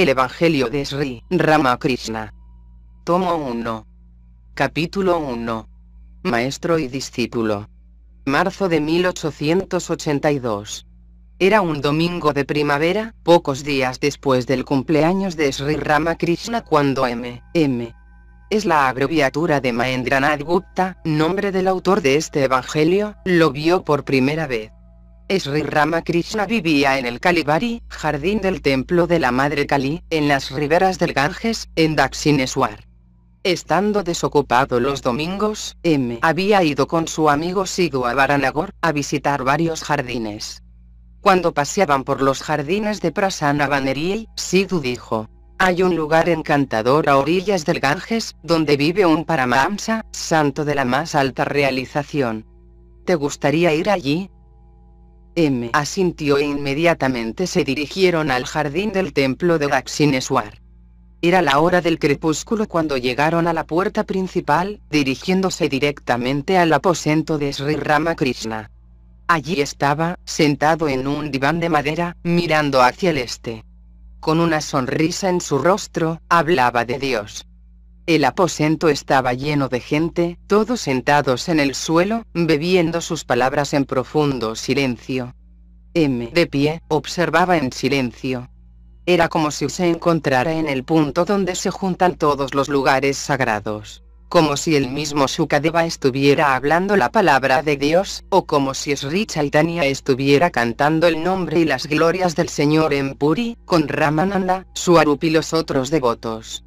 El Evangelio de Sri Ramakrishna. Tomo 1. Capítulo 1. Maestro y discípulo. Marzo de 1882. Era un domingo de primavera, pocos días después del cumpleaños de Sri Ramakrishna cuando M. M. Es la abreviatura de Mahendranath Gupta, nombre del autor de este evangelio, lo vio por primera vez. Sri Ramakrishna vivía en el Kalibari, jardín del templo de la Madre Kali, en las riberas del Ganges, en Dakshineswar. Estando desocupado los domingos, M había ido con su amigo Sidhu a Varanagor, a visitar varios jardines. Cuando paseaban por los jardines de Prasanna Baneri, Sidhu dijo, hay un lugar encantador a orillas del Ganges, donde vive un Paramahamsa, santo de la más alta realización. ¿Te gustaría ir allí? M asintió e inmediatamente se dirigieron al jardín del templo de Dakshineswar. Era la hora del crepúsculo cuando llegaron a la puerta principal, dirigiéndose directamente al aposento de Sri Ramakrishna. Allí estaba, sentado en un diván de madera, mirando hacia el este. Con una sonrisa en su rostro, hablaba de Dios. El aposento estaba lleno de gente, todos sentados en el suelo, bebiendo sus palabras en profundo silencio. M. De pie, observaba en silencio. Era como si se encontrara en el punto donde se juntan todos los lugares sagrados. Como si el mismo Shukadeva estuviera hablando la palabra de Dios, o como si Sri Chaitanya estuviera cantando el nombre y las glorias del Señor en Puri, con Ramananda, Swarup y los otros devotos.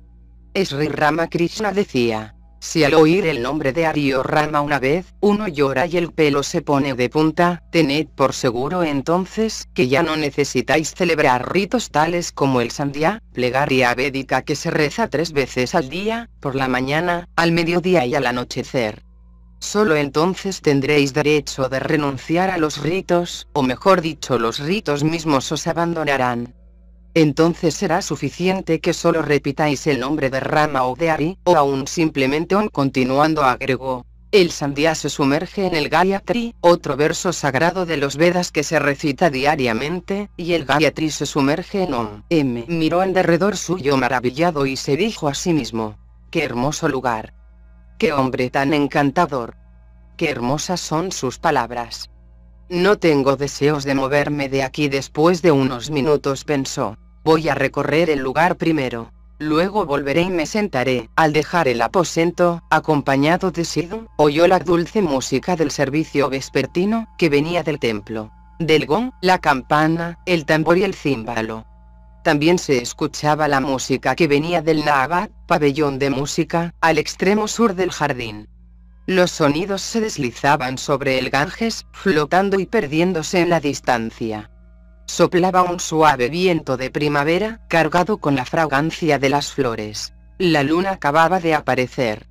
Sri Ramakrishna decía, si al oír el nombre de Ario Rama una vez, uno llora y el pelo se pone de punta, tened por seguro entonces, que ya no necesitáis celebrar ritos tales como el Sandhya, plegaria védica que se reza tres veces al día, por la mañana, al mediodía y al anochecer. Solo entonces tendréis derecho de renunciar a los ritos, o mejor dicho los ritos mismos os abandonarán. Entonces será suficiente que solo repitáis el nombre de Rama o de Ari, o aún simplemente on continuando agregó. El Sandhya se sumerge en el Gayatri, otro verso sagrado de los Vedas que se recita diariamente, y el Gayatri se sumerge en Om. M miró en derredor suyo maravillado y se dijo a sí mismo. ¡Qué hermoso lugar! ¡Qué hombre tan encantador! ¡Qué hermosas son sus palabras! No tengo deseos de moverme de aquí después de unos minutos pensó. Voy a recorrer el lugar primero. Luego volveré y me sentaré. Al dejar el aposento, acompañado de Sidhu, oyó la dulce música del servicio vespertino, que venía del templo. Del gong, la campana, el tambor y el címbalo. También se escuchaba la música que venía del Naabat, pabellón de música, al extremo sur del jardín. Los sonidos se deslizaban sobre el Ganges, flotando y perdiéndose en la distancia. Soplaba un suave viento de primavera, cargado con la fragancia de las flores. La luna acababa de aparecer.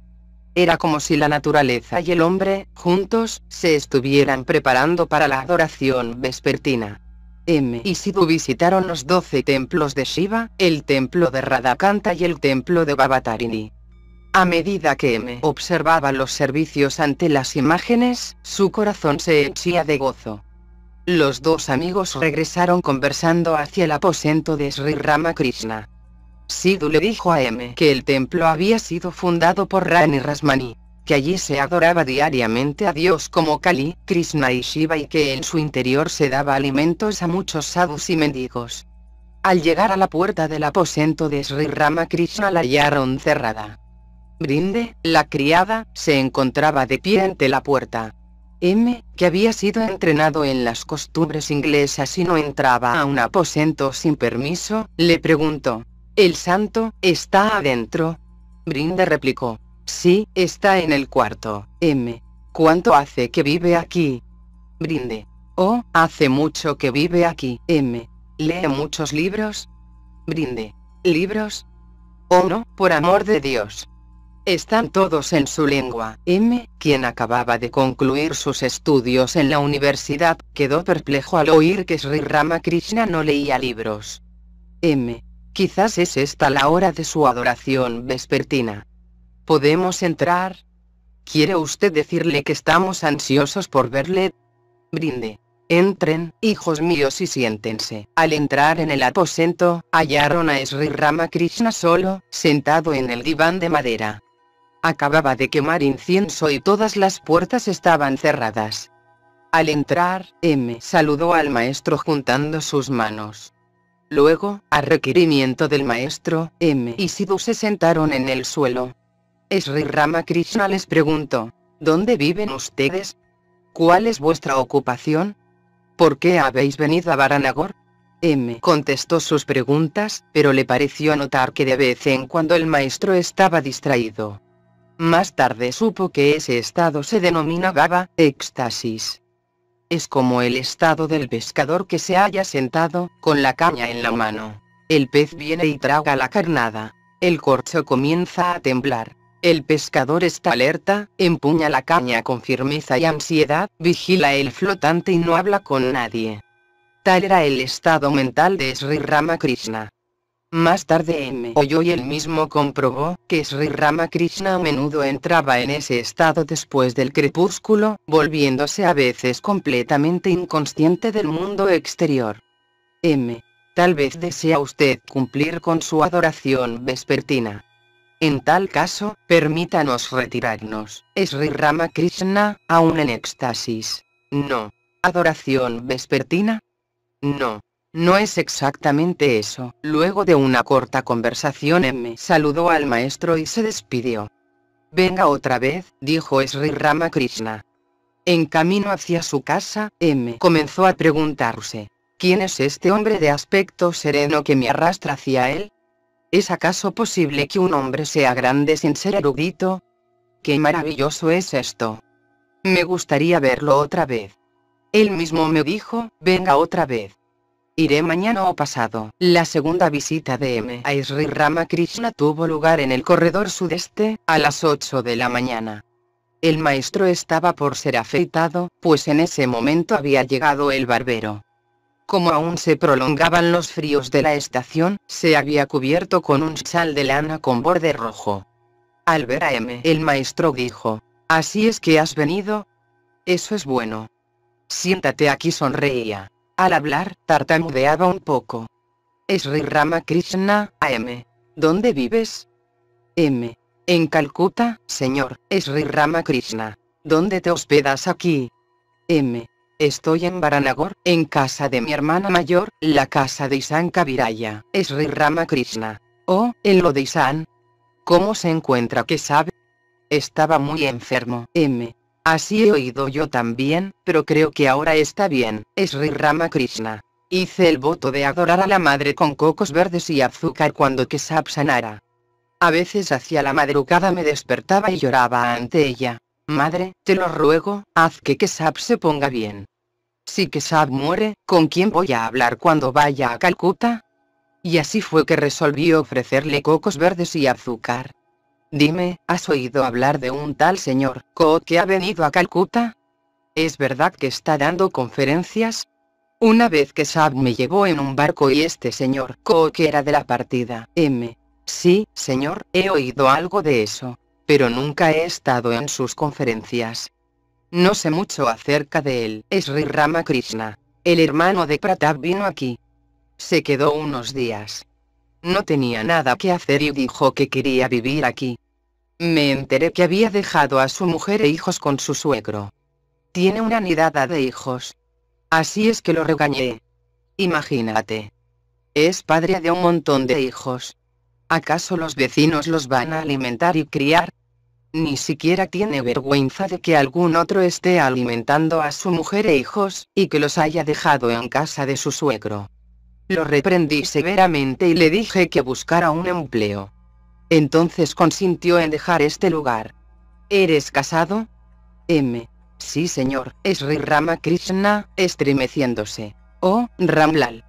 Era como si la naturaleza y el hombre, juntos, se estuvieran preparando para la adoración vespertina. M y Sidhu visitaron los doce templos de Shiva, el templo de Radhakanta y el templo de Bhavatarini. A medida que M observaba los servicios ante las imágenes, su corazón se henchía de gozo. Los dos amigos regresaron conversando hacia el aposento de Sri Ramakrishna. Sidhu le dijo a M que el templo había sido fundado por Rani Rasmani, que allí se adoraba diariamente a Dios como Kali, Krishna y Shiva y que en su interior se daba alimentos a muchos sadhus y mendigos. Al llegar a la puerta del aposento de Sri Ramakrishna la hallaron cerrada. Brinde, la criada, se encontraba de pie ante la puerta. M, que había sido entrenado en las costumbres inglesas y no entraba a un aposento sin permiso, le preguntó. ¿El santo, está adentro? Brinde replicó. Sí, está en el cuarto. M. ¿Cuánto hace que vive aquí? Brinde. Oh, hace mucho que vive aquí. M. ¿Lee muchos libros? Brinde. ¿Libros? Oh no, por amor de Dios. Están todos en su lengua. M, quien acababa de concluir sus estudios en la universidad, quedó perplejo al oír que Sri Ramakrishna no leía libros. M. Quizás es esta la hora de su adoración vespertina. ¿Podemos entrar? ¿Quiere usted decirle que estamos ansiosos por verle? Brinde. Entren, hijos míos, y siéntense. Al entrar en el aposento, hallaron a Sri Ramakrishna solo, sentado en el diván de madera. Acababa de quemar incienso y todas las puertas estaban cerradas. Al entrar, M saludó al maestro juntando sus manos. Luego, a requerimiento del maestro, M y Sidhu se sentaron en el suelo. Sri Ramakrishna les preguntó, ¿dónde viven ustedes? ¿Cuál es vuestra ocupación? ¿Por qué habéis venido a Varanagor? M contestó sus preguntas, pero le pareció notar que de vez en cuando el maestro estaba distraído. Más tarde supo que ese estado se denomina Baba, éxtasis. Es como el estado del pescador que se haya sentado, con la caña en la mano. El pez viene y traga la carnada. El corcho comienza a temblar. El pescador está alerta, empuña la caña con firmeza y ansiedad, vigila el flotante y no habla con nadie. Tal era el estado mental de Sri Ramakrishna. Más tarde M. oyó y él mismo comprobó que Sri Ramakrishna a menudo entraba en ese estado después del crepúsculo, volviéndose a veces completamente inconsciente del mundo exterior. M. Tal vez desea usted cumplir con su adoración vespertina. En tal caso, permítanos retirarnos. Sri Ramakrishna, aún en éxtasis. No. ¿Adoración vespertina? No. No es exactamente eso. Luego de una corta conversación M saludó al maestro y se despidió. Venga otra vez, dijo Sri Ramakrishna. En camino hacia su casa, M comenzó a preguntarse, ¿quién es este hombre de aspecto sereno que me arrastra hacia él? ¿Es acaso posible que un hombre sea grande sin ser erudito? ¡Qué maravilloso es esto! Me gustaría verlo otra vez. Él mismo me dijo, venga otra vez. Iré mañana o pasado. La segunda visita de M a Sri Ramakrishna tuvo lugar en el corredor sudeste, a las 8 de la mañana. El maestro estaba por ser afeitado, pues en ese momento había llegado el barbero. Como aún se prolongaban los fríos de la estación, se había cubierto con un chal de lana con borde rojo. Al ver a M, el maestro dijo, ¿Así es que has venido? Eso es bueno. Siéntate aquí sonreía. Al hablar, tartamudeaba un poco. Sri Ramakrishna, AM. ¿Dónde vives? M. En Calcuta, señor, Sri Ramakrishna. ¿Dónde te hospedas aquí? M. Estoy en Varanagor, en casa de mi hermana mayor, la casa de Isan Kaviraya, Sri Ramakrishna. Oh, en lo de Isan. ¿Cómo se encuentra que sabe? Estaba muy enfermo. M. Así he oído yo también, pero creo que ahora está bien. Sri Ramakrishna. Hice el voto de adorar a la madre con cocos verdes y azúcar cuando Kesab sanara. A veces hacia la madrugada me despertaba y lloraba ante ella. Madre, te lo ruego, haz que Kesab se ponga bien. Si Kesab muere, ¿con quién voy a hablar cuando vaya a Calcuta? Y así fue que resolví ofrecerle cocos verdes y azúcar. Dime, ¿has oído hablar de un tal señor Ko que ha venido a Calcuta? ¿Es verdad que está dando conferencias? Una vez que Sab me llevó en un barco y este señor Ko que era de la partida M. Sí, señor, he oído algo de eso. Pero nunca he estado en sus conferencias. No sé mucho acerca de él. Sri Ramakrishna. El hermano de Pratap vino aquí. Se quedó unos días. No tenía nada que hacer y dijo que quería vivir aquí. Me enteré que había dejado a su mujer e hijos con su suegro. Tiene una nidada de hijos. Así es que lo regañé. Imagínate. Es padre de un montón de hijos. ¿Acaso los vecinos los van a alimentar y criar? Ni siquiera tiene vergüenza de que algún otro esté alimentando a su mujer e hijos, y que los haya dejado en casa de su suegro. Lo reprendí severamente y le dije que buscara un empleo. Entonces consintió en dejar este lugar. ¿Eres casado? M. Sí señor, Sri Ramakrishna, estremeciéndose. Oh, Ramlal.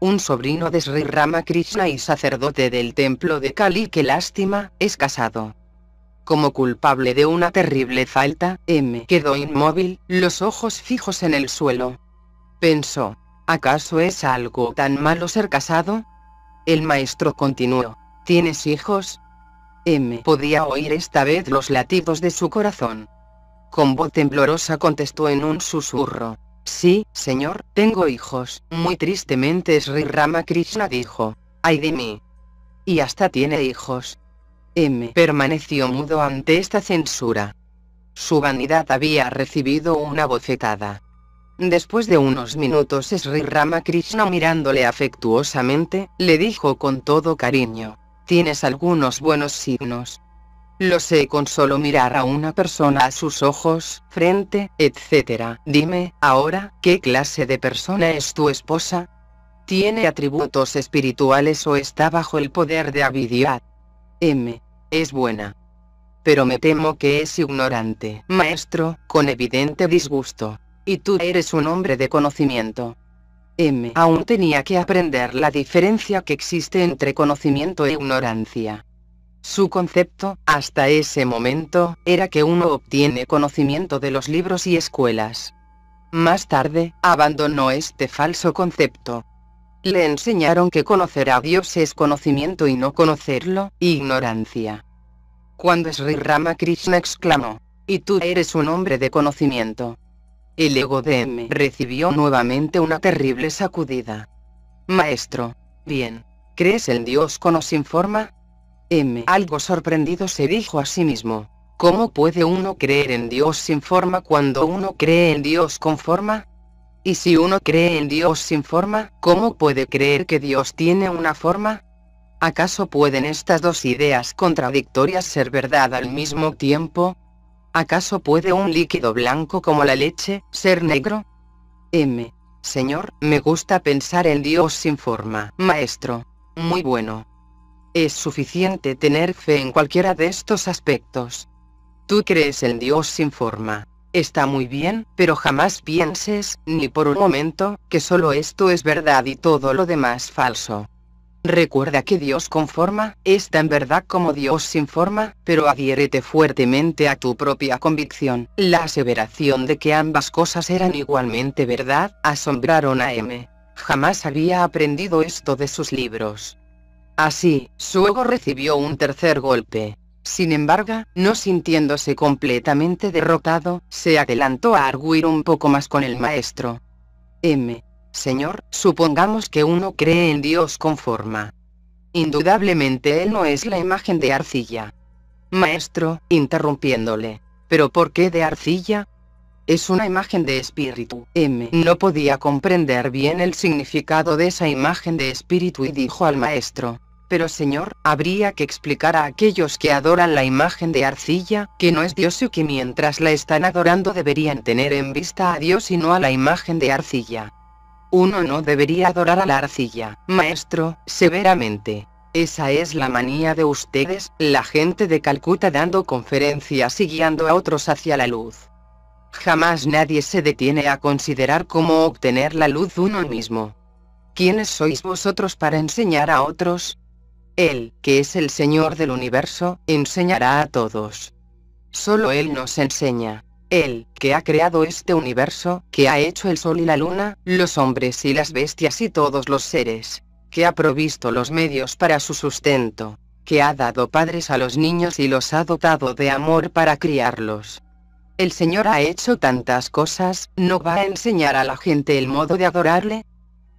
Un sobrino de Sri Ramakrishna y sacerdote del templo de Kali que lástima, es casado como culpable de una terrible falta, M quedó inmóvil, los ojos fijos en el suelo. Pensó, ¿acaso es algo tan malo ser casado? El maestro continuó, ¿tienes hijos? M podía oír esta vez los latidos de su corazón. Con voz temblorosa contestó en un susurro, Sí, señor, tengo hijos. Muy tristemente Sri Ramakrishna dijo. Ay de mí. Y hasta tiene hijos. M. permaneció mudo ante esta censura. Su vanidad había recibido una bofetada. Después de unos minutos Sri Ramakrishna mirándole afectuosamente, le dijo con todo cariño. Tienes algunos buenos signos. Lo sé con solo mirar a una persona a sus ojos, frente, etc. Dime, ahora, ¿qué clase de persona es tu esposa? ¿Tiene atributos espirituales o está bajo el poder de Avidiat? M. Es buena. Pero me temo que es ignorante. Maestro, con evidente disgusto. Y tú eres un hombre de conocimiento. M. Aún tenía que aprender la diferencia que existe entre conocimiento e ignorancia. Su concepto, hasta ese momento, era que uno obtiene conocimiento de los libros y escuelas. Más tarde, abandonó este falso concepto. Le enseñaron que conocer a Dios es conocimiento y no conocerlo, ignorancia. Cuando Sri Ramakrishna exclamó, y tú eres un hombre de conocimiento. El ego de M recibió nuevamente una terrible sacudida. Maestro, bien, ¿crees en Dios con o sin forma? M. Algo sorprendido se dijo a sí mismo. ¿Cómo puede uno creer en Dios sin forma cuando uno cree en Dios con forma? Y si uno cree en Dios sin forma, ¿cómo puede creer que Dios tiene una forma? ¿Acaso pueden estas dos ideas contradictorias ser verdad al mismo tiempo? ¿Acaso puede un líquido blanco como la leche ser negro? M. Señor, me gusta pensar en Dios sin forma. Maestro. Muy bueno. Es suficiente tener fe en cualquiera de estos aspectos. Tú crees en Dios sin forma. Está muy bien, pero jamás pienses, ni por un momento, que solo esto es verdad y todo lo demás falso. Recuerda que Dios con forma, es tan verdad como Dios sin forma, pero adhiérete fuertemente a tu propia convicción. La aseveración de que ambas cosas eran igualmente verdad, asombraron a M. Jamás había aprendido esto de sus libros. Así, su ego recibió un tercer golpe. Sin embargo, no sintiéndose completamente derrotado, se adelantó a arguir un poco más con el maestro. M. Señor, supongamos que uno cree en Dios con forma. Indudablemente él no es la imagen de arcilla. Maestro, interrumpiéndole. ¿Pero por qué de arcilla? Es una imagen de espíritu. M. No podía comprender bien el significado de esa imagen de espíritu y dijo al maestro. Pero Señor, habría que explicar a aquellos que adoran la imagen de arcilla, que no es Dios y que mientras la están adorando deberían tener en vista a Dios y no a la imagen de arcilla. Uno no debería adorar a la arcilla. Maestro, severamente. Esa es la manía de ustedes, la gente de Calcuta dando conferencias y guiando a otros hacia la luz. Jamás nadie se detiene a considerar cómo obtener la luz uno mismo. ¿Quiénes sois vosotros para enseñar a otros? Él, que es el Señor del universo, enseñará a todos. Solo Él nos enseña. Él, que ha creado este universo, que ha hecho el sol y la luna, los hombres y las bestias y todos los seres, que ha provisto los medios para su sustento, que ha dado padres a los niños y los ha dotado de amor para criarlos. El Señor ha hecho tantas cosas, ¿no va a enseñar a la gente el modo de adorarle?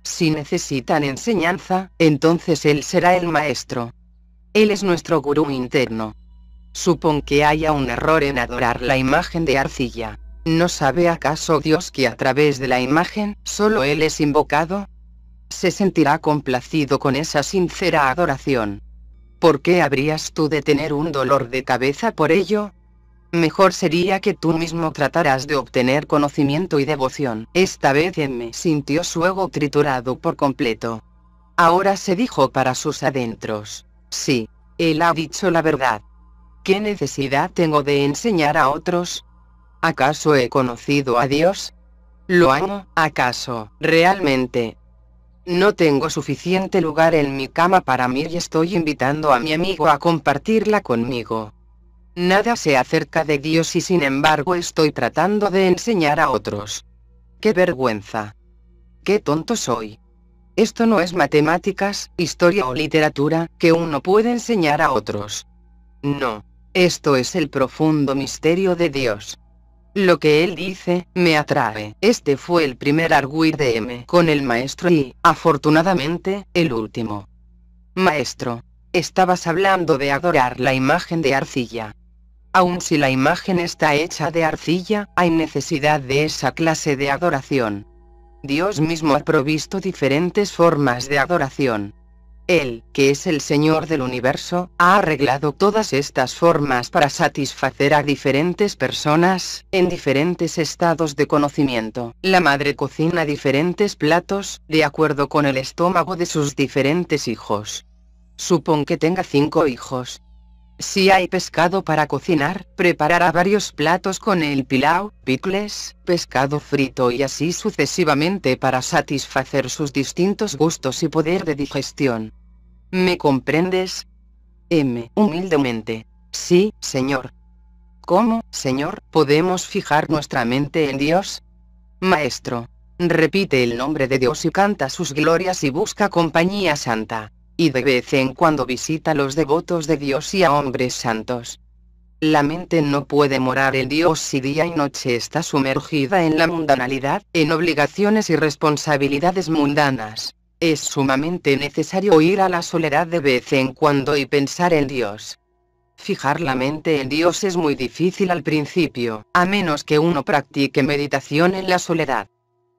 Si necesitan enseñanza, entonces Él será el maestro. Él es nuestro gurú interno. Supón que haya un error en adorar la imagen de arcilla. ¿No sabe acaso Dios que a través de la imagen, solo Él es invocado? Se sentirá complacido con esa sincera adoración. ¿Por qué habrías tú de tener un dolor de cabeza por ello? Mejor sería que tú mismo trataras de obtener conocimiento y devoción. Esta vez M sintió su ego triturado por completo. Ahora se dijo para sus adentros. Sí, él ha dicho la verdad. ¿Qué necesidad tengo de enseñar a otros? ¿Acaso he conocido a Dios? ¿Lo amo, acaso, realmente? No tengo suficiente lugar en mi cama para mí y estoy invitando a mi amigo a compartirla conmigo. Nada sé acerca de Dios y sin embargo estoy tratando de enseñar a otros. ¡Qué vergüenza! ¡Qué tonto soy! Esto no es matemáticas, historia o literatura, que uno puede enseñar a otros. No. Esto es el profundo misterio de Dios. Lo que él dice, me atrae. Este fue el primer arguir de M con el maestro y, afortunadamente, el último. Maestro. Estabas hablando de adorar la imagen de arcilla. Aun si la imagen está hecha de arcilla, hay necesidad de esa clase de adoración. Dios mismo ha provisto diferentes formas de adoración. Él, que es el Señor del universo, ha arreglado todas estas formas para satisfacer a diferentes personas, en diferentes estados de conocimiento. La madre cocina diferentes platos, de acuerdo con el estómago de sus diferentes hijos. Supón que tenga cinco hijos. Si hay pescado para cocinar, preparará varios platos con el pilau, picles, pescado frito y así sucesivamente para satisfacer sus distintos gustos y poder de digestión. ¿Me comprendes? M. Humildemente. Sí, señor. ¿Cómo, señor, podemos fijar nuestra mente en Dios? Maestro. Repite el nombre de Dios y canta sus glorias y busca compañía santa y de vez en cuando visita los devotos de Dios y a hombres santos. La mente no puede morar en Dios si día y noche está sumergida en la mundanalidad, en obligaciones y responsabilidades mundanas. Es sumamente necesario ir a la soledad de vez en cuando y pensar en Dios. Fijar la mente en Dios es muy difícil al principio, a menos que uno practique meditación en la soledad.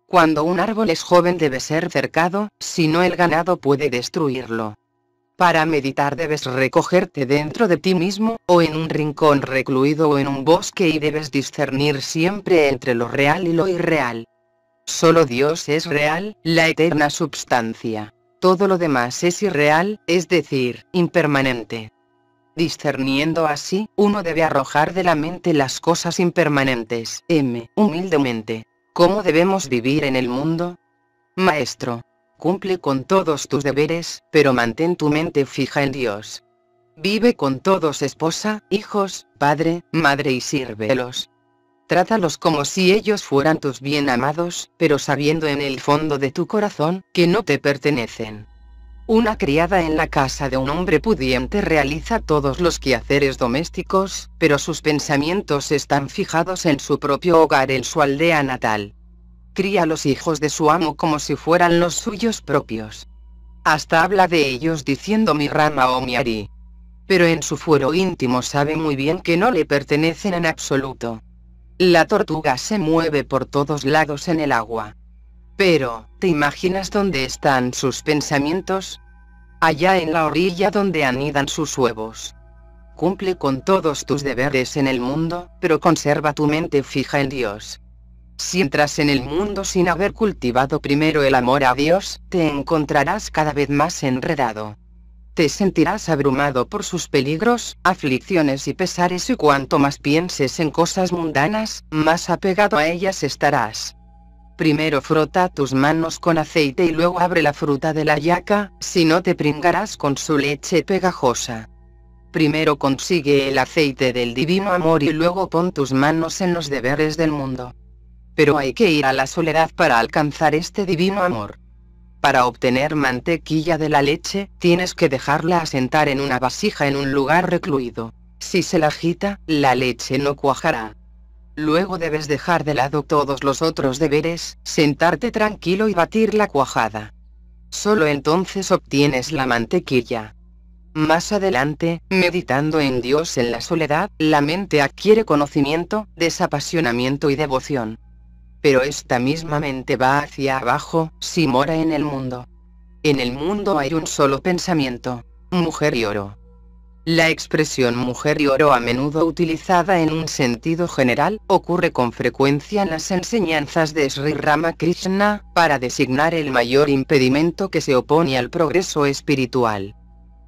Cuando un árbol es joven debe ser cercado, si no el ganado puede destruirlo. Para meditar debes recogerte dentro de ti mismo, o en un rincón recluido o en un bosque y debes discernir siempre entre lo real y lo irreal. Solo Dios es real, la eterna substancia. Todo lo demás es irreal, es decir, impermanente. Discerniendo así, uno debe arrojar de la mente las cosas impermanentes. M. Humildemente. ¿Cómo debemos vivir en el mundo? Maestro. Cumple con todos tus deberes, pero mantén tu mente fija en Dios. Vive con todos esposa, hijos, padre, madre y sírvelos. Trátalos como si ellos fueran tus bien amados, pero sabiendo en el fondo de tu corazón, que no te pertenecen. Una criada en la casa de un hombre pudiente realiza todos los quehaceres domésticos, pero sus pensamientos están fijados en su propio hogar en su aldea natal. Cría a los hijos de su amo como si fueran los suyos propios. Hasta habla de ellos diciendo mi rama o mi ari. Pero en su fuero íntimo sabe muy bien que no le pertenecen en absoluto. La tortuga se mueve por todos lados en el agua. Pero, ¿te imaginas dónde están sus pensamientos? Allá en la orilla donde anidan sus huevos. Cumple con todos tus deberes en el mundo, pero conserva tu mente fija en Dios. Si entras en el mundo sin haber cultivado primero el amor a Dios, te encontrarás cada vez más enredado. Te sentirás abrumado por sus peligros, aflicciones y pesares y cuanto más pienses en cosas mundanas, más apegado a ellas estarás. Primero frota tus manos con aceite y luego abre la fruta de la yaca, si no te pringarás con su leche pegajosa. Primero consigue el aceite del divino amor y luego pon tus manos en los deberes del mundo. Pero hay que ir a la soledad para alcanzar este divino amor. Para obtener mantequilla de la leche, tienes que dejarla asentar en una vasija en un lugar recluido. Si se la agita, la leche no cuajará. Luego debes dejar de lado todos los otros deberes, sentarte tranquilo y batir la cuajada. Solo entonces obtienes la mantequilla. Más adelante, meditando en Dios en la soledad, la mente adquiere conocimiento, desapasionamiento y devoción. Pero esta misma mente va hacia abajo, si mora en el mundo. En el mundo hay un solo pensamiento, mujer y oro. La expresión mujer y oro a menudo utilizada en un sentido general, ocurre con frecuencia en las enseñanzas de Sri Ramakrishna, para designar el mayor impedimento que se opone al progreso espiritual.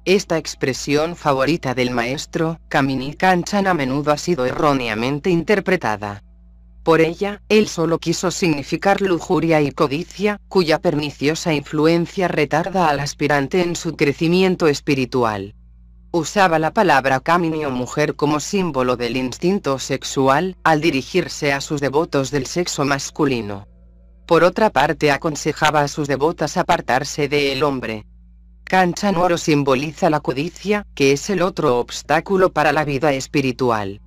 Esta expresión favorita del maestro, Kamini Kanchan a menudo ha sido erróneamente interpretada. Por ella, él solo quiso significar lujuria y codicia, cuya perniciosa influencia retarda al aspirante en su crecimiento espiritual usaba la palabra kamini o mujer como símbolo del instinto sexual, al dirigirse a sus devotos del sexo masculino. Por otra parte aconsejaba a sus devotas apartarse del hombre. Kanchan oro simboliza la codicia, que es el otro obstáculo para la vida espiritual.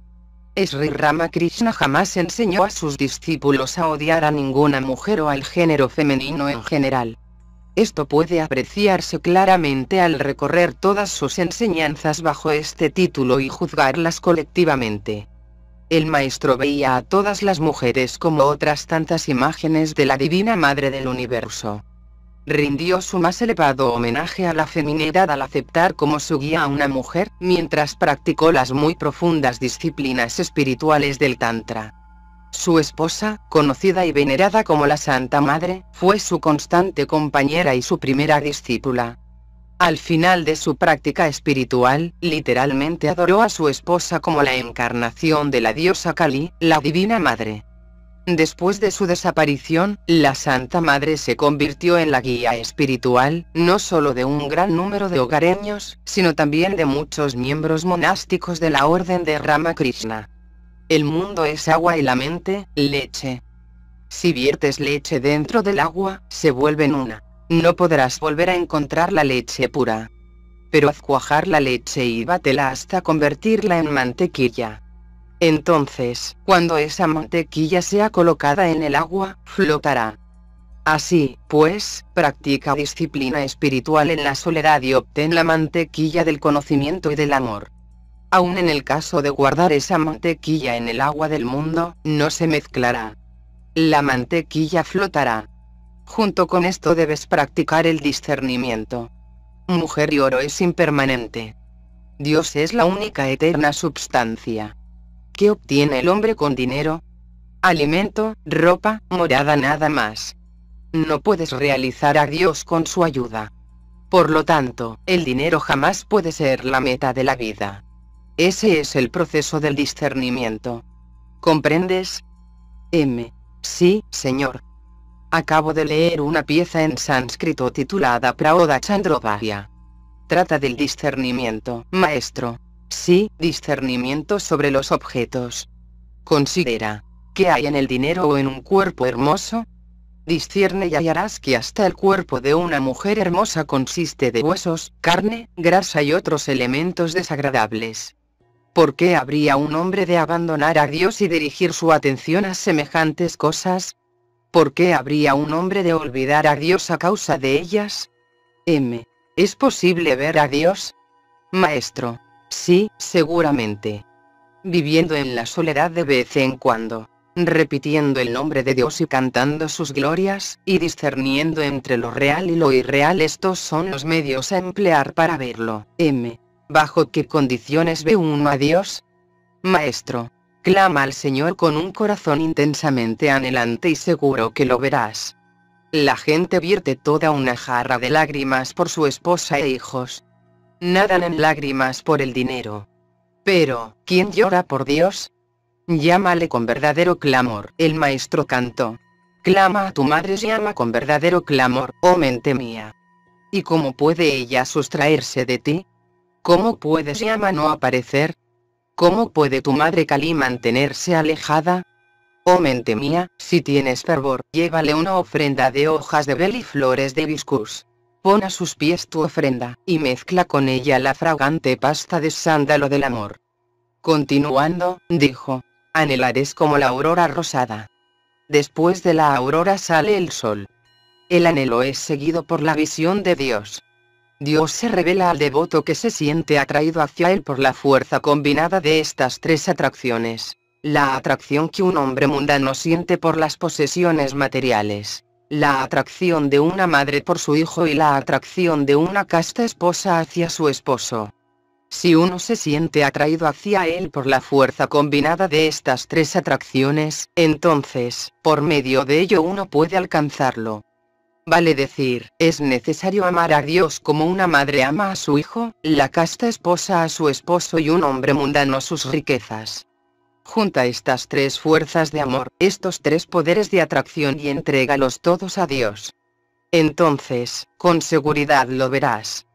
Sri Ramakrishna jamás enseñó a sus discípulos a odiar a ninguna mujer o al género femenino en general. Esto puede apreciarse claramente al recorrer todas sus enseñanzas bajo este título y juzgarlas colectivamente. El maestro veía a todas las mujeres como otras tantas imágenes de la Divina Madre del Universo rindió su más elevado homenaje a la feminidad al aceptar como su guía a una mujer, mientras practicó las muy profundas disciplinas espirituales del Tantra. Su esposa, conocida y venerada como la Santa Madre, fue su constante compañera y su primera discípula. Al final de su práctica espiritual, literalmente adoró a su esposa como la encarnación de la diosa Kali, la Divina Madre. Después de su desaparición, la Santa Madre se convirtió en la guía espiritual, no solo de un gran número de hogareños, sino también de muchos miembros monásticos de la Orden de Ramakrishna. El mundo es agua y la mente, leche. Si viertes leche dentro del agua, se vuelven una. No podrás volver a encontrar la leche pura. Pero haz cuajar la leche y bátela hasta convertirla en mantequilla. Entonces, cuando esa mantequilla sea colocada en el agua, flotará. Así, pues, practica disciplina espiritual en la soledad y obtén la mantequilla del conocimiento y del amor. Aun en el caso de guardar esa mantequilla en el agua del mundo, no se mezclará. La mantequilla flotará. Junto con esto debes practicar el discernimiento. Mujer y oro es impermanente. Dios es la única eterna substancia. ¿Qué obtiene el hombre con dinero? Alimento, ropa, morada nada más. No puedes realizar a Dios con su ayuda. Por lo tanto, el dinero jamás puede ser la meta de la vida. Ese es el proceso del discernimiento. ¿Comprendes? M. Sí, señor. Acabo de leer una pieza en sánscrito titulada Praoda Chandrovaya. Trata del discernimiento, maestro. Sí, discernimiento sobre los objetos. Considera, ¿qué hay en el dinero o en un cuerpo hermoso? Discierne y hallarás que hasta el cuerpo de una mujer hermosa consiste de huesos, carne, grasa y otros elementos desagradables. ¿Por qué habría un hombre de abandonar a Dios y dirigir su atención a semejantes cosas? ¿Por qué habría un hombre de olvidar a Dios a causa de ellas? M. ¿Es posible ver a Dios? Maestro. Sí, seguramente. Viviendo en la soledad de vez en cuando, repitiendo el nombre de Dios y cantando sus glorias, y discerniendo entre lo real y lo irreal estos son los medios a emplear para verlo. M. ¿Bajo qué condiciones ve uno a Dios? Maestro. Clama al Señor con un corazón intensamente anhelante y seguro que lo verás. La gente vierte toda una jarra de lágrimas por su esposa e hijos, nadan en lágrimas por el dinero. Pero, ¿quién llora por Dios? Llámale con verdadero clamor. El maestro cantó. Clama a tu madre, llama con verdadero clamor, oh mente mía. ¿Y cómo puede ella sustraerse de ti? ¿Cómo puedes llama no aparecer? ¿Cómo puede tu madre Kali mantenerse alejada? Oh mente mía, si tienes fervor, llévale una ofrenda de hojas de bel y flores de hibiscus. Pon a sus pies tu ofrenda, y mezcla con ella la fragante pasta de sándalo del amor. Continuando, dijo, anhelares como la aurora rosada. Después de la aurora sale el sol. El anhelo es seguido por la visión de Dios. Dios se revela al devoto que se siente atraído hacia él por la fuerza combinada de estas tres atracciones. La atracción que un hombre mundano siente por las posesiones materiales la atracción de una madre por su hijo y la atracción de una casta esposa hacia su esposo. Si uno se siente atraído hacia él por la fuerza combinada de estas tres atracciones, entonces, por medio de ello uno puede alcanzarlo. Vale decir, es necesario amar a Dios como una madre ama a su hijo, la casta esposa a su esposo y un hombre mundano sus riquezas. Junta estas tres fuerzas de amor, estos tres poderes de atracción y entrégalos todos a Dios. Entonces, con seguridad lo verás.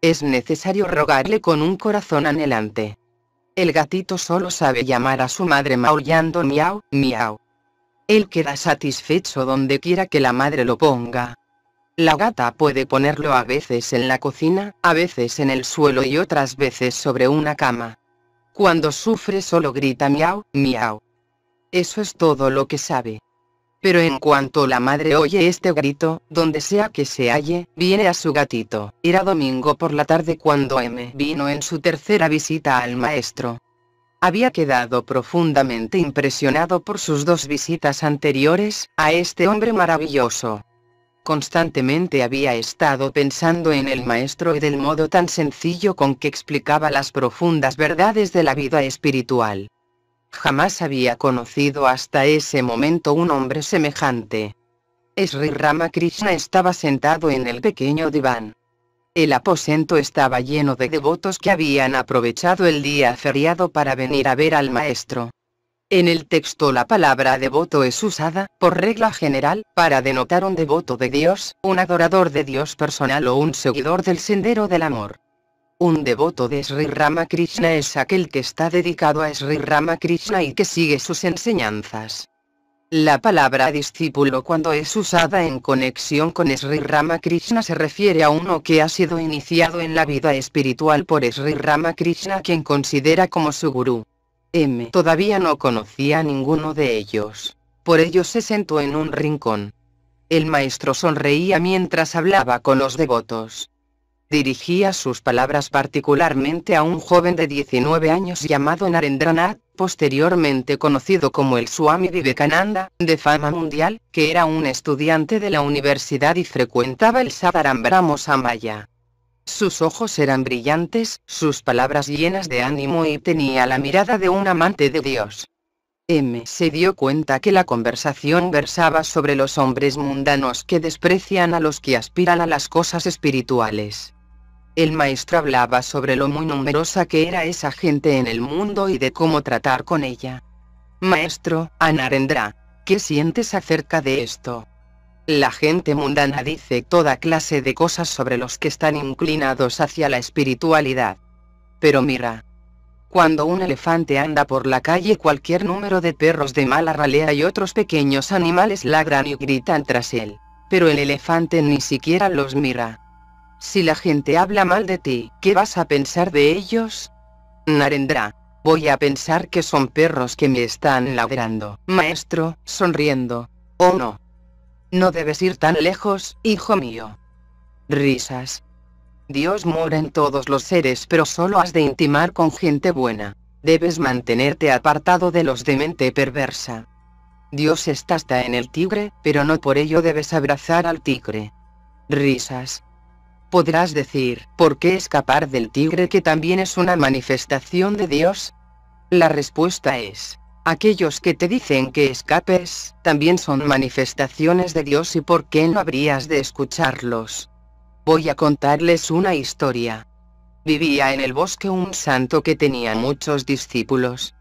Es necesario rogarle con un corazón anhelante. El gatito solo sabe llamar a su madre maullando miau, miau. Él queda satisfecho donde quiera que la madre lo ponga. La gata puede ponerlo a veces en la cocina, a veces en el suelo y otras veces sobre una cama. Cuando sufre solo grita miau, miau. Eso es todo lo que sabe. Pero en cuanto la madre oye este grito, donde sea que se halle, viene a su gatito. Era domingo por la tarde cuando M vino en su tercera visita al maestro. Había quedado profundamente impresionado por sus dos visitas anteriores, a este hombre maravilloso. Constantemente había estado pensando en el maestro y del modo tan sencillo con que explicaba las profundas verdades de la vida espiritual. Jamás había conocido hasta ese momento un hombre semejante. Sri Ramakrishna estaba sentado en el pequeño diván. El aposento estaba lleno de devotos que habían aprovechado el día feriado para venir a ver al maestro. En el texto la palabra devoto es usada, por regla general, para denotar un devoto de Dios, un adorador de Dios personal o un seguidor del sendero del amor. Un devoto de Sri Ramakrishna es aquel que está dedicado a Sri Ramakrishna y que sigue sus enseñanzas. La palabra discípulo cuando es usada en conexión con Sri Ramakrishna se refiere a uno que ha sido iniciado en la vida espiritual por Sri Ramakrishna quien considera como su gurú. M todavía no conocía a ninguno de ellos. Por ello se sentó en un rincón. El maestro sonreía mientras hablaba con los devotos dirigía sus palabras particularmente a un joven de 19 años llamado Narendranath, posteriormente conocido como el Swami Vivekananda, de fama mundial, que era un estudiante de la universidad y frecuentaba el Sadaram Samaya. Sus ojos eran brillantes, sus palabras llenas de ánimo y tenía la mirada de un amante de Dios. M se dio cuenta que la conversación versaba sobre los hombres mundanos que desprecian a los que aspiran a las cosas espirituales. El maestro hablaba sobre lo muy numerosa que era esa gente en el mundo y de cómo tratar con ella. Maestro, Anarendra, ¿qué sientes acerca de esto? La gente mundana dice toda clase de cosas sobre los que están inclinados hacia la espiritualidad. Pero mira. Cuando un elefante anda por la calle cualquier número de perros de mala ralea y otros pequeños animales ladran y gritan tras él. Pero el elefante ni siquiera los mira. Si la gente habla mal de ti, ¿qué vas a pensar de ellos? Narendra. Voy a pensar que son perros que me están ladrando. Maestro, sonriendo. Oh no. No debes ir tan lejos, hijo mío. Risas. Dios mora en todos los seres pero solo has de intimar con gente buena. Debes mantenerte apartado de los de mente perversa. Dios está hasta en el tigre, pero no por ello debes abrazar al tigre. Risas. Podrás decir, ¿por qué escapar del tigre que también es una manifestación de Dios? La respuesta es, aquellos que te dicen que escapes, también son manifestaciones de Dios y por qué no habrías de escucharlos. Voy a contarles una historia. Vivía en el bosque un santo que tenía muchos discípulos.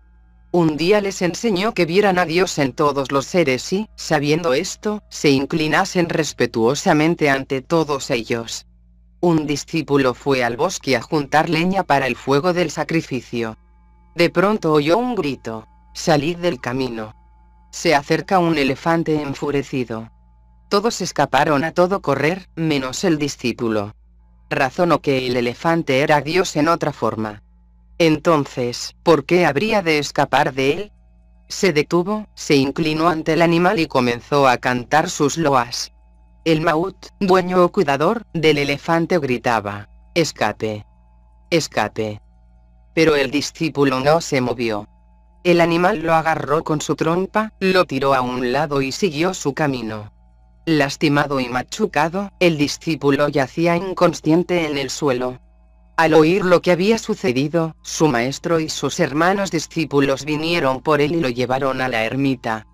Un día les enseñó que vieran a Dios en todos los seres y, sabiendo esto, se inclinasen respetuosamente ante todos ellos. Un discípulo fue al bosque a juntar leña para el fuego del sacrificio. De pronto oyó un grito. Salid del camino. Se acerca un elefante enfurecido. Todos escaparon a todo correr, menos el discípulo. Razonó que el elefante era Dios en otra forma. Entonces, ¿por qué habría de escapar de él? Se detuvo, se inclinó ante el animal y comenzó a cantar sus loas. El maut, dueño o cuidador, del elefante gritaba, escape. Escape. Pero el discípulo no se movió. El animal lo agarró con su trompa, lo tiró a un lado y siguió su camino. Lastimado y machucado, el discípulo yacía inconsciente en el suelo. Al oír lo que había sucedido, su maestro y sus hermanos discípulos vinieron por él y lo llevaron a la ermita.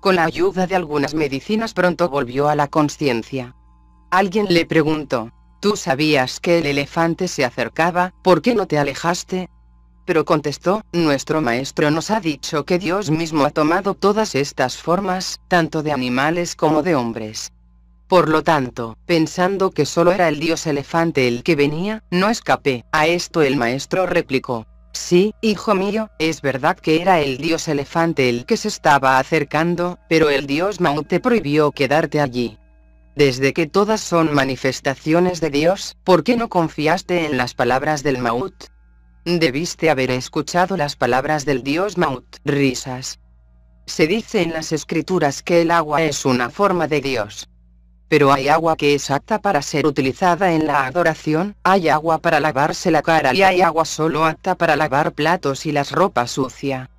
Con la ayuda de algunas medicinas pronto volvió a la conciencia. Alguien le preguntó, ¿tú sabías que el elefante se acercaba, ¿por qué no te alejaste? Pero contestó, nuestro maestro nos ha dicho que Dios mismo ha tomado todas estas formas, tanto de animales como de hombres. Por lo tanto, pensando que solo era el dios elefante el que venía, no escapé. A esto el maestro replicó, Sí, hijo mío, es verdad que era el dios elefante el que se estaba acercando, pero el dios Maut te prohibió quedarte allí. Desde que todas son manifestaciones de Dios, ¿por qué no confiaste en las palabras del Maut? Debiste haber escuchado las palabras del dios Maut. Risas. Se dice en las escrituras que el agua es una forma de Dios. Pero hay agua que es apta para ser utilizada en la adoración, hay agua para lavarse la cara y hay agua solo apta para lavar platos y las ropas sucia.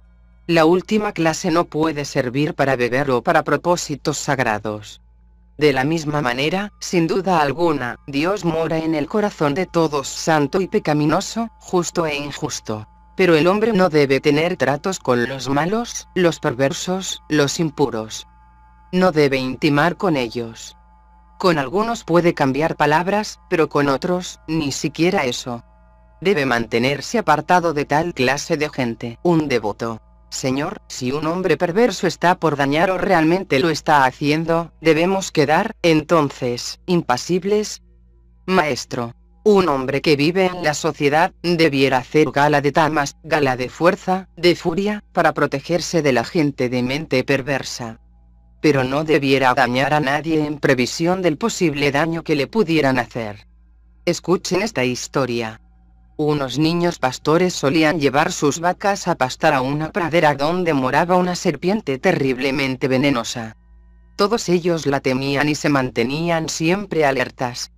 La última clase no puede servir para beber o para propósitos sagrados. De la misma manera, sin duda alguna, Dios mora en el corazón de todos santo y pecaminoso, justo e injusto. Pero el hombre no debe tener tratos con los malos, los perversos, los impuros. No debe intimar con ellos. Con algunos puede cambiar palabras, pero con otros, ni siquiera eso. Debe mantenerse apartado de tal clase de gente. Un devoto. Señor, si un hombre perverso está por dañar o realmente lo está haciendo, debemos quedar, entonces, impasibles. Maestro, un hombre que vive en la sociedad, debiera hacer gala de tamas, gala de fuerza, de furia, para protegerse de la gente de mente perversa. Pero no debiera dañar a nadie en previsión del posible daño que le pudieran hacer. Escuchen esta historia. Unos niños pastores solían llevar sus vacas a pastar a una pradera donde moraba una serpiente terriblemente venenosa. Todos ellos la temían y se mantenían siempre alertas.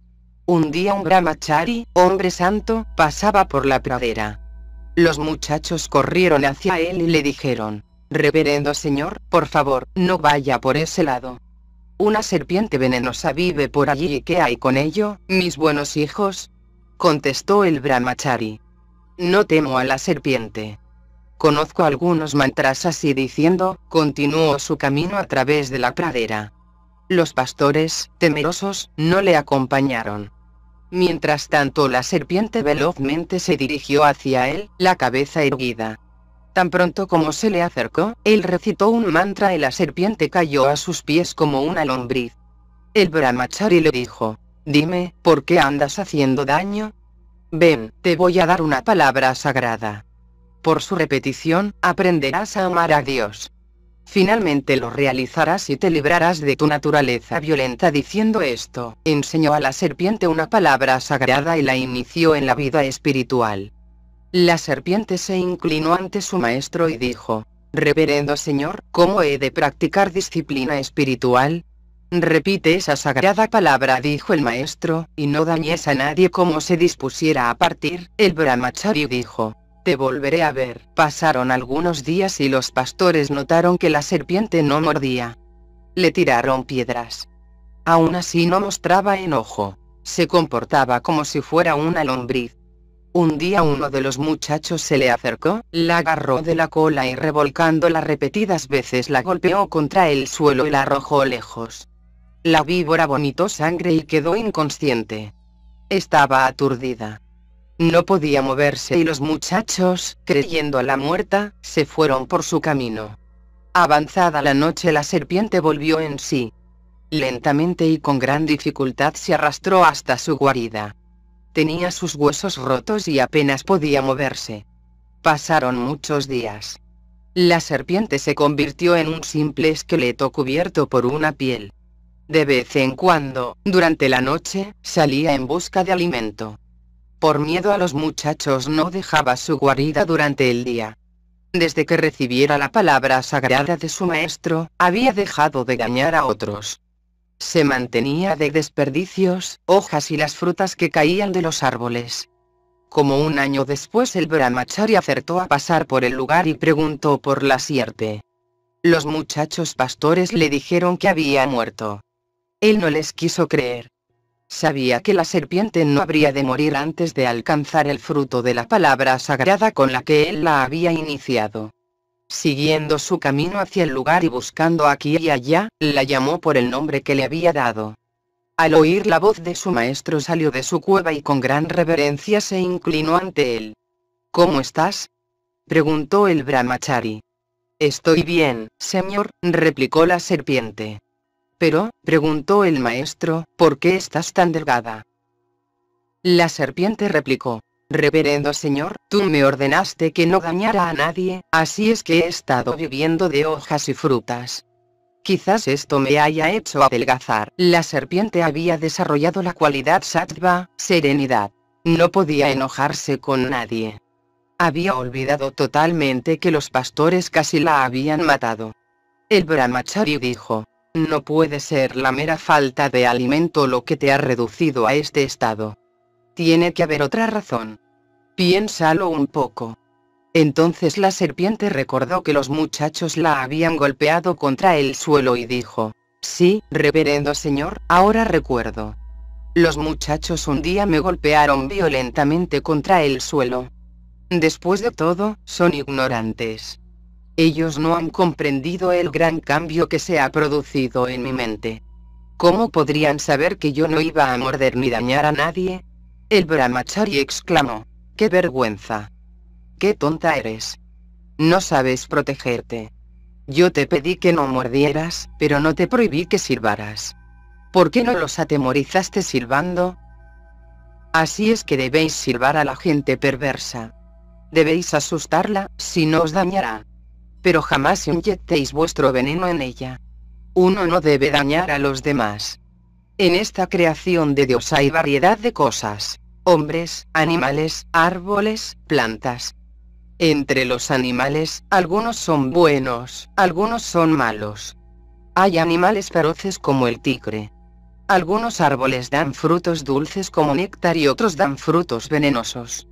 Un día un brahmachari, hombre santo, pasaba por la pradera. Los muchachos corrieron hacia él y le dijeron, Reverendo señor, por favor, no vaya por ese lado. Una serpiente venenosa vive por allí y ¿qué hay con ello, mis buenos hijos? Contestó el brahmachari. No temo a la serpiente. Conozco algunos mantras así diciendo, continuó su camino a través de la pradera. Los pastores, temerosos, no le acompañaron. Mientras tanto la serpiente velozmente se dirigió hacia él, la cabeza erguida. Tan pronto como se le acercó, él recitó un mantra y la serpiente cayó a sus pies como una lombriz. El brahmachari le dijo, dime, ¿por qué andas haciendo daño? Ven, te voy a dar una palabra sagrada. Por su repetición, aprenderás a amar a Dios. Finalmente lo realizarás y te librarás de tu naturaleza violenta diciendo esto. Enseñó a la serpiente una palabra sagrada y la inició en la vida espiritual. La serpiente se inclinó ante su maestro y dijo, Reverendo Señor, ¿cómo he de practicar disciplina espiritual? Repite esa sagrada palabra, dijo el maestro, y no dañes a nadie como se dispusiera a partir. El brahmachari dijo, te volveré a ver. Pasaron algunos días y los pastores notaron que la serpiente no mordía. Le tiraron piedras. Aún así no mostraba enojo. Se comportaba como si fuera una lombriz. Un día uno de los muchachos se le acercó, la agarró de la cola y revolcándola repetidas veces la golpeó contra el suelo y la arrojó lejos. La víbora vomitó sangre y quedó inconsciente. Estaba aturdida. No podía moverse y los muchachos, creyendo a la muerta, se fueron por su camino. Avanzada la noche la serpiente volvió en sí. Lentamente y con gran dificultad se arrastró hasta su guarida. Tenía sus huesos rotos y apenas podía moverse. Pasaron muchos días. La serpiente se convirtió en un simple esqueleto cubierto por una piel. De vez en cuando, durante la noche, salía en busca de alimento. Por miedo a los muchachos no dejaba su guarida durante el día. Desde que recibiera la palabra sagrada de su maestro, había dejado de dañar a otros. Se mantenía de desperdicios, hojas y las frutas que caían de los árboles. Como un año después el brahmachari acertó a pasar por el lugar y preguntó por la sierpe. Los muchachos pastores le dijeron que había muerto. Él no les quiso creer. Sabía que la serpiente no habría de morir antes de alcanzar el fruto de la palabra sagrada con la que él la había iniciado. Siguiendo su camino hacia el lugar y buscando aquí y allá, la llamó por el nombre que le había dado. Al oír la voz de su maestro salió de su cueva y con gran reverencia se inclinó ante él. ¿Cómo estás? preguntó el brahmachari. Estoy bien, señor, replicó la serpiente. Pero, preguntó el maestro, ¿por qué estás tan delgada? La serpiente replicó, Reverendo Señor, tú me ordenaste que no dañara a nadie, así es que he estado viviendo de hojas y frutas. Quizás esto me haya hecho adelgazar. La serpiente había desarrollado la cualidad sattva, serenidad. No podía enojarse con nadie. Había olvidado totalmente que los pastores casi la habían matado. El brahmachari dijo, no puede ser la mera falta de alimento lo que te ha reducido a este estado. Tiene que haber otra razón. Piénsalo un poco. Entonces la serpiente recordó que los muchachos la habían golpeado contra el suelo y dijo, Sí, reverendo señor, ahora recuerdo. Los muchachos un día me golpearon violentamente contra el suelo. Después de todo, son ignorantes. Ellos no han comprendido el gran cambio que se ha producido en mi mente. ¿Cómo podrían saber que yo no iba a morder ni dañar a nadie? El brahmachari exclamó. ¡Qué vergüenza! ¡Qué tonta eres! No sabes protegerte. Yo te pedí que no mordieras, pero no te prohibí que silbaras. ¿Por qué no los atemorizaste silbando? Así es que debéis silbar a la gente perversa. Debéis asustarla, si no os dañará. Pero jamás inyectéis vuestro veneno en ella. Uno no debe dañar a los demás. En esta creación de Dios hay variedad de cosas. Hombres, animales, árboles, plantas. Entre los animales, algunos son buenos, algunos son malos. Hay animales feroces como el tigre. Algunos árboles dan frutos dulces como néctar y otros dan frutos venenosos.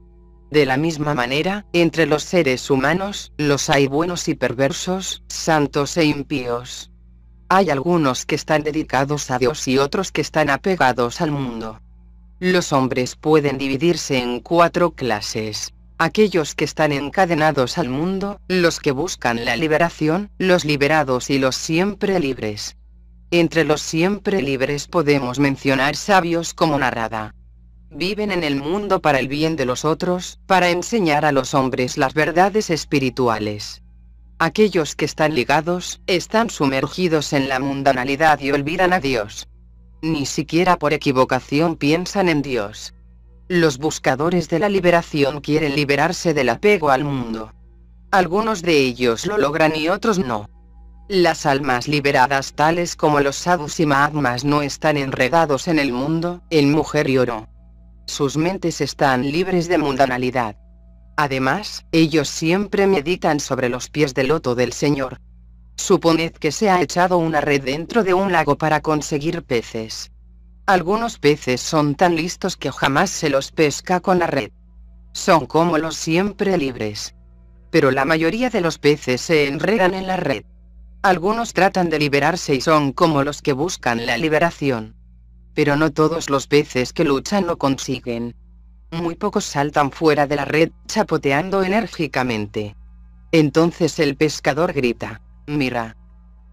De la misma manera, entre los seres humanos, los hay buenos y perversos, santos e impíos. Hay algunos que están dedicados a Dios y otros que están apegados al mundo. Los hombres pueden dividirse en cuatro clases. Aquellos que están encadenados al mundo, los que buscan la liberación, los liberados y los siempre libres. Entre los siempre libres podemos mencionar sabios como Narada, viven en el mundo para el bien de los otros, para enseñar a los hombres las verdades espirituales. Aquellos que están ligados, están sumergidos en la mundanalidad y olvidan a Dios. Ni siquiera por equivocación piensan en Dios. Los buscadores de la liberación quieren liberarse del apego al mundo. Algunos de ellos lo logran y otros no. Las almas liberadas tales como los sadhus y mahatmas no están enredados en el mundo, en mujer y oro. Sus mentes están libres de mundanalidad. Además, ellos siempre meditan sobre los pies del loto del Señor. Suponed que se ha echado una red dentro de un lago para conseguir peces. Algunos peces son tan listos que jamás se los pesca con la red. Son como los siempre libres. Pero la mayoría de los peces se enredan en la red. Algunos tratan de liberarse y son como los que buscan la liberación pero no todos los peces que luchan lo consiguen. Muy pocos saltan fuera de la red, chapoteando enérgicamente. Entonces el pescador grita, mira.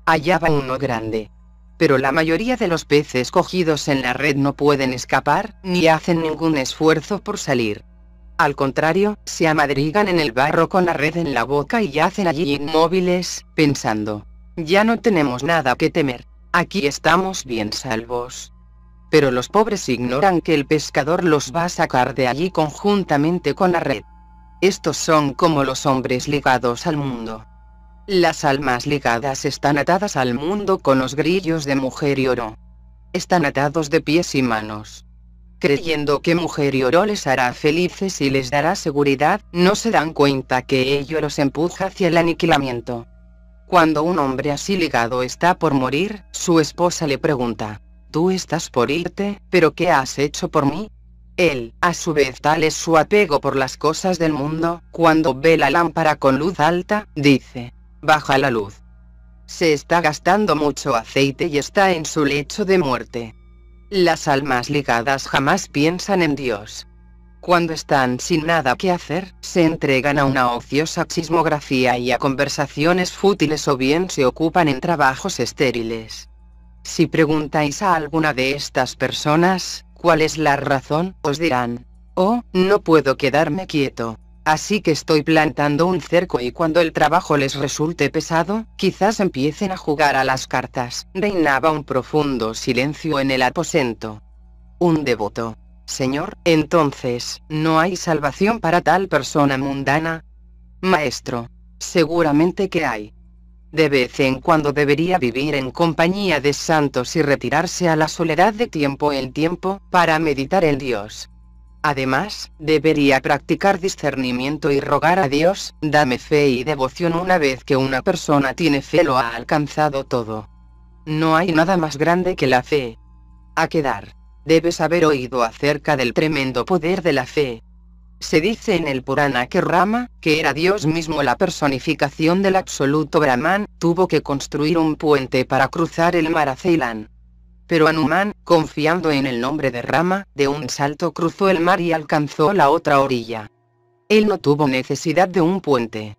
Allá va uno grande. Pero la mayoría de los peces cogidos en la red no pueden escapar, ni hacen ningún esfuerzo por salir. Al contrario, se amadrigan en el barro con la red en la boca y yacen allí inmóviles, pensando, ya no tenemos nada que temer, aquí estamos bien salvos pero los pobres ignoran que el pescador los va a sacar de allí conjuntamente con la red. Estos son como los hombres ligados al mundo. Las almas ligadas están atadas al mundo con los grillos de mujer y oro. Están atados de pies y manos. Creyendo que mujer y oro les hará felices y les dará seguridad, no se dan cuenta que ello los empuja hacia el aniquilamiento. Cuando un hombre así ligado está por morir, su esposa le pregunta, Tú estás por irte, pero ¿qué has hecho por mí? Él, a su vez tal es su apego por las cosas del mundo, cuando ve la lámpara con luz alta, dice, baja la luz. Se está gastando mucho aceite y está en su lecho de muerte. Las almas ligadas jamás piensan en Dios. Cuando están sin nada que hacer, se entregan a una ociosa chismografía y a conversaciones fútiles o bien se ocupan en trabajos estériles. Si preguntáis a alguna de estas personas, ¿cuál es la razón? Os dirán, oh, no puedo quedarme quieto. Así que estoy plantando un cerco y cuando el trabajo les resulte pesado, quizás empiecen a jugar a las cartas. Reinaba un profundo silencio en el aposento. Un devoto. Señor, entonces, ¿no hay salvación para tal persona mundana? Maestro. Seguramente que hay. De vez en cuando debería vivir en compañía de santos y retirarse a la soledad de tiempo en tiempo, para meditar en Dios. Además, debería practicar discernimiento y rogar a Dios, dame fe y devoción una vez que una persona tiene fe lo ha alcanzado todo. No hay nada más grande que la fe. A quedar. Debes haber oído acerca del tremendo poder de la fe. Se dice en el Purana que Rama, que era Dios mismo la personificación del absoluto Brahman, tuvo que construir un puente para cruzar el mar a Ceilán. Pero Anuman, confiando en el nombre de Rama, de un salto cruzó el mar y alcanzó la otra orilla. Él no tuvo necesidad de un puente.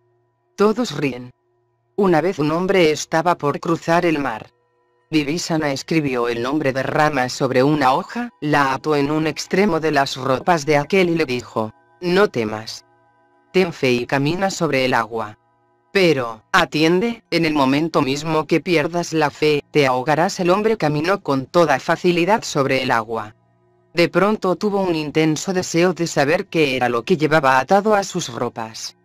Todos ríen. Una vez un hombre estaba por cruzar el mar. Vivisana escribió el nombre de Rama sobre una hoja, la ató en un extremo de las ropas de aquel y le dijo, no temas. Ten fe y camina sobre el agua. Pero, atiende, en el momento mismo que pierdas la fe, te ahogarás. El hombre caminó con toda facilidad sobre el agua. De pronto tuvo un intenso deseo de saber qué era lo que llevaba atado a sus ropas.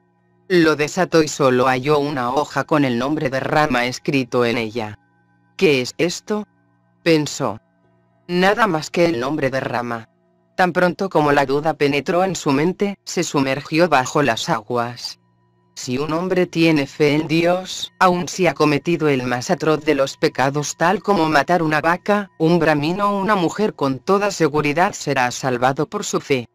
Lo desató y solo halló una hoja con el nombre de Rama escrito en ella. ¿Qué es esto? pensó. Nada más que el nombre de Rama. Tan pronto como la duda penetró en su mente, se sumergió bajo las aguas. Si un hombre tiene fe en Dios, aun si ha cometido el más atroz de los pecados tal como matar una vaca, un bramino o una mujer con toda seguridad será salvado por su fe.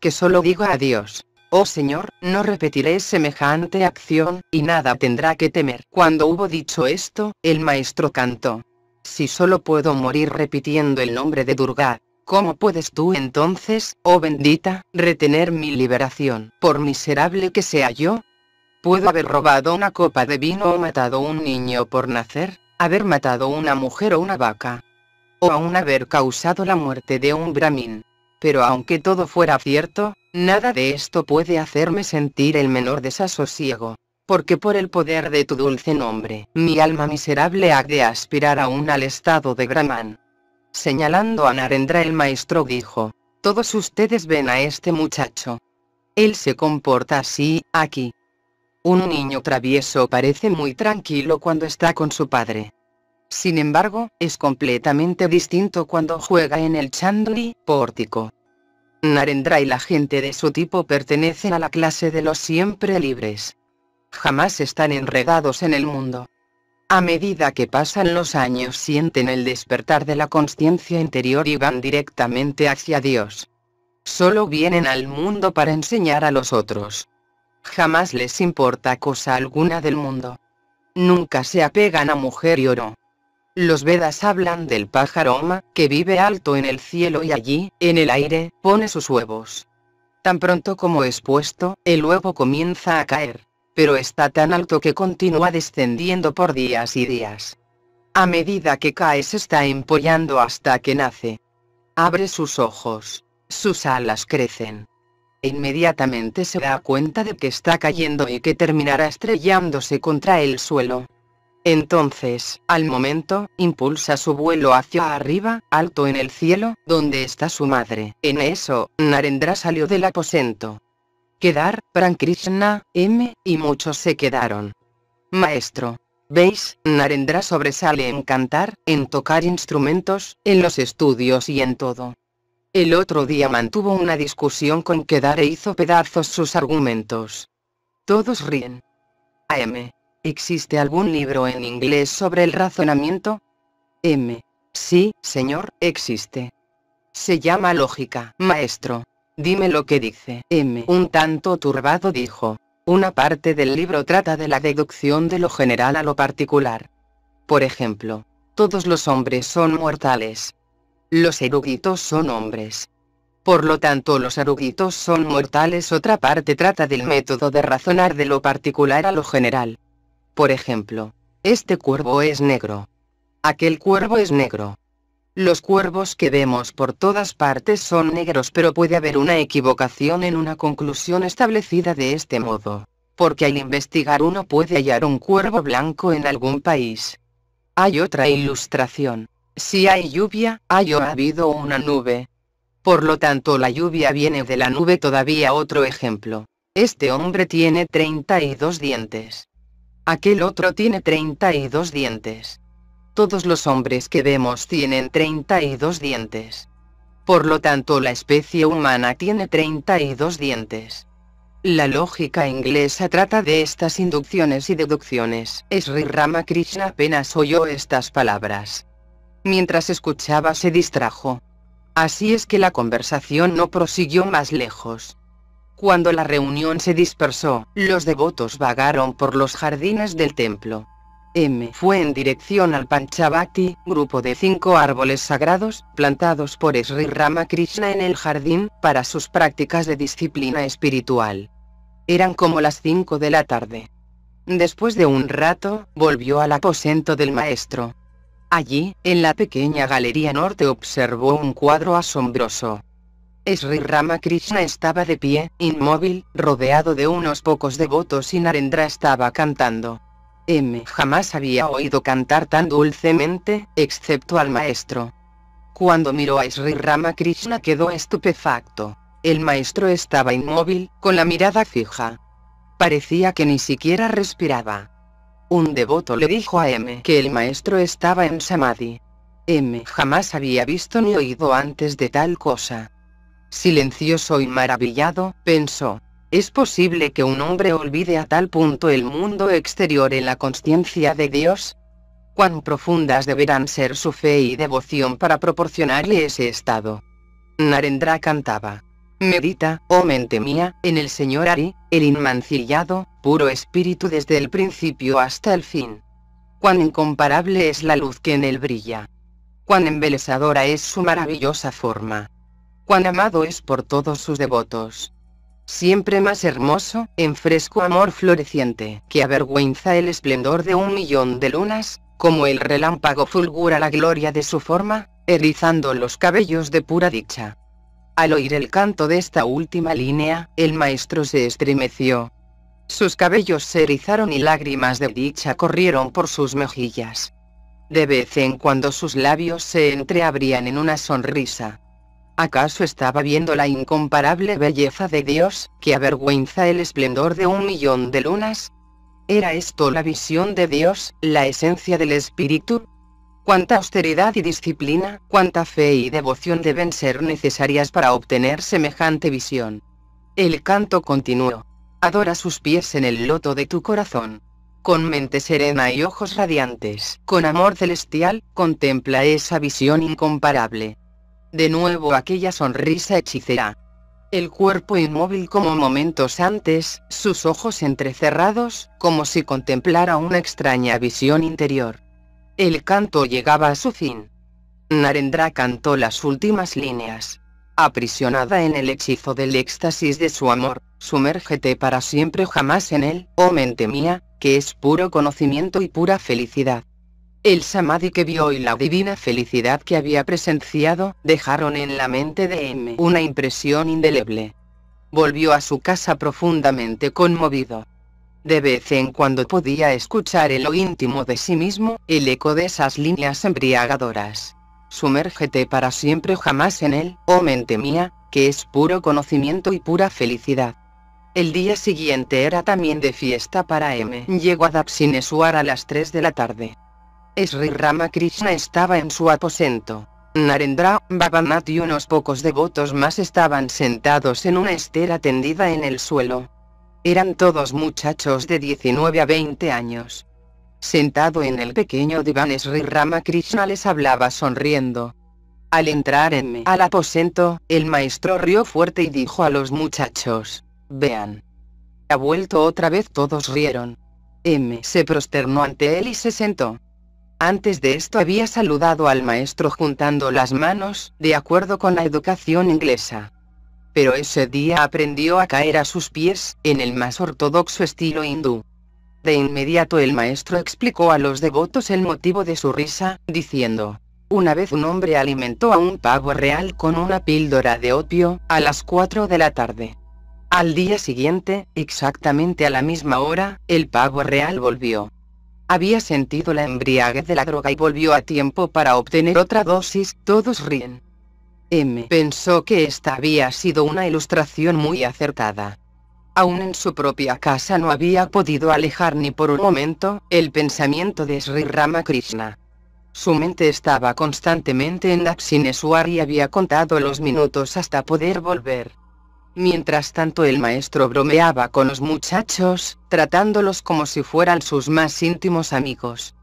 Que solo diga a Dios, oh Señor, no repetiré semejante acción, y nada tendrá que temer. Cuando hubo dicho esto, el maestro cantó. Si solo puedo morir repitiendo el nombre de Durga, ¿Cómo puedes tú entonces, oh bendita, retener mi liberación? Por miserable que sea yo, Puedo haber robado una copa de vino o matado un niño por nacer, haber matado una mujer o una vaca. O aún haber causado la muerte de un brahmin. Pero aunque todo fuera cierto, nada de esto puede hacerme sentir el menor desasosiego. Porque por el poder de tu dulce nombre, mi alma miserable ha de aspirar aún al estado de Brahman. Señalando a Narendra el maestro dijo, todos ustedes ven a este muchacho. Él se comporta así, aquí, un niño travieso parece muy tranquilo cuando está con su padre. Sin embargo, es completamente distinto cuando juega en el Chandli, pórtico. Narendra y la gente de su tipo pertenecen a la clase de los siempre libres. Jamás están enredados en el mundo. A medida que pasan los años sienten el despertar de la conciencia interior y van directamente hacia Dios. Solo vienen al mundo para enseñar a los otros. Jamás les importa cosa alguna del mundo. Nunca se apegan a mujer y oro. Los Vedas hablan del pájaro Oma, que vive alto en el cielo y allí, en el aire, pone sus huevos. Tan pronto como es puesto, el huevo comienza a caer. Pero está tan alto que continúa descendiendo por días y días. A medida que cae se está empollando hasta que nace. Abre sus ojos. Sus alas crecen inmediatamente se da cuenta de que está cayendo y que terminará estrellándose contra el suelo. Entonces, al momento, impulsa su vuelo hacia arriba, alto en el cielo, donde está su madre. En eso, Narendra salió del aposento. Quedar, Prankrishna, M, y muchos se quedaron. Maestro. ¿Veis? Narendra sobresale en cantar, en tocar instrumentos, en los estudios y en todo. El otro día mantuvo una discusión con Kedar e hizo pedazos sus argumentos. Todos ríen. AM. ¿Existe algún libro en inglés sobre el razonamiento? M. Sí, señor, existe. Se llama lógica. Maestro. Dime lo que dice. M. Un tanto turbado dijo. Una parte del libro trata de la deducción de lo general a lo particular. Por ejemplo, todos los hombres son mortales. Los eruditos son hombres. Por lo tanto los eruditos son mortales. Otra parte trata del método de razonar de lo particular a lo general. Por ejemplo, este cuervo es negro. Aquel cuervo es negro. Los cuervos que vemos por todas partes son negros pero puede haber una equivocación en una conclusión establecida de este modo. Porque al investigar uno puede hallar un cuervo blanco en algún país. Hay otra ilustración. Si hay lluvia, hay o ha habido una nube. Por lo tanto la lluvia viene de la nube todavía otro ejemplo. Este hombre tiene 32 dientes. Aquel otro tiene 32 dientes. Todos los hombres que vemos tienen 32 dientes. Por lo tanto la especie humana tiene 32 dientes. La lógica inglesa trata de estas inducciones y deducciones. Sri Ramakrishna apenas oyó estas palabras. Mientras escuchaba se distrajo. Así es que la conversación no prosiguió más lejos. Cuando la reunión se dispersó, los devotos vagaron por los jardines del templo. M fue en dirección al Panchavati, grupo de cinco árboles sagrados, plantados por Sri Ramakrishna en el jardín, para sus prácticas de disciplina espiritual. Eran como las cinco de la tarde. Después de un rato, volvió al aposento del maestro. Allí, en la pequeña galería norte observó un cuadro asombroso. Sri Ramakrishna estaba de pie, inmóvil, rodeado de unos pocos devotos y Narendra estaba cantando. M jamás había oído cantar tan dulcemente, excepto al maestro. Cuando miró a Sri Ramakrishna quedó estupefacto. El maestro estaba inmóvil, con la mirada fija. Parecía que ni siquiera respiraba. Un devoto le dijo a M que el maestro estaba en Samadhi. M jamás había visto ni oído antes de tal cosa. Silencioso y maravillado, pensó, ¿Es posible que un hombre olvide a tal punto el mundo exterior en la conciencia de Dios? ¿Cuán profundas deberán ser su fe y devoción para proporcionarle ese estado? Narendra cantaba. Medita, oh mente mía, en el Señor Ari, el inmancillado, puro espíritu desde el principio hasta el fin. Cuán incomparable es la luz que en él brilla. Cuán embelesadora es su maravillosa forma. Cuán amado es por todos sus devotos siempre más hermoso, en fresco amor floreciente, que avergüenza el esplendor de un millón de lunas, como el relámpago fulgura la gloria de su forma, erizando los cabellos de pura dicha. Al oír el canto de esta última línea, el maestro se estremeció. Sus cabellos se erizaron y lágrimas de dicha corrieron por sus mejillas. De vez en cuando sus labios se entreabrían en una sonrisa. ¿Acaso estaba viendo la incomparable belleza de Dios, que avergüenza el esplendor de un millón de lunas? ¿Era esto la visión de Dios, la esencia del Espíritu? ¿Cuánta austeridad y disciplina, cuánta fe y devoción deben ser necesarias para obtener semejante visión? El canto continuó. Adora sus pies en el loto de tu corazón. Con mente serena y ojos radiantes, con amor celestial, contempla esa visión incomparable de nuevo aquella sonrisa hechicera. El cuerpo inmóvil como momentos antes, sus ojos entrecerrados, como si contemplara una extraña visión interior. El canto llegaba a su fin. Narendra cantó las últimas líneas. Aprisionada en el hechizo del éxtasis de su amor, sumérgete para siempre jamás en él, oh mente mía, que es puro conocimiento y pura felicidad. El samadhi que vio y la divina felicidad que había presenciado, dejaron en la mente de M una impresión indeleble. Volvió a su casa profundamente conmovido. De vez en cuando podía escuchar en lo íntimo de sí mismo, el eco de esas líneas embriagadoras. Sumérgete para siempre jamás en él, oh mente mía, que es puro conocimiento y pura felicidad. El día siguiente era también de fiesta para M. Llegó a Dapsineswar a las 3 de la tarde. Sri Ramakrishna estaba en su aposento. Narendra, Bhabanath y unos pocos devotos más estaban sentados en una estera tendida en el suelo. Eran todos muchachos de 19 a 20 años. Sentado en el pequeño diván Sri Ramakrishna les hablaba sonriendo. Al entrar en al aposento, el maestro rió fuerte y dijo a los muchachos, vean. Ha vuelto otra vez todos rieron. M se prosternó ante él y se sentó. Antes de esto había saludado al maestro juntando las manos, de acuerdo con la educación inglesa. Pero ese día aprendió a caer a sus pies, en el más ortodoxo estilo hindú. De inmediato el maestro explicó a los devotos el motivo de su risa, diciendo, una vez un hombre alimentó a un pavo real con una píldora de opio, a las 4 de la tarde. Al día siguiente, exactamente a la misma hora, el pavo real volvió. Había sentido la embriaguez de la droga y volvió a tiempo para obtener otra dosis, todos ríen. M pensó que esta había sido una ilustración muy acertada. Aún en su propia casa no había podido alejar ni por un momento, el pensamiento de Sri Ramakrishna. Su mente estaba constantemente en Lapsineswar y había contado los minutos hasta poder volver. Mientras tanto el maestro bromeaba con los muchachos, tratándolos como si fueran sus más íntimos amigos.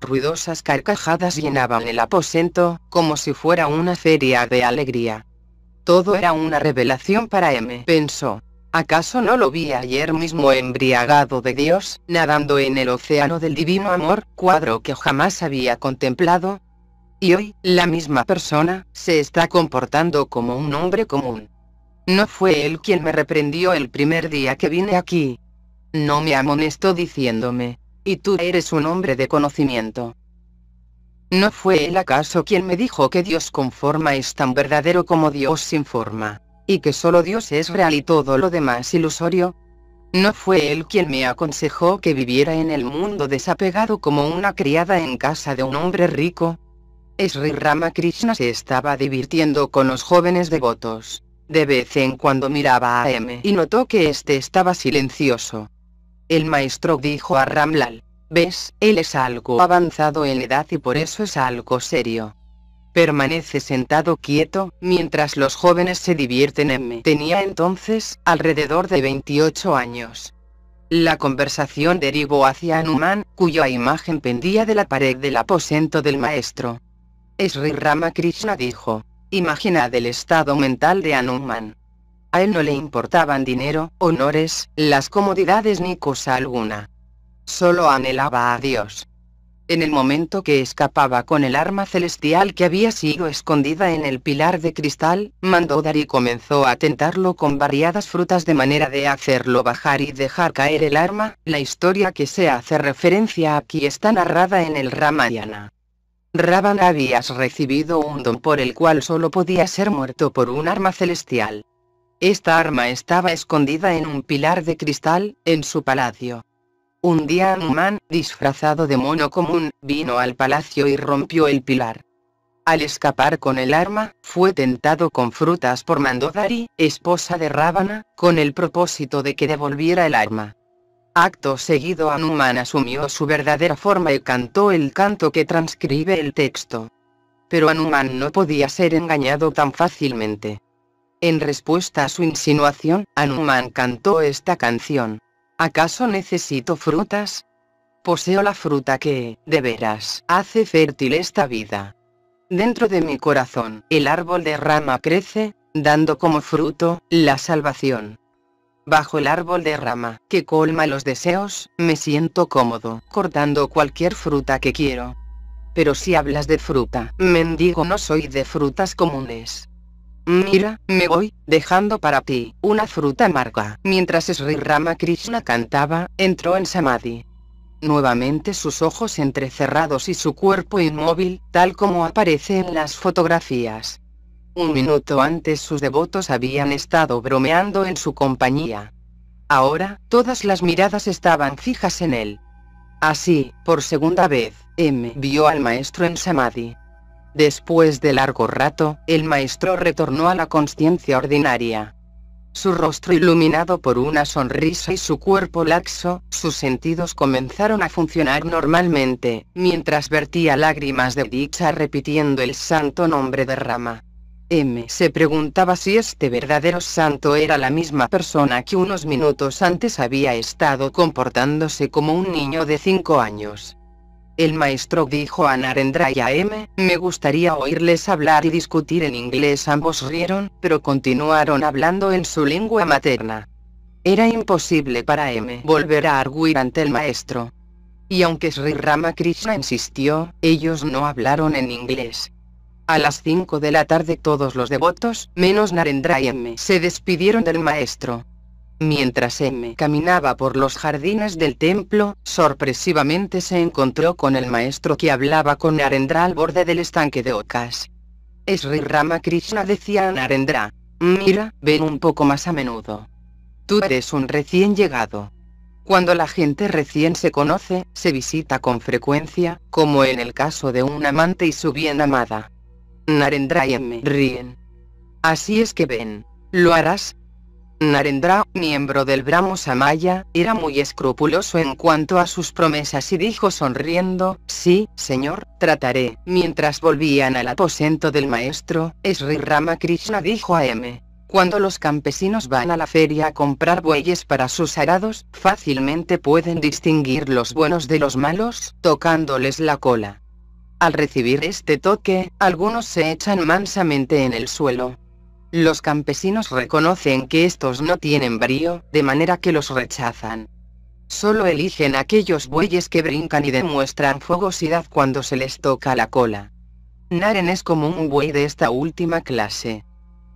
Ruidosas carcajadas llenaban el aposento, como si fuera una feria de alegría. Todo era una revelación para M. Pensó. ¿Acaso no lo vi ayer mismo embriagado de Dios, nadando en el océano del divino amor, cuadro que jamás había contemplado? Y hoy, la misma persona, se está comportando como un hombre común. No fue él quien me reprendió el primer día que vine aquí. No me amonestó diciéndome, y tú eres un hombre de conocimiento. ¿No fue él acaso quien me dijo que Dios con forma es tan verdadero como Dios sin forma? Y que solo Dios es real y todo lo demás ilusorio? ¿No fue él quien me aconsejó que viviera en el mundo desapegado como una criada en casa de un hombre rico? Sri Ramakrishna se estaba divirtiendo con los jóvenes devotos. De vez en cuando miraba a M y notó que éste estaba silencioso. El maestro dijo a Ramlal, ves, él es algo avanzado en edad y por eso es algo serio. Permanece sentado quieto, mientras los jóvenes se divierten en M. Tenía entonces, alrededor de 28 años. La conversación derivó hacia Anuman, cuya imagen pendía de la pared del aposento del maestro. Sri Ramakrishna dijo, Imaginad el estado mental de Anuman. A él no le importaban dinero, honores, las comodidades ni cosa alguna. Solo anhelaba a Dios. En el momento que escapaba con el arma celestial que había sido escondida en el pilar de cristal, Mandodari comenzó a tentarlo con variadas frutas de manera de hacerlo bajar y dejar caer el arma. La historia que se hace referencia aquí está narrada en el Ramayana. Ravana habías recibido un don por el cual solo podía ser muerto por un arma celestial. Esta arma estaba escondida en un pilar de cristal, en su palacio. Un día Anuman, disfrazado de mono común, vino al palacio y rompió el pilar. Al escapar con el arma, fue tentado con frutas por Mandodari, esposa de Ravana, con el propósito de que devolviera el arma. Acto seguido Anuman asumió su verdadera forma y cantó el canto que transcribe el texto. Pero Anuman no podía ser engañado tan fácilmente. En respuesta a su insinuación, Anuman cantó esta canción. ¿Acaso necesito frutas? Poseo la fruta que, de veras, hace fértil esta vida. Dentro de mi corazón, el árbol de rama crece, dando como fruto, la salvación. Bajo el árbol de rama, que colma los deseos, me siento cómodo, cortando cualquier fruta que quiero. Pero si hablas de fruta, mendigo no soy de frutas comunes. Mira, me voy, dejando para ti, una fruta amarga. Mientras Sri Ramakrishna cantaba, entró en Samadhi. Nuevamente sus ojos entrecerrados y su cuerpo inmóvil, tal como aparece en las fotografías. Un minuto antes sus devotos habían estado bromeando en su compañía. Ahora, todas las miradas estaban fijas en él. Así, por segunda vez, M vio al maestro en Samadhi. Después de largo rato, el maestro retornó a la conciencia ordinaria. Su rostro iluminado por una sonrisa y su cuerpo laxo, sus sentidos comenzaron a funcionar normalmente, mientras vertía lágrimas de dicha repitiendo el santo nombre de Rama. M se preguntaba si este verdadero santo era la misma persona que unos minutos antes había estado comportándose como un niño de 5 años. El maestro dijo a Narendra y a M, me gustaría oírles hablar y discutir en inglés. Ambos rieron, pero continuaron hablando en su lengua materna. Era imposible para M volver a arguir ante el maestro. Y aunque Sri Ramakrishna insistió, ellos no hablaron en inglés. A las 5 de la tarde todos los devotos, menos Narendra y M, se despidieron del maestro. Mientras M caminaba por los jardines del templo, sorpresivamente se encontró con el maestro que hablaba con Narendra al borde del estanque de Okas. Sri Ramakrishna decía a Narendra, mira, ven un poco más a menudo. Tú eres un recién llegado. Cuando la gente recién se conoce, se visita con frecuencia, como en el caso de un amante y su bien amada. Narendra y M ríen. Así es que ven. ¿Lo harás? Narendra, miembro del Brahmo Samaya, era muy escrupuloso en cuanto a sus promesas y dijo sonriendo, sí, señor, trataré. Mientras volvían al aposento del maestro, Sri Ramakrishna dijo a M. Cuando los campesinos van a la feria a comprar bueyes para sus arados, fácilmente pueden distinguir los buenos de los malos, tocándoles la cola. Al recibir este toque, algunos se echan mansamente en el suelo, los campesinos reconocen que estos no tienen brío, de manera que los rechazan. Solo eligen aquellos bueyes que brincan y demuestran fogosidad cuando se les toca la cola. Naren es como un buey de esta última clase.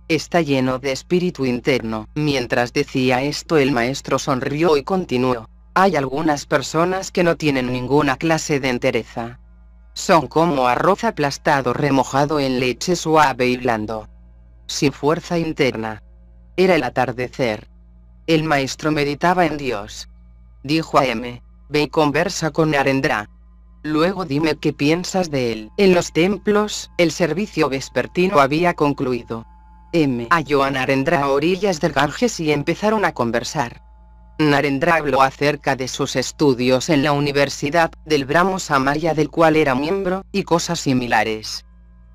Está lleno de espíritu interno. Mientras decía esto el maestro sonrió y continuó. Hay algunas personas que no tienen ninguna clase de entereza. Son como arroz aplastado remojado en leche suave y blando sin fuerza interna. Era el atardecer. El maestro meditaba en Dios. Dijo a M. Ve y conversa con Narendra. Luego dime qué piensas de él. En los templos, el servicio vespertino había concluido. M. halló a Narendra a orillas del Ganges y empezaron a conversar. Narendra habló acerca de sus estudios en la Universidad del Brahmo Samaya del cual era miembro, y cosas similares.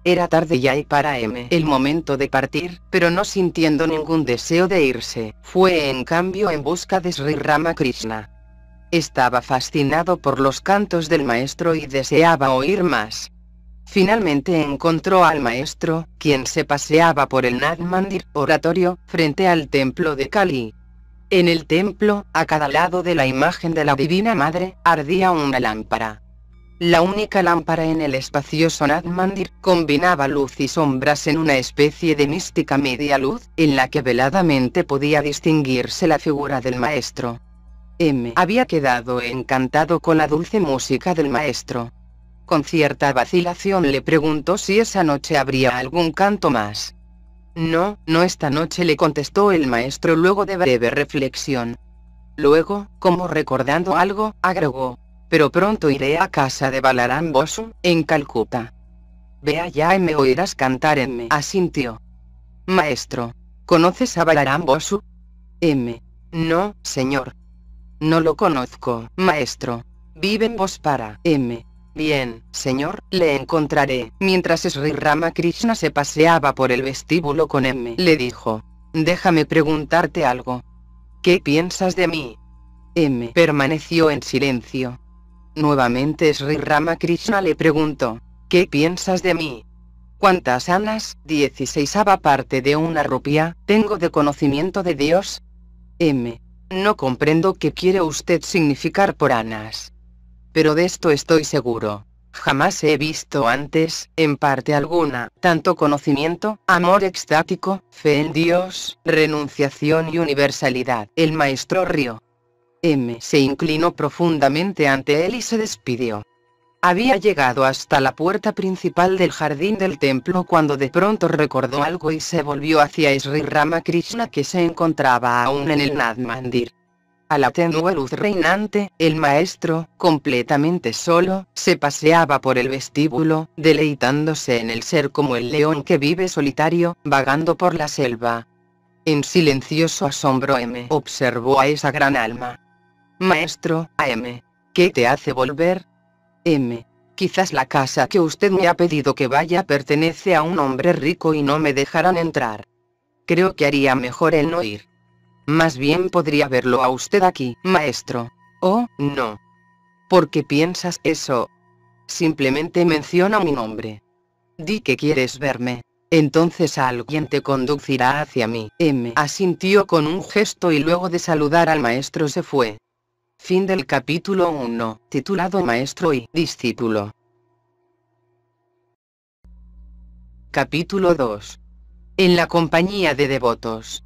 Era tarde ya y para M el momento de partir, pero no sintiendo ningún deseo de irse, fue en cambio en busca de Sri Ramakrishna. Estaba fascinado por los cantos del maestro y deseaba oír más. Finalmente encontró al maestro, quien se paseaba por el Nadmandir oratorio, frente al templo de Kali. En el templo, a cada lado de la imagen de la Divina Madre, ardía una lámpara. La única lámpara en el espacioso Nadmandir combinaba luz y sombras en una especie de mística media luz, en la que veladamente podía distinguirse la figura del maestro. M. había quedado encantado con la dulce música del maestro. Con cierta vacilación le preguntó si esa noche habría algún canto más. No, no esta noche le contestó el maestro luego de breve reflexión. Luego, como recordando algo, agregó, pero pronto iré a casa de Balaram Bosu, en Calcuta. Ve allá y me oirás cantar en me. Asintió. Maestro, ¿conoces a Balaram Bosu? M. No, señor. No lo conozco, maestro. Vive en para M. Bien, señor, le encontraré. Mientras Sri Ramakrishna se paseaba por el vestíbulo con M, le dijo, déjame preguntarte algo. ¿Qué piensas de mí? M permaneció en silencio. Nuevamente Sri Ramakrishna le preguntó, ¿qué piensas de mí? ¿Cuántas anas, 16 parte de una rupia, tengo de conocimiento de Dios? M. No comprendo qué quiere usted significar por anas. Pero de esto estoy seguro. Jamás he visto antes, en parte alguna, tanto conocimiento, amor extático, fe en Dios, renunciación y universalidad. El maestro río. M se inclinó profundamente ante él y se despidió. Había llegado hasta la puerta principal del jardín del templo cuando de pronto recordó algo y se volvió hacia Sri Ramakrishna que se encontraba aún en el Nadmandir. A la tenue luz reinante, el maestro, completamente solo, se paseaba por el vestíbulo, deleitándose en el ser como el león que vive solitario, vagando por la selva. En silencioso asombro M observó a esa gran alma. Maestro, AM. ¿Qué te hace volver? M. Quizás la casa que usted me ha pedido que vaya pertenece a un hombre rico y no me dejarán entrar. Creo que haría mejor el no ir. Más bien podría verlo a usted aquí, maestro. Oh, no. ¿Por qué piensas eso? Simplemente menciona mi nombre. Di que quieres verme. Entonces alguien te conducirá hacia mí. M asintió con un gesto y luego de saludar al maestro se fue. Fin del capítulo 1, titulado Maestro y Discípulo. Capítulo 2. En la compañía de devotos.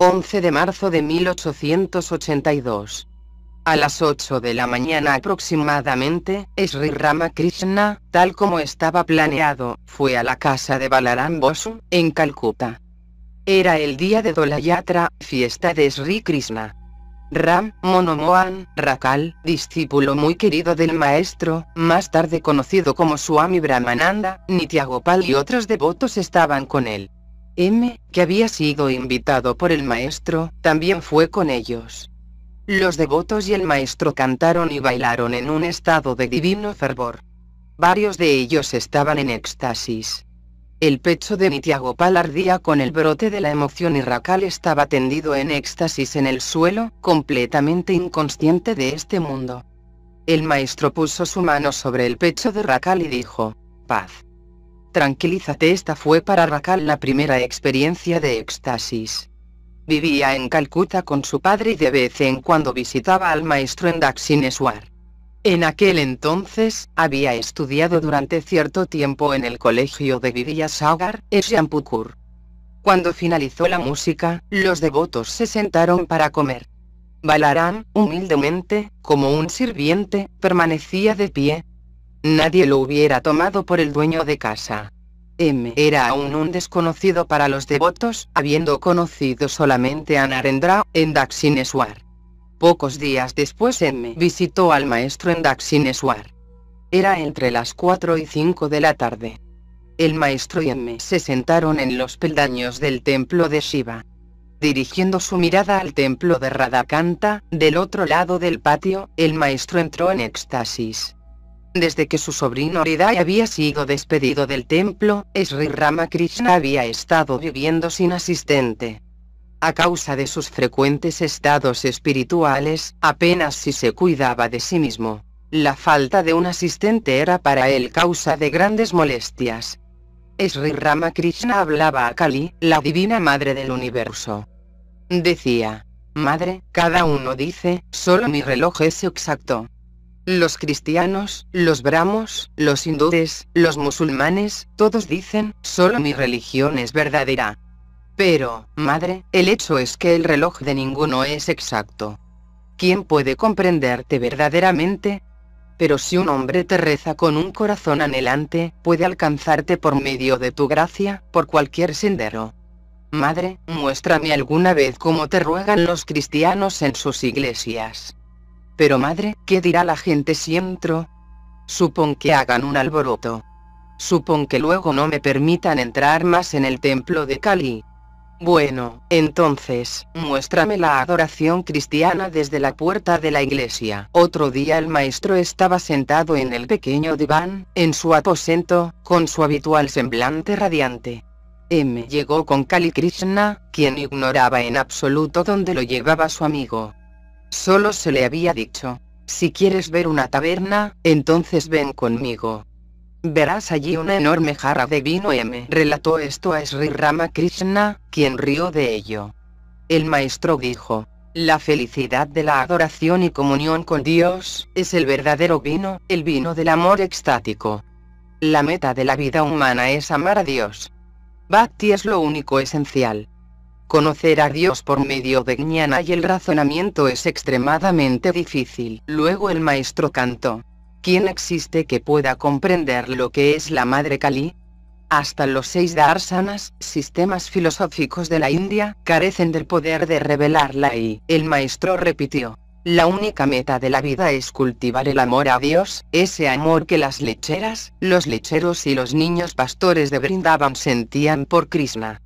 11 de marzo de 1882. A las 8 de la mañana aproximadamente, Sri Ramakrishna, tal como estaba planeado, fue a la casa de Balaram Bosu, en Calcuta. Era el día de Dolayatra, fiesta de Sri Krishna. Ram Monomohan Rakal, discípulo muy querido del maestro, más tarde conocido como Swami Brahmananda, Nityagopal y otros devotos estaban con él. M, que había sido invitado por el maestro, también fue con ellos. Los devotos y el maestro cantaron y bailaron en un estado de divino fervor. Varios de ellos estaban en éxtasis. El pecho de Nitya-Gopal ardía con el brote de la emoción y Rakal estaba tendido en éxtasis en el suelo, completamente inconsciente de este mundo. El maestro puso su mano sobre el pecho de Rakal y dijo, paz. Tranquilízate, esta fue para Rakal la primera experiencia de éxtasis. Vivía en Calcuta con su padre y de vez en cuando visitaba al maestro en Dakshineswar. En aquel entonces, había estudiado durante cierto tiempo en el colegio de Vidyasagar, Shampookur. Cuando finalizó la música, los devotos se sentaron para comer. Balaram, humildemente, como un sirviente, permanecía de pie. Nadie lo hubiera tomado por el dueño de casa. M era aún un desconocido para los devotos, habiendo conocido solamente a Narendra, en Dakshineswar. Pocos días después M visitó al maestro en Dakshineswar. Era entre las 4 y 5 de la tarde. El maestro y M se sentaron en los peldaños del templo de Shiva. Dirigiendo su mirada al templo de Radhakanta, del otro lado del patio, el maestro entró en éxtasis. Desde que su sobrino Hridaya había sido despedido del templo, Sri Ramakrishna había estado viviendo sin asistente. A causa de sus frecuentes estados espirituales, apenas si se cuidaba de sí mismo. La falta de un asistente era para él causa de grandes molestias. Sri Ramakrishna hablaba a Kali, la divina madre del universo. Decía, Madre, cada uno dice, solo mi reloj es exacto. Los cristianos, los brahmos, los hindúes, los musulmanes, todos dicen, solo mi religión es verdadera. Pero, madre, el hecho es que el reloj de ninguno es exacto. ¿Quién puede comprenderte verdaderamente? Pero si un hombre te reza con un corazón anhelante, puede alcanzarte por medio de tu gracia, por cualquier sendero. Madre, muéstrame alguna vez cómo te ruegan los cristianos en sus iglesias. Pero madre, ¿qué dirá la gente si entro? Supón que hagan un alboroto. Supón que luego no me permitan entrar más en el templo de Kali. Bueno, entonces, muéstrame la adoración cristiana desde la puerta de la iglesia. Otro día el maestro estaba sentado en el pequeño diván, en su aposento, con su habitual semblante radiante. M llegó con Kali Krishna, quien ignoraba en absoluto dónde lo llevaba su amigo. Solo se le había dicho, si quieres ver una taberna, entonces ven conmigo. Verás allí una enorme jarra de vino M. Relató esto a Sri Ramakrishna, quien rió de ello. El maestro dijo, la felicidad de la adoración y comunión con Dios, es el verdadero vino, el vino del amor extático. La meta de la vida humana es amar a Dios. Bhakti es lo único esencial. Conocer a Dios por medio de Jnana y el razonamiento es extremadamente difícil. Luego el maestro cantó. ¿Quién existe que pueda comprender lo que es la Madre Kali? Hasta los seis darsanas, sistemas filosóficos de la India, carecen del poder de revelarla y, el maestro repitió, la única meta de la vida es cultivar el amor a Dios, ese amor que las lecheras, los lecheros y los niños pastores de Brindavan sentían por Krishna.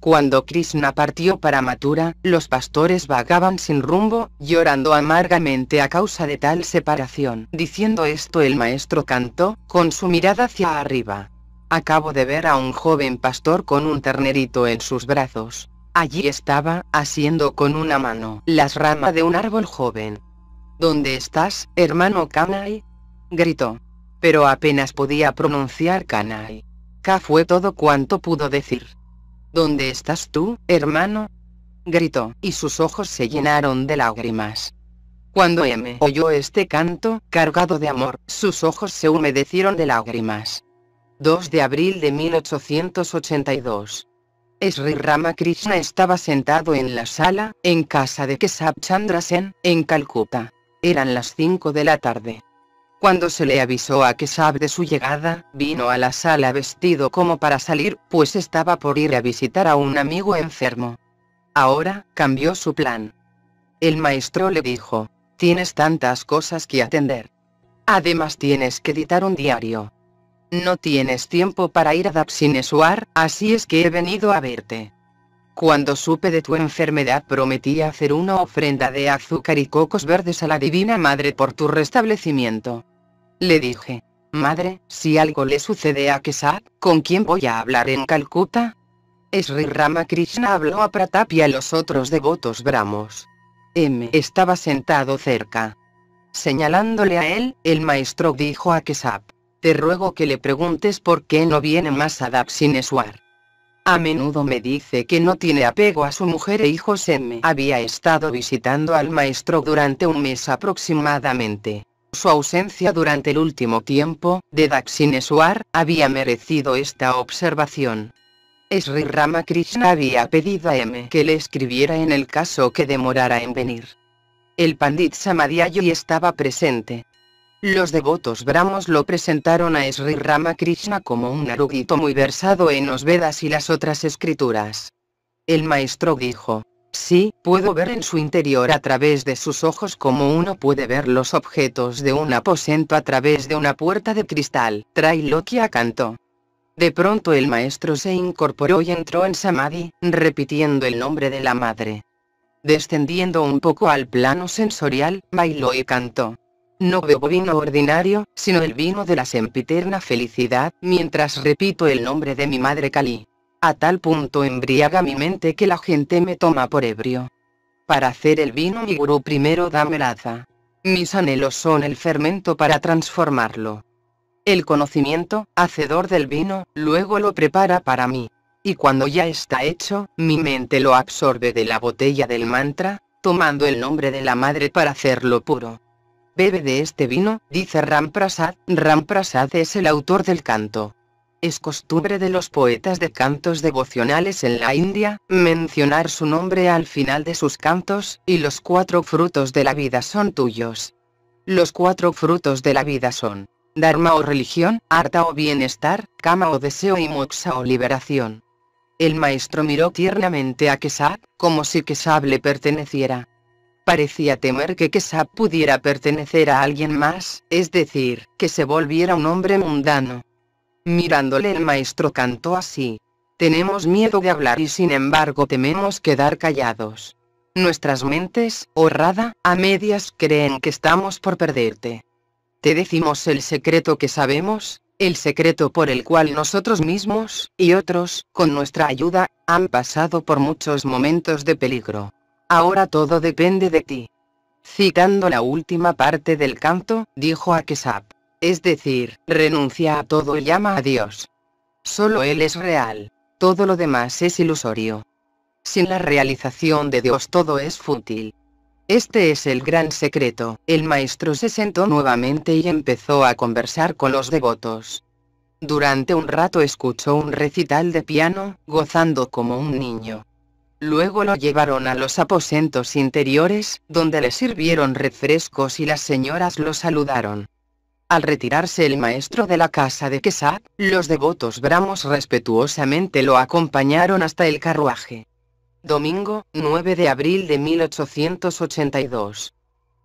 Cuando Krishna partió para Mathura, los pastores vagaban sin rumbo, llorando amargamente a causa de tal separación. Diciendo esto el maestro cantó, con su mirada hacia arriba. Acabo de ver a un joven pastor con un ternerito en sus brazos. Allí estaba, haciendo con una mano las ramas de un árbol joven. ¿Dónde estás, hermano Kanai? gritó. Pero apenas podía pronunciar Kanai. Ka fue todo cuanto pudo decir. ¿Dónde estás tú, hermano? gritó, y sus ojos se llenaron de lágrimas. Cuando M oyó este canto, cargado de amor, sus ojos se humedecieron de lágrimas. 2 de abril de 1882. Sri Ramakrishna estaba sentado en la sala, en casa de Kesab Chandra Sen, en Calcuta. Eran las 5 de la tarde. Cuando se le avisó a Kesab de su llegada, vino a la sala vestido como para salir, pues estaba por ir a visitar a un amigo enfermo. Ahora, cambió su plan. El maestro le dijo, tienes tantas cosas que atender. Además tienes que editar un diario. No tienes tiempo para ir a Daxinesuar, así es que he venido a verte. Cuando supe de tu enfermedad prometí hacer una ofrenda de azúcar y cocos verdes a la Divina Madre por tu restablecimiento. Le dije, Madre, si algo le sucede a Kesat, ¿con quién voy a hablar en Calcuta? Sri Ramakrishna habló a Pratap y a los otros devotos brahmos. M estaba sentado cerca. Señalándole a él, el maestro dijo a Kesap, te ruego que le preguntes por qué no viene más a Dakshineswar. A menudo me dice que no tiene apego a su mujer e hijos. M había estado visitando al maestro durante un mes aproximadamente. Su ausencia durante el último tiempo, de Dakshineswar, había merecido esta observación. Sri Ramakrishna había pedido a M que le escribiera en el caso que demorara en venir. El Pandit Samadhyayi estaba presente. Los devotos brahmos lo presentaron a Sri Ramakrishna como un erudito muy versado en los Vedas y las otras escrituras. El maestro dijo, Sí, puedo ver en su interior a través de sus ojos como uno puede ver los objetos de un aposento a través de una puerta de cristal. Trailokia cantó. De pronto el maestro se incorporó y entró en Samadhi, repitiendo el nombre de la madre. Descendiendo un poco al plano sensorial, bailó cantó. No bebo vino ordinario, sino el vino de la sempiterna felicidad, mientras repito el nombre de mi madre Kali. A tal punto embriaga mi mente que la gente me toma por ebrio. Para hacer el vino mi gurú primero da melaza. Mis anhelos son el fermento para transformarlo. El conocimiento, hacedor del vino, luego lo prepara para mí. Y cuando ya está hecho, mi mente lo absorbe de la botella del mantra, tomando el nombre de la madre para hacerlo puro. Bebe de este vino, dice Ramprasad. Ramprasad es el autor del canto. Es costumbre de los poetas de cantos devocionales en la India, mencionar su nombre al final de sus cantos, y los cuatro frutos de la vida son tuyos. Los cuatro frutos de la vida son Dharma o religión, Arta o bienestar, Kama o deseo y Moksha o liberación. El maestro miró tiernamente a Kesab, como si Kesab le perteneciera. Parecía temer que Kesab pudiera pertenecer a alguien más, es decir, que se volviera un hombre mundano. Mirándole el maestro cantó así. Tenemos miedo de hablar y sin embargo tememos quedar callados. Nuestras mentes, honrada, a medias creen que estamos por perderte. Te decimos el secreto que sabemos, el secreto por el cual nosotros mismos, y otros, con nuestra ayuda, han pasado por muchos momentos de peligro. Ahora todo depende de ti. Citando la última parte del canto, dijo a Kesap. Es decir, renuncia a todo y llama a Dios. Solo Él es real. Todo lo demás es ilusorio. Sin la realización de Dios todo es fútil. Este es el gran secreto. El maestro se sentó nuevamente y empezó a conversar con los devotos. Durante un rato escuchó un recital de piano, gozando como un niño. Luego lo llevaron a los aposentos interiores, donde le sirvieron refrescos y las señoras lo saludaron. Al retirarse el maestro de la casa de Kesat, los devotos bramos respetuosamente lo acompañaron hasta el carruaje. Domingo, 9 de abril de 1882.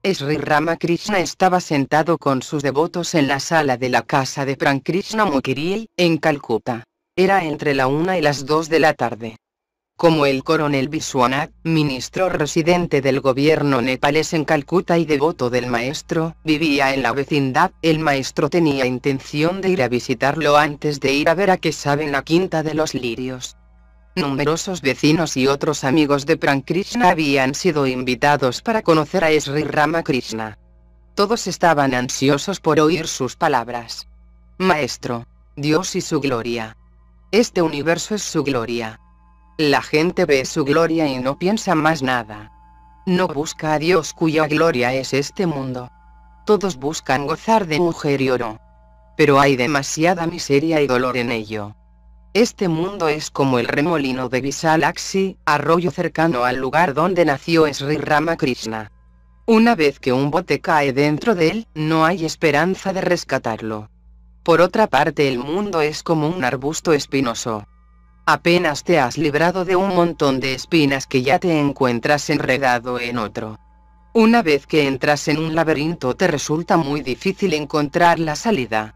Sri Ramakrishna estaba sentado con sus devotos en la sala de la casa de Prankrishna Mukherjee, en Calcuta. Era entre la una y las dos de la tarde. Como el coronel Biswanath, ministro residente del gobierno nepalés en Calcuta y devoto del maestro, vivía en la vecindad, el maestro tenía intención de ir a visitarlo antes de ir a ver a que saben la quinta de los lirios. Numerosos vecinos y otros amigos de Prankrishna habían sido invitados para conocer a Sri Ramakrishna. Todos estaban ansiosos por oír sus palabras. Maestro, Dios y su gloria. Este universo es su gloria. La gente ve su gloria y no piensa más nada. No busca a Dios cuya gloria es este mundo. Todos buscan gozar de mujer y oro. Pero hay demasiada miseria y dolor en ello. Este mundo es como el remolino de Visalaxi, arroyo cercano al lugar donde nació Sri Ramakrishna. Una vez que un bote cae dentro de él, no hay esperanza de rescatarlo. Por otra parte el mundo es como un arbusto espinoso. Apenas te has librado de un montón de espinas que ya te encuentras enredado en otro. Una vez que entras en un laberinto te resulta muy difícil encontrar la salida.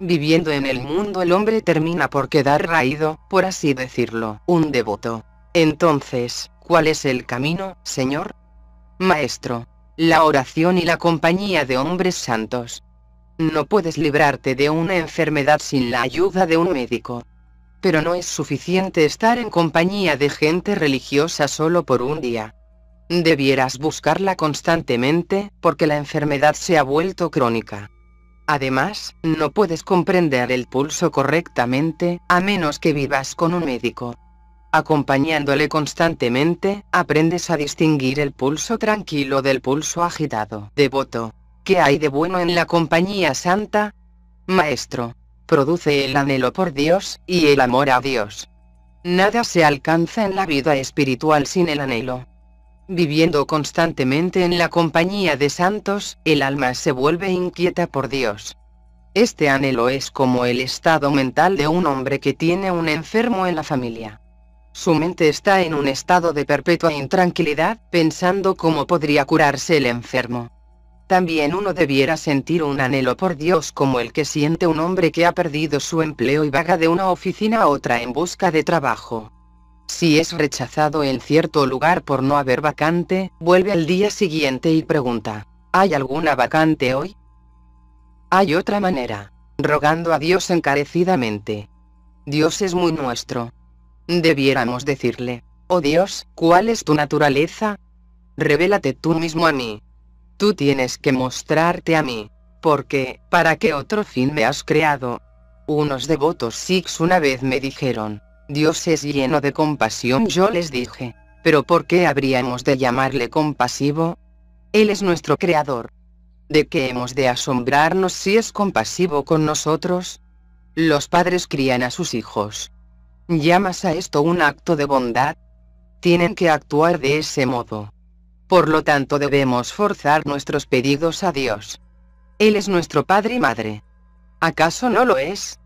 Viviendo en el mundo el hombre termina por quedar raído, por así decirlo, un devoto. Entonces, ¿cuál es el camino, Señor? Maestro. La oración y la compañía de hombres santos. No puedes librarte de una enfermedad sin la ayuda de un médico. Pero no es suficiente estar en compañía de gente religiosa solo por un día. Debieras buscarla constantemente, porque la enfermedad se ha vuelto crónica. Además, no puedes comprender el pulso correctamente, a menos que vivas con un médico. Acompañándole constantemente, aprendes a distinguir el pulso tranquilo del pulso agitado. Devoto. ¿Qué hay de bueno en la compañía santa? Maestro. Produce el anhelo por Dios, y el amor a Dios. Nada se alcanza en la vida espiritual sin el anhelo. Viviendo constantemente en la compañía de santos, el alma se vuelve inquieta por Dios. Este anhelo es como el estado mental de un hombre que tiene un enfermo en la familia. Su mente está en un estado de perpetua intranquilidad, pensando cómo podría curarse el enfermo. También uno debiera sentir un anhelo por Dios como el que siente un hombre que ha perdido su empleo y vaga de una oficina a otra en busca de trabajo. Si es rechazado en cierto lugar por no haber vacante, vuelve al día siguiente y pregunta, ¿hay alguna vacante hoy? Hay otra manera, rogando a Dios encarecidamente. Dios es muy nuestro. Debiéramos decirle, oh Dios, ¿cuál es tu naturaleza? Revélate tú mismo a mí. Tú tienes que mostrarte a mí. Porque, ¿para qué otro fin me has creado? Unos devotos Sikhs una vez me dijeron, Dios es lleno de compasión. Yo les dije, pero ¿por qué habríamos de llamarle compasivo? Él es nuestro creador. ¿De qué hemos de asombrarnos si es compasivo con nosotros? Los padres crían a sus hijos. ¿Llamas a esto un acto de bondad? Tienen que actuar de ese modo. Por lo tanto debemos forzar nuestros pedidos a Dios. Él es nuestro Padre y Madre. ¿Acaso no lo es?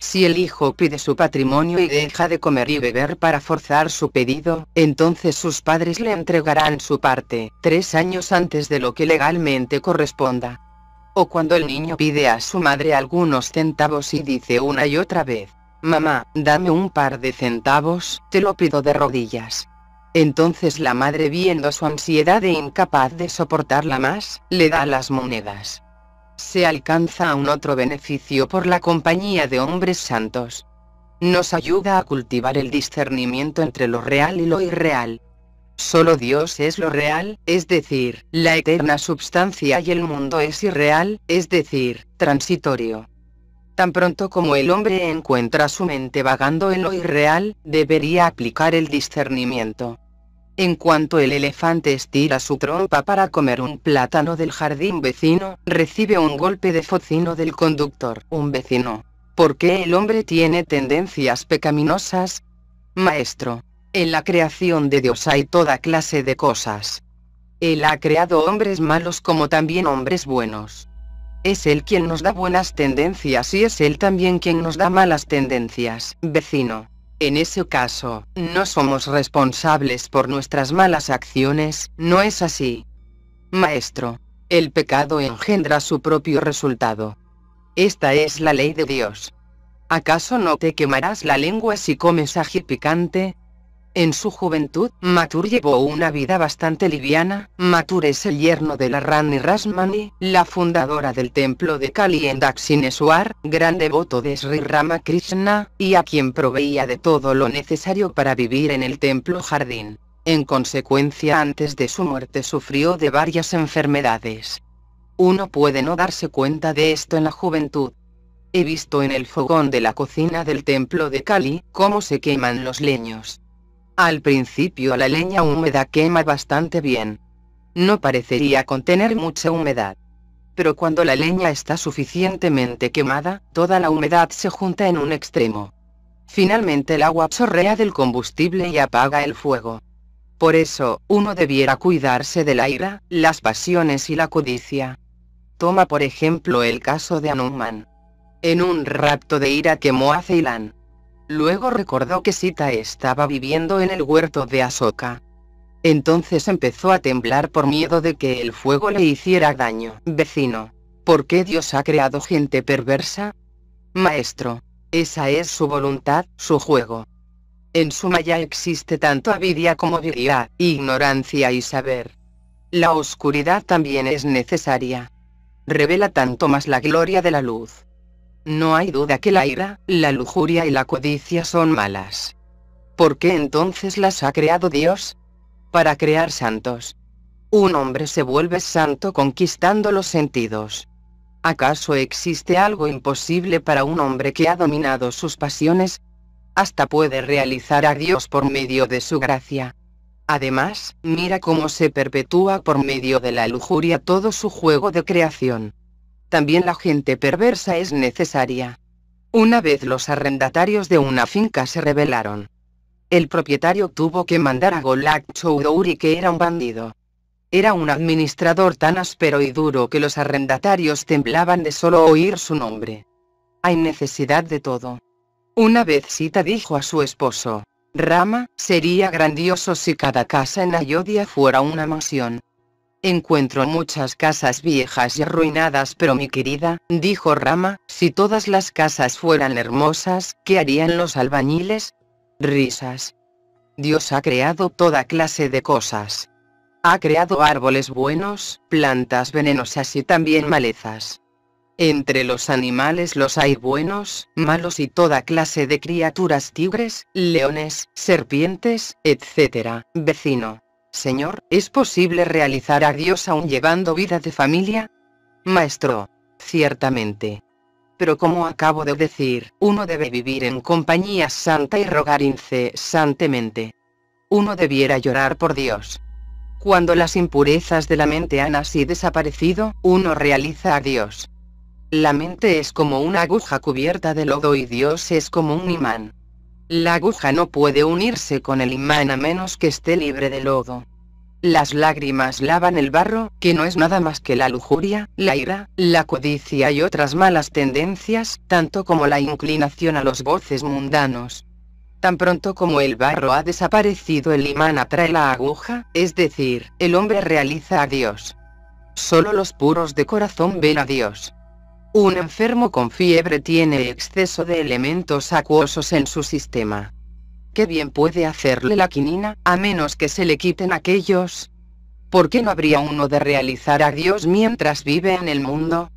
Si el hijo pide su patrimonio y deja de comer y beber para forzar su pedido, entonces sus padres le entregarán su parte, tres años antes de lo que legalmente corresponda. O cuando el niño pide a su madre algunos centavos y dice una y otra vez, Mamá, dame un par de centavos, te lo pido de rodillas. Entonces la madre viendo su ansiedad e incapaz de soportarla más, le da las monedas se alcanza un otro beneficio por la compañía de hombres santos. Nos ayuda a cultivar el discernimiento entre lo real y lo irreal. Solo Dios es lo real, es decir, la eterna substancia y el mundo es irreal, es decir, transitorio. Tan pronto como el hombre encuentra su mente vagando en lo irreal, debería aplicar el discernimiento. En cuanto el elefante estira su trompa para comer un plátano del jardín vecino, recibe un golpe de focino del conductor, un vecino. ¿Por qué el hombre tiene tendencias pecaminosas? Maestro. En la creación de Dios hay toda clase de cosas. Él ha creado hombres malos como también hombres buenos. Es Él quien nos da buenas tendencias y es Él también quien nos da malas tendencias, vecino. En ese caso, no somos responsables por nuestras malas acciones, ¿no es así? Maestro, el pecado engendra su propio resultado. Esta es la ley de Dios. ¿Acaso no te quemarás la lengua si comes ají picante? En su juventud, Matur llevó una vida bastante liviana. Matur es el yerno de la Rani Rasmani, la fundadora del templo de Kali en Dakshineswar, gran devoto de Sri Ramakrishna, y a quien proveía de todo lo necesario para vivir en el templo jardín. En consecuencia antes de su muerte sufrió de varias enfermedades. Uno puede no darse cuenta de esto en la juventud. He visto en el fogón de la cocina del templo de Kali, cómo se queman los leños. Al principio la leña húmeda quema bastante bien. No parecería contener mucha humedad. Pero cuando la leña está suficientemente quemada, toda la humedad se junta en un extremo. Finalmente el agua chorrea del combustible y apaga el fuego. Por eso, uno debiera cuidarse de la ira, las pasiones y la codicia. Toma por ejemplo el caso de Anuman. En un rapto de ira quemó a Ceilán. Luego recordó que Sita estaba viviendo en el huerto de Asoka. Entonces empezó a temblar por miedo de que el fuego le hiciera daño. Vecino, ¿por qué Dios ha creado gente perversa? Maestro. Esa es su voluntad, su juego. En su maya existe tanto avidia como virilidad, ignorancia y saber. La oscuridad también es necesaria. Revela tanto más la gloria de la luz. No hay duda que la ira, la lujuria y la codicia son malas. ¿Por qué entonces las ha creado Dios? Para crear santos. Un hombre se vuelve santo conquistando los sentidos. ¿Acaso existe algo imposible para un hombre que ha dominado sus pasiones? Hasta puede realizar a Dios por medio de su gracia. Además, mira cómo se perpetúa por medio de la lujuria todo su juego de creación. También la gente perversa es necesaria. Una vez los arrendatarios de una finca se rebelaron. El propietario tuvo que mandar a Golak Chowdhury que era un bandido. Era un administrador tan áspero y duro que los arrendatarios temblaban de solo oír su nombre. Hay necesidad de todo. Una vez Sita dijo a su esposo, Rama, sería grandioso si cada casa en Ayodhya fuera una mansión. Encuentro muchas casas viejas y arruinadas, pero mi querida, dijo Rama, si todas las casas fueran hermosas, ¿qué harían los albañiles? Risas. Dios ha creado toda clase de cosas. Ha creado árboles buenos, plantas venenosas y también malezas. Entre los animales los hay buenos, malos y toda clase de criaturas tigres, leones, serpientes, etc. Vecino. Señor, ¿es posible realizar a Dios aún llevando vida de familia? Maestro. Ciertamente. Pero como acabo de decir, uno debe vivir en compañía santa y rogar incesantemente. Uno debiera llorar por Dios. Cuando las impurezas de la mente han así desaparecido, uno realiza a Dios. La mente es como una aguja cubierta de lodo y Dios es como un imán. La aguja no puede unirse con el imán a menos que esté libre de lodo. Las lágrimas lavan el barro, que no es nada más que la lujuria, la ira, la codicia y otras malas tendencias, tanto como la inclinación a los voces mundanos. Tan pronto como el barro ha desaparecido el imán atrae la aguja, es decir, el hombre realiza a Dios. Solo los puros de corazón ven a Dios. Un enfermo con fiebre tiene exceso de elementos acuosos en su sistema. ¿Qué bien puede hacerle la quinina, a menos que se le quiten aquellos? ¿Por qué no habría uno de realizar a Dios mientras vive en el mundo?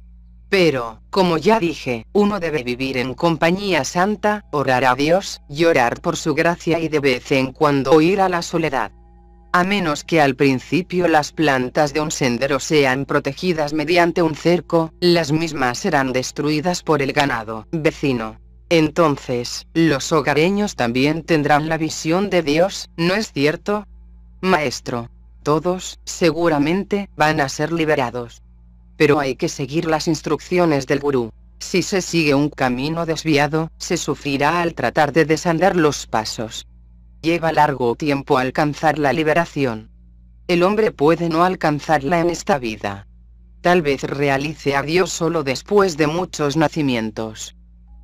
Pero, como ya dije, uno debe vivir en compañía santa, orar a Dios, llorar por su gracia y de vez en cuando oír a la soledad. A menos que al principio las plantas de un sendero sean protegidas mediante un cerco, las mismas serán destruidas por el ganado vecino. Entonces, los hogareños también tendrán la visión de Dios, ¿no es cierto? Maestro. Todos, seguramente, van a ser liberados pero hay que seguir las instrucciones del gurú. Si se sigue un camino desviado, se sufrirá al tratar de desandar los pasos. Lleva largo tiempo alcanzar la liberación. El hombre puede no alcanzarla en esta vida. Tal vez realice a Dios solo después de muchos nacimientos.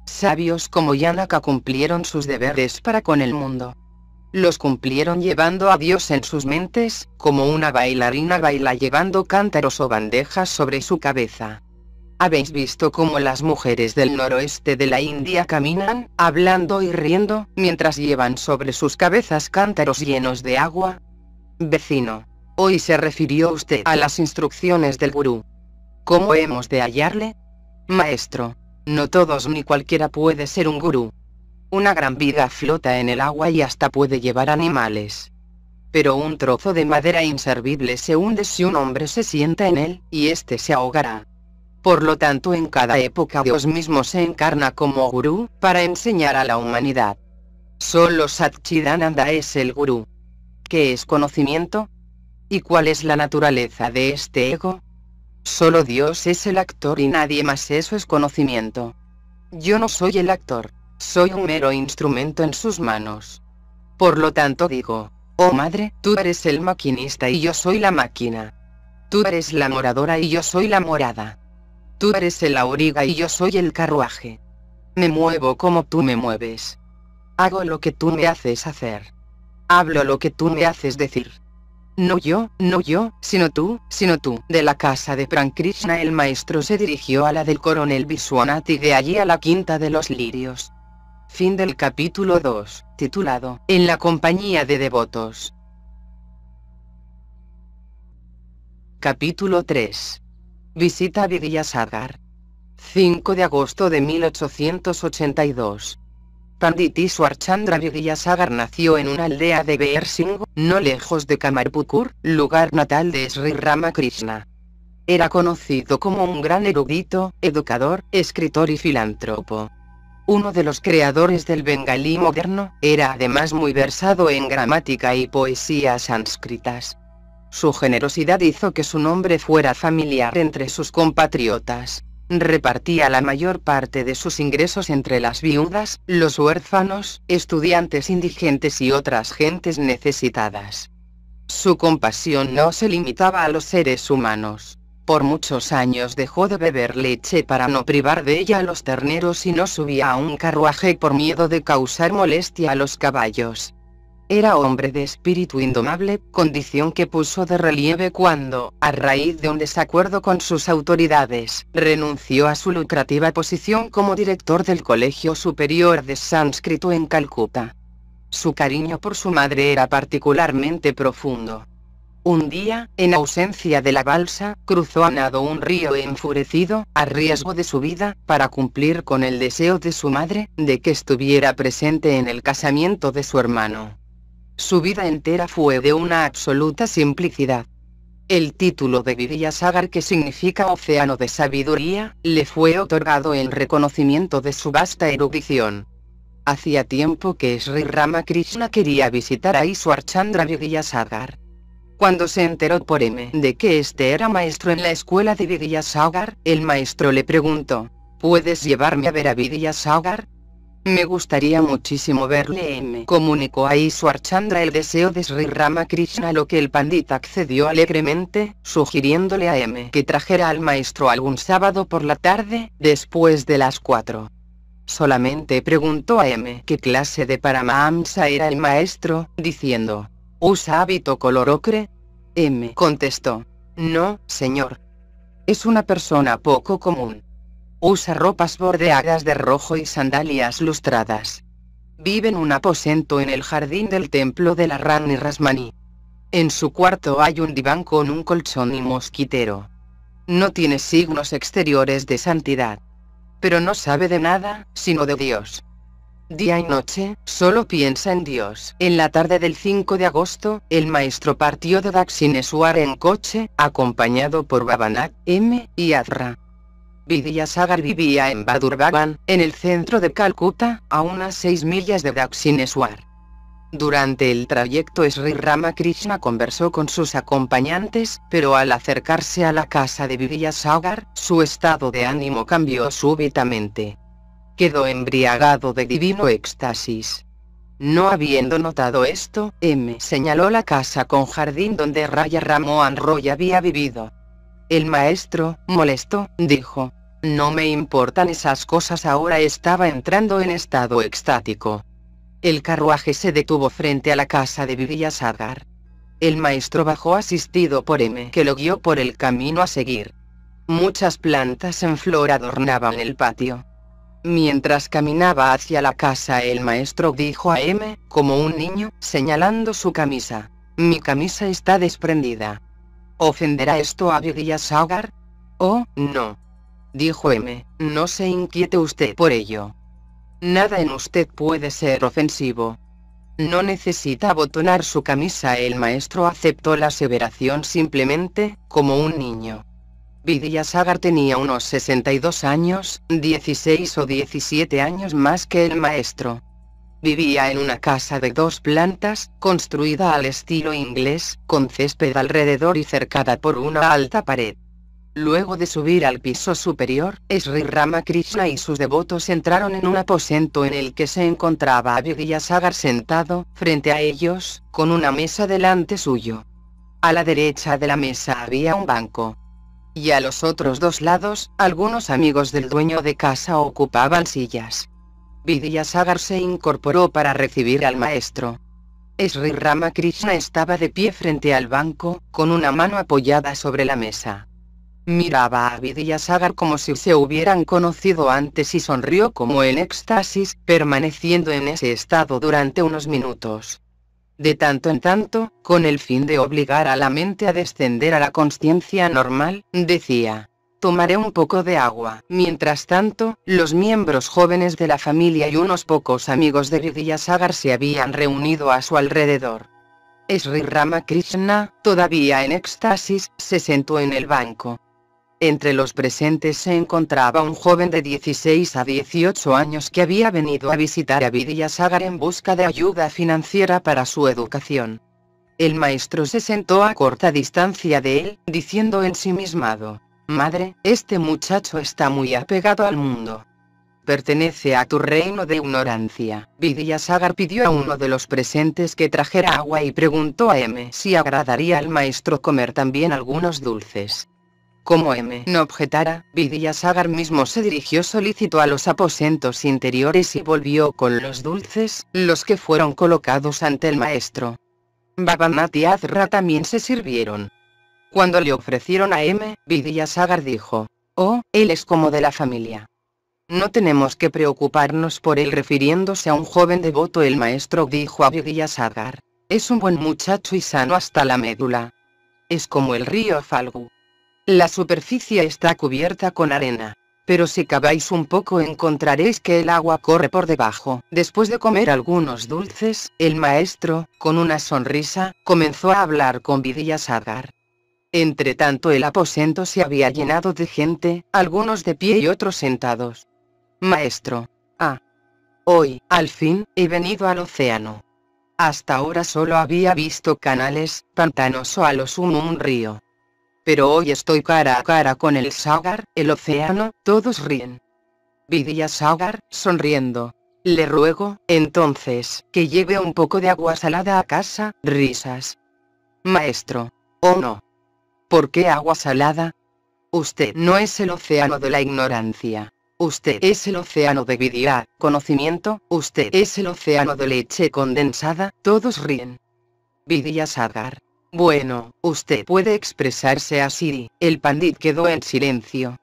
Sabios como Yanaka cumplieron sus deberes para con el mundo los cumplieron llevando a Dios en sus mentes, como una bailarina baila llevando cántaros o bandejas sobre su cabeza. ¿Habéis visto cómo las mujeres del noroeste de la India caminan, hablando y riendo, mientras llevan sobre sus cabezas cántaros llenos de agua? Vecino. Hoy se refirió usted a las instrucciones del gurú. ¿Cómo hemos de hallarle? Maestro. No todos ni cualquiera puede ser un gurú. Una gran viga flota en el agua y hasta puede llevar animales. Pero un trozo de madera inservible se hunde si un hombre se sienta en él, y éste se ahogará. Por lo tanto en cada época Dios mismo se encarna como gurú, para enseñar a la humanidad. Solo Satchidananda es el gurú. ¿Qué es conocimiento? ¿Y cuál es la naturaleza de este ego? Solo Dios es el actor y nadie más eso es conocimiento. Yo no soy el actor. Soy un mero instrumento en sus manos. Por lo tanto digo, oh madre, tú eres el maquinista y yo soy la máquina. Tú eres la moradora y yo soy la morada. Tú eres el auriga y yo soy el carruaje. Me muevo como tú me mueves. Hago lo que tú me haces hacer. Hablo lo que tú me haces decir. no yo, no yo, sino tú, sino tú. De la casa de Prankrishna el maestro se dirigió a la del coronel Viswanath y de allí a la quinta de los lirios. Fin del capítulo 2, titulado En la compañía de devotos. Capítulo 3. Visita a Vidyasagar. 5 de agosto de 1882. Pandit Ishwarchandra Vidyasagar nació en una aldea de Beersing, no lejos de Kamarpukur, lugar natal de Sri Ramakrishna. Era conocido como un gran erudito, educador, escritor y filántropo. Uno de los creadores del bengalí moderno, era además muy versado en gramática y poesías sánscritas. Su generosidad hizo que su nombre fuera familiar entre sus compatriotas. Repartía la mayor parte de sus ingresos entre las viudas, los huérfanos, estudiantes indigentes y otras gentes necesitadas. Su compasión no se limitaba a los seres humanos. Por muchos años dejó de beber leche para no privar de ella a los terneros y no subía a un carruaje por miedo de causar molestia a los caballos. Era hombre de espíritu indomable, condición que puso de relieve cuando, a raíz de un desacuerdo con sus autoridades, renunció a su lucrativa posición como director del Colegio Superior de Sánscrito en Calcuta. Su cariño por su madre era particularmente profundo. Un día, en ausencia de la balsa, cruzó a nado un río enfurecido, a riesgo de su vida, para cumplir con el deseo de su madre, de que estuviera presente en el casamiento de su hermano. Su vida entera fue de una absoluta simplicidad. El título de Vidyasagar que significa océano de sabiduría, le fue otorgado en reconocimiento de su vasta erudición. Hacía tiempo que Sri Ramakrishna quería visitar a Iswarchandra Vidyasagar. Cuando se enteró por M de que este era maestro en la escuela de Vidyasagar, el maestro le preguntó, ¿puedes llevarme a ver a Vidyasagar? Me gustaría muchísimo verle M. Comunicó a Iswarchandra el deseo de Sri Ramakrishna lo que el pandita accedió alegremente, sugiriéndole a M que trajera al maestro algún sábado por la tarde, después de las 4. Solamente preguntó a M qué clase de Paramahamsa era el maestro, diciendo, ¿usa hábito color ocre? M contestó, no, señor. Es una persona poco común. Usa ropas bordeadas de rojo y sandalias lustradas. Vive en un aposento en el jardín del templo de la Rani Rasmani. En su cuarto hay un diván con un colchón y mosquitero. No tiene signos exteriores de santidad. Pero no sabe de nada, sino de Dios. Día y noche, solo piensa en Dios. En la tarde del 5 de agosto, el maestro partió de Dakshineswar en coche, acompañado por Babanath, M. y Adra. Vidyasagar vivía en Badurbagan, en el centro de Calcuta, a unas 6 millas de Dakshineswar. Durante el trayecto Sri Ramakrishna conversó con sus acompañantes, pero al acercarse a la casa de Vidyasagar, su estado de ánimo cambió súbitamente. Quedó embriagado de divino éxtasis. No habiendo notado esto, M señaló la casa con jardín donde Raya Ramohan Roy había vivido. El maestro, molesto, dijo, no me importan esas cosas ahora estaba entrando en estado extático. El carruaje se detuvo frente a la casa de Vidyasagar. El maestro bajó asistido por M que lo guió por el camino a seguir. Muchas plantas en flor adornaban el patio. Mientras caminaba hacia la casa el maestro dijo a M, como un niño, señalando su camisa. Mi camisa está desprendida. ¿Ofenderá esto a Vidyasagar? Oh, no dijo M, no se inquiete usted por ello. Nada en usted puede ser ofensivo. No necesita abotonar su camisa. El maestro aceptó la aseveración simplemente, como un niño. Vidyasagar tenía unos 62 años, 16 o 17 años más que el maestro. Vivía en una casa de dos plantas, construida al estilo inglés, con césped alrededor y cercada por una alta pared. Luego de subir al piso superior, Sri Ramakrishna y sus devotos entraron en un aposento en el que se encontraba Vidyasagar sentado, frente a ellos, con una mesa delante suyo. A la derecha de la mesa había un banco. Y a los otros dos lados, algunos amigos del dueño de casa ocupaban sillas. Vidyasagar se incorporó para recibir al maestro. Sri Ramakrishna estaba de pie frente al banco, con una mano apoyada sobre la mesa. Miraba a Vidyasagar como si se hubieran conocido antes y sonrió como en éxtasis, permaneciendo en ese estado durante unos minutos. De tanto en tanto, con el fin de obligar a la mente a descender a la conciencia normal, decía, tomaré un poco de agua. Mientras tanto, los miembros jóvenes de la familia y unos pocos amigos de Vidyasagar se habían reunido a su alrededor. Sri Ramakrishna, todavía en éxtasis, se sentó en el banco. Entre los presentes se encontraba un joven de 16 a 18 años que había venido a visitar a Vidyasagar en busca de ayuda financiera para su educación. El maestro se sentó a corta distancia de él, diciendo ensimismado, Madre, este muchacho está muy apegado al mundo. Pertenece a tu reino de ignorancia. Vidyasagar pidió a uno de los presentes que trajera agua y preguntó a M si agradaría al maestro comer también algunos dulces. Como M no objetara, Vidyasagar mismo se dirigió solícito a los aposentos interiores y volvió con los dulces, los que fueron colocados ante el maestro. Babanat y Azra también se sirvieron. Cuando le ofrecieron a M, Vidyasagar dijo, oh, él es como de la familia. No tenemos que preocuparnos por él refiriéndose a un joven devoto el maestro dijo a Vidyasagar. Es un buen muchacho y sano hasta la médula. Es como el río Falgu. La superficie está cubierta con arena. Pero si caváis un poco encontraréis que el agua corre por debajo. Después de comer algunos dulces, el maestro, con una sonrisa, comenzó a hablar con Vidyasagar. Entre tanto el aposento se había llenado de gente, algunos de pie y otros sentados. Maestro. Ah. Hoy, al fin, he venido al océano. Hasta ahora solo había visto canales, pantanos o a lo sumo un río pero hoy estoy cara a cara con el Sagar, el océano, todos ríen. Vidya Sagar, sonriendo. Le ruego, entonces, que lleve un poco de agua salada a casa, risas. Maestro. Oh no. ¿Por qué agua salada? Usted no es el océano de la ignorancia. Usted es el océano de Vidya, conocimiento, usted es el océano de leche condensada, todos ríen. Vidya Sagar. Bueno, usted puede expresarse así. El pandit quedó en silencio.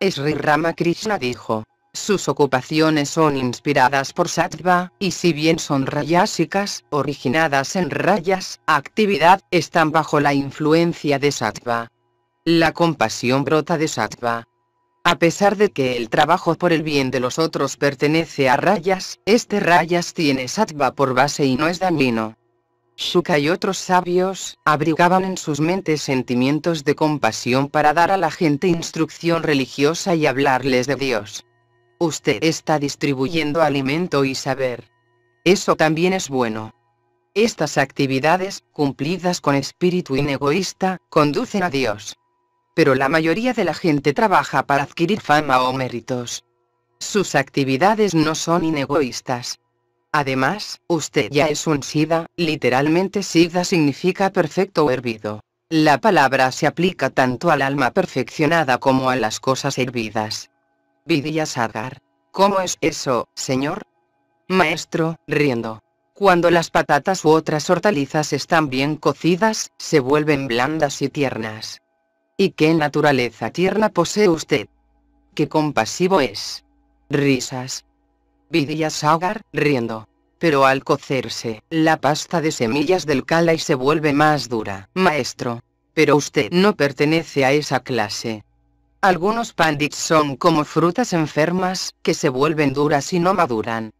Sri Ramakrishna dijo. Sus ocupaciones son inspiradas por sattva, y si bien son rayásicas, originadas en rayas, actividad, están bajo la influencia de sattva. La compasión brota de sattva. A pesar de que el trabajo por el bien de los otros pertenece a rayas, este rayas tiene sattva por base y no es dañino. Shuka y otros sabios, abrigaban en sus mentes sentimientos de compasión para dar a la gente instrucción religiosa y hablarles de Dios. Usted está distribuyendo alimento y saber. Eso también es bueno. Estas actividades, cumplidas con espíritu inegoísta, conducen a Dios. Pero la mayoría de la gente trabaja para adquirir fama o méritos. Sus actividades no son inegoístas. Además, usted ya es un Sida, literalmente Sida significa perfecto o hervido. La palabra se aplica tanto al alma perfeccionada como a las cosas hervidas. Vidya Sagar. ¿Cómo es eso, señor? Maestro, riendo. Cuando las patatas u otras hortalizas están bien cocidas, se vuelven blandas y tiernas. ¿Y qué naturaleza tierna posee usted? ¡Qué compasivo es! Risas. Vidya Sagar, riendo. Pero al cocerse, la pasta de semillas del y se vuelve más dura. Maestro. Pero usted no pertenece a esa clase. Algunos pandits son como frutas enfermas, que se vuelven duras y no maduran.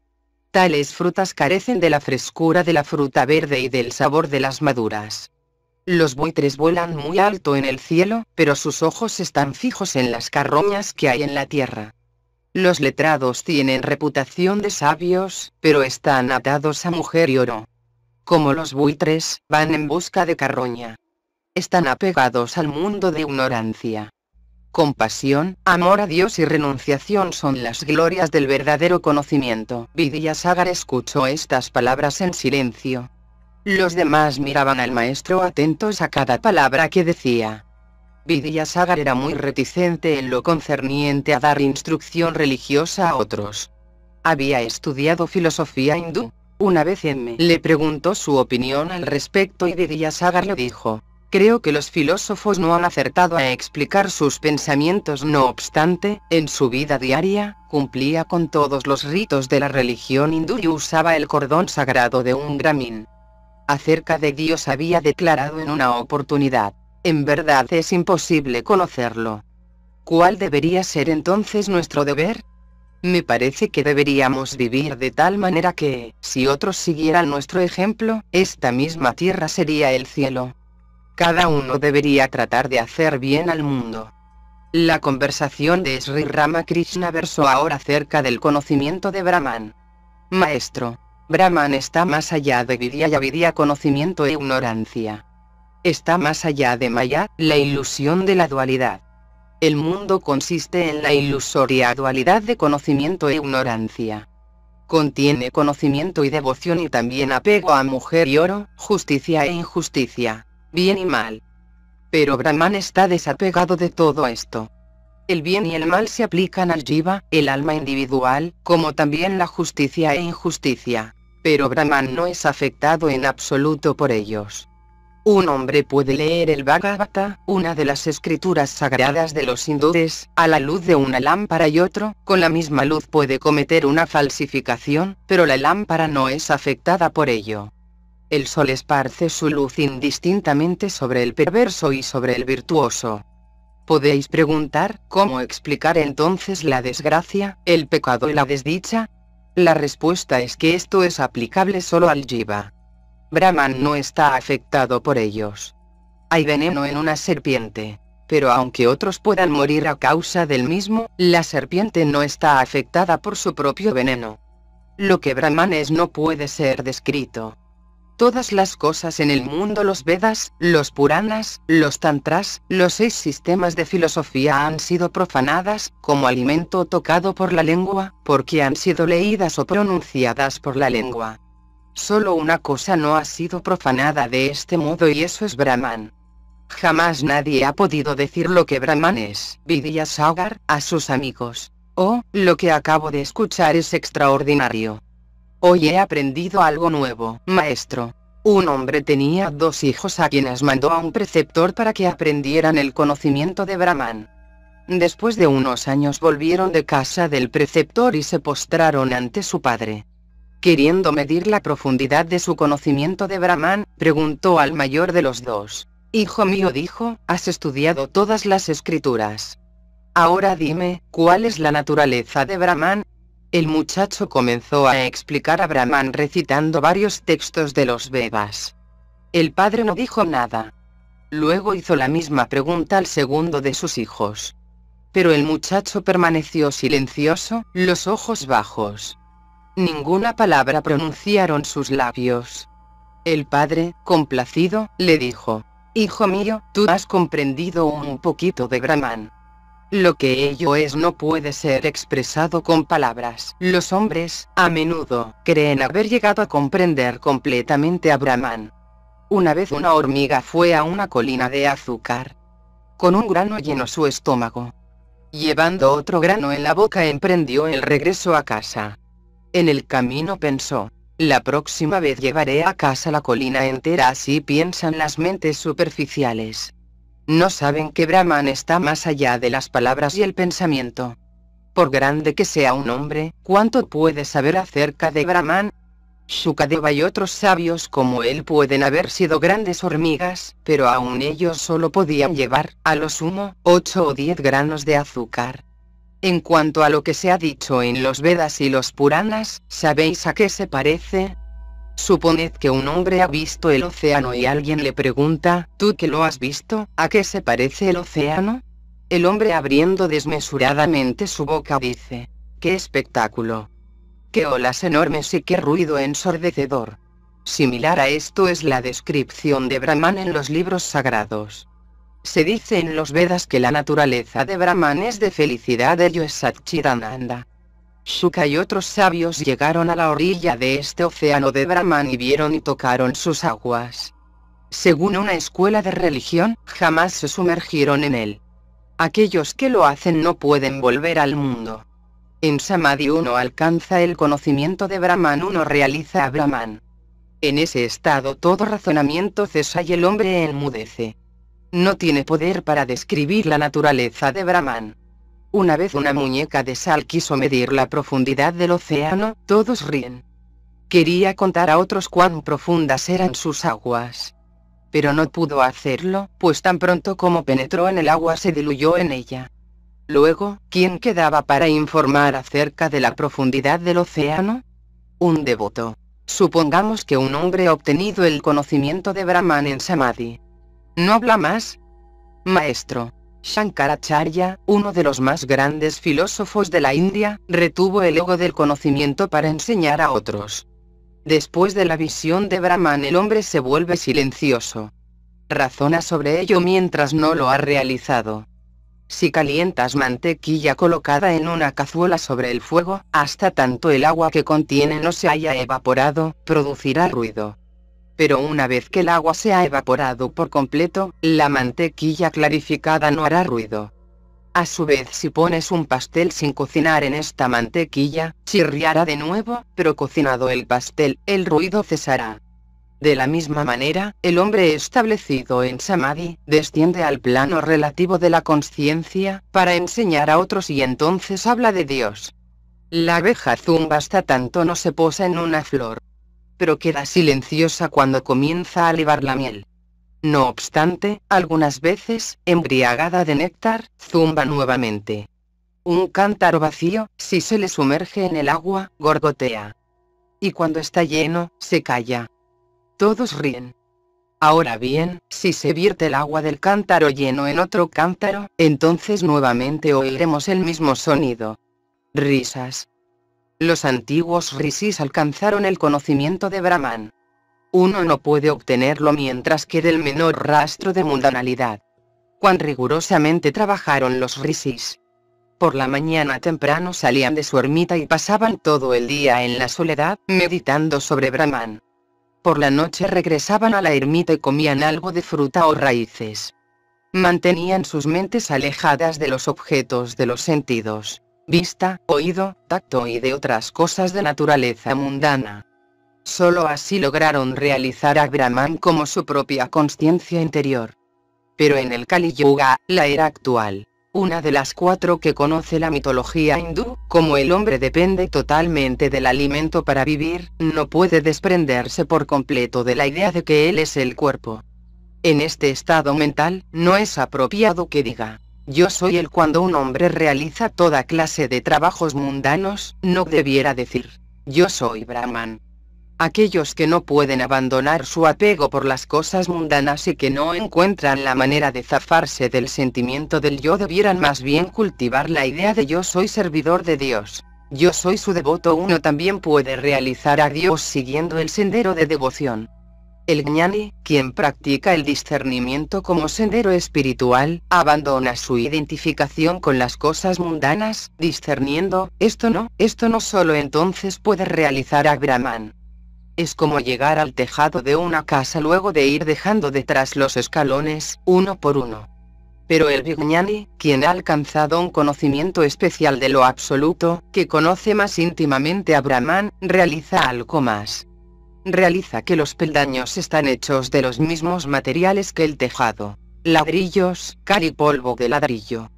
Tales frutas carecen de la frescura de la fruta verde y del sabor de las maduras. Los buitres vuelan muy alto en el cielo, pero sus ojos están fijos en las carroñas que hay en la tierra. Los letrados tienen reputación de sabios, pero están atados a mujer y oro. Como los buitres, van en busca de carroña. Están apegados al mundo de ignorancia. Compasión, amor a Dios y renunciación son las glorias del verdadero conocimiento. Vidyasagar escuchó estas palabras en silencio. Los demás miraban al maestro atentos a cada palabra que decía. Vidyasagar era muy reticente en lo concerniente a dar instrucción religiosa a otros. Había estudiado filosofía hindú. Una vez M le preguntó su opinión al respecto y Vidyasagar le dijo, Creo que los filósofos no han acertado a explicar sus pensamientos no obstante, en su vida diaria, cumplía con todos los ritos de la religión hindú y usaba el cordón sagrado de un gramín. Acerca de Dios había declarado en una oportunidad, en verdad es imposible conocerlo. ¿Cuál debería ser entonces nuestro deber? Me parece que deberíamos vivir de tal manera que, si otros siguieran nuestro ejemplo, esta misma tierra sería el cielo. Cada uno debería tratar de hacer bien al mundo. La conversación de Sri Ramakrishna versó ahora acerca del conocimiento de Brahman. Maestro, Brahman está más allá de Vidya y Avidya conocimiento e ignorancia. Está más allá de Maya, la ilusión de la dualidad. El mundo consiste en la ilusoria dualidad de conocimiento e ignorancia. Contiene conocimiento y devoción y también apego a mujer y oro, justicia e injusticia, bien y mal. Pero Brahman está desapegado de todo esto. El bien y el mal se aplican al jiva, el alma individual, como también la justicia e injusticia. Pero Brahman no es afectado en absoluto por ellos. Un hombre puede leer el Bhagavata, una de las escrituras sagradas de los hindúes, a la luz de una lámpara y otro, con la misma luz puede cometer una falsificación, pero la lámpara no es afectada por ello. El sol esparce su luz indistintamente sobre el perverso y sobre el virtuoso. Podéis preguntar, ¿cómo explicar entonces la desgracia, el pecado y la desdicha? La respuesta es que esto es aplicable solo al jiva. Brahman no está afectado por ellos. Hay veneno en una serpiente. Pero aunque otros puedan morir a causa del mismo, la serpiente no está afectada por su propio veneno. Lo que Brahman es no puede ser descrito. Todas las cosas en el mundo, los Vedas, los Puranas, los Tantras, los seis sistemas de filosofía han sido profanadas, como alimento tocado por la lengua, porque han sido leídas o pronunciadas por la lengua. Solo una cosa no ha sido profanada de este modo y eso es Brahman. Jamás nadie ha podido decir lo que Brahman es, Vidyasagar, a sus amigos. Oh, lo que acabo de escuchar es extraordinario. Hoy he aprendido algo nuevo, maestro. Un hombre tenía dos hijos a quienes mandó a un preceptor para que aprendieran el conocimiento de Brahman. Después de unos años volvieron de casa del preceptor y se postraron ante su padre. Queriendo medir la profundidad de su conocimiento de Brahman, preguntó al mayor de los dos. Hijo mío dijo, has estudiado todas las escrituras. Ahora dime, ¿cuál es la naturaleza de Brahman? El muchacho comenzó a explicar a Brahman recitando varios textos de los Vedas. El padre no dijo nada. Luego hizo la misma pregunta al segundo de sus hijos. Pero el muchacho permaneció silencioso, los ojos bajos. Ninguna palabra pronunciaron sus labios. El padre, complacido, le dijo, Hijo mío, tú has comprendido un poquito de Brahman. Lo que ello es no puede ser expresado con palabras. Los hombres, a menudo, creen haber llegado a comprender completamente a Brahman. Una vez una hormiga fue a una colina de azúcar. Con un grano llenó su estómago. Llevando otro grano en la boca emprendió el regreso a casa. En el camino pensó, la próxima vez llevaré a casa la colina entera así piensan las mentes superficiales. No saben que Brahman está más allá de las palabras y el pensamiento. Por grande que sea un hombre, ¿cuánto puede saber acerca de Brahman? Shukadeva y otros sabios como él pueden haber sido grandes hormigas, pero aún ellos solo podían llevar, a lo sumo, 8 o 10 granos de azúcar. En cuanto a lo que se ha dicho en los Vedas y los Puranas, ¿sabéis a qué se parece? Suponed que un hombre ha visto el océano y alguien le pregunta, ¿tú que lo has visto, a qué se parece el océano? El hombre abriendo desmesuradamente su boca dice, ¡qué espectáculo! ¡Qué olas enormes y qué ruido ensordecedor! Similar a esto es la descripción de Brahman en los libros sagrados. Se dice en los Vedas que la naturaleza de Brahman es de felicidad, ello es Satchidananda. Shuka y otros sabios llegaron a la orilla de este océano de Brahman y vieron y tocaron sus aguas. Según una escuela de religión, jamás se sumergieron en él. Aquellos que lo hacen no pueden volver al mundo. En Samadhi uno alcanza el conocimiento de Brahman, uno realiza a Brahman. En ese estado todo razonamiento cesa y el hombre enmudece. No tiene poder para describir la naturaleza de Brahman. Una vez una muñeca de sal quiso medir la profundidad del océano, todos ríen. Quería contar a otros cuán profundas eran sus aguas. Pero no pudo hacerlo, pues tan pronto como penetró en el agua se diluyó en ella. Luego, ¿quién quedaba para informar acerca de la profundidad del océano? Un devoto. Supongamos que un hombre ha obtenido el conocimiento de Brahman en Samadhi. ¿No habla más? Maestro. Shankaracharya, uno de los más grandes filósofos de la India, retuvo el ego del conocimiento para enseñar a otros. Después de la visión de Brahman el hombre se vuelve silencioso. Razona sobre ello mientras no lo ha realizado. Si calientas mantequilla colocada en una cazuela sobre el fuego, hasta tanto el agua que contiene no se haya evaporado, producirá ruido. Pero una vez que el agua se ha evaporado por completo, la mantequilla clarificada no hará ruido. A su vez si pones un pastel sin cocinar en esta mantequilla, chirriará de nuevo, pero cocinado el pastel, el ruido cesará. De la misma manera, el hombre establecido en Samadhi, desciende al plano relativo de la conciencia, para enseñar a otros y entonces habla de Dios. La abeja zumba hasta tanto no se posa en una flor. Pero queda silenciosa cuando comienza a libar la miel. No obstante, algunas veces, embriagada de néctar, zumba nuevamente. Un cántaro vacío, si se le sumerge en el agua, gorgotea. Y cuando está lleno, se calla. Todos ríen. Ahora bien, si se vierte el agua del cántaro lleno en otro cántaro, entonces nuevamente oiremos el mismo sonido. Risas. Los antiguos risis alcanzaron el conocimiento de Brahman. Uno no puede obtenerlo mientras quede el menor rastro de mundanalidad. Cuán rigurosamente trabajaron los risis. Por la mañana temprano salían de su ermita y pasaban todo el día en la soledad, meditando sobre Brahman. Por la noche regresaban a la ermita y comían algo de fruta o raíces. Mantenían sus mentes alejadas de los objetos de los sentidos, vista, oído, tacto y de otras cosas de naturaleza mundana. Solo así lograron realizar a Brahman como su propia conciencia interior. Pero en el Kali Yuga, la era actual, una de las cuatro que conoce la mitología hindú, como el hombre depende totalmente del alimento para vivir, no puede desprenderse por completo de la idea de que él es el cuerpo. En este estado mental, no es apropiado que diga, yo soy el cuando un hombre realiza toda clase de trabajos mundanos, no debiera decir, yo soy Brahman, Aquellos que no pueden abandonar su apego por las cosas mundanas y que no encuentran la manera de zafarse del sentimiento del yo debieran más bien cultivar la idea de yo soy servidor de Dios. Yo soy su devoto uno también puede realizar a Dios siguiendo el sendero de devoción. El Jnani, quien practica el discernimiento como sendero espiritual, abandona su identificación con las cosas mundanas, discerniendo, esto no, esto no solo entonces puede realizar a Brahman. Es como llegar al tejado de una casa luego de ir dejando detrás los escalones, uno por uno. Pero el Vignani, quien ha alcanzado un conocimiento especial de lo absoluto, que conoce más íntimamente a Brahman, realiza algo más. Realiza que los peldaños están hechos de los mismos materiales que el tejado. Ladrillos, cal y polvo de ladrillo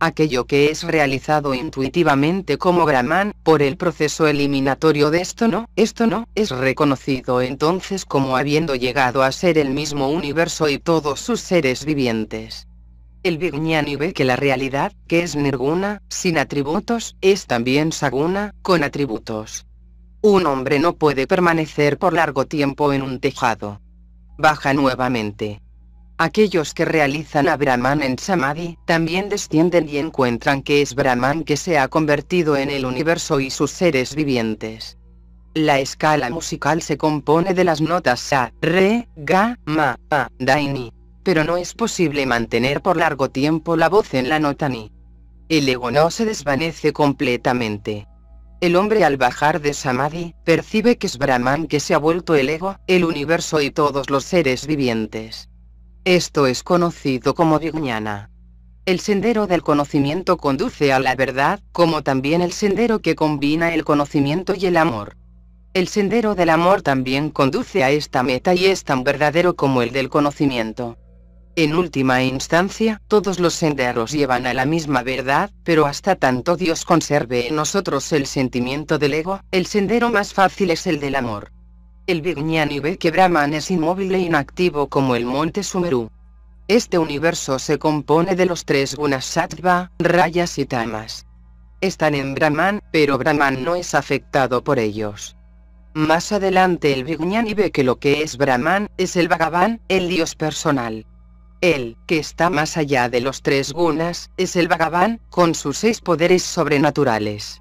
aquello que es realizado intuitivamente como Brahman, por el proceso eliminatorio de esto no, esto no, es reconocido entonces como habiendo llegado a ser el mismo universo y todos sus seres vivientes. El Vijnani ve que la realidad, que es nirguna, sin atributos, es también saguna, con atributos. Un hombre no puede permanecer por largo tiempo en un tejado. Baja nuevamente. Aquellos que realizan a Brahman en Samadhi, también descienden y encuentran que es Brahman que se ha convertido en el universo y sus seres vivientes. La escala musical se compone de las notas Sa, Re, Ga, Ma, Pa, Da y Ni. Pero no es posible mantener por largo tiempo la voz en la nota Ni. El ego no se desvanece completamente. El hombre al bajar de Samadhi, percibe que es Brahman que se ha vuelto el ego, el universo y todos los seres vivientes. Esto es conocido como Vijnana. El sendero del conocimiento conduce a la verdad, como también el sendero que combina el conocimiento y el amor. El sendero del amor también conduce a esta meta y es tan verdadero como el del conocimiento. En última instancia, todos los senderos llevan a la misma verdad, pero hasta tanto Dios conserve en nosotros el sentimiento del ego, el sendero más fácil es el del amor. El Vijnani ve que Brahman es inmóvil e inactivo como el monte Sumeru. Este universo se compone de los tres gunas sattva, rayas y tamas. Están en Brahman, pero Brahman no es afectado por ellos. Más adelante el Vijnani ve que lo que es Brahman, es el Bhagavan, el Dios personal. El, que está más allá de los tres gunas, es el Bhagavan, con sus seis poderes sobrenaturales.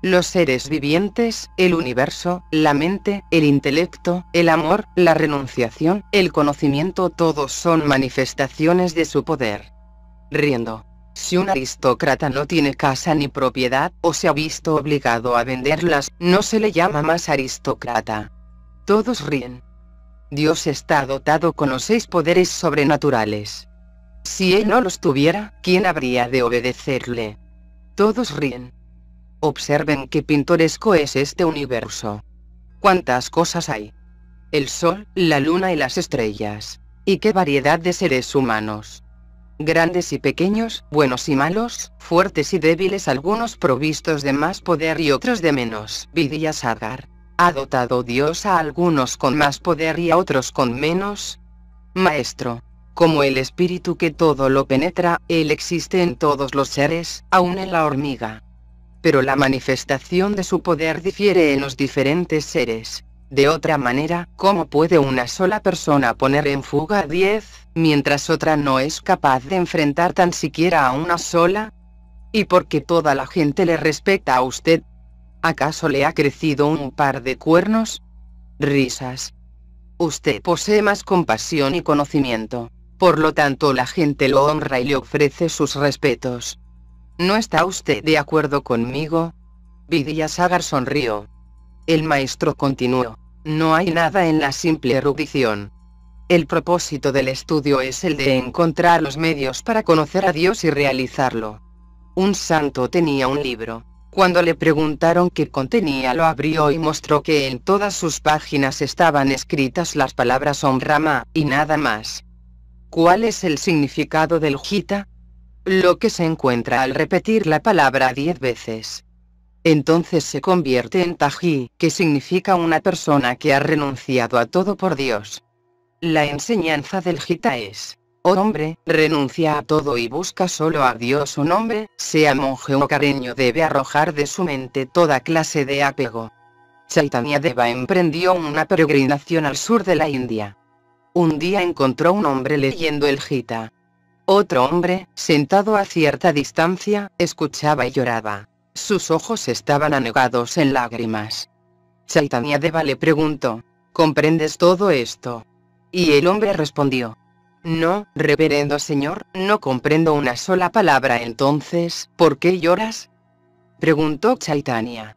Los seres vivientes, el universo, la mente, el intelecto, el amor, la renunciación, el conocimiento todos son manifestaciones de su poder. Riendo. Si un aristócrata no tiene casa ni propiedad, o se ha visto obligado a venderlas, no se le llama más aristócrata. Todos ríen. Dios está dotado con los seis poderes sobrenaturales. Si él no los tuviera, ¿quién habría de obedecerle? Todos ríen. Observen qué pintoresco es este universo. ¿Cuántas cosas hay? El sol, la luna y las estrellas. Y qué variedad de seres humanos grandes y pequeños, buenos y malos, fuertes y débiles, algunos provistos de más poder y otros de menos. Vidyasagar. ¿Ha dotado Dios a algunos con más poder y a otros con menos? Maestro. Como el espíritu que todo lo penetra, Él existe en todos los seres, aún en la hormiga. Pero la manifestación de su poder difiere en los diferentes seres. De otra manera, ¿cómo puede una sola persona poner en fuga a diez, mientras otra no es capaz de enfrentar tan siquiera a una sola? ¿Y por qué toda la gente le respeta a usted? ¿Acaso le ha crecido un par de cuernos? Risas. Usted posee más compasión y conocimiento. Por lo tanto la gente lo honra y le ofrece sus respetos. ¿No está usted de acuerdo conmigo? Vidyasagar sonrió. El maestro continuó. No hay nada en la simple erudición. El propósito del estudio es el de encontrar los medios para conocer a Dios y realizarlo. Un santo tenía un libro. Cuando le preguntaron qué contenía lo abrió y mostró que en todas sus páginas estaban escritas las palabras Om Rama, y nada más. ¿Cuál es el significado del Gita? Lo que se encuentra al repetir la palabra diez veces entonces se convierte en Taji, que significa una persona que ha renunciado a todo por Dios. La enseñanza del Gita es, oh hombre, renuncia a todo y busca solo a Dios un hombre, sea monje o careño debe arrojar de su mente toda clase de apego. Chaitanya Deva emprendió una peregrinación al sur de la India. Un día encontró un hombre leyendo el Gita. Otro hombre, sentado a cierta distancia, escuchaba y lloraba. Sus ojos estaban anegados en lágrimas. Chaitanya Deva le preguntó, ¿comprendes todo esto? Y el hombre respondió, no, reverendo señor, no comprendo una sola palabra entonces, ¿por qué lloras? Preguntó Chaitanya.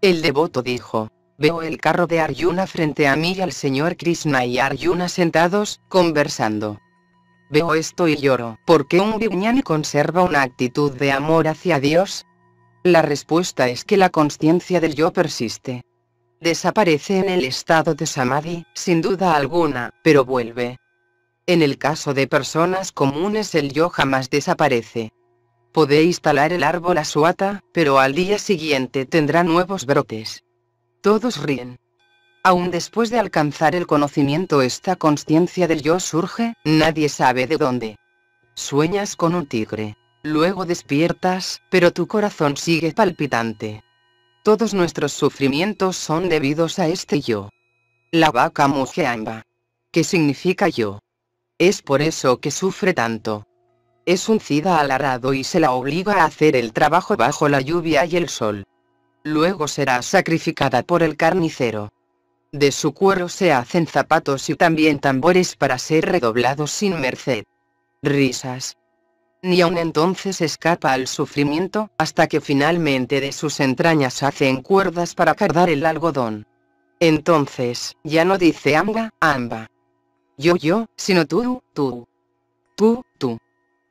El devoto dijo, veo el carro de Arjuna frente a mí y al señor Krishna y Arjuna sentados, conversando. Veo esto y lloro, ¿por qué un Vijnani conserva una actitud de amor hacia Dios? La respuesta es que la conciencia del yo persiste. Desaparece en el estado de samadhi, sin duda alguna, pero vuelve. En el caso de personas comunes el yo jamás desaparece. Podéis talar el árbol asuata, pero al día siguiente tendrá nuevos brotes. Todos ríen. Aún después de alcanzar el conocimiento esta conciencia del yo surge, nadie sabe de dónde. Sueñas con un tigre. Luego despiertas, pero tu corazón sigue palpitante. Todos nuestros sufrimientos son debidos a este yo. La vaca mujeamba. ¿Qué significa yo? Es por eso que sufre tanto. Es un cida alarado y se la obliga a hacer el trabajo bajo la lluvia y el sol. Luego será sacrificada por el carnicero. De su cuero se hacen zapatos y también tambores para ser redoblados sin merced. Risas ni aun entonces escapa al sufrimiento, hasta que finalmente de sus entrañas hacen cuerdas para cardar el algodón. Entonces, ya no dice amba, amba. Yo, yo, sino tú, tú. Tú, tú.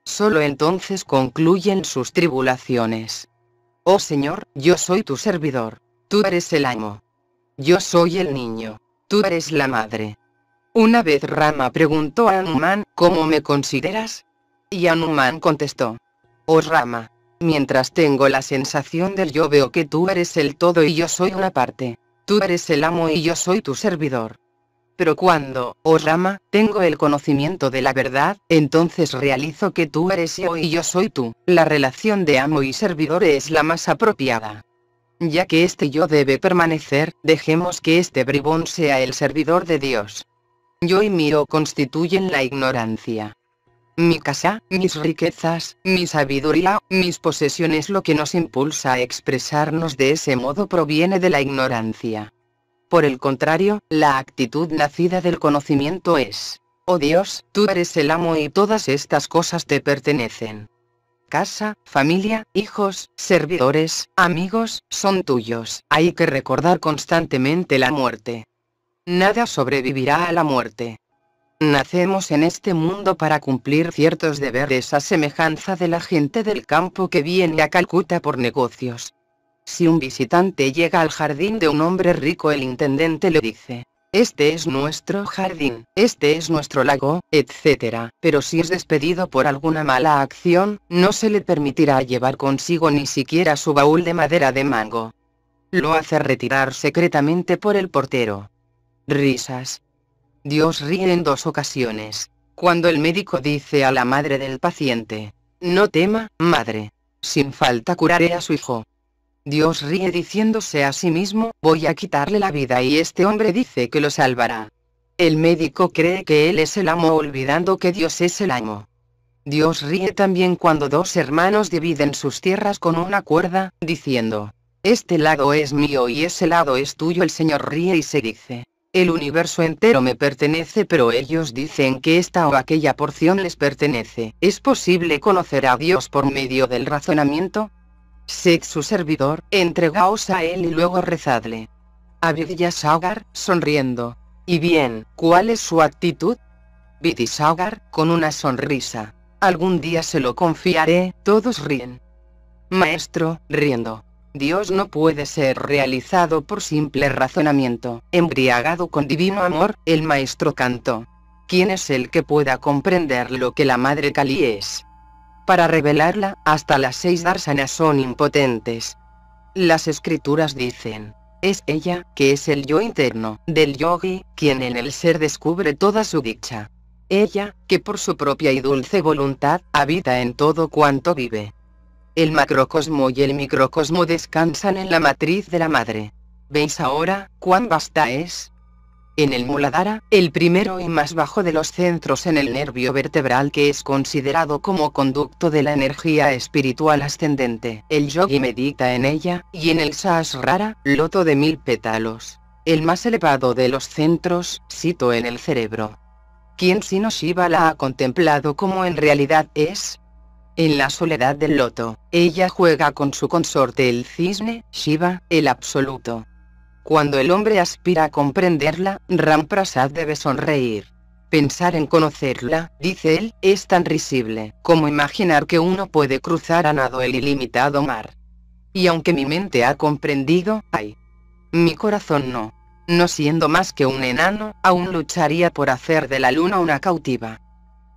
solo entonces concluyen sus tribulaciones. Oh Señor, yo soy tu servidor. Tú eres el amo. Yo soy el niño. Tú eres la madre. Una vez Rama preguntó a Anuman, ¿cómo me consideras? Y Anuman contestó, Oh Rama, mientras tengo la sensación del yo veo que tú eres el todo y yo soy una parte. Tú eres el amo y yo soy tu servidor. Pero cuando, oh Rama, tengo el conocimiento de la verdad, entonces realizo que tú eres yo y yo soy tú. La relación de amo y servidor es la más apropiada. Ya que este yo debe permanecer, dejemos que este bribón sea el servidor de Dios. Yo y mi yo constituyen la ignorancia. Mi casa, mis riquezas, mi sabiduría, mis posesiones lo que nos impulsa a expresarnos de ese modo proviene de la ignorancia. Por el contrario, la actitud nacida del conocimiento es, oh Dios, tú eres el amo y todas estas cosas te pertenecen. Casa, familia, hijos, servidores, amigos, son tuyos. Hay que recordar constantemente la muerte. Nada sobrevivirá a la muerte. Nacemos en este mundo para cumplir ciertos deberes a semejanza de la gente del campo que viene a Calcuta por negocios. Si un visitante llega al jardín de un hombre rico el intendente le dice, este es nuestro jardín, este es nuestro lago, etc. Pero si es despedido por alguna mala acción, no se le permitirá llevar consigo ni siquiera su baúl de madera de mango. Lo hace retirar secretamente por el portero. Risas. Dios ríe en dos ocasiones. Cuando el médico dice a la madre del paciente, no tema, madre. Sin falta curaré a su hijo. Dios ríe diciéndose a sí mismo, voy a quitarle la vida y este hombre dice que lo salvará. El médico cree que él es el amo olvidando que Dios es el amo. Dios ríe también cuando dos hermanos dividen sus tierras con una cuerda, diciendo, este lado es mío y ese lado es tuyo. El Señor ríe y se dice, el universo entero me pertenece pero ellos dicen que esta o aquella porción les pertenece. ¿Es posible conocer a Dios por medio del razonamiento? Sed su servidor, entregaos a él y luego rezadle. Sagar, sonriendo. ¿Y bien, cuál es su actitud? Sagar, con una sonrisa. Algún día se lo confiaré, todos ríen. Maestro, riendo. Dios no puede ser realizado por simple razonamiento. Embriagado con divino amor, el maestro cantó. ¿Quién es el que pueda comprender lo que la Madre Kali es? Para revelarla, hasta las seis darsanas son impotentes. Las escrituras dicen, es ella, que es el yo interno, del yogi, quien en el ser descubre toda su dicha. Ella, que por su propia y dulce voluntad, habita en todo cuanto vive. El macrocosmo y el microcosmo descansan en la matriz de la madre. ¿Veis ahora, cuán vasta es? En el Muladhara, el primero y más bajo de los centros en el nervio vertebral que es considerado como conducto de la energía espiritual ascendente, el yogi medita en ella, y en el Sahasrara, loto de mil pétalos. El más elevado de los centros, sito en el cerebro. ¿Quién sino Shiva la ha contemplado como en realidad es? En la soledad del loto, ella juega con su consorte el cisne, Shiva, el absoluto. Cuando el hombre aspira a comprenderla, Ramprasad debe sonreír. Pensar en conocerla, dice él, es tan risible, como imaginar que uno puede cruzar a nado el ilimitado mar. Y aunque mi mente ha comprendido, ay, mi corazón no. No siendo más que un enano, aún lucharía por hacer de la luna una cautiva.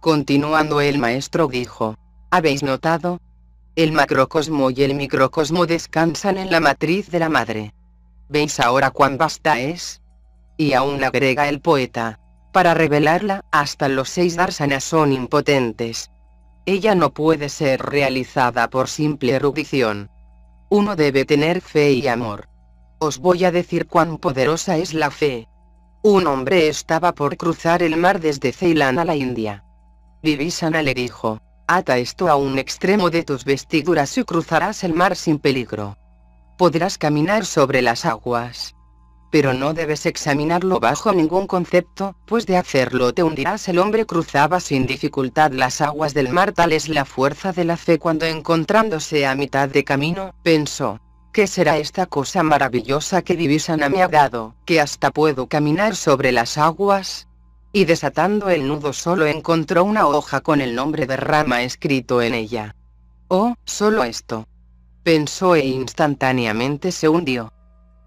Continuando el maestro dijo, ¿habéis notado? El macrocosmo y el microcosmo descansan en la matriz de la madre. ¿Veis ahora cuán vasta es? Y aún agrega el poeta. Para revelarla, hasta los seis darsanas son impotentes. Ella no puede ser realizada por simple erudición. Uno debe tener fe y amor. Os voy a decir cuán poderosa es la fe. Un hombre estaba por cruzar el mar desde Ceilán a la India. Vivisana le dijo, ata esto a un extremo de tus vestiduras y cruzarás el mar sin peligro podrás caminar sobre las aguas. Pero no debes examinarlo bajo ningún concepto, pues de hacerlo te hundirás. El hombre cruzaba sin dificultad las aguas del mar, tal es la fuerza de la fe cuando encontrándose a mitad de camino, pensó, ¿qué será esta cosa maravillosa que Vivisana me ha dado, que hasta puedo caminar sobre las aguas? y desatando el nudo solo encontró una hoja con el nombre de Rama escrito en ella. Oh, solo esto. Pensó e instantáneamente se hundió.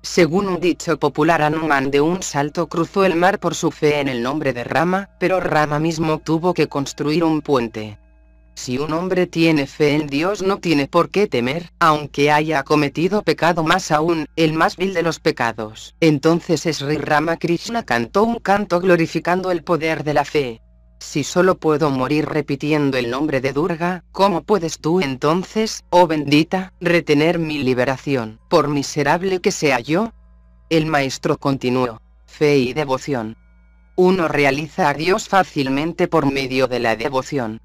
Según un dicho popular Anuman de un salto cruzó el mar por su fe en el nombre de Rama, pero Rama mismo tuvo que construir un puente. Si un hombre tiene fe en Dios no tiene por qué temer, aunque haya cometido pecado más aún, el más vil de los pecados. Entonces Sri Ramakrishna cantó un canto glorificando el poder de la fe. Si solo puedo morir repitiendo el nombre de Durga, ¿cómo puedes tú entonces, oh bendita, retener mi liberación, por miserable que sea yo? El maestro continuó. Fe y devoción. Uno realiza a Dios fácilmente por medio de la devoción.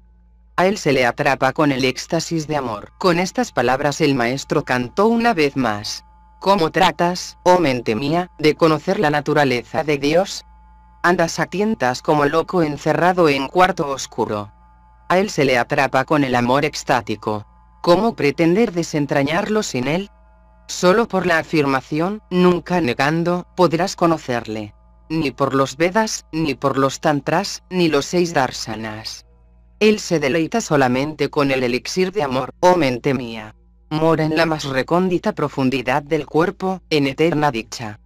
A él se le atrapa con el éxtasis de amor. Con estas palabras el maestro cantó una vez más. ¿Cómo tratas, oh mente mía, de conocer la naturaleza de Dios? Andas a tientas como loco encerrado en cuarto oscuro. A él se le atrapa con el amor extático. ¿Cómo pretender desentrañarlo sin él? Solo por la afirmación, nunca negando, podrás conocerle. Ni por los Vedas, ni por los Tantras, ni los seis Darsanas. Él se deleita solamente con el elixir de amor, oh mente mía. Mora en la más recóndita profundidad del cuerpo, en eterna dicha.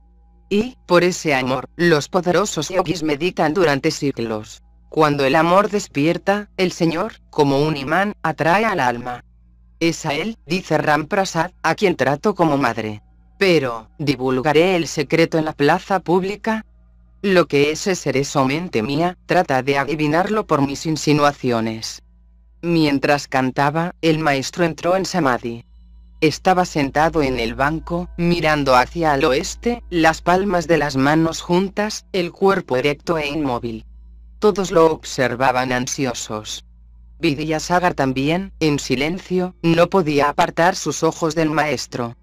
Y, por ese amor, los poderosos yogis meditan durante siglos. Cuando el amor despierta, el Señor, como un imán, atrae al alma. Es a él, dice Ram Prasad, a quien trato como madre. Pero, ¿divulgaré el secreto en la plaza pública? Lo que ese ser es o mente mía, trata de adivinarlo por mis insinuaciones. Mientras cantaba, el maestro entró en Samadhi. Estaba sentado en el banco, mirando hacia el oeste, las palmas de las manos juntas, el cuerpo erecto e inmóvil. Todos lo observaban ansiosos. Vidyasagar también, en silencio, no podía apartar sus ojos del maestro.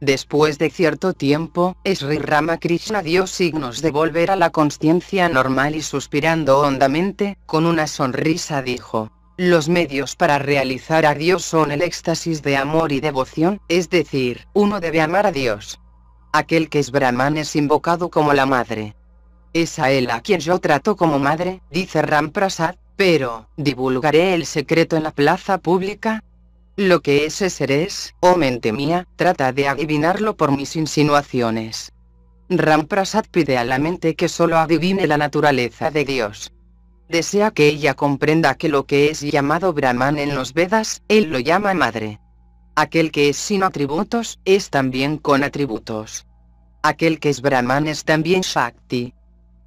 Después de cierto tiempo, Sri Ramakrishna dio signos de volver a la conciencia normal y suspirando hondamente, con una sonrisa dijo, los medios para realizar a Dios son el éxtasis de amor y devoción, es decir, uno debe amar a Dios. Aquel que es Brahman es invocado como la madre. Es a él a quien yo trato como madre, dice Ram Prasad, pero, ¿divulgaré el secreto en la plaza pública? Lo que ese ser es, oh mente mía, trata de adivinarlo por mis insinuaciones. Ramprasad pide a la mente que solo adivine la naturaleza de Dios. Desea que ella comprenda que lo que es llamado Brahman en los Vedas, él lo llama madre. Aquel que es sin atributos, es también con atributos. Aquel que es Brahman es también Shakti.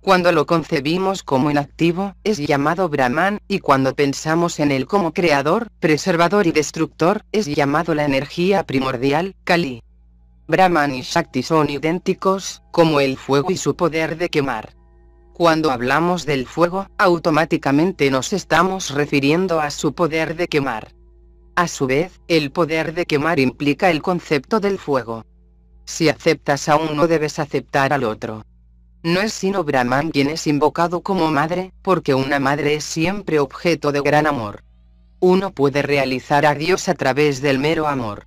Cuando lo concebimos como inactivo, es llamado Brahman, y cuando pensamos en él como creador, preservador y destructor, es llamado la energía primordial, Kali. Brahman y Shakti son idénticos, como el fuego y su poder de quemar. Cuando hablamos del fuego, automáticamente nos estamos refiriendo a su poder de quemar. A su vez, el poder de quemar implica el concepto del fuego. Si aceptas a uno debes aceptar al otro. No es sino Brahman quien es invocado como madre, porque una madre es siempre objeto de gran amor. Uno puede realizar a Dios a través del mero amor.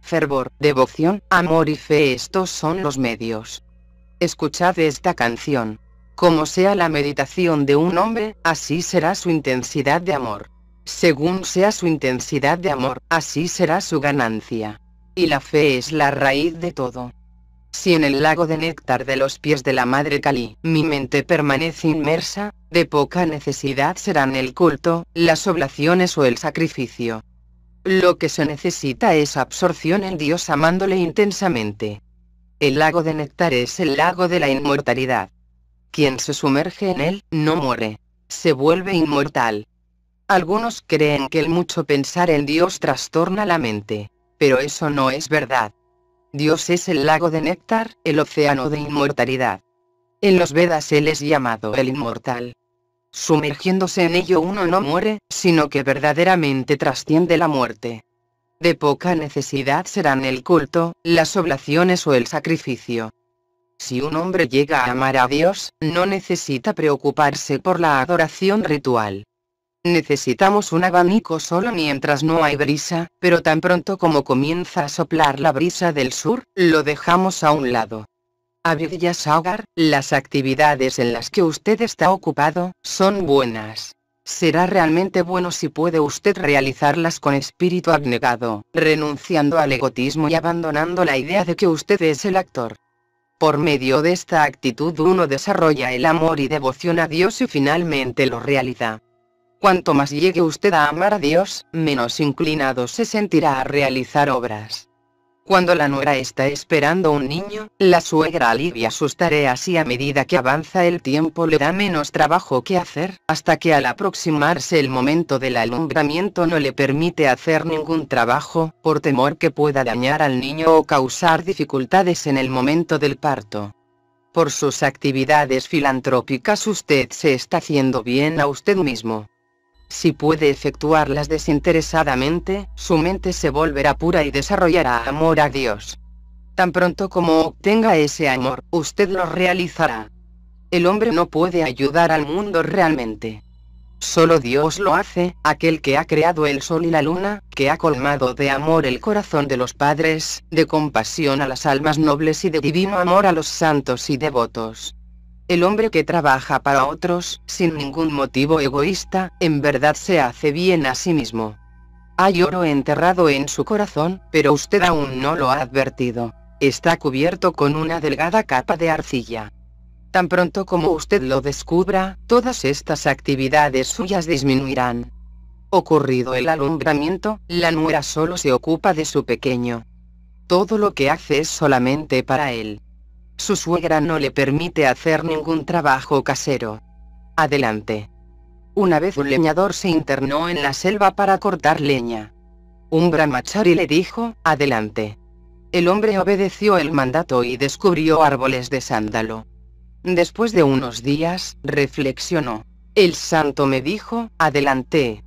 Fervor, devoción, amor y fe estos son los medios. Escuchad esta canción. Como sea la meditación de un hombre, así será su intensidad de amor. Según sea su intensidad de amor, así será su ganancia. Y la fe es la raíz de todo. Si en el lago de néctar de los pies de la Madre Kali mi mente permanece inmersa, de poca necesidad serán el culto, las oblaciones o el sacrificio. Lo que se necesita es absorción en Dios amándole intensamente. El lago de néctar es el lago de la inmortalidad. Quien se sumerge en él, no muere. Se vuelve inmortal. Algunos creen que el mucho pensar en Dios trastorna la mente. Pero eso no es verdad. Dios es el lago de néctar, el océano de inmortalidad. En los Vedas él es llamado el inmortal. Sumergiéndose en ello uno no muere, sino que verdaderamente trasciende la muerte. De poca necesidad serán el culto, las oblaciones o el sacrificio. Si un hombre llega a amar a Dios, no necesita preocuparse por la adoración ritual. Necesitamos un abanico solo mientras no hay brisa, pero tan pronto como comienza a soplar la brisa del sur, lo dejamos a un lado. Abhidyasagar, las actividades en las que usted está ocupado, son buenas. Será realmente bueno si puede usted realizarlas con espíritu abnegado, renunciando al egotismo y abandonando la idea de que usted es el actor. Por medio de esta actitud uno desarrolla el amor y devoción a Dios y finalmente lo realiza. Cuanto más llegue usted a amar a Dios, menos inclinado se sentirá a realizar obras. Cuando la nuera está esperando un niño, la suegra alivia sus tareas y a medida que avanza el tiempo le da menos trabajo que hacer, hasta que al aproximarse el momento del alumbramiento no le permite hacer ningún trabajo, por temor que pueda dañar al niño o causar dificultades en el momento del parto. Por sus actividades filantrópicas usted se está haciendo bien a usted mismo. Si puede efectuarlas desinteresadamente, su mente se volverá pura y desarrollará amor a Dios. Tan pronto como obtenga ese amor, usted lo realizará. El hombre no puede ayudar al mundo realmente. Solo Dios lo hace, aquel que ha creado el sol y la luna, que ha colmado de amor el corazón de los padres, de compasión a las almas nobles y de divino amor a los santos y devotos. El hombre que trabaja para otros, sin ningún motivo egoísta, en verdad se hace bien a sí mismo. Hay oro enterrado en su corazón, pero usted aún no lo ha advertido. Está cubierto con una delgada capa de arcilla. Tan pronto como usted lo descubra, todas estas actividades suyas disminuirán. Ocurrido el alumbramiento, la nuera solo se ocupa de su pequeño. Todo lo que hace es solamente para él. Su suegra no le permite hacer ningún trabajo casero. Adelante. Una vez un leñador se internó en la selva para cortar leña. Un brahmachari le dijo, adelante. El hombre obedeció el mandato y descubrió árboles de sándalo. Después de unos días, reflexionó. El santo me dijo, adelante.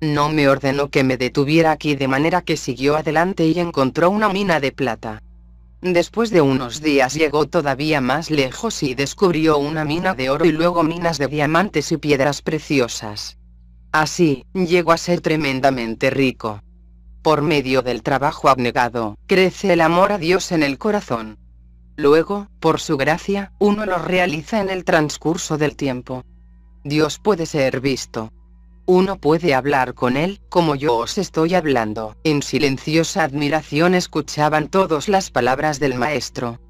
No me ordenó que me detuviera aquí de manera que siguió adelante y encontró una mina de plata. Después de unos días llegó todavía más lejos y descubrió una mina de oro y luego minas de diamantes y piedras preciosas. Así, llegó a ser tremendamente rico. Por medio del trabajo abnegado, crece el amor a Dios en el corazón. Luego, por su gracia, uno lo realiza en el transcurso del tiempo. Dios puede ser visto, uno puede hablar con él, como yo os estoy hablando. En silenciosa admiración escuchaban todos las palabras del maestro.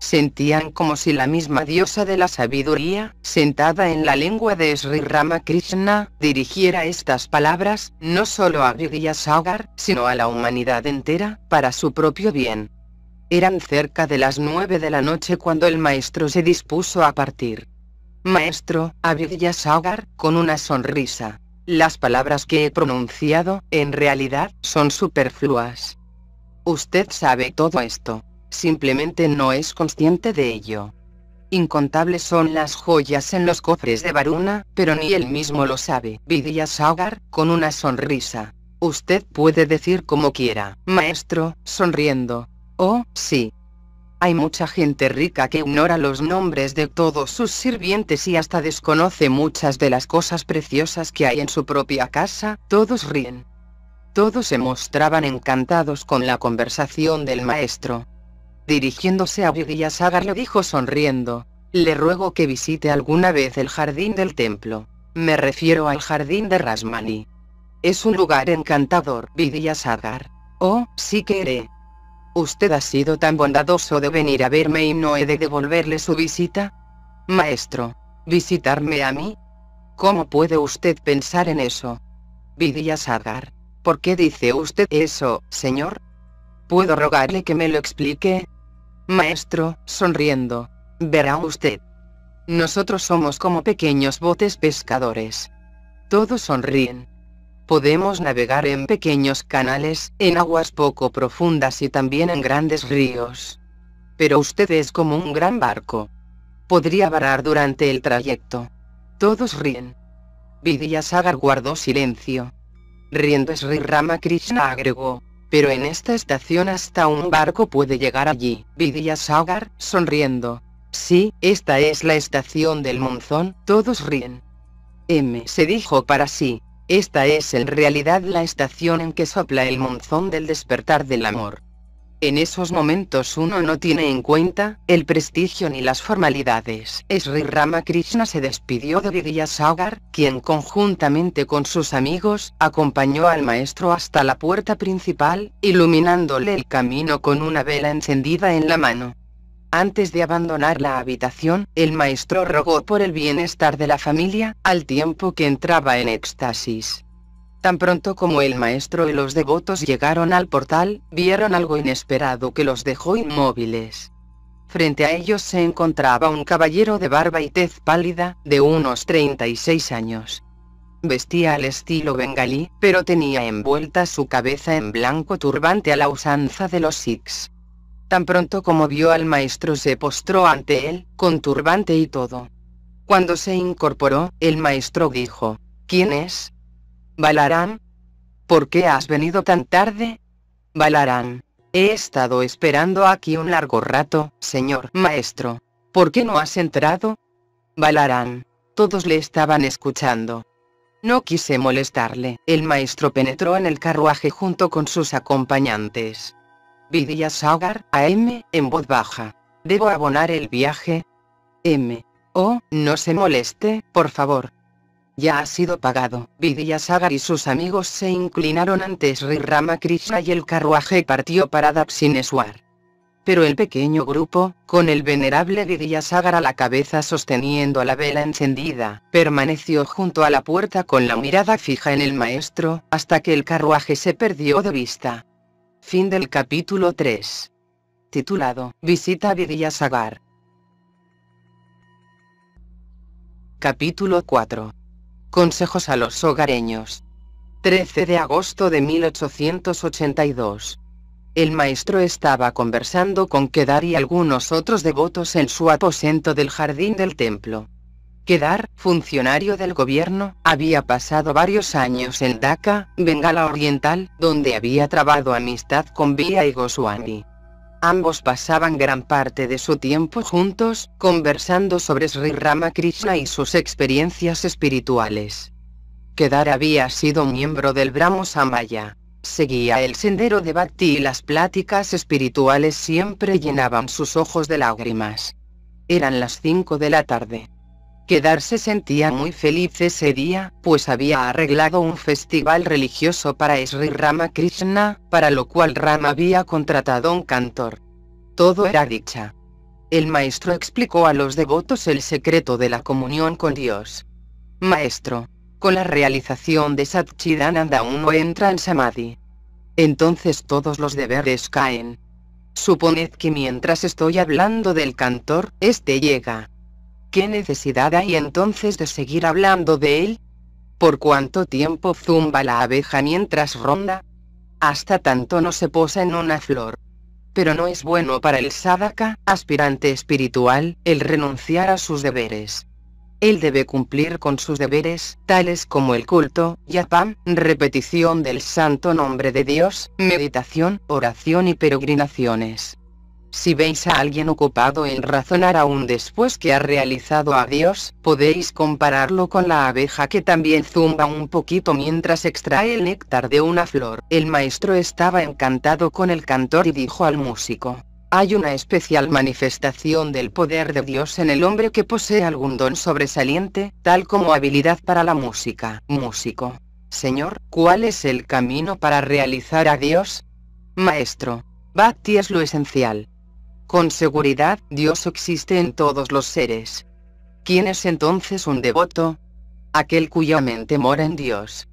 Sentían como si la misma diosa de la sabiduría, sentada en la lengua de Sri Ramakrishna, dirigiera estas palabras, no solo a Sagar, sino a la humanidad entera, para su propio bien. Eran cerca de las nueve de la noche cuando el maestro se dispuso a partir. Maestro, Sagar, con una sonrisa, las palabras que he pronunciado, en realidad, son superfluas. Usted sabe todo esto. Simplemente no es consciente de ello. Incontables son las joyas en los cofres de Varuna, pero ni él mismo lo sabe. Sagar, con una sonrisa. Usted puede decir como quiera, maestro, sonriendo. Oh, sí, hay mucha gente rica que ignora los nombres de todos sus sirvientes y hasta desconoce muchas de las cosas preciosas que hay en su propia casa, todos ríen. Todos se mostraban encantados con la conversación del maestro. Dirigiéndose a Vidyasagar le dijo sonriendo, le ruego que visite alguna vez el jardín del templo. Me refiero al jardín de Rasmani. Es un lugar encantador, Vidyasagar. Oh, sí que iré. Usted ha sido tan bondadoso de venir a verme y no he de devolverle su visita. Maestro, ¿visitarme a mí? ¿Cómo puede usted pensar en eso? Vidyasagar, ¿por qué dice usted eso, señor? ¿Puedo rogarle que me lo explique? Maestro, sonriendo, verá usted. Nosotros somos como pequeños botes pescadores. Todos sonríen. Podemos navegar en pequeños canales, en aguas poco profundas y también en grandes ríos. Pero usted es como un gran barco. Podría varar durante el trayecto. Todos ríen. Vidyasagar guardó silencio. Riendo Sri Ramakrishna agregó, pero en esta estación hasta un barco puede llegar allí. Vidyasagar, sonriendo. Sí, esta es la estación del monzón, todos ríen. M se dijo para sí, esta es en realidad la estación en que sopla el monzón del despertar del amor. En esos momentos uno no tiene en cuenta el prestigio ni las formalidades. Sri Ramakrishna se despidió de Vidyasagar, quien conjuntamente con sus amigos, acompañó al maestro hasta la puerta principal, iluminándole el camino con una vela encendida en la mano. Antes de abandonar la habitación, el maestro rogó por el bienestar de la familia, al tiempo que entraba en éxtasis. Tan pronto como el maestro y los devotos llegaron al portal, vieron algo inesperado que los dejó inmóviles. Frente a ellos se encontraba un caballero de barba y tez pálida, de unos 36 años. Vestía al estilo bengalí, pero tenía envuelta su cabeza en blanco turbante a la usanza de los sikhs. Tan pronto como vio al maestro se postró ante él, con turbante y todo. Cuando se incorporó, el maestro dijo, ¿Quién es? Balarán. ¿Por qué has venido tan tarde? Balarán. He estado esperando aquí un largo rato, señor maestro. ¿Por qué no has entrado? Balarán. Todos le estaban escuchando. No quise molestarle. El maestro penetró en el carruaje junto con sus acompañantes. Vidyasagar, a M, en voz baja. ¿Debo abonar el viaje? M. Oh, no se moleste, por favor ya ha sido pagado. Vidyasagar y sus amigos se inclinaron ante Sri Ramakrishna y el carruaje partió para Dapsineswar. Pero el pequeño grupo, con el venerable Vidyasagar a la cabeza sosteniendo la vela encendida, permaneció junto a la puerta con la mirada fija en el maestro, hasta que el carruaje se perdió de vista. Fin del capítulo 3. Titulado, Visita Vidyasagar. Capítulo 4. Consejos a los hogareños. 13 de agosto de 1882. El maestro estaba conversando con Kedar y algunos otros devotos en su aposento del jardín del templo. Kedar, funcionario del gobierno, había pasado varios años en Dhaka, Bengala Oriental, donde había trabado amistad con Via y Goswami. Ambos pasaban gran parte de su tiempo juntos, conversando sobre Sri Ramakrishna y sus experiencias espirituales. Kedar había sido miembro del Brahmo Samaya. Seguía el sendero de Bhakti y las pláticas espirituales siempre llenaban sus ojos de lágrimas. Eran las 5 de la tarde. Kedar se sentía muy feliz ese día, pues había arreglado un festival religioso para Sri Ramakrishna, para lo cual Rama había contratado un cantor. Todo era dicha. El maestro explicó a los devotos el secreto de la comunión con Dios. Maestro, con la realización de Satchidananda uno entra en Samadhi. Entonces todos los deberes caen. Suponed que mientras estoy hablando del cantor, este llega. ¿Qué necesidad hay entonces de seguir hablando de él? ¿Por cuánto tiempo zumba la abeja mientras ronda? Hasta tanto no se posa en una flor. Pero no es bueno para el sadaka, aspirante espiritual, el renunciar a sus deberes. Él debe cumplir con sus deberes, tales como el culto, yapam, repetición del santo nombre de Dios, meditación, oración y peregrinaciones. Si veis a alguien ocupado en razonar aún después que ha realizado a Dios, podéis compararlo con la abeja que también zumba un poquito mientras extrae el néctar de una flor. El maestro estaba encantado con el cantor y dijo al músico, hay una especial manifestación del poder de Dios en el hombre que posee algún don sobresaliente, tal como habilidad para la música. Músico. Señor, ¿cuál es el camino para realizar a Dios? Maestro. Bhakti es lo esencial. Con seguridad, Dios existe en todos los seres. ¿Quién es entonces un devoto? Aquel cuya mente mora en Dios.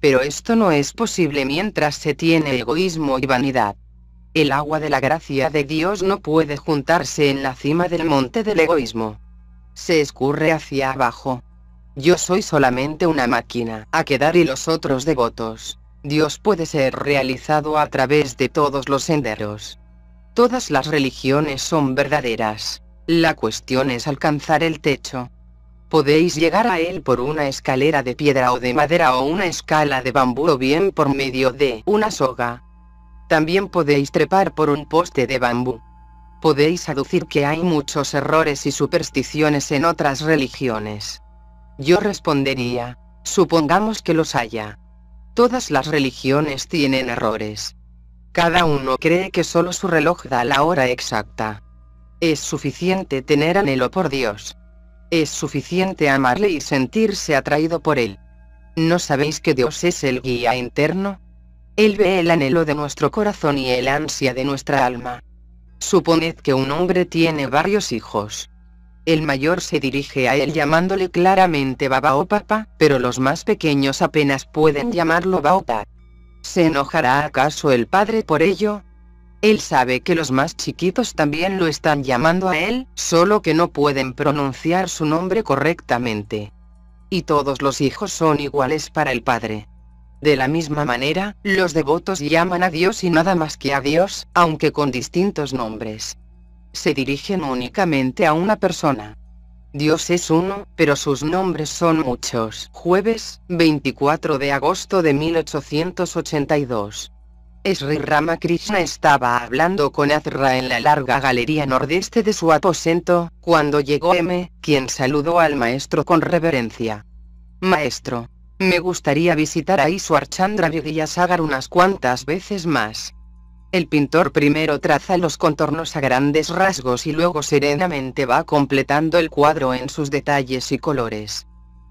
Pero esto no es posible mientras se tiene egoísmo y vanidad. El agua de la gracia de Dios no puede juntarse en la cima del monte del egoísmo. Se escurre hacia abajo. Yo soy solamente una máquina, a quedar y los otros devotos. Dios puede ser realizado a través de todos los senderos. Todas las religiones son verdaderas. La cuestión es alcanzar el techo. Podéis llegar a él por una escalera de piedra o de madera o una escala de bambú o bien por medio de una soga. También podéis trepar por un poste de bambú. Podéis aducir que hay muchos errores y supersticiones en otras religiones. Yo respondería, supongamos que los haya. Todas las religiones tienen errores. Cada uno cree que solo su reloj da la hora exacta. Es suficiente tener anhelo por Dios. Es suficiente amarle y sentirse atraído por Él. ¿No sabéis que Dios es el guía interno? Él ve el anhelo de nuestro corazón y el ansia de nuestra alma. Suponed que un hombre tiene varios hijos. El mayor se dirige a él llamándole claramente baba o papá, pero los más pequeños apenas pueden llamarlo baota. ¿Se enojará acaso el padre por ello? Él sabe que los más chiquitos también lo están llamando a él, solo que no pueden pronunciar su nombre correctamente y todos los hijos son iguales para el Padre. De la misma manera, los devotos llaman a Dios y nada más que a Dios, aunque con distintos nombres. Se dirigen únicamente a una persona. Dios es uno, pero sus nombres son muchos. Jueves, 24 de agosto de 1882. Sri Ramakrishna estaba hablando con Azra en la larga galería nordeste de su aposento, cuando llegó M, quien saludó al maestro con reverencia. Maestro, me gustaría visitar a Iswar Chandra Vidyasagar unas cuantas veces más. El pintor primero traza los contornos a grandes rasgos y luego serenamente va completando el cuadro en sus detalles y colores.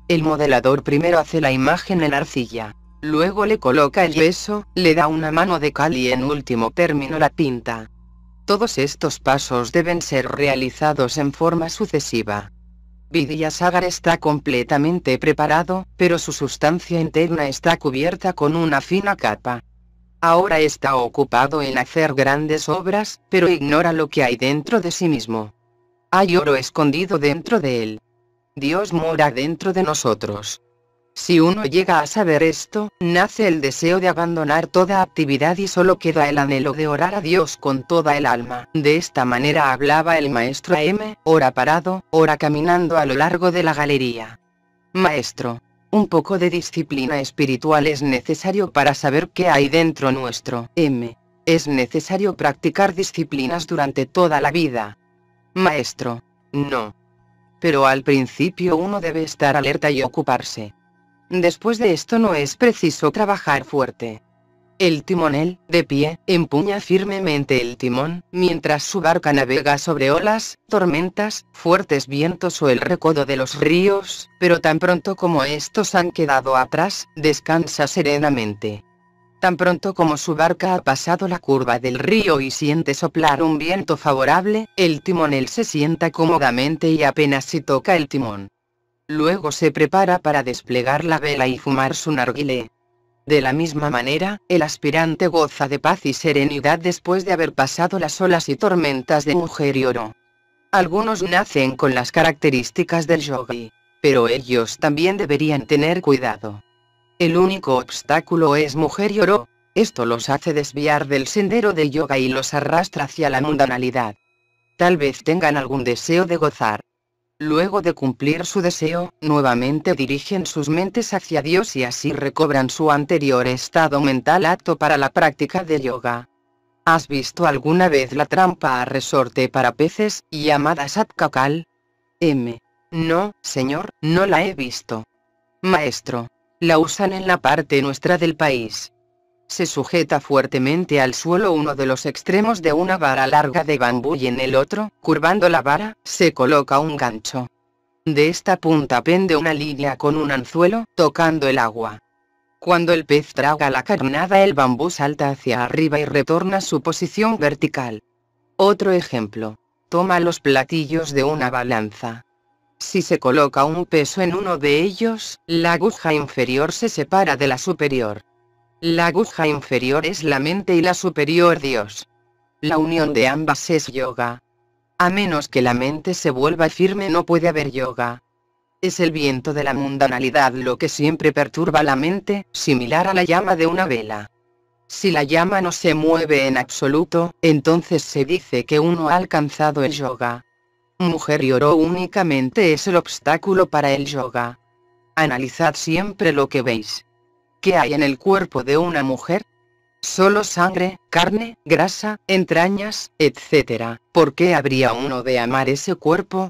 El modelador primero hace la imagen en arcilla luego le coloca el yeso, le da una mano de cal y en último término la pinta. Todos estos pasos deben ser realizados en forma sucesiva. Vidyasagar está completamente preparado, pero su sustancia interna está cubierta con una fina capa. Ahora está ocupado en hacer grandes obras, pero ignora lo que hay dentro de sí mismo. Hay oro escondido dentro de él. Dios mora dentro de nosotros. Si uno llega a saber esto, nace el deseo de abandonar toda actividad y solo queda el anhelo de orar a Dios con toda el alma. De esta manera hablaba el maestro M, ora parado, ora caminando a lo largo de la galería. Maestro, un poco de disciplina espiritual es necesario para saber qué hay dentro nuestro. M. Es necesario practicar disciplinas durante toda la vida. Maestro. No. Pero al principio uno debe estar alerta y ocuparse. Después de esto no es preciso trabajar fuerte. El timonel, de pie, empuña firmemente el timón, mientras su barca navega sobre olas, tormentas, fuertes vientos o el recodo de los ríos, pero tan pronto como estos han quedado atrás, descansa serenamente. Tan pronto como su barca ha pasado la curva del río y siente soplar un viento favorable, el timonel se sienta cómodamente y apenas si toca el timón. Luego se prepara para desplegar la vela y fumar su narguilé. De la misma manera, el aspirante goza de paz y serenidad después de haber pasado las olas y tormentas de mujer y oro. Algunos nacen con las características del yogi, pero ellos también deberían tener cuidado. El único obstáculo es mujer y oro, esto los hace desviar del sendero del yoga y los arrastra hacia la mundanalidad. Tal vez tengan algún deseo de gozar, Luego de cumplir su deseo, nuevamente dirigen sus mentes hacia Dios y así recobran su anterior estado mental apto para la práctica de yoga. ¿Has visto alguna vez la trampa a resorte para peces, llamada Satkakal? M. No, señor, no la he visto. Maestro. La usan en la parte nuestra del país. Se sujeta fuertemente al suelo uno de los extremos de una vara larga de bambú y en el otro, curvando la vara, se coloca un gancho. De esta punta pende una línea con un anzuelo, tocando el agua. Cuando el pez traga la carnada el bambú salta hacia arriba y retorna su posición vertical. Otro ejemplo. Toma los platillos de una balanza. Si se coloca un peso en uno de ellos, la aguja inferior se separa de la superior. La aguja inferior es la mente y la superior Dios. La unión de ambas es yoga. A menos que la mente se vuelva firme no puede haber yoga. Es el viento de la mundanalidad lo que siempre perturba la mente, similar a la llama de una vela. Si la llama no se mueve en absoluto, entonces se dice que uno ha alcanzado el yoga. Mujer y oro únicamente es el obstáculo para el yoga. Analizad siempre lo que veis. ¿Qué hay en el cuerpo de una mujer? Solo sangre, carne, grasa, entrañas, etc. ¿Por qué habría uno de amar ese cuerpo?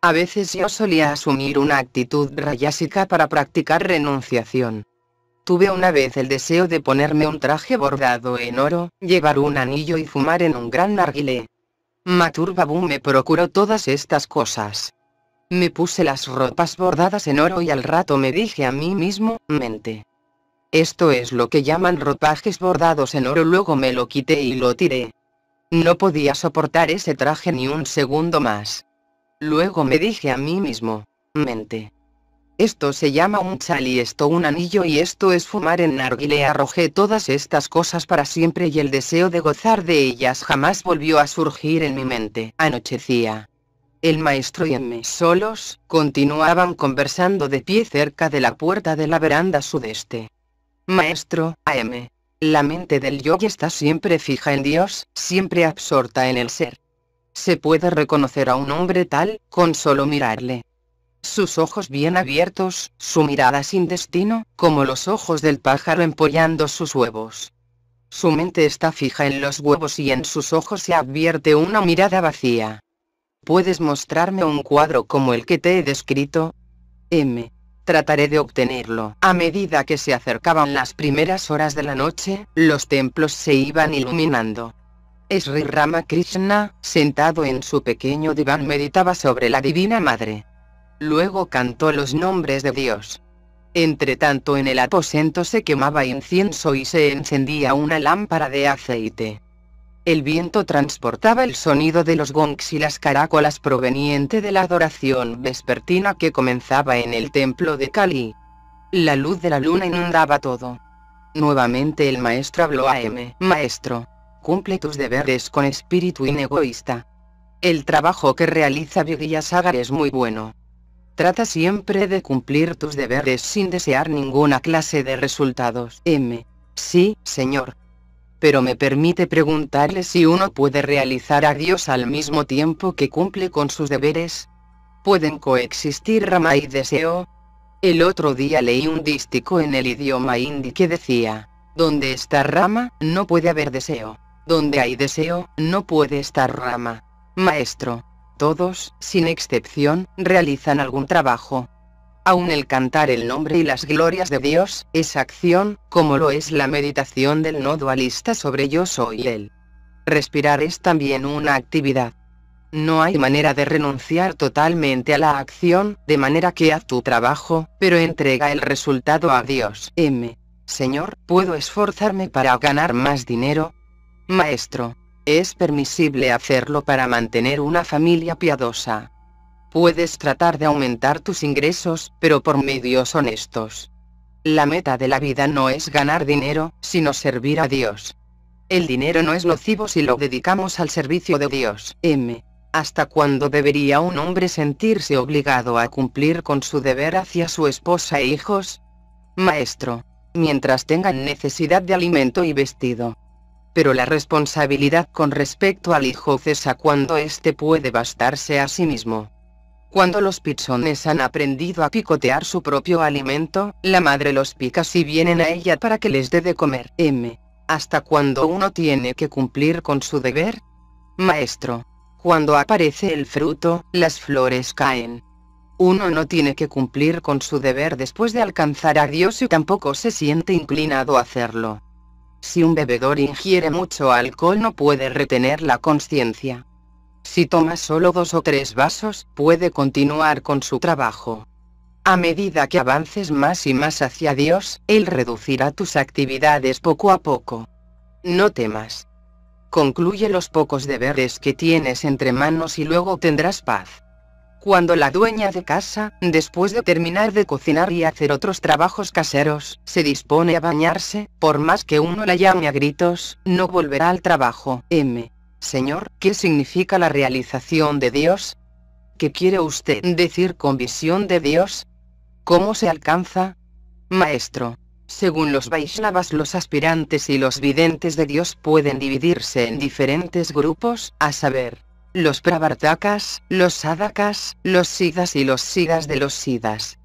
A veces yo solía asumir una actitud rayásica para practicar renunciación. Tuve una vez el deseo de ponerme un traje bordado en oro, llevar un anillo y fumar en un gran narguilé. Matur Babu me procuró todas estas cosas. Me puse las ropas bordadas en oro y al rato me dije a mí mismo, mente. Esto es lo que llaman ropajes bordados en oro luego me lo quité y lo tiré. No podía soportar ese traje ni un segundo más. Luego me dije a mí mismo, mente. Esto se llama un chal y esto un anillo y esto es fumar en narguile. Arrojé todas estas cosas para siempre y el deseo de gozar de ellas jamás volvió a surgir en mi mente. Anochecía. El maestro y M solos, continuaban conversando de pie cerca de la puerta de la veranda sudeste. Maestro, AM. La mente del yogi está siempre fija en Dios, siempre absorta en el ser. Se puede reconocer a un hombre tal, con solo mirarle sus ojos bien abiertos, su mirada sin destino, como los ojos del pájaro empollando sus huevos. Su mente está fija en los huevos y en sus ojos se advierte una mirada vacía. ¿Puedes mostrarme un cuadro como el que te he descrito? M. Trataré de obtenerlo. A medida que se acercaban las primeras horas de la noche, los templos se iban iluminando. Sri Ramakrishna, sentado en su pequeño diván meditaba sobre la Divina Madre. Luego cantó los nombres de Dios. Entre tanto en el aposento se quemaba incienso y se encendía una lámpara de aceite. El viento transportaba el sonido de los gongs y las caracolas proveniente de la adoración vespertina que comenzaba en el templo de Kali. La luz de la luna inundaba todo. Nuevamente el maestro habló a M. Maestro, cumple tus deberes con espíritu inegoísta. El trabajo que realiza Vigillasagar es muy bueno. Trata siempre de cumplir tus deberes sin desear ninguna clase de resultados. M. Sí, señor. Pero me permite preguntarle si uno puede realizar a Dios al mismo tiempo que cumple con sus deberes. ¿Pueden coexistir rama y deseo? El otro día leí un dístico en el idioma hindi que decía, donde está rama, no puede haber deseo. Donde hay deseo, no puede estar rama. Maestro, todos, sin excepción, realizan algún trabajo. Aún el cantar el nombre y las glorias de Dios, es acción, como lo es la meditación del no dualista sobre yo soy él. Respirar es también una actividad. No hay manera de renunciar totalmente a la acción, de manera que haz tu trabajo, pero entrega el resultado a Dios. M. Señor, ¿puedo esforzarme para ganar más dinero? Maestro, es permisible hacerlo para mantener una familia piadosa. Puedes tratar de aumentar tus ingresos, pero por medios honestos. La meta de la vida no es ganar dinero, sino servir a Dios. El dinero no es nocivo si lo dedicamos al servicio de Dios. M. ¿Hasta cuándo debería un hombre sentirse obligado a cumplir con su deber hacia su esposa e hijos? Maestro. Mientras tengan necesidad de alimento y vestido pero la responsabilidad con respecto al hijo cesa cuando éste puede bastarse a sí mismo. Cuando los pichones han aprendido a picotear su propio alimento, la madre los pica si vienen a ella para que les dé de comer. M. ¿Hasta cuando uno tiene que cumplir con su deber? Maestro. Cuando aparece el fruto, las flores caen. Uno no tiene que cumplir con su deber después de alcanzar a Dios y tampoco se siente inclinado a hacerlo. Si un bebedor ingiere mucho alcohol no puede retener la conciencia. Si toma solo dos o tres vasos, puede continuar con su trabajo. A medida que avances más y más hacia Dios, Él reducirá tus actividades poco a poco. No temas. Concluye los pocos deberes que tienes entre manos y luego tendrás paz. Cuando la dueña de casa, después de terminar de cocinar y hacer otros trabajos caseros, se dispone a bañarse, por más que uno la llame a gritos, no volverá al trabajo. M. Señor, ¿qué significa la realización de Dios? ¿Qué quiere usted decir con visión de Dios? ¿Cómo se alcanza? Maestro. Según los Vaishnavas los aspirantes y los videntes de Dios pueden dividirse en diferentes grupos, a saber, los pravartakas, los sadakas, los siddhas y los siddhas de los siddhas.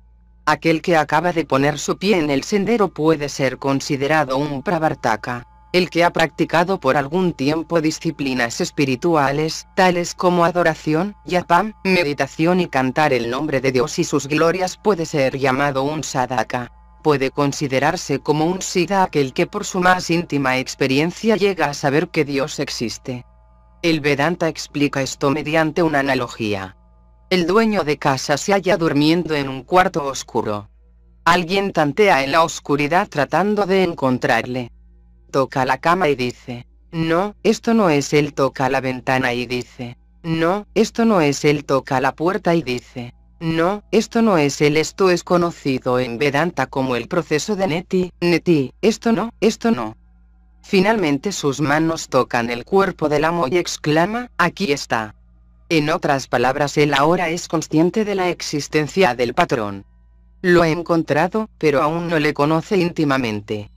Aquel que acaba de poner su pie en el sendero puede ser considerado un pravartaka. El que ha practicado por algún tiempo disciplinas espirituales, tales como adoración, yapam, meditación y cantar el nombre de Dios y sus glorias puede ser llamado un sadaka. puede considerarse como un Siddha aquel que por su más íntima experiencia llega a saber que Dios existe. El Vedanta explica esto mediante una analogía. El dueño de casa se halla durmiendo en un cuarto oscuro. Alguien tantea en la oscuridad tratando de encontrarle. Toca la cama y dice, no, esto no es él toca la ventana y dice, no, esto no es él toca la puerta y dice, no, esto no es él esto es conocido en Vedanta como el proceso de Neti, Neti, esto no, esto no. Finalmente sus manos tocan el cuerpo del amo y exclama, aquí está. En otras palabras él ahora es consciente de la existencia del patrón. Lo ha encontrado, pero aún no le conoce íntimamente.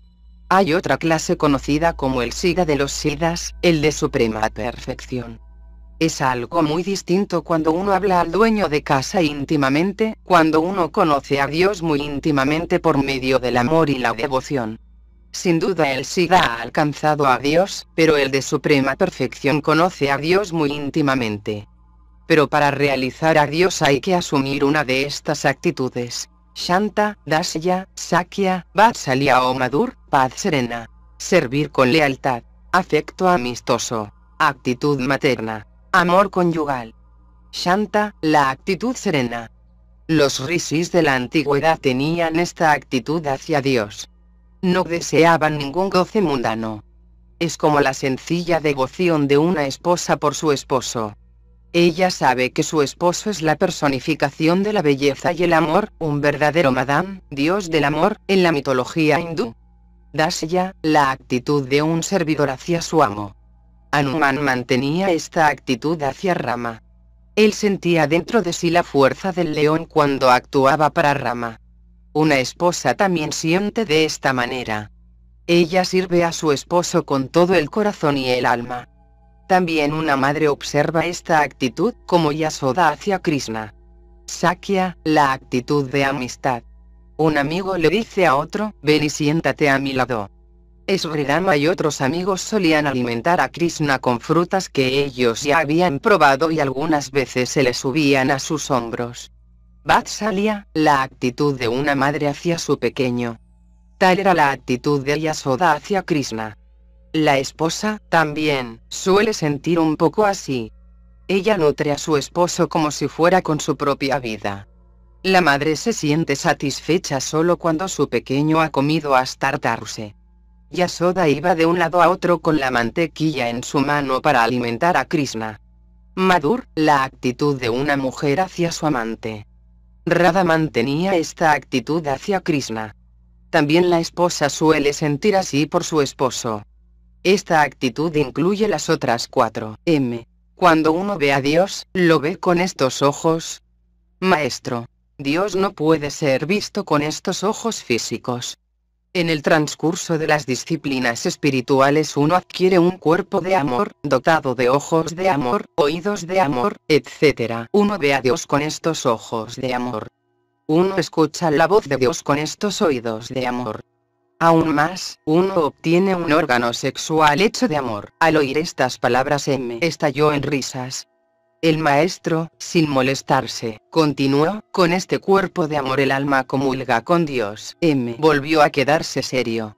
Hay otra clase conocida como el SIDA de los SIDAs, el de suprema perfección. Es algo muy distinto cuando uno habla al dueño de casa íntimamente, cuando uno conoce a Dios muy íntimamente por medio del amor y la devoción. Sin duda el SIDA ha alcanzado a Dios, pero el de suprema perfección conoce a Dios muy íntimamente. Pero para realizar a Dios hay que asumir una de estas actitudes. Shanta, Dasya, Sakya, Vatsalya o Madur, paz serena. Servir con lealtad. Afecto amistoso. Actitud materna. Amor conyugal. Shanta, la actitud serena. Los rishis de la antigüedad tenían esta actitud hacia Dios. No deseaban ningún goce mundano. Es como la sencilla devoción de una esposa por su esposo. Ella sabe que su esposo es la personificación de la belleza y el amor, un verdadero Madame, dios del amor, en la mitología hindú. Dasya, la actitud de un servidor hacia su amo. Anuman mantenía esta actitud hacia Rama. Él sentía dentro de sí la fuerza del león cuando actuaba para Rama. Una esposa también siente de esta manera. Ella sirve a su esposo con todo el corazón y el alma. También una madre observa esta actitud como Yasoda hacia Krishna. Sakya, la actitud de amistad. Un amigo le dice a otro, ven y siéntate a mi lado. Esvridama y otros amigos solían alimentar a Krishna con frutas que ellos ya habían probado y algunas veces se le subían a sus hombros. Vatsalya, la actitud de una madre hacia su pequeño. Tal era la actitud de Yasoda hacia Krishna. La esposa, también, suele sentir un poco así. Ella nutre a su esposo como si fuera con su propia vida. La madre se siente satisfecha solo cuando su pequeño ha comido hasta hartarse. Yasoda iba de un lado a otro con la mantequilla en su mano para alimentar a Krishna. Madur, la actitud de una mujer hacia su amante. Radha mantenía esta actitud hacia Krishna. También la esposa suele sentir así por su esposo. Esta actitud incluye las otras cuatro. M. Cuando uno ve a Dios, ¿lo ve con estos ojos? Maestro. Dios no puede ser visto con estos ojos físicos. En el transcurso de las disciplinas espirituales uno adquiere un cuerpo de amor, dotado de ojos de amor, oídos de amor, etc. Uno ve a Dios con estos ojos de amor. Uno escucha la voz de Dios con estos oídos de amor. Aún más, uno obtiene un órgano sexual hecho de amor. Al oír estas palabras M estalló en risas. El maestro, sin molestarse, continuó, con este cuerpo de amor el alma comulga con Dios. M volvió a quedarse serio.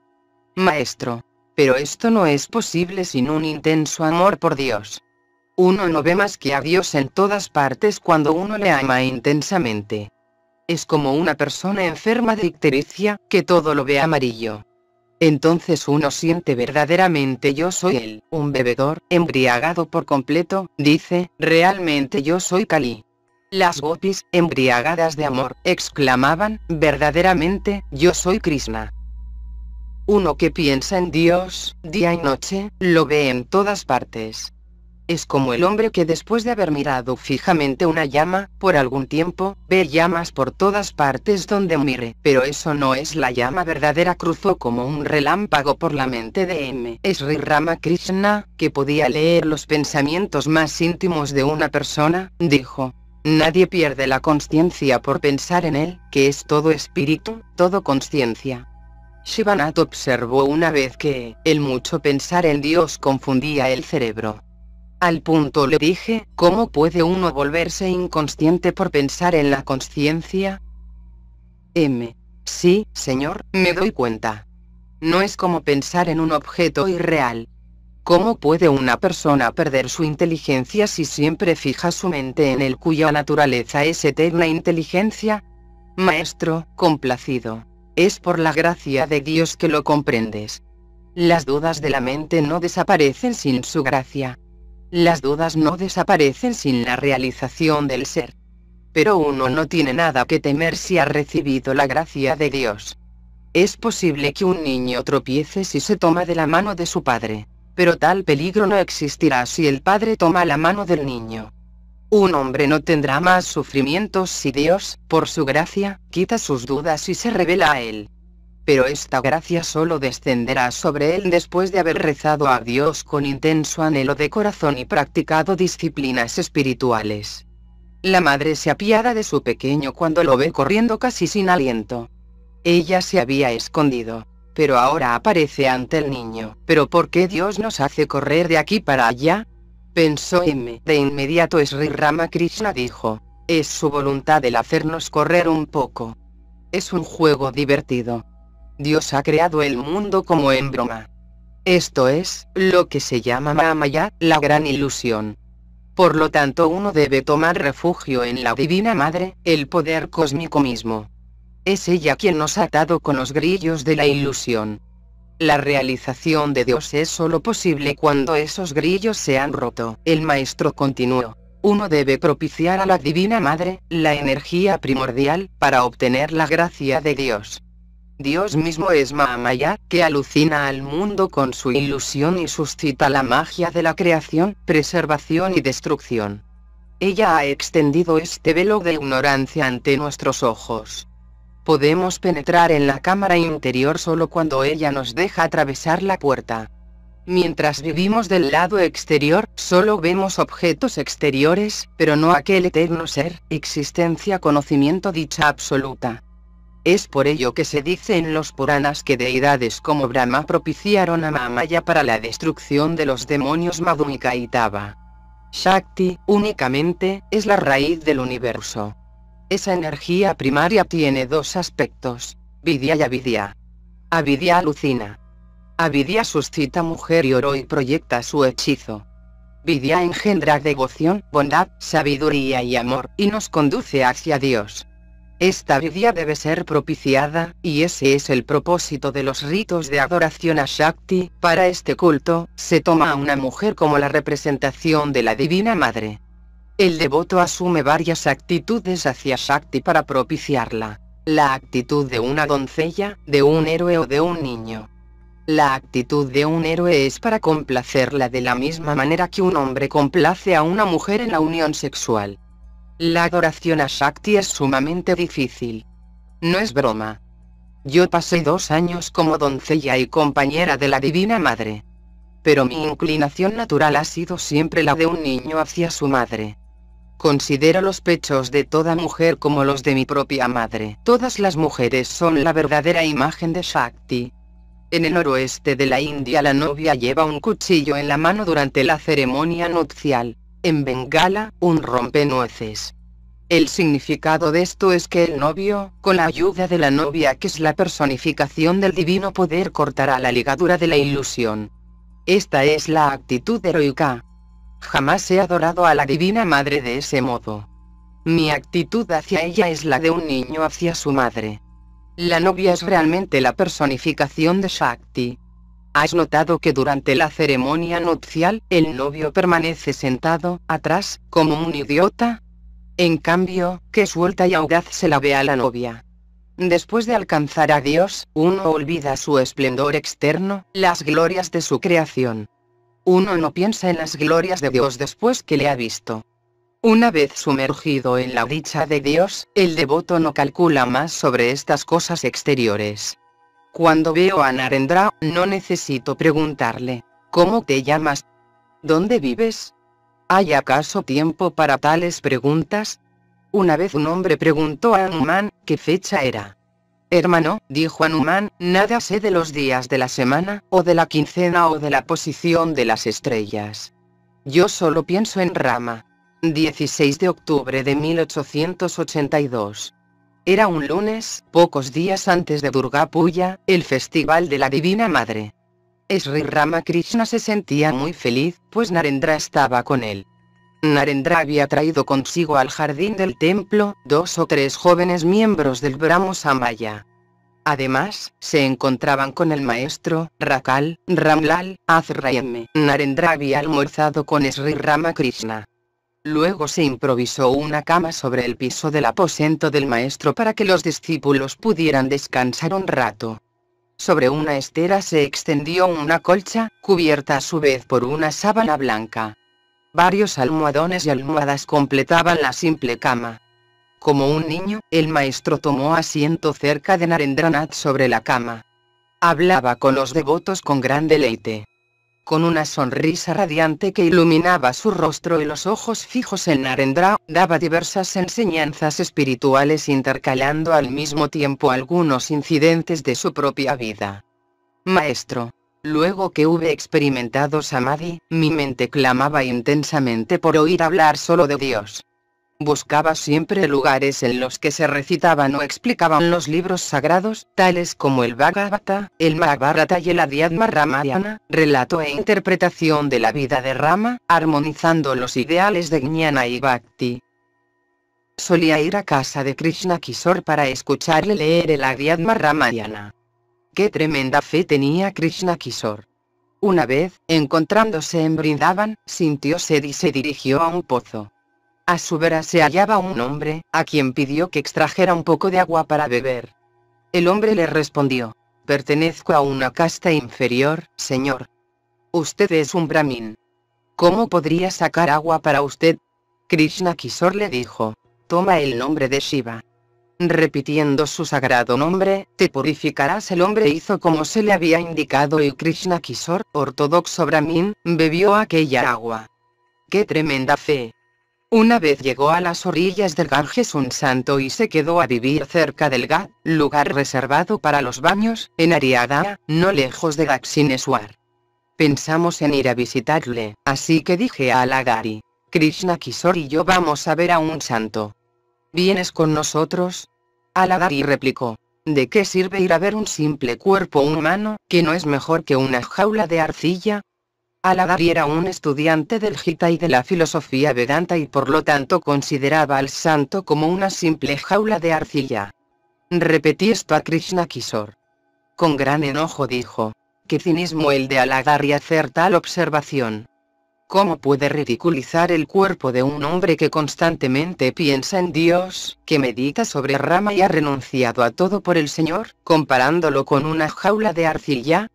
Maestro. Pero esto no es posible sin un intenso amor por Dios. Uno no ve más que a Dios en todas partes cuando uno le ama intensamente. Es como una persona enferma de ictericia, que todo lo ve amarillo. Entonces uno siente verdaderamente yo soy él, un bebedor, embriagado por completo, dice, realmente yo soy Kali. Las gopis, embriagadas de amor, exclamaban, verdaderamente, yo soy Krishna. Uno que piensa en Dios, día y noche, lo ve en todas partes. Es como el hombre que después de haber mirado fijamente una llama, por algún tiempo, ve llamas por todas partes donde mire. Pero eso no es la llama verdadera cruzó como un relámpago por la mente de M. Sri Ramakrishna, que podía leer los pensamientos más íntimos de una persona, dijo. Nadie pierde la conciencia por pensar en él, que es todo espíritu, todo conciencia. Shivanath observó una vez que, el mucho pensar en Dios confundía el cerebro. Al punto le dije, ¿cómo puede uno volverse inconsciente por pensar en la conciencia? M. Sí, señor, me doy cuenta. No es como pensar en un objeto irreal. ¿Cómo puede una persona perder su inteligencia si siempre fija su mente en él cuya naturaleza es eterna inteligencia? Maestro, complacido. Es por la gracia de Dios que lo comprendes. Las dudas de la mente no desaparecen sin su gracia. Las dudas no desaparecen sin la realización del ser. Pero uno no tiene nada que temer si ha recibido la gracia de Dios. Es posible que un niño tropiece si se toma de la mano de su padre, pero tal peligro no existirá si el padre toma la mano del niño. Un hombre no tendrá más sufrimientos si Dios, por su gracia, quita sus dudas y se revela a él. Pero esta gracia solo descenderá sobre él después de haber rezado a Dios con intenso anhelo de corazón y practicado disciplinas espirituales. La madre se apiada de su pequeño cuando lo ve corriendo casi sin aliento. Ella se había escondido, pero ahora aparece ante el niño. ¿Pero por qué Dios nos hace correr de aquí para allá? Pensó M. De inmediato Sri Ramakrishna dijo, es su voluntad el hacernos correr un poco. Es un juego divertido. Dios ha creado el mundo como en broma. Esto es, lo que se llama Mamaya, la gran ilusión. Por lo tanto uno debe tomar refugio en la Divina Madre, el poder cósmico mismo. Es ella quien nos ha atado con los grillos de la ilusión. La realización de Dios es solo posible cuando esos grillos se han roto. El maestro continuó. Uno debe propiciar a la Divina Madre, la energía primordial, para obtener la gracia de Dios. Dios mismo es Mahamaya, que alucina al mundo con su ilusión y suscita la magia de la creación, preservación y destrucción. Ella ha extendido este velo de ignorancia ante nuestros ojos. Podemos penetrar en la cámara interior solo cuando ella nos deja atravesar la puerta. Mientras vivimos del lado exterior, solo vemos objetos exteriores, pero no aquel eterno ser, existencia conocimiento dicha absoluta. Es por ello que se dice en los Puranas que deidades como Brahma propiciaron a Mamaya para la destrucción de los demonios Madhumika y Tava. Shakti, únicamente, es la raíz del universo. Esa energía primaria tiene dos aspectos, Vidya y Avidya. Avidya alucina. Avidya suscita mujer y oro y proyecta su hechizo. Vidya engendra devoción, bondad, sabiduría y amor, y nos conduce hacia Dios. Esta vidya debe ser propiciada, y ese es el propósito de los ritos de adoración a Shakti, para este culto, se toma a una mujer como la representación de la Divina Madre. El devoto asume varias actitudes hacia Shakti para propiciarla. La actitud de una doncella, de un héroe o de un niño. La actitud de un héroe es para complacerla de la misma manera que un hombre complace a una mujer en la unión sexual. La adoración a Shakti es sumamente difícil. No es broma. Yo pasé dos años como doncella y compañera de la Divina Madre. Pero mi inclinación natural ha sido siempre la de un niño hacia su madre. Considero los pechos de toda mujer como los de mi propia madre. Todas las mujeres son la verdadera imagen de Shakti. En el noroeste de la India la novia lleva un cuchillo en la mano durante la ceremonia nupcial. En Bengala, un rompenueces. El significado de esto es que el novio, con la ayuda de la novia que es la personificación del divino poder cortará la ligadura de la ilusión. Esta es la actitud heroica, Jamás he adorado a la Divina Madre de ese modo. Mi actitud hacia ella es la de un niño hacia su madre. La novia es realmente la personificación de Shakti. ¿Has notado que durante la ceremonia nupcial, el novio permanece sentado, atrás, como un idiota? En cambio, que suelta y audaz se la ve a la novia. Después de alcanzar a Dios, uno olvida su esplendor externo, las glorias de su creación. Uno no piensa en las glorias de Dios después que le ha visto. Una vez sumergido en la dicha de Dios, el devoto no calcula más sobre estas cosas exteriores. Cuando veo a Narendra, no necesito preguntarle, ¿cómo te llamas? ¿Dónde vives? ¿Hay acaso tiempo para tales preguntas? Una vez un hombre preguntó a Hanuman, ¿qué fecha era? Hermano, dijo Anuman, nada sé de los días de la semana, o de la quincena o de la posición de las estrellas. Yo solo pienso en Rama. 16 de octubre de 1882. Era un lunes, pocos días antes de Durga Puya, el festival de la Divina Madre. Sri Ramakrishna se sentía muy feliz, pues Narendra estaba con él. Narendra había traído consigo al jardín del templo, dos o tres jóvenes miembros del Brahmo Samaya. Además, se encontraban con el maestro, Rakal, Ramlal, Azraime. Narendra había almorzado con Sri Ramakrishna. Luego se improvisó una cama sobre el piso del aposento del maestro para que los discípulos pudieran descansar un rato. Sobre una estera se extendió una colcha, cubierta a su vez por una sábana blanca. Varios almohadones y almohadas completaban la simple cama. Como un niño, el maestro tomó asiento cerca de Narendranath sobre la cama. Hablaba con los devotos con gran deleite. Con una sonrisa radiante que iluminaba su rostro y los ojos fijos en Narendra, daba diversas enseñanzas espirituales intercalando al mismo tiempo algunos incidentes de su propia vida. Maestro, Luego que hube experimentado Samadhi, mi mente clamaba intensamente por oír hablar solo de Dios. Buscaba siempre lugares en los que se recitaban o explicaban los libros sagrados, tales como el Bhagavata, el Mahabharata y el Adhyatma Ramayana, relato e interpretación de la vida de Rama, armonizando los ideales de Jnana y Bhakti. Solía ir a casa de Krishna Kishore para escucharle leer el Adhyatma Ramayana. Qué tremenda fe tenía Krishna Kishore. Una vez, encontrándose en Brindavan, sintió sed y se dirigió a un pozo. A su vera se hallaba un hombre, a quien pidió que extrajera un poco de agua para beber. El hombre le respondió, pertenezco a una casta inferior, señor. Usted es un brahmin. ¿Cómo podría sacar agua para usted? Krishna Kishore le dijo, toma el nombre de Shiva. Repitiendo su sagrado nombre, te purificarás. El hombre hizo como se le había indicado y Krishna Kishore, ortodoxo brahmin, bebió aquella agua. ¡Qué tremenda fe! Una vez llegó a las orillas del Ganges un santo y se quedó a vivir cerca del Ghat, lugar reservado para los baños, en Ariada, no lejos de Dakshineswar. Pensamos en ir a visitarle, así que dije a Alagari, Krishna Kishore y yo vamos a ver a un santo. ¿Vienes con nosotros? Aladari replicó. ¿De qué sirve ir a ver un simple cuerpo humano, que no es mejor que una jaula de arcilla? Aladari era un estudiante del Gita y de la filosofía Vedanta y por lo tanto consideraba al santo como una simple jaula de arcilla. Repetí esto a Krishna Kishore. Con gran enojo dijo. Qué cinismo el de Aladari hacer tal observación. ¿Cómo puede ridiculizar el cuerpo de un hombre que constantemente piensa en Dios, que medita sobre Rama y ha renunciado a todo por el Señor, comparándolo con una jaula de arcilla?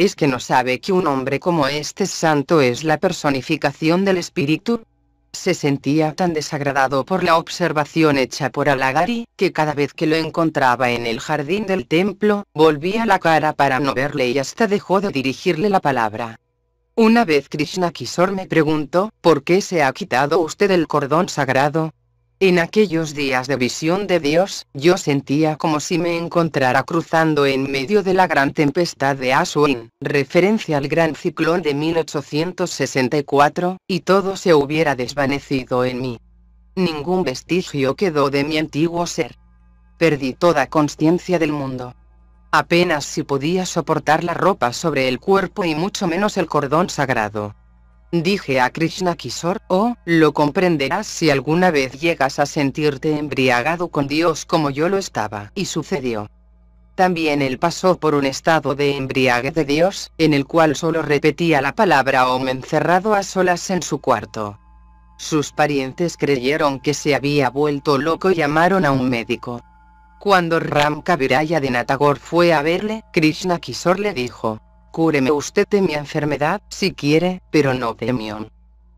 ¿Es que no sabe que un hombre como este santo es la personificación del espíritu? Se sentía tan desagradado por la observación hecha por Alagari, que cada vez que lo encontraba en el jardín del templo, volvía la cara para no verle y hasta dejó de dirigirle la palabra. Una vez Krishna Kishore me preguntó, ¿por qué se ha quitado usted el cordón sagrado? En aquellos días de visión de Dios, yo sentía como si me encontrara cruzando en medio de la gran tempestad de Aswin, referencia al gran ciclón de 1864, y todo se hubiera desvanecido en mí. Ningún vestigio quedó de mi antiguo ser. Perdí toda conciencia del mundo. Apenas si podía soportar la ropa sobre el cuerpo y mucho menos el cordón sagrado. Dije a Krishna Kishore, oh, lo comprenderás si alguna vez llegas a sentirte embriagado con Dios como yo lo estaba. Y sucedió. También él pasó por un estado de embriague de Dios, en el cual solo repetía la palabra Om encerrado a solas en su cuarto. Sus parientes creyeron que se había vuelto loco y llamaron a un médico. Cuando Ram Kaviraya de Natagor fue a verle, Krishna Kishore le dijo, Cúreme usted de mi enfermedad, si quiere, pero no de mí.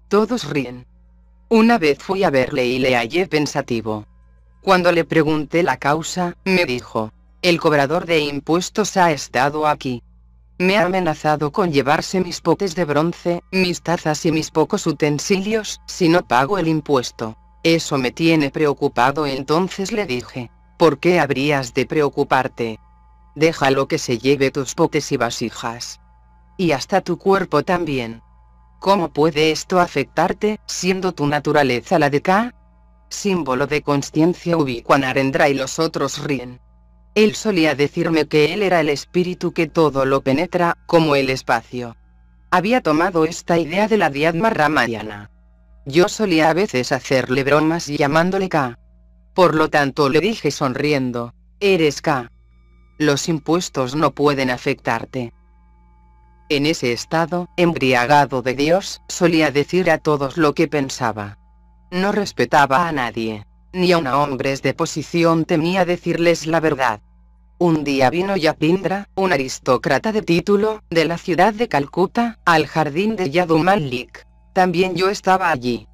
Todos ríen. Una vez fui a verle y le hallé pensativo. Cuando le pregunté la causa, me dijo, el cobrador de impuestos ha estado aquí. Me ha amenazado con llevarse mis potes de bronce, mis tazas y mis pocos utensilios, si no pago el impuesto. Eso me tiene preocupado entonces le dije, ¿Por qué habrías de preocuparte? Déjalo que se lleve tus potes y vasijas. Y hasta tu cuerpo también. ¿Cómo puede esto afectarte, siendo tu naturaleza la de K? símbolo de conciencia ubico a Narendra y los otros ríen. Él solía decirme que él era el espíritu que todo lo penetra, como el espacio. Había tomado esta idea de la Diadma Ramayana. Yo solía a veces hacerle bromas llamándole K. Por lo tanto le dije sonriendo, eres K. Los impuestos no pueden afectarte. En ese estado, embriagado de Dios, solía decir a todos lo que pensaba. No respetaba a nadie. Ni a un hombres de posición temía decirles la verdad. Un día vino Yapindra, un aristócrata de título, de la ciudad de Calcuta, al jardín de Yadu Malik. También yo estaba allí.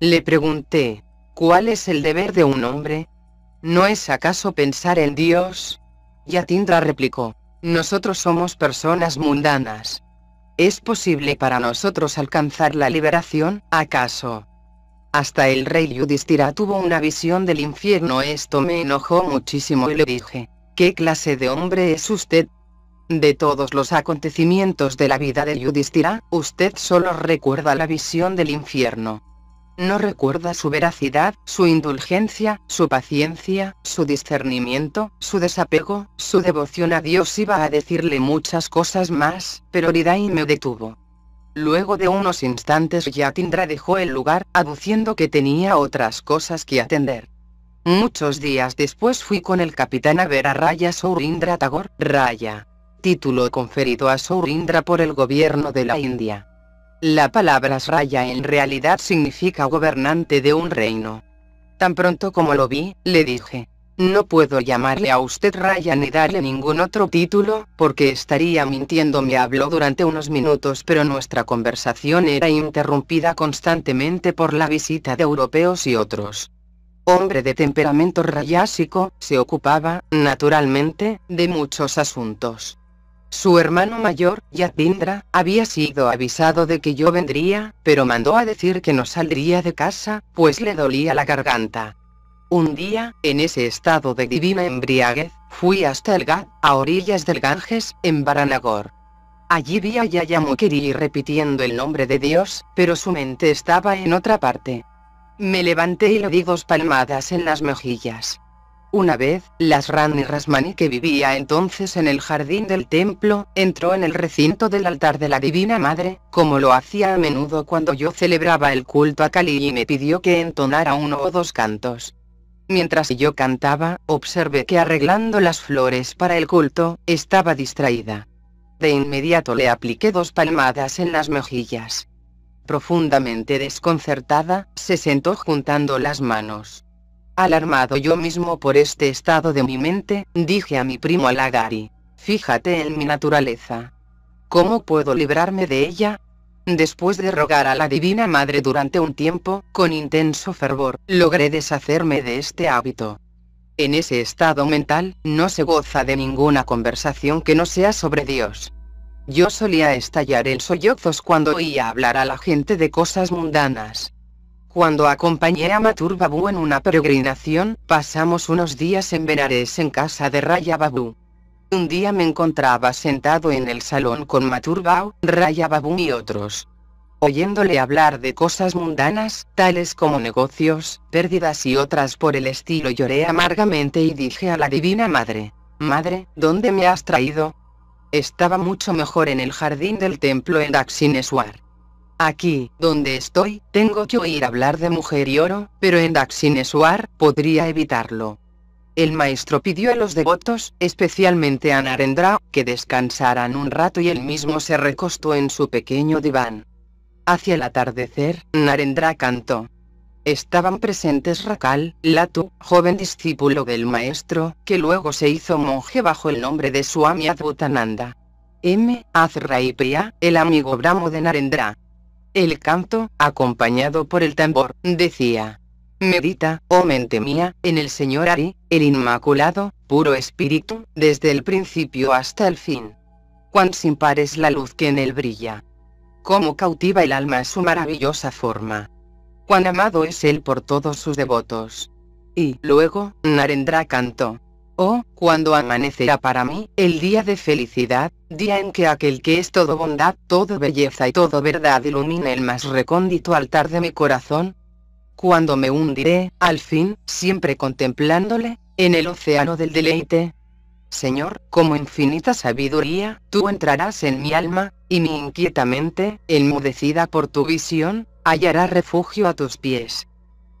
Le pregunté, ¿cuál es el deber de un hombre? ¿No es acaso pensar en Dios? Yatindra replicó, nosotros somos personas mundanas. ¿Es posible para nosotros alcanzar la liberación, acaso? Hasta el rey Yudhishthira tuvo una visión del infierno. Esto me enojó muchísimo y le dije, ¿qué clase de hombre es usted? De todos los acontecimientos de la vida de Yudhishthira, usted solo recuerda la visión del infierno no recuerda su veracidad, su indulgencia, su paciencia, su discernimiento, su desapego, su devoción a Dios. Iba a decirle muchas cosas más, pero Ridai me detuvo. Luego de unos instantes Yatindra dejó el lugar, aduciendo que tenía otras cosas que atender. Muchos días después fui con el capitán a ver a Raya Sourindra Tagore, Raya. Título conferido a Sourindra por el gobierno de la India. La palabra Sraya en realidad significa gobernante de un reino. Tan pronto como lo vi, le dije, no puedo llamarle a usted Raya ni darle ningún otro título, porque estaría mintiendo. Me habló durante unos minutos, pero nuestra conversación era interrumpida constantemente por la visita de europeos y otros. Hombre de temperamento rayásico, se ocupaba, naturalmente, de muchos asuntos. Su hermano mayor, Yatindra, había sido avisado de que yo vendría, pero mandó a decir que no saldría de casa, pues le dolía la garganta. Un día, en ese estado de divina embriaguez, fui hasta el Ghat, a orillas del Ganges, en Varanagor. Allí vi a Yayamukiri repitiendo el nombre de Dios, pero su mente estaba en otra parte. Me levanté y le di dos palmadas en las mejillas. Una vez, las Rani Rasmani que vivía entonces en el jardín del templo, entró en el recinto del altar de la Divina Madre, como lo hacía a menudo cuando yo celebraba el culto a Kali y me pidió que entonara uno o dos cantos. Mientras yo cantaba, observé que arreglando las flores para el culto, estaba distraída. De inmediato le apliqué dos palmadas en las mejillas. Profundamente desconcertada, se sentó juntando las manos. Alarmado yo mismo por este estado de mi mente, dije a mi primo Alagari, fíjate en mi naturaleza. ¿Cómo puedo librarme de ella? Después de rogar a la Divina Madre durante un tiempo, con intenso fervor, logré deshacerme de este hábito. En ese estado mental, no se goza de ninguna conversación que no sea sobre Dios. Yo solía estallar en sollozos cuando oía hablar a la gente de cosas mundanas. Cuando acompañé a Matur Babu en una peregrinación, pasamos unos días en Benares en casa de Raya Babu. Un día me encontraba sentado en el salón con Matur Raya Babu y otros. Oyéndole hablar de cosas mundanas, tales como negocios, pérdidas y otras por el estilo lloré amargamente y dije a la Divina Madre, Madre, ¿dónde me has traído? Estaba mucho mejor en el jardín del templo en Dakshineswar. Aquí, donde estoy, tengo que oír hablar de mujer y oro, pero en Dakshineswar, podría evitarlo. El maestro pidió a los devotos, especialmente a Narendra, que descansaran un rato y él mismo se recostó en su pequeño diván. Hacia el atardecer, Narendra cantó. Estaban presentes Rakal, Latu, joven discípulo del maestro, que luego se hizo monje bajo el nombre de Swami Advutananda. M. Azra y el amigo Brahmo de Narendra. El canto, acompañado por el tambor, decía. Medita, oh mente mía, en el Señor Ari, el Inmaculado, puro espíritu, desde el principio hasta el fin. Cuán sin par es la luz que en él brilla. Cómo cautiva el alma su maravillosa forma. Cuán amado es él por todos sus devotos. Y luego, Narendra cantó. Oh, cuando amanecerá para mí, el día de felicidad, día en que aquel que es todo bondad, todo belleza y todo verdad ilumina el más recóndito altar de mi corazón. cuando me hundiré, al fin, siempre contemplándole, en el océano del deleite. Señor, como infinita sabiduría, tú entrarás en mi alma, y mi inquieta mente, enmudecida por tu visión, hallará refugio a tus pies.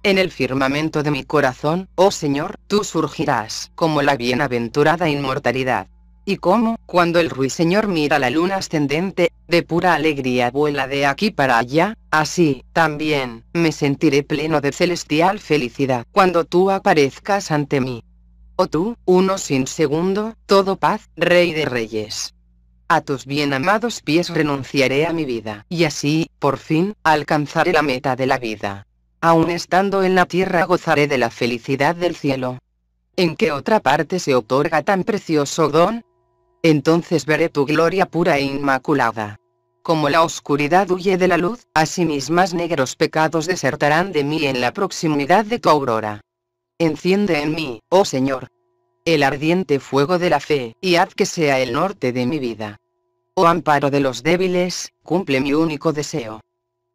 En el firmamento de mi corazón, oh Señor, tú surgirás, como la bienaventurada inmortalidad. Y como, cuando el ruiseñor mira la luna ascendente, de pura alegría vuela de aquí para allá, así, también, me sentiré pleno de celestial felicidad cuando tú aparezcas ante mí. Oh tú, uno sin segundo, todo paz, Rey de Reyes. A tus bien amados pies renunciaré a mi vida, y así, por fin, alcanzaré la meta de la vida. Aun estando en la tierra gozaré de la felicidad del cielo. ¿En qué otra parte se otorga tan precioso don? Entonces veré tu gloria pura e inmaculada. Como la oscuridad huye de la luz, así mis más negros pecados desertarán de mí en la proximidad de tu aurora. Enciende en mí, oh Señor, el ardiente fuego de la fe, y haz que sea el norte de mi vida. Oh amparo de los débiles, cumple mi único deseo.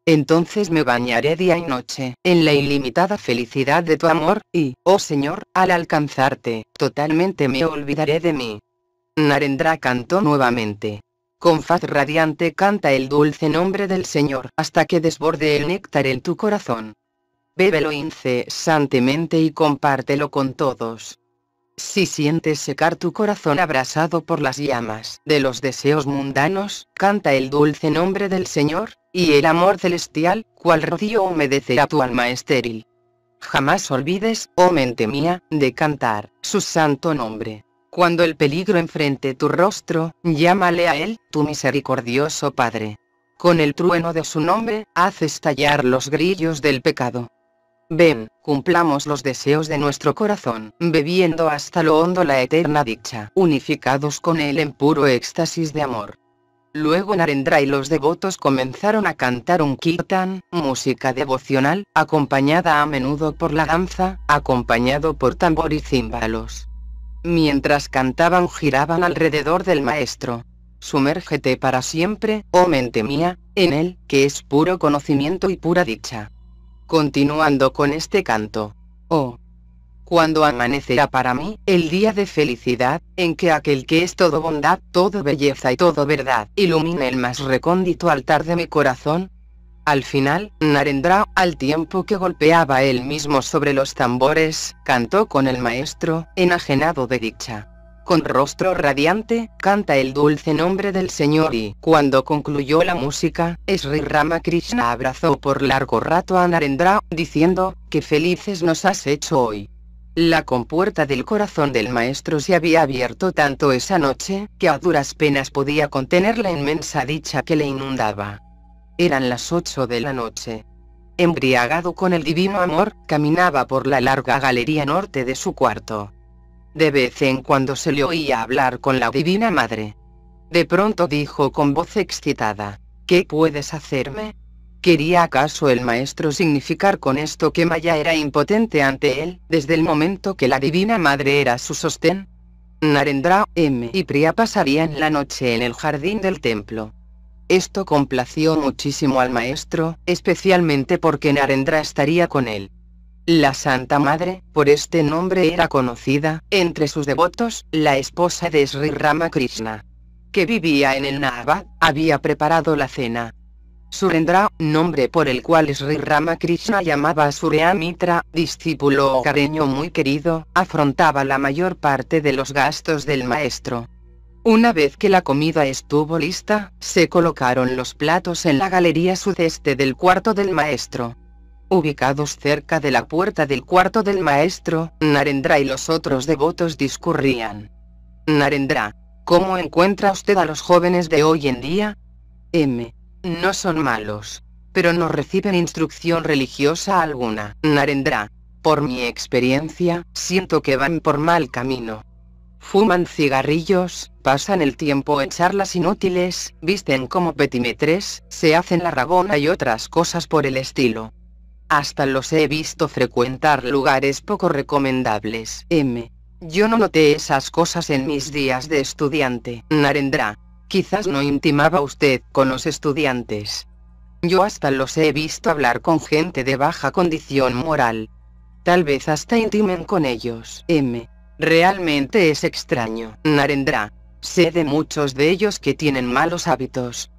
Entonces me bañaré día y noche, en la ilimitada felicidad de tu amor, y, oh Señor, al alcanzarte, totalmente me olvidaré de mí. Narendra cantó nuevamente. Con faz radiante canta el dulce nombre del Señor hasta que desborde el néctar en tu corazón. Bébelo incesantemente y compártelo con todos. Si sientes secar tu corazón abrasado por las llamas de los deseos mundanos, canta el dulce nombre del Señor, y el amor celestial, cual rocío humedecerá tu alma estéril. Jamás olvides, oh mente mía, de cantar su santo nombre. Cuando el peligro enfrente tu rostro, llámale a él, tu misericordioso Padre. Con el trueno de su nombre, haz estallar los grillos del pecado. Ven, cumplamos los deseos de nuestro corazón, bebiendo hasta lo hondo la eterna dicha, unificados con él en puro éxtasis de amor. Luego Narendra y los devotos comenzaron a cantar un kirtan, música devocional, acompañada a menudo por la danza, acompañado por tambor y címbalos. Mientras cantaban giraban alrededor del maestro. Sumérgete para siempre, oh mente mía, en él, que es puro conocimiento y pura dicha. Continuando con este canto. Oh. Cuando amanecerá para mí, el día de felicidad, en que aquel que es todo bondad, todo belleza y todo verdad, ilumine el más recóndito altar de mi corazón, al final, Narendra, al tiempo que golpeaba él mismo sobre los tambores, cantó con el maestro, enajenado de dicha. Con rostro radiante, canta el dulce nombre del Señor y, cuando concluyó la música, Sri Ramakrishna abrazó por largo rato a Narendra, diciendo, ¡qué felices nos has hecho hoy! La compuerta del corazón del maestro se había abierto tanto esa noche, que a duras penas podía contener la inmensa dicha que le inundaba. Eran las ocho de la noche. Embriagado con el divino amor, caminaba por la larga galería norte de su cuarto. De vez en cuando se le oía hablar con la Divina Madre. De pronto dijo con voz excitada, ¿qué puedes hacerme? ¿Quería acaso el maestro significar con esto que Maya era impotente ante él, desde el momento que la Divina Madre era su sostén? Narendra, M. y Priya pasarían la noche en el jardín del templo. Esto complació muchísimo al maestro, especialmente porque Narendra estaría con él. La Santa Madre, por este nombre era conocida, entre sus devotos, la esposa de Sri Ramakrishna. Que vivía en el Navad, había preparado la cena. Surendra, nombre por el cual Sri Ramakrishna llamaba a Surya Mitra, discípulo hogareño muy querido, afrontaba la mayor parte de los gastos del maestro. Una vez que la comida estuvo lista, se colocaron los platos en la galería sudeste del cuarto del maestro. Ubicados cerca de la puerta del cuarto del maestro, Narendra y los otros devotos discurrían. Narendra, ¿cómo encuentra usted a los jóvenes de hoy en día? M. No son malos. Pero no reciben instrucción religiosa alguna. Narendra. Por mi experiencia, siento que van por mal camino. Fuman cigarrillos, pasan el tiempo en charlas inútiles, visten como petimetres, se hacen la rabona y otras cosas por el estilo. Hasta los he visto frecuentar lugares poco recomendables. M. Yo no noté esas cosas en mis días de estudiante. Narendra. Quizás no intimaba usted con los estudiantes. Yo hasta los he visto hablar con gente de baja condición moral. Tal vez hasta intimen con ellos. M. Realmente es extraño. Narendra. Sé de muchos de ellos que tienen malos hábitos.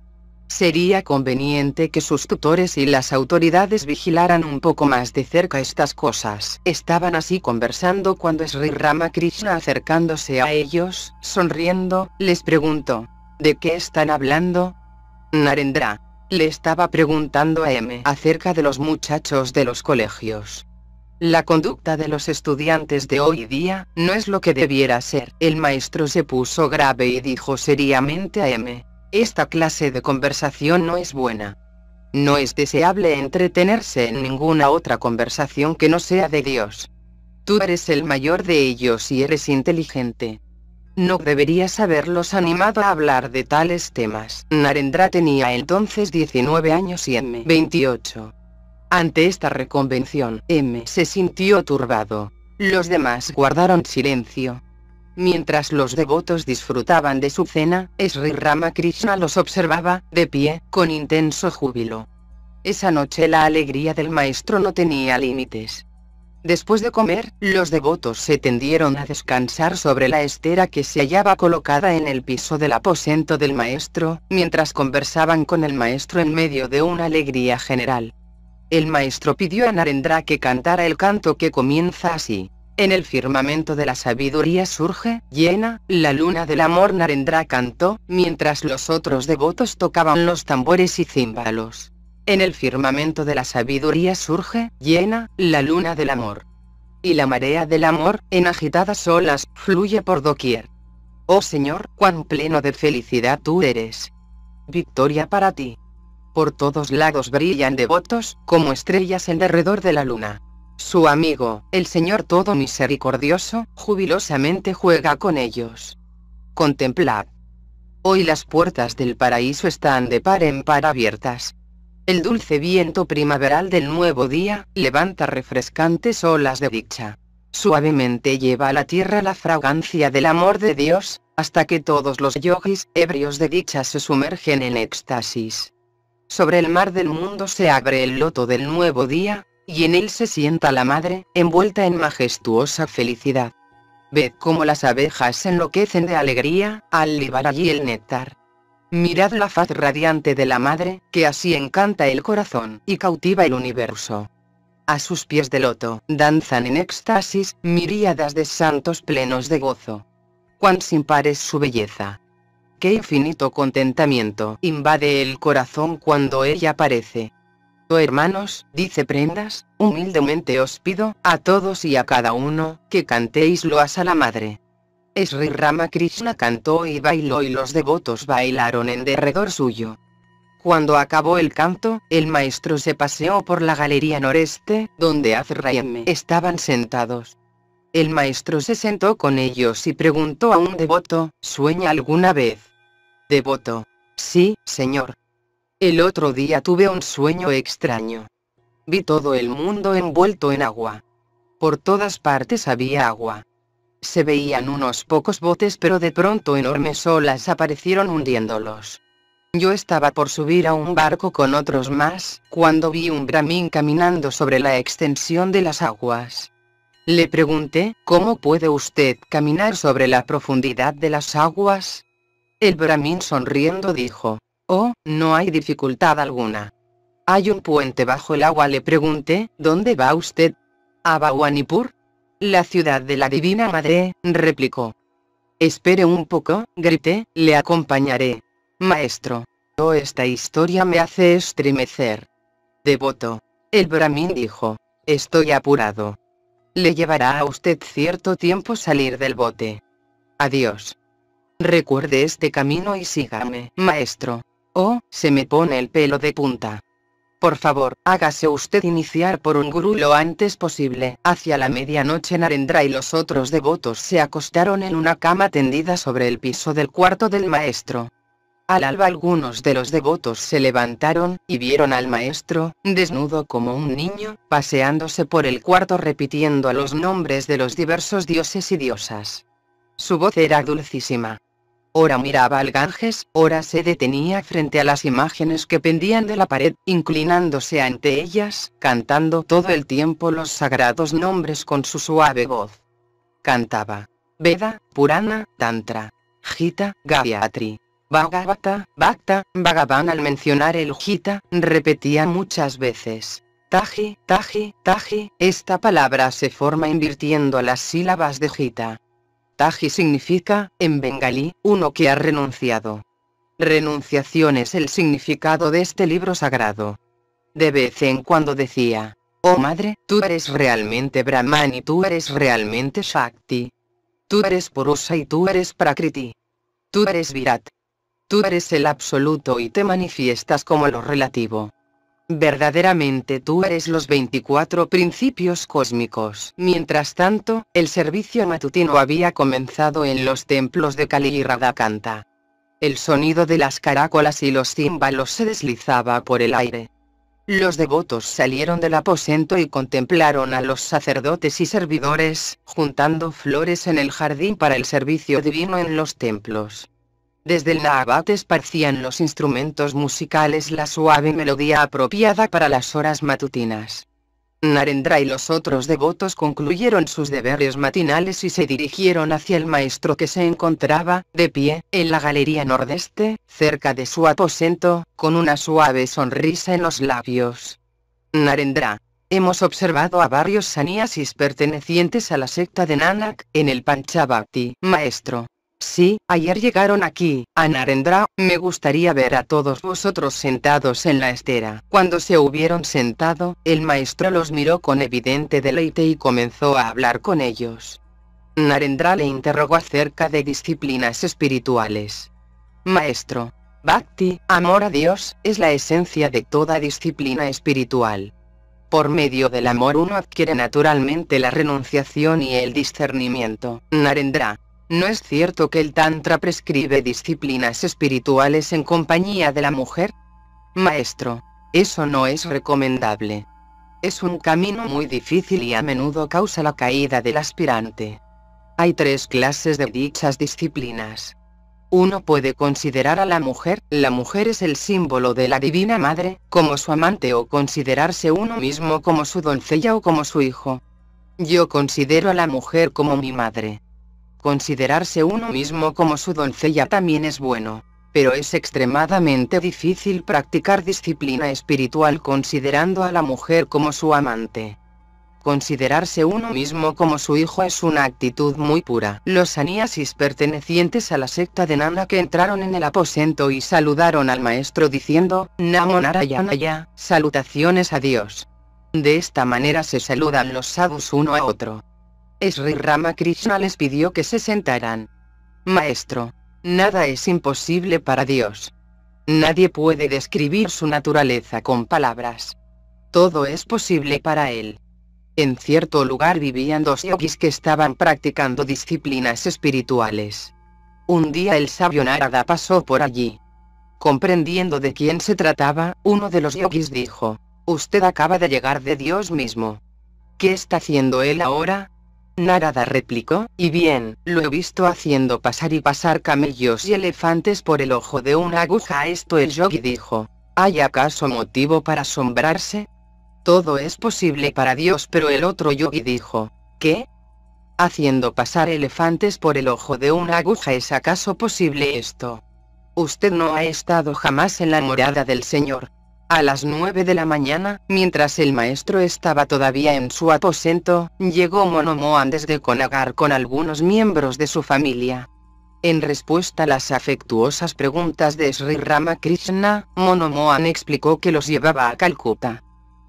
Sería conveniente que sus tutores y las autoridades vigilaran un poco más de cerca estas cosas. Estaban así conversando cuando Sri Ramakrishna acercándose a ellos, sonriendo, les preguntó, ¿de qué están hablando? Narendra. Le estaba preguntando a M acerca de los muchachos de los colegios. La conducta de los estudiantes de hoy día no es lo que debiera ser. El maestro se puso grave y dijo seriamente a M. Esta clase de conversación no es buena. No es deseable entretenerse en ninguna otra conversación que no sea de Dios. Tú eres el mayor de ellos y eres inteligente. No deberías haberlos animado a hablar de tales temas. Narendra tenía entonces 19 años y M 28. Ante esta reconvención, M se sintió turbado. Los demás guardaron silencio. Mientras los devotos disfrutaban de su cena, Sri Ramakrishna los observaba, de pie, con intenso júbilo. Esa noche la alegría del maestro no tenía límites. Después de comer, los devotos se tendieron a descansar sobre la estera que se hallaba colocada en el piso del aposento del maestro, mientras conversaban con el maestro en medio de una alegría general. El maestro pidió a Narendra que cantara el canto que comienza así. En el firmamento de la sabiduría surge, llena, la luna del amor Narendra cantó, mientras los otros devotos tocaban los tambores y címbalos. En el firmamento de la sabiduría surge, llena, la luna del amor. Y la marea del amor, en agitadas olas, fluye por doquier. Oh Señor, cuán pleno de felicidad tú eres. Victoria para ti. Por todos lados brillan devotos, como estrellas en derredor de la luna. Su amigo, el Señor Todo Misericordioso, jubilosamente juega con ellos. Contemplad. Hoy las puertas del paraíso están de par en par abiertas. El dulce viento primaveral del nuevo día, levanta refrescantes olas de dicha. Suavemente lleva a la tierra la fragancia del amor de Dios, hasta que todos los yogis, ebrios de dicha se sumergen en éxtasis. Sobre el mar del mundo se abre el loto del nuevo día, y en él se sienta la madre, envuelta en majestuosa felicidad. Ved cómo las abejas enloquecen de alegría, al libar allí el néctar. Mirad la faz radiante de la madre, que así encanta el corazón y cautiva el universo. A sus pies de loto, danzan en éxtasis, miríadas de santos plenos de gozo. Cuán sin par es su belleza. Qué infinito contentamiento invade el corazón cuando ella aparece. Oh hermanos, dice Prendas, humildemente os pido, a todos y a cada uno, que cantéis loas a la madre. Sri Ramakrishna cantó y bailó y los devotos bailaron en derredor suyo. Cuando acabó el canto, el maestro se paseó por la galería noreste, donde Azra y M estaban sentados. El maestro se sentó con ellos y preguntó a un devoto, ¿sueña alguna vez? Devoto. Sí, señor. El otro día tuve un sueño extraño. Vi todo el mundo envuelto en agua. Por todas partes había agua. Se veían unos pocos botes pero de pronto enormes olas aparecieron hundiéndolos. Yo estaba por subir a un barco con otros más, cuando vi un brahmin caminando sobre la extensión de las aguas. Le pregunté, ¿cómo puede usted caminar sobre la profundidad de las aguas? El brahmin sonriendo dijo, Oh, no hay dificultad alguna. Hay un puente bajo el agua, le pregunté, ¿dónde va usted? A Bhawanipur. La ciudad de la Divina Madre, replicó. Espere un poco, grité, le acompañaré. Maestro. Oh, esta historia me hace estremecer. Devoto. El brahmin dijo. Estoy apurado. Le llevará a usted cierto tiempo salir del bote. Adiós. Recuerde este camino y sígame, maestro. Oh, se me pone el pelo de punta. Por favor, hágase usted iniciar por un gurú lo antes posible. Hacia la medianoche Narendra y los otros devotos se acostaron en una cama tendida sobre el piso del cuarto del maestro. Al alba algunos de los devotos se levantaron, y vieron al maestro, desnudo como un niño, paseándose por el cuarto repitiendo los nombres de los diversos dioses y diosas. Su voz era dulcísima. Ora miraba al Ganges, ora se detenía frente a las imágenes que pendían de la pared, inclinándose ante ellas, cantando todo el tiempo los sagrados nombres con su suave voz. Cantaba. Veda, Purana, Tantra, Gita, Gayatri, Bhagavata, Bhakta, Bhagavan al mencionar el Gita, repetía muchas veces. Taji, Taji, Taji, esta palabra se forma invirtiendo las sílabas de Gita. Taji significa, en bengalí, uno que ha renunciado. Renunciación es el significado de este libro sagrado. De vez en cuando decía, oh madre, tú eres realmente Brahman y tú eres realmente Shakti. Tú eres Purusa y tú eres Prakriti. Tú eres Virat. Tú eres el absoluto y te manifiestas como lo relativo. Verdaderamente tú eres los 24 principios cósmicos. Mientras tanto, el servicio matutino había comenzado en los templos de Kali y Radhakanta. El sonido de las caracolas y los címbalos se deslizaba por el aire. Los devotos salieron del aposento y contemplaron a los sacerdotes y servidores, juntando flores en el jardín para el servicio divino en los templos. Desde el Naabat esparcían los instrumentos musicales la suave melodía apropiada para las horas matutinas. Narendra y los otros devotos concluyeron sus deberes matinales y se dirigieron hacia el maestro que se encontraba, de pie, en la galería nordeste, cerca de su aposento, con una suave sonrisa en los labios. Narendra. Hemos observado a varios sannyasis pertenecientes a la secta de Nanak, en el Panchabhakti, maestro. Sí, ayer llegaron aquí, a Narendra, me gustaría ver a todos vosotros sentados en la estera. Cuando se hubieron sentado, el maestro los miró con evidente deleite y comenzó a hablar con ellos. Narendra le interrogó acerca de disciplinas espirituales. Maestro, Bhakti, amor a Dios, es la esencia de toda disciplina espiritual. Por medio del amor uno adquiere naturalmente la renunciación y el discernimiento. Narendra, ¿No es cierto que el Tantra prescribe disciplinas espirituales en compañía de la mujer? Maestro, eso no es recomendable. Es un camino muy difícil y a menudo causa la caída del aspirante. Hay tres clases de dichas disciplinas. Uno puede considerar a la mujer, la mujer es el símbolo de la Divina Madre, como su amante o considerarse uno mismo como su doncella o como su hijo. Yo considero a la mujer como mi madre. Considerarse uno mismo como su doncella también es bueno, pero es extremadamente difícil practicar disciplina espiritual considerando a la mujer como su amante. Considerarse uno mismo como su hijo es una actitud muy pura. Los sannyasis pertenecientes a la secta de Nana que entraron en el aposento y saludaron al maestro diciendo, Namo Narayanaya, salutaciones a Dios. De esta manera se saludan los sadhus uno a otro. Sri Ramakrishna les pidió que se sentaran. Maestro, nada es imposible para Dios. Nadie puede describir su naturaleza con palabras. Todo es posible para Él. En cierto lugar vivían dos yogis que estaban practicando disciplinas espirituales. Un día el sabio Narada pasó por allí. Comprendiendo de quién se trataba, uno de los yogis dijo, Usted acaba de llegar de Dios mismo. ¿Qué está haciendo él ahora? Narada replicó, y bien, lo he visto haciendo pasar y pasar camellos y elefantes por el ojo de una aguja. Esto el yogi dijo, ¿hay acaso motivo para asombrarse? Todo es posible para Dios, pero el otro yogi dijo, ¿qué? Haciendo pasar elefantes por el ojo de una aguja es acaso posible esto? Usted no ha estado jamás en la morada del Señor. A las nueve de la mañana, mientras el maestro estaba todavía en su aposento, llegó Monomohan desde Konagar con algunos miembros de su familia. En respuesta a las afectuosas preguntas de Sri Ramakrishna, Monomohan explicó que los llevaba a Calcuta.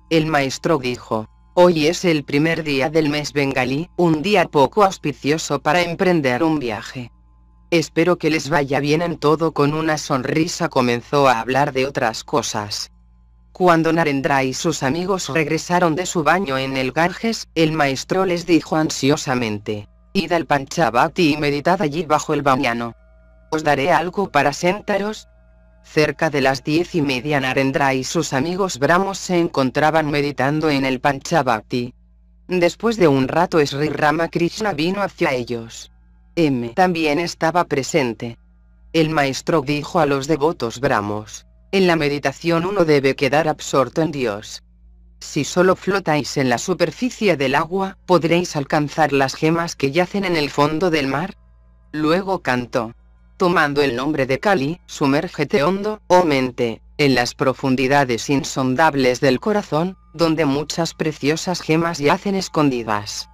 El maestro dijo, Hoy es el primer día del mes bengalí, un día poco auspicioso para emprender un viaje. Espero que les vaya bien en todo. Con una sonrisa comenzó a hablar de otras cosas. Cuando Narendra y sus amigos regresaron de su baño en el Ganges, el maestro les dijo ansiosamente, Id al Panchabhakti y meditad allí bajo el bamiano. ¿Os daré algo para sentaros? Cerca de las diez y media Narendra y sus amigos Brahmos se encontraban meditando en el Panchabhakti. Después de un rato Sri Ramakrishna vino hacia ellos. M también estaba presente. El maestro dijo a los devotos brahmos, en la meditación uno debe quedar absorto en Dios. Si solo flotáis en la superficie del agua, podréis alcanzar las gemas que yacen en el fondo del mar. Luego cantó. Tomando el nombre de Kali, sumérgete hondo, oh mente, en las profundidades insondables del corazón, donde muchas preciosas gemas yacen escondidas.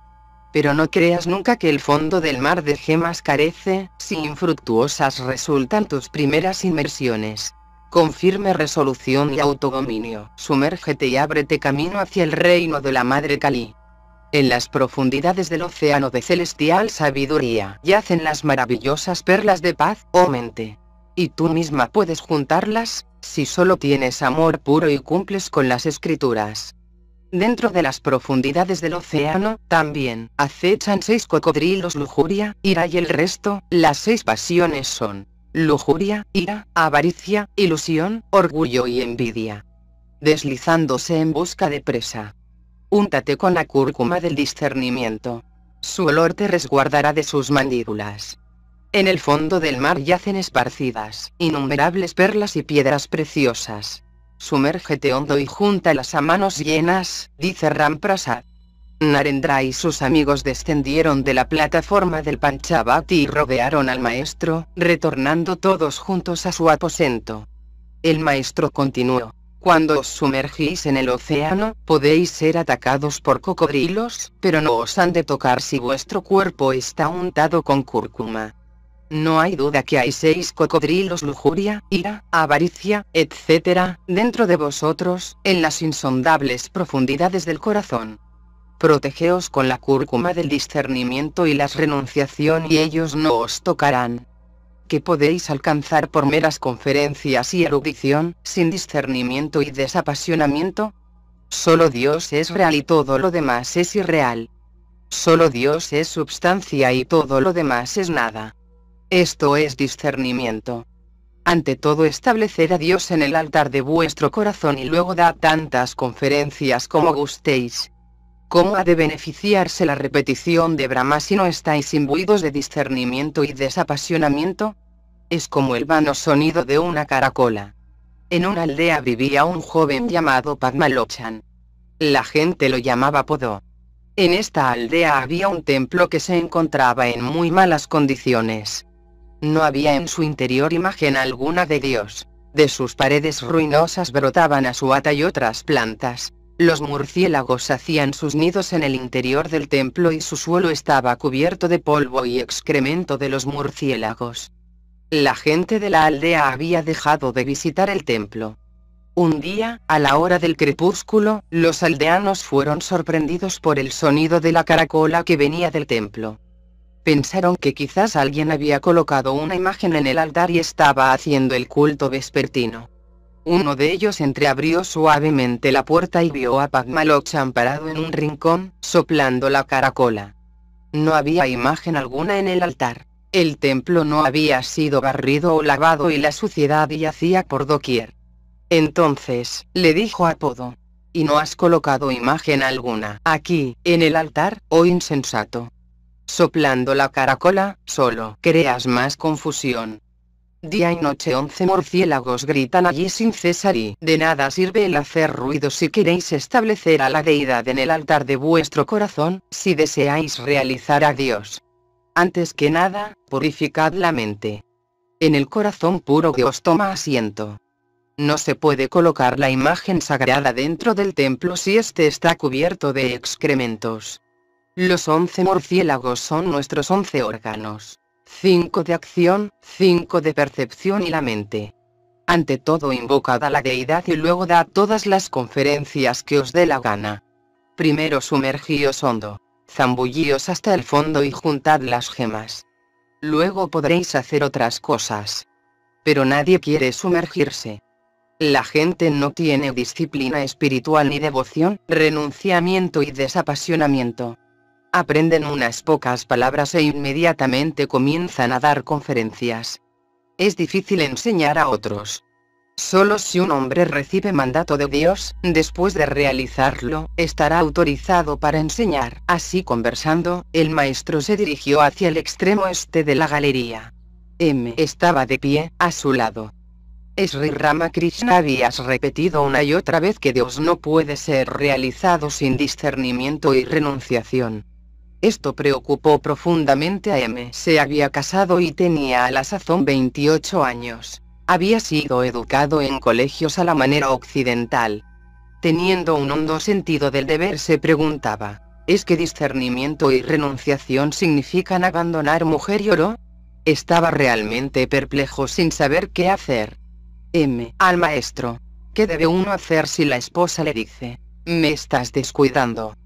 Pero no creas nunca que el fondo del mar de gemas carece, si infructuosas resultan tus primeras inmersiones. Con firme resolución y autodominio, sumérgete y ábrete camino hacia el reino de la Madre Kali. En las profundidades del océano de celestial sabiduría yacen las maravillosas perlas de paz, oh mente. Y tú misma puedes juntarlas, si solo tienes amor puro y cumples con las escrituras. Dentro de las profundidades del océano, también, acechan seis cocodrilos lujuria, ira y el resto, las seis pasiones son lujuria, ira, avaricia, ilusión, orgullo y envidia. Deslizándose en busca de presa. Úntate con la cúrcuma del discernimiento. Su olor te resguardará de sus mandíbulas. En el fondo del mar yacen esparcidas, innumerables perlas y piedras preciosas. Sumérgete hondo y júntalas a manos llenas, dice Ramprasad. Narendra y sus amigos descendieron de la plataforma del Panchavati y rodearon al maestro, retornando todos juntos a su aposento. El maestro continuó. Cuando os sumergís en el océano, podéis ser atacados por cocodrilos, pero no os han de tocar si vuestro cuerpo está untado con cúrcuma. No hay duda que hay seis cocodrilos lujuria, ira, avaricia, etc., dentro de vosotros, en las insondables profundidades del corazón. Protegeos con la cúrcuma del discernimiento y las renunciación y ellos no os tocarán. Que podéis alcanzar por meras conferencias y erudición, sin discernimiento y desapasionamiento? Solo Dios es real y todo lo demás es irreal. Solo Dios es substancia y todo lo demás es nada. Esto es discernimiento. Ante todo establecer a Dios en el altar de vuestro corazón y luego da tantas conferencias como gustéis. ¿Cómo ha de beneficiarse la repetición de Brahma si no estáis imbuidos de discernimiento y desapasionamiento? Es como el vano sonido de una caracola. En una aldea vivía un joven llamado Padmalochan. La gente lo llamaba Podo. En esta aldea había un templo que se encontraba en muy malas condiciones. No había en su interior imagen alguna de Dios. De sus paredes ruinosas brotaban a su ata y otras plantas. Los murciélagos hacían sus nidos en el interior del templo y su suelo estaba cubierto de polvo y excremento de los murciélagos. La gente de la aldea había dejado de visitar el templo. Un día, a la hora del crepúsculo, los aldeanos fueron sorprendidos por el sonido de la caracola que venía del templo. Pensaron que quizás alguien había colocado una imagen en el altar y estaba haciendo el culto vespertino. Uno de ellos entreabrió suavemente la puerta y vio a Pagmalochan parado en un rincón, soplando la caracola. No había imagen alguna en el altar. El templo no había sido barrido o lavado y la suciedad yacía por doquier. Entonces, le dijo a Podo. ¿Y no has colocado imagen alguna aquí, en el altar, oh insensato? soplando la caracola, solo creas más confusión. Día y noche once murciélagos gritan allí sin cesar y de nada sirve el hacer ruido si queréis establecer a la deidad en el altar de vuestro corazón, si deseáis realizar a Dios. Antes que nada, purificad la mente. En el corazón puro que os toma asiento. No se puede colocar la imagen sagrada dentro del templo si éste está cubierto de excrementos. Los once murciélagos son nuestros once órganos. Cinco de acción, cinco de percepción y la mente. Ante todo invocad a la deidad y luego da todas las conferencias que os dé la gana. Primero sumergíos hondo, zambullíos hasta el fondo y juntad las gemas. Luego podréis hacer otras cosas. Pero nadie quiere sumergirse. La gente no tiene disciplina espiritual ni devoción, renunciamiento y desapasionamiento aprenden unas pocas palabras e inmediatamente comienzan a dar conferencias. Es difícil enseñar a otros. Solo si un hombre recibe mandato de Dios, después de realizarlo, estará autorizado para enseñar. Así conversando, el maestro se dirigió hacia el extremo este de la galería. M estaba de pie, a su lado. Sri Ramakrishna habías repetido una y otra vez que Dios no puede ser realizado sin discernimiento y renunciación. Esto preocupó profundamente a M. Se había casado y tenía a la sazón 28 años. Había sido educado en colegios a la manera occidental. Teniendo un hondo sentido del deber se preguntaba, ¿es que discernimiento y renunciación significan abandonar mujer y oro? Estaba realmente perplejo sin saber qué hacer. M. Al maestro. ¿Qué debe uno hacer si la esposa le dice, me estás descuidando?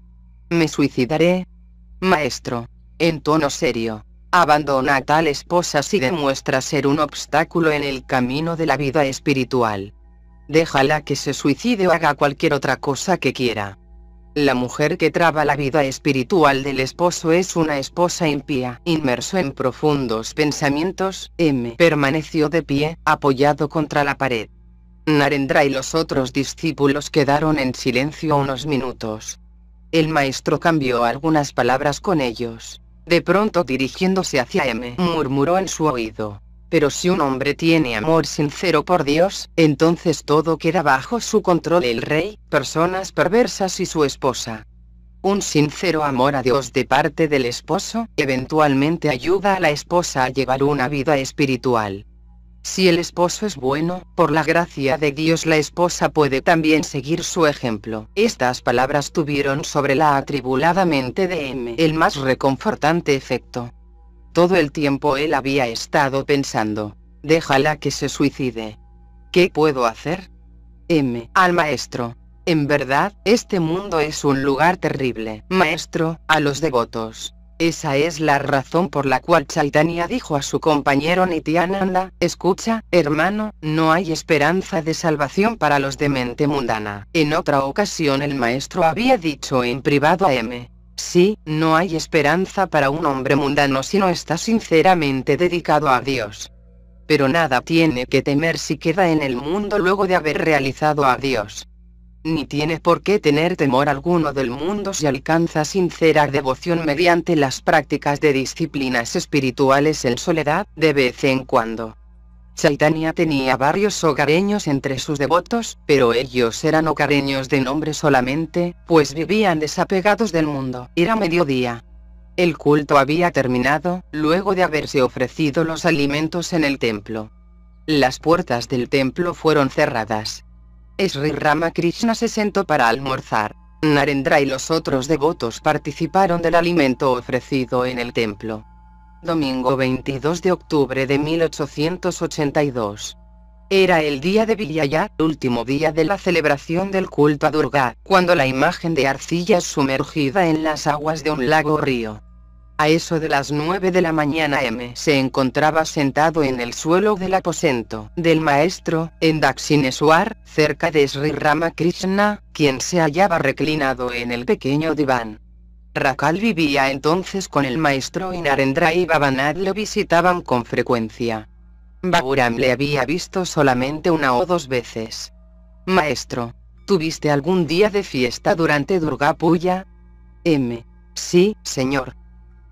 Me suicidaré. Maestro. En tono serio. Abandona a tal esposa si demuestra ser un obstáculo en el camino de la vida espiritual. Déjala que se suicide o haga cualquier otra cosa que quiera. La mujer que traba la vida espiritual del esposo es una esposa impía. Inmerso en profundos pensamientos, M permaneció de pie, apoyado contra la pared. Narendra y los otros discípulos quedaron en silencio unos minutos. El maestro cambió algunas palabras con ellos. De pronto dirigiéndose hacia M, murmuró en su oído. Pero si un hombre tiene amor sincero por Dios, entonces todo queda bajo su control el rey, personas perversas y su esposa. Un sincero amor a Dios de parte del esposo, eventualmente ayuda a la esposa a llevar una vida espiritual. Si el esposo es bueno, por la gracia de Dios la esposa puede también seguir su ejemplo. Estas palabras tuvieron sobre la atribulada mente de M el más reconfortante efecto. Todo el tiempo él había estado pensando, déjala que se suicide. ¿Qué puedo hacer? M. Al maestro. En verdad, este mundo es un lugar terrible. Maestro, a los devotos. Esa es la razón por la cual Chaitanya dijo a su compañero Nityananda, escucha, hermano, no hay esperanza de salvación para los de mente mundana. En otra ocasión el maestro había dicho en privado a M. Sí, no hay esperanza para un hombre mundano si no está sinceramente dedicado a Dios. Pero nada tiene que temer si queda en el mundo luego de haber realizado a Dios. Ni tiene por qué tener temor alguno del mundo si alcanza sincera devoción mediante las prácticas de disciplinas espirituales en soledad, de vez en cuando. Chaitanya tenía varios hogareños entre sus devotos, pero ellos eran hogareños de nombre solamente, pues vivían desapegados del mundo. Era mediodía. El culto había terminado, luego de haberse ofrecido los alimentos en el templo. Las puertas del templo fueron cerradas. Sri Ramakrishna se sentó para almorzar. Narendra y los otros devotos participaron del alimento ofrecido en el templo domingo 22 de octubre de 1882. Era el día de Villaya, último día de la celebración del culto a Durga, cuando la imagen de arcilla sumergida en las aguas de un lago río. A eso de las 9 de la mañana M se encontraba sentado en el suelo del aposento del maestro, en Dakshineswar, cerca de Sri Ramakrishna, quien se hallaba reclinado en el pequeño diván. Rakal vivía entonces con el maestro y Narendra y Babanad lo visitaban con frecuencia. Baburam le había visto solamente una o dos veces. Maestro, ¿tuviste algún día de fiesta durante Durga Puya? M. Sí, señor.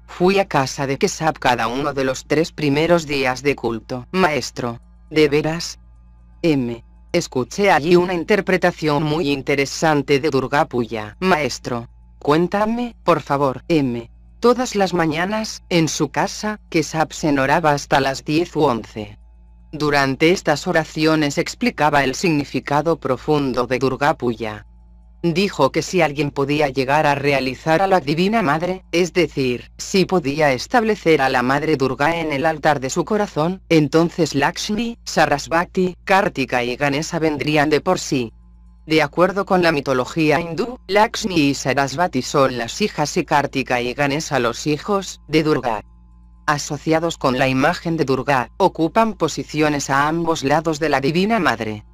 Fui a casa de Kesab cada uno de los tres primeros días de culto. Maestro, ¿de veras? M. Escuché allí una interpretación muy interesante de Durga Puya. Maestro, Cuéntame, por favor, M. Todas las mañanas, en su casa, que se oraba hasta las 10 u 11. Durante estas oraciones explicaba el significado profundo de Durga Puya. Dijo que si alguien podía llegar a realizar a la Divina Madre, es decir, si podía establecer a la Madre Durga en el altar de su corazón, entonces Lakshmi, Sarasvati, Kartika y Ganesha vendrían de por sí. De acuerdo con la mitología hindú, Lakshmi y Sarasvati son las hijas y Kartika y Ganesha los hijos de Durga. Asociados con la imagen de Durga, ocupan posiciones a ambos lados de la Divina Madre.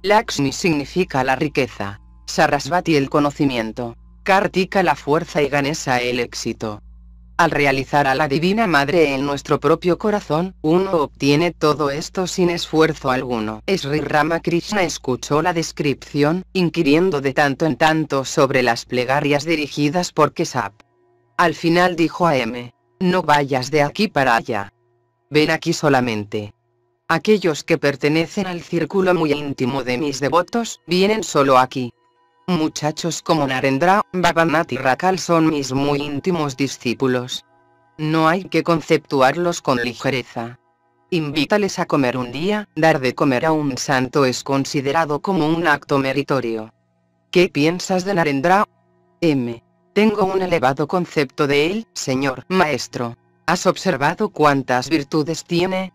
Lakshmi significa la riqueza, Sarasvati el conocimiento, Kartika la fuerza y Ganesha el éxito. Al realizar a la Divina Madre en nuestro propio corazón, uno obtiene todo esto sin esfuerzo alguno. Sri Ramakrishna escuchó la descripción, inquiriendo de tanto en tanto sobre las plegarias dirigidas por Kesap. Al final dijo a M. No vayas de aquí para allá. Ven aquí solamente. Aquellos que pertenecen al círculo muy íntimo de mis devotos, vienen solo aquí. Muchachos como Narendra, Bhabanath y Rakal son mis muy íntimos discípulos. No hay que conceptuarlos con ligereza. Invítales a comer un día, dar de comer a un santo es considerado como un acto meritorio. ¿Qué piensas de Narendra? M. Tengo un elevado concepto de él, señor maestro. ¿Has observado cuántas virtudes tiene?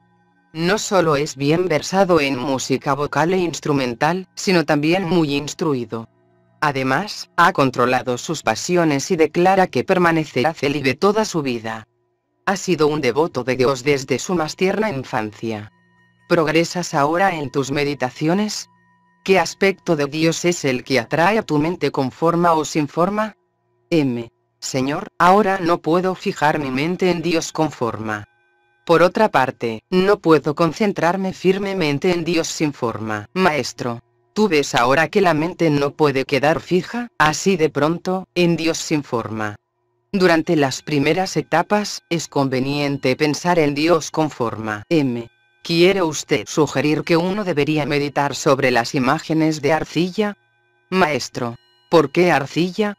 No solo es bien versado en música vocal e instrumental, sino también muy instruido. Además, ha controlado sus pasiones y declara que permanecerá célibe toda su vida. Ha sido un devoto de Dios desde su más tierna infancia. ¿Progresas ahora en tus meditaciones? ¿Qué aspecto de Dios es el que atrae a tu mente con forma o sin forma? M. Señor, ahora no puedo fijar mi mente en Dios con forma. Por otra parte, no puedo concentrarme firmemente en Dios sin forma. Maestro, tú ves ahora que la mente no puede quedar fija, así de pronto, en Dios sin forma. Durante las primeras etapas, es conveniente pensar en Dios con forma. M. ¿Quiere usted sugerir que uno debería meditar sobre las imágenes de arcilla? Maestro, ¿por qué arcilla?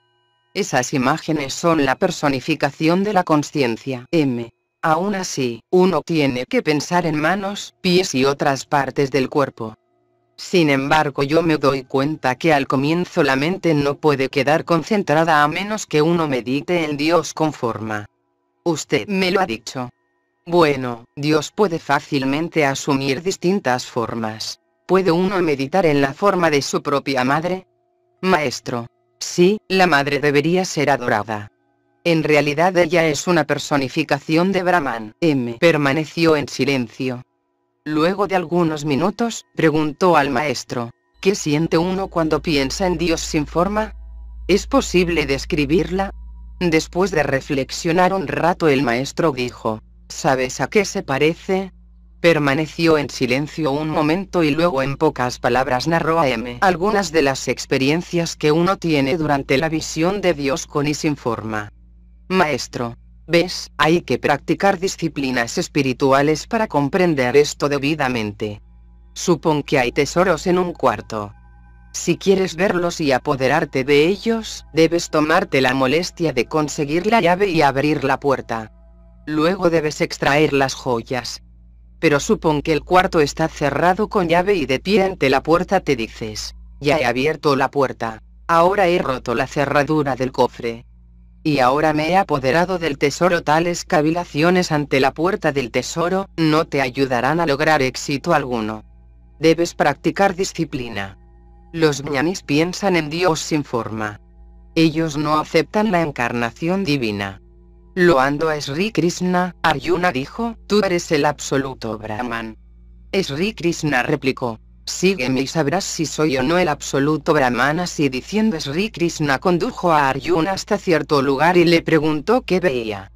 Esas imágenes son la personificación de la conciencia. M. Aún así, uno tiene que pensar en manos, pies y otras partes del cuerpo. Sin embargo, yo me doy cuenta que al comienzo la mente no puede quedar concentrada a menos que uno medite en Dios con forma. Usted me lo ha dicho. Bueno, Dios puede fácilmente asumir distintas formas. ¿Puede uno meditar en la forma de su propia madre? Maestro, Sí, la madre debería ser adorada. En realidad ella es una personificación de Brahman. M. Permaneció en silencio. Luego de algunos minutos, preguntó al maestro, ¿qué siente uno cuando piensa en Dios sin forma? ¿Es posible describirla? Después de reflexionar un rato el maestro dijo, ¿sabes a qué se parece? Permaneció en silencio un momento y luego en pocas palabras narró a M algunas de las experiencias que uno tiene durante la visión de Dios con y sin forma. Maestro, ¿ves? Hay que practicar disciplinas espirituales para comprender esto debidamente. Supón que hay tesoros en un cuarto. Si quieres verlos y apoderarte de ellos, debes tomarte la molestia de conseguir la llave y abrir la puerta. Luego debes extraer las joyas, pero supón que el cuarto está cerrado con llave y de pie ante la puerta te dices, ya he abierto la puerta, ahora he roto la cerradura del cofre. Y ahora me he apoderado del tesoro tales cavilaciones ante la puerta del tesoro, no te ayudarán a lograr éxito alguno. Debes practicar disciplina. Los ñamis piensan en Dios sin forma. Ellos no aceptan la encarnación divina. Loando a Sri Krishna, Arjuna dijo, tú eres el absoluto Brahman. Sri Krishna replicó, sígueme y sabrás si soy o no el absoluto Brahman. Así diciendo Sri Krishna condujo a Arjuna hasta cierto lugar y le preguntó qué veía.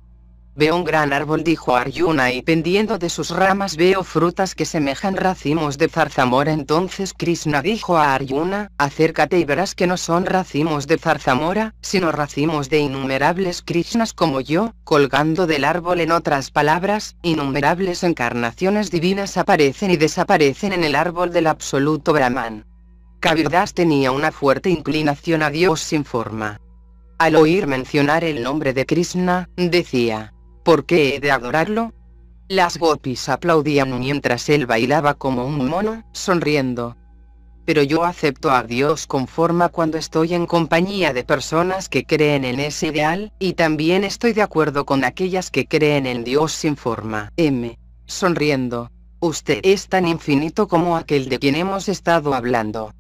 Veo un gran árbol, dijo Arjuna, y pendiendo de sus ramas veo frutas que semejan racimos de zarzamora. Entonces Krishna dijo a Arjuna, acércate y verás que no son racimos de zarzamora, sino racimos de innumerables Krishnas como yo, colgando del árbol. En otras palabras, innumerables encarnaciones divinas aparecen y desaparecen en el árbol del absoluto Brahman. Kabirdas tenía una fuerte inclinación a Dios sin forma. Al oír mencionar el nombre de Krishna, decía, ¿Por qué he de adorarlo? Las gopis aplaudían mientras él bailaba como un mono, sonriendo. Pero yo acepto a Dios con forma cuando estoy en compañía de personas que creen en ese ideal, y también estoy de acuerdo con aquellas que creen en Dios sin forma. M. Sonriendo. Usted es tan infinito como aquel de quien hemos estado hablando.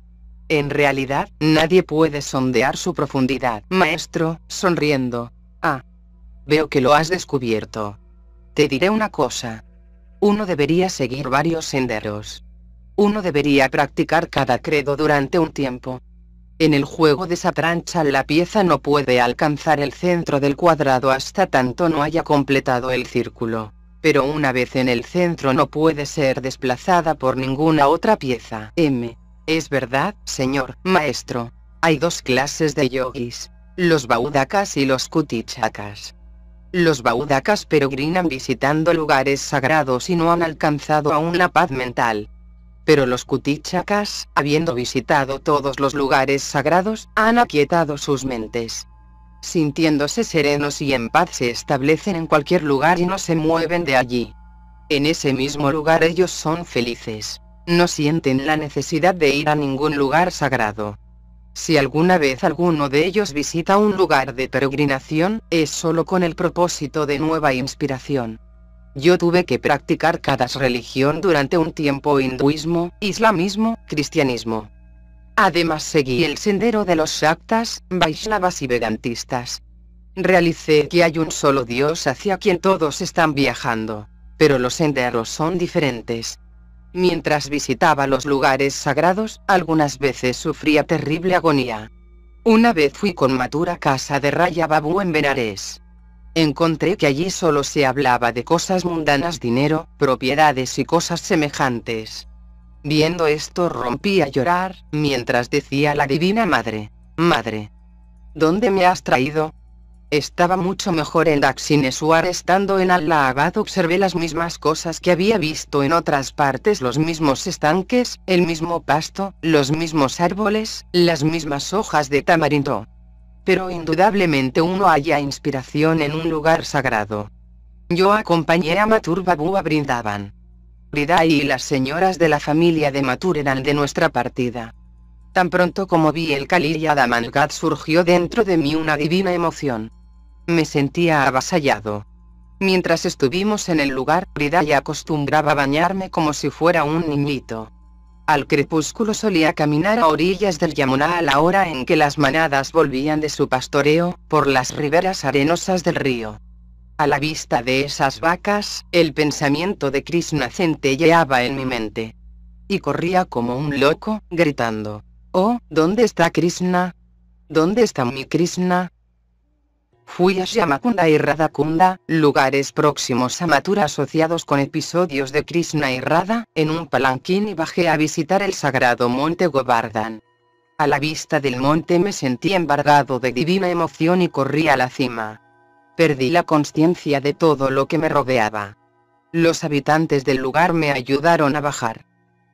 En realidad, nadie puede sondear su profundidad. Maestro, sonriendo. Veo que lo has descubierto. Te diré una cosa. Uno debería seguir varios senderos. Uno debería practicar cada credo durante un tiempo. En el juego de Satrancha la pieza no puede alcanzar el centro del cuadrado hasta tanto no haya completado el círculo. Pero una vez en el centro no puede ser desplazada por ninguna otra pieza. M. Es verdad, señor maestro. Hay dos clases de yogis. Los baudakas y los kutichakas. Los baudakas peregrinan visitando lugares sagrados y no han alcanzado aún la paz mental. Pero los kutichakas, habiendo visitado todos los lugares sagrados, han aquietado sus mentes. Sintiéndose serenos y en paz se establecen en cualquier lugar y no se mueven de allí. En ese mismo lugar ellos son felices. No sienten la necesidad de ir a ningún lugar sagrado. Si alguna vez alguno de ellos visita un lugar de peregrinación, es solo con el propósito de nueva inspiración. Yo tuve que practicar cada religión durante un tiempo hinduismo, islamismo, cristianismo. Además seguí el sendero de los Shaktas, Vaishnavas y Vedantistas. Realicé que hay un solo Dios hacia quien todos están viajando. Pero los senderos son diferentes. Mientras visitaba los lugares sagrados, algunas veces sufría terrible agonía. Una vez fui con Matura casa de Raya Babu en Benares. Encontré que allí solo se hablaba de cosas mundanas, dinero, propiedades y cosas semejantes. Viendo esto rompí a llorar, mientras decía la Divina Madre, Madre, ¿dónde me has traído? Estaba mucho mejor en Daxinesuar estando en Allahabad observé las mismas cosas que había visto en otras partes los mismos estanques, el mismo pasto, los mismos árboles, las mismas hojas de tamarindo. Pero indudablemente uno haya inspiración en un lugar sagrado. Yo acompañé a Matur Babu a Brindaban. Bridai y las señoras de la familia de Matur eran de nuestra partida. Tan pronto como vi el Kali Yadamangat surgió dentro de mí una divina emoción. Me sentía avasallado. Mientras estuvimos en el lugar, Ridaya acostumbraba bañarme como si fuera un niñito. Al crepúsculo solía caminar a orillas del Yamuna a la hora en que las manadas volvían de su pastoreo, por las riberas arenosas del río. A la vista de esas vacas, el pensamiento de Krishna centelleaba en mi mente. Y corría como un loco, gritando. Oh, ¿dónde está Krishna? ¿Dónde está mi Krishna? Fui a Shamakunda y Radakunda, lugares próximos a Mathura asociados con episodios de Krishna y Radha, en un palanquín y bajé a visitar el sagrado monte Govardhan. A la vista del monte me sentí embargado de divina emoción y corrí a la cima. Perdí la conciencia de todo lo que me rodeaba. Los habitantes del lugar me ayudaron a bajar.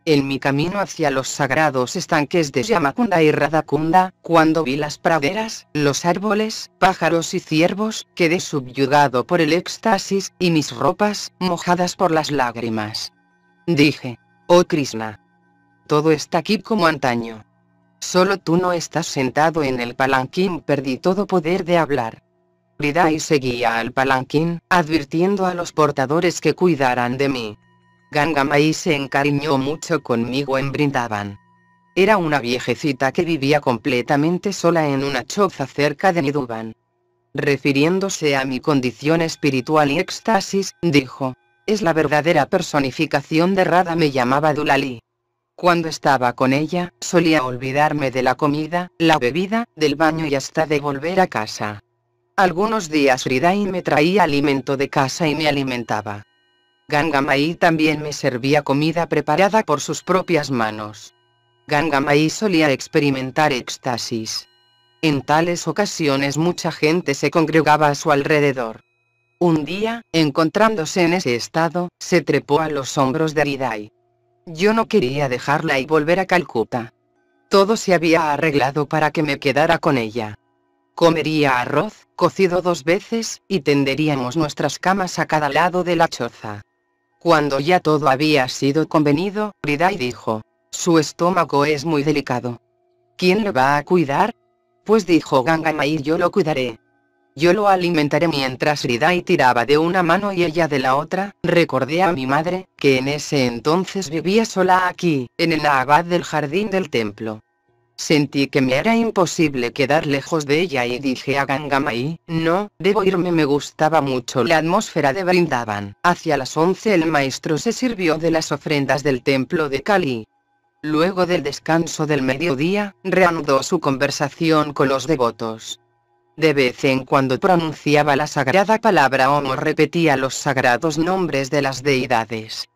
En mi camino hacia los sagrados estanques de Yamakunda y Radakunda, cuando vi las praderas, los árboles, pájaros y ciervos, quedé subyugado por el éxtasis, y mis ropas, mojadas por las lágrimas. Dije, oh Krishna. Todo está aquí como antaño. Solo tú no estás sentado en el palanquín, perdí todo poder de hablar. y seguía al palanquín, advirtiendo a los portadores que cuidaran de mí. Gangamai se encariñó mucho conmigo en Brindaban. Era una viejecita que vivía completamente sola en una choza cerca de Niduban. Refiriéndose a mi condición espiritual y éxtasis, dijo, es la verdadera personificación de Radha me llamaba Dulali. Cuando estaba con ella, solía olvidarme de la comida, la bebida, del baño y hasta de volver a casa. Algunos días Ridai me traía alimento de casa y me alimentaba. Gangamai también me servía comida preparada por sus propias manos. Gangamai solía experimentar éxtasis. En tales ocasiones mucha gente se congregaba a su alrededor. Un día, encontrándose en ese estado, se trepó a los hombros de Ridai. Yo no quería dejarla y volver a Calcuta. Todo se había arreglado para que me quedara con ella. Comería arroz, cocido dos veces, y tenderíamos nuestras camas a cada lado de la choza. Cuando ya todo había sido convenido, Ridai dijo, su estómago es muy delicado. ¿Quién le va a cuidar? Pues dijo Gangamai yo lo cuidaré. Yo lo alimentaré mientras Ridai tiraba de una mano y ella de la otra, recordé a mi madre, que en ese entonces vivía sola aquí, en el abad del jardín del templo. Sentí que me era imposible quedar lejos de ella y dije a Gangamai, no, debo irme me gustaba mucho la atmósfera de Brindaban. Hacia las 11 el maestro se sirvió de las ofrendas del templo de Kali. Luego del descanso del mediodía, reanudó su conversación con los devotos. De vez en cuando pronunciaba la sagrada palabra Om o repetía los sagrados nombres de las deidades.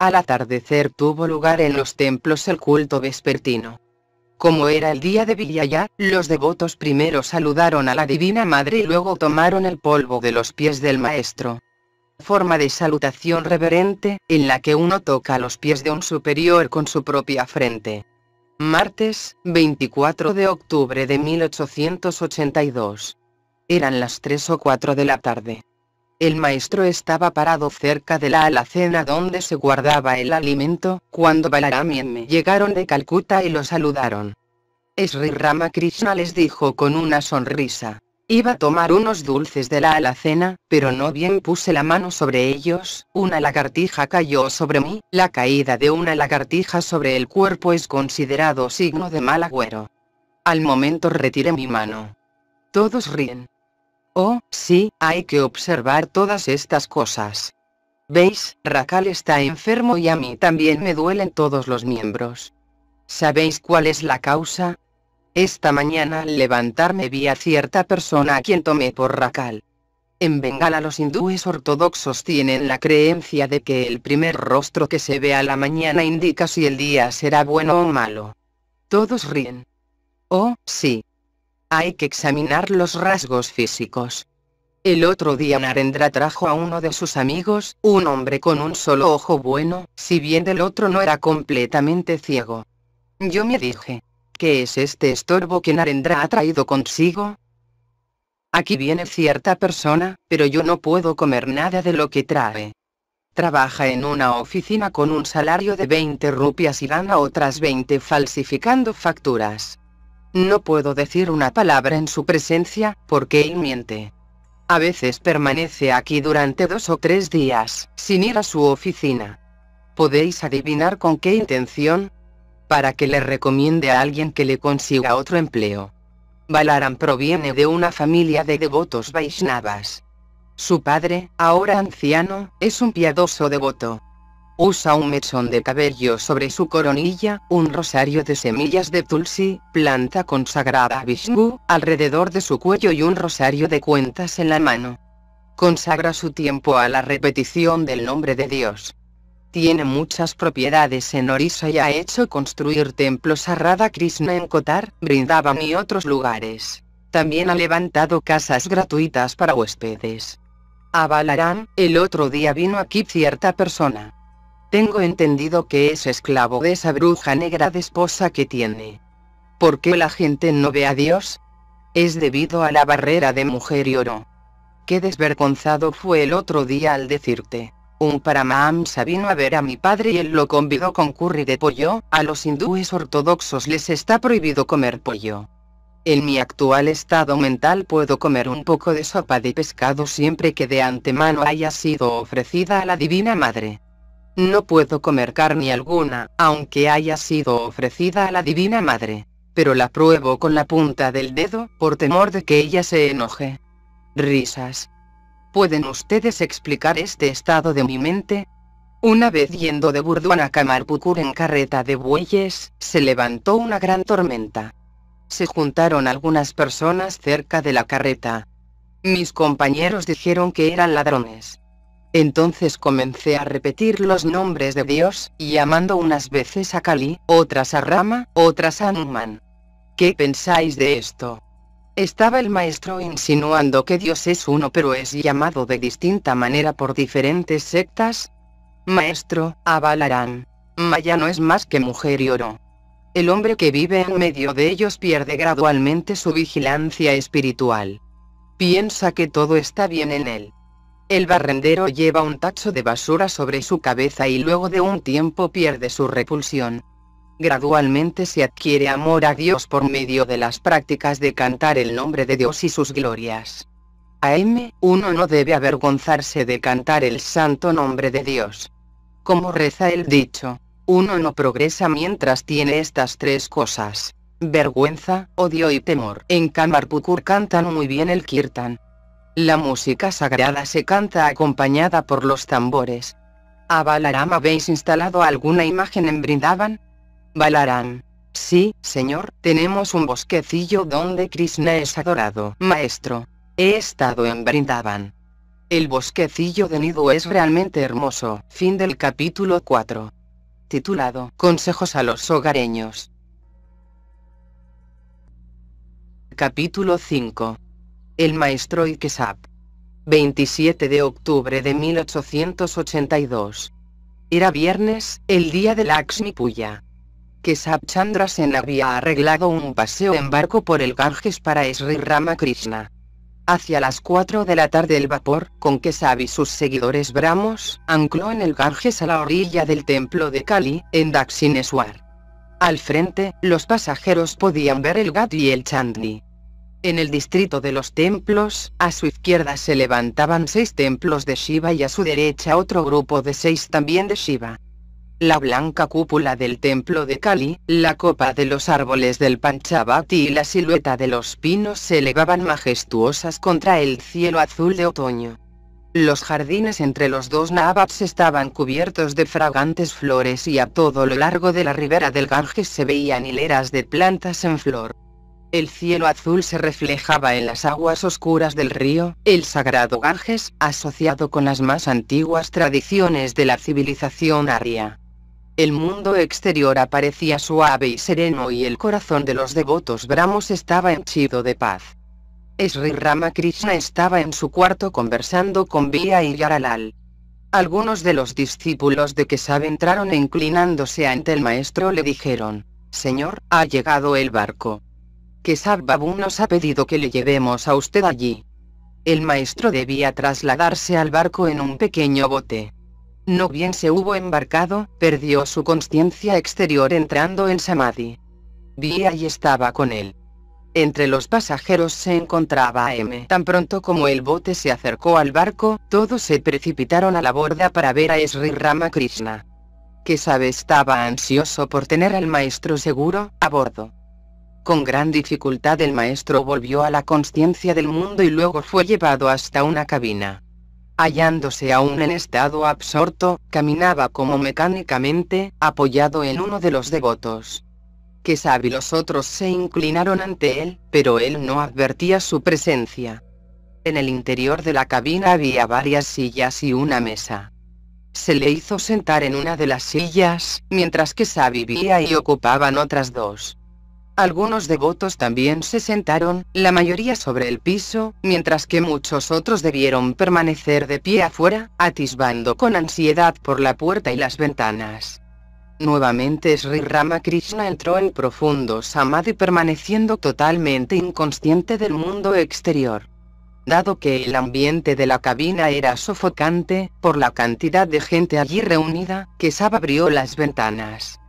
Al atardecer tuvo lugar en los templos el culto vespertino. Como era el día de Villaya, los devotos primero saludaron a la Divina Madre y luego tomaron el polvo de los pies del Maestro. Forma de salutación reverente, en la que uno toca los pies de un superior con su propia frente. Martes, 24 de octubre de 1882. Eran las 3 o 4 de la tarde. El maestro estaba parado cerca de la alacena donde se guardaba el alimento, cuando Balaram y me llegaron de Calcuta y lo saludaron. Sri Ramakrishna les dijo con una sonrisa. Iba a tomar unos dulces de la alacena, pero no bien puse la mano sobre ellos, una lagartija cayó sobre mí, la caída de una lagartija sobre el cuerpo es considerado signo de mal agüero. Al momento retiré mi mano. Todos ríen. Oh, sí, hay que observar todas estas cosas. ¿Veis? Rakal está enfermo y a mí también me duelen todos los miembros. ¿Sabéis cuál es la causa? Esta mañana al levantarme vi a cierta persona a quien tomé por Rakal. En Bengala los hindúes ortodoxos tienen la creencia de que el primer rostro que se ve a la mañana indica si el día será bueno o malo. Todos ríen. Oh, sí, hay que examinar los rasgos físicos. El otro día Narendra trajo a uno de sus amigos, un hombre con un solo ojo bueno, si bien del otro no era completamente ciego. Yo me dije, ¿qué es este estorbo que Narendra ha traído consigo? Aquí viene cierta persona, pero yo no puedo comer nada de lo que trae. Trabaja en una oficina con un salario de 20 rupias y gana otras 20 falsificando facturas. No puedo decir una palabra en su presencia, porque él miente. A veces permanece aquí durante dos o tres días, sin ir a su oficina. ¿Podéis adivinar con qué intención? Para que le recomiende a alguien que le consiga otro empleo. Balaram proviene de una familia de devotos Vaishnavas. Su padre, ahora anciano, es un piadoso devoto. Usa un mechón de cabello sobre su coronilla, un rosario de semillas de tulsi, planta consagrada a Vishnu, alrededor de su cuello y un rosario de cuentas en la mano. Consagra su tiempo a la repetición del nombre de Dios. Tiene muchas propiedades en Orissa y ha hecho construir templos a Radha Krishna en Kotar, Brindavan y otros lugares. También ha levantado casas gratuitas para huéspedes. A Balaram, el otro día vino aquí cierta persona. Tengo entendido que es esclavo de esa bruja negra de esposa que tiene. ¿Por qué la gente no ve a Dios? Es debido a la barrera de mujer y oro. Qué desvergonzado fue el otro día al decirte. Un Paramahamsa vino a ver a mi padre y él lo convidó con curry de pollo, a los hindúes ortodoxos les está prohibido comer pollo. En mi actual estado mental puedo comer un poco de sopa de pescado siempre que de antemano haya sido ofrecida a la Divina Madre. No puedo comer carne alguna, aunque haya sido ofrecida a la Divina Madre. Pero la pruebo con la punta del dedo, por temor de que ella se enoje. Risas. ¿Pueden ustedes explicar este estado de mi mente? Una vez yendo de Burdwan a Kamarpukur en carreta de bueyes, se levantó una gran tormenta. Se juntaron algunas personas cerca de la carreta. Mis compañeros dijeron que eran ladrones. Entonces comencé a repetir los nombres de Dios, llamando unas veces a Kali, otras a Rama, otras a Numan. ¿Qué pensáis de esto? Estaba el maestro insinuando que Dios es uno pero es llamado de distinta manera por diferentes sectas. Maestro, avalarán. Maya no es más que mujer y oro. El hombre que vive en medio de ellos pierde gradualmente su vigilancia espiritual. Piensa que todo está bien en él. El barrendero lleva un tacho de basura sobre su cabeza y luego de un tiempo pierde su repulsión. Gradualmente se adquiere amor a Dios por medio de las prácticas de cantar el nombre de Dios y sus glorias. AM, uno no debe avergonzarse de cantar el santo nombre de Dios. Como reza el dicho, uno no progresa mientras tiene estas tres cosas. Vergüenza, odio y temor. En Kamarpukur cantan muy bien el kirtan. La música sagrada se canta acompañada por los tambores. ¿A Balaram habéis instalado alguna imagen en Brindavan? Balaram. Sí, señor, tenemos un bosquecillo donde Krishna es adorado. Maestro. He estado en Brindavan. El bosquecillo de Nido es realmente hermoso. Fin del capítulo 4. Titulado Consejos a los hogareños. Capítulo 5. El maestro Ikesap. 27 de octubre de 1882. Era viernes, el día de Lakshmi Puya. Kesab Chandra Sen había arreglado un paseo en barco por el Ganges para Sri Ramakrishna. Hacia las 4 de la tarde el vapor, con Kesab y sus seguidores bramos, ancló en el Ganges a la orilla del templo de Kali, en Dakshineswar. Al frente, los pasajeros podían ver el Gat y el Chandni. En el distrito de los templos, a su izquierda se levantaban seis templos de Shiva y a su derecha otro grupo de seis también de Shiva. La blanca cúpula del templo de Kali, la copa de los árboles del Panchavati y la silueta de los pinos se elevaban majestuosas contra el cielo azul de otoño. Los jardines entre los dos Nabats estaban cubiertos de fragantes flores y a todo lo largo de la ribera del Ganges se veían hileras de plantas en flor. El cielo azul se reflejaba en las aguas oscuras del río, el sagrado Ganges, asociado con las más antiguas tradiciones de la civilización aria. El mundo exterior aparecía suave y sereno y el corazón de los devotos brahmos estaba henchido de paz. Sri Ramakrishna estaba en su cuarto conversando con Via y Yaralal. Algunos de los discípulos de Kesab entraron e inclinándose ante el maestro le dijeron, Señor, ha llegado el barco. Kesab Babu nos ha pedido que le llevemos a usted allí. El maestro debía trasladarse al barco en un pequeño bote. No bien se hubo embarcado, perdió su conciencia exterior entrando en Samadhi. Vía y estaba con él. Entre los pasajeros se encontraba M. Tan pronto como el bote se acercó al barco, todos se precipitaron a la borda para ver a Sri Ramakrishna. Que sabe estaba ansioso por tener al maestro seguro, a bordo. Con gran dificultad el maestro volvió a la conciencia del mundo y luego fue llevado hasta una cabina. Hallándose aún en estado absorto, caminaba como mecánicamente, apoyado en uno de los devotos. Kesab y los otros se inclinaron ante él, pero él no advertía su presencia. En el interior de la cabina había varias sillas y una mesa. Se le hizo sentar en una de las sillas, mientras que vivía y ocupaban otras dos. Algunos devotos también se sentaron, la mayoría sobre el piso, mientras que muchos otros debieron permanecer de pie afuera, atisbando con ansiedad por la puerta y las ventanas. Nuevamente Sri Ramakrishna entró en profundo samadhi permaneciendo totalmente inconsciente del mundo exterior. Dado que el ambiente de la cabina era sofocante, por la cantidad de gente allí reunida, Kesab abrió las ventanas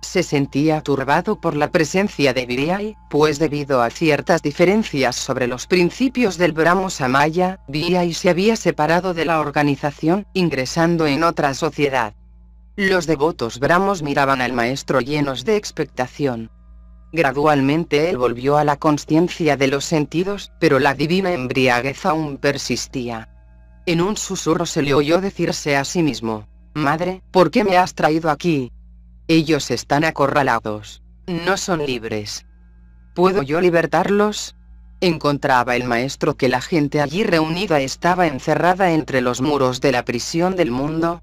se sentía turbado por la presencia de Viriai, pues debido a ciertas diferencias sobre los principios del Brahmo Samaya, Viriai se había separado de la organización, ingresando en otra sociedad. Los devotos brahmos miraban al maestro llenos de expectación. Gradualmente él volvió a la conciencia de los sentidos, pero la divina embriaguez aún persistía. En un susurro se le oyó decirse a sí mismo, Madre, ¿por qué me has traído aquí? Ellos están acorralados. No son libres. ¿Puedo yo libertarlos? Encontraba el maestro que la gente allí reunida estaba encerrada entre los muros de la prisión del mundo.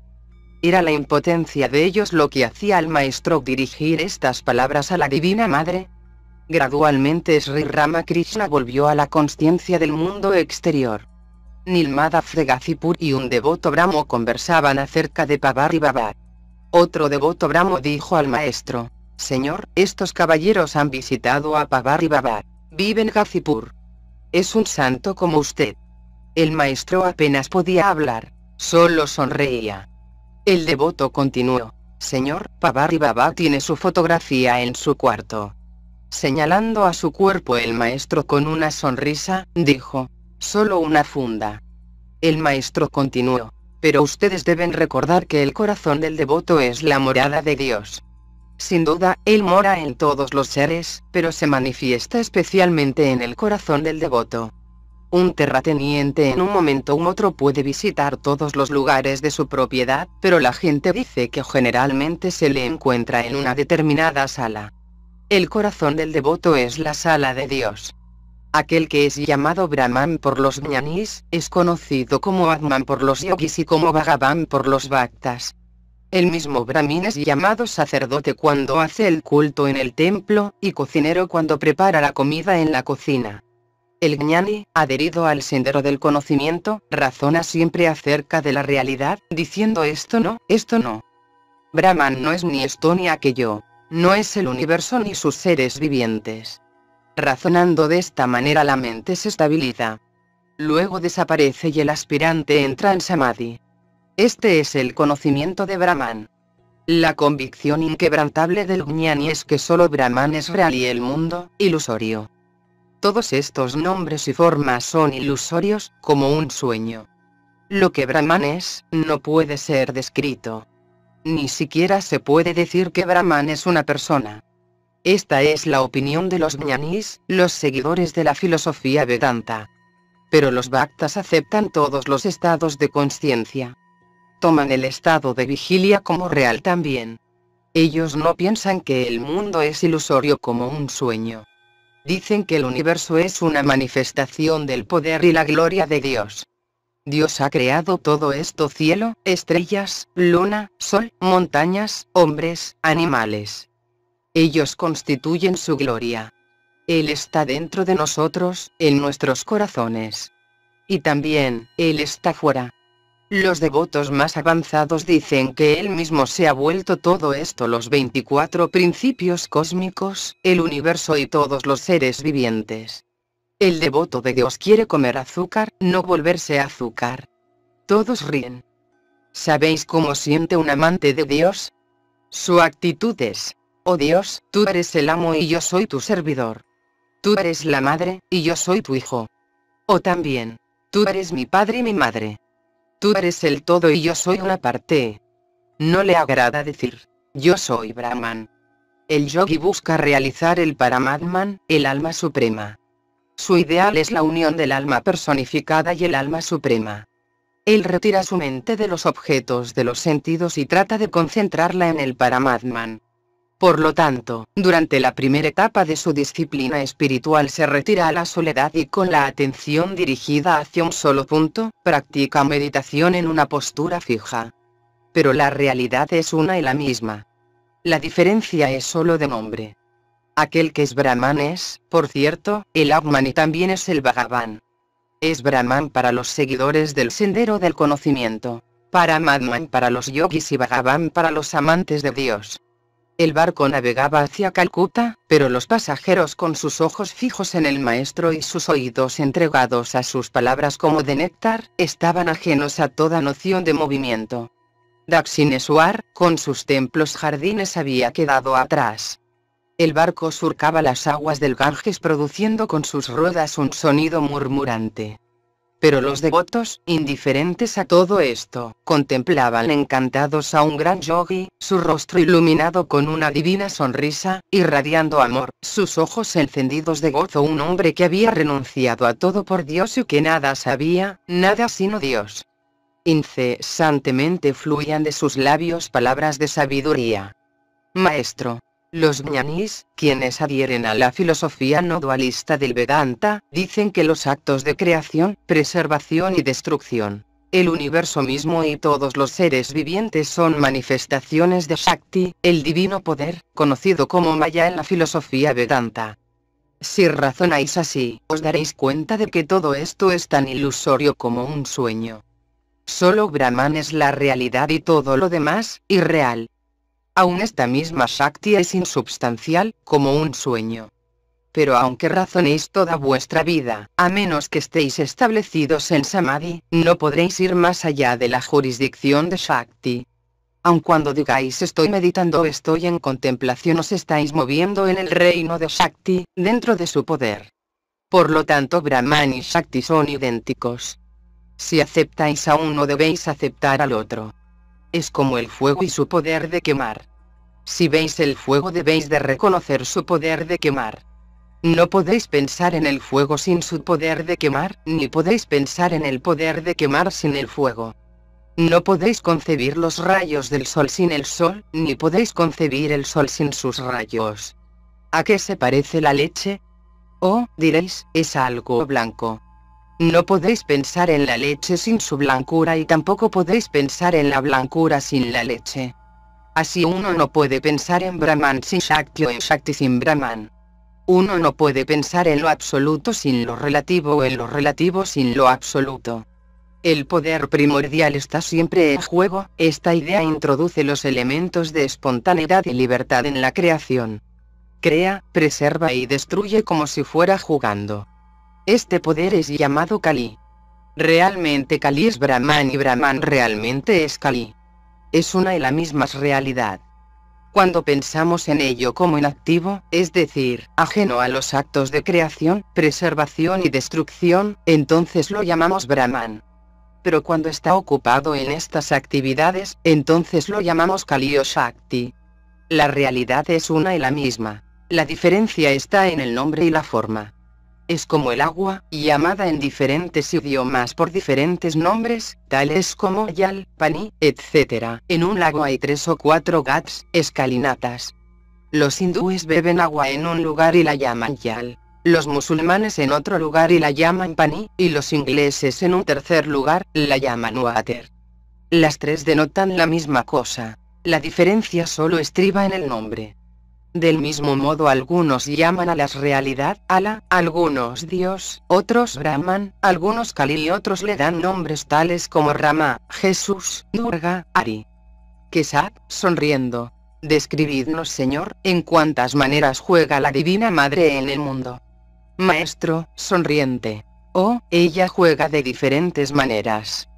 Era la impotencia de ellos lo que hacía al maestro dirigir estas palabras a la Divina Madre. Gradualmente Sri Ramakrishna volvió a la conciencia del mundo exterior. Nilmada Fregazipur y un devoto Brahmo conversaban acerca de Pavar y. Otro devoto Brahmo dijo al maestro, Señor, estos caballeros han visitado a Pavar y Babar. Vive en Gazipur. Es un santo como usted. El maestro apenas podía hablar, solo sonreía. El devoto continuó, Señor, Pavar y Baba tiene su fotografía en su cuarto. Señalando a su cuerpo el maestro con una sonrisa, dijo, solo una funda. El maestro continuó, pero ustedes deben recordar que el corazón del devoto es la morada de Dios. Sin duda, Él mora en todos los seres, pero se manifiesta especialmente en el corazón del devoto. Un terrateniente en un momento u otro puede visitar todos los lugares de su propiedad, pero la gente dice que generalmente se le encuentra en una determinada sala. El corazón del devoto es la sala de Dios. Aquel que es llamado Brahman por los jnanis, es conocido como Atman por los yogis y como Bhagavan por los bhaktas. El mismo Brahmin es llamado sacerdote cuando hace el culto en el templo, y cocinero cuando prepara la comida en la cocina. El Jnani, adherido al sendero del conocimiento, razona siempre acerca de la realidad, diciendo esto no, esto no. Brahman no es ni esto ni aquello. No es el universo ni sus seres vivientes. Razonando de esta manera la mente se estabiliza. Luego desaparece y el aspirante entra en samadhi. Este es el conocimiento de Brahman. La convicción inquebrantable del Jnani es que solo Brahman es real y el mundo, ilusorio. Todos estos nombres y formas son ilusorios, como un sueño. Lo que Brahman es, no puede ser descrito. Ni siquiera se puede decir que Brahman es una persona. Esta es la opinión de los jnanis, los seguidores de la filosofía Vedanta. Pero los bhaktas aceptan todos los estados de conciencia. Toman el estado de vigilia como real también. Ellos no piensan que el mundo es ilusorio como un sueño. Dicen que el universo es una manifestación del poder y la gloria de Dios. Dios ha creado todo esto cielo, estrellas, luna, sol, montañas, hombres, animales. Ellos constituyen su gloria. Él está dentro de nosotros, en nuestros corazones. Y también, Él está fuera, los devotos más avanzados dicen que él mismo se ha vuelto todo esto los 24 principios cósmicos, el universo y todos los seres vivientes. El devoto de Dios quiere comer azúcar, no volverse azúcar. Todos ríen. ¿Sabéis cómo siente un amante de Dios? Su actitud es, oh Dios, tú eres el amo y yo soy tu servidor. Tú eres la madre, y yo soy tu hijo. O también, tú eres mi padre y mi madre. Tú eres el todo y yo soy una parte. No le agrada decir, yo soy Brahman. El yogi busca realizar el Paramatman, el alma suprema. Su ideal es la unión del alma personificada y el alma suprema. Él retira su mente de los objetos de los sentidos y trata de concentrarla en el Paramatman. Por lo tanto, durante la primera etapa de su disciplina espiritual se retira a la soledad y con la atención dirigida hacia un solo punto, practica meditación en una postura fija. Pero la realidad es una y la misma. La diferencia es solo de nombre. Aquel que es Brahman es, por cierto, el Atman y también es el Bhagavan. Es Brahman para los seguidores del sendero del conocimiento. Para Madman para los yogis y Bhagavan para los amantes de Dios. El barco navegaba hacia Calcuta, pero los pasajeros con sus ojos fijos en el maestro y sus oídos entregados a sus palabras como de néctar, estaban ajenos a toda noción de movimiento. Daxineswar, con sus templos jardines había quedado atrás. El barco surcaba las aguas del Ganges produciendo con sus ruedas un sonido murmurante. Pero los devotos, indiferentes a todo esto, contemplaban encantados a un gran yogi, su rostro iluminado con una divina sonrisa, irradiando amor, sus ojos encendidos de gozo, un hombre que había renunciado a todo por Dios y que nada sabía, nada sino Dios. Incesantemente fluían de sus labios palabras de sabiduría. Maestro, los jnanis, quienes adhieren a la filosofía no dualista del Vedanta, dicen que los actos de creación, preservación y destrucción, el universo mismo y todos los seres vivientes son manifestaciones de Shakti, el divino poder, conocido como Maya en la filosofía Vedanta. Si razonáis así, os daréis cuenta de que todo esto es tan ilusorio como un sueño. Solo Brahman es la realidad y todo lo demás, irreal. Aún esta misma Shakti es insubstancial, como un sueño. Pero aunque razonéis toda vuestra vida, a menos que estéis establecidos en Samadhi, no podréis ir más allá de la jurisdicción de Shakti. Aun cuando digáis estoy meditando o estoy en contemplación os estáis moviendo en el reino de Shakti, dentro de su poder. Por lo tanto Brahman y Shakti son idénticos. Si aceptáis a uno debéis aceptar al otro es como el fuego y su poder de quemar. Si veis el fuego debéis de reconocer su poder de quemar. No podéis pensar en el fuego sin su poder de quemar, ni podéis pensar en el poder de quemar sin el fuego. No podéis concebir los rayos del sol sin el sol, ni podéis concebir el sol sin sus rayos. ¿A qué se parece la leche? Oh, diréis, es algo blanco. No podéis pensar en la leche sin su blancura y tampoco podéis pensar en la blancura sin la leche. Así uno no puede pensar en Brahman sin Shakti o en Shakti sin Brahman. Uno no puede pensar en lo absoluto sin lo relativo o en lo relativo sin lo absoluto. El poder primordial está siempre en juego, esta idea introduce los elementos de espontaneidad y libertad en la creación. Crea, preserva y destruye como si fuera jugando. Este poder es llamado Kali. Realmente Kali es Brahman y Brahman realmente es Kali. Es una y la misma realidad. Cuando pensamos en ello como inactivo, es decir, ajeno a los actos de creación, preservación y destrucción, entonces lo llamamos Brahman. Pero cuando está ocupado en estas actividades, entonces lo llamamos Kali o Shakti. La realidad es una y la misma. La diferencia está en el nombre y la forma es como el agua, llamada en diferentes idiomas por diferentes nombres, tales como yal, pani, etc. En un lago hay tres o cuatro gats, escalinatas. Los hindúes beben agua en un lugar y la llaman yal. Los musulmanes en otro lugar y la llaman pani, y los ingleses en un tercer lugar, la llaman water. Las tres denotan la misma cosa. La diferencia solo estriba en el nombre. Del mismo modo algunos llaman a las realidad Ala, algunos Dios, otros Brahman, algunos Kali y otros le dan nombres tales como Rama, Jesús, Durga, Ari. Kesat, sonriendo. Describidnos Señor, en cuántas maneras juega la Divina Madre en el mundo. Maestro, sonriente. Oh, ella juega de diferentes maneras.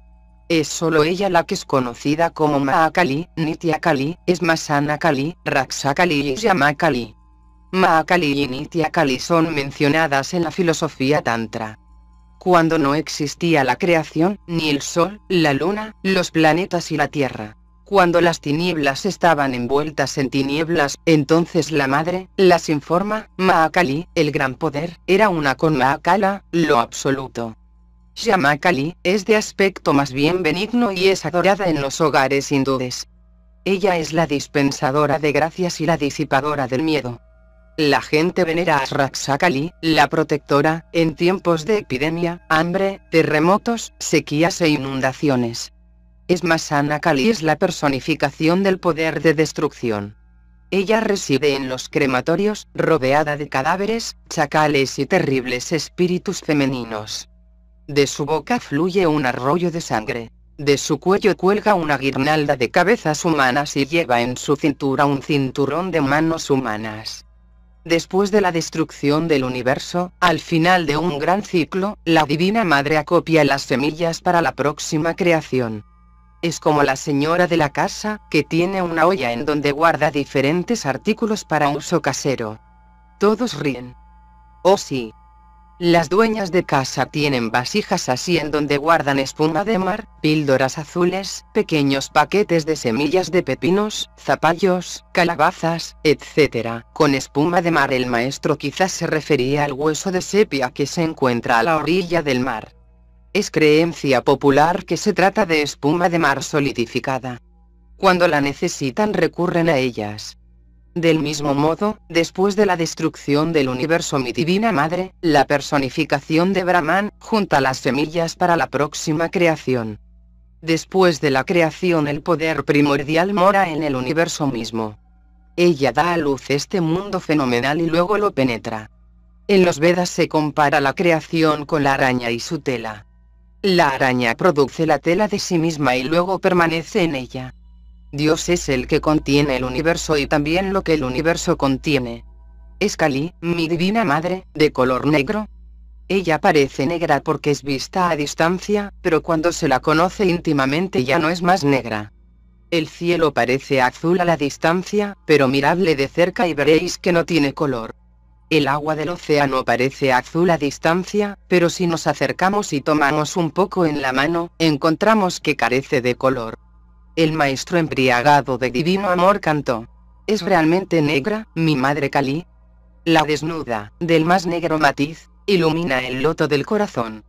Es solo ella la que es conocida como Mahakali, Nitya Kali, es Masana Kali, Raksa Kali y Yamakali. Mahakali y Nitya Kali son mencionadas en la filosofía Tantra. Cuando no existía la creación, ni el sol, la luna, los planetas y la tierra. Cuando las tinieblas estaban envueltas en tinieblas, entonces la madre, las informa, Mahakali, el gran poder, era una con Mahakala, lo absoluto. Yamakali, es de aspecto más bien benigno y es adorada en los hogares hindúes. Ella es la dispensadora de gracias y la disipadora del miedo. La gente venera a Raksakali, la protectora, en tiempos de epidemia, hambre, terremotos, sequías e inundaciones. Esmasana Kali es la personificación del poder de destrucción. Ella reside en los crematorios, rodeada de cadáveres, chacales y terribles espíritus femeninos. De su boca fluye un arroyo de sangre. De su cuello cuelga una guirnalda de cabezas humanas y lleva en su cintura un cinturón de manos humanas. Después de la destrucción del universo, al final de un gran ciclo, la Divina Madre acopia las semillas para la próxima creación. Es como la señora de la casa, que tiene una olla en donde guarda diferentes artículos para uso casero. Todos ríen. Oh sí, las dueñas de casa tienen vasijas así en donde guardan espuma de mar, píldoras azules, pequeños paquetes de semillas de pepinos, zapallos, calabazas, etc. Con espuma de mar el maestro quizás se refería al hueso de sepia que se encuentra a la orilla del mar. Es creencia popular que se trata de espuma de mar solidificada. Cuando la necesitan recurren a ellas. Del mismo modo, después de la destrucción del universo mi divina madre, la personificación de Brahman, junta las semillas para la próxima creación. Después de la creación el poder primordial mora en el universo mismo. Ella da a luz este mundo fenomenal y luego lo penetra. En los Vedas se compara la creación con la araña y su tela. La araña produce la tela de sí misma y luego permanece en ella. Dios es el que contiene el universo y también lo que el universo contiene. Es Kali, mi divina madre, de color negro. Ella parece negra porque es vista a distancia, pero cuando se la conoce íntimamente ya no es más negra. El cielo parece azul a la distancia, pero miradle de cerca y veréis que no tiene color. El agua del océano parece azul a distancia, pero si nos acercamos y tomamos un poco en la mano, encontramos que carece de color. El maestro embriagado de divino amor cantó. ¿Es realmente negra, mi madre Kali? La desnuda, del más negro matiz, ilumina el loto del corazón.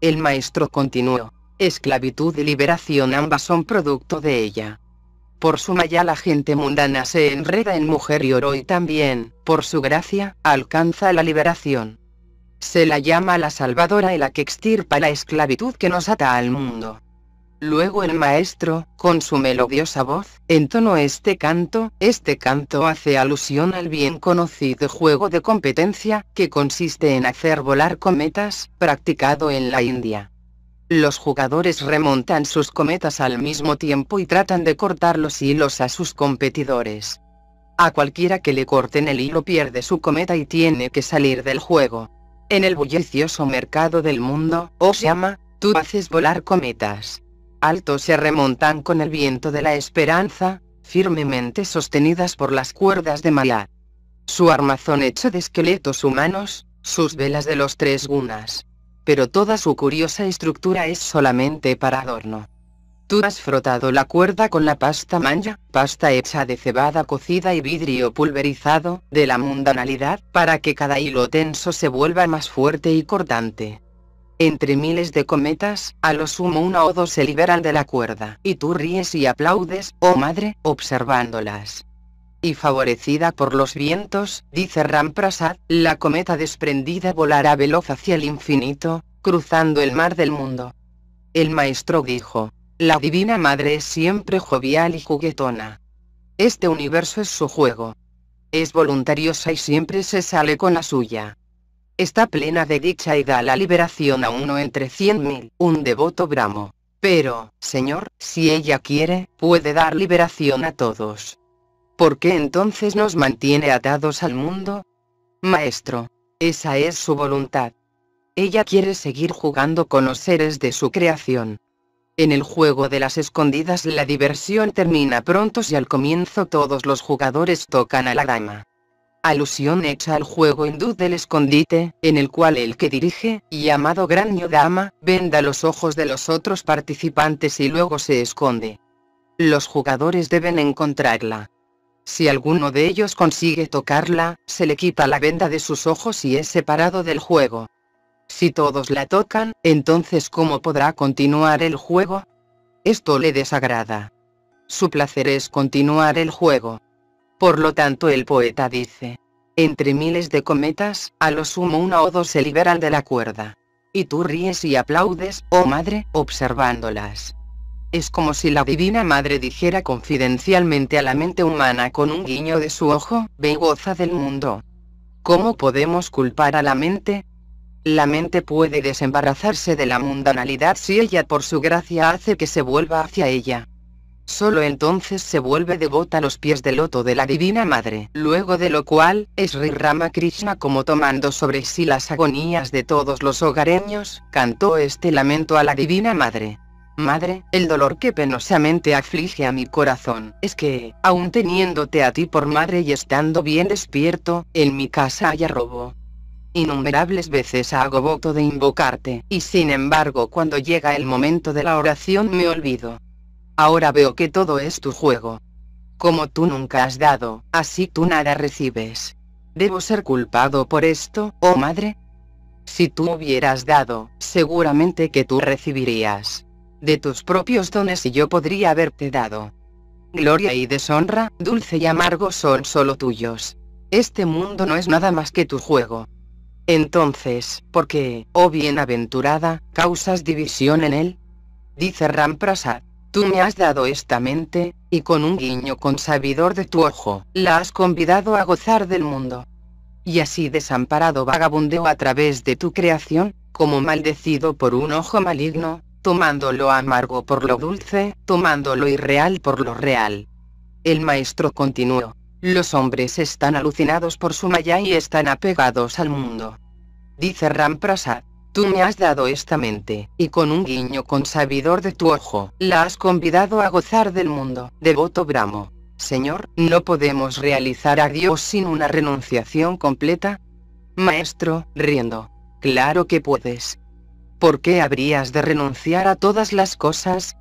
El maestro continuó. Esclavitud y liberación ambas son producto de ella. Por su maya la gente mundana se enreda en mujer y oro y también, por su gracia, alcanza la liberación. Se la llama la salvadora y la que extirpa la esclavitud que nos ata al mundo. Luego el maestro, con su melodiosa voz, entonó este canto. Este canto hace alusión al bien conocido juego de competencia, que consiste en hacer volar cometas, practicado en la India. Los jugadores remontan sus cometas al mismo tiempo y tratan de cortar los hilos a sus competidores. A cualquiera que le corten el hilo pierde su cometa y tiene que salir del juego. En el bullicioso mercado del mundo, os llama, tú haces volar cometas alto se remontan con el viento de la esperanza, firmemente sostenidas por las cuerdas de Maya. Su armazón hecho de esqueletos humanos, sus velas de los tres gunas. Pero toda su curiosa estructura es solamente para adorno. Tú has frotado la cuerda con la pasta manja, pasta hecha de cebada cocida y vidrio pulverizado, de la mundanalidad, para que cada hilo tenso se vuelva más fuerte y cortante. Entre miles de cometas, a lo sumo una o dos se liberan de la cuerda, y tú ríes y aplaudes, oh madre, observándolas. Y favorecida por los vientos, dice Ramprasad, la cometa desprendida volará veloz hacia el infinito, cruzando el mar del mundo. El maestro dijo, la divina madre es siempre jovial y juguetona. Este universo es su juego. Es voluntariosa y siempre se sale con la suya está plena de dicha y da la liberación a uno entre cien mil, un devoto bramo. Pero, Señor, si ella quiere, puede dar liberación a todos. ¿Por qué entonces nos mantiene atados al mundo? Maestro, esa es su voluntad. Ella quiere seguir jugando con los seres de su creación. En el juego de las escondidas la diversión termina pronto y al comienzo todos los jugadores tocan a la dama alusión hecha al juego hindú del escondite, en el cual el que dirige, llamado Gran Dama, venda los ojos de los otros participantes y luego se esconde. Los jugadores deben encontrarla. Si alguno de ellos consigue tocarla, se le quita la venda de sus ojos y es separado del juego. Si todos la tocan, entonces ¿cómo podrá continuar el juego? Esto le desagrada. Su placer es continuar el juego. Por lo tanto el poeta dice, entre miles de cometas, a lo sumo una o dos se liberan de la cuerda. Y tú ríes y aplaudes, oh madre, observándolas. Es como si la Divina Madre dijera confidencialmente a la mente humana con un guiño de su ojo, ve goza del mundo. ¿Cómo podemos culpar a la mente? La mente puede desembarazarse de la mundanalidad si ella por su gracia hace que se vuelva hacia ella. Solo entonces se vuelve devota a los pies del loto de la Divina Madre. Luego de lo cual, Sri Ramakrishna como tomando sobre sí las agonías de todos los hogareños, cantó este lamento a la Divina Madre. Madre, el dolor que penosamente aflige a mi corazón, es que, aun teniéndote a ti por madre y estando bien despierto, en mi casa haya robo. Innumerables veces hago voto de invocarte, y sin embargo cuando llega el momento de la oración me olvido. Ahora veo que todo es tu juego. Como tú nunca has dado, así tú nada recibes. ¿Debo ser culpado por esto, oh madre? Si tú hubieras dado, seguramente que tú recibirías. De tus propios dones y yo podría haberte dado. Gloria y deshonra, dulce y amargo son solo tuyos. Este mundo no es nada más que tu juego. Entonces, ¿por qué, oh bienaventurada, causas división en él? Dice Ramprasad. Tú me has dado esta mente, y con un guiño consabidor de tu ojo, la has convidado a gozar del mundo. Y así desamparado vagabundeo a través de tu creación, como maldecido por un ojo maligno, tomando lo amargo por lo dulce, tomando lo irreal por lo real. El maestro continuó. Los hombres están alucinados por su maya y están apegados al mundo. Dice Ramprasad. Tú me has dado esta mente, y con un guiño consabidor de tu ojo, la has convidado a gozar del mundo. Devoto Bramo. Señor, ¿no podemos realizar a Dios sin una renunciación completa? Maestro, riendo. Claro que puedes. ¿Por qué habrías de renunciar a todas las cosas?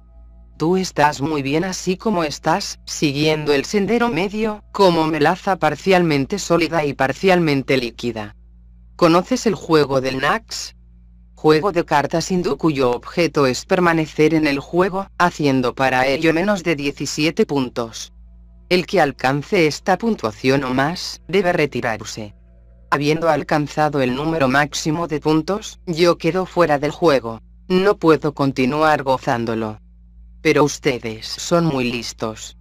Tú estás muy bien así como estás, siguiendo el sendero medio, como melaza parcialmente sólida y parcialmente líquida. ¿Conoces el juego del Nax? Juego de cartas hindú cuyo objeto es permanecer en el juego, haciendo para ello menos de 17 puntos. El que alcance esta puntuación o más, debe retirarse. Habiendo alcanzado el número máximo de puntos, yo quedo fuera del juego. No puedo continuar gozándolo. Pero ustedes son muy listos.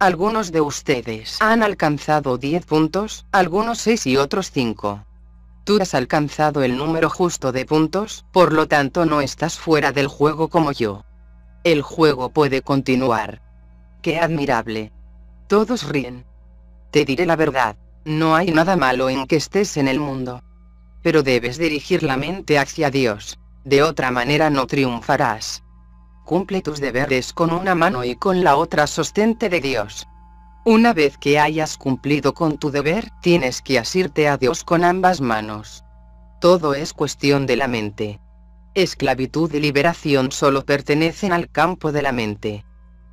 Algunos de ustedes han alcanzado 10 puntos, algunos 6 y otros 5. Tú has alcanzado el número justo de puntos, por lo tanto no estás fuera del juego como yo. El juego puede continuar. ¡Qué admirable! Todos ríen. Te diré la verdad, no hay nada malo en que estés en el mundo. Pero debes dirigir la mente hacia Dios. De otra manera no triunfarás. Cumple tus deberes con una mano y con la otra sostente de Dios. Una vez que hayas cumplido con tu deber, tienes que asirte a Dios con ambas manos. Todo es cuestión de la mente. Esclavitud y liberación solo pertenecen al campo de la mente.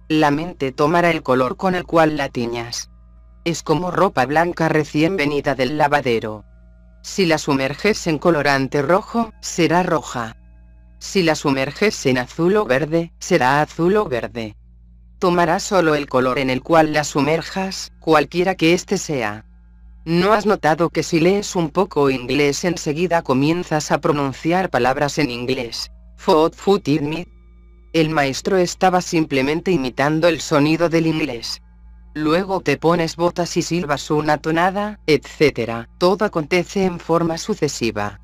La mente tomará el color con el cual la tiñas. Es como ropa blanca recién venida del lavadero. Si la sumerges en colorante rojo, será roja. Si la sumerges en azul o verde, será azul o verde. Tomará solo el color en el cual la sumerjas, cualquiera que éste sea. ¿No has notado que si lees un poco inglés enseguida comienzas a pronunciar palabras en inglés? Foot foot me. El maestro estaba simplemente imitando el sonido del inglés. Luego te pones botas y silbas una tonada, etc. Todo acontece en forma sucesiva.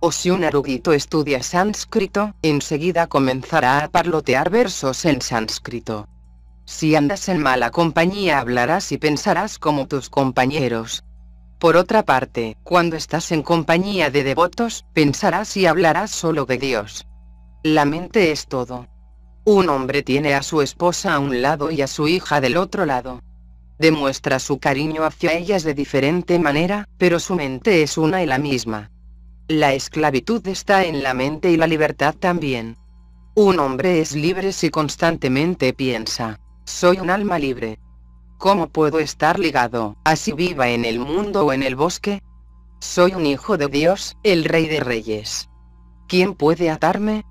O si un erudito estudia sánscrito, enseguida comenzará a parlotear versos en sánscrito. Si andas en mala compañía hablarás y pensarás como tus compañeros. Por otra parte, cuando estás en compañía de devotos, pensarás y hablarás solo de Dios. La mente es todo. Un hombre tiene a su esposa a un lado y a su hija del otro lado. Demuestra su cariño hacia ellas de diferente manera, pero su mente es una y la misma. La esclavitud está en la mente y la libertad también. Un hombre es libre si constantemente piensa, soy un alma libre. ¿Cómo puedo estar ligado, así viva en el mundo o en el bosque? Soy un hijo de Dios, el Rey de Reyes. ¿Quién puede atarme?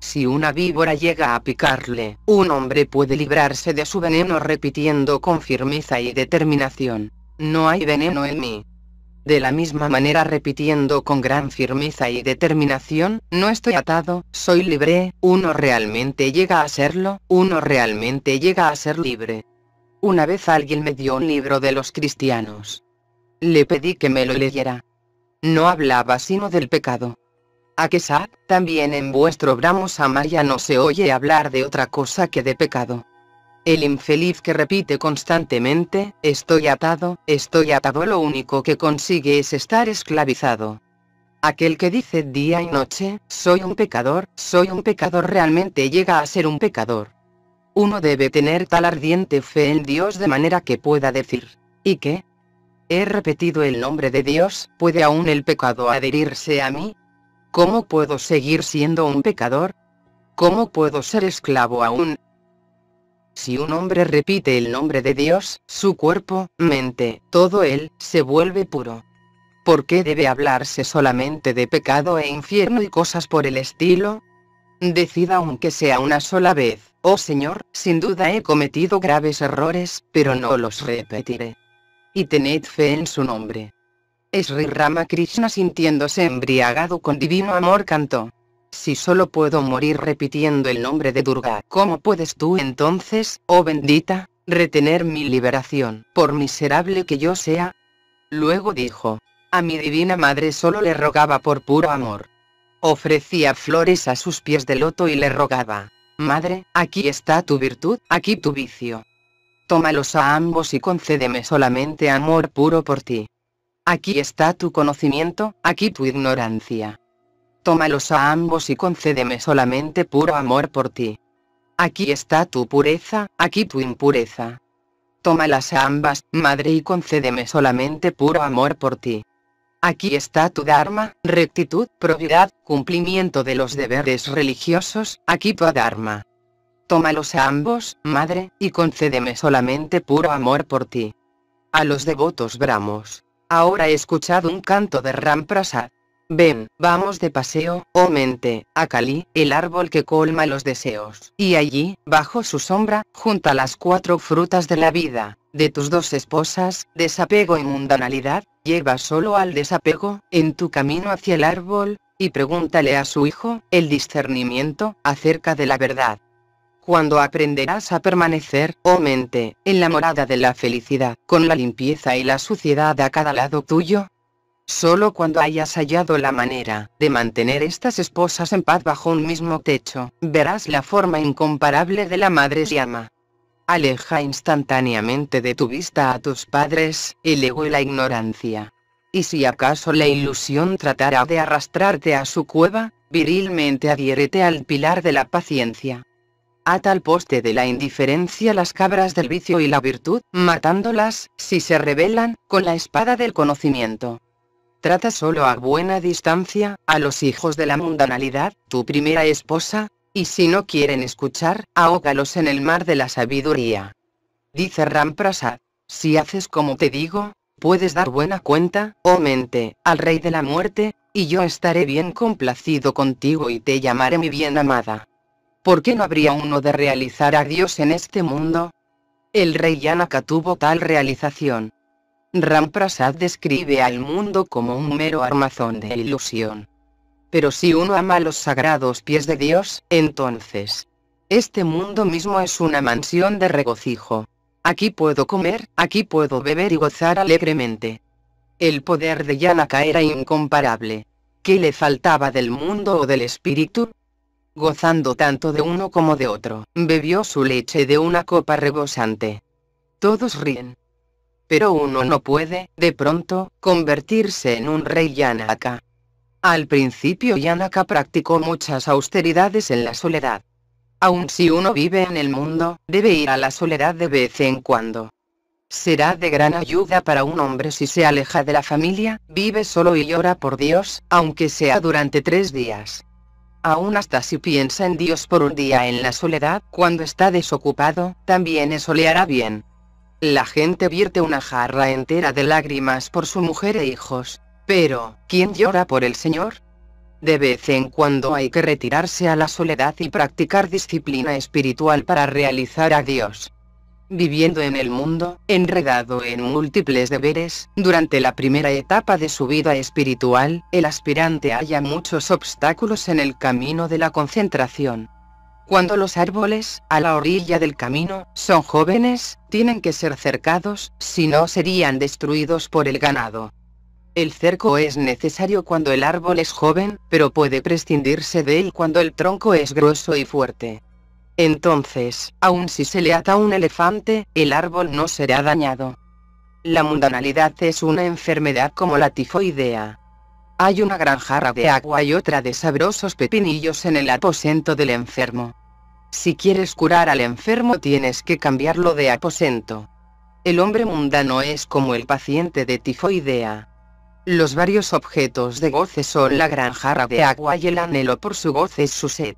Si una víbora llega a picarle, un hombre puede librarse de su veneno repitiendo con firmeza y determinación, no hay veneno en mí. De la misma manera repitiendo con gran firmeza y determinación, no estoy atado, soy libre, uno realmente llega a serlo, uno realmente llega a ser libre. Una vez alguien me dio un libro de los cristianos. Le pedí que me lo leyera. No hablaba sino del pecado. ¿A sad? También en vuestro Bramos Amaya no se oye hablar de otra cosa que de pecado. El infeliz que repite constantemente, estoy atado, estoy atado lo único que consigue es estar esclavizado. Aquel que dice día y noche, soy un pecador, soy un pecador realmente llega a ser un pecador. Uno debe tener tal ardiente fe en Dios de manera que pueda decir, ¿y qué? He repetido el nombre de Dios, ¿puede aún el pecado adherirse a mí? ¿Cómo puedo seguir siendo un pecador? ¿Cómo puedo ser esclavo aún? Si un hombre repite el nombre de Dios, su cuerpo, mente, todo él, se vuelve puro. ¿Por qué debe hablarse solamente de pecado e infierno y cosas por el estilo? Decida aunque sea una sola vez, oh Señor, sin duda he cometido graves errores, pero no los repetiré. Y tened fe en su nombre. Sri Ramakrishna sintiéndose embriagado con divino amor cantó. Si solo puedo morir repitiendo el nombre de Durga, ¿cómo puedes tú entonces, oh bendita, retener mi liberación, por miserable que yo sea? Luego dijo, a mi divina madre solo le rogaba por puro amor. Ofrecía flores a sus pies de loto y le rogaba, Madre, aquí está tu virtud, aquí tu vicio. Tómalos a ambos y concédeme solamente amor puro por ti. Aquí está tu conocimiento, aquí tu ignorancia. Tómalos a ambos y concédeme solamente puro amor por ti. Aquí está tu pureza, aquí tu impureza. Tómalas a ambas, madre, y concédeme solamente puro amor por ti. Aquí está tu Dharma, rectitud, probidad, cumplimiento de los deberes religiosos, aquí tu Dharma. Tómalos a ambos, madre, y concédeme solamente puro amor por ti. A los devotos bramos. Ahora he escuchado un canto de Ramprasad. Ven, vamos de paseo, oh mente, a Kali, el árbol que colma los deseos. Y allí, bajo su sombra, junta las cuatro frutas de la vida, de tus dos esposas, desapego y mundanalidad, lleva solo al desapego, en tu camino hacia el árbol, y pregúntale a su hijo, el discernimiento, acerca de la verdad. cuando aprenderás a permanecer, oh mente, en la morada de la felicidad, con la limpieza y la suciedad a cada lado tuyo? Solo cuando hayas hallado la manera de mantener estas esposas en paz bajo un mismo techo, verás la forma incomparable de la Madre llama. Aleja instantáneamente de tu vista a tus padres, el ego y la ignorancia. Y si acaso la ilusión tratara de arrastrarte a su cueva, virilmente adhiérete al pilar de la paciencia. Ata al poste de la indiferencia las cabras del vicio y la virtud, matándolas, si se rebelan, con la espada del conocimiento. Trata solo a buena distancia, a los hijos de la mundanalidad, tu primera esposa, y si no quieren escuchar, ahógalos en el mar de la sabiduría. Dice Ram Prasad, si haces como te digo, puedes dar buena cuenta, oh mente, al rey de la muerte, y yo estaré bien complacido contigo y te llamaré mi bien amada. ¿Por qué no habría uno de realizar a Dios en este mundo? El rey Yanaka tuvo tal realización, Ramprasad describe al mundo como un mero armazón de ilusión. Pero si uno ama los sagrados pies de Dios, entonces, este mundo mismo es una mansión de regocijo. Aquí puedo comer, aquí puedo beber y gozar alegremente. El poder de Yanaka era incomparable. ¿Qué le faltaba del mundo o del espíritu? Gozando tanto de uno como de otro, bebió su leche de una copa rebosante. Todos ríen, pero uno no puede, de pronto, convertirse en un rey Yanaka. Al principio Yanaka practicó muchas austeridades en la soledad. Aun si uno vive en el mundo, debe ir a la soledad de vez en cuando. Será de gran ayuda para un hombre si se aleja de la familia, vive solo y llora por Dios, aunque sea durante tres días. Aún hasta si piensa en Dios por un día en la soledad, cuando está desocupado, también eso le hará bien. La gente vierte una jarra entera de lágrimas por su mujer e hijos. Pero, ¿quién llora por el Señor? De vez en cuando hay que retirarse a la soledad y practicar disciplina espiritual para realizar a Dios. Viviendo en el mundo, enredado en múltiples deberes, durante la primera etapa de su vida espiritual, el aspirante halla muchos obstáculos en el camino de la concentración. Cuando los árboles, a la orilla del camino, son jóvenes, tienen que ser cercados, si no serían destruidos por el ganado. El cerco es necesario cuando el árbol es joven, pero puede prescindirse de él cuando el tronco es grueso y fuerte. Entonces, aun si se le ata un elefante, el árbol no será dañado. La mundanalidad es una enfermedad como la tifoidea. Hay una gran jarra de agua y otra de sabrosos pepinillos en el aposento del enfermo. Si quieres curar al enfermo tienes que cambiarlo de aposento. El hombre mundano es como el paciente de tifoidea. Los varios objetos de goce son la gran jarra de agua y el anhelo por su goce es su sed.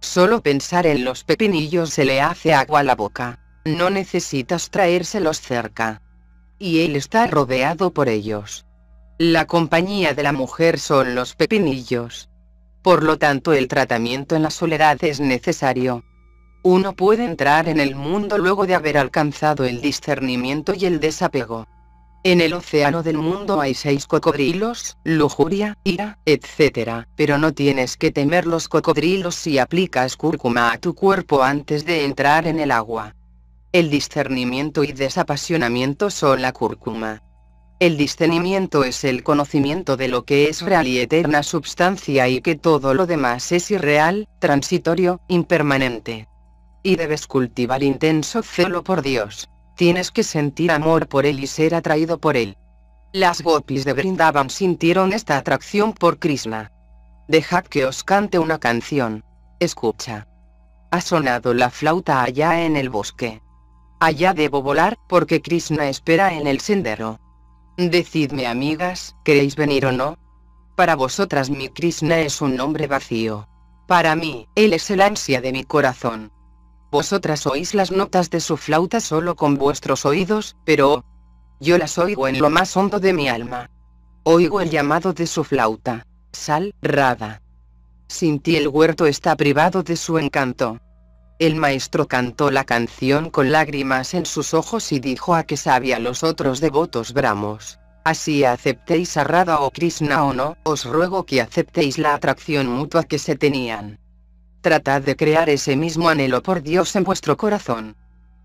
Solo pensar en los pepinillos se le hace agua a la boca. No necesitas traérselos cerca. Y él está rodeado por ellos. La compañía de la mujer son los pepinillos. Por lo tanto el tratamiento en la soledad es necesario. Uno puede entrar en el mundo luego de haber alcanzado el discernimiento y el desapego. En el océano del mundo hay seis cocodrilos, lujuria, ira, etc. Pero no tienes que temer los cocodrilos si aplicas cúrcuma a tu cuerpo antes de entrar en el agua. El discernimiento y desapasionamiento son la cúrcuma. El discernimiento es el conocimiento de lo que es real y eterna substancia y que todo lo demás es irreal, transitorio, impermanente. Y debes cultivar intenso celo por Dios. Tienes que sentir amor por Él y ser atraído por Él. Las gopis de Brindavan sintieron esta atracción por Krishna. Dejad que os cante una canción. Escucha. Ha sonado la flauta allá en el bosque. Allá debo volar, porque Krishna espera en el sendero. Decidme amigas, ¿queréis venir o no? Para vosotras mi Krishna es un nombre vacío. Para mí, él es el ansia de mi corazón. Vosotras oís las notas de su flauta solo con vuestros oídos, pero yo las oigo en lo más hondo de mi alma. Oigo el llamado de su flauta. Sal, Rada. Sin ti el huerto está privado de su encanto. El maestro cantó la canción con lágrimas en sus ojos y dijo a que sabía los otros devotos bramos. Así aceptéis a Radha o Krishna o no, os ruego que aceptéis la atracción mutua que se tenían. tratad de crear ese mismo anhelo por Dios en vuestro corazón.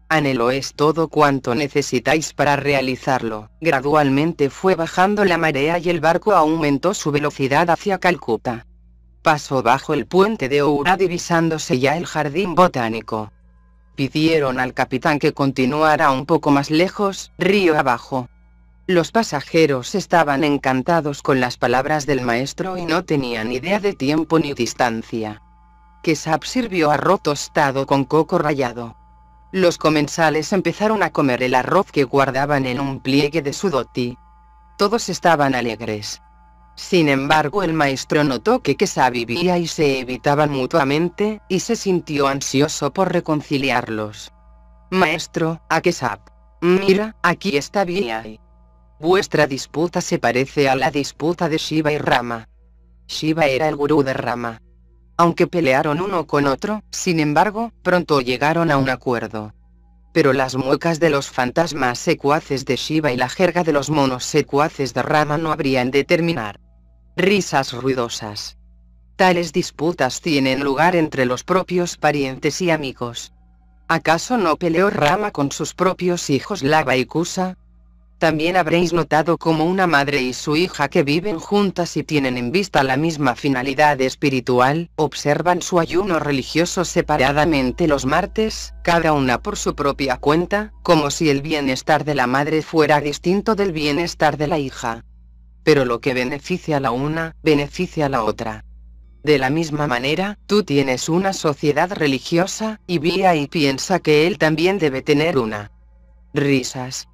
Anhelo es todo cuanto necesitáis para realizarlo. Gradualmente fue bajando la marea y el barco aumentó su velocidad hacia Calcuta. Pasó bajo el puente de Oura divisándose ya el jardín botánico. Pidieron al capitán que continuara un poco más lejos, río abajo. Los pasajeros estaban encantados con las palabras del maestro y no tenían idea de tiempo ni distancia. Quesap sirvió arroz tostado con coco rallado. Los comensales empezaron a comer el arroz que guardaban en un pliegue de su doti. Todos estaban alegres. Sin embargo el maestro notó que Quesap vivía y se evitaban mutuamente, y se sintió ansioso por reconciliarlos. Maestro, a Quesap. Mira, aquí está Viai. Vuestra disputa se parece a la disputa de Shiva y Rama. Shiva era el gurú de Rama. Aunque pelearon uno con otro, sin embargo, pronto llegaron a un acuerdo. Pero las muecas de los fantasmas secuaces de Shiva y la jerga de los monos secuaces de Rama no habrían de terminar. Risas ruidosas. Tales disputas tienen lugar entre los propios parientes y amigos. ¿Acaso no peleó Rama con sus propios hijos Lava y Kusa? También habréis notado como una madre y su hija que viven juntas y tienen en vista la misma finalidad espiritual, observan su ayuno religioso separadamente los martes, cada una por su propia cuenta, como si el bienestar de la madre fuera distinto del bienestar de la hija. Pero lo que beneficia a la una, beneficia a la otra. De la misma manera, tú tienes una sociedad religiosa, y Vía y piensa que él también debe tener una. Risas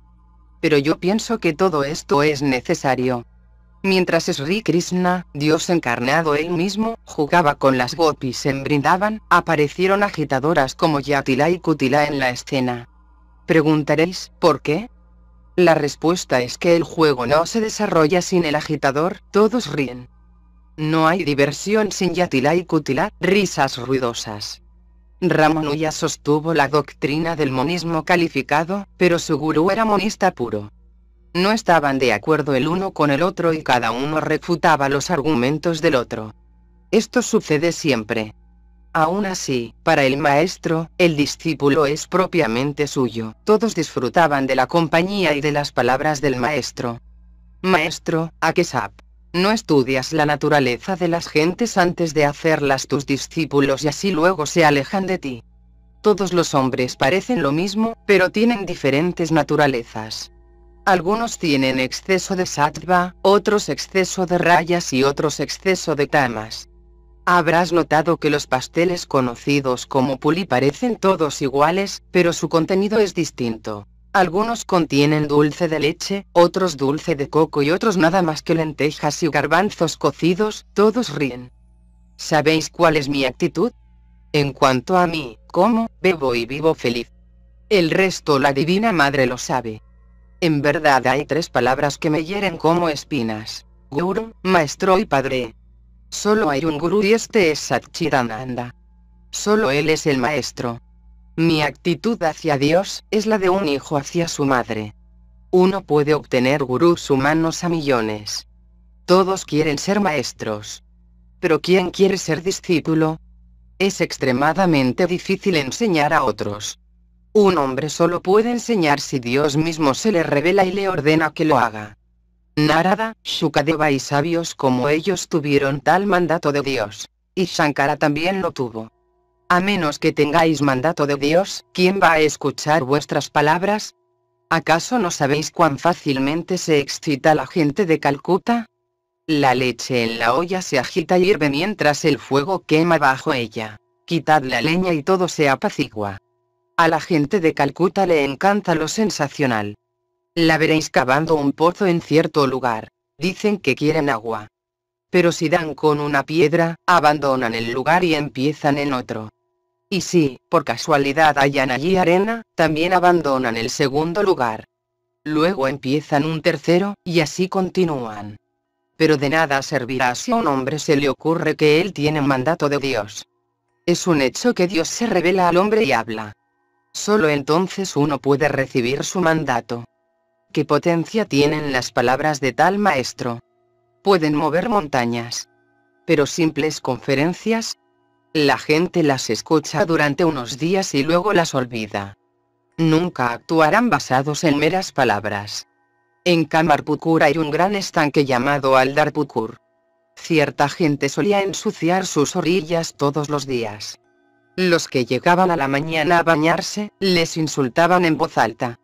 pero yo pienso que todo esto es necesario. Mientras Sri Krishna, Dios encarnado él mismo, jugaba con las gopis en Brindavan, aparecieron agitadoras como Yatila y Kutila en la escena. Preguntaréis, ¿por qué? La respuesta es que el juego no se desarrolla sin el agitador, todos ríen. No hay diversión sin Yatila y Kutila, risas ruidosas. Ramanuja sostuvo la doctrina del monismo calificado, pero su gurú era monista puro. No estaban de acuerdo el uno con el otro y cada uno refutaba los argumentos del otro. Esto sucede siempre. Aún así, para el maestro, el discípulo es propiamente suyo. Todos disfrutaban de la compañía y de las palabras del maestro. Maestro, Akesap. No estudias la naturaleza de las gentes antes de hacerlas tus discípulos y así luego se alejan de ti. Todos los hombres parecen lo mismo, pero tienen diferentes naturalezas. Algunos tienen exceso de sattva, otros exceso de rayas y otros exceso de tamas. Habrás notado que los pasteles conocidos como puli parecen todos iguales, pero su contenido es distinto. Algunos contienen dulce de leche, otros dulce de coco y otros nada más que lentejas y garbanzos cocidos, todos ríen. ¿Sabéis cuál es mi actitud? En cuanto a mí, como, bebo y vivo feliz. El resto la Divina Madre lo sabe. En verdad hay tres palabras que me hieren como espinas. Guru, maestro y padre. Solo hay un gurú y este es Satchidananda. Solo él es el maestro. Mi actitud hacia Dios es la de un hijo hacia su madre. Uno puede obtener gurús humanos a millones. Todos quieren ser maestros. Pero ¿quién quiere ser discípulo? Es extremadamente difícil enseñar a otros. Un hombre solo puede enseñar si Dios mismo se le revela y le ordena que lo haga. Narada, Shukadeva y sabios como ellos tuvieron tal mandato de Dios. Y Shankara también lo tuvo. A menos que tengáis mandato de Dios, ¿quién va a escuchar vuestras palabras? ¿Acaso no sabéis cuán fácilmente se excita la gente de Calcuta? La leche en la olla se agita y hierve mientras el fuego quema bajo ella. Quitad la leña y todo se apacigua. A la gente de Calcuta le encanta lo sensacional. La veréis cavando un pozo en cierto lugar. Dicen que quieren agua. Pero si dan con una piedra, abandonan el lugar y empiezan en otro. Y si, por casualidad hallan allí arena, también abandonan el segundo lugar. Luego empiezan un tercero, y así continúan. Pero de nada servirá si a un hombre se le ocurre que él tiene mandato de Dios. Es un hecho que Dios se revela al hombre y habla. Solo entonces uno puede recibir su mandato. ¿Qué potencia tienen las palabras de tal maestro? Pueden mover montañas. Pero simples conferencias, La gente las escucha durante unos días y luego las olvida. Nunca actuarán basados en meras palabras. En Kamarpukur hay un gran estanque llamado Aldarpukur. Cierta gente solía ensuciar sus orillas todos los días. Los que llegaban a la mañana a bañarse, les insultaban en voz alta.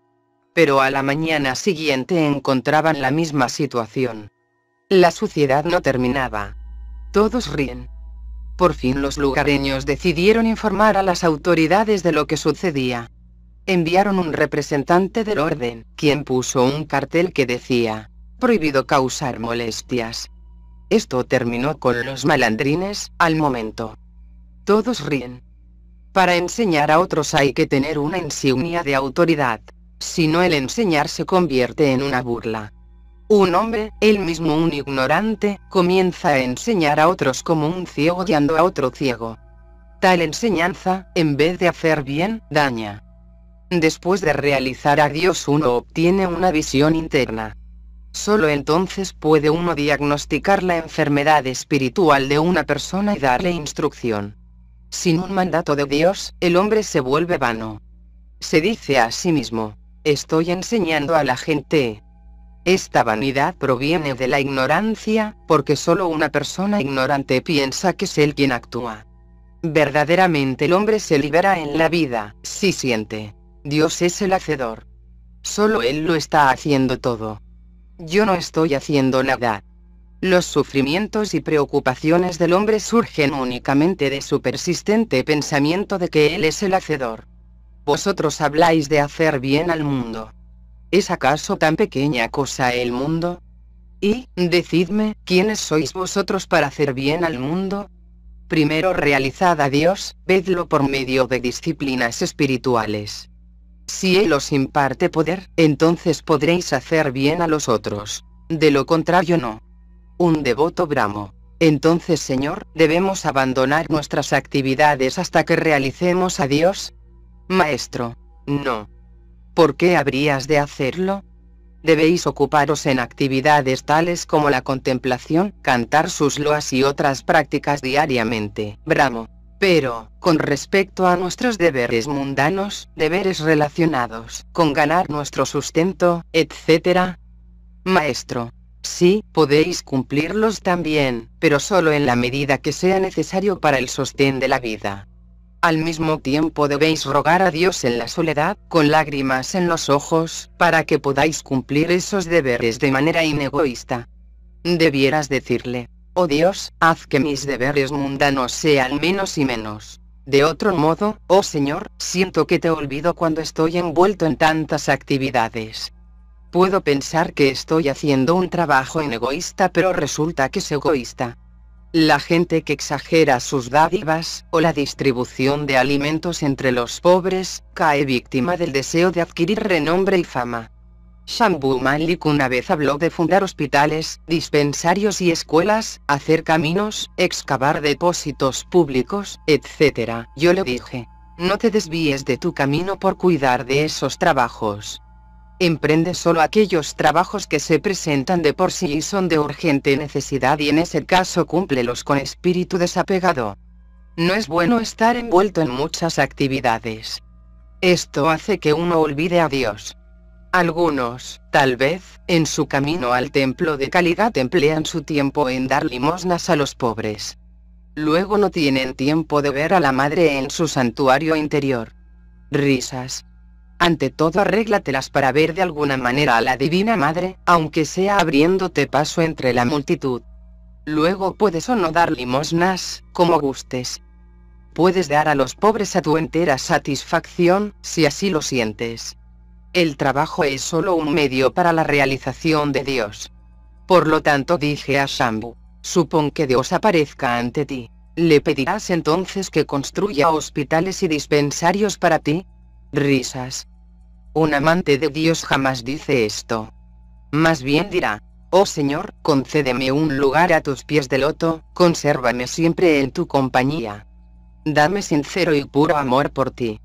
Pero a la mañana siguiente encontraban la misma situación. La suciedad no terminaba. Todos ríen. Por fin los lugareños decidieron informar a las autoridades de lo que sucedía. Enviaron un representante del orden, quien puso un cartel que decía, prohibido causar molestias. Esto terminó con los malandrines, al momento. Todos ríen. Para enseñar a otros hay que tener una insignia de autoridad. Si no el enseñar se convierte en una burla. Un hombre, él mismo un ignorante, comienza a enseñar a otros como un ciego guiando a otro ciego. Tal enseñanza, en vez de hacer bien, daña. Después de realizar a Dios uno obtiene una visión interna. Solo entonces puede uno diagnosticar la enfermedad espiritual de una persona y darle instrucción. Sin un mandato de Dios, el hombre se vuelve vano. Se dice a sí mismo, estoy enseñando a la gente, esta vanidad proviene de la ignorancia, porque solo una persona ignorante piensa que es él quien actúa. Verdaderamente el hombre se libera en la vida, si siente. Dios es el hacedor. Solo Él lo está haciendo todo. Yo no estoy haciendo nada. Los sufrimientos y preocupaciones del hombre surgen únicamente de su persistente pensamiento de que Él es el hacedor. Vosotros habláis de hacer bien al mundo. ¿Es acaso tan pequeña cosa el mundo? Y, decidme, ¿quiénes sois vosotros para hacer bien al mundo? Primero realizad a Dios, vedlo por medio de disciplinas espirituales. Si Él os imparte poder, entonces podréis hacer bien a los otros. De lo contrario no. Un devoto bramo. Entonces Señor, ¿debemos abandonar nuestras actividades hasta que realicemos a Dios? Maestro. No. ¿Por qué habrías de hacerlo? Debéis ocuparos en actividades tales como la contemplación, cantar sus loas y otras prácticas diariamente. Bramo. Pero, con respecto a nuestros deberes mundanos, deberes relacionados con ganar nuestro sustento, etc. Maestro. Sí, podéis cumplirlos también, pero solo en la medida que sea necesario para el sostén de la vida. Al mismo tiempo debéis rogar a Dios en la soledad, con lágrimas en los ojos, para que podáis cumplir esos deberes de manera inegoísta. Debieras decirle, oh Dios, haz que mis deberes mundanos sean menos y menos. De otro modo, oh Señor, siento que te olvido cuando estoy envuelto en tantas actividades. Puedo pensar que estoy haciendo un trabajo en egoísta pero resulta que es egoísta. La gente que exagera sus dádivas, o la distribución de alimentos entre los pobres, cae víctima del deseo de adquirir renombre y fama. Shambhu Malik una vez habló de fundar hospitales, dispensarios y escuelas, hacer caminos, excavar depósitos públicos, etc. Yo le dije, no te desvíes de tu camino por cuidar de esos trabajos. Emprende solo aquellos trabajos que se presentan de por sí y son de urgente necesidad y en ese caso cúmplelos con espíritu desapegado. No es bueno estar envuelto en muchas actividades. Esto hace que uno olvide a Dios. Algunos, tal vez, en su camino al templo de calidad emplean su tiempo en dar limosnas a los pobres. Luego no tienen tiempo de ver a la madre en su santuario interior. Risas. Ante todo arréglatelas para ver de alguna manera a la Divina Madre, aunque sea abriéndote paso entre la multitud. Luego puedes o no dar limosnas, como gustes. Puedes dar a los pobres a tu entera satisfacción, si así lo sientes. El trabajo es solo un medio para la realización de Dios. Por lo tanto dije a Shambhu, supón que Dios aparezca ante ti. ¿Le pedirás entonces que construya hospitales y dispensarios para ti? Risas. Un amante de Dios jamás dice esto. Más bien dirá, oh Señor, concédeme un lugar a tus pies de loto, consérvame siempre en tu compañía. Dame sincero y puro amor por ti.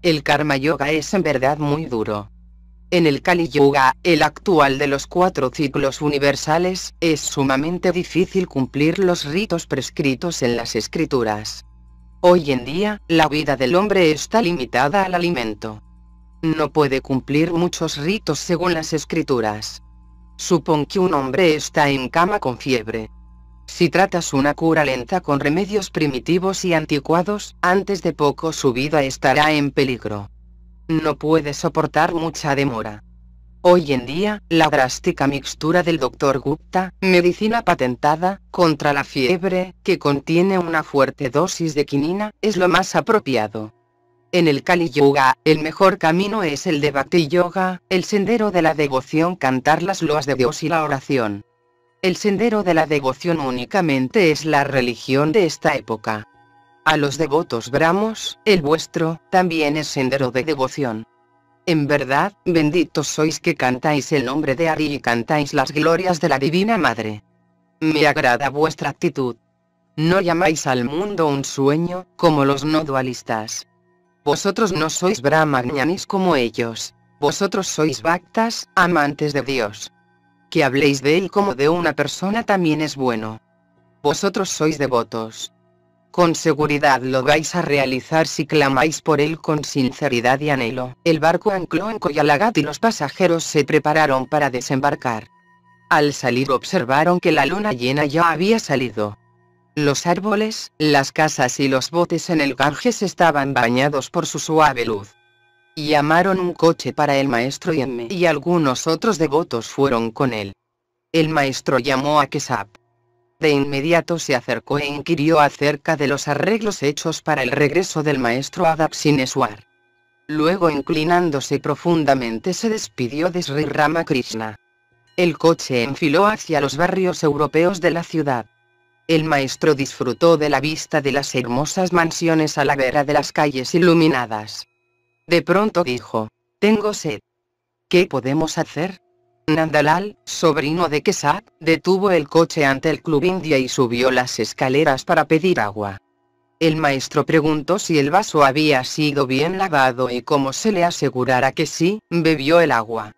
El karma yoga es en verdad muy duro. En el Kali Yuga, el actual de los cuatro ciclos universales, es sumamente difícil cumplir los ritos prescritos en las escrituras. Hoy en día, la vida del hombre está limitada al alimento. No puede cumplir muchos ritos según las escrituras. Supón que un hombre está en cama con fiebre. Si tratas una cura lenta con remedios primitivos y anticuados, antes de poco su vida estará en peligro. No puede soportar mucha demora. Hoy en día, la drástica mixtura del Dr. Gupta, medicina patentada, contra la fiebre, que contiene una fuerte dosis de quinina, es lo más apropiado. En el Kali Yoga, el mejor camino es el de Bhakti Yoga, el sendero de la devoción, cantar las loas de Dios y la oración. El sendero de la devoción únicamente es la religión de esta época. A los devotos bramos, el vuestro, también es sendero de devoción. En verdad, benditos sois que cantáis el nombre de Ari y cantáis las glorias de la Divina Madre. Me agrada vuestra actitud. No llamáis al mundo un sueño, como los no dualistas. Vosotros no sois brahmagnanis como ellos. Vosotros sois bhaktas, amantes de Dios. Que habléis de él como de una persona también es bueno. Vosotros sois devotos. Con seguridad lo vais a realizar si clamáis por él con sinceridad y anhelo. El barco ancló en Coyalagat y los pasajeros se prepararon para desembarcar. Al salir observaron que la luna llena ya había salido. Los árboles, las casas y los botes en el Ganges estaban bañados por su suave luz. Llamaron un coche para el maestro y y algunos otros devotos fueron con él. El maestro llamó a Kesap. De inmediato se acercó e inquirió acerca de los arreglos hechos para el regreso del maestro a Dapsineswar. Luego inclinándose profundamente se despidió de Sri Ramakrishna. El coche enfiló hacia los barrios europeos de la ciudad. El maestro disfrutó de la vista de las hermosas mansiones a la vera de las calles iluminadas. De pronto dijo, tengo sed. ¿Qué podemos hacer? Nandalal, sobrino de Kesab, detuvo el coche ante el Club India y subió las escaleras para pedir agua. El maestro preguntó si el vaso había sido bien lavado y como se le asegurara que sí, bebió el agua.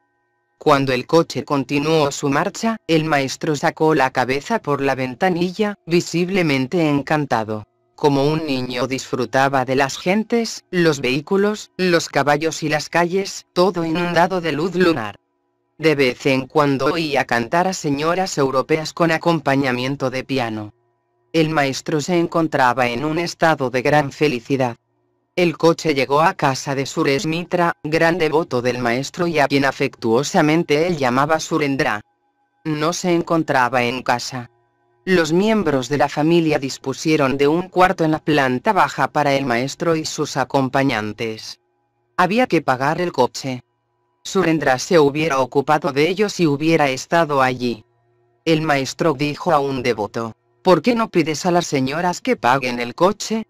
Cuando el coche continuó su marcha, el maestro sacó la cabeza por la ventanilla, visiblemente encantado. Como un niño disfrutaba de las gentes, los vehículos, los caballos y las calles, todo inundado de luz lunar. De vez en cuando oía cantar a señoras europeas con acompañamiento de piano. El maestro se encontraba en un estado de gran felicidad. El coche llegó a casa de Suresh Mitra, gran devoto del maestro y a quien afectuosamente él llamaba Surendra. No se encontraba en casa. Los miembros de la familia dispusieron de un cuarto en la planta baja para el maestro y sus acompañantes. Había que pagar el coche. Surendra se hubiera ocupado de ellos si hubiera estado allí. El maestro dijo a un devoto, ¿por qué no pides a las señoras que paguen el coche?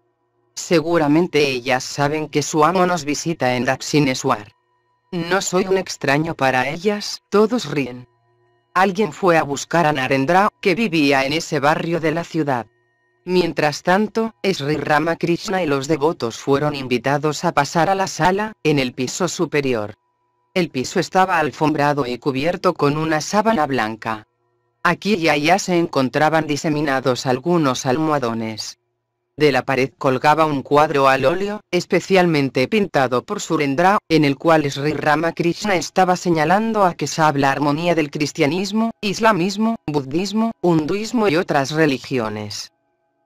Seguramente ellas saben que su amo nos visita en Dapsineswar. No soy un extraño para ellas, todos ríen. Alguien fue a buscar a Narendra, que vivía en ese barrio de la ciudad. Mientras tanto, Sri Ramakrishna y los devotos fueron invitados a pasar a la sala, en el piso superior. El piso estaba alfombrado y cubierto con una sábana blanca. Aquí y allá se encontraban diseminados algunos almohadones. De la pared colgaba un cuadro al óleo, especialmente pintado por Surendra, en el cual Sri Ramakrishna estaba señalando a que sabe la armonía del cristianismo, islamismo, budismo, hinduismo y otras religiones.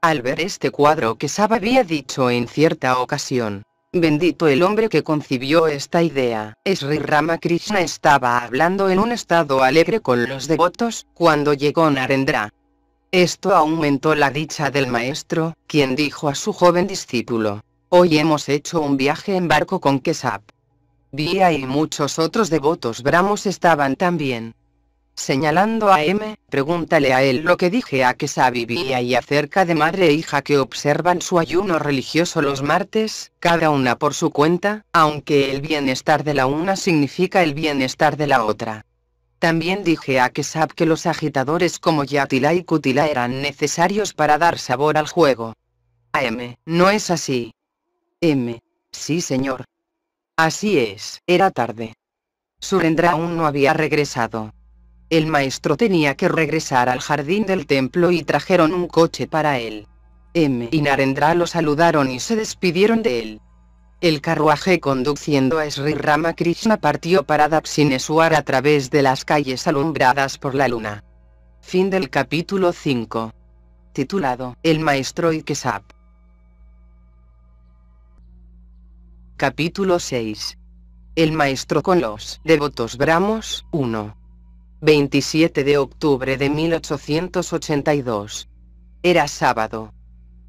Al ver este cuadro que Sab había dicho en cierta ocasión, Bendito el hombre que concibió esta idea. Sri Ramakrishna estaba hablando en un estado alegre con los devotos, cuando llegó Narendra. Esto aumentó la dicha del maestro, quien dijo a su joven discípulo, Hoy hemos hecho un viaje en barco con Kesap. Vía y muchos otros devotos bramos estaban también. Señalando a M, pregúntale a él lo que dije a que vivía y acerca de madre e hija que observan su ayuno religioso los martes, cada una por su cuenta, aunque el bienestar de la una significa el bienestar de la otra. También dije a Kesab que los agitadores como Yatila y Kutila eran necesarios para dar sabor al juego. A M, no es así. M, sí señor. Así es, era tarde. Surendra aún no había regresado. El maestro tenía que regresar al jardín del templo y trajeron un coche para él. M y Narendra lo saludaron y se despidieron de él. El carruaje conduciendo a Sri Ramakrishna partió para Dakshineswar a través de las calles alumbradas por la luna. Fin del capítulo 5. Titulado El Maestro Ikesap. Capítulo 6. El Maestro con los devotos Brahmos 1. 27 de octubre de 1882. Era sábado.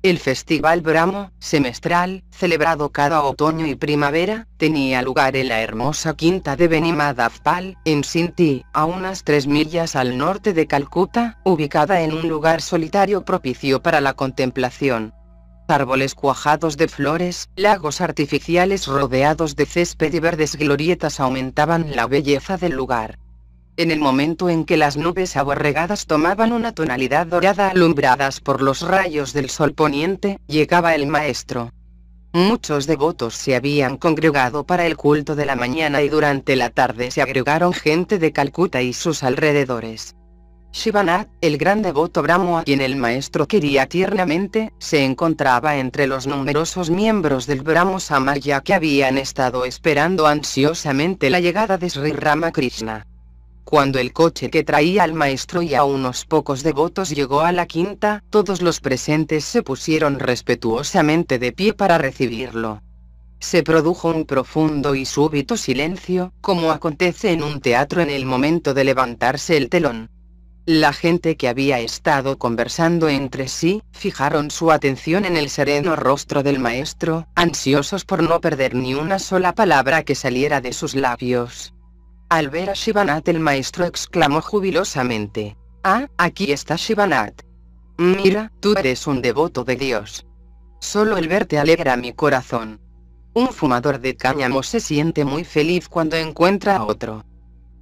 El Festival Brahmo, semestral, celebrado cada otoño y primavera, tenía lugar en la hermosa quinta de Benimadavpal, en Sinti, a unas tres millas al norte de Calcuta, ubicada en un lugar solitario propicio para la contemplación. Árboles cuajados de flores, lagos artificiales rodeados de césped y verdes glorietas aumentaban la belleza del lugar. En el momento en que las nubes aborregadas tomaban una tonalidad dorada alumbradas por los rayos del sol poniente, llegaba el maestro. Muchos devotos se habían congregado para el culto de la mañana y durante la tarde se agregaron gente de Calcuta y sus alrededores. Shivanath, el gran devoto Brahmo a quien el maestro quería tiernamente, se encontraba entre los numerosos miembros del Brahmo Samaya que habían estado esperando ansiosamente la llegada de Sri Ramakrishna. Cuando el coche que traía al maestro y a unos pocos devotos llegó a la quinta, todos los presentes se pusieron respetuosamente de pie para recibirlo. Se produjo un profundo y súbito silencio, como acontece en un teatro en el momento de levantarse el telón. La gente que había estado conversando entre sí, fijaron su atención en el sereno rostro del maestro, ansiosos por no perder ni una sola palabra que saliera de sus labios. Al ver a Shivanath el maestro exclamó jubilosamente. Ah, aquí está Shivanath. Mira, tú eres un devoto de Dios. Solo el verte alegra mi corazón. Un fumador de cáñamo se siente muy feliz cuando encuentra a otro.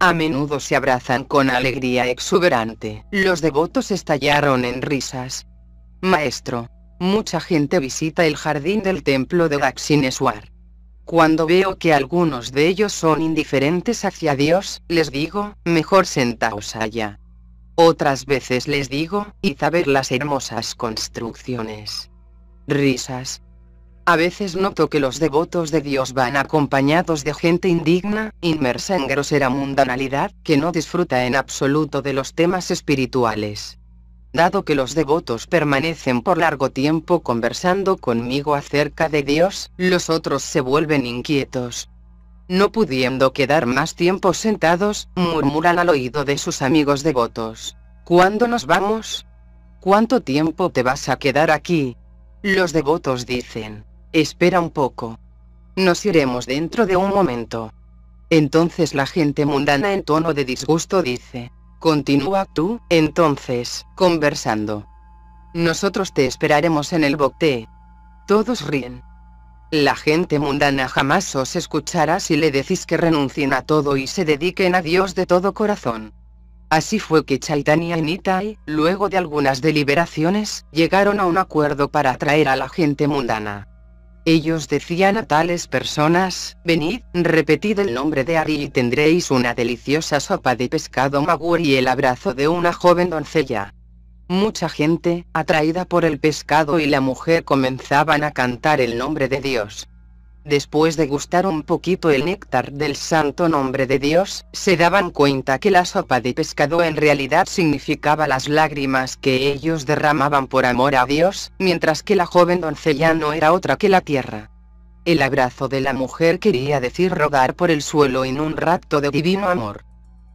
A menudo se abrazan con alegría exuberante. Los devotos estallaron en risas. Maestro, mucha gente visita el jardín del templo de Dakshineswar. Cuando veo que algunos de ellos son indiferentes hacia Dios, les digo, mejor sentaos allá. Otras veces les digo, id a ver las hermosas construcciones. Risas. A veces noto que los devotos de Dios van acompañados de gente indigna, inmersa en grosera mundanalidad, que no disfruta en absoluto de los temas espirituales. Dado que los devotos permanecen por largo tiempo conversando conmigo acerca de Dios, los otros se vuelven inquietos. No pudiendo quedar más tiempo sentados, murmuran al oído de sus amigos devotos. ¿Cuándo nos vamos? ¿Cuánto tiempo te vas a quedar aquí? Los devotos dicen, espera un poco. Nos iremos dentro de un momento. Entonces la gente mundana en tono de disgusto dice, Continúa tú, entonces, conversando. Nosotros te esperaremos en el bote. Todos ríen. La gente mundana jamás os escuchará si le decís que renuncien a todo y se dediquen a Dios de todo corazón. Así fue que Chaitanya y Nitai, luego de algunas deliberaciones, llegaron a un acuerdo para atraer a la gente mundana. Ellos decían a tales personas, venid, repetid el nombre de Ari y tendréis una deliciosa sopa de pescado magur y el abrazo de una joven doncella. Mucha gente, atraída por el pescado y la mujer comenzaban a cantar el nombre de Dios. Después de gustar un poquito el néctar del santo nombre de Dios, se daban cuenta que la sopa de pescado en realidad significaba las lágrimas que ellos derramaban por amor a Dios, mientras que la joven doncella no era otra que la tierra. El abrazo de la mujer quería decir rodar por el suelo en un rapto de divino amor.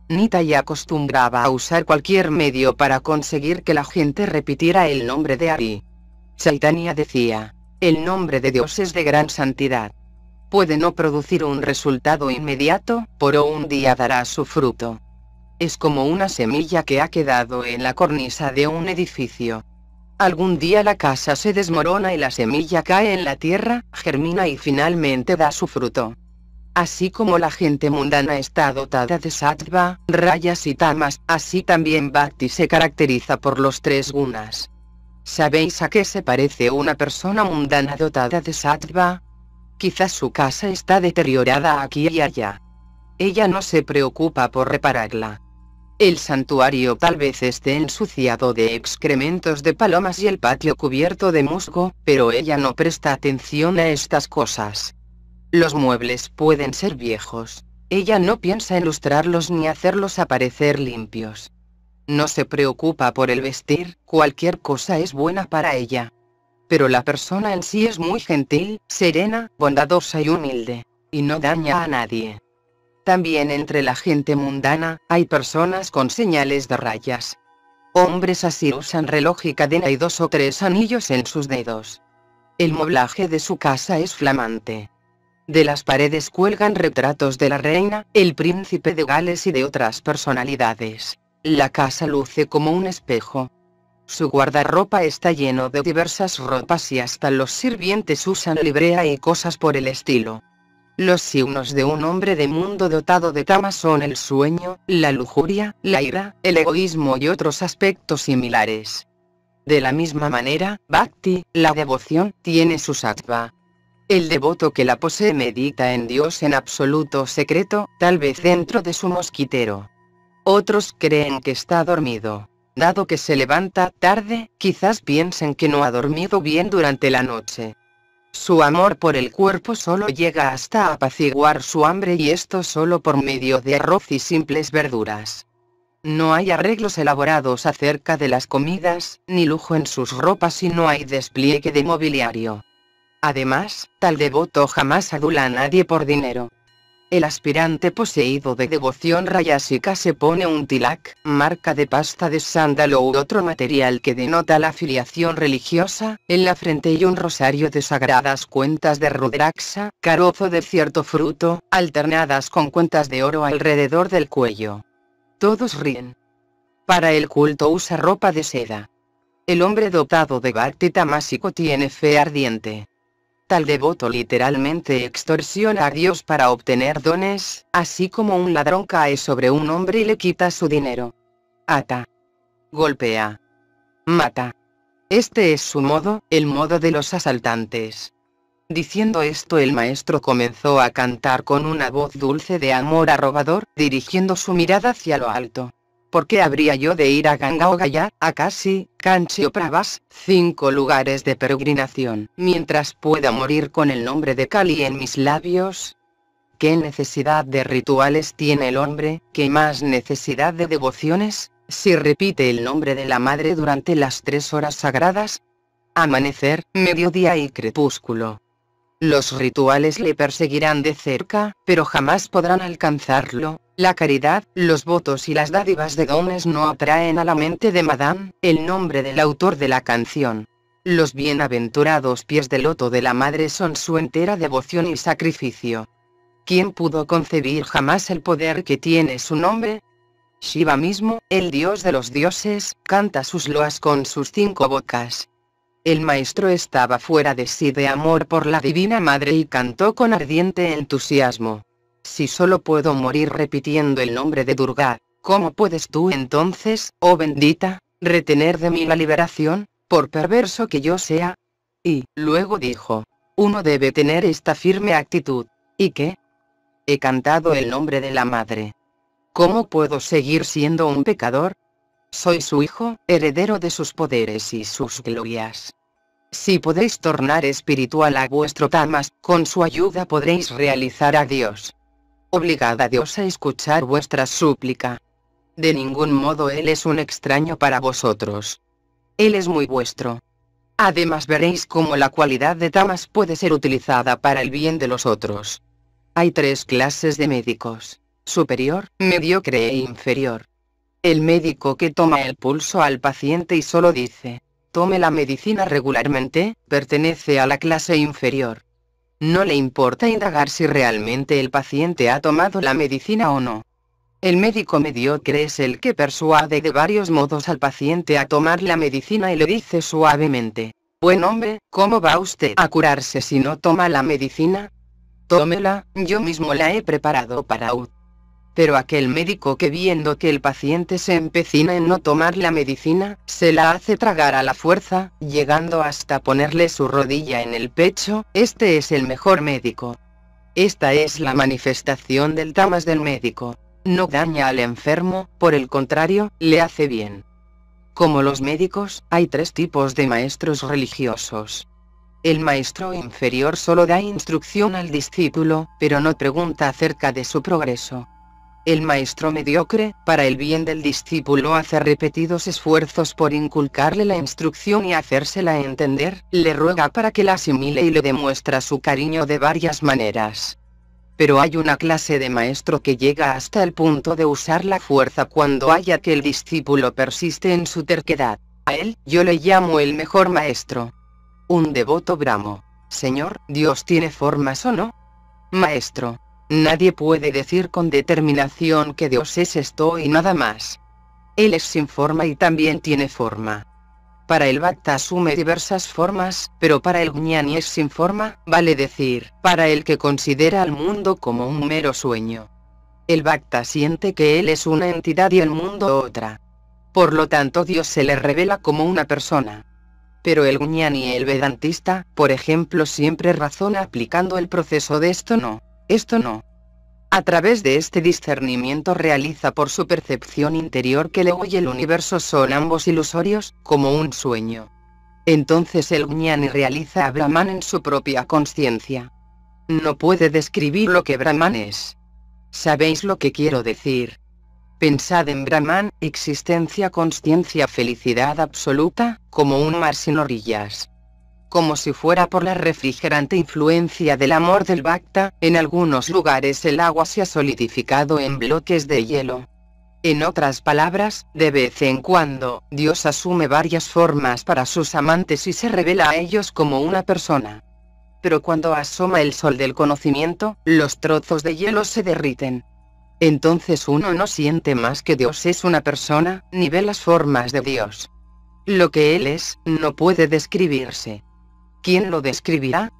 Nita ya acostumbraba a usar cualquier medio para conseguir que la gente repitiera el nombre de Ari. Chaitanya decía, el nombre de Dios es de gran santidad. Puede no producir un resultado inmediato, pero un día dará su fruto. Es como una semilla que ha quedado en la cornisa de un edificio. Algún día la casa se desmorona y la semilla cae en la tierra, germina y finalmente da su fruto. Así como la gente mundana está dotada de sattva, rayas y tamas, así también Bhakti se caracteriza por los tres gunas. ¿Sabéis a qué se parece una persona mundana dotada de sattva? Quizás su casa está deteriorada aquí y allá. Ella no se preocupa por repararla. El santuario tal vez esté ensuciado de excrementos de palomas y el patio cubierto de musgo, pero ella no presta atención a estas cosas. Los muebles pueden ser viejos. Ella no piensa en lustrarlos ni hacerlos aparecer limpios. No se preocupa por el vestir, cualquier cosa es buena para ella. Pero la persona en sí es muy gentil, serena, bondadosa y humilde. Y no daña a nadie. También entre la gente mundana, hay personas con señales de rayas. Hombres así usan reloj y cadena y dos o tres anillos en sus dedos. El moblaje de su casa es flamante. De las paredes cuelgan retratos de la reina, el príncipe de Gales y de otras personalidades. La casa luce como un espejo. Su guardarropa está lleno de diversas ropas y hasta los sirvientes usan librea y cosas por el estilo. Los signos de un hombre de mundo dotado de tamas son el sueño, la lujuria, la ira, el egoísmo y otros aspectos similares. De la misma manera, Bhakti, la devoción, tiene su sattva. El devoto que la posee medita en Dios en absoluto secreto, tal vez dentro de su mosquitero. Otros creen que está dormido. Dado que se levanta tarde, quizás piensen que no ha dormido bien durante la noche. Su amor por el cuerpo solo llega hasta apaciguar su hambre y esto solo por medio de arroz y simples verduras. No hay arreglos elaborados acerca de las comidas, ni lujo en sus ropas y no hay despliegue de mobiliario. Además, tal devoto jamás adula a nadie por dinero. El aspirante poseído de devoción rayásica se pone un tilak, marca de pasta de sándalo u otro material que denota la afiliación religiosa, en la frente y un rosario de sagradas cuentas de rudraxa, carozo de cierto fruto, alternadas con cuentas de oro alrededor del cuello. Todos ríen. Para el culto usa ropa de seda. El hombre dotado de bhakti tamásico tiene fe ardiente. Tal devoto literalmente extorsiona a Dios para obtener dones, así como un ladrón cae sobre un hombre y le quita su dinero. Ata. Golpea. Mata. Este es su modo, el modo de los asaltantes. Diciendo esto el maestro comenzó a cantar con una voz dulce de amor arrobador, dirigiendo su mirada hacia lo alto. ¿Por qué habría yo de ir a Ganga o Gaya, a Kasi, Kanchi o Pravas, cinco lugares de peregrinación, mientras pueda morir con el nombre de Kali en mis labios? ¿Qué necesidad de rituales tiene el hombre, qué más necesidad de devociones, si repite el nombre de la madre durante las tres horas sagradas? Amanecer, mediodía y crepúsculo. Los rituales le perseguirán de cerca, pero jamás podrán alcanzarlo. La caridad, los votos y las dádivas de dones no atraen a la mente de Madame, el nombre del autor de la canción. Los bienaventurados pies de loto de la madre son su entera devoción y sacrificio. ¿Quién pudo concebir jamás el poder que tiene su nombre? Shiva mismo, el dios de los dioses, canta sus loas con sus cinco bocas. El maestro estaba fuera de sí de amor por la Divina Madre y cantó con ardiente entusiasmo. Si solo puedo morir repitiendo el nombre de Durga, ¿cómo puedes tú entonces, oh bendita, retener de mí la liberación, por perverso que yo sea? Y, luego dijo, uno debe tener esta firme actitud. ¿Y qué? He cantado el nombre de la Madre. ¿Cómo puedo seguir siendo un pecador? Soy su hijo, heredero de sus poderes y sus glorias. Si podéis tornar espiritual a vuestro tamas, con su ayuda podréis realizar a Dios. Obligad a Dios a escuchar vuestra súplica. De ningún modo Él es un extraño para vosotros. Él es muy vuestro. Además veréis cómo la cualidad de tamas puede ser utilizada para el bien de los otros. Hay tres clases de médicos. Superior, mediocre e inferior. El médico que toma el pulso al paciente y solo dice, tome la medicina regularmente, pertenece a la clase inferior. No le importa indagar si realmente el paciente ha tomado la medicina o no. El médico mediocre es el que persuade de varios modos al paciente a tomar la medicina y le dice suavemente, Buen hombre, ¿cómo va usted a curarse si no toma la medicina? Tómela, yo mismo la he preparado para usted pero aquel médico que viendo que el paciente se empecina en no tomar la medicina, se la hace tragar a la fuerza, llegando hasta ponerle su rodilla en el pecho, este es el mejor médico. Esta es la manifestación del tamas del médico. no daña al enfermo, por el contrario, le hace bien. Como los médicos, hay tres tipos de maestros religiosos. El maestro inferior solo da instrucción al discípulo, pero no pregunta acerca de su progreso. El maestro mediocre, para el bien del discípulo, hace repetidos esfuerzos por inculcarle la instrucción y hacérsela entender, le ruega para que la asimile y le demuestra su cariño de varias maneras. Pero hay una clase de maestro que llega hasta el punto de usar la fuerza cuando haya que el discípulo persiste en su terquedad. A él, yo le llamo el mejor maestro. Un devoto bramo. Señor, ¿Dios tiene formas o no? Maestro, Nadie puede decir con determinación que Dios es esto y nada más. Él es sin forma y también tiene forma. Para el Bhakta asume diversas formas, pero para el Jnani es sin forma, vale decir, para el que considera al mundo como un mero sueño. El Bhakta siente que él es una entidad y el mundo otra. Por lo tanto Dios se le revela como una persona. Pero el Jnani el Vedantista, por ejemplo, siempre razona aplicando el proceso de esto no. Esto no. A través de este discernimiento realiza por su percepción interior que le oye el universo son ambos ilusorios, como un sueño. Entonces el Jnani realiza a Brahman en su propia conciencia. No puede describir lo que Brahman es. ¿Sabéis lo que quiero decir? Pensad en Brahman, existencia, conciencia, felicidad absoluta, como un mar sin orillas como si fuera por la refrigerante influencia del amor del Bacta, en algunos lugares el agua se ha solidificado en bloques de hielo. En otras palabras, de vez en cuando, Dios asume varias formas para sus amantes y se revela a ellos como una persona. Pero cuando asoma el sol del conocimiento, los trozos de hielo se derriten. Entonces uno no siente más que Dios es una persona, ni ve las formas de Dios. Lo que Él es, no puede describirse. ¿Quién lo describirá?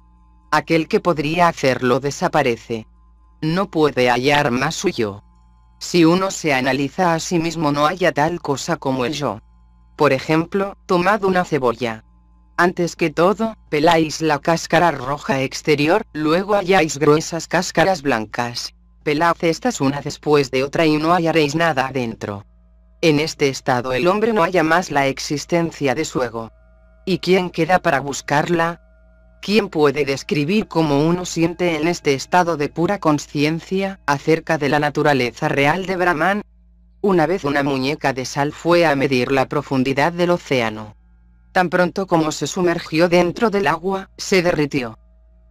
Aquel que podría hacerlo desaparece. No puede hallar más su yo. Si uno se analiza a sí mismo no haya tal cosa como el yo. Por ejemplo, tomad una cebolla. Antes que todo, peláis la cáscara roja exterior, luego halláis gruesas cáscaras blancas. Pelad estas una después de otra y no hallaréis nada adentro. En este estado el hombre no halla más la existencia de su ego. ¿Y quién queda para buscarla? ¿Quién puede describir cómo uno siente en este estado de pura conciencia, acerca de la naturaleza real de Brahman? Una vez una muñeca de sal fue a medir la profundidad del océano. Tan pronto como se sumergió dentro del agua, se derritió.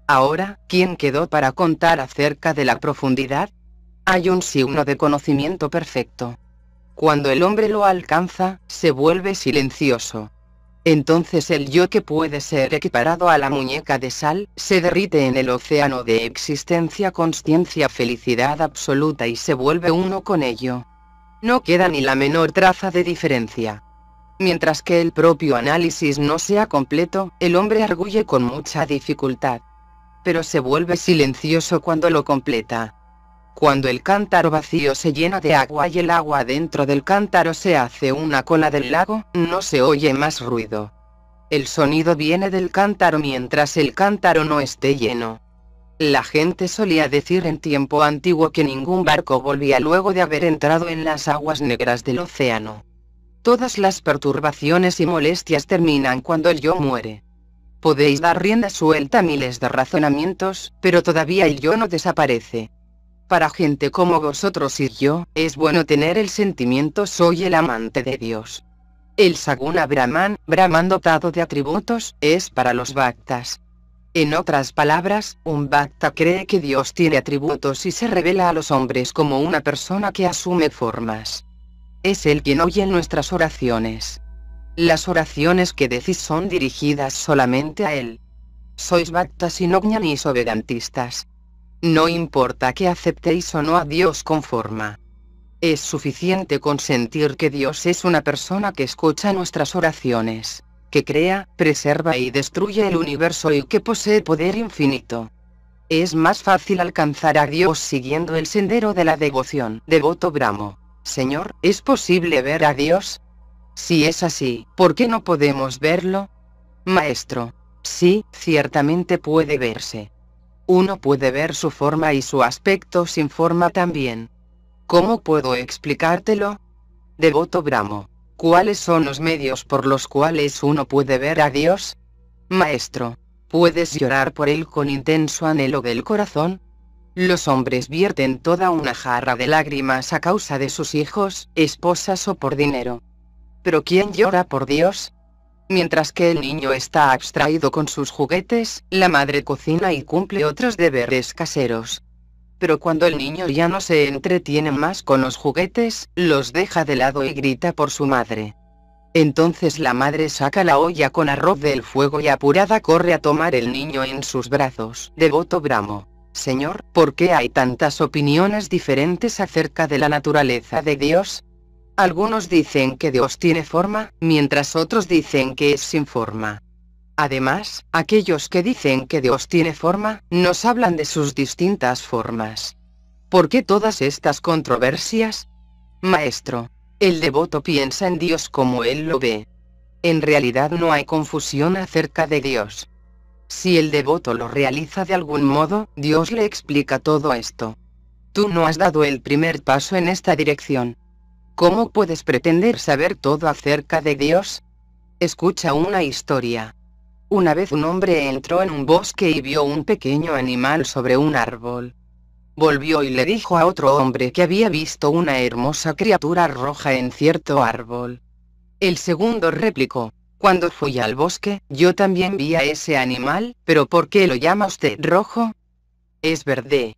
Ahora, ¿quién quedó para contar acerca de la profundidad? Hay un signo de conocimiento perfecto. Cuando el hombre lo alcanza, se vuelve silencioso. Entonces el yo que puede ser equiparado a la muñeca de sal, se derrite en el océano de existencia, conciencia, felicidad absoluta y se vuelve uno con ello. No queda ni la menor traza de diferencia. Mientras que el propio análisis no sea completo, el hombre arguye con mucha dificultad. Pero se vuelve silencioso cuando lo completa. Cuando el cántaro vacío se llena de agua y el agua dentro del cántaro se hace una cola del lago, no se oye más ruido. El sonido viene del cántaro mientras el cántaro no esté lleno. La gente solía decir en tiempo antiguo que ningún barco volvía luego de haber entrado en las aguas negras del océano. Todas las perturbaciones y molestias terminan cuando el yo muere. Podéis dar rienda suelta a miles de razonamientos, pero todavía el yo no desaparece. Para gente como vosotros y yo, es bueno tener el sentimiento soy el amante de Dios. El Saguna Brahman, Brahman dotado de atributos, es para los Bhaktas. En otras palabras, un Bhakta cree que Dios tiene atributos y se revela a los hombres como una persona que asume formas. Es Él quien oye nuestras oraciones. Las oraciones que decís son dirigidas solamente a Él. Sois Bhaktas y no vedantistas. No importa que aceptéis o no a Dios con forma. Es suficiente con sentir que Dios es una persona que escucha nuestras oraciones, que crea, preserva y destruye el universo y que posee poder infinito. Es más fácil alcanzar a Dios siguiendo el sendero de la devoción. Devoto Brahmo. Señor, ¿es posible ver a Dios? Si es así, ¿por qué no podemos verlo? Maestro. Sí, ciertamente puede verse. Uno puede ver su forma y su aspecto sin forma también. ¿Cómo puedo explicártelo? Devoto Brahmo. ¿Cuáles son los medios por los cuales uno puede ver a Dios? Maestro. ¿Puedes llorar por él con intenso anhelo del corazón? Los hombres vierten toda una jarra de lágrimas a causa de sus hijos, esposas o por dinero. Pero ¿quién llora por Dios? Mientras que el niño está abstraído con sus juguetes, la madre cocina y cumple otros deberes caseros. Pero cuando el niño ya no se entretiene más con los juguetes, los deja de lado y grita por su madre. Entonces la madre saca la olla con arroz del fuego y apurada corre a tomar el niño en sus brazos. Devoto Bramo. Señor, ¿por qué hay tantas opiniones diferentes acerca de la naturaleza de Dios? Algunos dicen que Dios tiene forma, mientras otros dicen que es sin forma. Además, aquellos que dicen que Dios tiene forma, nos hablan de sus distintas formas. ¿Por qué todas estas controversias? Maestro, el devoto piensa en Dios como él lo ve. En realidad no hay confusión acerca de Dios. Si el devoto lo realiza de algún modo, Dios le explica todo esto. Tú no has dado el primer paso en esta dirección. ¿Cómo puedes pretender saber todo acerca de Dios? Escucha una historia. Una vez un hombre entró en un bosque y vio un pequeño animal sobre un árbol. Volvió y le dijo a otro hombre que había visto una hermosa criatura roja en cierto árbol. El segundo replicó, cuando fui al bosque, yo también vi a ese animal, pero ¿por qué lo llama usted rojo? Es verde.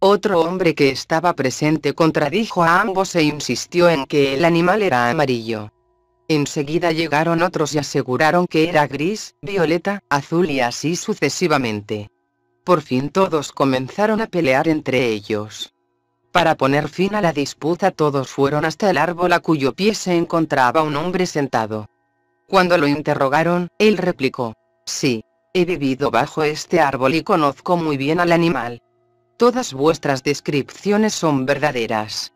Otro hombre que estaba presente contradijo a ambos e insistió en que el animal era amarillo. Enseguida llegaron otros y aseguraron que era gris, violeta, azul y así sucesivamente. Por fin todos comenzaron a pelear entre ellos. Para poner fin a la disputa todos fueron hasta el árbol a cuyo pie se encontraba un hombre sentado. Cuando lo interrogaron, él replicó, sí, he vivido bajo este árbol y conozco muy bien al animal. Todas vuestras descripciones son verdaderas.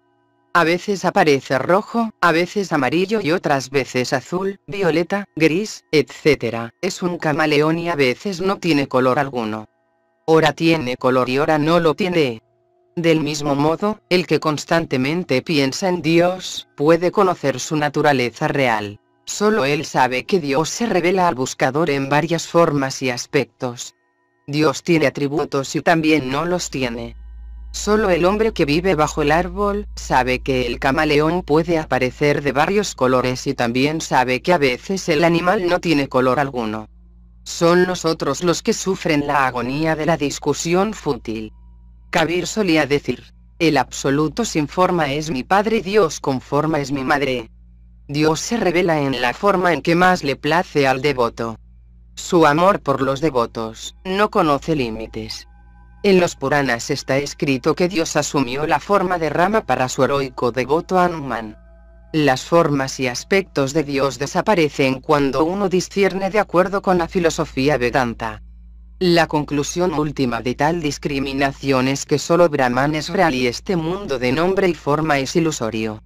A veces aparece rojo, a veces amarillo y otras veces azul, violeta, gris, etc. Es un camaleón y a veces no tiene color alguno. Ora tiene color y ora no lo tiene. Del mismo modo, el que constantemente piensa en Dios, puede conocer su naturaleza real. Solo él sabe que Dios se revela al buscador en varias formas y aspectos. Dios tiene atributos y también no los tiene. Solo el hombre que vive bajo el árbol, sabe que el camaleón puede aparecer de varios colores y también sabe que a veces el animal no tiene color alguno. Son nosotros los que sufren la agonía de la discusión fútil. Kabir solía decir, el absoluto sin forma es mi Padre Dios con forma es mi Madre. Dios se revela en la forma en que más le place al devoto. Su amor por los devotos no conoce límites. En los Puranas está escrito que Dios asumió la forma de rama para su heroico devoto Hanuman. Las formas y aspectos de Dios desaparecen cuando uno discierne de acuerdo con la filosofía Vedanta. La conclusión última de tal discriminación es que solo Brahman es real y este mundo de nombre y forma es ilusorio.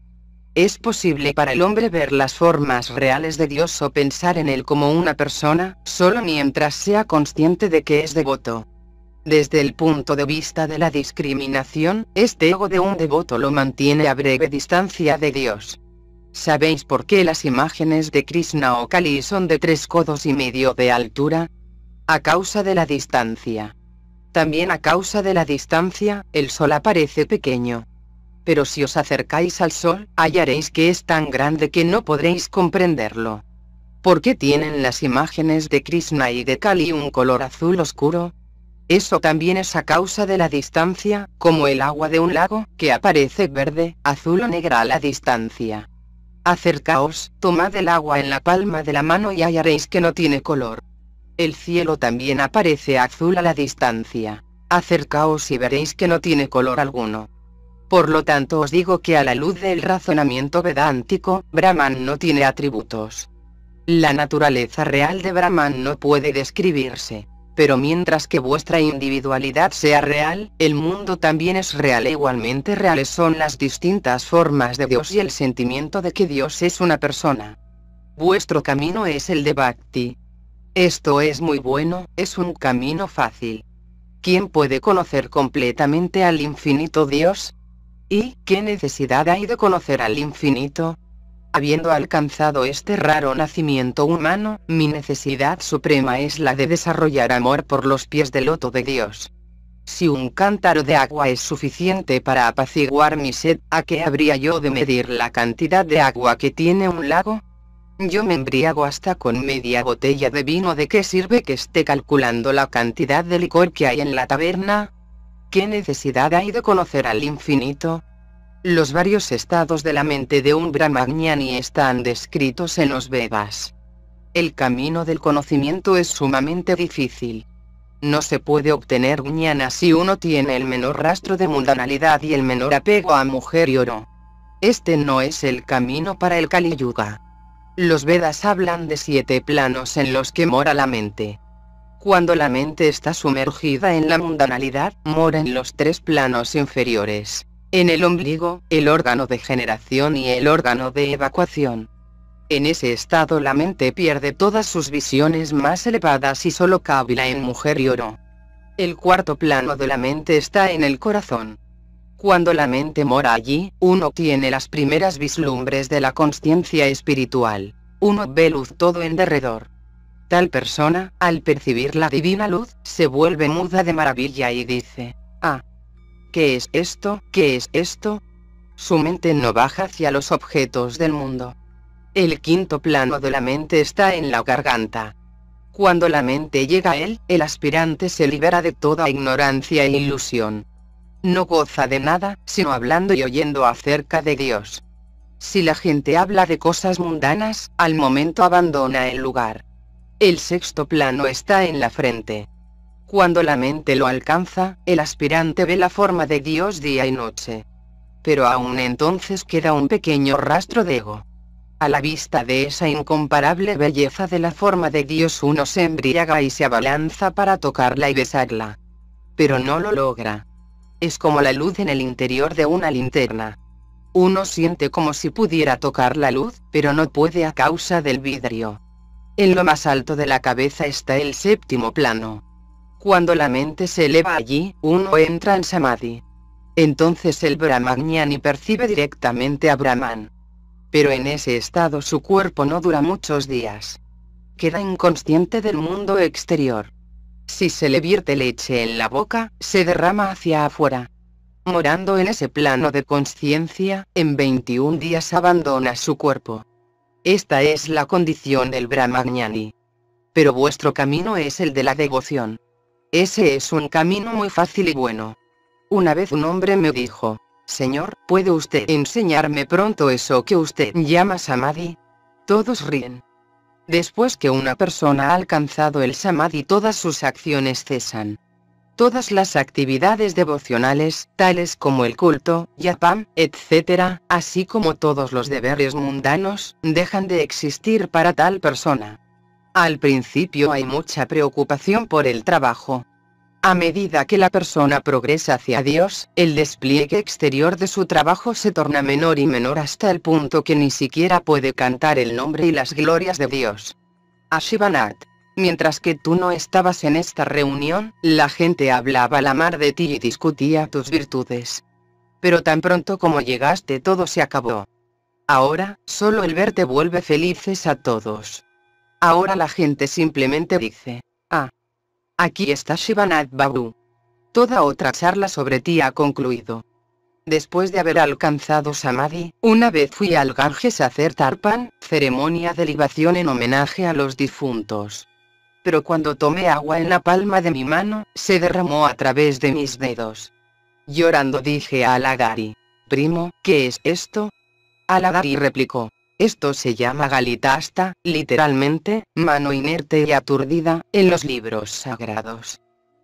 ¿Es posible para el hombre ver las formas reales de Dios o pensar en él como una persona, solo mientras sea consciente de que es devoto? Desde el punto de vista de la discriminación, este ego de un devoto lo mantiene a breve distancia de Dios. ¿Sabéis por qué las imágenes de Krishna o Kali son de tres codos y medio de altura? A causa de la distancia. También a causa de la distancia, el sol aparece pequeño pero si os acercáis al sol, hallaréis que es tan grande que no podréis comprenderlo. ¿Por qué tienen las imágenes de Krishna y de Kali un color azul oscuro? Eso también es a causa de la distancia, como el agua de un lago, que aparece verde, azul o negra a la distancia. Acercaos, tomad el agua en la palma de la mano y hallaréis que no tiene color. El cielo también aparece azul a la distancia. Acercaos y veréis que no tiene color alguno. Por lo tanto os digo que a la luz del razonamiento vedántico, Brahman no tiene atributos. La naturaleza real de Brahman no puede describirse. Pero mientras que vuestra individualidad sea real, el mundo también es real e igualmente reales son las distintas formas de Dios y el sentimiento de que Dios es una persona. Vuestro camino es el de Bhakti. Esto es muy bueno, es un camino fácil. ¿Quién puede conocer completamente al infinito Dios? ¿Y qué necesidad hay de conocer al infinito? Habiendo alcanzado este raro nacimiento humano, mi necesidad suprema es la de desarrollar amor por los pies del loto de Dios. Si un cántaro de agua es suficiente para apaciguar mi sed, ¿a qué habría yo de medir la cantidad de agua que tiene un lago? Yo me embriago hasta con media botella de vino. ¿De qué sirve que esté calculando la cantidad de licor que hay en la taberna? ¿Qué necesidad hay de conocer al infinito? Los varios estados de la mente de un Brahmagnani están descritos en los Vedas. El camino del conocimiento es sumamente difícil. No se puede obtener jnana si uno tiene el menor rastro de mundanalidad y el menor apego a mujer y oro. Este no es el camino para el Kali Yuga. Los Vedas hablan de siete planos en los que mora la mente. Cuando la mente está sumergida en la mundanalidad, mora en los tres planos inferiores. En el ombligo, el órgano de generación y el órgano de evacuación. En ese estado la mente pierde todas sus visiones más elevadas y solo cabila en mujer y oro. El cuarto plano de la mente está en el corazón. Cuando la mente mora allí, uno tiene las primeras vislumbres de la conciencia espiritual. Uno ve luz todo en derredor. Tal persona, al percibir la divina luz, se vuelve muda de maravilla y dice, ah, ¿qué es esto? ¿Qué es esto? Su mente no baja hacia los objetos del mundo. El quinto plano de la mente está en la garganta. Cuando la mente llega a él, el aspirante se libera de toda ignorancia e ilusión. No goza de nada, sino hablando y oyendo acerca de Dios. Si la gente habla de cosas mundanas, al momento abandona el lugar. El sexto plano está en la frente. Cuando la mente lo alcanza, el aspirante ve la forma de Dios día y noche. Pero aún entonces queda un pequeño rastro de ego. A la vista de esa incomparable belleza de la forma de Dios uno se embriaga y se abalanza para tocarla y besarla. Pero no lo logra. Es como la luz en el interior de una linterna. Uno siente como si pudiera tocar la luz, pero no puede a causa del vidrio. En lo más alto de la cabeza está el séptimo plano. Cuando la mente se eleva allí, uno entra en samadhi. Entonces el Brahmagnani percibe directamente a Brahman pero en ese estado su cuerpo no dura muchos días. Queda inconsciente del mundo exterior. Si se le vierte leche en la boca, se derrama hacia afuera. Morando en ese plano de conciencia, en 21 días abandona su cuerpo. Esta es la condición del Brahmagnani. Pero vuestro camino es el de la devoción. Ese es un camino muy fácil y bueno. Una vez un hombre me dijo, Señor, ¿puede usted enseñarme pronto eso que usted llama samadhi? Todos ríen. Después que una persona ha alcanzado el samadhi todas sus acciones cesan. Todas las actividades devocionales, tales como el culto, yapam, etc., así como todos los deberes mundanos, dejan de existir para tal persona. Al principio hay mucha preocupación por el trabajo, a medida que la persona progresa hacia Dios, el despliegue exterior de su trabajo se torna menor y menor hasta el punto que ni siquiera puede cantar el nombre y las glorias de Dios. Ashivanath. Mientras que tú no estabas en esta reunión, la gente hablaba la mar de ti y discutía tus virtudes. Pero tan pronto como llegaste todo se acabó. Ahora, solo el verte vuelve felices a todos. Ahora la gente simplemente dice, ah, Aquí está Shivanath Babu. Toda otra charla sobre ti ha concluido. Después de haber alcanzado Samadhi, una vez fui al Ganges a hacer tarpan, ceremonia de libación en homenaje a los difuntos. Pero cuando tomé agua en la palma de mi mano, se derramó a través de mis dedos. Llorando dije a Alagari, primo, ¿qué es esto? Alagari replicó, esto se llama Galitasta, literalmente, mano inerte y aturdida, en los libros sagrados.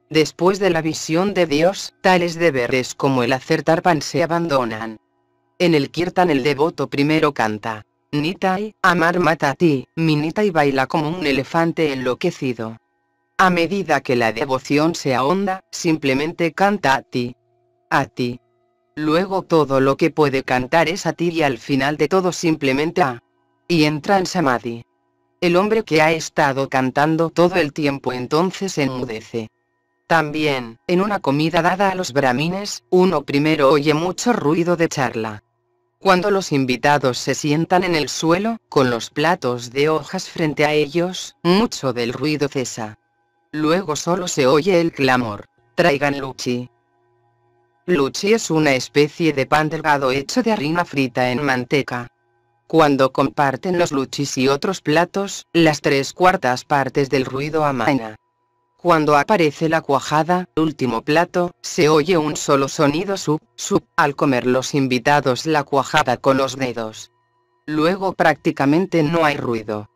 Después de la visión de Dios, tales deberes como el hacer tarpan se abandonan. En el kirtan el devoto primero canta, Nitai, amar mata a ti, mi Nitai baila como un elefante enloquecido. A medida que la devoción se ahonda, simplemente canta a ti. A ti, Luego todo lo que puede cantar es a ti y al final de todo simplemente a. Y entra en samadhi. El hombre que ha estado cantando todo el tiempo entonces enmudece. También, en una comida dada a los brahmines, uno primero oye mucho ruido de charla. Cuando los invitados se sientan en el suelo, con los platos de hojas frente a ellos, mucho del ruido cesa. Luego solo se oye el clamor. Traigan luchi. Luchi es una especie de pan delgado hecho de harina frita en manteca. Cuando comparten los luchis y otros platos, las tres cuartas partes del ruido amaina. Cuando aparece la cuajada, último plato, se oye un solo sonido sub, sub, al comer los invitados la cuajada con los dedos. Luego prácticamente no hay ruido.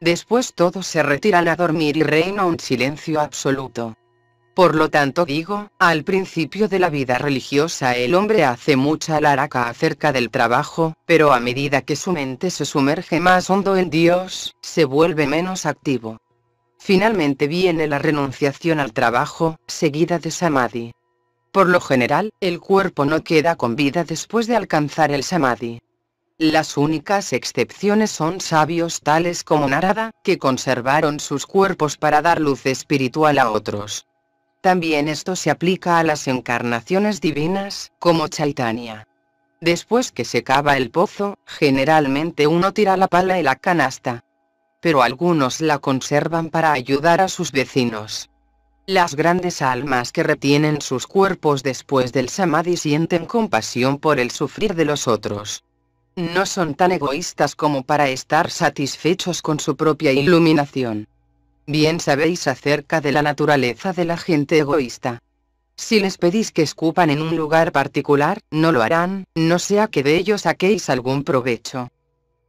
Después todos se retiran a dormir y reina un silencio absoluto. Por lo tanto digo, al principio de la vida religiosa el hombre hace mucha laraca acerca del trabajo, pero a medida que su mente se sumerge más hondo en Dios, se vuelve menos activo. Finalmente viene la renunciación al trabajo, seguida de samadhi. Por lo general, el cuerpo no queda con vida después de alcanzar el samadhi. Las únicas excepciones son sabios tales como Narada, que conservaron sus cuerpos para dar luz espiritual a otros. También esto se aplica a las encarnaciones divinas, como Chaitanya. Después que se cava el pozo, generalmente uno tira la pala y la canasta. Pero algunos la conservan para ayudar a sus vecinos. Las grandes almas que retienen sus cuerpos después del samadhi sienten compasión por el sufrir de los otros no son tan egoístas como para estar satisfechos con su propia iluminación. Bien sabéis acerca de la naturaleza de la gente egoísta. Si les pedís que escupan en un lugar particular, no lo harán, no sea que de ellos saquéis algún provecho.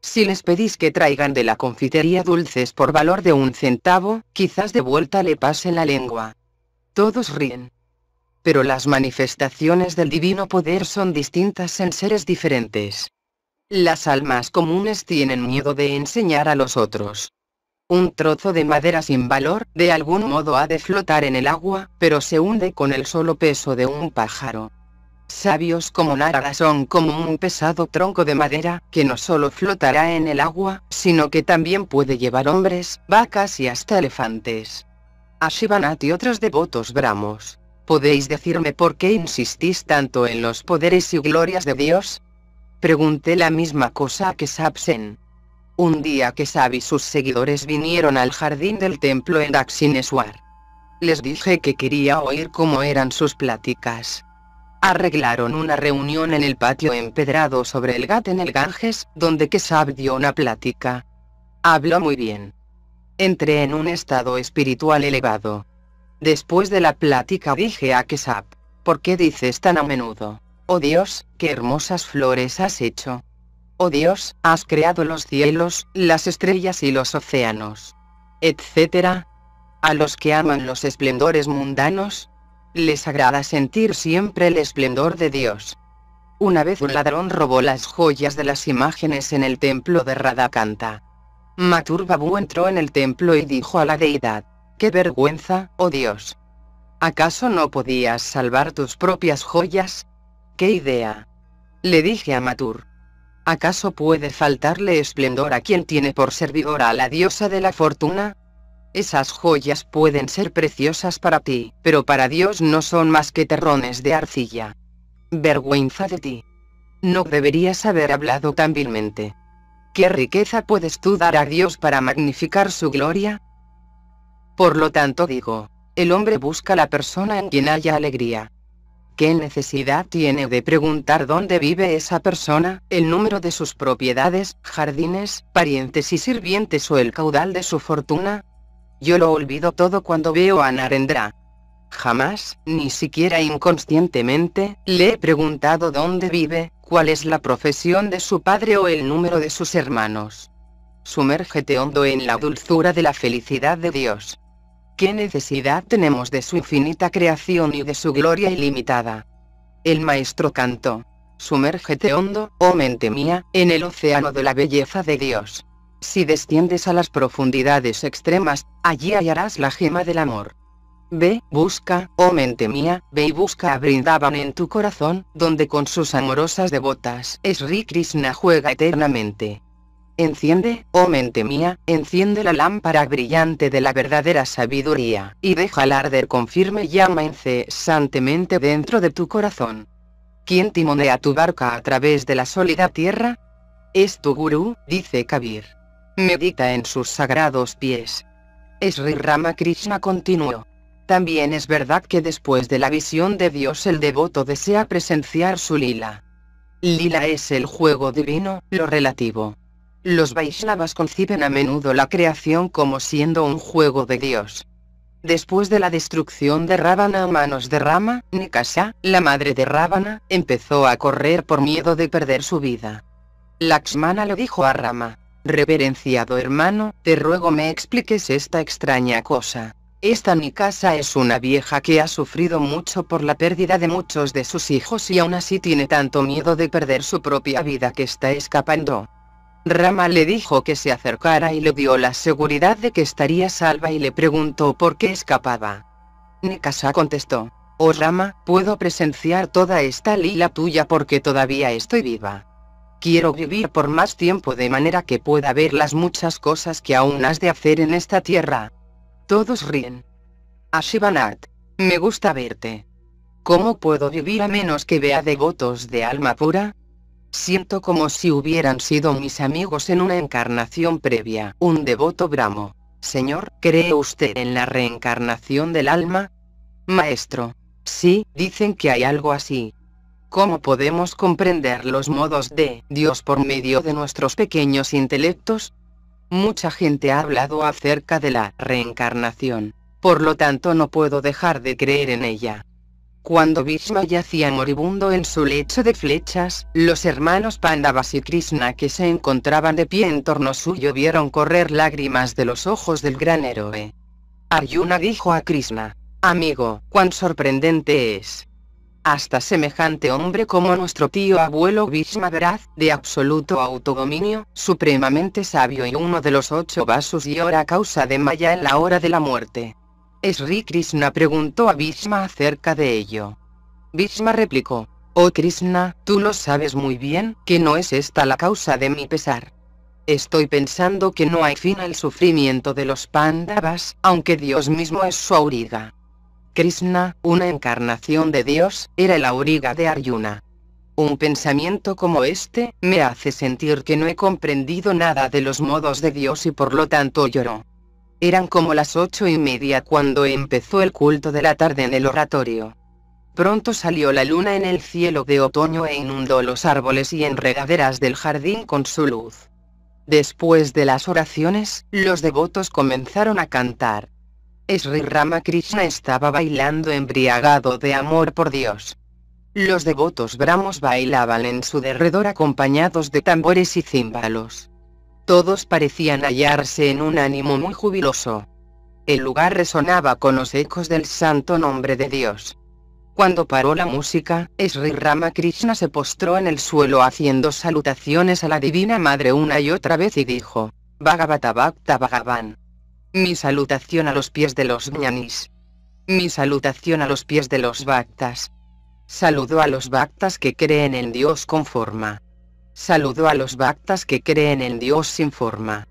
Si les pedís que traigan de la confitería dulces por valor de un centavo, quizás de vuelta le pasen la lengua. Todos ríen. Pero las manifestaciones del divino poder son distintas en seres diferentes. Las almas comunes tienen miedo de enseñar a los otros. Un trozo de madera sin valor, de algún modo ha de flotar en el agua, pero se hunde con el solo peso de un pájaro. Sabios como Narada son como un pesado tronco de madera, que no solo flotará en el agua, sino que también puede llevar hombres, vacas y hasta elefantes. A Shivanat y otros devotos bramos. ¿Podéis decirme por qué insistís tanto en los poderes y glorias de Dios? Pregunté la misma cosa a Kesabsen. Un día Kesab y sus seguidores vinieron al jardín del templo en Dakshineswar. Les dije que quería oír cómo eran sus pláticas. Arreglaron una reunión en el patio empedrado sobre el Gat en el Ganges, donde Kesab dio una plática. Habló muy bien. Entré en un estado espiritual elevado. Después de la plática dije a Kesab, ¿por qué dices tan a menudo? Oh Dios, qué hermosas flores has hecho. Oh Dios, has creado los cielos, las estrellas y los océanos. Etcétera. A los que aman los esplendores mundanos, les agrada sentir siempre el esplendor de Dios. Una vez un ladrón robó las joyas de las imágenes en el templo de Radhakanta. Matur Babu entró en el templo y dijo a la deidad, ¡Qué vergüenza, oh Dios! ¿Acaso no podías salvar tus propias joyas? ¡Qué idea! Le dije a Matur. ¿Acaso puede faltarle esplendor a quien tiene por servidora a la diosa de la fortuna? Esas joyas pueden ser preciosas para ti, pero para Dios no son más que terrones de arcilla. Vergüenza de ti. No deberías haber hablado tan vilmente. ¿Qué riqueza puedes tú dar a Dios para magnificar su gloria? Por lo tanto digo, el hombre busca la persona en quien haya alegría. ¿Qué necesidad tiene de preguntar dónde vive esa persona, el número de sus propiedades, jardines, parientes y sirvientes o el caudal de su fortuna? Yo lo olvido todo cuando veo a Narendra. Jamás, ni siquiera inconscientemente, le he preguntado dónde vive, cuál es la profesión de su padre o el número de sus hermanos. Sumérgete hondo en la dulzura de la felicidad de Dios. ¿Qué necesidad tenemos de su infinita creación y de su gloria ilimitada? El maestro cantó. Sumérgete hondo, oh mente mía, en el océano de la belleza de Dios. Si desciendes a las profundidades extremas, allí hallarás la gema del amor. Ve, busca, oh mente mía, ve y busca a Brindavan en tu corazón, donde con sus amorosas devotas Sri Krishna juega eternamente. Enciende, oh mente mía, enciende la lámpara brillante de la verdadera sabiduría, y deja arder con firme llama incesantemente dentro de tu corazón. ¿Quién timonea tu barca a través de la sólida tierra? Es tu gurú, dice Kabir. Medita en sus sagrados pies. Sri Ramakrishna continuó. También es verdad que después de la visión de Dios el devoto desea presenciar su lila. Lila es el juego divino, lo relativo. Los Vaishnavas conciben a menudo la creación como siendo un juego de Dios. Después de la destrucción de Ravana a manos de Rama, Nikasa, la madre de Ravana, empezó a correr por miedo de perder su vida. Lakshmana le dijo a Rama, Reverenciado hermano, te ruego me expliques esta extraña cosa. Esta Nikasa es una vieja que ha sufrido mucho por la pérdida de muchos de sus hijos y aún así tiene tanto miedo de perder su propia vida que está escapando. Rama le dijo que se acercara y le dio la seguridad de que estaría salva y le preguntó por qué escapaba. Nikasa contestó, Oh Rama, puedo presenciar toda esta lila tuya porque todavía estoy viva. Quiero vivir por más tiempo de manera que pueda ver las muchas cosas que aún has de hacer en esta tierra. Todos ríen. Ashivanath, me gusta verte. ¿Cómo puedo vivir a menos que vea devotos de alma pura? Siento como si hubieran sido mis amigos en una encarnación previa. Un devoto Brahmo. Señor, ¿cree usted en la reencarnación del alma? Maestro. Sí, dicen que hay algo así. ¿Cómo podemos comprender los modos de Dios por medio de nuestros pequeños intelectos? Mucha gente ha hablado acerca de la reencarnación. Por lo tanto no puedo dejar de creer en ella. Cuando Bhishma yacía moribundo en su lecho de flechas, los hermanos Pandavas y Krishna que se encontraban de pie en torno suyo vieron correr lágrimas de los ojos del gran héroe. Arjuna dijo a Krishna, Amigo, cuán sorprendente es. Hasta semejante hombre como nuestro tío abuelo Bhishma Veraz, de absoluto autodominio, supremamente sabio y uno de los ocho vasos y ahora causa de Maya en la hora de la muerte. Sri Krishna preguntó a Bhishma acerca de ello. Bhishma replicó, Oh Krishna, tú lo sabes muy bien, que no es esta la causa de mi pesar. Estoy pensando que no hay fin al sufrimiento de los Pandavas, aunque Dios mismo es su auriga. Krishna, una encarnación de Dios, era el auriga de Arjuna. Un pensamiento como este, me hace sentir que no he comprendido nada de los modos de Dios y por lo tanto lloro. Eran como las ocho y media cuando empezó el culto de la tarde en el oratorio. Pronto salió la luna en el cielo de otoño e inundó los árboles y enredaderas del jardín con su luz. Después de las oraciones, los devotos comenzaron a cantar. Sri Ramakrishna estaba bailando embriagado de amor por Dios. Los devotos bramos bailaban en su derredor acompañados de tambores y címbalos. Todos parecían hallarse en un ánimo muy jubiloso. El lugar resonaba con los ecos del santo nombre de Dios. Cuando paró la música, Sri Ramakrishna se postró en el suelo haciendo salutaciones a la Divina Madre una y otra vez y dijo, Bhagavata Bhakta Bhagavan. Mi salutación a los pies de los ñanis. Mi salutación a los pies de los bhaktas. Saludo a los bhaktas que creen en Dios con forma. Saludo a los bhaktas que creen en Dios sin forma.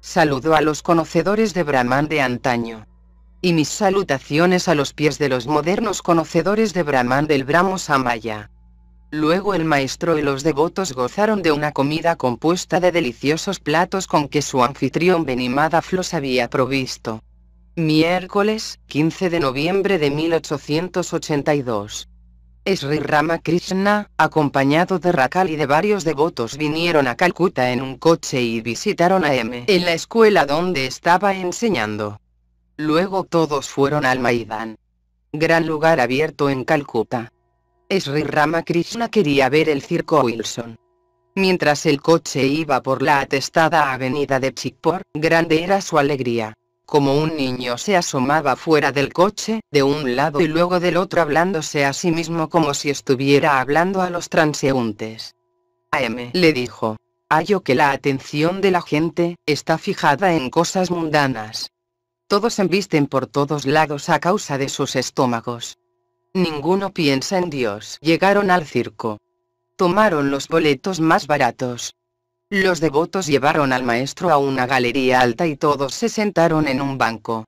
Saludo a los conocedores de Brahman de antaño. Y mis salutaciones a los pies de los modernos conocedores de Brahman del Brahmo Samaya. Luego el maestro y los devotos gozaron de una comida compuesta de deliciosos platos con que su anfitrión Benimada Flos había provisto. Miércoles, 15 de noviembre de 1882. Sri Ramakrishna, acompañado de Rakal y de varios devotos vinieron a Calcuta en un coche y visitaron a M en la escuela donde estaba enseñando. Luego todos fueron al Maidan. Gran lugar abierto en Calcuta. Sri Ramakrishna quería ver el circo Wilson. Mientras el coche iba por la atestada avenida de Chikpor, grande era su alegría como un niño se asomaba fuera del coche, de un lado y luego del otro hablándose a sí mismo como si estuviera hablando a los transeúntes. AM le dijo. Hallo que la atención de la gente, está fijada en cosas mundanas. Todos embisten por todos lados a causa de sus estómagos. Ninguno piensa en Dios. Llegaron al circo. Tomaron los boletos más baratos. Los devotos llevaron al maestro a una galería alta y todos se sentaron en un banco.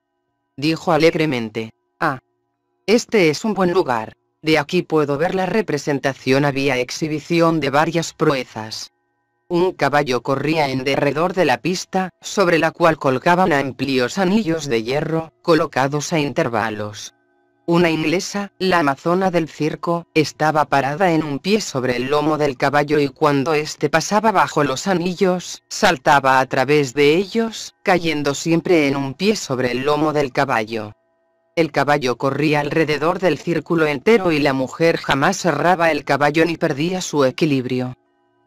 Dijo alegremente, ah, este es un buen lugar. De aquí puedo ver la representación. Había exhibición de varias proezas. Un caballo corría en derredor de la pista, sobre la cual colgaban amplios anillos de hierro, colocados a intervalos. Una inglesa, la amazona del circo, estaba parada en un pie sobre el lomo del caballo y cuando éste pasaba bajo los anillos, saltaba a través de ellos, cayendo siempre en un pie sobre el lomo del caballo. El caballo corría alrededor del círculo entero y la mujer jamás cerraba el caballo ni perdía su equilibrio.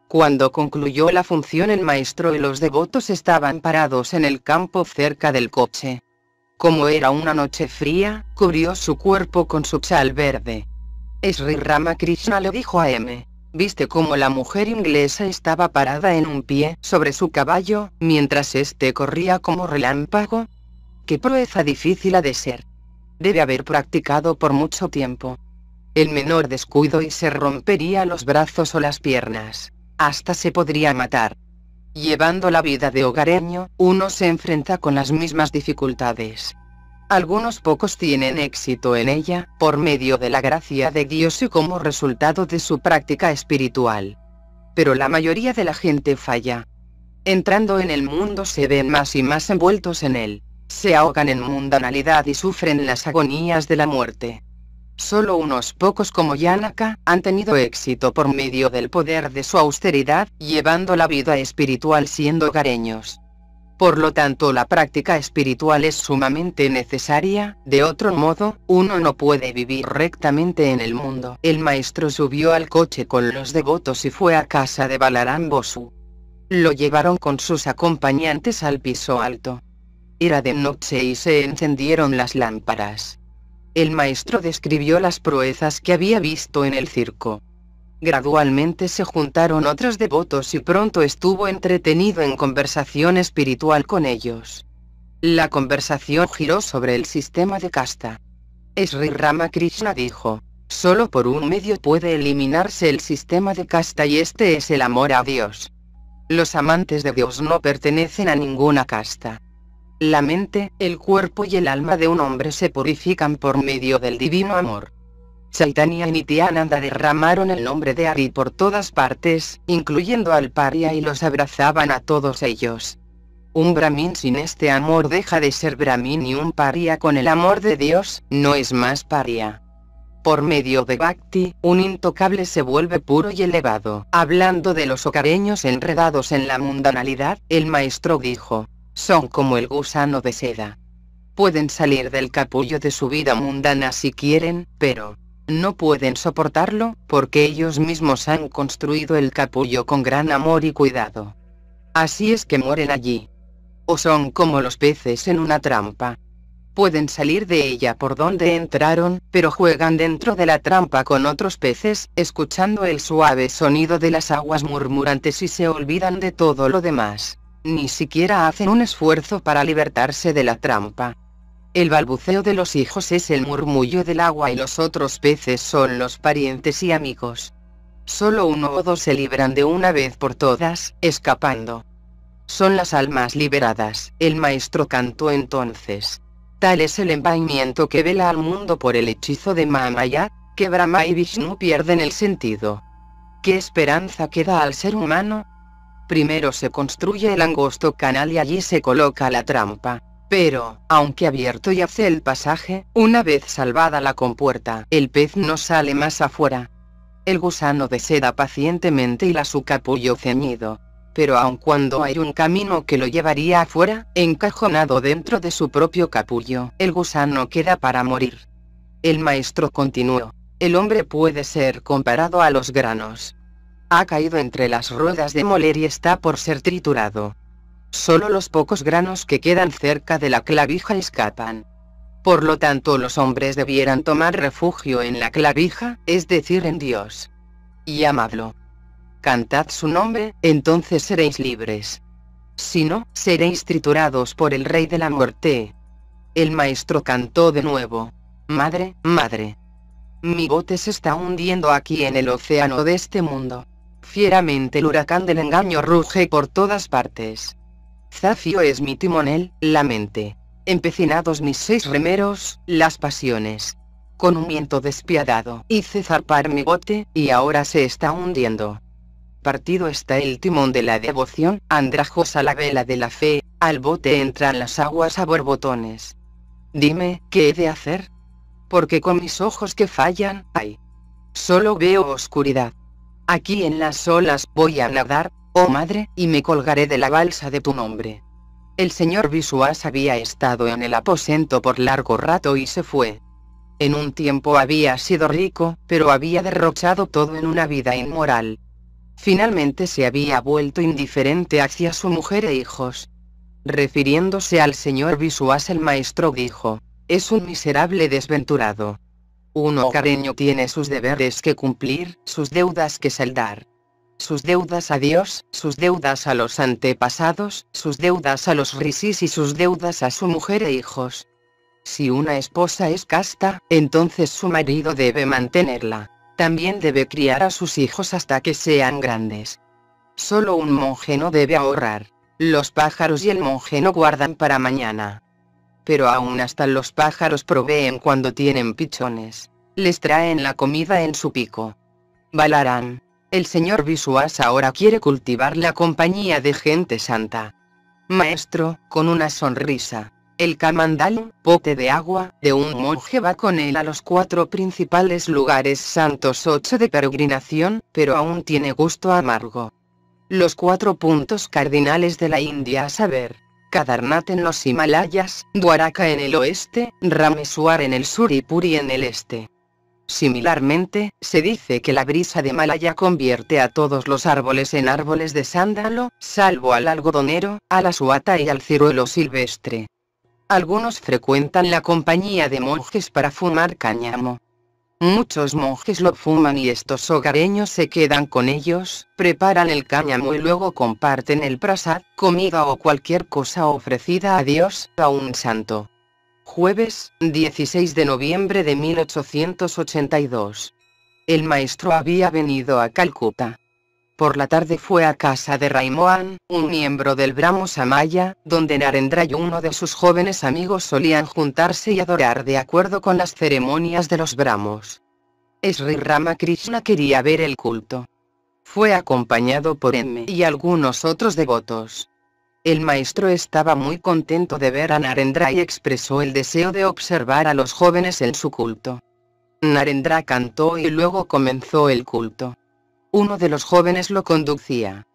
Cuando concluyó la función el maestro y los devotos estaban parados en el campo cerca del coche. Como era una noche fría, cubrió su cuerpo con su chal verde. Sri Ramakrishna le dijo a M. Viste cómo la mujer inglesa estaba parada en un pie sobre su caballo, mientras este corría como relámpago. Qué proeza difícil ha de ser. Debe haber practicado por mucho tiempo. El menor descuido y se rompería los brazos o las piernas. Hasta se podría matar. Llevando la vida de hogareño, uno se enfrenta con las mismas dificultades. Algunos pocos tienen éxito en ella, por medio de la gracia de Dios y como resultado de su práctica espiritual. Pero la mayoría de la gente falla. Entrando en el mundo se ven más y más envueltos en él. Se ahogan en mundanalidad y sufren las agonías de la muerte. Solo unos pocos como Yanaka han tenido éxito por medio del poder de su austeridad, llevando la vida espiritual siendo hogareños. Por lo tanto la práctica espiritual es sumamente necesaria, de otro modo, uno no puede vivir rectamente en el mundo. El maestro subió al coche con los devotos y fue a casa de Balaram Bosu. Lo llevaron con sus acompañantes al piso alto. Era de noche y se encendieron las lámparas. El maestro describió las proezas que había visto en el circo. Gradualmente se juntaron otros devotos y pronto estuvo entretenido en conversación espiritual con ellos. La conversación giró sobre el sistema de casta. Sri Ramakrishna dijo, solo por un medio puede eliminarse el sistema de casta y este es el amor a Dios. Los amantes de Dios no pertenecen a ninguna casta. La mente, el cuerpo y el alma de un hombre se purifican por medio del divino amor. Chaitanya y Nityananda derramaron el nombre de Ari por todas partes, incluyendo al paria y los abrazaban a todos ellos. Un brahmin sin este amor deja de ser brahmin y un paria con el amor de Dios, no es más paria. Por medio de Bhakti, un intocable se vuelve puro y elevado. Hablando de los hogareños enredados en la mundanalidad, el maestro dijo, son como el gusano de seda. Pueden salir del capullo de su vida mundana si quieren, pero no pueden soportarlo, porque ellos mismos han construido el capullo con gran amor y cuidado. Así es que mueren allí. O son como los peces en una trampa. Pueden salir de ella por donde entraron, pero juegan dentro de la trampa con otros peces, escuchando el suave sonido de las aguas murmurantes y se olvidan de todo lo demás. Ni siquiera hacen un esfuerzo para libertarse de la trampa. El balbuceo de los hijos es el murmullo del agua y los otros peces son los parientes y amigos. Solo uno o dos se libran de una vez por todas, escapando. Son las almas liberadas, el maestro cantó entonces. Tal es el envaimiento que vela al mundo por el hechizo de Mahamaya, que Brahma y Vishnu pierden el sentido. ¿Qué esperanza queda al ser humano? Primero se construye el angosto canal y allí se coloca la trampa. Pero, aunque abierto y hace el pasaje, una vez salvada la compuerta, el pez no sale más afuera. El gusano de seda pacientemente y la su capullo ceñido. Pero aun cuando hay un camino que lo llevaría afuera, encajonado dentro de su propio capullo, el gusano queda para morir. El maestro continuó. El hombre puede ser comparado a los granos, ha caído entre las ruedas de moler y está por ser triturado. Solo los pocos granos que quedan cerca de la clavija escapan. Por lo tanto los hombres debieran tomar refugio en la clavija, es decir en Dios. Y amadlo. Cantad su nombre, entonces seréis libres. Si no, seréis triturados por el rey de la muerte. El maestro cantó de nuevo. Madre, madre. Mi bote se está hundiendo aquí en el océano de este mundo. Fieramente el huracán del engaño ruge por todas partes. Zafio es mi timonel, la mente. Empecinados mis seis remeros, las pasiones. Con un viento despiadado, hice zarpar mi bote, y ahora se está hundiendo. Partido está el timón de la devoción, andrajosa la vela de la fe, al bote entran las aguas a borbotones. Dime, ¿qué he de hacer? Porque con mis ojos que fallan, ay. Solo veo oscuridad. Aquí en las olas voy a nadar, oh madre, y me colgaré de la balsa de tu nombre. El señor Visuas había estado en el aposento por largo rato y se fue. En un tiempo había sido rico, pero había derrochado todo en una vida inmoral. Finalmente se había vuelto indiferente hacia su mujer e hijos. Refiriéndose al señor Visuas el maestro dijo, es un miserable desventurado. Un hogareño tiene sus deberes que cumplir, sus deudas que saldar. Sus deudas a Dios, sus deudas a los antepasados, sus deudas a los risis y sus deudas a su mujer e hijos. Si una esposa es casta, entonces su marido debe mantenerla. También debe criar a sus hijos hasta que sean grandes. Solo un monje no debe ahorrar. Los pájaros y el monje no guardan para mañana. Pero aún hasta los pájaros proveen cuando tienen pichones. Les traen la comida en su pico. Balarán. El señor Visuas ahora quiere cultivar la compañía de gente santa. Maestro, con una sonrisa. El camandal, pote de agua, de un monje va con él a los cuatro principales lugares santos ocho de peregrinación, pero aún tiene gusto amargo. Los cuatro puntos cardinales de la India a saber, Kadarnath en los Himalayas, Dwaraka en el oeste, Rameswar en el sur y Puri en el este. Similarmente, se dice que la brisa de Malaya convierte a todos los árboles en árboles de sándalo, salvo al algodonero, a la suata y al ciruelo silvestre. Algunos frecuentan la compañía de monjes para fumar cáñamo. Muchos monjes lo fuman y estos hogareños se quedan con ellos, preparan el cáñamo y luego comparten el prasad, comida o cualquier cosa ofrecida a Dios, a un santo. Jueves, 16 de noviembre de 1882. El maestro había venido a Calcuta. Por la tarde fue a casa de Raimoan, un miembro del Brahmo Samaya, donde Narendra y uno de sus jóvenes amigos solían juntarse y adorar de acuerdo con las ceremonias de los Brahmos. Sri Ramakrishna quería ver el culto. Fue acompañado por M y algunos otros devotos. El maestro estaba muy contento de ver a Narendra y expresó el deseo de observar a los jóvenes en su culto. Narendra cantó y luego comenzó el culto. Uno de los jóvenes lo conducía.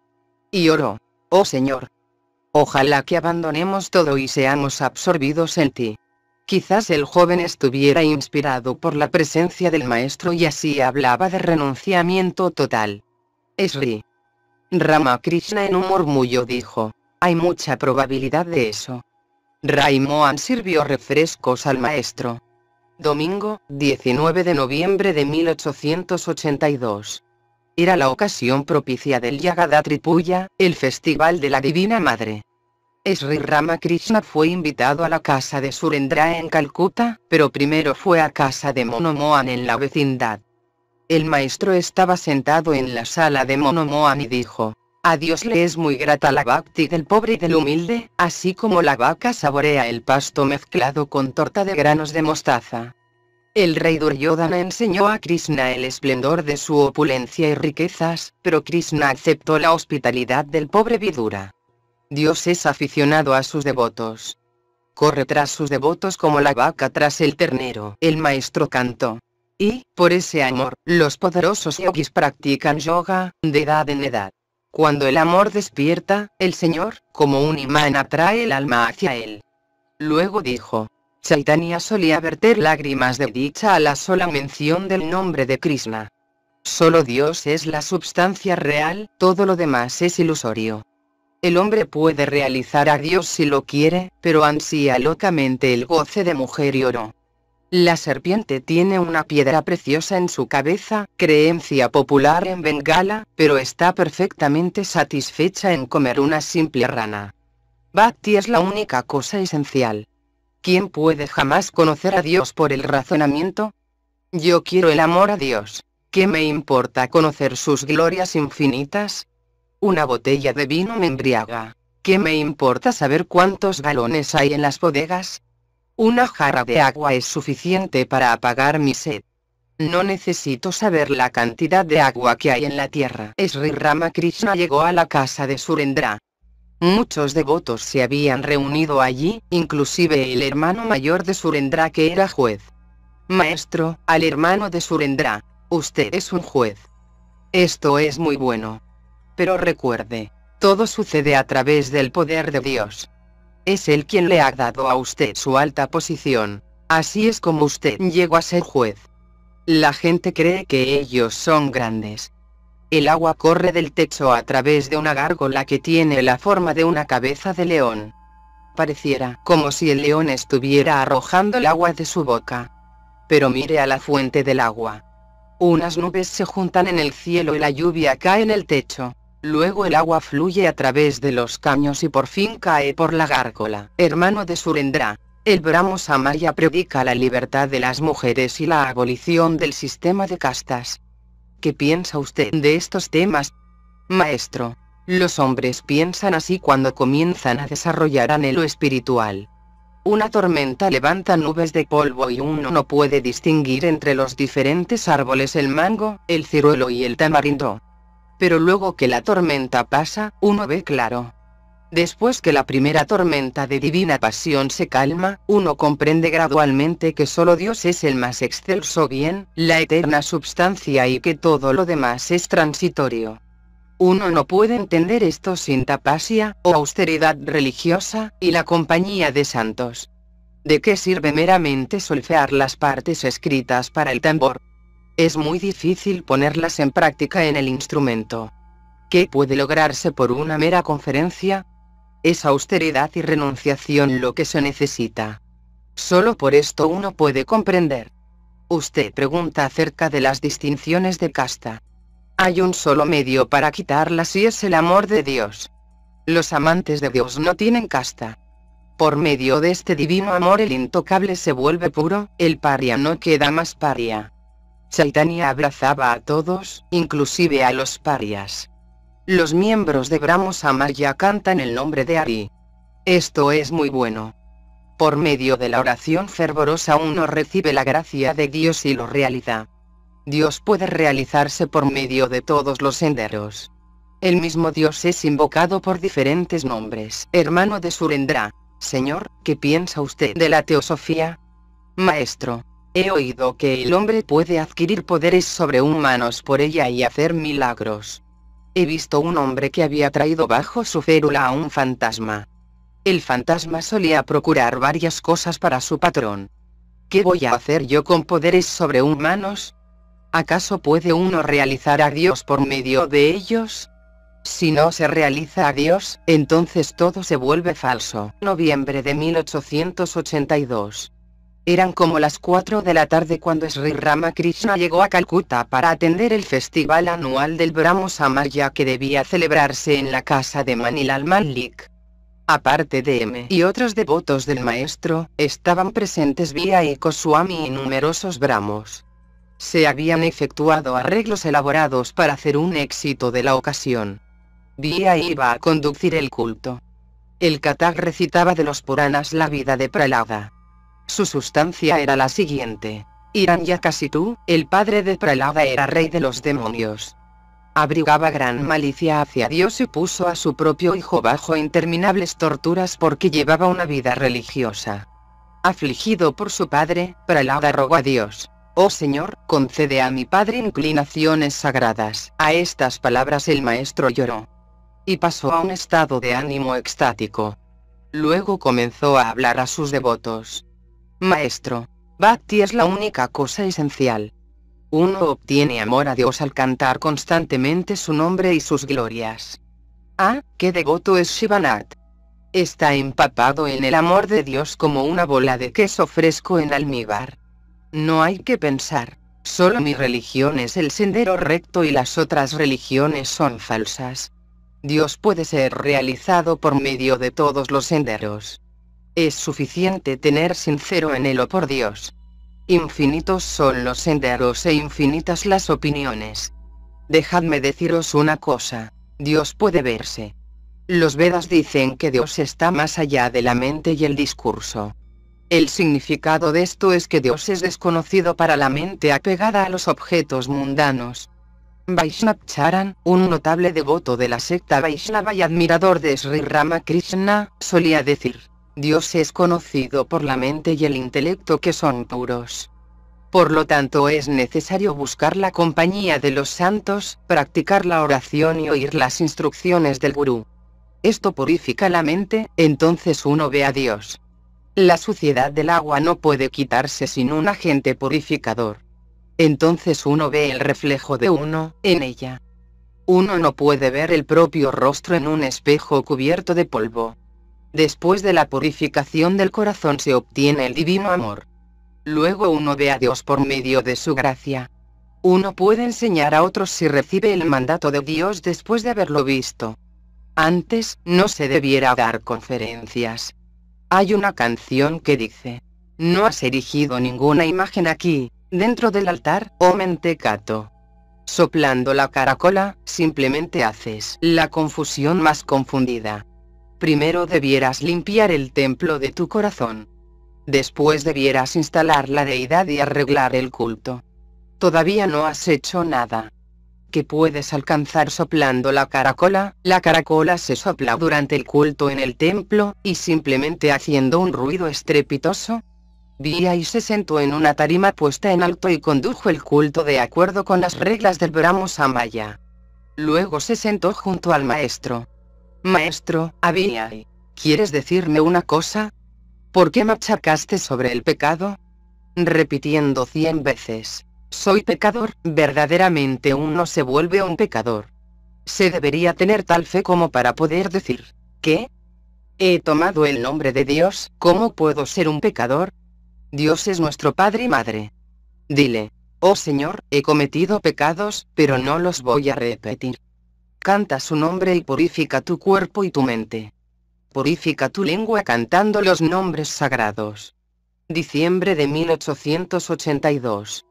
Y oró. Oh Señor. Ojalá que abandonemos todo y seamos absorbidos en ti. Quizás el joven estuviera inspirado por la presencia del maestro y así hablaba de renunciamiento total. Sri. Ramakrishna en un murmullo dijo. Hay mucha probabilidad de eso. Raimoan sirvió refrescos al maestro. Domingo, 19 de noviembre de 1882. Era la ocasión propicia del Yagadatri Puya, el festival de la Divina Madre. Sri Ramakrishna fue invitado a la casa de Surendra en Calcuta, pero primero fue a casa de Monomohan en la vecindad. El maestro estaba sentado en la sala de Monomohan y dijo, a Dios le es muy grata la bhakti del pobre y del humilde, así como la vaca saborea el pasto mezclado con torta de granos de mostaza. El rey Duryodhana enseñó a Krishna el esplendor de su opulencia y riquezas, pero Krishna aceptó la hospitalidad del pobre Vidura. Dios es aficionado a sus devotos. Corre tras sus devotos como la vaca tras el ternero. El maestro cantó. Y, por ese amor, los poderosos yogis practican yoga, de edad en edad. Cuando el amor despierta, el Señor, como un imán atrae el alma hacia él. Luego dijo, Chaitanya solía verter lágrimas de dicha a la sola mención del nombre de Krishna. Solo Dios es la substancia real, todo lo demás es ilusorio. El hombre puede realizar a Dios si lo quiere, pero ansía locamente el goce de mujer y oro. La serpiente tiene una piedra preciosa en su cabeza, creencia popular en Bengala, pero está perfectamente satisfecha en comer una simple rana. Bhakti es la única cosa esencial. ¿Quién puede jamás conocer a Dios por el razonamiento? Yo quiero el amor a Dios. ¿Qué me importa conocer sus glorias infinitas? Una botella de vino me embriaga. ¿Qué me importa saber cuántos galones hay en las bodegas? Una jarra de agua es suficiente para apagar mi sed. No necesito saber la cantidad de agua que hay en la tierra. Sri Ramakrishna llegó a la casa de Surendra. Muchos devotos se habían reunido allí, inclusive el hermano mayor de Surendra que era juez. Maestro, al hermano de Surendra, usted es un juez. Esto es muy bueno. Pero recuerde, todo sucede a través del poder de Dios. Es Él quien le ha dado a usted su alta posición. Así es como usted llegó a ser juez. La gente cree que ellos son grandes. El agua corre del techo a través de una gárgola que tiene la forma de una cabeza de león. Pareciera como si el león estuviera arrojando el agua de su boca. Pero mire a la fuente del agua. Unas nubes se juntan en el cielo y la lluvia cae en el techo. Luego el agua fluye a través de los caños y por fin cae por la gárgola. Hermano de Surendra, el Brahmo Samaya predica la libertad de las mujeres y la abolición del sistema de castas. ¿Qué piensa usted de estos temas? Maestro, los hombres piensan así cuando comienzan a desarrollar anhelo espiritual. Una tormenta levanta nubes de polvo y uno no puede distinguir entre los diferentes árboles el mango, el ciruelo y el tamarindo pero luego que la tormenta pasa, uno ve claro. Después que la primera tormenta de divina pasión se calma, uno comprende gradualmente que solo Dios es el más excelso bien, la eterna substancia y que todo lo demás es transitorio. Uno no puede entender esto sin tapasia, o austeridad religiosa, y la compañía de santos. ¿De qué sirve meramente solfear las partes escritas para el tambor? Es muy difícil ponerlas en práctica en el instrumento. ¿Qué puede lograrse por una mera conferencia? Es austeridad y renunciación lo que se necesita. Solo por esto uno puede comprender. Usted pregunta acerca de las distinciones de casta. Hay un solo medio para quitarlas y es el amor de Dios. Los amantes de Dios no tienen casta. Por medio de este divino amor el intocable se vuelve puro, el paria no queda más paria. Chaitanya abrazaba a todos, inclusive a los parias. Los miembros de Brahmo Samaya cantan el nombre de Ari. Esto es muy bueno. Por medio de la oración fervorosa uno recibe la gracia de Dios y lo realiza. Dios puede realizarse por medio de todos los senderos. El mismo Dios es invocado por diferentes nombres. Hermano de Surendra. Señor, ¿qué piensa usted de la teosofía? Maestro, He oído que el hombre puede adquirir poderes sobrehumanos por ella y hacer milagros. He visto un hombre que había traído bajo su férula a un fantasma. El fantasma solía procurar varias cosas para su patrón. ¿Qué voy a hacer yo con poderes sobrehumanos? ¿Acaso puede uno realizar a Dios por medio de ellos? Si no se realiza a Dios, entonces todo se vuelve falso. Noviembre de 1882. Eran como las 4 de la tarde cuando Sri Ramakrishna llegó a Calcuta para atender el festival anual del Brahmo Samaya que debía celebrarse en la casa de Manilal Malik. Aparte de M y otros devotos del maestro, estaban presentes Via y Koswami y numerosos brahmos. Se habían efectuado arreglos elaborados para hacer un éxito de la ocasión. Via iba a conducir el culto. El Katak recitaba de los Puranas la vida de Pralada. Su sustancia era la siguiente. Hiranyakasitu, el padre de Pralada era rey de los demonios. Abrigaba gran malicia hacia Dios y puso a su propio hijo bajo interminables torturas porque llevaba una vida religiosa. Afligido por su padre, Pralada rogó a Dios. Oh Señor, concede a mi padre inclinaciones sagradas. A estas palabras el maestro lloró. Y pasó a un estado de ánimo extático. Luego comenzó a hablar a sus devotos. Maestro, Bhakti es la única cosa esencial. Uno obtiene amor a Dios al cantar constantemente su nombre y sus glorias. Ah, qué devoto es Shivanath. Está empapado en el amor de Dios como una bola de queso fresco en almíbar. No hay que pensar, solo mi religión es el sendero recto y las otras religiones son falsas. Dios puede ser realizado por medio de todos los senderos. Es suficiente tener sincero en o por Dios. Infinitos son los senderos e infinitas las opiniones. Dejadme deciros una cosa, Dios puede verse. Los Vedas dicen que Dios está más allá de la mente y el discurso. El significado de esto es que Dios es desconocido para la mente apegada a los objetos mundanos. Vaishnav Charan, un notable devoto de la secta Vaishnava y admirador de Sri Ramakrishna, solía decir, Dios es conocido por la mente y el intelecto que son puros. Por lo tanto es necesario buscar la compañía de los santos, practicar la oración y oír las instrucciones del gurú. Esto purifica la mente, entonces uno ve a Dios. La suciedad del agua no puede quitarse sin un agente purificador. Entonces uno ve el reflejo de uno, en ella. Uno no puede ver el propio rostro en un espejo cubierto de polvo. Después de la purificación del corazón se obtiene el divino amor. Luego uno ve a Dios por medio de su gracia. Uno puede enseñar a otros si recibe el mandato de Dios después de haberlo visto. Antes, no se debiera dar conferencias. Hay una canción que dice, no has erigido ninguna imagen aquí, dentro del altar, oh mentecato. Soplando la caracola, simplemente haces la confusión más confundida. Primero debieras limpiar el templo de tu corazón. Después debieras instalar la deidad y arreglar el culto. Todavía no has hecho nada. ¿Qué puedes alcanzar soplando la caracola? La caracola se sopla durante el culto en el templo, y simplemente haciendo un ruido estrepitoso. Vía y se sentó en una tarima puesta en alto y condujo el culto de acuerdo con las reglas del Brahmo Samaya. Luego se sentó junto al maestro. Maestro, Abiyai, ¿quieres decirme una cosa? ¿Por qué machacaste sobre el pecado? Repitiendo cien veces, soy pecador, verdaderamente uno se vuelve un pecador. Se debería tener tal fe como para poder decir, ¿qué? He tomado el nombre de Dios, ¿cómo puedo ser un pecador? Dios es nuestro Padre y Madre. Dile, oh Señor, he cometido pecados, pero no los voy a repetir. Canta su nombre y purifica tu cuerpo y tu mente. Purifica tu lengua cantando los nombres sagrados. Diciembre de 1882.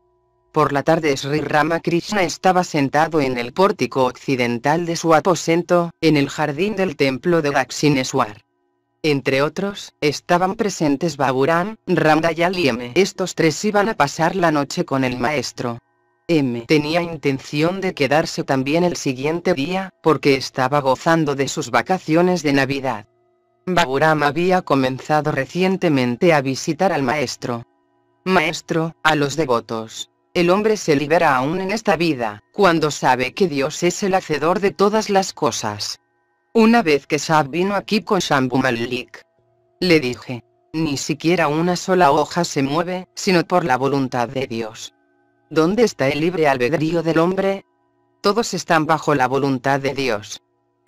Por la tarde Sri Ramakrishna estaba sentado en el pórtico occidental de su aposento, en el jardín del templo de Dakshineswar. Entre otros, estaban presentes Baburan, Ramdayal y M. Estos tres iban a pasar la noche con el maestro. M tenía intención de quedarse también el siguiente día, porque estaba gozando de sus vacaciones de Navidad. Baburam había comenzado recientemente a visitar al maestro. Maestro, a los devotos. El hombre se libera aún en esta vida, cuando sabe que Dios es el hacedor de todas las cosas. Una vez que Sab vino aquí con Shambhu Malik, le dije, ni siquiera una sola hoja se mueve, sino por la voluntad de Dios. ¿Dónde está el libre albedrío del hombre? Todos están bajo la voluntad de Dios.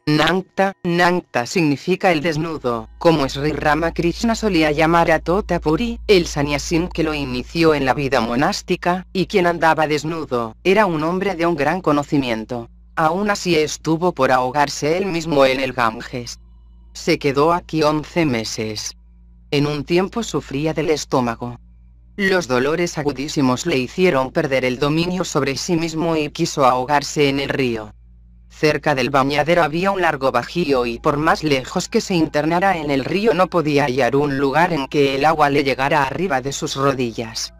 Nangta, Nangta significa el desnudo, como Sri Ramakrishna solía llamar a Totapuri, el sannyasin que lo inició en la vida monástica, y quien andaba desnudo, era un hombre de un gran conocimiento. Aún así estuvo por ahogarse él mismo en el Ganges. Se quedó aquí 11 meses. En un tiempo sufría del estómago. Los dolores agudísimos le hicieron perder el dominio sobre sí mismo y quiso ahogarse en el río. Cerca del bañadero había un largo bajío y por más lejos que se internara en el río no podía hallar un lugar en que el agua le llegara arriba de sus rodillas.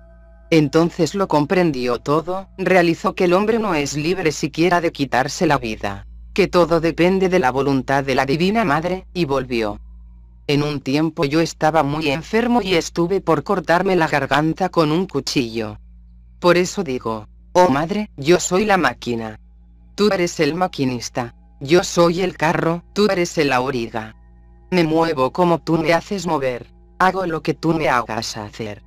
Entonces lo comprendió todo, realizó que el hombre no es libre siquiera de quitarse la vida, que todo depende de la voluntad de la Divina Madre, y volvió. En un tiempo yo estaba muy enfermo y estuve por cortarme la garganta con un cuchillo. Por eso digo, oh madre, yo soy la máquina. Tú eres el maquinista. Yo soy el carro, tú eres el auriga. Me muevo como tú me haces mover. Hago lo que tú me hagas hacer.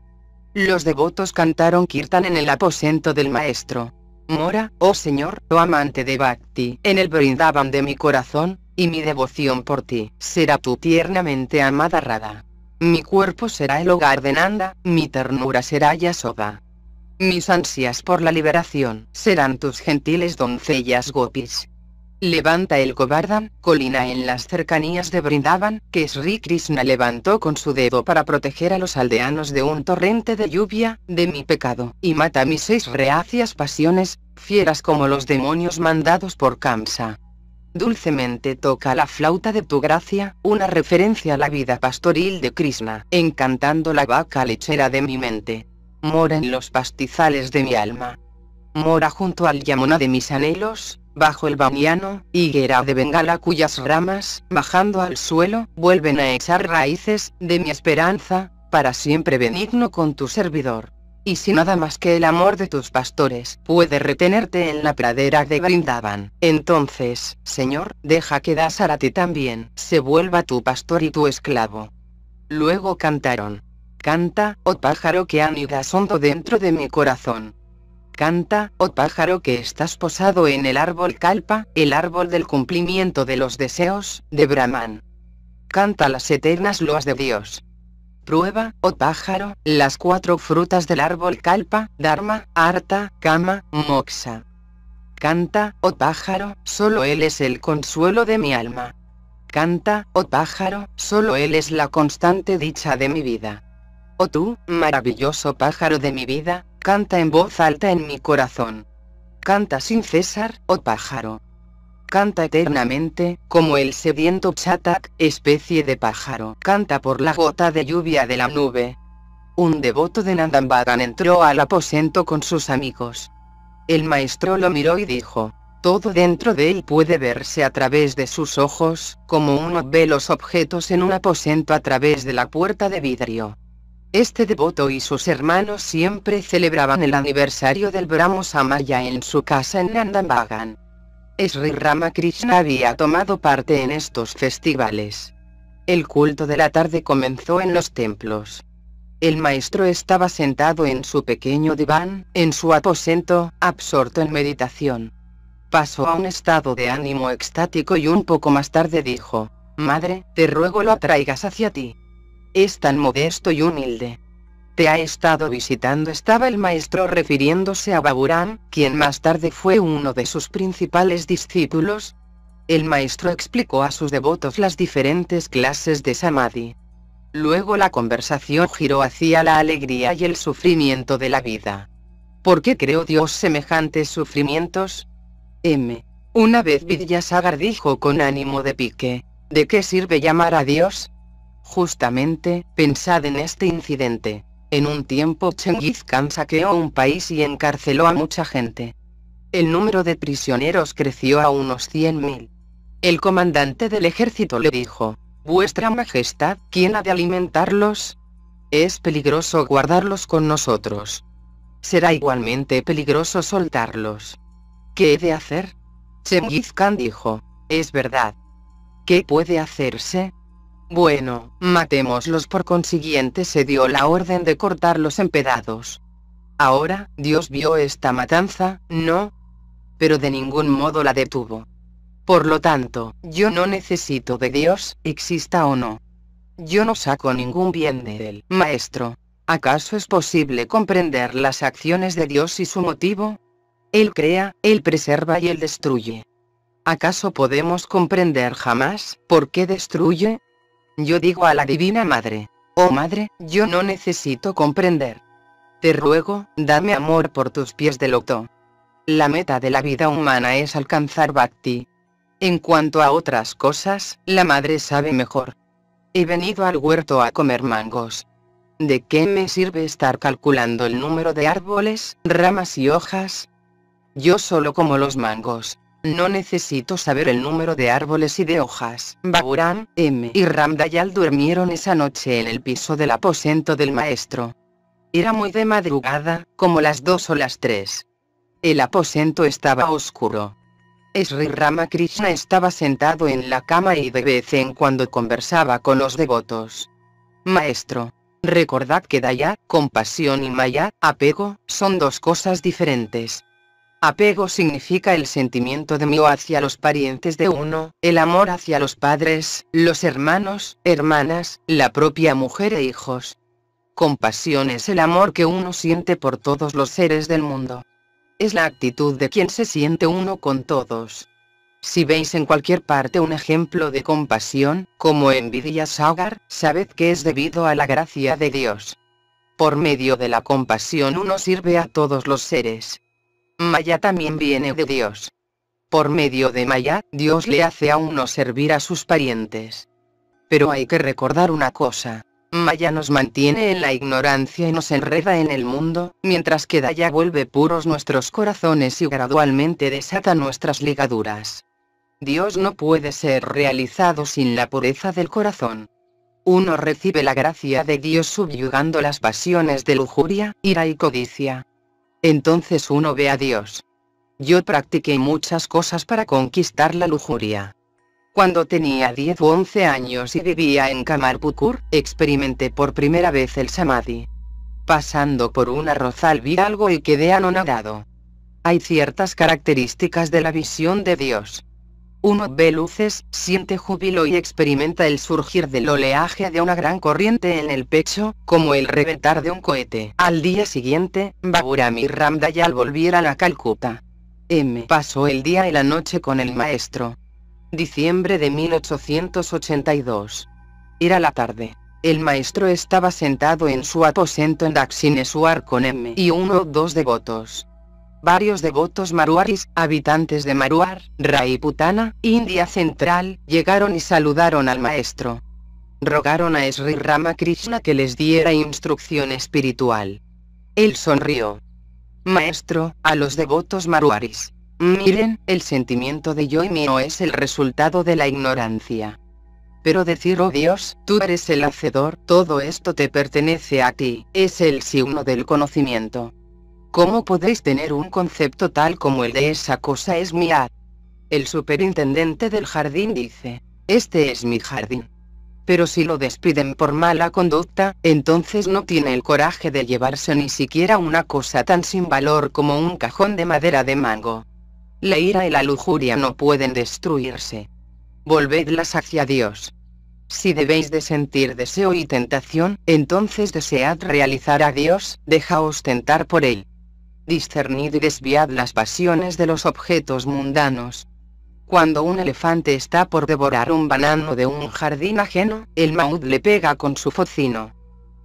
Los devotos cantaron kirtan en el aposento del maestro. Mora, oh Señor, oh amante de Bhakti, en el brindaban de mi corazón, y mi devoción por ti será tu tiernamente amada Radha. Mi cuerpo será el hogar de Nanda, mi ternura será Yasoda. Mis ansias por la liberación serán tus gentiles doncellas gopis. Levanta el Govardhan, colina en las cercanías de Brindavan, que Sri Krishna levantó con su dedo para proteger a los aldeanos de un torrente de lluvia, de mi pecado, y mata mis seis reacias pasiones, fieras como los demonios mandados por Kamsa. Dulcemente toca la flauta de tu gracia, una referencia a la vida pastoril de Krishna, encantando la vaca lechera de mi mente. Mora en los pastizales de mi alma. Mora junto al Yamuna de mis anhelos, bajo el baniano, higuera de Bengala cuyas ramas, bajando al suelo, vuelven a echar raíces, de mi esperanza, para siempre benigno con tu servidor. Y si nada más que el amor de tus pastores puede retenerte en la pradera de Brindaban, entonces, Señor, deja que Dasarati también se vuelva tu pastor y tu esclavo. Luego cantaron. Canta, oh pájaro que anidas hondo dentro de mi corazón. Canta, oh pájaro que estás posado en el árbol Kalpa, el árbol del cumplimiento de los deseos, de Brahman. Canta las eternas loas de Dios. Prueba, oh pájaro, las cuatro frutas del árbol Kalpa, Dharma, Arta, Kama, Moksha. Canta, oh pájaro, solo Él es el consuelo de mi alma. Canta, oh pájaro, solo Él es la constante dicha de mi vida. Oh tú, maravilloso pájaro de mi vida, Canta en voz alta en mi corazón. Canta sin cesar, oh pájaro. Canta eternamente, como el sediento chatak, especie de pájaro. Canta por la gota de lluvia de la nube. Un devoto de Nandambagan entró al aposento con sus amigos. El maestro lo miró y dijo, todo dentro de él puede verse a través de sus ojos, como uno ve los objetos en un aposento a través de la puerta de vidrio. Este devoto y sus hermanos siempre celebraban el aniversario del Brahmo Samaya en su casa en Nandambagan. Sri Ramakrishna había tomado parte en estos festivales. El culto de la tarde comenzó en los templos. El maestro estaba sentado en su pequeño diván, en su aposento, absorto en meditación. Pasó a un estado de ánimo extático y un poco más tarde dijo, Madre, te ruego lo atraigas hacia ti. Es tan modesto y humilde. Te ha estado visitando, estaba el maestro refiriéndose a Baburán, quien más tarde fue uno de sus principales discípulos. El maestro explicó a sus devotos las diferentes clases de Samadhi. Luego la conversación giró hacia la alegría y el sufrimiento de la vida. ¿Por qué creó Dios semejantes sufrimientos? M. Una vez Vidyasagar dijo con ánimo de pique, ¿de qué sirve llamar a Dios? Justamente, pensad en este incidente. En un tiempo Chengiz Khan saqueó un país y encarceló a mucha gente. El número de prisioneros creció a unos 100.000. El comandante del ejército le dijo, Vuestra Majestad, ¿quién ha de alimentarlos? Es peligroso guardarlos con nosotros. Será igualmente peligroso soltarlos. ¿Qué he de hacer? Chengiz Khan dijo, es verdad. ¿Qué puede hacerse? Bueno, matémoslos por consiguiente se dio la orden de cortarlos en pedazos. Ahora, Dios vio esta matanza, ¿no? Pero de ningún modo la detuvo. Por lo tanto, yo no necesito de Dios, exista o no. Yo no saco ningún bien de él. Maestro, ¿acaso es posible comprender las acciones de Dios y su motivo? Él crea, Él preserva y Él destruye. ¿Acaso podemos comprender jamás por qué destruye? Yo digo a la Divina Madre, oh Madre, yo no necesito comprender. Te ruego, dame amor por tus pies de loto. La meta de la vida humana es alcanzar Bhakti. En cuanto a otras cosas, la madre sabe mejor. He venido al huerto a comer mangos. ¿De qué me sirve estar calculando el número de árboles, ramas y hojas? Yo solo como los mangos. No necesito saber el número de árboles y de hojas. Baburam, M. y Ramdayal durmieron esa noche en el piso del aposento del maestro. Era muy de madrugada, como las dos o las tres. El aposento estaba oscuro. Sri Ramakrishna estaba sentado en la cama y de vez en cuando conversaba con los devotos. Maestro, recordad que Daya, compasión y Maya, apego, son dos cosas diferentes. Apego significa el sentimiento de mío hacia los parientes de uno, el amor hacia los padres, los hermanos, hermanas, la propia mujer e hijos. Compasión es el amor que uno siente por todos los seres del mundo. Es la actitud de quien se siente uno con todos. Si veis en cualquier parte un ejemplo de compasión, como en Vidya Sagar, sabed que es debido a la gracia de Dios. Por medio de la compasión uno sirve a todos los seres. Maya también viene de Dios. Por medio de Maya, Dios le hace a uno servir a sus parientes. Pero hay que recordar una cosa. Maya nos mantiene en la ignorancia y nos enreda en el mundo, mientras que Daya vuelve puros nuestros corazones y gradualmente desata nuestras ligaduras. Dios no puede ser realizado sin la pureza del corazón. Uno recibe la gracia de Dios subyugando las pasiones de lujuria, ira y codicia. Entonces uno ve a Dios. Yo practiqué muchas cosas para conquistar la lujuria. Cuando tenía 10 u 11 años y vivía en Kamarpukur, experimenté por primera vez el samadhi. Pasando por un arrozal vi algo y quedé anonadado. Hay ciertas características de la visión de Dios. Uno ve luces, siente júbilo y experimenta el surgir del oleaje de una gran corriente en el pecho, como el reventar de un cohete. Al día siguiente, Baburami Ramdayal volvieron a Calcuta. M. Pasó el día y la noche con el maestro. Diciembre de 1882. Era la tarde. El maestro estaba sentado en su aposento en Daxinesuar con M y uno o dos devotos. Varios devotos maruaris, habitantes de Maruar, Raiputana, India Central, llegaron y saludaron al maestro. Rogaron a Sri Ramakrishna que les diera instrucción espiritual. Él sonrió. Maestro, a los devotos maruaris, Miren, el sentimiento de yo y mío es el resultado de la ignorancia. Pero decir, oh Dios, tú eres el hacedor, todo esto te pertenece a ti, es el signo del conocimiento. ¿Cómo podéis tener un concepto tal como el de esa cosa es mía? El superintendente del jardín dice, este es mi jardín. Pero si lo despiden por mala conducta, entonces no tiene el coraje de llevarse ni siquiera una cosa tan sin valor como un cajón de madera de mango. La ira y la lujuria no pueden destruirse. Volvedlas hacia Dios. Si debéis de sentir deseo y tentación, entonces desead realizar a Dios, dejaos tentar por Él. Discernid y desviad las pasiones de los objetos mundanos. Cuando un elefante está por devorar un banano de un jardín ajeno, el maud le pega con su focino.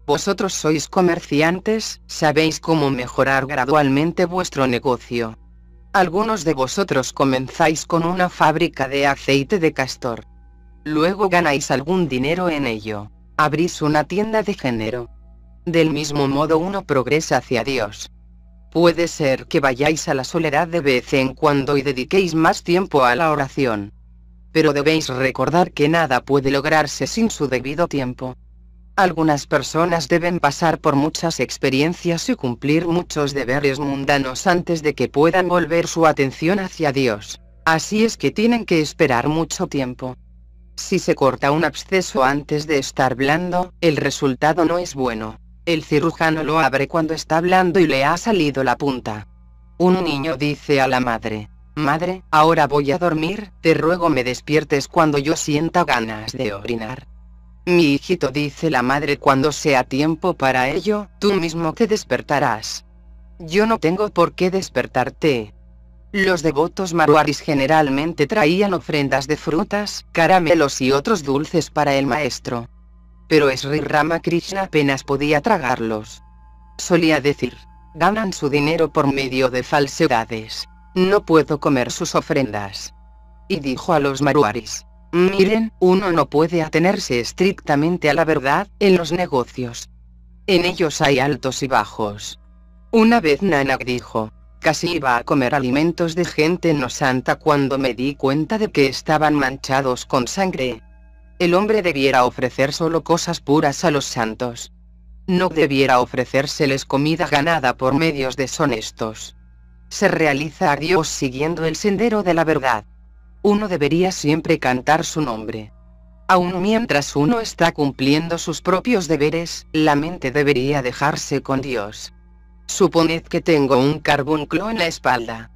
Vosotros sois comerciantes, sabéis cómo mejorar gradualmente vuestro negocio. Algunos de vosotros comenzáis con una fábrica de aceite de castor. Luego ganáis algún dinero en ello. Abrís una tienda de género. Del mismo modo uno progresa hacia Dios. Puede ser que vayáis a la soledad de vez en cuando y dediquéis más tiempo a la oración. Pero debéis recordar que nada puede lograrse sin su debido tiempo. Algunas personas deben pasar por muchas experiencias y cumplir muchos deberes mundanos antes de que puedan volver su atención hacia Dios. Así es que tienen que esperar mucho tiempo. Si se corta un absceso antes de estar blando, el resultado no es bueno. El cirujano lo abre cuando está blando y le ha salido la punta. Un niño dice a la madre, Madre, ahora voy a dormir, te ruego me despiertes cuando yo sienta ganas de orinar. Mi hijito dice la madre cuando sea tiempo para ello, tú mismo te despertarás. Yo no tengo por qué despertarte. Los devotos maruaris generalmente traían ofrendas de frutas, caramelos y otros dulces para el maestro. Pero Sri Ramakrishna apenas podía tragarlos. Solía decir, ganan su dinero por medio de falsedades. No puedo comer sus ofrendas. Y dijo a los maruaris, Miren, uno no puede atenerse estrictamente a la verdad, en los negocios. En ellos hay altos y bajos. Una vez Nanak dijo, casi iba a comer alimentos de gente no santa cuando me di cuenta de que estaban manchados con sangre. El hombre debiera ofrecer solo cosas puras a los santos. No debiera ofrecérseles comida ganada por medios deshonestos. Se realiza a Dios siguiendo el sendero de la verdad uno debería siempre cantar su nombre. Aun mientras uno está cumpliendo sus propios deberes, la mente debería dejarse con Dios. Suponed que tengo un carbunclo en la espalda.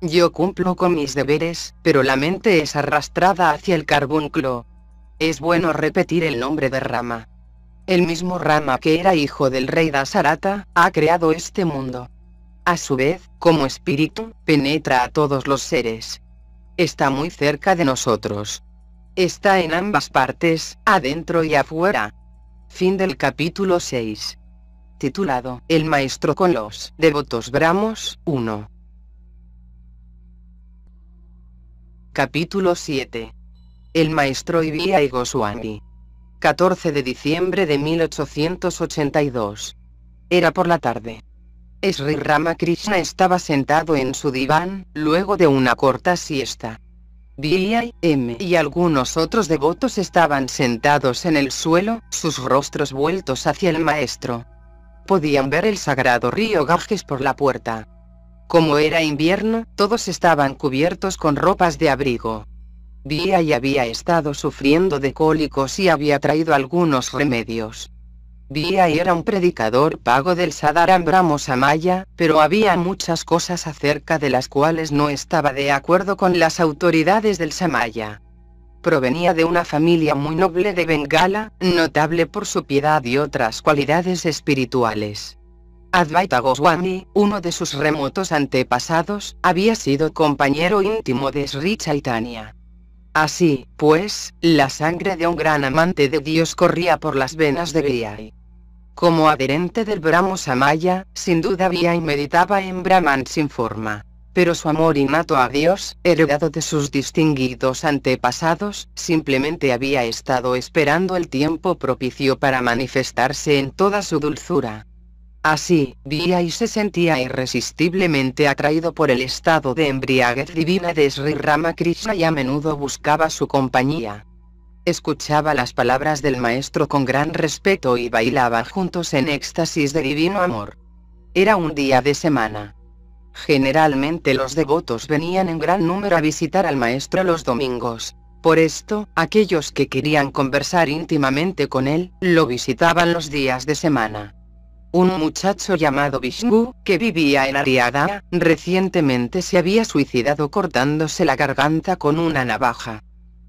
Yo cumplo con mis deberes, pero la mente es arrastrada hacia el carbunclo. Es bueno repetir el nombre de Rama. El mismo Rama que era hijo del rey Dasarata, ha creado este mundo. A su vez, como espíritu, penetra a todos los seres. Está muy cerca de nosotros. Está en ambas partes, adentro y afuera. Fin del capítulo 6. Titulado El Maestro con los Devotos Bramos 1. Capítulo 7. El Maestro Ibia y Goswami. 14 de diciembre de 1882. Era por la tarde. Sri Ramakrishna estaba sentado en su diván, luego de una corta siesta. B.I.M. y algunos otros devotos estaban sentados en el suelo, sus rostros vueltos hacia el maestro. Podían ver el sagrado río Ganges por la puerta. Como era invierno, todos estaban cubiertos con ropas de abrigo. B.I. había estado sufriendo de cólicos y había traído algunos remedios. B.I. era un predicador pago del Sadaram Brahmo Samaya, pero había muchas cosas acerca de las cuales no estaba de acuerdo con las autoridades del Samaya. Provenía de una familia muy noble de Bengala, notable por su piedad y otras cualidades espirituales. Advaita Goswami, uno de sus remotos antepasados, había sido compañero íntimo de Sri Chaitanya. Así, pues, la sangre de un gran amante de Dios corría por las venas de B.I. Como adherente del Brahmo Samaya, sin duda y meditaba en Brahman sin forma. Pero su amor innato a Dios, heredado de sus distinguidos antepasados, simplemente había estado esperando el tiempo propicio para manifestarse en toda su dulzura. Así, y se sentía irresistiblemente atraído por el estado de embriaguez divina de Sri Ramakrishna y a menudo buscaba su compañía. Escuchaba las palabras del maestro con gran respeto y bailaban juntos en éxtasis de divino amor. Era un día de semana. Generalmente los devotos venían en gran número a visitar al maestro los domingos. Por esto, aquellos que querían conversar íntimamente con él, lo visitaban los días de semana. Un muchacho llamado Vishnu, que vivía en Ariada, recientemente se había suicidado cortándose la garganta con una navaja.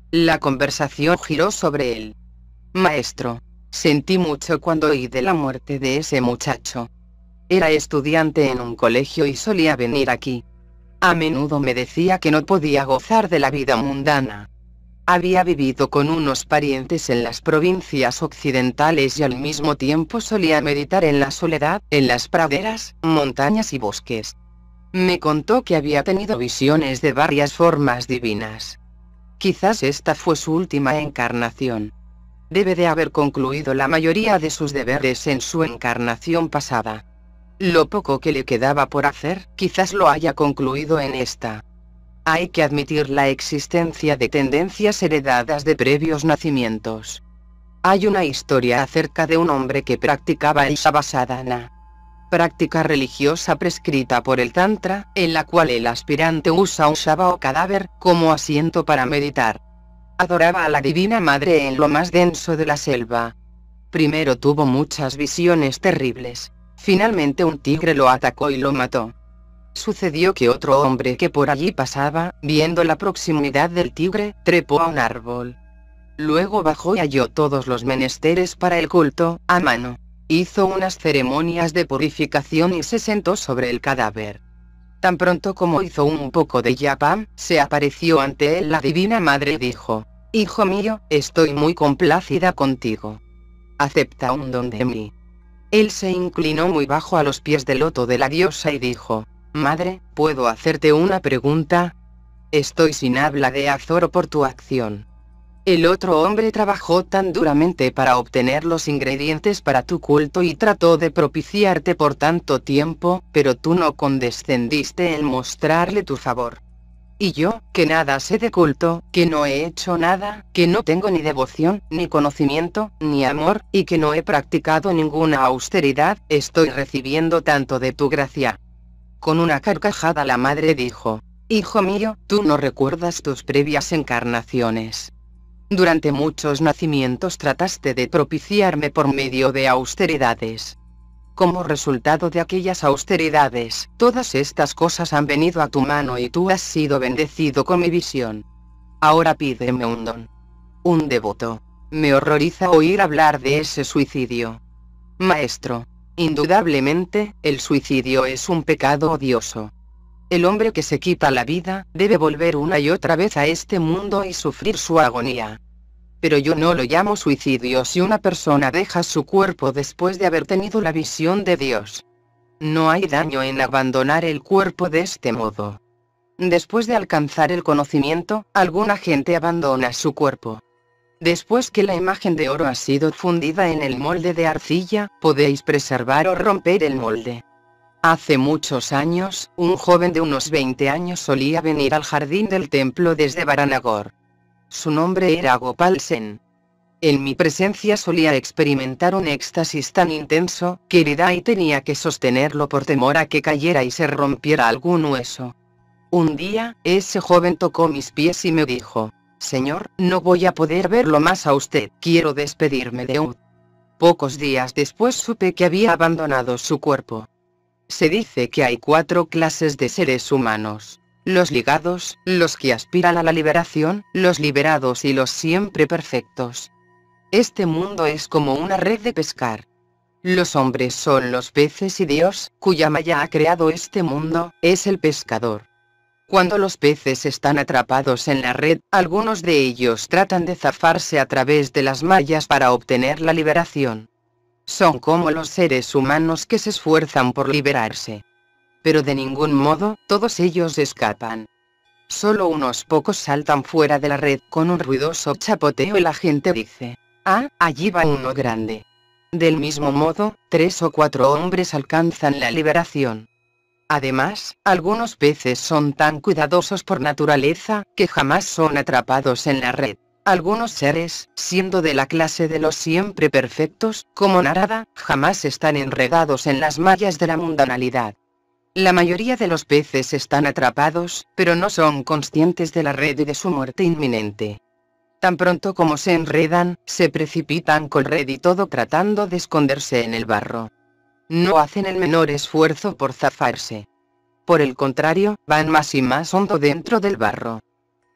La conversación giró sobre él. Maestro. Sentí mucho cuando oí de la muerte de ese muchacho. Era estudiante en un colegio y solía venir aquí. A menudo me decía que no podía gozar de la vida mundana. Había vivido con unos parientes en las provincias occidentales y al mismo tiempo solía meditar en la soledad, en las praderas, montañas y bosques. Me contó que había tenido visiones de varias formas divinas. Quizás esta fue su última encarnación. Debe de haber concluido la mayoría de sus deberes en su encarnación pasada. Lo poco que le quedaba por hacer, quizás lo haya concluido en esta. Hay que admitir la existencia de tendencias heredadas de previos nacimientos. Hay una historia acerca de un hombre que practicaba el Shavasana práctica religiosa prescrita por el Tantra, en la cual el aspirante usa un shava o cadáver, como asiento para meditar. Adoraba a la Divina Madre en lo más denso de la selva. Primero tuvo muchas visiones terribles. Finalmente un tigre lo atacó y lo mató. Sucedió que otro hombre que por allí pasaba, viendo la proximidad del tigre, trepó a un árbol. Luego bajó y halló todos los menesteres para el culto, a mano. Hizo unas ceremonias de purificación y se sentó sobre el cadáver. Tan pronto como hizo un poco de yapam, se apareció ante él la Divina Madre y dijo, Hijo mío, estoy muy complacida contigo. Acepta un don de mí. Él se inclinó muy bajo a los pies del loto de la diosa y dijo, Madre, ¿puedo hacerte una pregunta? Estoy sin habla de Azoro por tu acción. El otro hombre trabajó tan duramente para obtener los ingredientes para tu culto y trató de propiciarte por tanto tiempo, pero tú no condescendiste en mostrarle tu favor. Y yo, que nada sé de culto, que no he hecho nada, que no tengo ni devoción, ni conocimiento, ni amor, y que no he practicado ninguna austeridad, estoy recibiendo tanto de tu gracia. Con una carcajada la madre dijo, Hijo mío, tú no recuerdas tus previas encarnaciones. Durante muchos nacimientos trataste de propiciarme por medio de austeridades. Como resultado de aquellas austeridades, todas estas cosas han venido a tu mano y tú has sido bendecido con mi visión. Ahora pídeme un don. Un devoto. Me horroriza oír hablar de ese suicidio. Maestro. Indudablemente, el suicidio es un pecado odioso. El hombre que se quita la vida, debe volver una y otra vez a este mundo y sufrir su agonía. Pero yo no lo llamo suicidio si una persona deja su cuerpo después de haber tenido la visión de Dios. No hay daño en abandonar el cuerpo de este modo. Después de alcanzar el conocimiento, alguna gente abandona su cuerpo. Después que la imagen de oro ha sido fundida en el molde de arcilla, podéis preservar o romper el molde. Hace muchos años, un joven de unos 20 años solía venir al jardín del templo desde Varanagor. Su nombre era Gopal Sen. En mi presencia solía experimentar un éxtasis tan intenso, que y tenía que sostenerlo por temor a que cayera y se rompiera algún hueso. Un día, ese joven tocó mis pies y me dijo, Señor, no voy a poder verlo más a usted, quiero despedirme de usted. Pocos días después supe que había abandonado su cuerpo. Se dice que hay cuatro clases de seres humanos. Los ligados, los que aspiran a la liberación, los liberados y los siempre perfectos. Este mundo es como una red de pescar. Los hombres son los peces y Dios, cuya malla ha creado este mundo, es el pescador. Cuando los peces están atrapados en la red, algunos de ellos tratan de zafarse a través de las mallas para obtener la liberación. Son como los seres humanos que se esfuerzan por liberarse. Pero de ningún modo, todos ellos escapan. Solo unos pocos saltan fuera de la red con un ruidoso chapoteo y la gente dice, ah, allí va uno grande. Del mismo modo, tres o cuatro hombres alcanzan la liberación. Además, algunos peces son tan cuidadosos por naturaleza, que jamás son atrapados en la red. Algunos seres, siendo de la clase de los siempre perfectos, como Narada, jamás están enredados en las mallas de la mundanalidad. La mayoría de los peces están atrapados, pero no son conscientes de la red y de su muerte inminente. Tan pronto como se enredan, se precipitan con red y todo tratando de esconderse en el barro. No hacen el menor esfuerzo por zafarse. Por el contrario, van más y más hondo dentro del barro.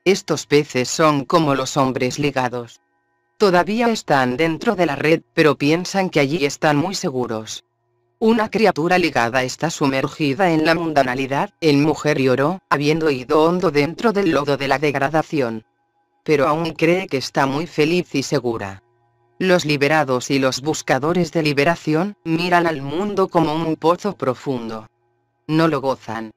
Estos peces son como los hombres ligados. Todavía están dentro de la red, pero piensan que allí están muy seguros. Una criatura ligada está sumergida en la mundanalidad, en mujer oro, habiendo ido hondo dentro del lodo de la degradación. Pero aún cree que está muy feliz y segura. Los liberados y los buscadores de liberación, miran al mundo como un pozo profundo. No lo gozan.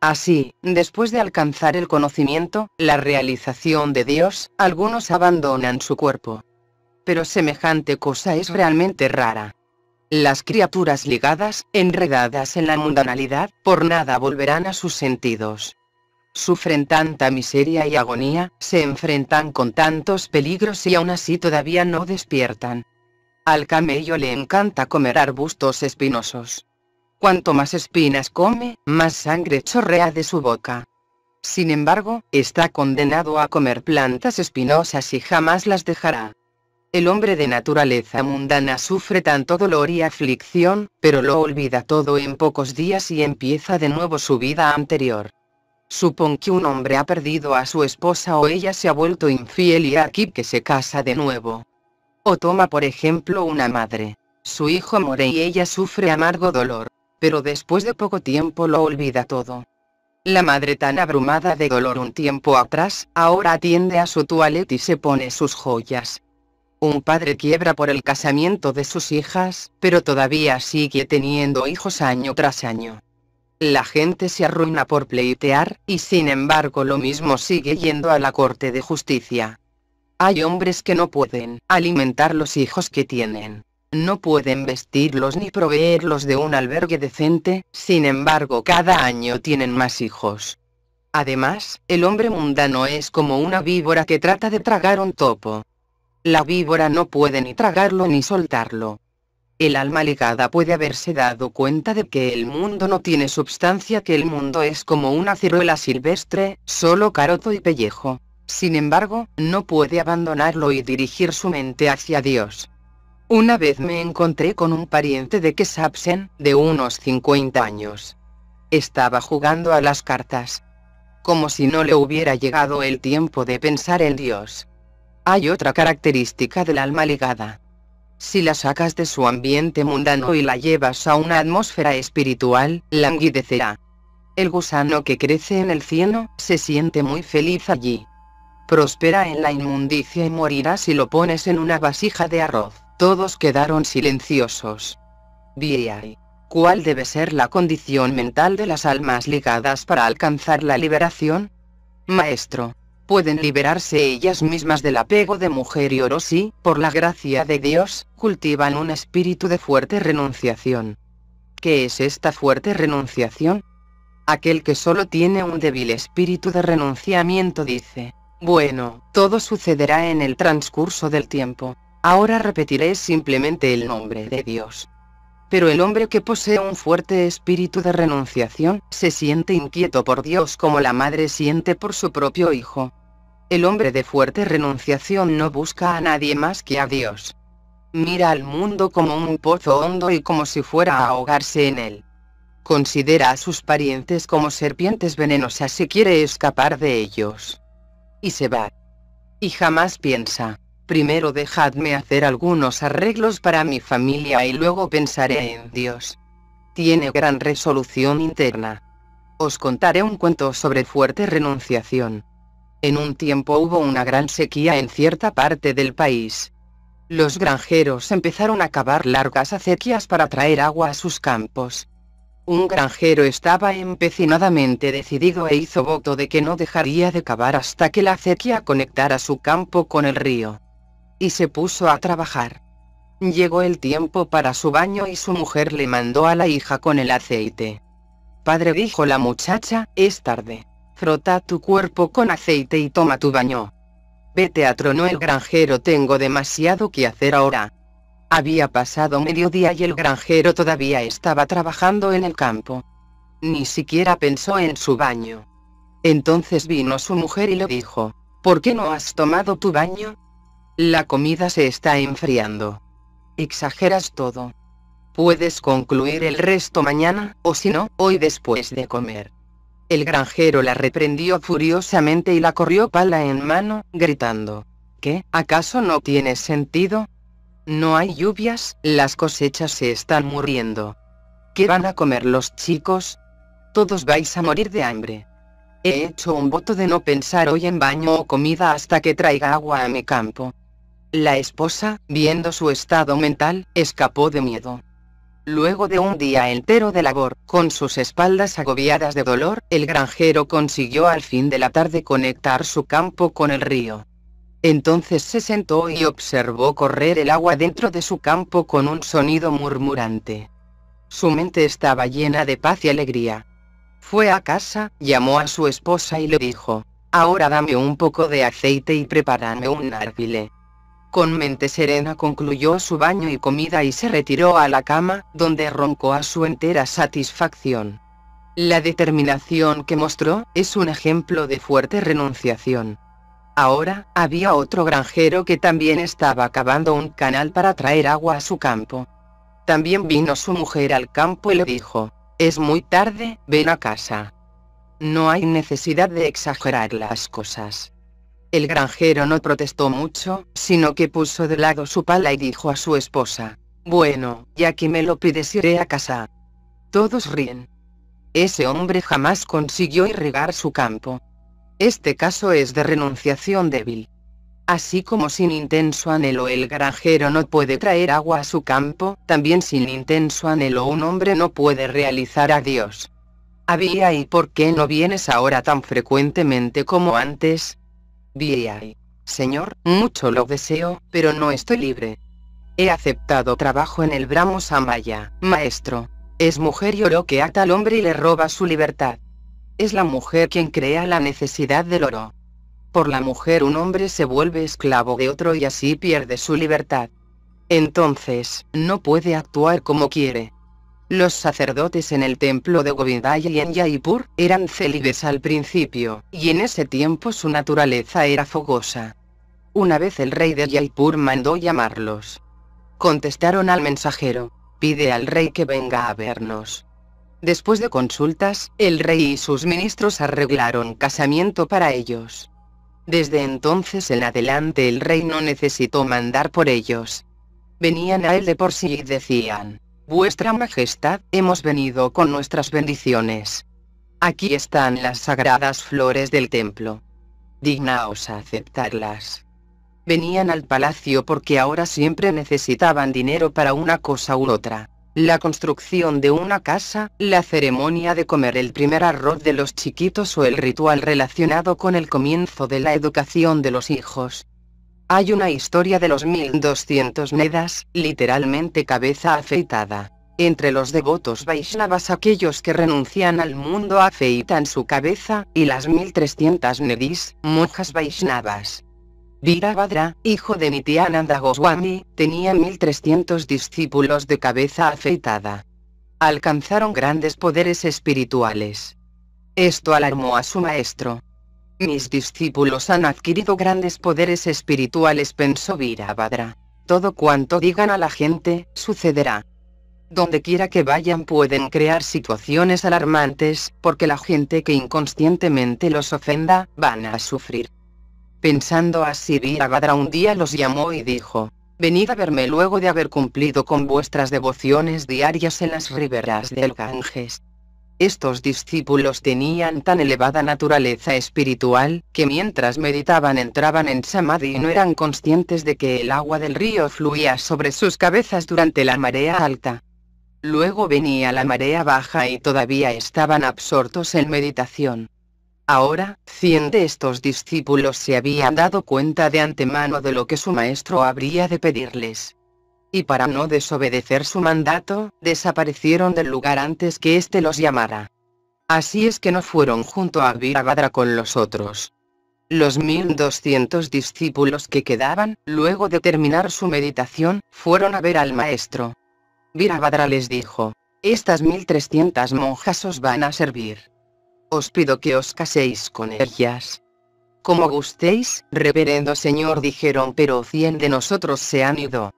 Así, después de alcanzar el conocimiento, la realización de Dios, algunos abandonan su cuerpo. Pero semejante cosa es realmente rara. Las criaturas ligadas, enredadas en la mundanalidad, por nada volverán a sus sentidos. Sufren tanta miseria y agonía, se enfrentan con tantos peligros y aún así todavía no despiertan. Al camello le encanta comer arbustos espinosos. Cuanto más espinas come, más sangre chorrea de su boca. Sin embargo, está condenado a comer plantas espinosas y jamás las dejará. El hombre de naturaleza mundana sufre tanto dolor y aflicción, pero lo olvida todo en pocos días y empieza de nuevo su vida anterior. Supón que un hombre ha perdido a su esposa o ella se ha vuelto infiel y aquí que se casa de nuevo. O toma por ejemplo una madre. Su hijo muere y ella sufre amargo dolor pero después de poco tiempo lo olvida todo. La madre tan abrumada de dolor un tiempo atrás, ahora atiende a su toilette y se pone sus joyas. Un padre quiebra por el casamiento de sus hijas, pero todavía sigue teniendo hijos año tras año. La gente se arruina por pleitear, y sin embargo lo mismo sigue yendo a la corte de justicia. Hay hombres que no pueden alimentar los hijos que tienen. No pueden vestirlos ni proveerlos de un albergue decente, sin embargo cada año tienen más hijos. Además, el hombre mundano es como una víbora que trata de tragar un topo. La víbora no puede ni tragarlo ni soltarlo. El alma ligada puede haberse dado cuenta de que el mundo no tiene substancia, que el mundo es como una ciruela silvestre, solo caroto y pellejo. Sin embargo, no puede abandonarlo y dirigir su mente hacia Dios. Una vez me encontré con un pariente de Kesapsen, de unos 50 años. Estaba jugando a las cartas. Como si no le hubiera llegado el tiempo de pensar en Dios. Hay otra característica del alma ligada. Si la sacas de su ambiente mundano y la llevas a una atmósfera espiritual, languidecerá. El gusano que crece en el cieno, se siente muy feliz allí. Prospera en la inmundicia y morirá si lo pones en una vasija de arroz. Todos quedaron silenciosos. B.I. ¿Cuál debe ser la condición mental de las almas ligadas para alcanzar la liberación? Maestro. Pueden liberarse ellas mismas del apego de mujer y oro si, por la gracia de Dios, cultivan un espíritu de fuerte renunciación. ¿Qué es esta fuerte renunciación? Aquel que solo tiene un débil espíritu de renunciamiento dice, bueno, todo sucederá en el transcurso del tiempo. Ahora repetiré simplemente el nombre de Dios. Pero el hombre que posee un fuerte espíritu de renunciación, se siente inquieto por Dios como la madre siente por su propio hijo. El hombre de fuerte renunciación no busca a nadie más que a Dios. Mira al mundo como un pozo hondo y como si fuera a ahogarse en él. Considera a sus parientes como serpientes venenosas y quiere escapar de ellos. Y se va. Y jamás piensa, Primero dejadme hacer algunos arreglos para mi familia y luego pensaré en Dios. Tiene gran resolución interna. Os contaré un cuento sobre fuerte renunciación. En un tiempo hubo una gran sequía en cierta parte del país. Los granjeros empezaron a cavar largas acequias para traer agua a sus campos. Un granjero estaba empecinadamente decidido e hizo voto de que no dejaría de cavar hasta que la acequia conectara su campo con el río y se puso a trabajar. Llegó el tiempo para su baño y su mujer le mandó a la hija con el aceite. Padre dijo la muchacha, es tarde. Frota tu cuerpo con aceite y toma tu baño. Vete atronó el granjero tengo demasiado que hacer ahora. Había pasado mediodía y el granjero todavía estaba trabajando en el campo. Ni siquiera pensó en su baño. Entonces vino su mujer y le dijo, ¿por qué no has tomado tu baño? La comida se está enfriando. Exageras todo. Puedes concluir el resto mañana, o si no, hoy después de comer. El granjero la reprendió furiosamente y la corrió pala en mano, gritando. ¿Qué? ¿Acaso no tiene sentido? No hay lluvias, las cosechas se están muriendo. ¿Qué van a comer los chicos? Todos vais a morir de hambre. He hecho un voto de no pensar hoy en baño o comida hasta que traiga agua a mi campo. La esposa, viendo su estado mental, escapó de miedo. Luego de un día entero de labor, con sus espaldas agobiadas de dolor, el granjero consiguió al fin de la tarde conectar su campo con el río. Entonces se sentó y observó correr el agua dentro de su campo con un sonido murmurante. Su mente estaba llena de paz y alegría. Fue a casa, llamó a su esposa y le dijo, ahora dame un poco de aceite y prepárame un narvile. Con mente serena concluyó su baño y comida y se retiró a la cama, donde roncó a su entera satisfacción. La determinación que mostró, es un ejemplo de fuerte renunciación. Ahora, había otro granjero que también estaba cavando un canal para traer agua a su campo. También vino su mujer al campo y le dijo, es muy tarde, ven a casa. No hay necesidad de exagerar las cosas. El granjero no protestó mucho, sino que puso de lado su pala y dijo a su esposa, bueno, ya que me lo pides iré a casa. Todos ríen. Ese hombre jamás consiguió irrigar su campo. Este caso es de renunciación débil. Así como sin intenso anhelo el granjero no puede traer agua a su campo, también sin intenso anhelo un hombre no puede realizar a Dios. Había y por qué no vienes ahora tan frecuentemente como antes, B.I. Señor, mucho lo deseo, pero no estoy libre. He aceptado trabajo en el Brahmo Samaya, maestro. Es mujer y oro que ata al hombre y le roba su libertad. Es la mujer quien crea la necesidad del oro. Por la mujer un hombre se vuelve esclavo de otro y así pierde su libertad. Entonces, no puede actuar como quiere. Los sacerdotes en el templo de Govindaya y en Jaipur eran célibes al principio, y en ese tiempo su naturaleza era fogosa. Una vez el rey de Jaipur mandó llamarlos. Contestaron al mensajero, pide al rey que venga a vernos. Después de consultas, el rey y sus ministros arreglaron casamiento para ellos. Desde entonces en adelante el rey no necesitó mandar por ellos. Venían a él de por sí y decían, Vuestra Majestad, hemos venido con nuestras bendiciones. Aquí están las sagradas flores del templo. Dignaos a aceptarlas. Venían al palacio porque ahora siempre necesitaban dinero para una cosa u otra. La construcción de una casa, la ceremonia de comer el primer arroz de los chiquitos o el ritual relacionado con el comienzo de la educación de los hijos. Hay una historia de los 1200 Nedas, literalmente cabeza afeitada. Entre los devotos Vaishnavas aquellos que renuncian al mundo afeitan su cabeza, y las 1300 Nedis, monjas Vaishnavas. Virabhadra, hijo de Nityananda Goswami, tenía 1300 discípulos de cabeza afeitada. Alcanzaron grandes poderes espirituales. Esto alarmó a su maestro, mis discípulos han adquirido grandes poderes espirituales, pensó Virabhadra. Todo cuanto digan a la gente, sucederá. Donde quiera que vayan pueden crear situaciones alarmantes, porque la gente que inconscientemente los ofenda, van a sufrir. Pensando así Virabhadra un día los llamó y dijo, Venid a verme luego de haber cumplido con vuestras devociones diarias en las riberas del Ganges. Estos discípulos tenían tan elevada naturaleza espiritual, que mientras meditaban entraban en samadhi y no eran conscientes de que el agua del río fluía sobre sus cabezas durante la marea alta. Luego venía la marea baja y todavía estaban absortos en meditación. Ahora, cien de estos discípulos se habían dado cuenta de antemano de lo que su maestro habría de pedirles y para no desobedecer su mandato, desaparecieron del lugar antes que éste los llamara. Así es que no fueron junto a Virabhadra con los otros. Los 1200 discípulos que quedaban, luego de terminar su meditación, fueron a ver al maestro. Virabhadra les dijo, estas 1300 monjas os van a servir. Os pido que os caséis con ellas. Como gustéis, reverendo señor dijeron pero cien de nosotros se han ido.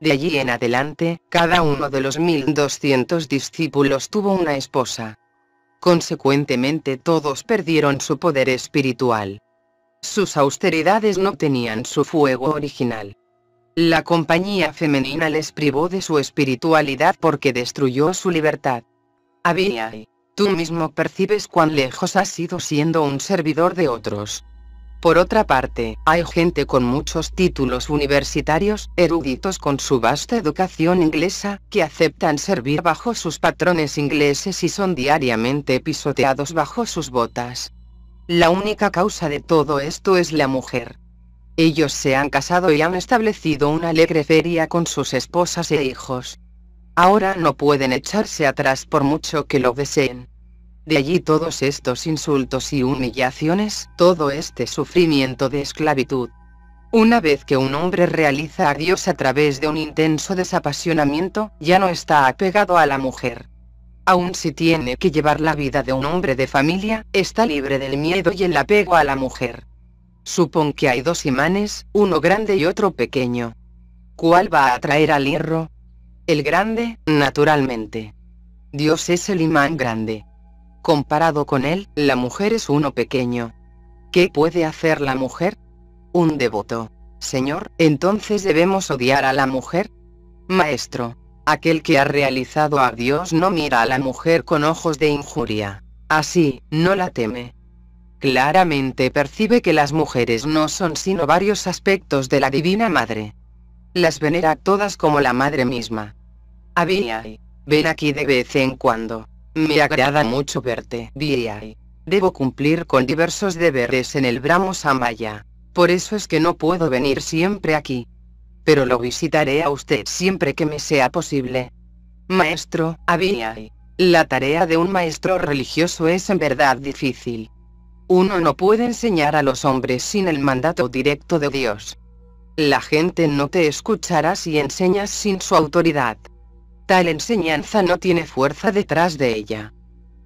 De allí en adelante, cada uno de los 1200 discípulos tuvo una esposa. Consecuentemente todos perdieron su poder espiritual. Sus austeridades no tenían su fuego original. La compañía femenina les privó de su espiritualidad porque destruyó su libertad. Había tú mismo percibes cuán lejos has ido siendo un servidor de otros. Por otra parte, hay gente con muchos títulos universitarios, eruditos con su vasta educación inglesa, que aceptan servir bajo sus patrones ingleses y son diariamente pisoteados bajo sus botas. La única causa de todo esto es la mujer. Ellos se han casado y han establecido una alegre feria con sus esposas e hijos. Ahora no pueden echarse atrás por mucho que lo deseen. De allí todos estos insultos y humillaciones, todo este sufrimiento de esclavitud. Una vez que un hombre realiza a Dios a través de un intenso desapasionamiento, ya no está apegado a la mujer. Aun si tiene que llevar la vida de un hombre de familia, está libre del miedo y el apego a la mujer. Supón que hay dos imanes, uno grande y otro pequeño. ¿Cuál va a atraer al hierro? El grande, naturalmente. Dios es el imán grande. Comparado con él, la mujer es uno pequeño. ¿Qué puede hacer la mujer? Un devoto. Señor, entonces debemos odiar a la mujer. Maestro, aquel que ha realizado a Dios no mira a la mujer con ojos de injuria. Así, no la teme. Claramente percibe que las mujeres no son sino varios aspectos de la Divina Madre. Las venera todas como la Madre misma. Abiyai, ven aquí de vez en cuando. Me agrada mucho verte, B.I. Debo cumplir con diversos deberes en el Brahmo Samaya. Por eso es que no puedo venir siempre aquí. Pero lo visitaré a usted siempre que me sea posible. Maestro, Abiyai. La tarea de un maestro religioso es en verdad difícil. Uno no puede enseñar a los hombres sin el mandato directo de Dios. La gente no te escuchará si enseñas sin su autoridad. Tal enseñanza no tiene fuerza detrás de ella.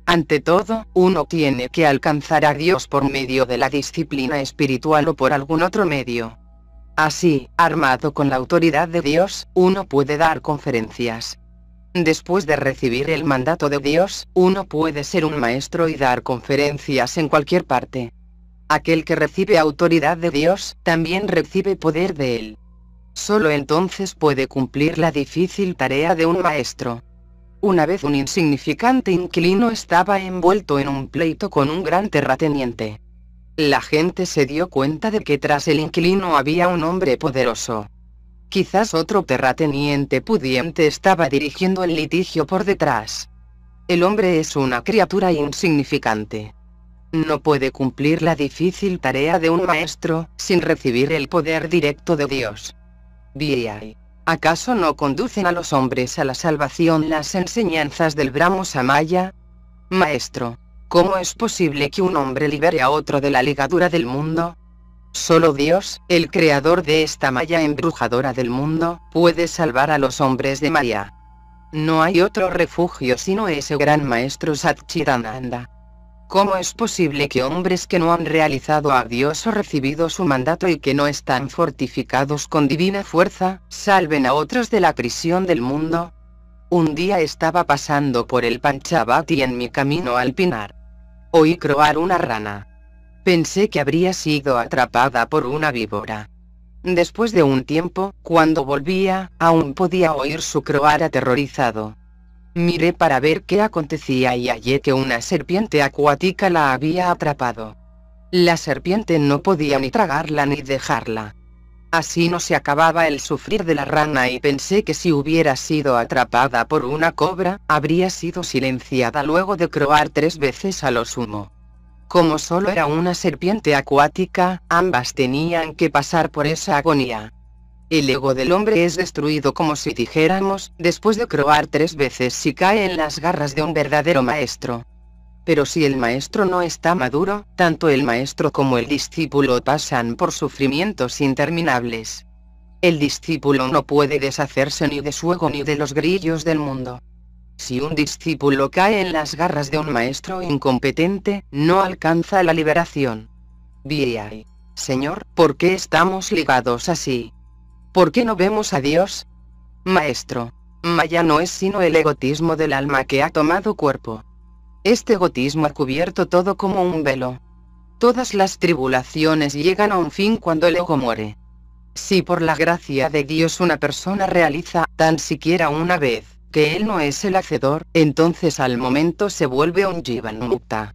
Ante todo, uno tiene que alcanzar a Dios por medio de la disciplina espiritual o por algún otro medio. Así, armado con la autoridad de Dios, uno puede dar conferencias. Después de recibir el mandato de Dios, uno puede ser un maestro y dar conferencias en cualquier parte. Aquel que recibe autoridad de Dios, también recibe poder de él. Solo entonces puede cumplir la difícil tarea de un maestro. Una vez un insignificante inquilino estaba envuelto en un pleito con un gran terrateniente. La gente se dio cuenta de que tras el inquilino había un hombre poderoso. Quizás otro terrateniente pudiente estaba dirigiendo el litigio por detrás. El hombre es una criatura insignificante. No puede cumplir la difícil tarea de un maestro, sin recibir el poder directo de Dios. B.I. ¿Acaso no conducen a los hombres a la salvación las enseñanzas del Brahmo Samaya? Maestro, ¿cómo es posible que un hombre libere a otro de la ligadura del mundo? Solo Dios, el creador de esta maya embrujadora del mundo, puede salvar a los hombres de Maya. No hay otro refugio sino ese gran maestro Satchitananda. ¿Cómo es posible que hombres que no han realizado a Dios o recibido su mandato y que no están fortificados con divina fuerza, salven a otros de la prisión del mundo? Un día estaba pasando por el Panchavati en mi camino al Pinar. Oí croar una rana. Pensé que habría sido atrapada por una víbora. Después de un tiempo, cuando volvía, aún podía oír su croar aterrorizado. Miré para ver qué acontecía y hallé que una serpiente acuática la había atrapado. La serpiente no podía ni tragarla ni dejarla. Así no se acababa el sufrir de la rana y pensé que si hubiera sido atrapada por una cobra, habría sido silenciada luego de croar tres veces a lo sumo. Como solo era una serpiente acuática, ambas tenían que pasar por esa agonía. El ego del hombre es destruido como si dijéramos, después de croar tres veces si cae en las garras de un verdadero maestro. Pero si el maestro no está maduro, tanto el maestro como el discípulo pasan por sufrimientos interminables. El discípulo no puede deshacerse ni de su ego ni de los grillos del mundo. Si un discípulo cae en las garras de un maestro incompetente, no alcanza la liberación. B.I. Señor, ¿por qué estamos ligados así? ¿Por qué no vemos a Dios? Maestro, Maya no es sino el egotismo del alma que ha tomado cuerpo. Este egotismo ha cubierto todo como un velo. Todas las tribulaciones llegan a un fin cuando el ego muere. Si por la gracia de Dios una persona realiza, tan siquiera una vez, que él no es el hacedor, entonces al momento se vuelve un Jivanmukta.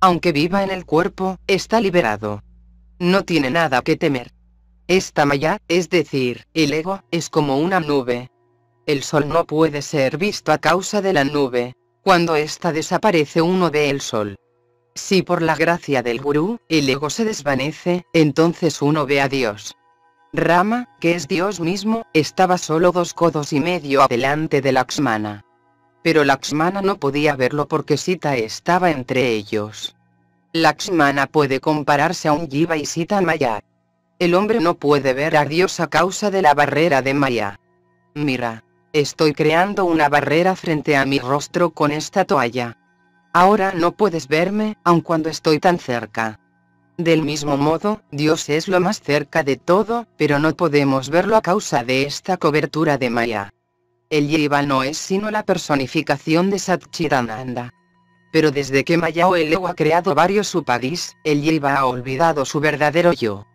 Aunque viva en el cuerpo, está liberado. No tiene nada que temer. Esta maya, es decir, el ego, es como una nube. El sol no puede ser visto a causa de la nube. Cuando ésta desaparece uno ve el sol. Si por la gracia del gurú, el ego se desvanece, entonces uno ve a Dios. Rama, que es Dios mismo, estaba solo dos codos y medio adelante de Lakshmana. Pero Lakshmana no podía verlo porque Sita estaba entre ellos. Lakshmana puede compararse a un Jiva y Sita Maya. El hombre no puede ver a Dios a causa de la barrera de Maya. Mira, estoy creando una barrera frente a mi rostro con esta toalla. Ahora no puedes verme, aun cuando estoy tan cerca. Del mismo modo, Dios es lo más cerca de todo, pero no podemos verlo a causa de esta cobertura de Maya. El Yiva no es sino la personificación de Satchitananda. Pero desde que Maya o el ego ha creado varios upadis, el Yiva ha olvidado su verdadero yo.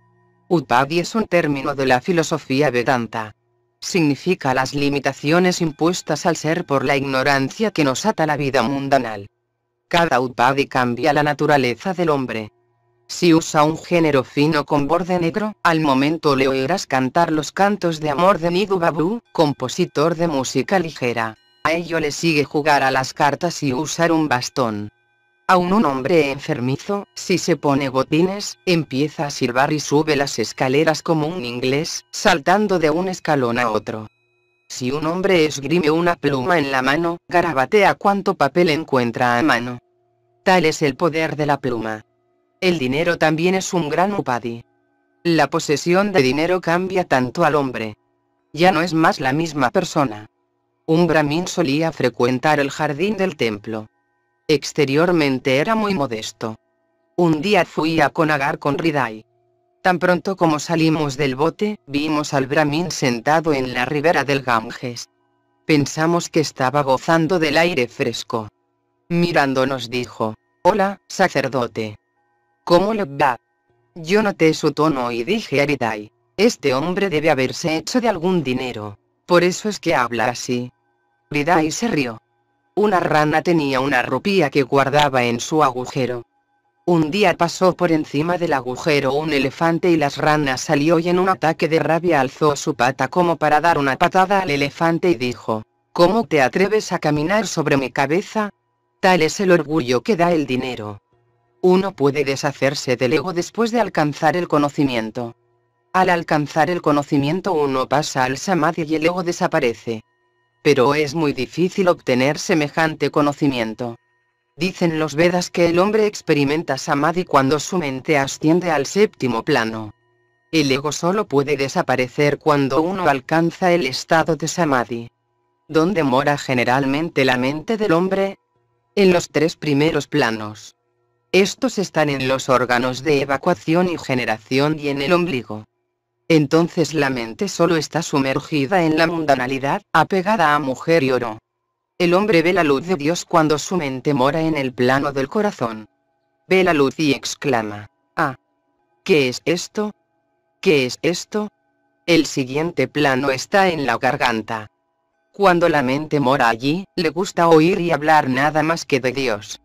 Upadi es un término de la filosofía Vedanta. Significa las limitaciones impuestas al ser por la ignorancia que nos ata la vida mundanal. Cada Upadi cambia la naturaleza del hombre. Si usa un género fino con borde negro, al momento le oirás cantar los cantos de amor de Nidu Babu, compositor de música ligera. A ello le sigue jugar a las cartas y usar un bastón. Aún un hombre enfermizo, si se pone botines, empieza a silbar y sube las escaleras como un inglés, saltando de un escalón a otro. Si un hombre esgrime una pluma en la mano, garabatea cuanto papel encuentra a mano. Tal es el poder de la pluma. El dinero también es un gran upadi. La posesión de dinero cambia tanto al hombre. Ya no es más la misma persona. Un brahmin solía frecuentar el jardín del templo. Exteriormente era muy modesto. Un día fui a Conagar con Ridai. Tan pronto como salimos del bote, vimos al Brahmin sentado en la ribera del Ganges. Pensamos que estaba gozando del aire fresco. Mirándonos dijo, Hola, sacerdote. ¿Cómo le va? Yo noté su tono y dije a Ridai, este hombre debe haberse hecho de algún dinero. Por eso es que habla así. Ridai se rió. Una rana tenía una rupía que guardaba en su agujero. Un día pasó por encima del agujero un elefante y las ranas salió y en un ataque de rabia alzó su pata como para dar una patada al elefante y dijo, ¿Cómo te atreves a caminar sobre mi cabeza? Tal es el orgullo que da el dinero. Uno puede deshacerse del ego después de alcanzar el conocimiento. Al alcanzar el conocimiento uno pasa al samadhi y el ego desaparece. Pero es muy difícil obtener semejante conocimiento. Dicen los Vedas que el hombre experimenta samadhi cuando su mente asciende al séptimo plano. El ego solo puede desaparecer cuando uno alcanza el estado de samadhi. ¿Dónde mora generalmente la mente del hombre? En los tres primeros planos. Estos están en los órganos de evacuación y generación y en el ombligo. Entonces la mente solo está sumergida en la mundanalidad, apegada a mujer y oro. El hombre ve la luz de Dios cuando su mente mora en el plano del corazón. Ve la luz y exclama, ah, ¿qué es esto? ¿Qué es esto? El siguiente plano está en la garganta. Cuando la mente mora allí, le gusta oír y hablar nada más que de Dios.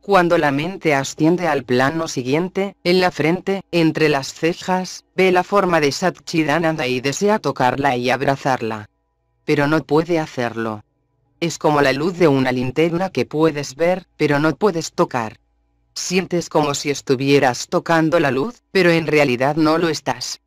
Cuando la mente asciende al plano siguiente, en la frente, entre las cejas, ve la forma de Satchidananda y desea tocarla y abrazarla. Pero no puede hacerlo. Es como la luz de una linterna que puedes ver, pero no puedes tocar. Sientes como si estuvieras tocando la luz, pero en realidad no lo estás.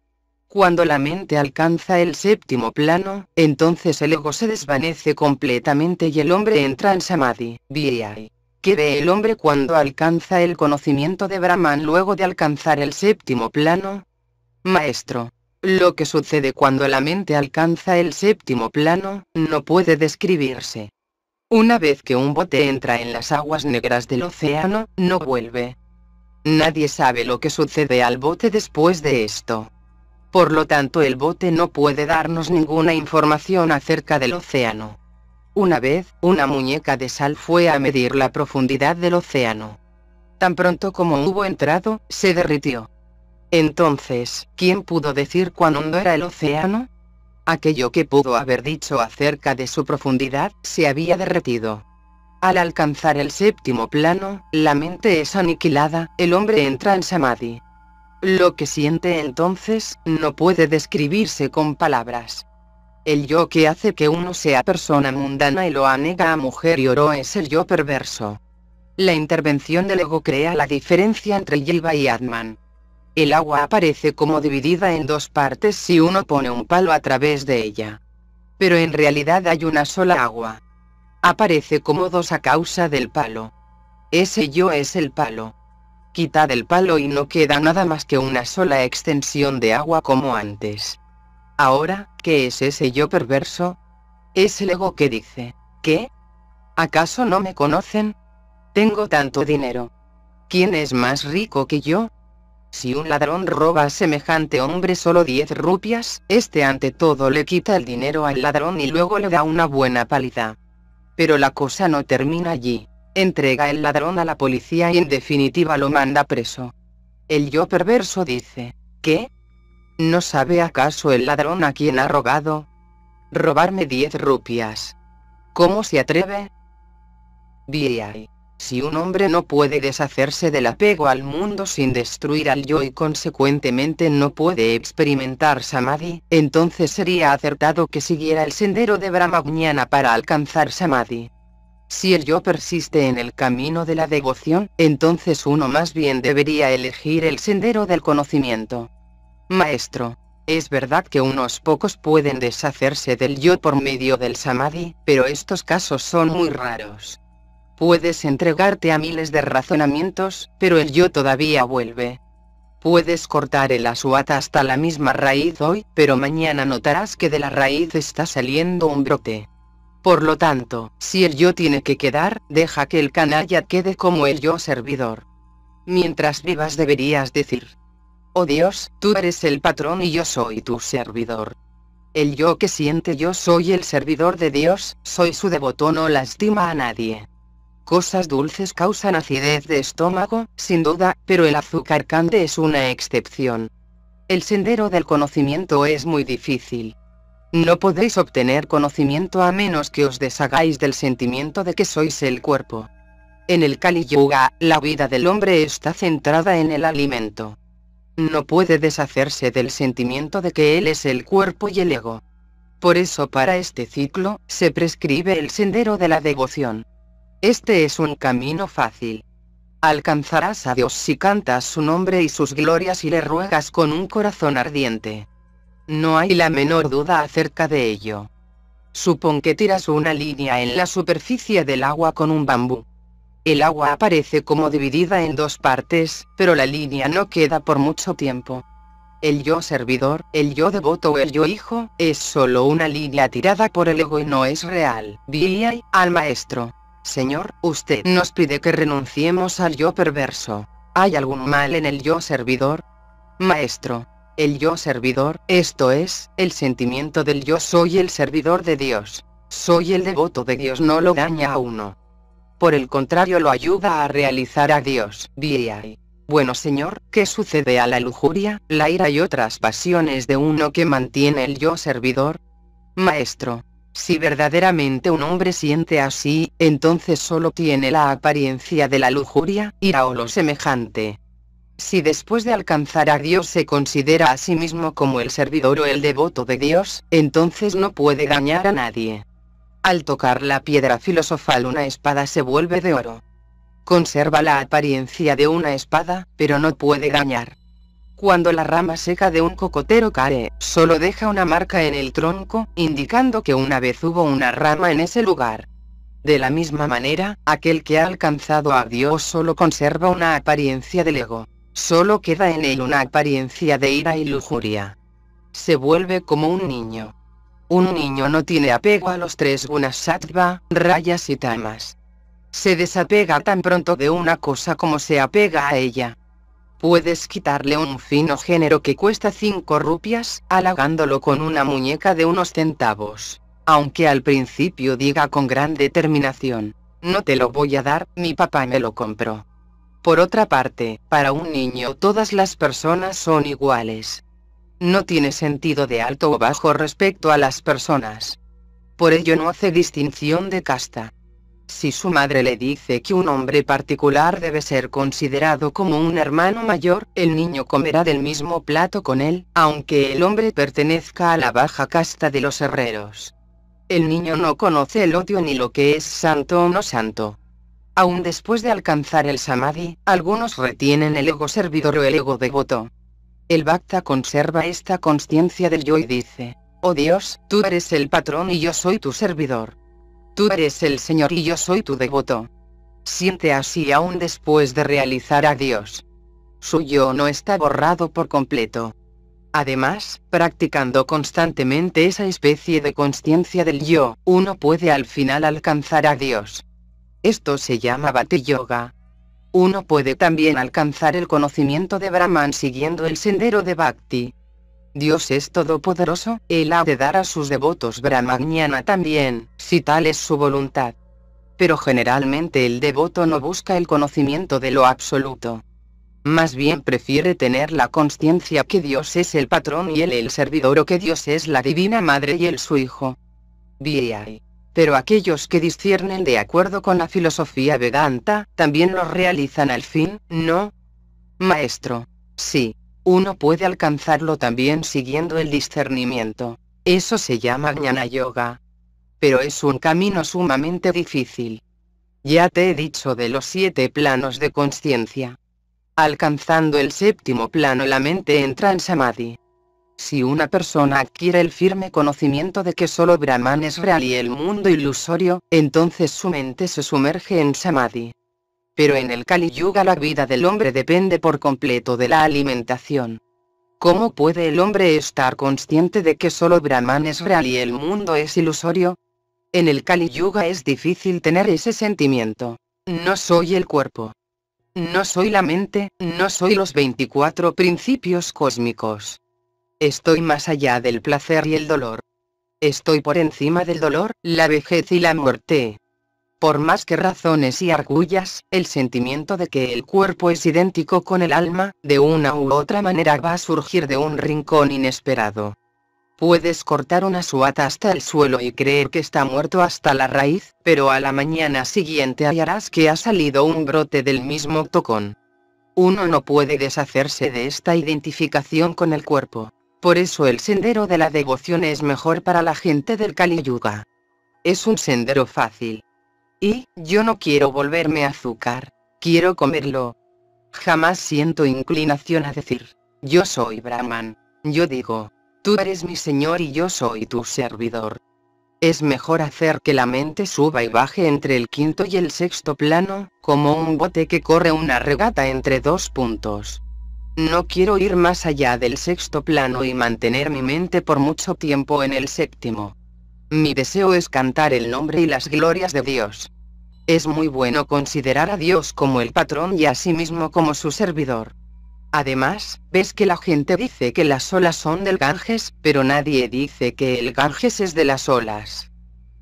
Cuando la mente alcanza el séptimo plano, entonces el ego se desvanece completamente y el hombre entra en samadhi, VI. ¿Qué ve el hombre cuando alcanza el conocimiento de Brahman luego de alcanzar el séptimo plano? Maestro, lo que sucede cuando la mente alcanza el séptimo plano, no puede describirse. Una vez que un bote entra en las aguas negras del océano, no vuelve. Nadie sabe lo que sucede al bote después de esto. Por lo tanto el bote no puede darnos ninguna información acerca del océano. Una vez, una muñeca de sal fue a medir la profundidad del océano. Tan pronto como hubo entrado, se derritió. Entonces, ¿quién pudo decir cuán hondo era el océano? Aquello que pudo haber dicho acerca de su profundidad, se había derretido. Al alcanzar el séptimo plano, la mente es aniquilada, el hombre entra en samadhi. Lo que siente entonces, no puede describirse con palabras. El yo que hace que uno sea persona mundana y lo anega a mujer y oro es el yo perverso. La intervención del ego crea la diferencia entre Yiva y Atman. El agua aparece como dividida en dos partes si uno pone un palo a través de ella. Pero en realidad hay una sola agua. Aparece como dos a causa del palo. Ese yo es el palo. Quitad el palo y no queda nada más que una sola extensión de agua como antes. Ahora, ¿qué es ese yo perverso? Es el ego que dice, ¿qué? ¿Acaso no me conocen? Tengo tanto dinero. ¿Quién es más rico que yo? Si un ladrón roba a semejante hombre solo 10 rupias, este ante todo le quita el dinero al ladrón y luego le da una buena paliza. Pero la cosa no termina allí. Entrega el ladrón a la policía y en definitiva lo manda preso. El yo perverso dice, ¿qué? ¿No sabe acaso el ladrón a quien ha robado? Robarme 10 rupias. ¿Cómo se atreve? Bien. Si un hombre no puede deshacerse del apego al mundo sin destruir al yo y consecuentemente no puede experimentar samadhi, entonces sería acertado que siguiera el sendero de Brahmajnana para alcanzar samadhi. Si el yo persiste en el camino de la devoción, entonces uno más bien debería elegir el sendero del conocimiento. Maestro, es verdad que unos pocos pueden deshacerse del yo por medio del samadhi, pero estos casos son muy raros. Puedes entregarte a miles de razonamientos, pero el yo todavía vuelve. Puedes cortar el asuata hasta la misma raíz hoy, pero mañana notarás que de la raíz está saliendo un brote. Por lo tanto, si el yo tiene que quedar, deja que el canalla quede como el yo servidor. Mientras vivas deberías decir, Oh Dios, tú eres el patrón y yo soy tu servidor. El yo que siente yo soy el servidor de Dios, soy su devoto no lastima a nadie. Cosas dulces causan acidez de estómago, sin duda, pero el azúcar cande es una excepción. El sendero del conocimiento es muy difícil. No podéis obtener conocimiento a menos que os deshagáis del sentimiento de que sois el cuerpo. En el Kali Yuga, la vida del hombre está centrada en el alimento. No puede deshacerse del sentimiento de que él es el cuerpo y el ego. Por eso para este ciclo, se prescribe el sendero de la devoción. Este es un camino fácil. Alcanzarás a Dios si cantas su nombre y sus glorias y le ruegas con un corazón ardiente. No hay la menor duda acerca de ello. Supón que tiras una línea en la superficie del agua con un bambú. El agua aparece como dividida en dos partes, pero la línea no queda por mucho tiempo. El yo servidor, el yo devoto o el yo hijo, es solo una línea tirada por el ego y no es real. Vi al maestro. Señor, usted nos pide que renunciemos al yo perverso. ¿Hay algún mal en el yo servidor? Maestro. El yo servidor, esto es, el sentimiento del yo soy el servidor de Dios. Soy el devoto de Dios no lo daña a uno. Por el contrario lo ayuda a realizar a Dios. B.I. Bueno Señor, ¿qué sucede a la lujuria, la ira y otras pasiones de uno que mantiene el yo servidor? Maestro, si verdaderamente un hombre siente así, entonces solo tiene la apariencia de la lujuria, ira o lo semejante. Si después de alcanzar a Dios se considera a sí mismo como el servidor o el devoto de Dios, entonces no puede dañar a nadie. Al tocar la piedra filosofal una espada se vuelve de oro. Conserva la apariencia de una espada, pero no puede dañar. Cuando la rama seca de un cocotero cae, solo deja una marca en el tronco, indicando que una vez hubo una rama en ese lugar. De la misma manera, aquel que ha alcanzado a Dios solo conserva una apariencia del ego. Solo queda en él una apariencia de ira y lujuria. Se vuelve como un niño. Un niño no tiene apego a los tres gunas sattva, rayas y tamas. Se desapega tan pronto de una cosa como se apega a ella. Puedes quitarle un fino género que cuesta 5 rupias, halagándolo con una muñeca de unos centavos. Aunque al principio diga con gran determinación, no te lo voy a dar, mi papá me lo compró. Por otra parte, para un niño todas las personas son iguales. No tiene sentido de alto o bajo respecto a las personas. Por ello no hace distinción de casta. Si su madre le dice que un hombre particular debe ser considerado como un hermano mayor, el niño comerá del mismo plato con él, aunque el hombre pertenezca a la baja casta de los herreros. El niño no conoce el odio ni lo que es santo o no santo. Aún después de alcanzar el samadhi, algunos retienen el ego servidor o el ego devoto. El bhakta conserva esta conciencia del yo y dice, Oh Dios, tú eres el patrón y yo soy tu servidor. Tú eres el Señor y yo soy tu devoto. Siente así aún después de realizar a Dios. Su yo no está borrado por completo. Además, practicando constantemente esa especie de conciencia del yo, uno puede al final alcanzar a Dios. Esto se llama Bhakti Yoga. Uno puede también alcanzar el conocimiento de Brahman siguiendo el sendero de Bhakti. Dios es todopoderoso, Él ha de dar a sus devotos Brahmagnana también, si tal es su voluntad. Pero generalmente el devoto no busca el conocimiento de lo absoluto. Más bien prefiere tener la conciencia que Dios es el patrón y Él el servidor o que Dios es la divina madre y Él su hijo. B.I. Pero aquellos que disciernen de acuerdo con la filosofía Vedanta, también lo realizan al fin, ¿no? Maestro. Sí, uno puede alcanzarlo también siguiendo el discernimiento. Eso se llama Jnana Yoga. Pero es un camino sumamente difícil. Ya te he dicho de los siete planos de conciencia. Alcanzando el séptimo plano la mente entra en Samadhi. Si una persona adquiere el firme conocimiento de que solo Brahman es real y el mundo ilusorio, entonces su mente se sumerge en Samadhi. Pero en el Kali Yuga la vida del hombre depende por completo de la alimentación. ¿Cómo puede el hombre estar consciente de que solo Brahman es real y el mundo es ilusorio? En el Kali Yuga es difícil tener ese sentimiento. No soy el cuerpo. No soy la mente, no soy los 24 principios cósmicos. Estoy más allá del placer y el dolor. Estoy por encima del dolor, la vejez y la muerte. Por más que razones y argullas, el sentimiento de que el cuerpo es idéntico con el alma, de una u otra manera va a surgir de un rincón inesperado. Puedes cortar una suata hasta el suelo y creer que está muerto hasta la raíz, pero a la mañana siguiente hallarás que ha salido un brote del mismo tocón. Uno no puede deshacerse de esta identificación con el cuerpo. Por eso el sendero de la devoción es mejor para la gente del Kali Yuga. Es un sendero fácil. Y, yo no quiero volverme azúcar. Quiero comerlo. Jamás siento inclinación a decir, yo soy Brahman. Yo digo, Tú eres mi Señor y yo soy tu servidor. Es mejor hacer que la mente suba y baje entre el quinto y el sexto plano, como un bote que corre una regata entre dos puntos. No quiero ir más allá del sexto plano y mantener mi mente por mucho tiempo en el séptimo. Mi deseo es cantar el nombre y las glorias de Dios. Es muy bueno considerar a Dios como el patrón y a sí mismo como su servidor. Además, ves que la gente dice que las olas son del Ganges, pero nadie dice que el Ganges es de las olas.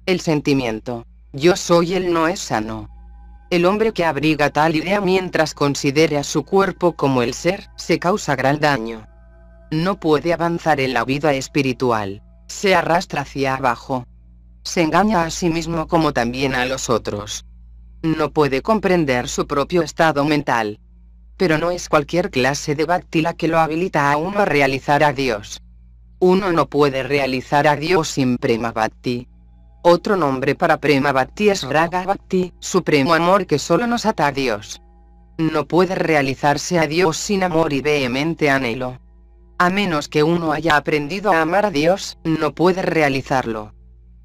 El sentimiento, yo soy él no es sano. El hombre que abriga tal idea mientras considere a su cuerpo como el ser, se causa gran daño. No puede avanzar en la vida espiritual. Se arrastra hacia abajo. Se engaña a sí mismo como también a los otros. No puede comprender su propio estado mental pero no es cualquier clase de bhakti la que lo habilita a uno a realizar a Dios. Uno no puede realizar a Dios sin prema bhakti. Otro nombre para prema bhakti es raga bhakti, supremo amor que solo nos ata a Dios. No puede realizarse a Dios sin amor y vehemente anhelo. A menos que uno haya aprendido a amar a Dios, no puede realizarlo.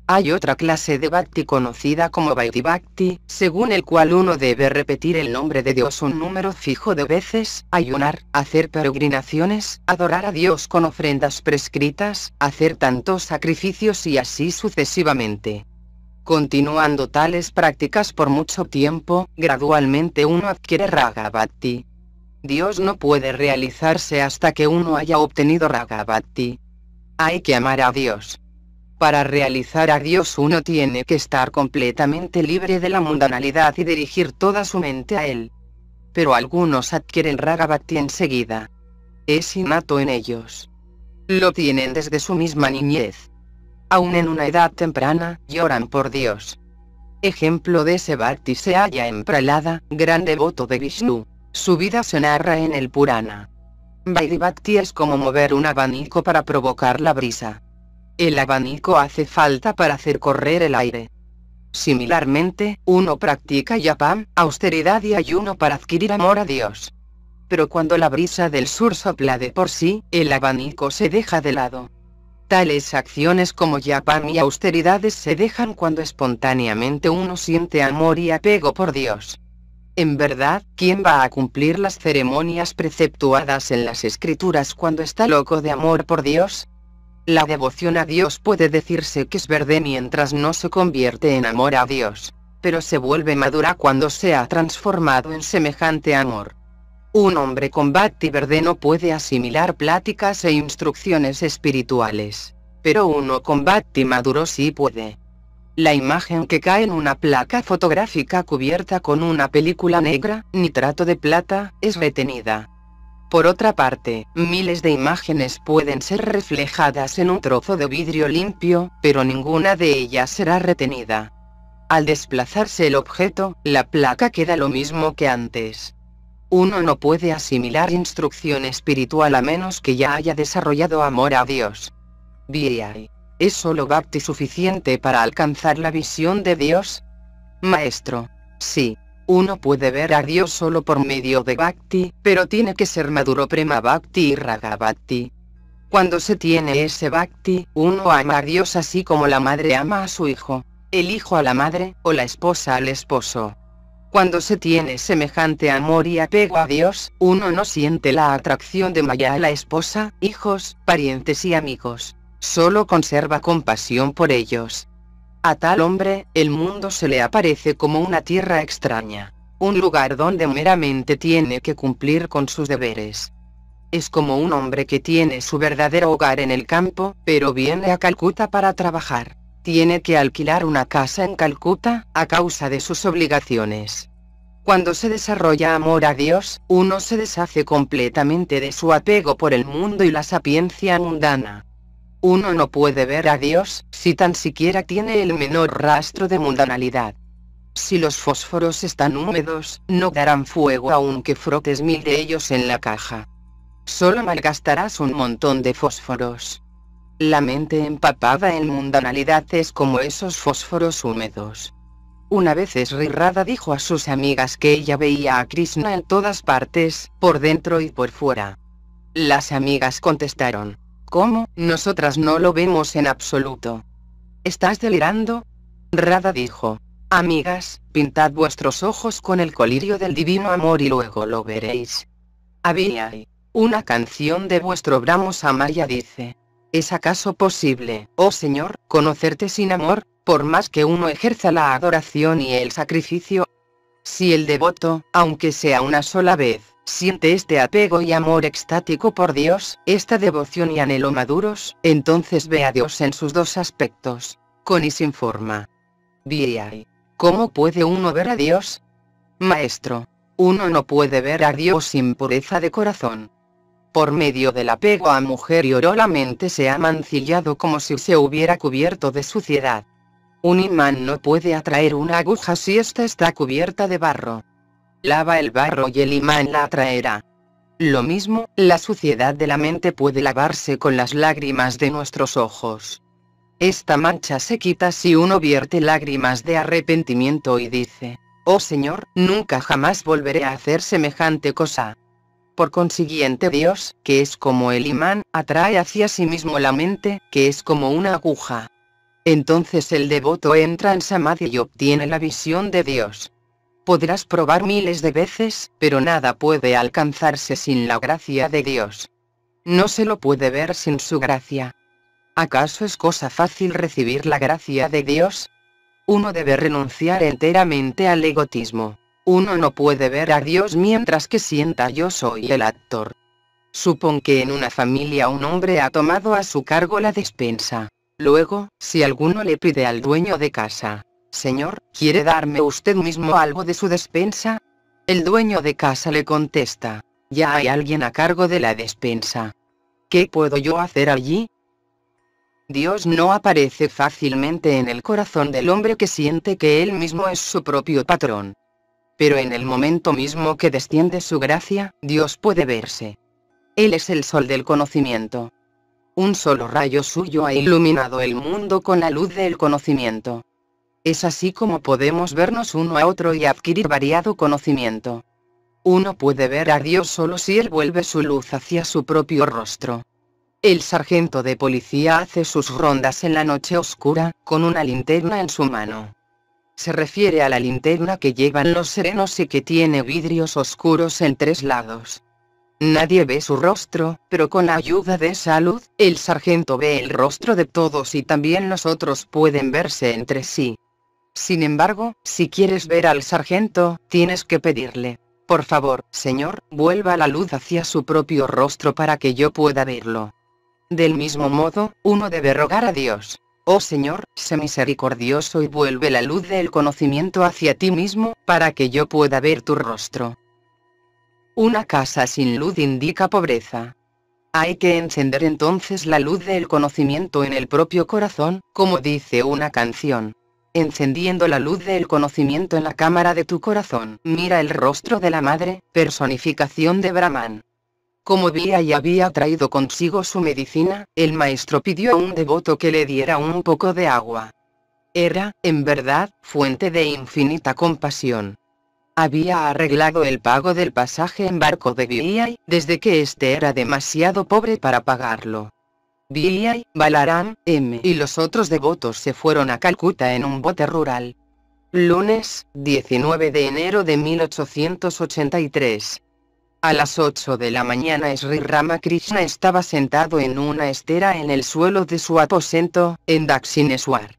Hay otra clase de bhakti conocida como Vaiti Bhakti, según el cual uno debe repetir el nombre de Dios un número fijo de veces, ayunar, hacer peregrinaciones, adorar a Dios con ofrendas prescritas, hacer tantos sacrificios y así sucesivamente. Continuando tales prácticas por mucho tiempo, gradualmente uno adquiere Raga Bhakti. Dios no puede realizarse hasta que uno haya obtenido Raga Bhakti. Hay que amar a Dios. Para realizar a Dios uno tiene que estar completamente libre de la mundanalidad y dirigir toda su mente a Él. Pero algunos adquieren Ragabhakti enseguida. Es innato en ellos. Lo tienen desde su misma niñez. Aún en una edad temprana, lloran por Dios. Ejemplo de ese Bhakti se halla en Pralada, gran devoto de Vishnu. Su vida se narra en el Purana. Bhakti es como mover un abanico para provocar la brisa. El abanico hace falta para hacer correr el aire. Similarmente, uno practica yapam, austeridad y ayuno para adquirir amor a Dios. Pero cuando la brisa del sur sopla de por sí, el abanico se deja de lado. Tales acciones como yapam y austeridades se dejan cuando espontáneamente uno siente amor y apego por Dios. En verdad, ¿quién va a cumplir las ceremonias preceptuadas en las escrituras cuando está loco de amor por Dios? La devoción a Dios puede decirse que es verde mientras no se convierte en amor a Dios, pero se vuelve madura cuando se ha transformado en semejante amor. Un hombre con bhakti verde no puede asimilar pláticas e instrucciones espirituales, pero uno con bhakti maduro sí puede. La imagen que cae en una placa fotográfica cubierta con una película negra, nitrato de plata, es retenida. Por otra parte, miles de imágenes pueden ser reflejadas en un trozo de vidrio limpio, pero ninguna de ellas será retenida. Al desplazarse el objeto, la placa queda lo mismo que antes. Uno no puede asimilar instrucción espiritual a menos que ya haya desarrollado amor a Dios. B.I. ¿Es solo Bhakti suficiente para alcanzar la visión de Dios? Maestro. Sí. Uno puede ver a Dios solo por medio de Bhakti, pero tiene que ser maduro Prema Bhakti y Raga Bhakti. Cuando se tiene ese Bhakti, uno ama a Dios así como la madre ama a su hijo, el hijo a la madre, o la esposa al esposo. Cuando se tiene semejante amor y apego a Dios, uno no siente la atracción de Maya a la esposa, hijos, parientes y amigos. Solo conserva compasión por ellos. A tal hombre, el mundo se le aparece como una tierra extraña, un lugar donde meramente tiene que cumplir con sus deberes. Es como un hombre que tiene su verdadero hogar en el campo, pero viene a Calcuta para trabajar. Tiene que alquilar una casa en Calcuta, a causa de sus obligaciones. Cuando se desarrolla amor a Dios, uno se deshace completamente de su apego por el mundo y la sapiencia mundana Uno no puede ver a Dios si tan siquiera tiene el menor rastro de mundanalidad. Si los fósforos están húmedos, no darán fuego aunque frotes mil de ellos en la caja. Solo malgastarás un montón de fósforos. La mente empapada en mundanalidad es como esos fósforos húmedos. Una vez Sri dijo a sus amigas que ella veía a Krishna en todas partes, por dentro y por fuera. Las amigas contestaron, ¿Cómo? Nosotras no lo vemos en absoluto. ¿Estás delirando? Rada dijo. Amigas, pintad vuestros ojos con el colirio del divino amor y luego lo veréis. Había una canción de vuestro Brahmo Samaya dice. ¿Es acaso posible, oh Señor, conocerte sin amor, por más que uno ejerza la adoración y el sacrificio? Si el devoto, aunque sea una sola vez, siente este apego y amor extático por Dios, esta devoción y anhelo maduros, entonces ve a Dios en sus dos aspectos, con y sin forma. B.I. ¿Cómo puede uno ver a Dios? Maestro, uno no puede ver a Dios sin pureza de corazón. Por medio del apego a mujer y oro la mente se ha mancillado como si se hubiera cubierto de suciedad. Un imán no puede atraer una aguja si ésta está cubierta de barro lava el barro y el imán la atraerá. Lo mismo, la suciedad de la mente puede lavarse con las lágrimas de nuestros ojos. Esta mancha se quita si uno vierte lágrimas de arrepentimiento y dice, Oh Señor, nunca jamás volveré a hacer semejante cosa. Por consiguiente Dios, que es como el imán, atrae hacia sí mismo la mente, que es como una aguja. Entonces el devoto entra en samadhi y obtiene la visión de Dios. Podrás probar miles de veces, pero nada puede alcanzarse sin la gracia de Dios. No se lo puede ver sin su gracia. ¿Acaso es cosa fácil recibir la gracia de Dios? Uno debe renunciar enteramente al egotismo. Uno no puede ver a Dios mientras que sienta yo soy el actor. Supón que en una familia un hombre ha tomado a su cargo la despensa. Luego, si alguno le pide al dueño de casa, Señor, ¿quiere darme usted mismo algo de su despensa? El dueño de casa le contesta, ya hay alguien a cargo de la despensa. ¿Qué puedo yo hacer allí? Dios no aparece fácilmente en el corazón del hombre que siente que él mismo es su propio patrón. Pero en el momento mismo que desciende su gracia, Dios puede verse. Él es el sol del conocimiento. Un solo rayo suyo ha iluminado el mundo con la luz del conocimiento. Es así como podemos vernos uno a otro y adquirir variado conocimiento. Uno puede ver a Dios solo si él vuelve su luz hacia su propio rostro. El sargento de policía hace sus rondas en la noche oscura, con una linterna en su mano. Se refiere a la linterna que llevan los serenos y que tiene vidrios oscuros en tres lados. Nadie ve su rostro, pero con la ayuda de esa luz, el sargento ve el rostro de todos y también los otros pueden verse entre sí. Sin embargo, si quieres ver al sargento, tienes que pedirle. Por favor, señor, vuelva la luz hacia su propio rostro para que yo pueda verlo. Del mismo modo, uno debe rogar a Dios. Oh Señor, sé misericordioso y vuelve la luz del conocimiento hacia ti mismo, para que yo pueda ver tu rostro. Una casa sin luz indica pobreza. Hay que encender entonces la luz del conocimiento en el propio corazón, como dice una canción encendiendo la luz del conocimiento en la cámara de tu corazón. Mira el rostro de la madre, personificación de Brahman. Como Vía y había traído consigo su medicina, el maestro pidió a un devoto que le diera un poco de agua. Era, en verdad, fuente de infinita compasión. Había arreglado el pago del pasaje en barco de Vía desde que éste era demasiado pobre para pagarlo. B.I. Balaram, M. y los otros devotos se fueron a Calcuta en un bote rural. Lunes, 19 de enero de 1883. A las 8 de la mañana Sri Ramakrishna estaba sentado en una estera en el suelo de su aposento, en Dakshineswar.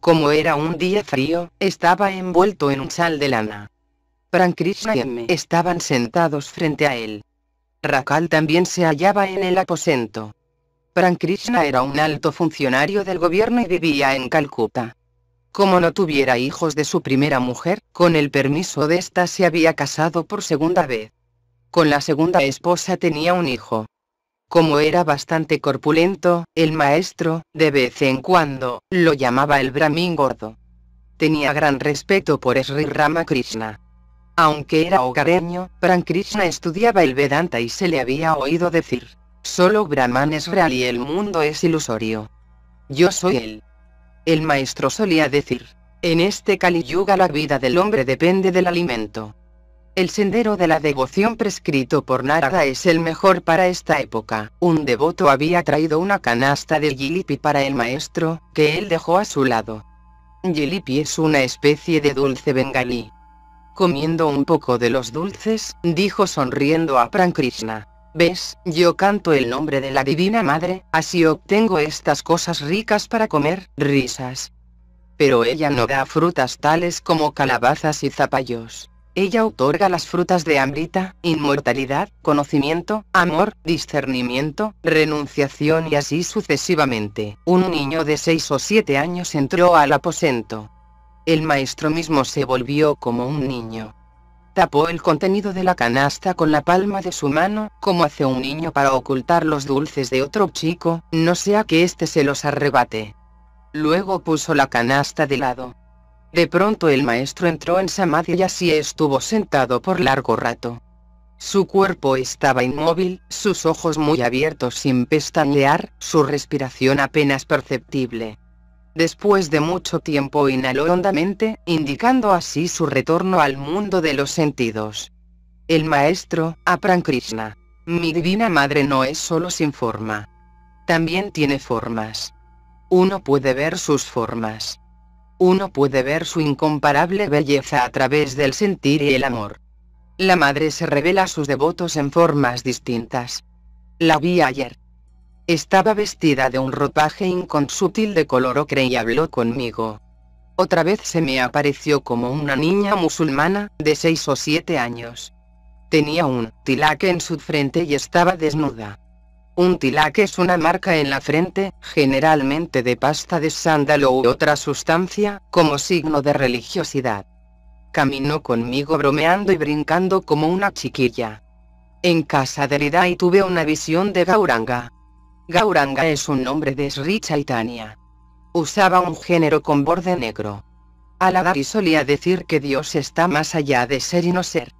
Como era un día frío, estaba envuelto en un sal de lana. Prankrishna y M estaban sentados frente a él. Rakal también se hallaba en el aposento. Krishna era un alto funcionario del gobierno y vivía en Calcuta. Como no tuviera hijos de su primera mujer, con el permiso de esta se había casado por segunda vez. Con la segunda esposa tenía un hijo. Como era bastante corpulento, el maestro, de vez en cuando, lo llamaba el Brahmin gordo. Tenía gran respeto por Sri Ramakrishna. Aunque era hogareño, Krishna estudiaba el Vedanta y se le había oído decir, solo Brahman es real y el mundo es ilusorio. Yo soy él. El maestro solía decir, en este Kali Yuga la vida del hombre depende del alimento. El sendero de la devoción prescrito por Narada es el mejor para esta época. Un devoto había traído una canasta de jilipi para el maestro, que él dejó a su lado. Jilipi es una especie de dulce bengalí. Comiendo un poco de los dulces, dijo sonriendo a Prankrishna. ¿Ves? Yo canto el nombre de la Divina Madre, así obtengo estas cosas ricas para comer, risas. Pero ella no da frutas tales como calabazas y zapallos. Ella otorga las frutas de Amrita, inmortalidad, conocimiento, amor, discernimiento, renunciación y así sucesivamente. Un niño de 6 o 7 años entró al aposento. El maestro mismo se volvió como un niño. Tapó el contenido de la canasta con la palma de su mano, como hace un niño para ocultar los dulces de otro chico, no sea que éste se los arrebate. Luego puso la canasta de lado. De pronto el maestro entró en samadhi y así estuvo sentado por largo rato. Su cuerpo estaba inmóvil, sus ojos muy abiertos sin pestañear, su respiración apenas perceptible. Después de mucho tiempo inhaló hondamente, indicando así su retorno al mundo de los sentidos. El maestro, Apran Krishna. Mi divina madre no es solo sin forma. También tiene formas. Uno puede ver sus formas. Uno puede ver su incomparable belleza a través del sentir y el amor. La madre se revela a sus devotos en formas distintas. La vi ayer. Estaba vestida de un ropaje inconsútil de color ocre y habló conmigo. Otra vez se me apareció como una niña musulmana, de 6 o 7 años. Tenía un tilaque en su frente y estaba desnuda. Un tilaque es una marca en la frente, generalmente de pasta de sándalo u otra sustancia, como signo de religiosidad. Caminó conmigo bromeando y brincando como una chiquilla. En casa de Ridai tuve una visión de Gauranga. Gauranga es un nombre de Sri Chaitanya. Usaba un género con borde negro. Aladari solía decir que Dios está más allá de ser y no ser.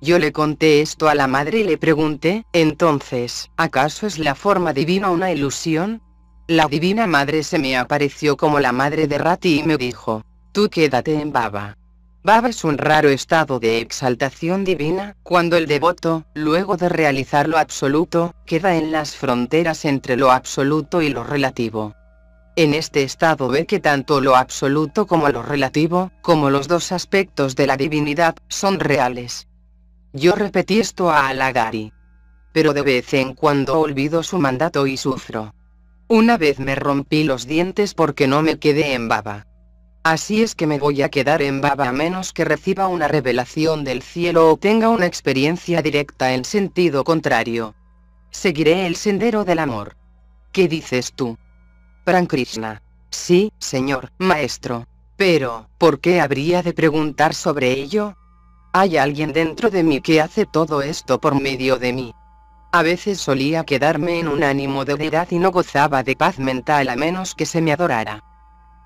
Yo le conté esto a la madre y le pregunté, entonces, ¿acaso es la forma divina una ilusión? La divina madre se me apareció como la madre de Rati y me dijo, tú quédate en Baba. Baba es un raro estado de exaltación divina, cuando el devoto, luego de realizar lo absoluto, queda en las fronteras entre lo absoluto y lo relativo. En este estado ve que tanto lo absoluto como lo relativo, como los dos aspectos de la divinidad, son reales. Yo repetí esto a Alagari. Pero de vez en cuando olvido su mandato y sufro. Una vez me rompí los dientes porque no me quedé en baba. Así es que me voy a quedar en baba a menos que reciba una revelación del cielo o tenga una experiencia directa en sentido contrario. Seguiré el sendero del amor. ¿Qué dices tú? Prankrishna. Sí, señor, maestro. Pero, ¿por qué habría de preguntar sobre ello? Hay alguien dentro de mí que hace todo esto por medio de mí. A veces solía quedarme en un ánimo de unidad y no gozaba de paz mental a menos que se me adorara.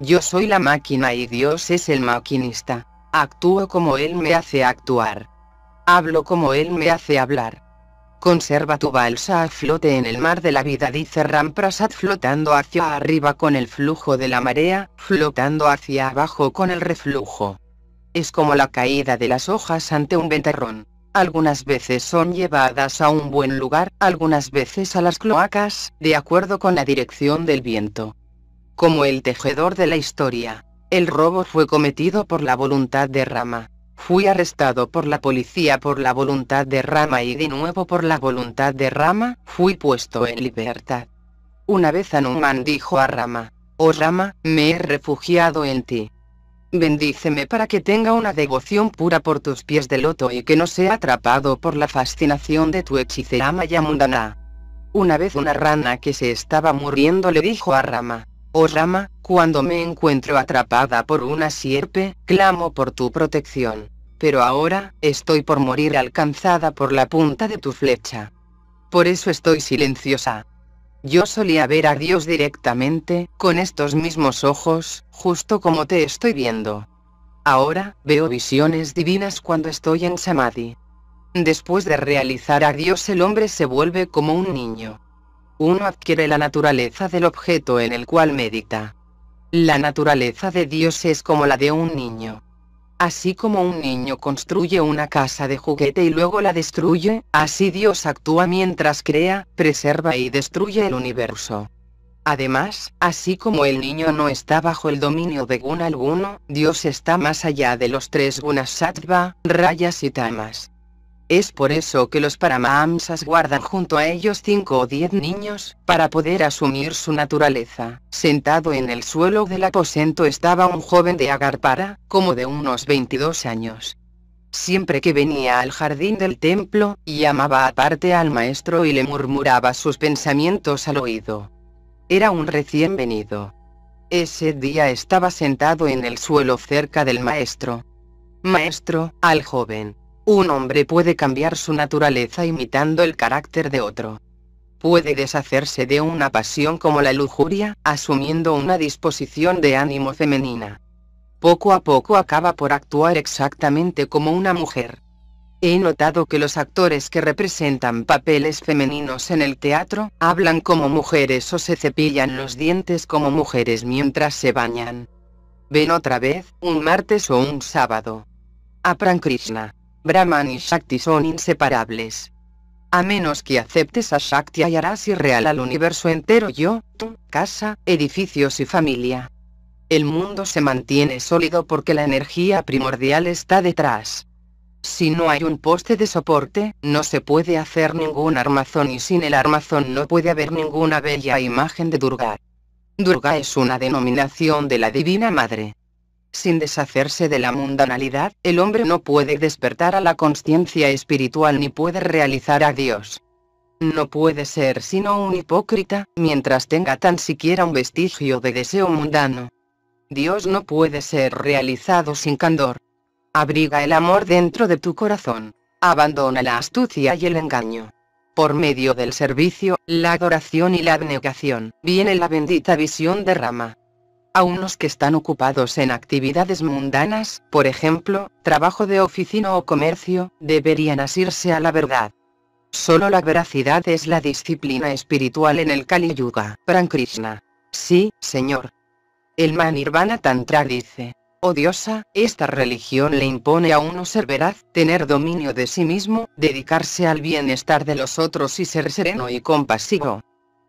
Yo soy la máquina y Dios es el maquinista. Actúo como Él me hace actuar. Hablo como Él me hace hablar. Conserva tu balsa a flote en el mar de la vida, dice Ramprasad flotando hacia arriba con el flujo de la marea, flotando hacia abajo con el reflujo. Es como la caída de las hojas ante un ventarrón. Algunas veces son llevadas a un buen lugar, algunas veces a las cloacas, de acuerdo con la dirección del viento como el tejedor de la historia. El robo fue cometido por la voluntad de Rama. Fui arrestado por la policía por la voluntad de Rama y de nuevo por la voluntad de Rama, fui puesto en libertad. Una vez Anuman dijo a Rama, Oh Rama, me he refugiado en ti. Bendíceme para que tenga una devoción pura por tus pies de loto y que no sea atrapado por la fascinación de tu hechicera Mayamundana. Una vez una rana que se estaba muriendo le dijo a Rama, Oh Rama, cuando me encuentro atrapada por una sierpe, clamo por tu protección. Pero ahora, estoy por morir alcanzada por la punta de tu flecha. por eso estoy silenciosa. Yo solía ver a Dios directamente, con estos mismos ojos, justo como te estoy viendo. Ahora, veo visiones divinas cuando estoy en Samadhi. Después de realizar a Dios el hombre se vuelve como un niño. Uno adquiere la naturaleza del objeto en el cual medita. La naturaleza de Dios es como la de un niño. Así como un niño construye una casa de juguete y luego la destruye, así Dios actúa mientras crea, preserva y destruye el universo. Además, así como el niño no está bajo el dominio de guna alguno, Dios está más allá de los tres gunas sattva, rayas y tamas. Es por eso que los Paramahamsas guardan junto a ellos cinco o diez niños, para poder asumir su naturaleza. Sentado en el suelo del aposento estaba un joven de Agarpara, como de unos 22 años. Siempre que venía al jardín del templo, llamaba aparte al maestro y le murmuraba sus pensamientos al oído. Era un recién venido. Ese día estaba sentado en el suelo cerca del maestro. Maestro, al joven, un hombre puede cambiar su naturaleza imitando el carácter de otro. Puede deshacerse de una pasión como la lujuria, asumiendo una disposición de ánimo femenina. Poco a poco acaba por actuar exactamente como una mujer. He notado que los actores que representan papeles femeninos en el teatro, hablan como mujeres o se cepillan los dientes como mujeres mientras se bañan. Ven otra vez, un martes o un sábado. Apran Krishna. Brahman y Shakti son inseparables. A menos que aceptes a Shakti y harás irreal al universo entero yo, tú, casa, edificios y familia. El mundo se mantiene sólido porque la energía primordial está detrás. Si no hay un poste de soporte, no se puede hacer ningún armazón y sin el armazón no puede haber ninguna bella imagen de Durga. Durga es una denominación de la Divina Madre. Sin deshacerse de la mundanalidad, el hombre no puede despertar a la conciencia espiritual ni puede realizar a Dios. No puede ser sino un hipócrita, mientras tenga tan siquiera un vestigio de deseo mundano. Dios no puede ser realizado sin candor. Abriga el amor dentro de tu corazón. Abandona la astucia y el engaño. Por medio del servicio, la adoración y la abnegación, viene la bendita visión de Rama. A unos que están ocupados en actividades mundanas, por ejemplo, trabajo de oficina o comercio, deberían asirse a la verdad. Solo la veracidad es la disciplina espiritual en el Kali Yuga. Pran Krishna. Sí, señor. El Manirvana Tantra dice. Oh diosa, esta religión le impone a uno ser veraz, tener dominio de sí mismo, dedicarse al bienestar de los otros y ser sereno y compasivo.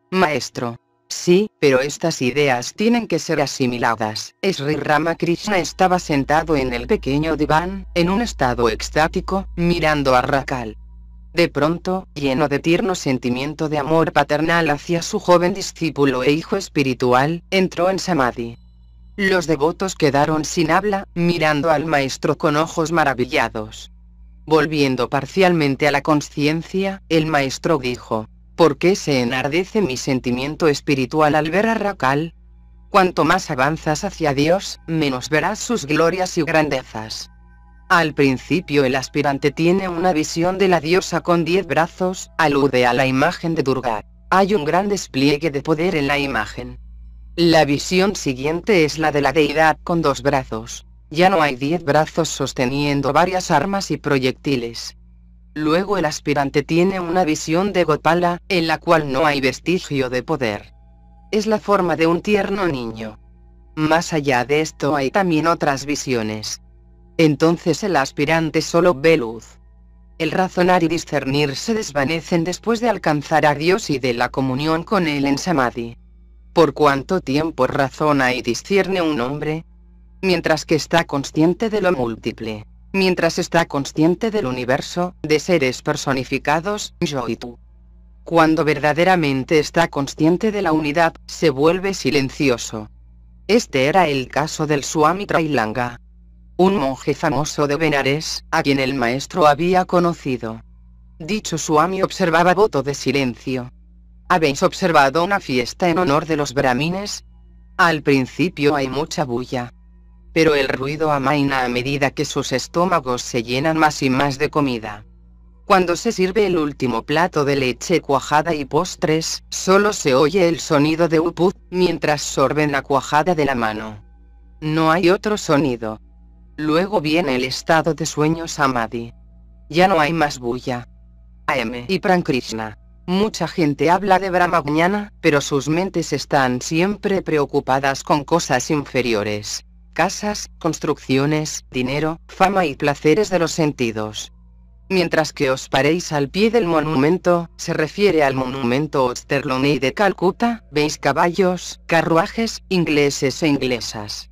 Maestro, Sí, pero estas ideas tienen que ser asimiladas. Sri Ramakrishna estaba sentado en el pequeño diván, en un estado extático, mirando a Rakal. De pronto, lleno de tierno sentimiento de amor paternal hacia su joven discípulo e hijo espiritual, entró en Samadhi. Los devotos quedaron sin habla, mirando al maestro con ojos maravillados. Volviendo parcialmente a la conciencia, el maestro dijo, ¿Por qué se enardece mi sentimiento espiritual al ver a Rakal? Cuanto más avanzas hacia Dios, menos verás sus glorias y grandezas. Al principio el aspirante tiene una visión de la diosa con diez brazos, alude a la imagen de Durga. Hay un gran despliegue de poder en la imagen. La visión siguiente es la de la deidad con dos brazos. Ya no hay diez brazos sosteniendo varias armas y proyectiles. Luego el aspirante tiene una visión de Gopala, en la cual no hay vestigio de poder. Es la forma de un tierno niño. Más allá de esto hay también otras visiones. Entonces el aspirante solo ve luz. El razonar y discernir se desvanecen después de alcanzar a Dios y de la comunión con Él en Samadhi. ¿Por cuánto tiempo razona y discierne un hombre? Mientras que está consciente de lo múltiple mientras está consciente del universo, de seres personificados, yo y tú. Cuando verdaderamente está consciente de la unidad, se vuelve silencioso. Este era el caso del Swami Trailanga. Un monje famoso de Benares, a quien el maestro había conocido. Dicho Swami observaba voto de silencio. ¿Habéis observado una fiesta en honor de los brahmines? Al principio hay mucha bulla pero el ruido amaina a medida que sus estómagos se llenan más y más de comida. Cuando se sirve el último plato de leche cuajada y postres, solo se oye el sonido de uput, mientras sorben la cuajada de la mano. No hay otro sonido. Luego viene el estado de sueño samadhi. Ya no hay más bulla. AM y Prankrishna. Mucha gente habla de Brahmajnana, pero sus mentes están siempre preocupadas con cosas inferiores. Casas, construcciones, dinero, fama y placeres de los sentidos. Mientras que os paréis al pie del monumento, se refiere al monumento Osterloney de Calcuta, veis caballos, carruajes, ingleses e inglesas.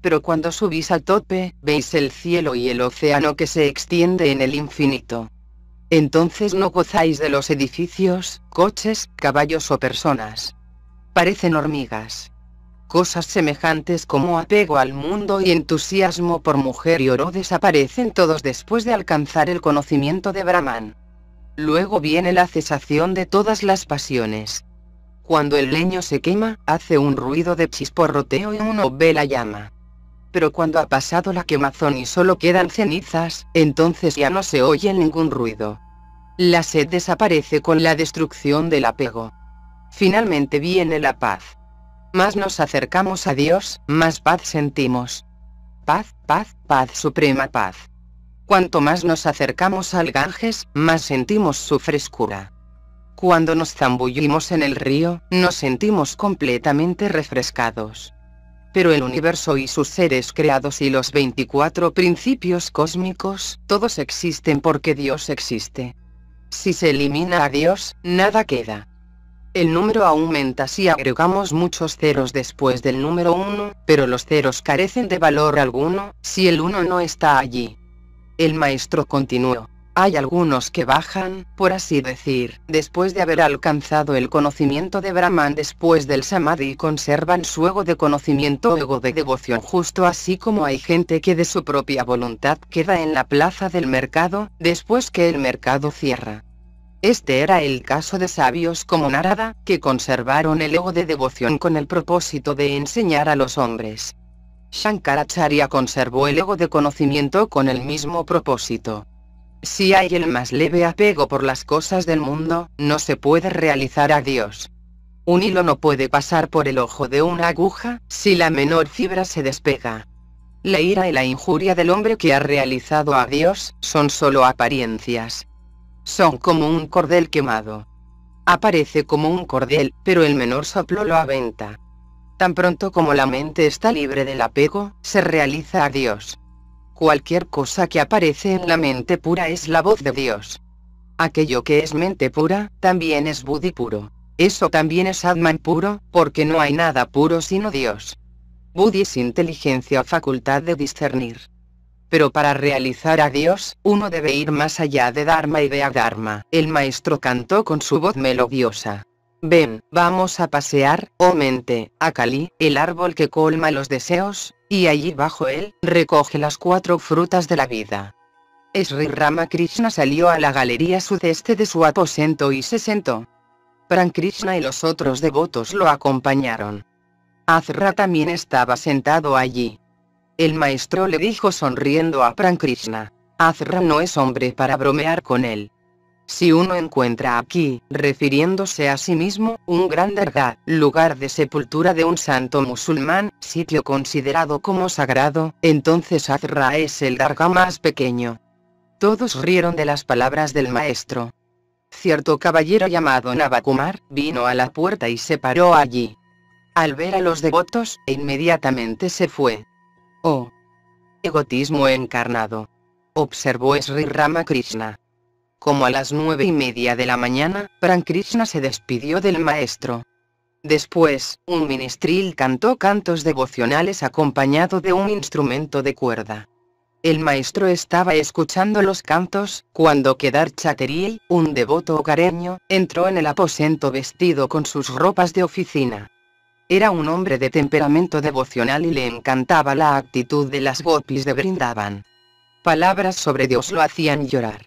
Pero cuando subís al tope, veis el cielo y el océano que se extiende en el infinito. Entonces no gozáis de los edificios, coches, caballos o personas. Parecen hormigas. Cosas semejantes como apego al mundo y entusiasmo por mujer y oro desaparecen todos después de alcanzar el conocimiento de Brahman. Luego viene la cesación de todas las pasiones. Cuando el leño se quema, hace un ruido de chisporroteo y uno ve la llama. Pero cuando ha pasado la quemazón y solo quedan cenizas, entonces ya no se oye ningún ruido. La sed desaparece con la destrucción del apego. Finalmente viene la paz más nos acercamos a Dios, más paz sentimos. Paz, paz, paz, suprema paz. Cuanto más nos acercamos al Ganges, más sentimos su frescura. Cuando nos zambullimos en el río, nos sentimos completamente refrescados. Pero el universo y sus seres creados y los 24 principios cósmicos, todos existen porque Dios existe. Si se elimina a Dios, nada queda. El número aumenta si agregamos muchos ceros después del número 1, pero los ceros carecen de valor alguno, si el 1 no está allí. El maestro continuó. Hay algunos que bajan, por así decir, después de haber alcanzado el conocimiento de Brahman después del Samadhi y conservan su ego de conocimiento o ego de devoción justo así como hay gente que de su propia voluntad queda en la plaza del mercado, después que el mercado cierra. Este era el caso de sabios como Narada, que conservaron el ego de devoción con el propósito de enseñar a los hombres. Shankaracharya conservó el ego de conocimiento con el mismo propósito. Si hay el más leve apego por las cosas del mundo, no se puede realizar a Dios. Un hilo no puede pasar por el ojo de una aguja, si la menor fibra se despega. La ira y la injuria del hombre que ha realizado a Dios, son solo apariencias. Son como un cordel quemado. Aparece como un cordel, pero el menor soplo lo aventa. Tan pronto como la mente está libre del apego, se realiza a Dios. Cualquier cosa que aparece en la mente pura es la voz de Dios. Aquello que es mente pura, también es Buddhi puro. Eso también es Atman puro, porque no hay nada puro sino Dios. Buddhi es inteligencia o facultad de discernir. Pero para realizar a Dios, uno debe ir más allá de Dharma y de Adharma. El maestro cantó con su voz melodiosa. Ven, vamos a pasear, oh mente, a Kali, el árbol que colma los deseos, y allí bajo él, recoge las cuatro frutas de la vida. Sri Ramakrishna salió a la galería sudeste de su aposento y se sentó. Krishna y los otros devotos lo acompañaron. Azra también estaba sentado allí. El maestro le dijo sonriendo a Prankrishna. Azra no es hombre para bromear con él. Si uno encuentra aquí, refiriéndose a sí mismo, un gran dargah, lugar de sepultura de un santo musulmán, sitio considerado como sagrado, entonces Azra es el dargah más pequeño. Todos rieron de las palabras del maestro. Cierto caballero llamado Navakumar, vino a la puerta y se paró allí. Al ver a los devotos, inmediatamente se fue. Oh. Egotismo encarnado. Observó Sri Ramakrishna. Como a las nueve y media de la mañana, Krishna se despidió del maestro. Después, un ministril cantó cantos devocionales acompañado de un instrumento de cuerda. El maestro estaba escuchando los cantos, cuando Kedar Chateriel, un devoto hogareño, entró en el aposento vestido con sus ropas de oficina. Era un hombre de temperamento devocional y le encantaba la actitud de las gopis de Brindaban. Palabras sobre Dios lo hacían llorar.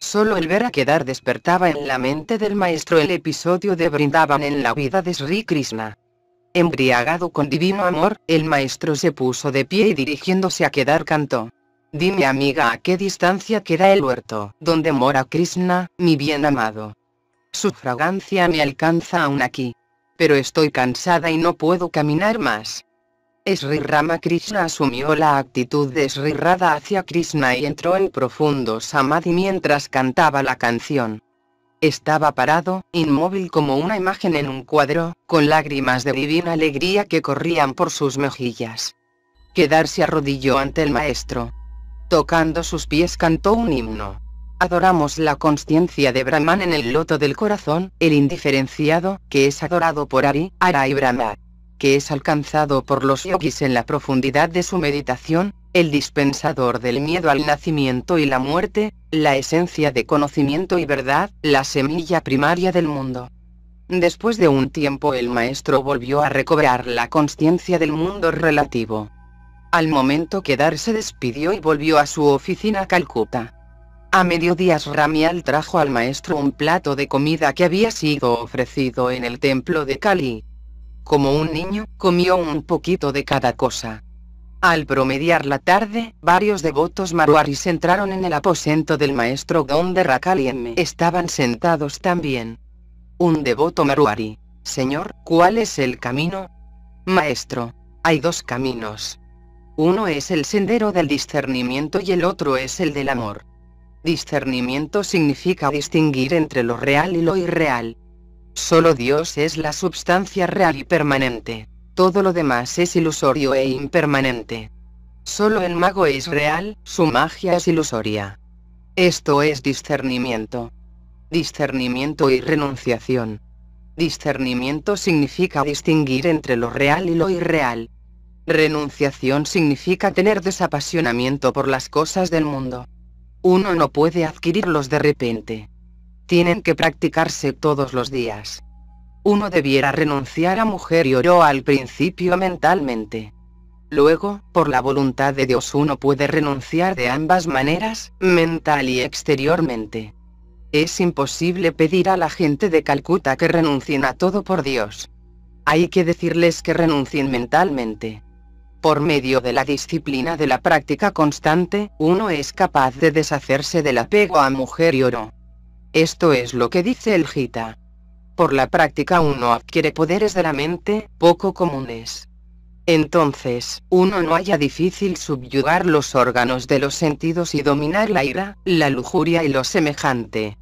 Solo el ver a quedar despertaba en la mente del maestro el episodio de Brindaban en la vida de Sri Krishna. Embriagado con divino amor, el maestro se puso de pie y dirigiéndose a quedar cantó. Dime amiga a qué distancia queda el huerto, donde mora Krishna, mi bien amado. Su fragancia me alcanza aún aquí. Pero estoy cansada y no puedo caminar más. Sri Ramakrishna asumió la actitud de Sri hacia Krishna y entró en profundo samadhi mientras cantaba la canción. Estaba parado, inmóvil como una imagen en un cuadro, con lágrimas de divina alegría que corrían por sus mejillas. Quedarse arrodilló ante el maestro. Tocando sus pies cantó un himno. Adoramos la conciencia de Brahman en el loto del corazón, el indiferenciado, que es adorado por Ari, Ara y Brahma que es alcanzado por los yogis en la profundidad de su meditación, el dispensador del miedo al nacimiento y la muerte, la esencia de conocimiento y verdad, la semilla primaria del mundo. Después de un tiempo el maestro volvió a recobrar la conciencia del mundo relativo. Al momento que Dar se despidió y volvió a su oficina Calcuta. A mediodías Ramial trajo al maestro un plato de comida que había sido ofrecido en el templo de Kali. Como un niño, comió un poquito de cada cosa. Al promediar la tarde, varios devotos maruaris entraron en el aposento del maestro donde Rakal y estaban sentados también. Un devoto maruari. Señor, ¿cuál es el camino? Maestro, hay dos caminos. Uno es el sendero del discernimiento y el otro es el del amor. Discernimiento significa distinguir entre lo real y lo irreal. Solo Dios es la substancia real y permanente. Todo lo demás es ilusorio e impermanente. Solo el mago es real, su magia es ilusoria. Esto es discernimiento. Discernimiento y renunciación. Discernimiento significa distinguir entre lo real y lo irreal. Renunciación significa tener desapasionamiento por las cosas del mundo. Uno no puede adquirirlos de repente tienen que practicarse todos los días. Uno debiera renunciar a mujer y oro al principio mentalmente. Luego, por la voluntad de Dios uno puede renunciar de ambas maneras, mental y exteriormente. Es imposible pedir a la gente de Calcuta que renuncien a todo por Dios. Hay que decirles que renuncien mentalmente. Por medio de la disciplina de la práctica constante, uno es capaz de deshacerse del apego a mujer y oro. Esto es lo que dice el Gita. Por la práctica uno adquiere poderes de la mente, poco comunes. Entonces, uno no haya difícil subyugar los órganos de los sentidos y dominar la ira, la lujuria y lo semejante.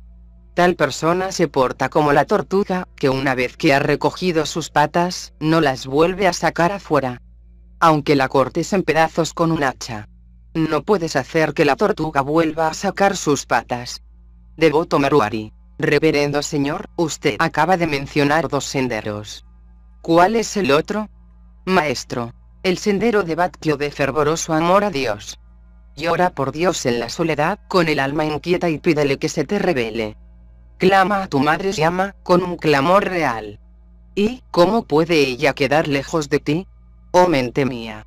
Tal persona se porta como la tortuga, que una vez que ha recogido sus patas, no las vuelve a sacar afuera. Aunque la cortes en pedazos con un hacha. No puedes hacer que la tortuga vuelva a sacar sus patas. Devoto Maruari. Reverendo señor, usted acaba de mencionar dos senderos. ¿Cuál es el otro? Maestro. El sendero de Bhaktio de fervoroso amor a Dios. Llora por Dios en la soledad, con el alma inquieta y pídele que se te revele. Clama a tu madre llama, con un clamor real. ¿Y cómo puede ella quedar lejos de ti? Oh mente mía.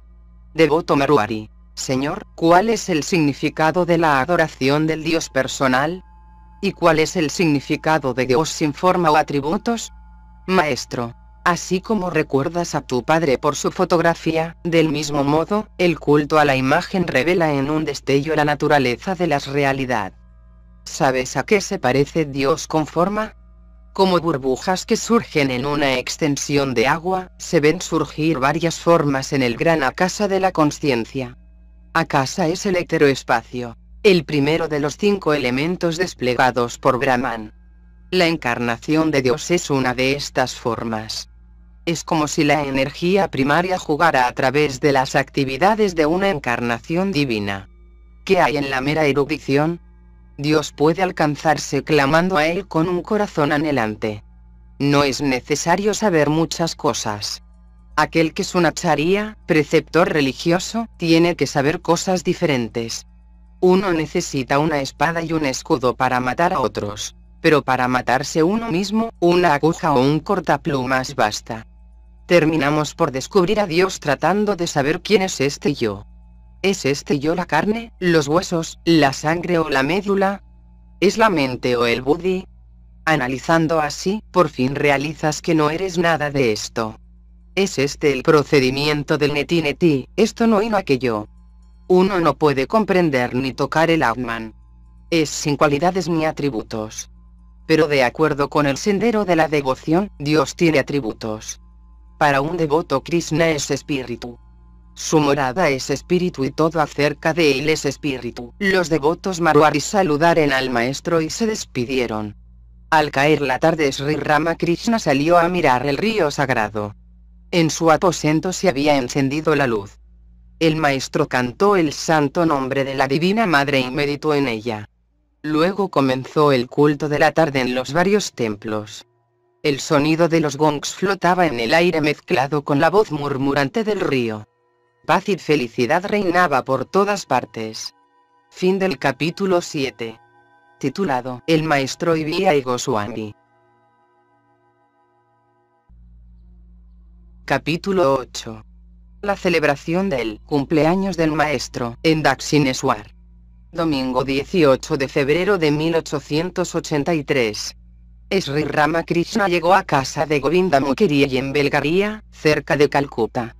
Devoto Maruari. Señor, ¿cuál es el significado de la adoración del Dios personal? ¿Y cuál es el significado de Dios sin forma o atributos? Maestro. Así como recuerdas a tu padre por su fotografía, del mismo modo, el culto a la imagen revela en un destello la naturaleza de la realidad. ¿Sabes a qué se parece Dios con forma? Como burbujas que surgen en una extensión de agua, se ven surgir varias formas en el gran acasa de la conciencia. Acasa es el heteroespacio el primero de los cinco elementos desplegados por Brahman. La encarnación de Dios es una de estas formas. Es como si la energía primaria jugara a través de las actividades de una encarnación divina. ¿Qué hay en la mera erudición? Dios puede alcanzarse clamando a Él con un corazón anhelante. No es necesario saber muchas cosas. Aquel que es un acharía, preceptor religioso, tiene que saber cosas diferentes. Uno necesita una espada y un escudo para matar a otros. Pero para matarse uno mismo, una aguja o un cortaplumas basta. Terminamos por descubrir a Dios tratando de saber quién es este yo. ¿Es este yo la carne, los huesos, la sangre o la médula? ¿Es la mente o el buddhi? Analizando así, por fin realizas que no eres nada de esto. Es este el procedimiento del neti neti, esto no y no aquello. Uno no puede comprender ni tocar el Atman. Es sin cualidades ni atributos. Pero de acuerdo con el sendero de la devoción, Dios tiene atributos. Para un devoto Krishna es espíritu. Su morada es espíritu y todo acerca de él es espíritu. Los devotos Marwari saludaron al maestro y se despidieron. Al caer la tarde Sri Ramakrishna salió a mirar el río sagrado. En su aposento se había encendido la luz. El maestro cantó el santo nombre de la Divina Madre y meditó en ella. Luego comenzó el culto de la tarde en los varios templos. El sonido de los gongs flotaba en el aire mezclado con la voz murmurante del río. Paz y felicidad reinaba por todas partes. Fin del capítulo 7. Titulado El Maestro Ibia y Goswami. Capítulo 8. La celebración del cumpleaños del maestro en Dakshineswar. Domingo 18 de febrero de 1883. Sri Ramakrishna llegó a casa de Govinda Mukherjee en Belgaria, cerca de Calcuta.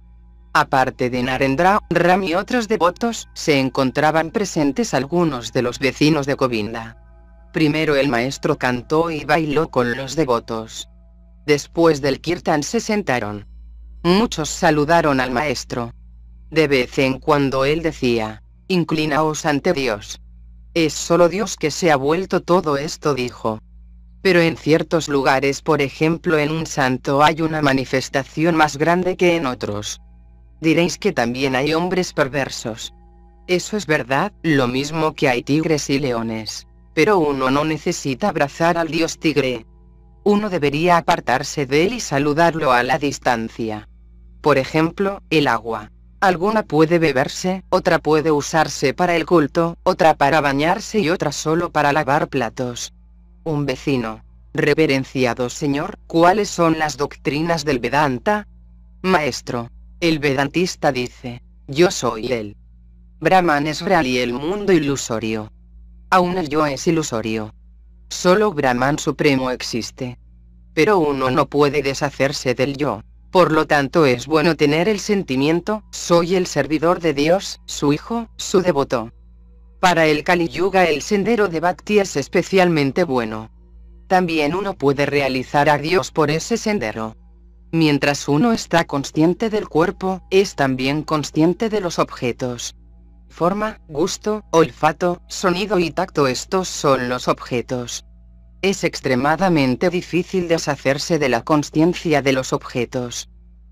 Aparte de Narendra, Ram y otros devotos, se encontraban presentes algunos de los vecinos de Govinda. Primero el maestro cantó y bailó con los devotos. Después del kirtan se sentaron. Muchos saludaron al maestro. De vez en cuando él decía, inclinaos ante Dios. Es solo Dios que se ha vuelto todo esto dijo. Pero en ciertos lugares, por ejemplo en un santo, hay una manifestación más grande que en otros. Diréis que también hay hombres perversos. Eso es verdad, lo mismo que hay tigres y leones. Pero uno no necesita abrazar al dios tigre. Uno debería apartarse de él y saludarlo a la distancia. Por ejemplo, el agua. Alguna puede beberse, otra puede usarse para el culto, otra para bañarse y otra solo para lavar platos. Un vecino. Reverenciado señor, ¿cuáles son las doctrinas del Vedanta? Maestro, el Vedantista dice, yo soy él. Brahman es real y el mundo ilusorio. Aún el yo es ilusorio. Solo Brahman supremo existe. Pero uno no puede deshacerse del yo. Por lo tanto es bueno tener el sentimiento, soy el servidor de Dios, su hijo, su devoto. Para el Kali Yuga el sendero de Bhakti es especialmente bueno. También uno puede realizar a Dios por ese sendero. Mientras uno está consciente del cuerpo, es también consciente de los objetos. Forma, gusto, olfato, sonido y tacto estos son los objetos. Es extremadamente difícil deshacerse de la conciencia de los objetos.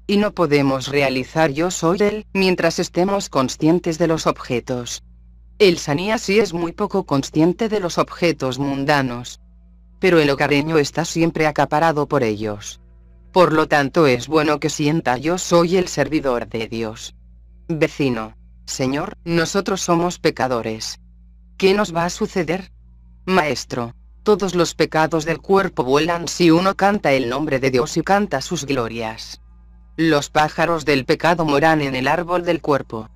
Y no podemos realizar yo soy él, mientras estemos conscientes de los objetos. El sí es muy poco consciente de los objetos mundanos. Pero el hogareño está siempre acaparado por ellos. Por lo tanto es bueno que sienta yo soy el servidor de Dios. Vecino. Señor, nosotros somos pecadores. ¿Qué nos va a suceder? Maestro. Todos los pecados del cuerpo vuelan si uno canta el nombre de Dios y canta sus glorias. Los pájaros del pecado moran en el árbol del cuerpo.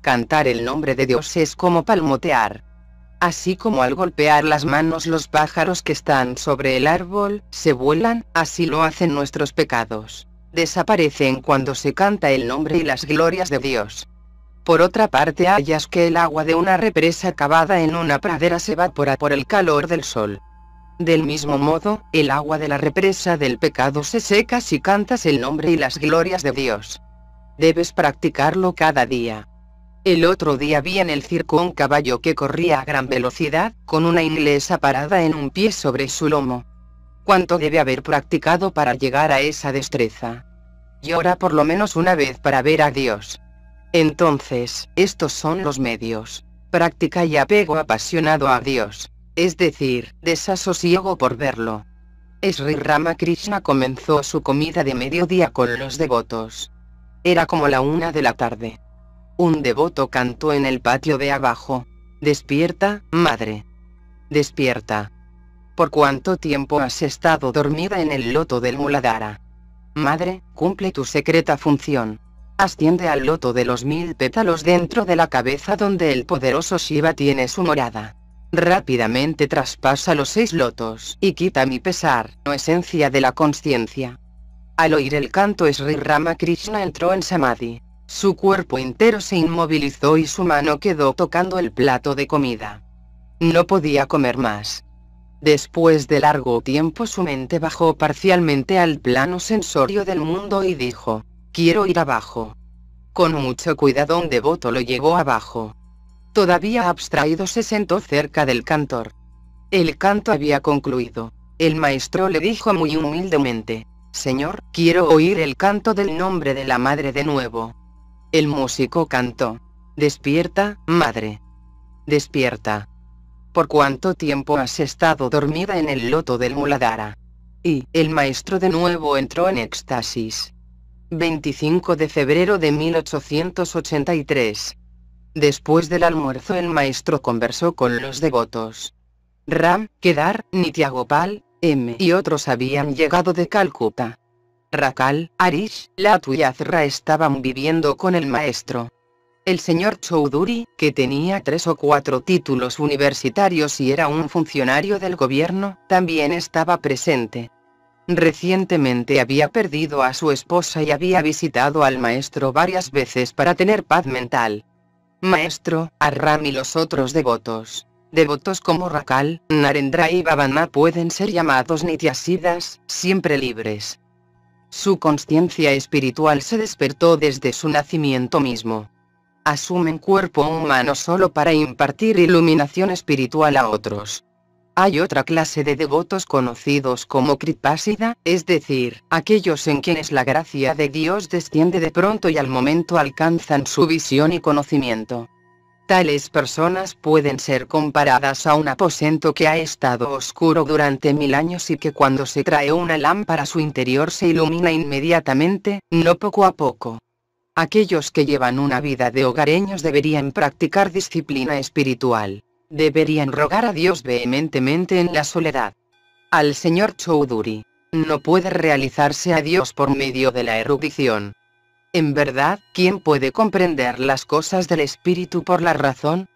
Cantar el nombre de Dios es como palmotear. Así como al golpear las manos los pájaros que están sobre el árbol, se vuelan, así lo hacen nuestros pecados. Desaparecen cuando se canta el nombre y las glorias de Dios. Por otra parte hallas que el agua de una represa cavada en una pradera se evapora por el calor del sol. Del mismo modo, el agua de la represa del pecado se seca si cantas el nombre y las glorias de Dios. Debes practicarlo cada día. El otro día vi en el circo un caballo que corría a gran velocidad, con una inglesa parada en un pie sobre su lomo. ¿Cuánto debe haber practicado para llegar a esa destreza? Llora por lo menos una vez para ver a Dios. Entonces, estos son los medios. Práctica y apego apasionado a Dios. Es decir, desasosiego por verlo. Sri Ramakrishna comenzó su comida de mediodía con los devotos. Era como la una de la tarde. Un devoto cantó en el patio de abajo. Despierta, madre. Despierta. ¿Por cuánto tiempo has estado dormida en el loto del Muladhara? Madre, cumple tu secreta función. Asciende al loto de los mil pétalos dentro de la cabeza donde el poderoso Shiva tiene su morada. Rápidamente traspasa los seis lotos y quita mi pesar, no esencia de la conciencia. Al oír el canto Sri Ramakrishna entró en Samadhi. Su cuerpo entero se inmovilizó y su mano quedó tocando el plato de comida. No podía comer más. Después de largo tiempo su mente bajó parcialmente al plano sensorio del mundo y dijo, quiero ir abajo. Con mucho cuidado un devoto lo llevó abajo. Todavía abstraído se sentó cerca del cantor. El canto había concluido. El maestro le dijo muy humildemente, Señor, quiero oír el canto del nombre de la madre de nuevo. El músico cantó. Despierta, madre. Despierta. ¿Por cuánto tiempo has estado dormida en el loto del Muladhara? Y, el maestro de nuevo entró en éxtasis. 25 de febrero de 1883. Después del almuerzo el maestro conversó con los devotos. Ram, Kedar, Nityagopal, M y otros habían llegado de Calcuta. Rakal, Arish, Latu y estaban viviendo con el maestro. El señor Choudhury, que tenía tres o cuatro títulos universitarios y era un funcionario del gobierno, también estaba presente. Recientemente había perdido a su esposa y había visitado al maestro varias veces para tener paz mental. Maestro, Arram y los otros devotos. Devotos como Rakal, Narendra y Bhavana pueden ser llamados nityasidas, siempre libres. Su conciencia espiritual se despertó desde su nacimiento mismo. Asumen cuerpo humano solo para impartir iluminación espiritual a otros. Hay otra clase de devotos conocidos como Kripasida, es decir, aquellos en quienes la gracia de Dios desciende de pronto y al momento alcanzan su visión y conocimiento. Tales personas pueden ser comparadas a un aposento que ha estado oscuro durante mil años y que cuando se trae una lámpara su interior se ilumina inmediatamente, no poco a poco. Aquellos que llevan una vida de hogareños deberían practicar disciplina espiritual. Deberían rogar a Dios vehementemente en la soledad. Al señor Choudhury. No puede realizarse a Dios por medio de la erudición. En verdad, ¿quién puede comprender las cosas del espíritu por la razón?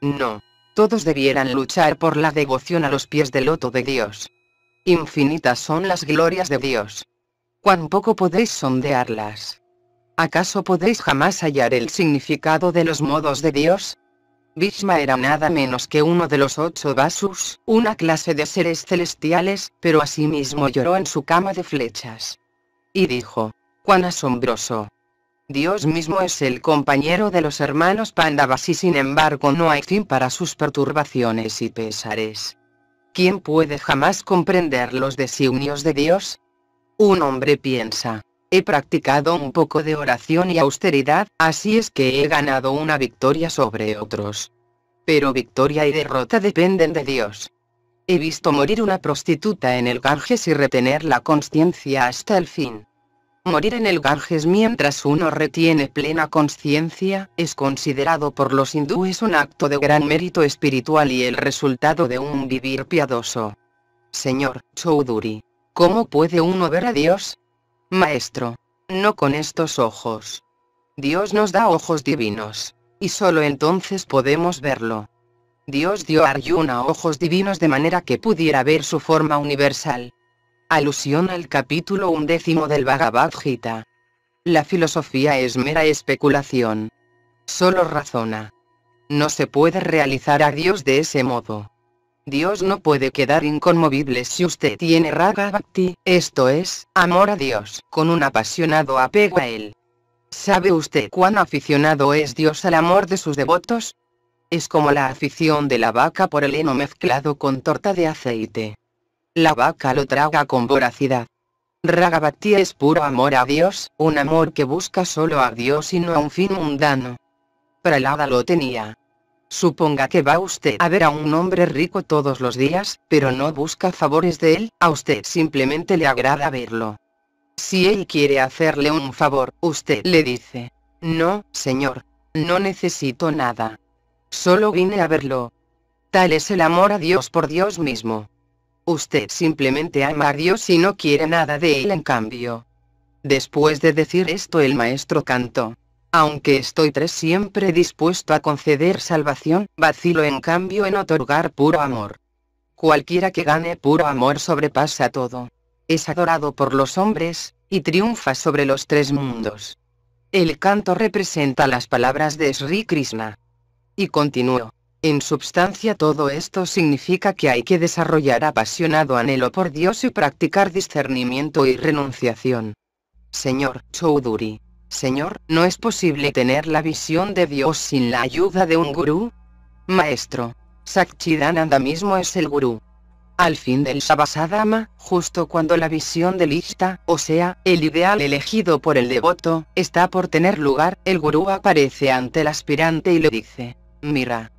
No. Todos debieran luchar por la devoción a los pies del loto de Dios. Infinitas son las glorias de Dios. Cuán poco podéis sondearlas. ¿Acaso podéis jamás hallar el significado de los modos de Dios? Bhishma era nada menos que uno de los ocho Vasus, una clase de seres celestiales, pero asimismo lloró en su cama de flechas. Y dijo, cuán asombroso, Dios mismo es el compañero de los hermanos Pandavas y sin embargo no hay fin para sus perturbaciones y pesares. ¿Quién puede jamás comprender los designios de Dios? Un hombre piensa, he practicado un poco de oración y austeridad, así es que he ganado una victoria sobre otros. Pero victoria y derrota dependen de Dios. He visto morir una prostituta en el Ganges y retener la conciencia hasta el fin. Morir en el Ganges mientras uno retiene plena conciencia, es considerado por los hindúes un acto de gran mérito espiritual y el resultado de un vivir piadoso. Señor, Choudhury, ¿cómo puede uno ver a Dios? Maestro, no con estos ojos. Dios nos da ojos divinos, y solo entonces podemos verlo. Dios dio a Arjuna ojos divinos de manera que pudiera ver su forma universal. Alusión al capítulo undécimo del Bhagavad Gita. La filosofía es mera especulación. Solo razona. No se puede realizar a Dios de ese modo. Dios no puede quedar inconmovible si usted tiene raga bhakti, esto es, amor a Dios, con un apasionado apego a Él. ¿Sabe usted cuán aficionado es Dios al amor de sus devotos? Es como la afición de la vaca por el heno mezclado con torta de aceite. La vaca lo traga con voracidad. Ragavati es puro amor a Dios, un amor que busca solo a Dios y no a un fin mundano. Pralada lo tenía. Suponga que va usted a ver a un hombre rico todos los días, pero no busca favores de él, a usted simplemente le agrada verlo. Si él quiere hacerle un favor, usted le dice, no, señor, no necesito nada. Solo vine a verlo. Tal es el amor a Dios por Dios mismo. Usted simplemente ama a Dios y no quiere nada de él en cambio. Después de decir esto el maestro cantó. Aunque estoy tres siempre dispuesto a conceder salvación, vacilo en cambio en otorgar puro amor. Cualquiera que gane puro amor sobrepasa todo. Es adorado por los hombres, y triunfa sobre los tres mundos. El canto representa las palabras de Sri Krishna. Y continuó. En substancia todo esto significa que hay que desarrollar apasionado anhelo por Dios y practicar discernimiento y renunciación. Señor Choudhury. Señor, ¿no es posible tener la visión de Dios sin la ayuda de un gurú? Maestro. Sakchidananda mismo es el gurú. Al fin del Shabbasadama, justo cuando la visión del Ishta, o sea, el ideal elegido por el devoto, está por tener lugar, el gurú aparece ante el aspirante y le dice, mira,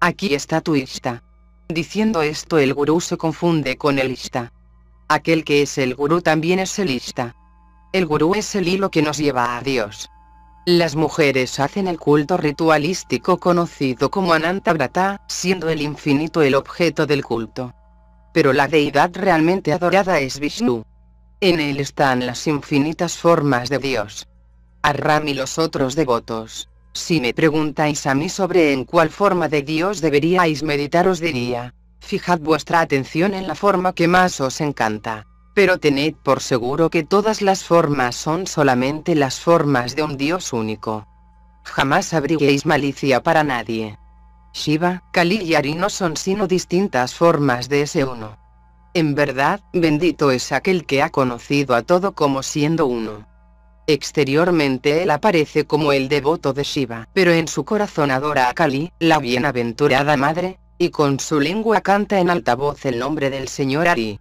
Aquí está tu Ishta. Diciendo esto el gurú se confunde con el Ishta. Aquel que es el gurú también es el Ishta. El gurú es el hilo que nos lleva a Dios. Las mujeres hacen el culto ritualístico conocido como Anantavrata, siendo el infinito el objeto del culto. Pero la deidad realmente adorada es Vishnu. En él están las infinitas formas de Dios. Arram y los otros devotos, si me preguntáis a mí sobre en cuál forma de Dios deberíais meditar os diría, fijad vuestra atención en la forma que más os encanta. Pero tened por seguro que todas las formas son solamente las formas de un Dios único. Jamás abriguéis malicia para nadie. Shiva, Kali y Ari no son sino distintas formas de ese uno. En verdad, bendito es aquel que ha conocido a todo como siendo uno. Exteriormente él aparece como el devoto de Shiva, pero en su corazón adora a Kali, la bienaventurada madre, y con su lengua canta en alta voz el nombre del Señor Ari.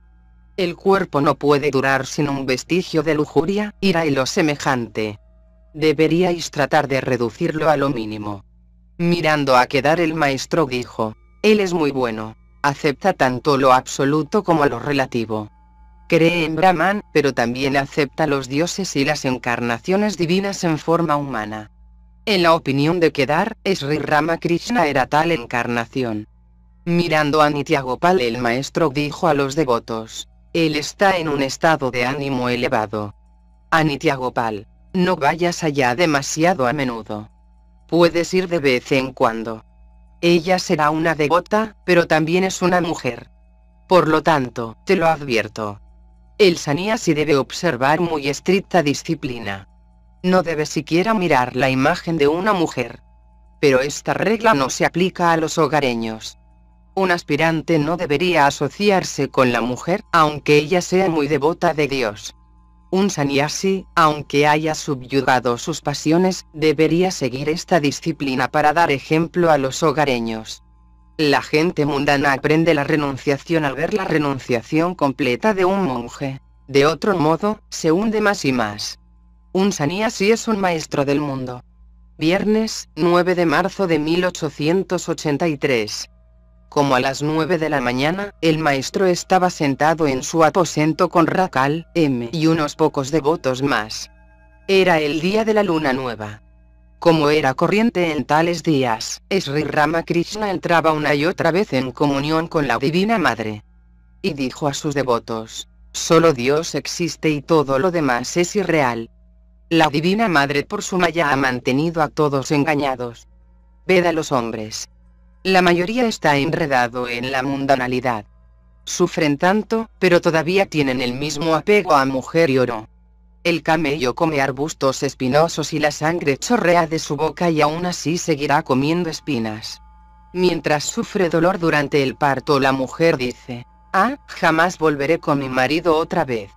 El cuerpo no puede durar sin un vestigio de lujuria, ira y lo semejante. Deberíais tratar de reducirlo a lo mínimo. Mirando a quedar el maestro dijo, Él es muy bueno, acepta tanto lo absoluto como lo relativo. Cree en Brahman, pero también acepta los dioses y las encarnaciones divinas en forma humana. En la opinión de Kedar, Sri Ramakrishna era tal encarnación. Mirando a Nityagopal el maestro dijo a los devotos, él está en un estado de ánimo elevado. A Nityagopal, no vayas allá demasiado a menudo. Puedes ir de vez en cuando. Ella será una devota, pero también es una mujer. Por lo tanto, te lo advierto. El sannyasi debe observar muy estricta disciplina. No debe siquiera mirar la imagen de una mujer. Pero esta regla no se aplica a los hogareños. Un aspirante no debería asociarse con la mujer, aunque ella sea muy devota de Dios. Un sannyasi, aunque haya subyugado sus pasiones, debería seguir esta disciplina para dar ejemplo a los hogareños. La gente mundana aprende la renunciación al ver la renunciación completa de un monje. De otro modo, se hunde más y más. Un es un maestro del mundo. Viernes, 9 de marzo de 1883. Como a las 9 de la mañana, el maestro estaba sentado en su aposento con Rakal, M y unos pocos devotos más. Era el día de la luna nueva. Como era corriente en tales días, Sri Ramakrishna entraba una y otra vez en comunión con la Divina Madre. Y dijo a sus devotos, solo Dios existe y todo lo demás es irreal. La Divina Madre por su maya ha mantenido a todos engañados. Ved a los hombres. La mayoría está enredado en la mundanalidad. Sufren tanto, pero todavía tienen el mismo apego a mujer y oro. El camello come arbustos espinosos y la sangre chorrea de su boca y aún así seguirá comiendo espinas. Mientras sufre dolor durante el parto la mujer dice, ah, jamás volveré con mi marido otra vez.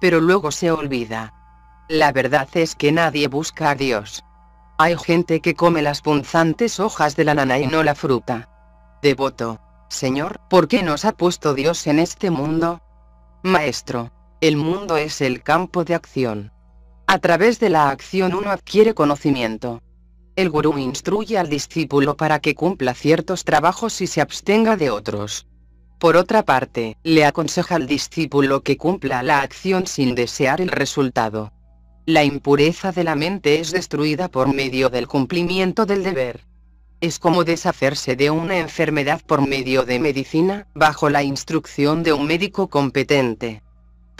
Pero luego se olvida. La verdad es que nadie busca a Dios. Hay gente que come las punzantes hojas de la nana y no la fruta. Devoto. Señor, ¿por qué nos ha puesto Dios en este mundo? Maestro, el mundo es el campo de acción. A través de la acción uno adquiere conocimiento. El gurú instruye al discípulo para que cumpla ciertos trabajos y se abstenga de otros. Por otra parte, le aconseja al discípulo que cumpla la acción sin desear el resultado. La impureza de la mente es destruida por medio del cumplimiento del deber. Es como deshacerse de una enfermedad por medio de medicina, bajo la instrucción de un médico competente.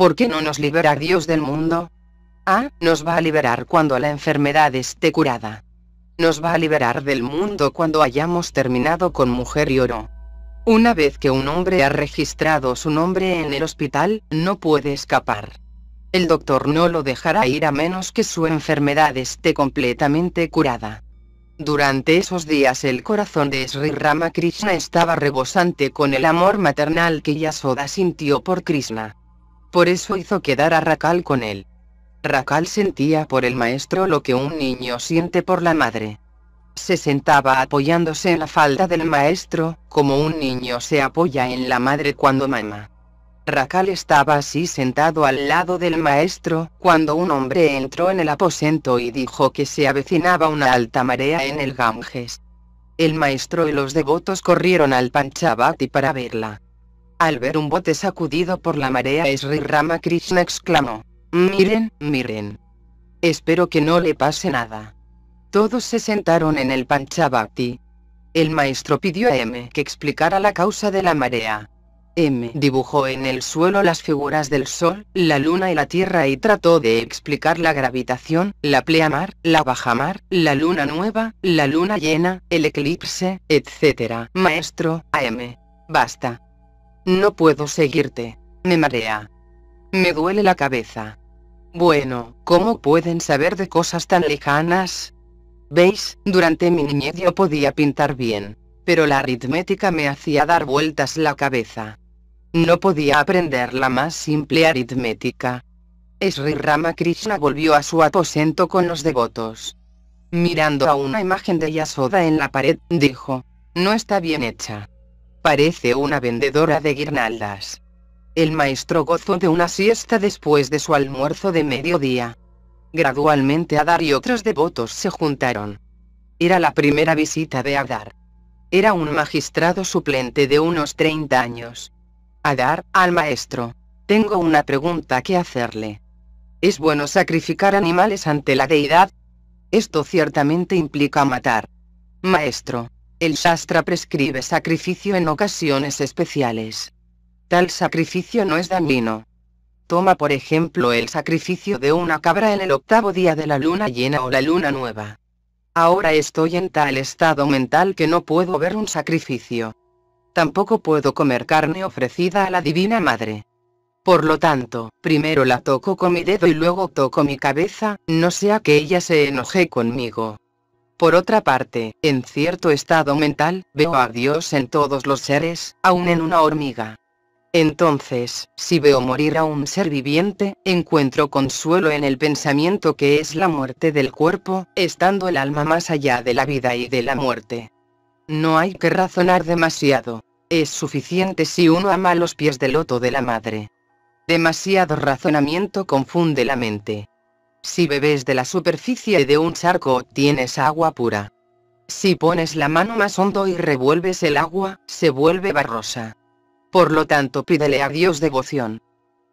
¿Por qué no nos libera Dios del mundo? Ah, nos va a liberar cuando la enfermedad esté curada. Nos va a liberar del mundo cuando hayamos terminado con mujer y oro. Una vez que un hombre ha registrado su nombre en el hospital, no puede escapar. El doctor no lo dejará ir a menos que su enfermedad esté completamente curada. Durante esos días el corazón de Sri Ramakrishna estaba rebosante con el amor maternal que Yasoda sintió por Krishna. Por eso hizo quedar a Rakal con él. Rakal sentía por el maestro lo que un niño siente por la madre. Se sentaba apoyándose en la falda del maestro, como un niño se apoya en la madre cuando mama. Rakal estaba así sentado al lado del maestro, cuando un hombre entró en el aposento y dijo que se avecinaba una alta marea en el Ganges. El maestro y los devotos corrieron al Panchavati para verla. Al ver un bote sacudido por la marea Sri Ramakrishna exclamó, Miren, miren. Espero que no le pase nada. Todos se sentaron en el Panchavati. El maestro pidió a M que explicara la causa de la marea. M dibujó en el suelo las figuras del Sol, la Luna y la Tierra y trató de explicar la gravitación, la pleamar, la bajamar, la Luna nueva, la Luna llena, el eclipse, etc. Maestro, AM. Basta. No puedo seguirte. Me marea. Me duele la cabeza. Bueno, ¿cómo pueden saber de cosas tan lejanas? ¿Veis? Durante mi niñez yo podía pintar bien pero la aritmética me hacía dar vueltas la cabeza. No podía aprender la más simple aritmética. Sri Ramakrishna volvió a su aposento con los devotos. Mirando a una imagen de Yasoda en la pared, dijo, no está bien hecha. Parece una vendedora de guirnaldas. El maestro gozó de una siesta después de su almuerzo de mediodía. Gradualmente Adar y otros devotos se juntaron. Era la primera visita de Adar. Era un magistrado suplente de unos 30 años. Adar, al maestro. Tengo una pregunta que hacerle. ¿Es bueno sacrificar animales ante la deidad? Esto ciertamente implica matar. Maestro. El Shastra prescribe sacrificio en ocasiones especiales. Tal sacrificio no es dañino. Toma por ejemplo el sacrificio de una cabra en el octavo día de la luna llena o la luna nueva. Ahora estoy en tal estado mental que no puedo ver un sacrificio. Tampoco puedo comer carne ofrecida a la Divina Madre. Por lo tanto, primero la toco con mi dedo y luego toco mi cabeza, no sea que ella se enoje conmigo. Por otra parte, en cierto estado mental, veo a Dios en todos los seres, aun en una hormiga. Entonces, si veo morir a un ser viviente, encuentro consuelo en el pensamiento que es la muerte del cuerpo, estando el alma más allá de la vida y de la muerte. No hay que razonar demasiado. Es suficiente si uno ama los pies del loto de la madre. Demasiado razonamiento confunde la mente. Si bebes de la superficie de un charco, tienes agua pura. Si pones la mano más hondo y revuelves el agua, se vuelve barrosa. Por lo tanto pídele a Dios devoción.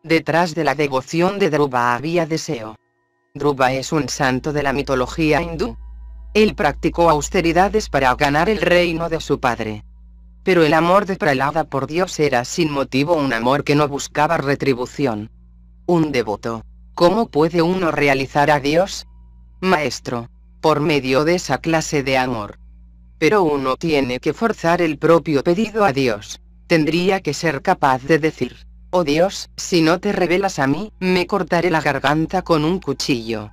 Detrás de la devoción de Dhruva había deseo. Dhruva es un santo de la mitología hindú. Él practicó austeridades para ganar el reino de su padre. Pero el amor de Pralada por Dios era sin motivo un amor que no buscaba retribución. Un devoto. ¿Cómo puede uno realizar a Dios? Maestro. Por medio de esa clase de amor. Pero uno tiene que forzar el propio pedido a Dios tendría que ser capaz de decir, oh Dios, si no te revelas a mí, me cortaré la garganta con un cuchillo.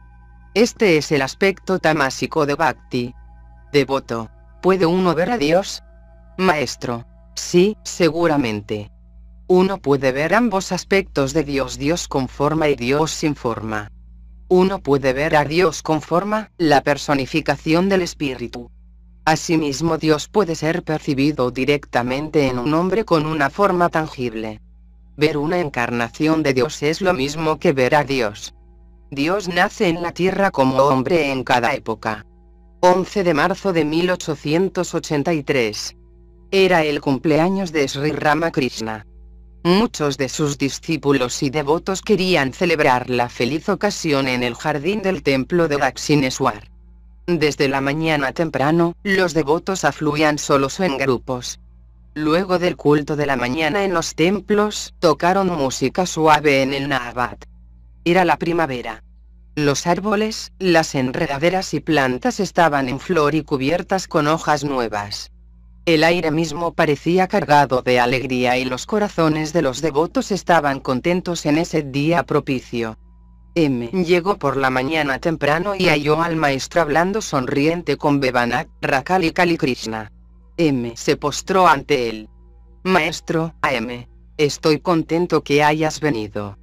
Este es el aspecto tamásico de Bhakti. Devoto. ¿Puede uno ver a Dios? Maestro. Sí, seguramente. Uno puede ver ambos aspectos de Dios, Dios con forma y Dios sin forma. Uno puede ver a Dios con forma, la personificación del espíritu. Asimismo Dios puede ser percibido directamente en un hombre con una forma tangible. Ver una encarnación de Dios es lo mismo que ver a Dios. Dios nace en la tierra como hombre en cada época. 11 de marzo de 1883. Era el cumpleaños de Sri Ramakrishna. Muchos de sus discípulos y devotos querían celebrar la feliz ocasión en el jardín del templo de Dakshineswar. Desde la mañana temprano, los devotos afluían solos o en grupos. Luego del culto de la mañana en los templos, tocaron música suave en el Nabat. Era la primavera. Los árboles, las enredaderas y plantas estaban en flor y cubiertas con hojas nuevas. El aire mismo parecía cargado de alegría y los corazones de los devotos estaban contentos en ese día propicio. M. Llegó por la mañana temprano y halló al maestro hablando sonriente con Bebanat, Rakal y. M. Se postró ante él. Maestro, AM. Estoy contento que hayas venido.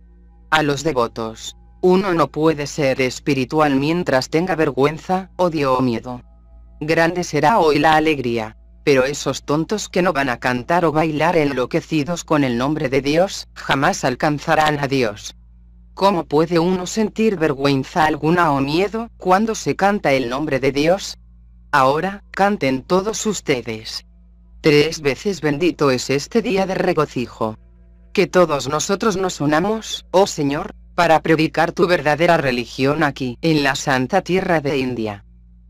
A los devotos. Uno no puede ser espiritual mientras tenga vergüenza, odio o miedo. Grande será hoy la alegría. Pero esos tontos que no van a cantar o bailar enloquecidos con el nombre de Dios, jamás alcanzarán a Dios. ¿Cómo puede uno sentir vergüenza alguna o miedo cuando se canta el nombre de Dios? Ahora, canten todos ustedes. Tres veces bendito es este día de regocijo. Que todos nosotros nos unamos, oh Señor, para predicar tu verdadera religión aquí, en la santa tierra de India.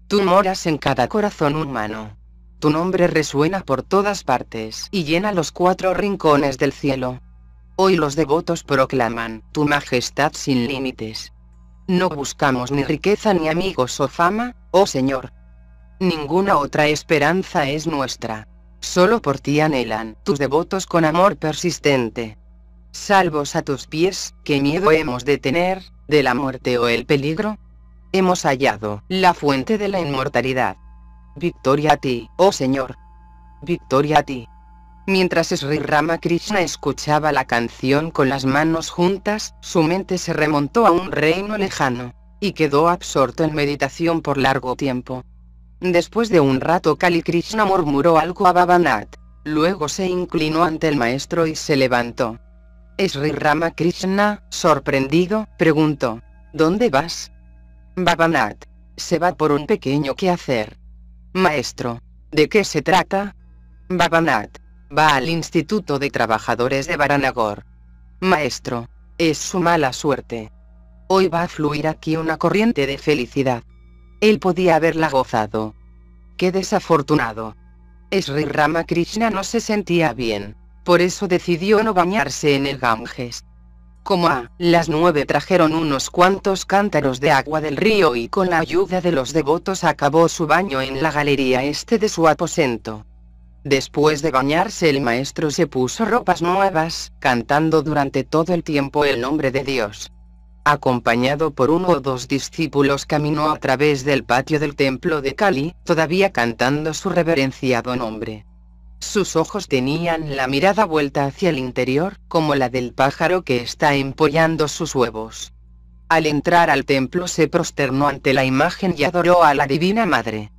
Tú moras en cada corazón humano. Tu nombre resuena por todas partes y llena los cuatro rincones del cielo. Hoy los devotos proclaman, tu majestad sin límites. No buscamos ni riqueza ni amigos o fama, oh Señor. Ninguna otra esperanza es nuestra. Solo por ti anhelan tus devotos con amor persistente. Salvos a tus pies, ¿qué miedo hemos de tener, de la muerte o el peligro? Hemos hallado la fuente de la inmortalidad. Victoria a ti, oh Señor. Victoria a ti. Mientras Sri Ramakrishna escuchaba la canción con las manos juntas, su mente se remontó a un reino lejano, y quedó absorto en meditación por largo tiempo. Después de un rato Kali Krishna murmuró algo a Bhavanath. Luego se inclinó ante el maestro y se levantó. Sri Ramakrishna, sorprendido, preguntó, ¿Dónde vas? Bhavanath. Se va por un pequeño quehacer. Maestro. ¿De qué se trata? Bhavanath. Va al Instituto de Trabajadores de Varanagor. Maestro. Es su mala suerte. Hoy va a fluir aquí una corriente de felicidad. Él podía haberla gozado. Qué desafortunado. Sri Ramakrishna no se sentía bien. Por eso decidió no bañarse en el Ganges. Como a las nueve trajeron unos cuantos cántaros de agua del río y con la ayuda de los devotos acabó su baño en la galería este de su aposento. Después de bañarse el maestro se puso ropas nuevas, cantando durante todo el tiempo el nombre de Dios. Acompañado por uno o dos discípulos caminó a través del patio del templo de Kali, todavía cantando su reverenciado nombre. Sus ojos tenían la mirada vuelta hacia el interior, como la del pájaro que está empollando sus huevos. Al entrar al templo se prosternó ante la imagen y adoró a la Divina Madre.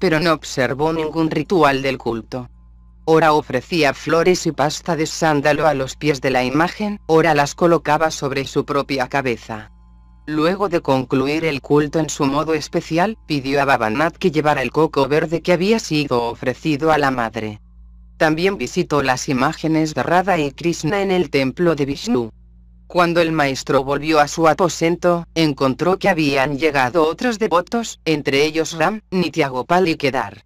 Pero no observó ningún ritual del culto. Ora ofrecía flores y pasta de sándalo a los pies de la imagen, ora las colocaba sobre su propia cabeza. Luego de concluir el culto en su modo especial, pidió a Babanath que llevara el coco verde que había sido ofrecido a la madre. También visitó las imágenes de Radha y Krishna en el templo de Vishnu. Cuando el maestro volvió a su aposento, encontró que habían llegado otros devotos, entre ellos Ram, Nityagopal y Kedar.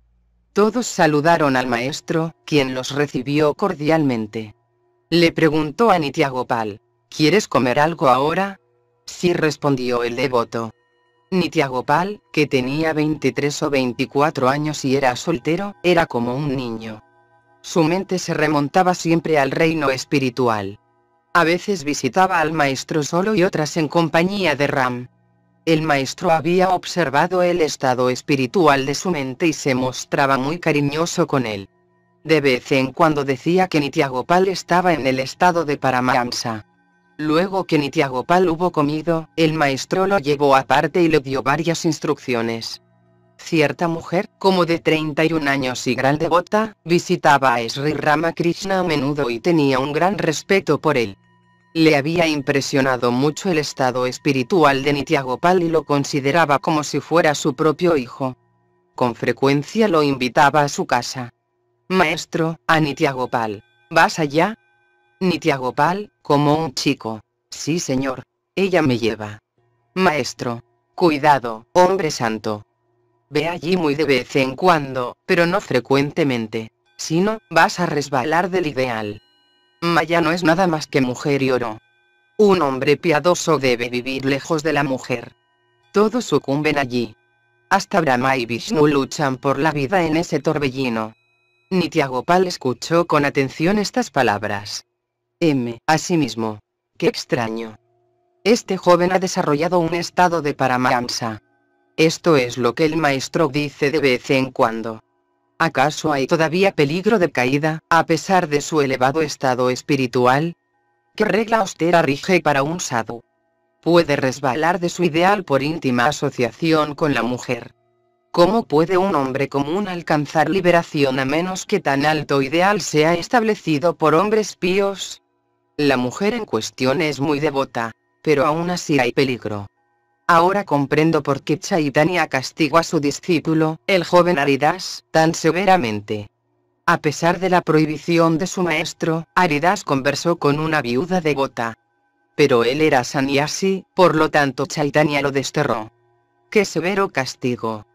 Todos saludaron al maestro, quien los recibió cordialmente. Le preguntó a Nityagopal, ¿quieres comer algo ahora? Sí respondió el devoto. Nityagopal, que tenía 23 o 24 años y era soltero, era como un niño. Su mente se remontaba siempre al reino espiritual. A veces visitaba al maestro solo y otras en compañía de Ram. El maestro había observado el estado espiritual de su mente y se mostraba muy cariñoso con él. De vez en cuando decía que Nityagopal estaba en el estado de Paramahamsa. Luego que Nityagopal hubo comido, el maestro lo llevó aparte y le dio varias instrucciones. Cierta mujer, como de 31 años y gran devota, visitaba a Sri Ramakrishna a menudo y tenía un gran respeto por él. Le había impresionado mucho el estado espiritual de Nityagopal y lo consideraba como si fuera su propio hijo. Con frecuencia lo invitaba a su casa. Maestro, a Nityagopal. ¿Vas allá? Nityagopal, como un chico. Sí señor. Ella me lleva. Maestro. Cuidado, hombre santo. Ve allí muy de vez en cuando, pero no frecuentemente. Si no, vas a resbalar del ideal. Maya no es nada más que mujer y oro. Un hombre piadoso debe vivir lejos de la mujer. Todos sucumben allí. Hasta Brahma y Vishnu luchan por la vida en ese torbellino. Nityagopal escuchó con atención estas palabras. M. Asimismo. Qué extraño. Este joven ha desarrollado un estado de paramahamsa. Esto es lo que el maestro dice de vez en cuando. ¿Acaso hay todavía peligro de caída, a pesar de su elevado estado espiritual? ¿Qué regla austera rige para un sadhu? Puede resbalar de su ideal por íntima asociación con la mujer. ¿Cómo puede un hombre común alcanzar liberación a menos que tan alto ideal sea establecido por hombres píos? La mujer en cuestión es muy devota, pero aún así hay peligro. Ahora comprendo por qué Chaitanya castigó a su discípulo, el joven Aridas, tan severamente. A pesar de la prohibición de su maestro, Aridas conversó con una viuda devota. Pero él era sannyasi, por lo tanto Chaitanya lo desterró. ¡Qué severo castigo!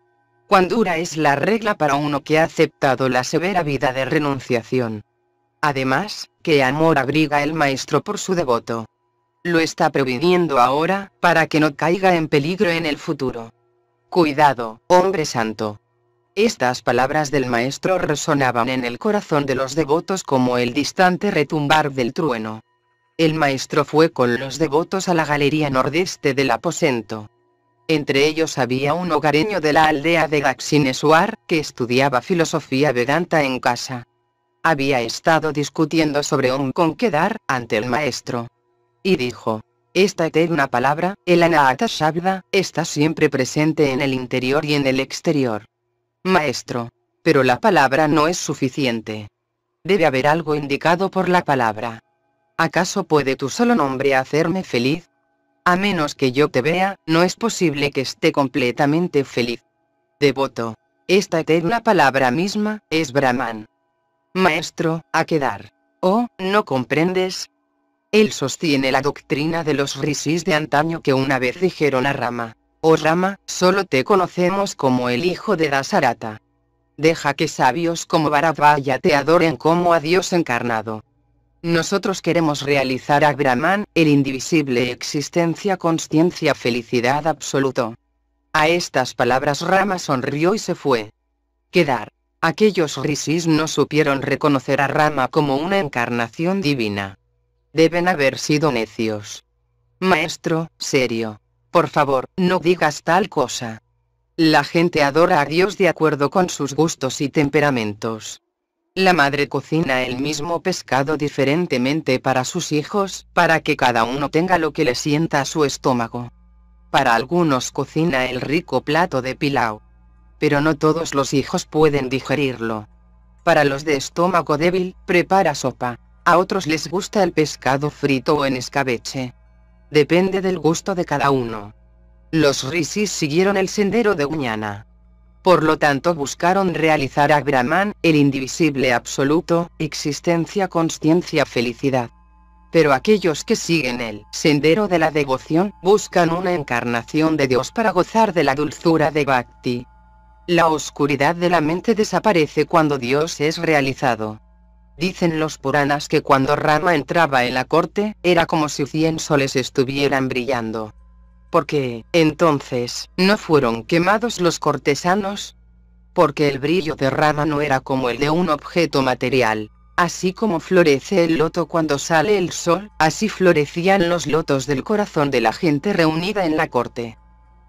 Cuán dura es la regla para uno que ha aceptado la severa vida de renunciación. Además, qué amor abriga el maestro por su devoto lo está previniendo ahora, para que no caiga en peligro en el futuro. Cuidado, hombre santo. Estas palabras del maestro resonaban en el corazón de los devotos como el distante retumbar del trueno. El maestro fue con los devotos a la galería nordeste del aposento. Entre ellos había un hogareño de la aldea de Daxinesuar, que estudiaba filosofía vedanta en casa. Había estado discutiendo sobre un con qué dar, ante el maestro y dijo, esta eterna palabra, el Anahata Shabda, está siempre presente en el interior y en el exterior. Maestro. Pero la palabra no es suficiente. Debe haber algo indicado por la palabra. ¿Acaso puede tu solo nombre hacerme feliz? A menos que yo te vea, no es posible que esté completamente feliz. Devoto. Esta eterna palabra misma, es Brahman. Maestro, a quedar. Oh, ¿no comprendes? Él sostiene la doctrina de los rishis de antaño que una vez dijeron a Rama, oh Rama, solo te conocemos como el hijo de Dasarata. Deja que sabios como Bharavaya te adoren como a Dios encarnado. Nosotros queremos realizar a Brahman, el indivisible existencia consciencia felicidad absoluto. A estas palabras Rama sonrió y se fue. Quedar. Aquellos rishis no supieron reconocer a Rama como una encarnación divina. Deben haber sido necios. Maestro, serio. Por favor, no digas tal cosa. La gente adora a Dios de acuerdo con sus gustos y temperamentos. La madre cocina el mismo pescado diferentemente para sus hijos, para que cada uno tenga lo que le sienta a su estómago. Para algunos cocina el rico plato de pilau. Pero no todos los hijos pueden digerirlo. Para los de estómago débil, prepara sopa. A otros les gusta el pescado frito o en escabeche. Depende del gusto de cada uno. Los rishis siguieron el sendero de Uñana. Por lo tanto buscaron realizar a Brahman, el indivisible absoluto, existencia, consciencia, felicidad. Pero aquellos que siguen el sendero de la devoción, buscan una encarnación de Dios para gozar de la dulzura de Bhakti. La oscuridad de la mente desaparece cuando Dios es realizado. Dicen los Puranas que cuando Rama entraba en la corte, era como si cien soles estuvieran brillando. Porque, entonces, ¿no fueron quemados los cortesanos? Porque el brillo de Rama no era como el de un objeto material. Así como florece el loto cuando sale el sol, así florecían los lotos del corazón de la gente reunida en la corte.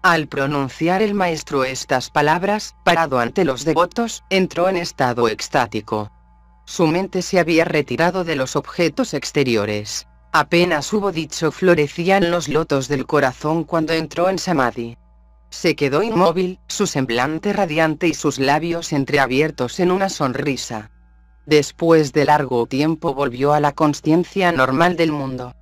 Al pronunciar el maestro estas palabras, parado ante los devotos, entró en estado extático. Su mente se había retirado de los objetos exteriores. Apenas hubo dicho florecían los lotos del corazón cuando entró en Samadhi. Se quedó inmóvil, su semblante radiante y sus labios entreabiertos en una sonrisa. Después de largo tiempo volvió a la conciencia normal del mundo.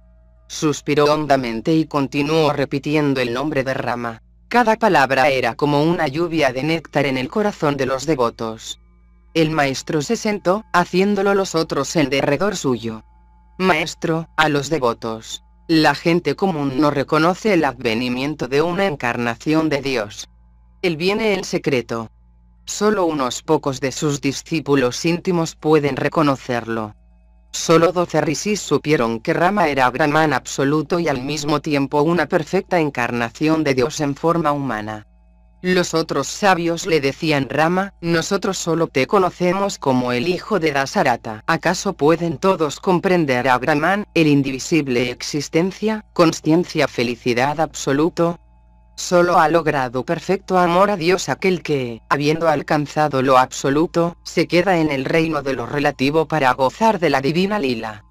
Suspiró hondamente y continuó repitiendo el nombre de Rama. Cada palabra era como una lluvia de néctar en el corazón de los devotos. El maestro se sentó, haciéndolo los otros en derredor suyo. Maestro, a los devotos. La gente común no reconoce el advenimiento de una encarnación de Dios. Él viene en secreto. Solo unos pocos de sus discípulos íntimos pueden reconocerlo. Solo doce rishis supieron que Rama era Brahman absoluto y al mismo tiempo una perfecta encarnación de Dios en forma humana. Los otros sabios le decían Rama, nosotros solo te conocemos como el hijo de Dasarata. ¿Acaso pueden todos comprender a Brahman, el indivisible existencia, consciencia, felicidad absoluto? Solo ha logrado perfecto amor a Dios aquel que, habiendo alcanzado lo absoluto, se queda en el reino de lo relativo para gozar de la divina lila.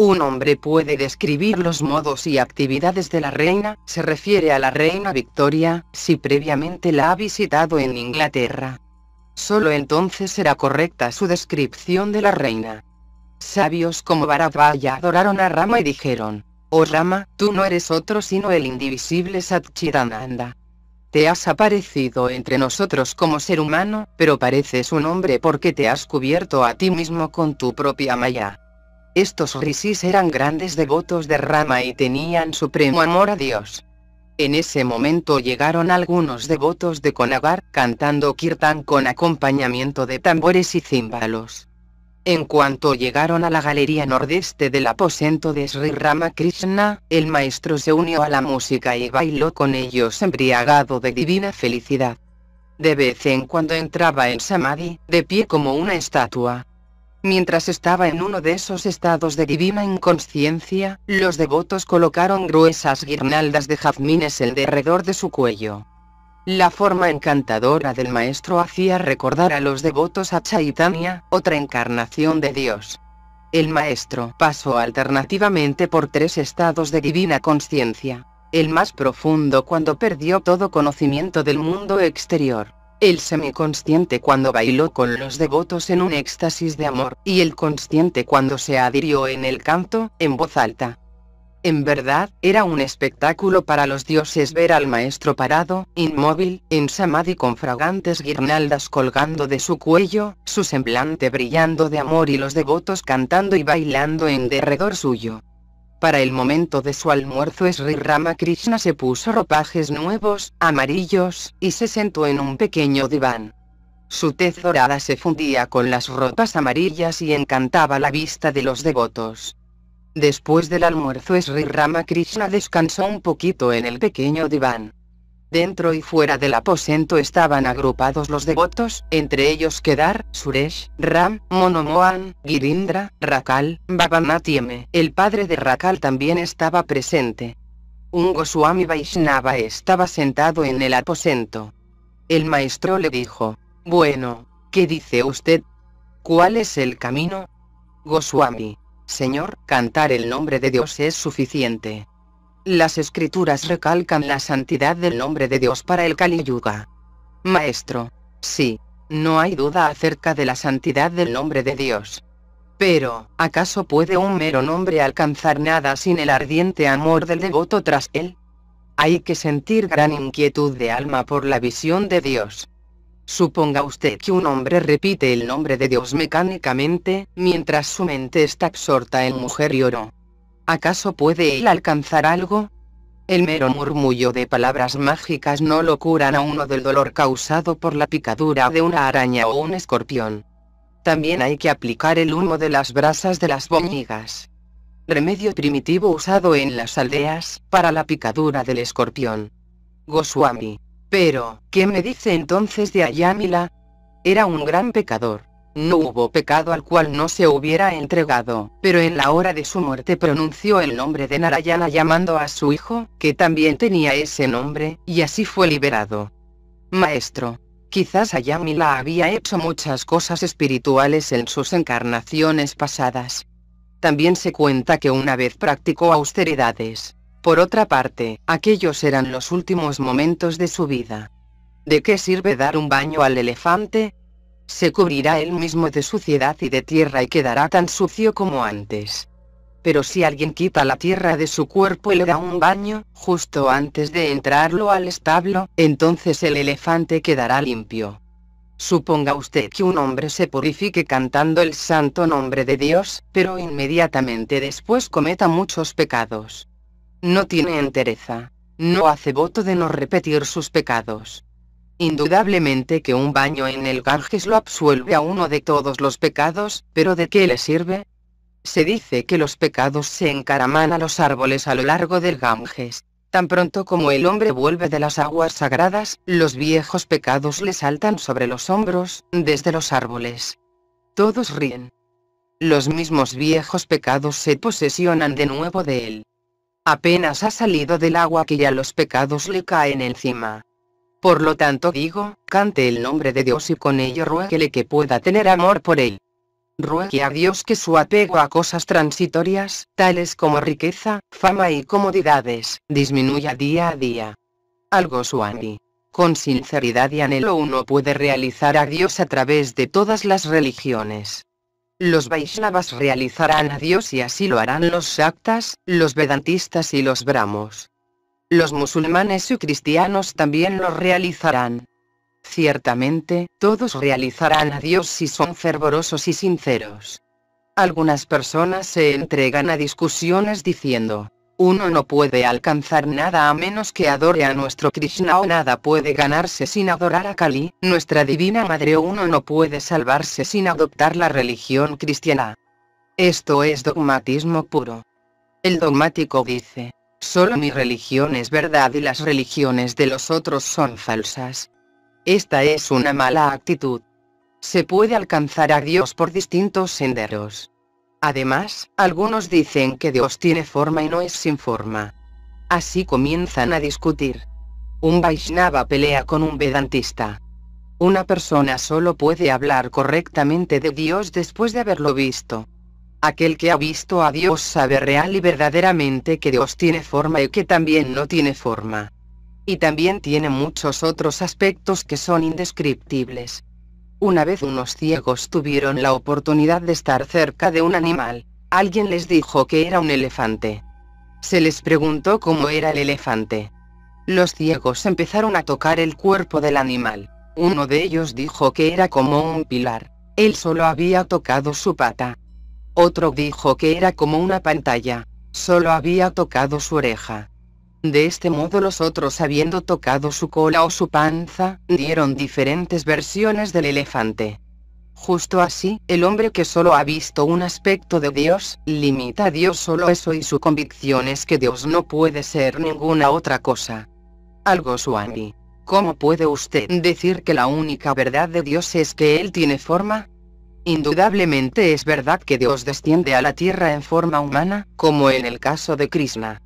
Un hombre puede describir los modos y actividades de la reina, se refiere a la reina Victoria, si previamente la ha visitado en Inglaterra. Solo entonces será correcta su descripción de la reina. Sabios como Bharadvaja adoraron a Rama y dijeron, Oh Rama, tú no eres otro sino el indivisible Satchidananda. Te has aparecido entre nosotros como ser humano, pero pareces un hombre porque te has cubierto a ti mismo con tu propia maya. Estos rishis eran grandes devotos de Rama y tenían supremo amor a Dios. En ese momento llegaron algunos devotos de Konagar, cantando kirtan con acompañamiento de tambores y címbalos. En cuanto llegaron a la galería nordeste del aposento de Sri Ramakrishna, el maestro se unió a la música y bailó con ellos embriagado de divina felicidad. De vez en cuando entraba en samadhi, de pie como una estatua, Mientras estaba en uno de esos estados de divina inconsciencia, los devotos colocaron gruesas guirnaldas de jazmines alrededor de su cuello. La forma encantadora del maestro hacía recordar a los devotos a Chaitanya, otra encarnación de Dios. El maestro pasó alternativamente por tres estados de divina conciencia. El más profundo cuando perdió todo conocimiento del mundo exterior el semiconsciente cuando bailó con los devotos en un éxtasis de amor, y el consciente cuando se adhirió en el canto, en voz alta. En verdad, era un espectáculo para los dioses ver al maestro parado, inmóvil, en samadhi con fragantes guirnaldas colgando de su cuello, su semblante brillando de amor y los devotos cantando y bailando en derredor suyo. Para el momento de su almuerzo Sri Ramakrishna se puso ropajes nuevos, amarillos, y se sentó en un pequeño diván. Su tez dorada se fundía con las ropas amarillas y encantaba la vista de los devotos. Después del almuerzo Sri Ramakrishna descansó un poquito en el pequeño diván. Dentro y fuera del aposento estaban agrupados los devotos, entre ellos Kedar, Suresh, Ram, Monomohan, Girindra, Rakal, Bhavanath El padre de Rakal también estaba presente. Un Goswami Vaishnava estaba sentado en el aposento. El maestro le dijo, Bueno, ¿qué dice usted? ¿Cuál es el camino? Goswami, Señor, cantar el nombre de Dios es suficiente. Las escrituras recalcan la santidad del nombre de Dios para el Kali Yuga. Maestro. Sí. No hay duda acerca de la santidad del nombre de Dios. Pero, ¿acaso puede un mero nombre alcanzar nada sin el ardiente amor del devoto tras él? Hay que sentir gran inquietud de alma por la visión de Dios. Suponga usted que un hombre repite el nombre de Dios mecánicamente, mientras su mente está absorta en mujer y oro. ¿Acaso puede él alcanzar algo? El mero murmullo de palabras mágicas no lo curan a uno del dolor causado por la picadura de una araña o un escorpión. También hay que aplicar el humo de las brasas de las boñigas. Remedio primitivo usado en las aldeas, para la picadura del escorpión. Goswami. Pero, ¿qué me dice entonces de Ayamila? Era un gran pecador. No hubo pecado al cual no se hubiera entregado, pero en la hora de su muerte pronunció el nombre de Narayana llamando a su hijo, que también tenía ese nombre, y así fue liberado. Maestro. Quizás Ayamila había hecho muchas cosas espirituales en sus encarnaciones pasadas. También se cuenta que una vez practicó austeridades. Por otra parte, aquellos eran los últimos momentos de su vida. ¿De qué sirve dar un baño al elefante? Se cubrirá él mismo de suciedad y de tierra y quedará tan sucio como antes. Pero si alguien quita la tierra de su cuerpo y le da un baño, justo antes de entrarlo al establo, entonces el elefante quedará limpio. Suponga usted que un hombre se purifique cantando el santo nombre de Dios, pero inmediatamente después cometa muchos pecados. No tiene entereza. No hace voto de no repetir sus pecados. Indudablemente que un baño en el Ganges lo absuelve a uno de todos los pecados, pero ¿de qué le sirve? Se dice que los pecados se encaraman a los árboles a lo largo del Ganges. Tan pronto como el hombre vuelve de las aguas sagradas, los viejos pecados le saltan sobre los hombros, desde los árboles. Todos ríen. Los mismos viejos pecados se posesionan de nuevo de él. Apenas ha salido del agua que ya los pecados le caen encima. Por lo tanto digo, cante el nombre de Dios y con ello rueguele que pueda tener amor por él. Ruegue a Dios que su apego a cosas transitorias, tales como riqueza, fama y comodidades, disminuya día a día. Algo suave. Con sinceridad y anhelo uno puede realizar a Dios a través de todas las religiones. Los Vaishnavas realizarán a Dios y así lo harán los Shaktas, los Vedantistas y los Brahmos. Los musulmanes y cristianos también lo realizarán. Ciertamente, todos realizarán a Dios si son fervorosos y sinceros. Algunas personas se entregan a discusiones diciendo, uno no puede alcanzar nada a menos que adore a nuestro Krishna o nada puede ganarse sin adorar a Kali, nuestra divina madre o uno no puede salvarse sin adoptar la religión cristiana. Esto es dogmatismo puro. El dogmático dice, solo mi religión es verdad y las religiones de los otros son falsas. Esta es una mala actitud. Se puede alcanzar a Dios por distintos senderos. Además, algunos dicen que Dios tiene forma y no es sin forma. Así comienzan a discutir. Un Vaishnava pelea con un Vedantista. Una persona solo puede hablar correctamente de Dios después de haberlo visto. Aquel que ha visto a Dios sabe real y verdaderamente que Dios tiene forma y que también no tiene forma y también tiene muchos otros aspectos que son indescriptibles. Una vez unos ciegos tuvieron la oportunidad de estar cerca de un animal. Alguien les dijo que era un elefante. Se les preguntó cómo era el elefante. Los ciegos empezaron a tocar el cuerpo del animal. Uno de ellos dijo que era como un pilar. Él solo había tocado su pata. Otro dijo que era como una pantalla. Solo había tocado su oreja. De este modo los otros habiendo tocado su cola o su panza, dieron diferentes versiones del elefante. Justo así, el hombre que solo ha visto un aspecto de Dios, limita a Dios solo eso y su convicción es que Dios no puede ser ninguna otra cosa. Algo suave. ¿Cómo puede usted decir que la única verdad de Dios es que Él tiene forma? Indudablemente es verdad que Dios desciende a la tierra en forma humana, como en el caso de Krishna.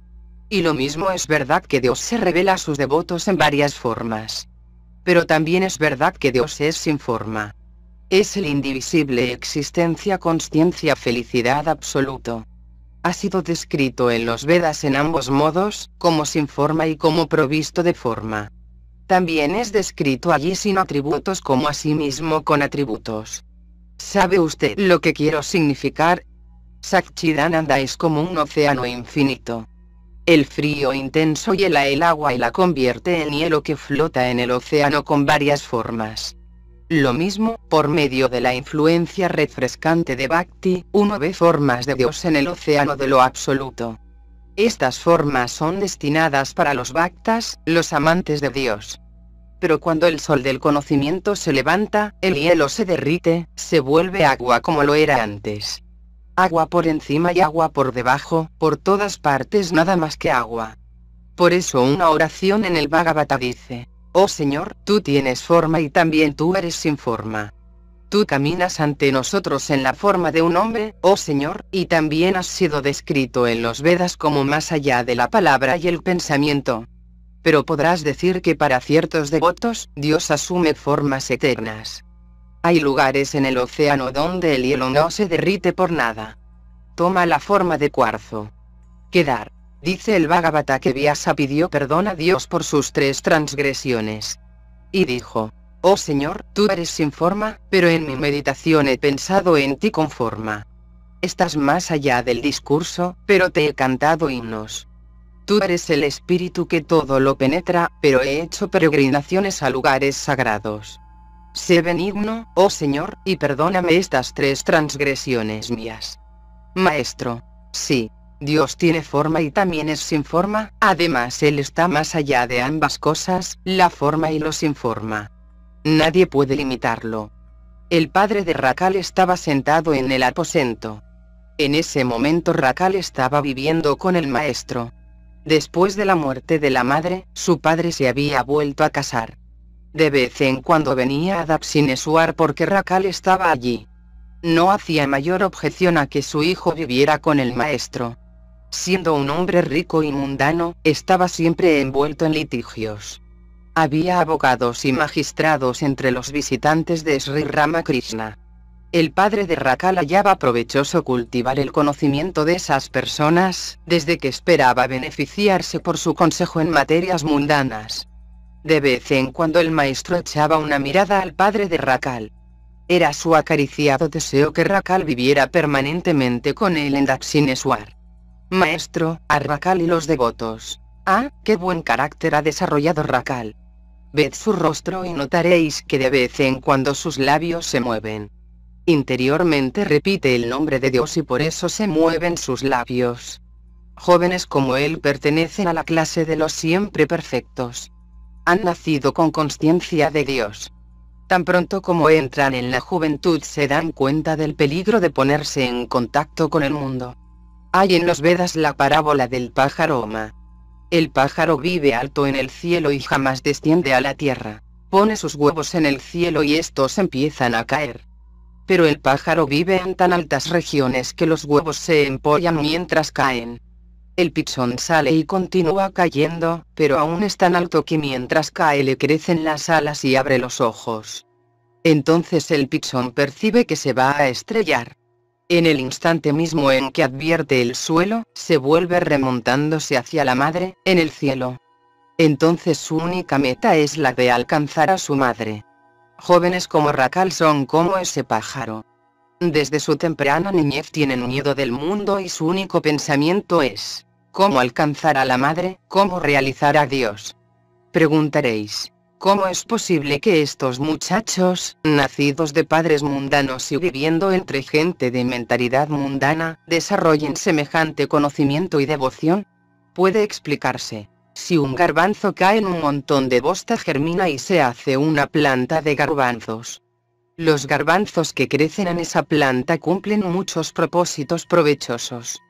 Y lo mismo es verdad que Dios se revela a sus devotos en varias formas. Pero también es verdad que Dios es sin forma. Es el indivisible existencia, conciencia, felicidad absoluto. Ha sido descrito en los Vedas en ambos modos, como sin forma y como provisto de forma. También es descrito allí sin atributos como asimismo con atributos. ¿Sabe usted lo que quiero significar? Sakchidananda es como un océano infinito. El frío intenso hiela el agua y la convierte en hielo que flota en el océano con varias formas. Lo mismo, por medio de la influencia refrescante de Bhakti, uno ve formas de Dios en el océano de lo absoluto. Estas formas son destinadas para los Bhaktas, los amantes de Dios. Pero cuando el sol del conocimiento se levanta, el hielo se derrite, se vuelve agua como lo era antes. Agua por encima y agua por debajo, por todas partes nada más que agua. Por eso una oración en el Bhagavata dice, Oh Señor, tú tienes forma y también tú eres sin forma. Tú caminas ante nosotros en la forma de un hombre, oh Señor, y también has sido descrito en los Vedas como más allá de la palabra y el pensamiento. Pero podrás decir que para ciertos devotos, Dios asume formas eternas. Hay lugares en el océano donde el hielo no se derrite por nada. Toma la forma de cuarzo. Quedar. Dice el Bhagavata que Vyasa pidió perdón a Dios por sus tres transgresiones. Y dijo, Oh Señor, tú eres sin forma, pero en mi meditación he pensado en ti con forma. Estás más allá del discurso, pero te he cantado himnos. Tú eres el espíritu que todo lo penetra, pero he hecho peregrinaciones a lugares sagrados. Sé benigno, oh Señor, y perdóname estas tres transgresiones mías. Maestro. Sí. Dios tiene forma y también es sin forma, además Él está más allá de ambas cosas, la forma y lo sin forma. Nadie puede limitarlo. El padre de Rakal estaba sentado en el aposento. En ese momento Rakal estaba viviendo con el maestro. Después de la muerte de la madre, su padre se había vuelto a casar. De vez en cuando venía a Dapsinesuar porque Rakal estaba allí. No hacía mayor objeción a que su hijo viviera con el maestro. Siendo un hombre rico y mundano, estaba siempre envuelto en litigios. Había abogados y magistrados entre los visitantes de Sri Ramakrishna. El padre de Rakal hallaba provechoso cultivar el conocimiento de esas personas, desde que esperaba beneficiarse por su consejo en materias mundanas. De vez en cuando el maestro echaba una mirada al padre de Rakal. Era su acariciado deseo que Rakal viviera permanentemente con él en Dakshineswar. Maestro, a y los devotos. Ah, qué buen carácter ha desarrollado Rakal. Ved su rostro y notaréis que de vez en cuando sus labios se mueven. Interiormente repite el nombre de Dios y por eso se mueven sus labios. Jóvenes como él pertenecen a la clase de los siempre perfectos. Han nacido con conciencia de Dios. Tan pronto como entran en la juventud se dan cuenta del peligro de ponerse en contacto con el mundo. Hay en los Vedas la parábola del pájaro Oma. El pájaro vive alto en el cielo y jamás desciende a la tierra. Pone sus huevos en el cielo y estos empiezan a caer. Pero el pájaro vive en tan altas regiones que los huevos se empollan mientras caen. El pichón sale y continúa cayendo, pero aún es tan alto que mientras cae le crecen las alas y abre los ojos. Entonces el pichón percibe que se va a estrellar. En el instante mismo en que advierte el suelo, se vuelve remontándose hacia la madre, en el cielo. Entonces su única meta es la de alcanzar a su madre. Jóvenes como Rakal son como ese pájaro. Desde su temprana niñez tienen miedo del mundo y su único pensamiento es, ¿cómo alcanzar a la madre, cómo realizar a Dios? Preguntaréis, ¿Cómo es posible que estos muchachos, nacidos de padres mundanos y viviendo entre gente de mentalidad mundana, desarrollen semejante conocimiento y devoción? Puede explicarse. Si un garbanzo cae en un montón de bosta germina y se hace una planta de garbanzos. Los garbanzos que crecen en esa planta cumplen muchos propósitos provechosos.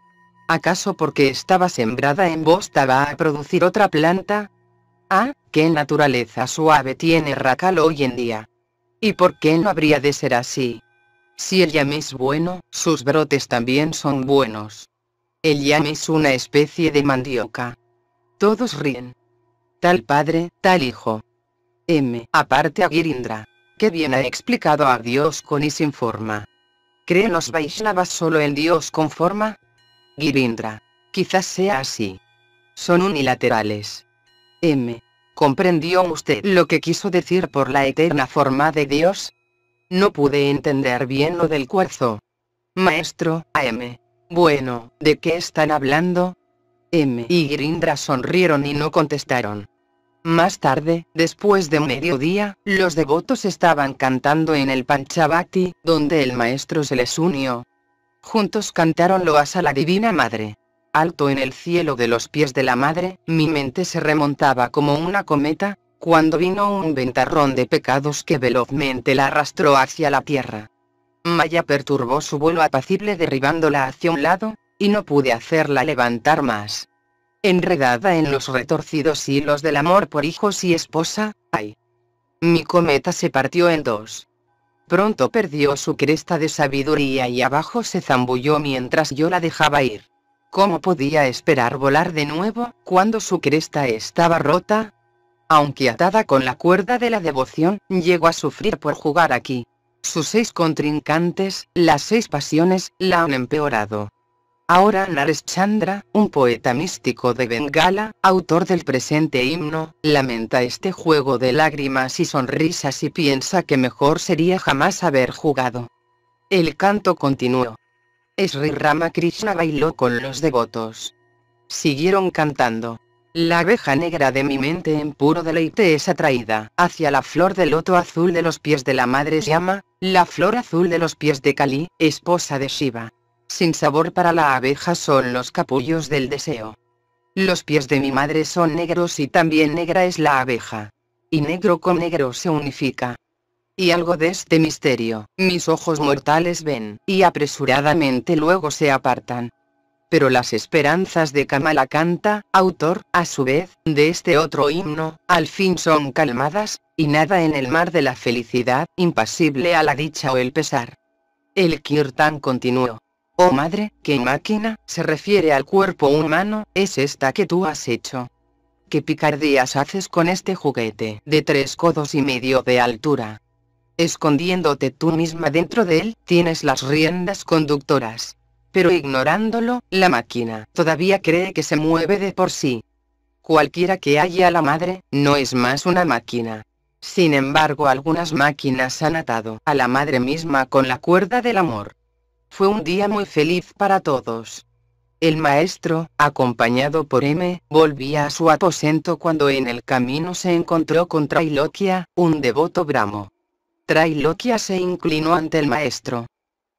¿Acaso porque estaba sembrada en bosta va a producir otra planta? Ah, qué naturaleza suave tiene Racal hoy en día. ¿Y por qué no habría de ser así? Si el yame es bueno, sus brotes también son buenos. El yame es una especie de mandioca. Todos ríen. Tal padre, tal hijo. M. Aparte a Girindra. Qué bien ha explicado a Dios con y sin forma. ¿Creen los Vaishnavas solo en Dios con forma? Girindra. Quizás sea así. Son unilaterales. M. ¿Comprendió usted lo que quiso decir por la eterna forma de Dios? No pude entender bien lo del cuarzo. Maestro, AM. Bueno, ¿de qué están hablando? M y Grindra sonrieron y no contestaron. Más tarde, después de mediodía, los devotos estaban cantando en el Panchavati, donde el maestro se les unió. Juntos cantaron loas a la Divina Madre alto en el cielo de los pies de la madre, mi mente se remontaba como una cometa, cuando vino un ventarrón de pecados que velozmente la arrastró hacia la tierra. Maya perturbó su vuelo apacible derribándola hacia un lado, y no pude hacerla levantar más. Enredada en los retorcidos hilos del amor por hijos y esposa, ay. Mi cometa se partió en dos. Pronto perdió su cresta de sabiduría y abajo se zambulló mientras yo la dejaba ir. ¿Cómo podía esperar volar de nuevo, cuando su cresta estaba rota? Aunque atada con la cuerda de la devoción, llegó a sufrir por jugar aquí. Sus seis contrincantes, las seis pasiones, la han empeorado. Ahora Naresh Chandra, un poeta místico de Bengala, autor del presente himno, lamenta este juego de lágrimas y sonrisas y piensa que mejor sería jamás haber jugado. El canto continuó. Sri Ramakrishna bailó con los devotos. Siguieron cantando. La abeja negra de mi mente en puro deleite es atraída hacia la flor del loto azul de los pies de la madre llama, la flor azul de los pies de Kali, esposa de Shiva. Sin sabor para la abeja son los capullos del deseo. Los pies de mi madre son negros y también negra es la abeja. Y negro con negro se unifica. Y algo de este misterio, mis ojos mortales ven, y apresuradamente luego se apartan. pero las esperanzas de Kamalakanta, autor, a su vez, de este otro himno, al fin son calmadas, y nada en el mar de la felicidad, impasible a la dicha o el pesar. El kirtan continuó. Oh madre, ¿qué máquina, se refiere al cuerpo humano, es esta que tú has hecho? ¿Qué picardías haces con este juguete de tres codos y medio de altura? Escondiéndote tú misma dentro de él, tienes las riendas conductoras. Pero ignorándolo, la máquina todavía cree que se mueve de por sí. Cualquiera que haya la madre, no es más una máquina. Sin embargo, algunas máquinas han atado a la madre misma con la cuerda del amor. Fue un día muy feliz para todos. El maestro, acompañado por M, volvía a su aposento cuando en el camino se encontró con Trailoquia, un devoto bramo. Trailoquia se inclinó ante el maestro.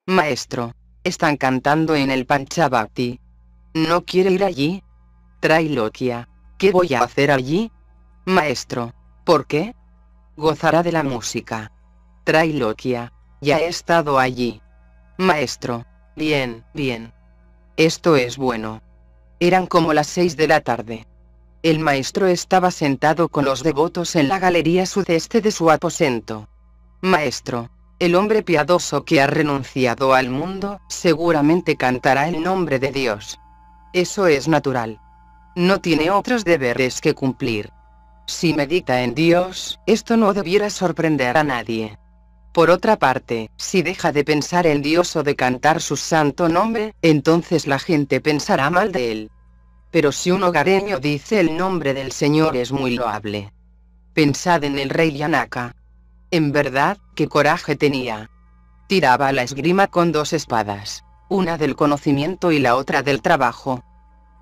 Maestro, están cantando en el Panchabhakti. ¿No quiere ir allí? Trailoquia, ¿qué voy a hacer allí? Maestro, ¿por qué? Gozará de la música. Trailoquia, ya he estado allí. Maestro, bien, bien. Esto es bueno. Eran como las seis de la tarde. El maestro estaba sentado con los devotos en la galería sudeste de su aposento. Maestro, el hombre piadoso que ha renunciado al mundo, seguramente cantará el nombre de Dios. Eso es natural. No tiene otros deberes que cumplir. Si medita en Dios, esto no debiera sorprender a nadie. Por otra parte, si deja de pensar en Dios o de cantar su santo nombre, entonces la gente pensará mal de él. Pero si un hogareño dice el nombre del Señor es muy loable. Pensad en el rey Yanaka. En verdad, qué coraje tenía. Tiraba la esgrima con dos espadas, una del conocimiento y la otra del trabajo.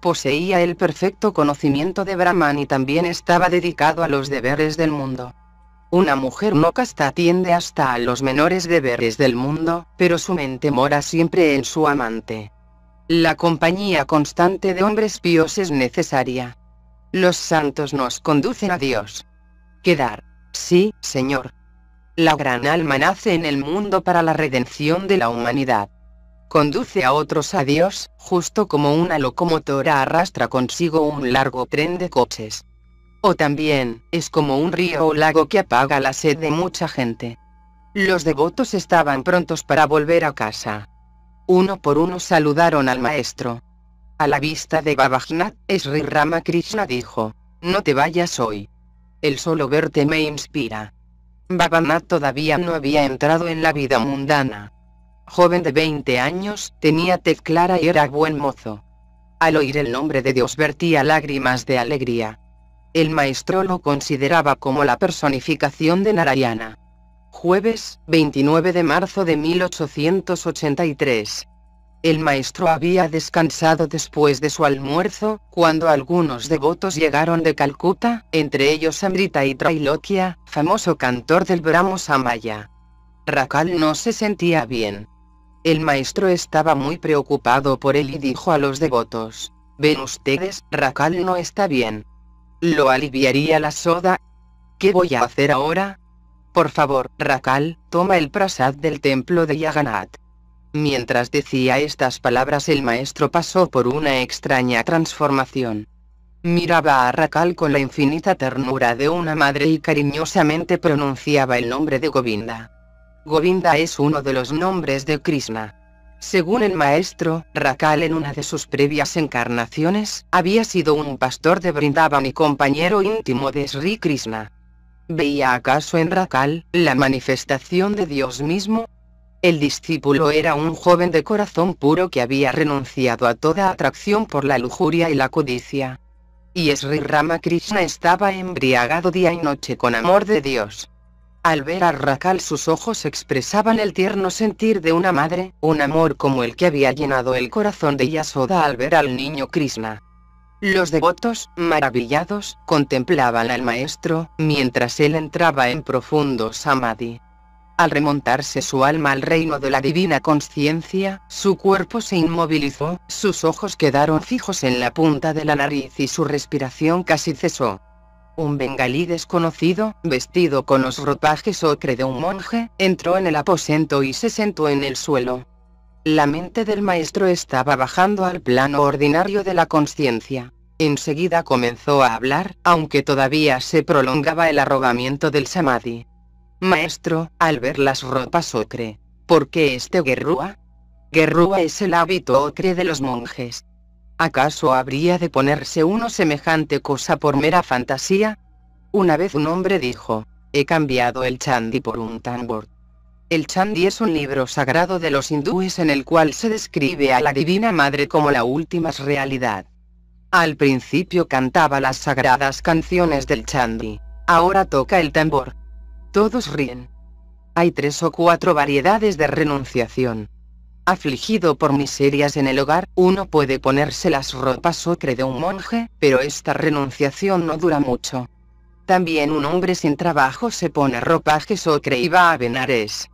Poseía el perfecto conocimiento de Brahman y también estaba dedicado a los deberes del mundo. Una mujer no casta tiende hasta a los menores deberes del mundo, pero su mente mora siempre en su amante. La compañía constante de hombres píos es necesaria. Los santos nos conducen a Dios. Quedar. Sí, Señor. La gran alma nace en el mundo para la redención de la humanidad. Conduce a otros a Dios, justo como una locomotora arrastra consigo un largo tren de coches. O también, es como un río o lago que apaga la sed de mucha gente. Los devotos estaban prontos para volver a casa. Uno por uno saludaron al maestro. A la vista de Babajnath, Sri Ramakrishna dijo, no te vayas hoy. El solo verte me inspira. Babanath todavía no había entrado en la vida mundana. Joven de 20 años, tenía tez clara y era buen mozo. Al oír el nombre de Dios vertía lágrimas de alegría. El maestro lo consideraba como la personificación de Narayana. Jueves, 29 de marzo de 1883. El maestro había descansado después de su almuerzo, cuando algunos devotos llegaron de Calcuta, entre ellos Amrita y Trailoquia, famoso cantor del Brahmo Samaya. Rakal no se sentía bien. El maestro estaba muy preocupado por él y dijo a los devotos, ven ustedes, Rakal no está bien. ¿Lo aliviaría la soda? ¿Qué voy a hacer ahora? Por favor, Rakal, toma el prasad del templo de Yaganat. Mientras decía estas palabras el maestro pasó por una extraña transformación. Miraba a Rakal con la infinita ternura de una madre y cariñosamente pronunciaba el nombre de Govinda. Govinda es uno de los nombres de Krishna. Según el maestro, Rakal en una de sus previas encarnaciones, había sido un pastor de Brindavan y compañero íntimo de Sri Krishna. ¿Veía acaso en Rakal, la manifestación de Dios mismo? El discípulo era un joven de corazón puro que había renunciado a toda atracción por la lujuria y la codicia. Y Sri Ramakrishna estaba embriagado día y noche con amor de Dios. Al ver a Rakal sus ojos expresaban el tierno sentir de una madre, un amor como el que había llenado el corazón de Yasoda al ver al niño Krishna. Los devotos, maravillados, contemplaban al maestro, mientras él entraba en profundo samadhi. Al remontarse su alma al reino de la divina conciencia, su cuerpo se inmovilizó, sus ojos quedaron fijos en la punta de la nariz y su respiración casi cesó. Un bengalí desconocido, vestido con los ropajes ocre de un monje, entró en el aposento y se sentó en el suelo. La mente del maestro estaba bajando al plano ordinario de la conciencia. Enseguida comenzó a hablar, aunque todavía se prolongaba el arrogamiento del samadhi. Maestro, al ver las ropas ocre, ¿por qué este guerrúa? Guerrúa es el hábito ocre de los monjes. ¿Acaso habría de ponerse uno semejante cosa por mera fantasía? Una vez un hombre dijo, he cambiado el chandi por un tambor. El chandi es un libro sagrado de los hindúes en el cual se describe a la Divina Madre como la última realidad. Al principio cantaba las sagradas canciones del Chandi. Ahora toca el tambor. Todos ríen. Hay tres o cuatro variedades de renunciación. Afligido por miserias en el hogar, uno puede ponerse las ropas ocre de un monje, pero esta renunciación no dura mucho. También un hombre sin trabajo se pone ropajes ocre y va a Benares.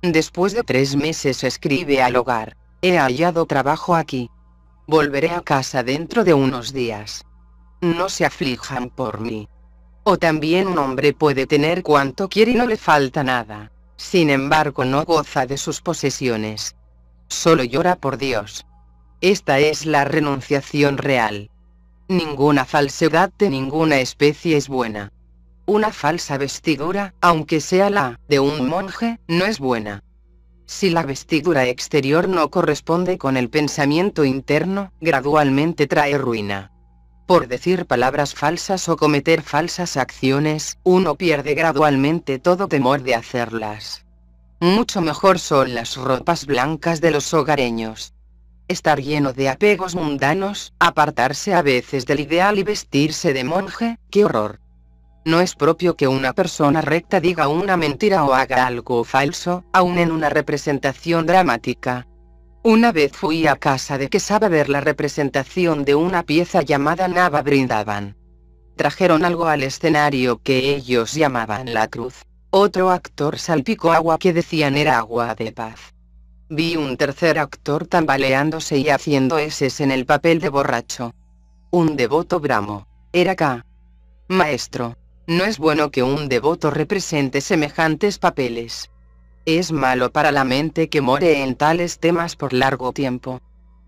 Después de tres meses escribe al hogar. He hallado trabajo aquí. Volveré a casa dentro de unos días. No se aflijan por mí. O también un hombre puede tener cuanto quiere y no le falta nada. Sin embargo no goza de sus posesiones. Solo llora por Dios. Esta es la renunciación real. Ninguna falsedad de ninguna especie es buena. Una falsa vestidura, aunque sea la de un monje, no es buena. Si la vestidura exterior no corresponde con el pensamiento interno, gradualmente trae ruina. Por decir palabras falsas o cometer falsas acciones, uno pierde gradualmente todo temor de hacerlas. Mucho mejor son las ropas blancas de los hogareños. Estar lleno de apegos mundanos, apartarse a veces del ideal y vestirse de monje, qué horror. No es propio que una persona recta diga una mentira o haga algo falso, aun en una representación dramática. Una vez fui a casa de Quesada a ver la representación de una pieza llamada Nava Brindaban. Trajeron algo al escenario que ellos llamaban la cruz. Otro actor salpicó agua que decían era agua de paz. Vi un tercer actor tambaleándose y haciendo eses en el papel de borracho. Un devoto bramo. Era acá. Maestro, no es bueno que un devoto represente semejantes papeles. Es malo para la mente que more en tales temas por largo tiempo.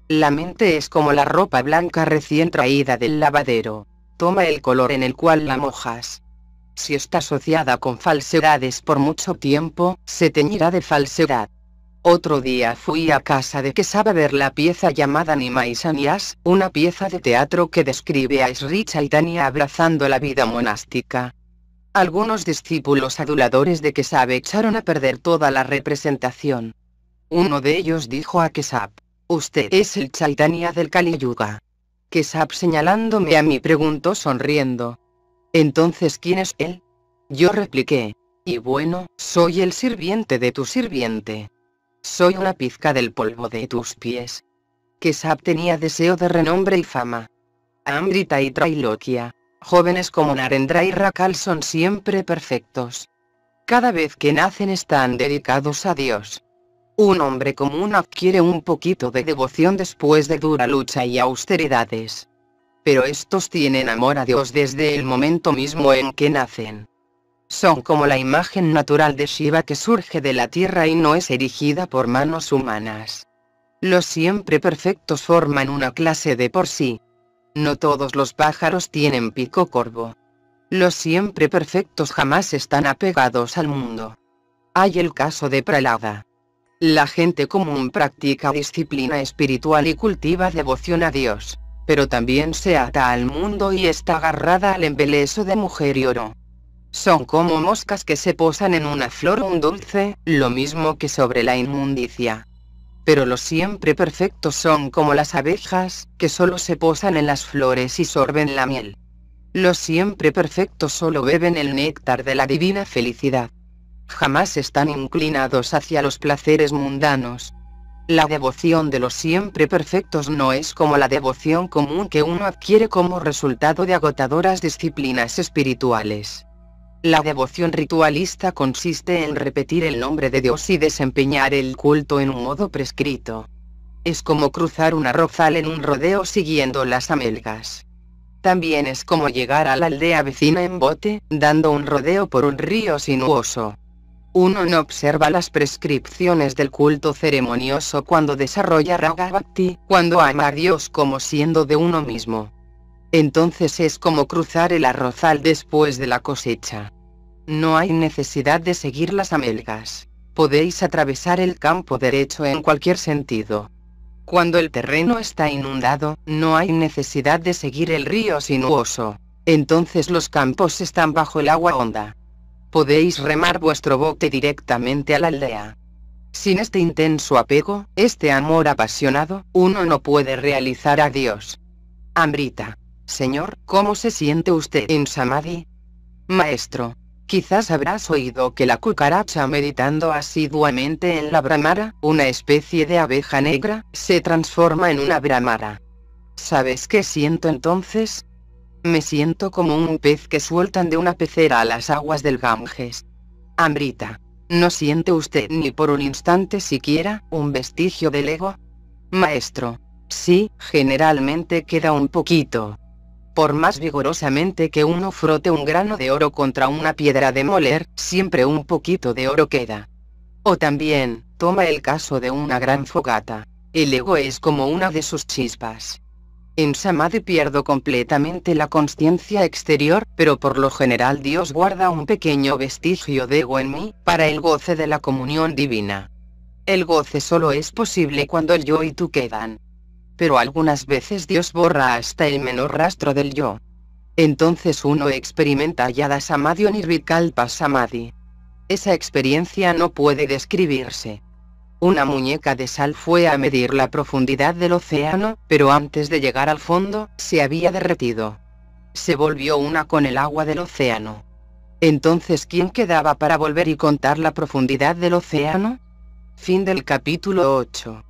La mente es como la ropa blanca recién traída del lavadero. Toma el color en el cual la mojas. Si está asociada con falsedades por mucho tiempo, se teñirá de falsedad. Otro día fui a casa de Quesada a ver la pieza llamada Nimai Sanyas, una pieza de teatro que describe a Sri Chaitanya abrazando la vida monástica. Algunos discípulos aduladores de Kesab echaron a perder toda la representación. Uno de ellos dijo a Kesab, usted es el Chaitanya del Kali Yuga. Kesab señalándome a mí preguntó sonriendo. Entonces, ¿quién es él? Yo repliqué, y bueno, soy el sirviente de tu sirviente. Soy una pizca del polvo de tus pies. Kesab tenía deseo de renombre y fama. Amrita y Trailokia, jóvenes como Narendra y Rakal son siempre perfectos. Cada vez que nacen están dedicados a Dios. Un hombre común adquiere un poquito de devoción después de dura lucha y austeridades. Pero estos tienen amor a Dios desde el momento mismo en que nacen. Son como la imagen natural de Shiva que surge de la tierra y no es erigida por manos humanas. Los siempre perfectos forman una clase de por sí. No todos los pájaros tienen pico corvo. Los siempre perfectos jamás están apegados al mundo. Hay el caso de Pralada. La gente común practica disciplina espiritual y cultiva devoción a Dios, pero también se ata al mundo y está agarrada al embeleso de mujer y oro. Son como moscas que se posan en una flor un dulce, lo mismo que sobre la inmundicia. Pero los siempre perfectos son como las abejas, que solo se posan en las flores y sorben la miel. Los siempre perfectos solo beben el néctar de la divina felicidad. Jamás están inclinados hacia los placeres mundanos. La devoción de los siempre perfectos no es como la devoción común que uno adquiere como resultado de agotadoras disciplinas espirituales. La devoción ritualista consiste en repetir el nombre de Dios y desempeñar el culto en un modo prescrito. Es como cruzar un arrozal en un rodeo siguiendo las amelgas. También es como llegar a la aldea vecina en bote, dando un rodeo por un río sinuoso. Uno no observa las prescripciones del culto ceremonioso cuando desarrolla Raga Bhakti, cuando ama a Dios como siendo de uno mismo. Entonces es como cruzar el arrozal después de la cosecha. No hay necesidad de seguir las amelgas. Podéis atravesar el campo derecho en cualquier sentido. Cuando el terreno está inundado, no hay necesidad de seguir el río sinuoso. Entonces los campos están bajo el agua honda podéis remar vuestro bote directamente a la aldea. Sin este intenso apego, este amor apasionado, uno no puede realizar a Dios. Amrita. Señor, ¿cómo se siente usted en Samadhi? Maestro. Quizás habrás oído que la cucaracha meditando asiduamente en la Brahmara, una especie de abeja negra, se transforma en una Brahmara. ¿Sabes qué siento entonces? Me siento como un pez que sueltan de una pecera a las aguas del Ganges. Amrita. ¿No siente usted ni por un instante siquiera un vestigio del ego? Maestro. Sí, generalmente queda un poquito. Por más vigorosamente que uno frote un grano de oro contra una piedra de moler, siempre un poquito de oro queda. O también, toma el caso de una gran fogata. El ego es como una de sus chispas. En Samadhi pierdo completamente la conciencia exterior, pero por lo general Dios guarda un pequeño vestigio de ego en mí, para el goce de la comunión divina. El goce solo es posible cuando el yo y tú quedan. Pero algunas veces Dios borra hasta el menor rastro del yo. Entonces uno experimenta Yada Samadhi o Nirvikalpa Samadhi. Esa experiencia no puede describirse. Una muñeca de sal fue a medir la profundidad del océano, pero antes de llegar al fondo, se había derretido. Se volvió una con el agua del océano. Entonces, ¿quién quedaba para volver y contar la profundidad del océano? Fin del capítulo 8.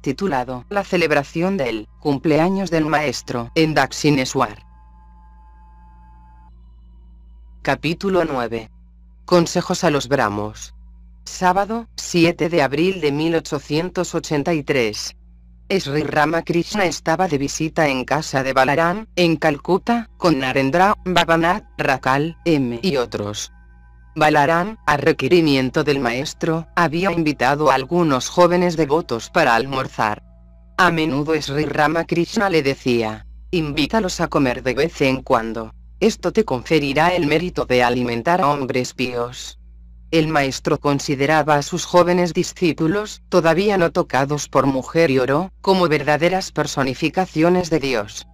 Titulado La celebración del cumpleaños del maestro en Dakshineswar. Capítulo 9. Consejos a los Brahmos. Sábado, 7 de abril de 1883. Sri Ramakrishna estaba de visita en casa de Balaram, en Calcuta, con Narendra, Babanath, Rakal, M y otros. Balaram, a requerimiento del maestro, había invitado a algunos jóvenes devotos para almorzar. A menudo Sri Ramakrishna le decía, invítalos a comer de vez en cuando. Esto te conferirá el mérito de alimentar a hombres píos. El maestro consideraba a sus jóvenes discípulos, todavía no tocados por mujer y oro, como verdaderas personificaciones de Dios.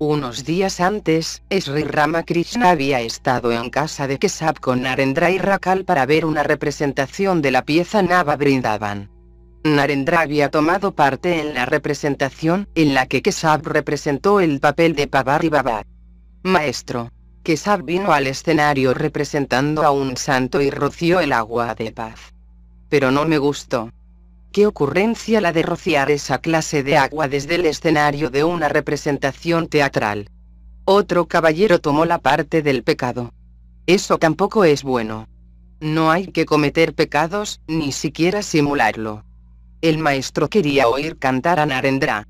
Unos días antes, Sri Ramakrishna había estado en casa de Kesab con Narendra y Rakal para ver una representación de la pieza Nava Brindavan. Narendra había tomado parte en la representación, en la que Kesab representó el papel de Pavar. Maestro, Kesab vino al escenario representando a un santo y roció el agua de paz. Pero no me gustó. ¿Qué ocurrencia la de rociar esa clase de agua desde el escenario de una representación teatral? Otro caballero tomó la parte del pecado. Eso tampoco es bueno. No hay que cometer pecados, ni siquiera simularlo. El maestro quería oír cantar a Narendra.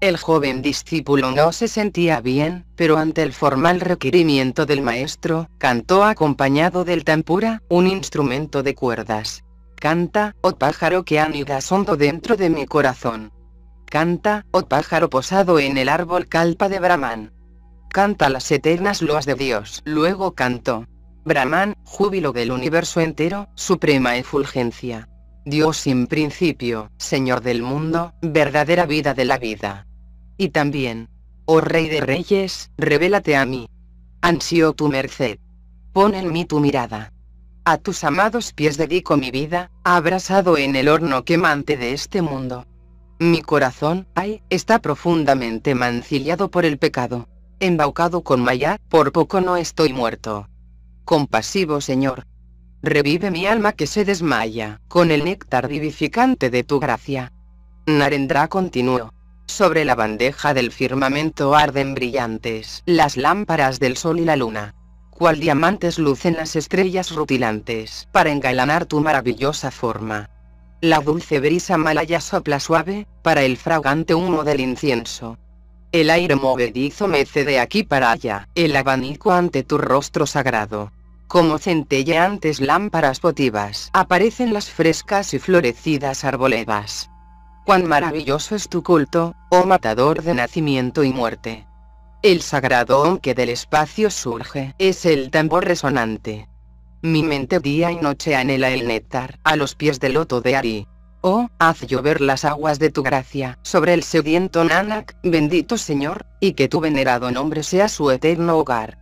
El joven discípulo no se sentía bien, pero ante el formal requerimiento del maestro, cantó acompañado del tampura, un instrumento de cuerdas. Canta, oh pájaro que anidas hondo dentro de mi corazón. Canta, oh pájaro posado en el árbol calpa de Brahman. Canta las eternas loas de Dios. Luego cantó. Brahman, júbilo del universo entero, suprema efulgencia. Dios sin principio, Señor del mundo, verdadera vida de la vida. Y también, oh Rey de Reyes, revélate a mí. Ansío tu merced. Pon en mí tu mirada. A tus amados pies dedico mi vida, abrasado en el horno quemante de este mundo. Mi corazón, ay, está profundamente mancillado por el pecado. Embaucado con Maya, por poco no estoy muerto. Compasivo Señor. Revive mi alma que se desmaya, con el néctar vivificante de tu gracia. Narendra continuó. Sobre la bandeja del firmamento arden brillantes las lámparas del sol y la luna. Cual diamantes lucen las estrellas rutilantes para engalanar tu maravillosa forma. La dulce brisa malaya sopla suave, para el fragante humo del incienso. El aire movedizo mece de aquí para allá, el abanico ante tu rostro sagrado. como centelleantes lámparas votivas, aparecen las frescas y florecidas arboledas. Cuán maravilloso es tu culto, oh matador de nacimiento y muerte. El sagrado on que del espacio surge, es el tambor resonante. Mi mente día y noche anhela el néctar, a los pies del loto de Ari. Oh, haz llover las aguas de tu gracia, sobre el sediento Nanak, bendito Señor, y que tu venerado nombre sea su eterno hogar.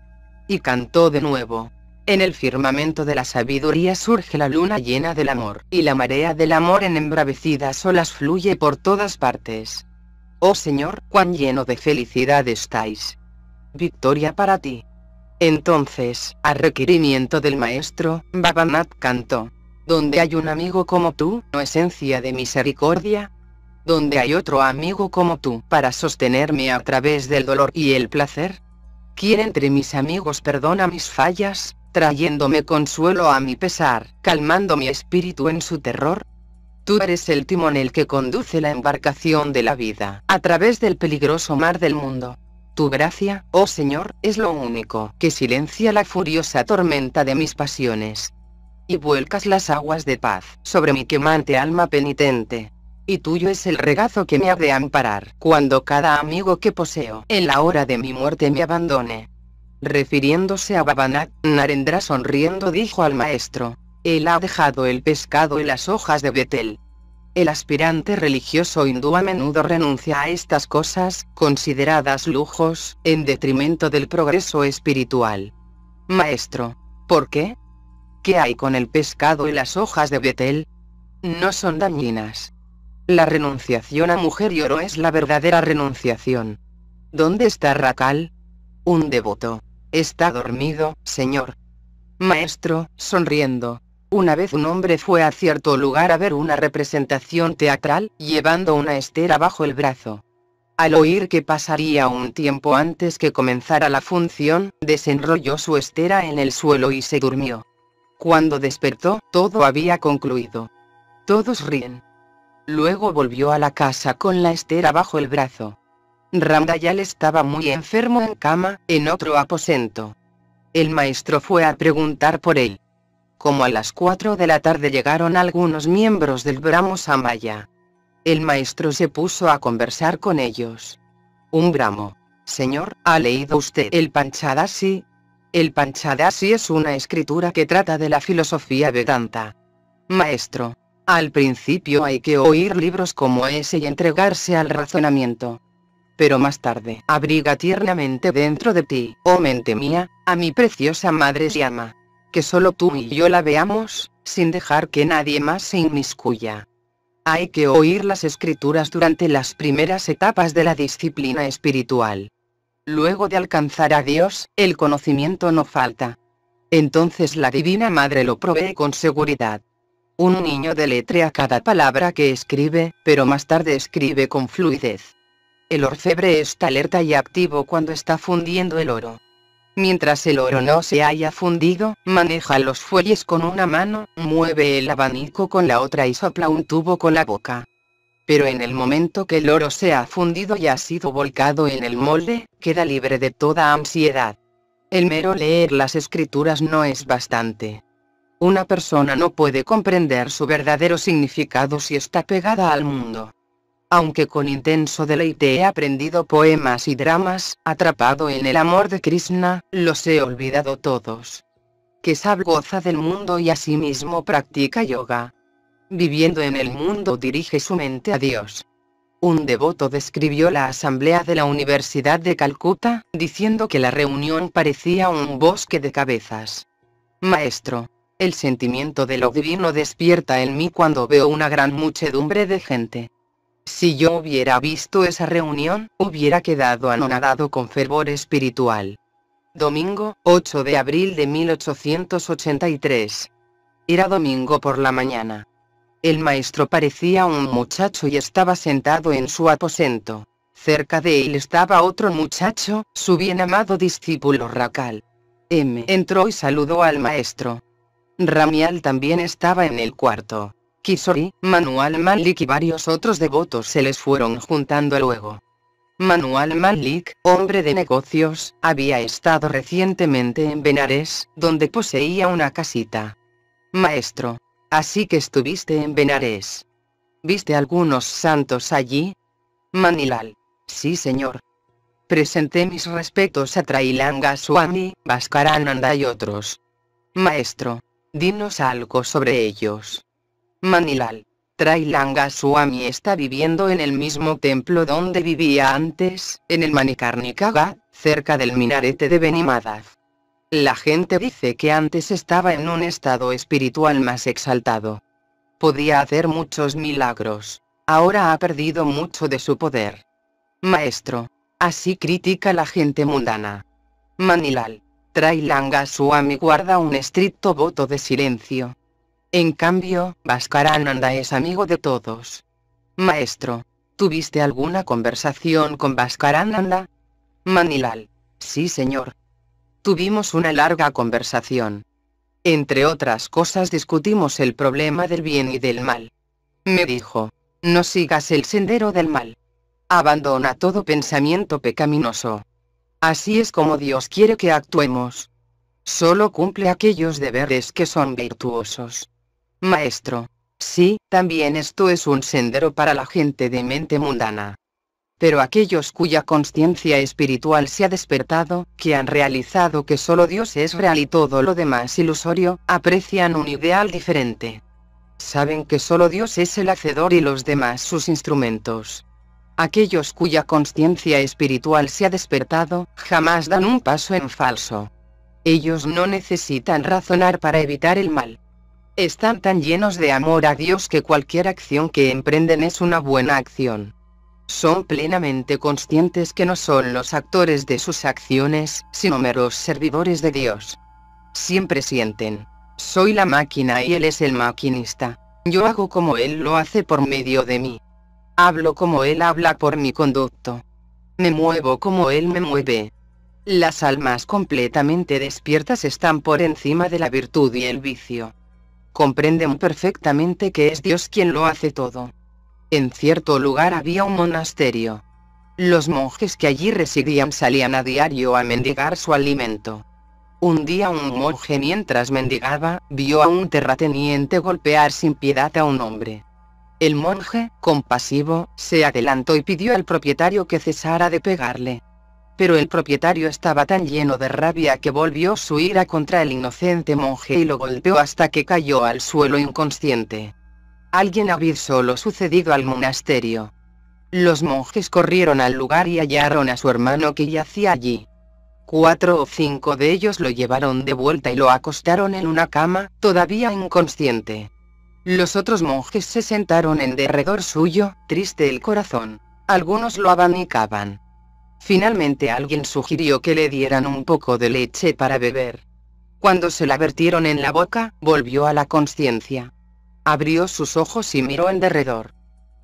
Y cantó de nuevo. En el firmamento de la sabiduría surge la luna llena del amor, y la marea del amor en embravecidas olas fluye por todas partes. Oh Señor, cuán lleno de felicidad estáis. Victoria para ti. Entonces, a requerimiento del maestro, Babanat cantó. Donde hay un amigo como tú, no esencia de misericordia. Donde hay otro amigo como tú, para sostenerme a través del dolor y el placer. ¿Quién entre mis amigos perdona mis fallas, trayéndome consuelo a mi pesar, calmando mi espíritu en su terror? Tú eres el timonel que conduce la embarcación de la vida, a través del peligroso mar del mundo. Tu gracia, oh Señor, es lo único que silencia la furiosa tormenta de mis pasiones. Y vuelcas las aguas de paz sobre mi quemante alma penitente. Y tuyo es el regazo que me ha de amparar cuando cada amigo que poseo en la hora de mi muerte me abandone. Refiriéndose a Babanat, Narendra sonriendo dijo al maestro, él ha dejado el pescado y las hojas de Betel. El aspirante religioso hindú a menudo renuncia a estas cosas, consideradas lujos, en detrimento del progreso espiritual. Maestro, ¿por qué? ¿Qué hay con el pescado y las hojas de Betel? No son dañinas. La renunciación a mujer y oro es la verdadera renunciación. ¿Dónde está Rakal? Un devoto. Está dormido, señor. Maestro, sonriendo, una vez un hombre fue a cierto lugar a ver una representación teatral, llevando una estera bajo el brazo. Al oír que pasaría un tiempo antes que comenzara la función, desenrolló su estera en el suelo y se durmió. Cuando despertó, todo había concluido. Todos ríen. Luego volvió a la casa con la estera bajo el brazo. Ramdayal estaba muy enfermo en cama, en otro aposento. El maestro fue a preguntar por él. Como a las 4 de la tarde llegaron algunos miembros del Brahmo Samaya. El maestro se puso a conversar con ellos. Un Brahmo. Señor, ¿ha leído usted el Panchadasi? El Panchadasi es una escritura que trata de la filosofía Vedanta. Maestro. Al principio hay que oír libros como ese y entregarse al razonamiento. Pero más tarde, abriga tiernamente dentro de ti, oh mente mía, a mi preciosa madre llama que solo tú y yo la veamos, sin dejar que nadie más se inmiscuya. Hay que oír las escrituras durante las primeras etapas de la disciplina espiritual. Luego de alcanzar a Dios, el conocimiento no falta. Entonces la Divina Madre lo provee con seguridad. Un niño deletrea cada palabra que escribe, pero más tarde escribe con fluidez. El orfebre está alerta y activo cuando está fundiendo el oro. Mientras el oro no se haya fundido, maneja los fuelles con una mano, mueve el abanico con la otra y sopla un tubo con la boca. Pero en el momento que el oro se ha fundido y ha sido volcado en el molde, queda libre de toda ansiedad. El mero leer las escrituras no es bastante. Una persona no puede comprender su verdadero significado si está pegada al mundo. Aunque con intenso deleite he aprendido poemas y dramas, atrapado en el amor de Krishna, los he olvidado todos. Kesab goza del mundo y asimismo practica yoga. Viviendo en el mundo dirige su mente a Dios. Un devoto describió la asamblea de la Universidad de Calcuta, diciendo que la reunión parecía un bosque de cabezas. Maestro, el sentimiento de lo divino despierta en mí cuando veo una gran muchedumbre de gente. Si yo hubiera visto esa reunión, hubiera quedado anonadado con fervor espiritual. Domingo, 8 de abril de 1883. Era domingo por la mañana. El maestro parecía un muchacho y estaba sentado en su aposento. Cerca de él estaba otro muchacho, su bien amado discípulo Rakal. M. entró y saludó al maestro. Ramial también estaba en el cuarto. Kisori, Manual Malik y varios otros devotos se les fueron juntando luego. Manual Malik, hombre de negocios, había estado recientemente en Benares, donde poseía una casita. Maestro. Así que estuviste en Benares. ¿Viste algunos santos allí? Manilal. Sí, señor. Presenté mis respetos a Trailanga Swami, Bhaskarananda y otros. Maestro. Dinos algo sobre ellos. Manilal. Trailanga Swami está viviendo en el mismo templo donde vivía antes, en el Manikarnika cerca del minarete de Benimadad. La gente dice que antes estaba en un estado espiritual más exaltado. Podía hacer muchos milagros. Ahora ha perdido mucho de su poder. Maestro. Así critica la gente mundana. Manilal. Trailanga Swami guarda un estricto voto de silencio. En cambio, Bhaskarananda es amigo de todos. Maestro. ¿Tuviste alguna conversación con Bhaskarananda? Manilal. Sí, señor. Tuvimos una larga conversación. Entre otras cosas discutimos el problema del bien y del mal. Me dijo, no sigas el sendero del mal. Abandona todo pensamiento pecaminoso. Así es como Dios quiere que actuemos. Solo cumple aquellos deberes que son virtuosos. Maestro. Sí, también esto es un sendero para la gente de mente mundana pero aquellos cuya conciencia espiritual se ha despertado, que han realizado que solo Dios es real y todo lo demás ilusorio, aprecian un ideal diferente. Saben que solo Dios es el hacedor y los demás sus instrumentos. Aquellos cuya conciencia espiritual se ha despertado, jamás dan un paso en falso. Ellos no necesitan razonar para evitar el mal. Están tan llenos de amor a Dios que cualquier acción que emprenden es una buena acción son plenamente conscientes que no son los actores de sus acciones, sino meros servidores de Dios. Siempre sienten, soy la máquina y Él es el maquinista. Yo hago como Él lo hace por medio de mí. Hablo como Él habla por mi conducto. Me muevo como Él me mueve. Las almas completamente despiertas están por encima de la virtud y el vicio. Comprenden perfectamente que es Dios quien lo hace todo. En cierto lugar había un monasterio. Los monjes que allí residían salían a diario a mendigar su alimento. Un día un monje mientras mendigaba, vio a un terrateniente golpear sin piedad a un hombre. El monje, compasivo, se adelantó y pidió al propietario que cesara de pegarle. Pero el propietario estaba tan lleno de rabia que volvió su ira contra el inocente monje y lo golpeó hasta que cayó al suelo inconsciente. Alguien avisó lo sucedido al monasterio. Los monjes corrieron al lugar y hallaron a su hermano que yacía allí. Cuatro o cinco de ellos lo llevaron de vuelta y lo acostaron en una cama, todavía inconsciente. Los otros monjes se sentaron en derredor suyo, triste el corazón. Algunos lo abanicaban. Finalmente alguien sugirió que le dieran un poco de leche para beber. Cuando se la vertieron en la boca, volvió a la conciencia. Abrió sus ojos y miró en derredor.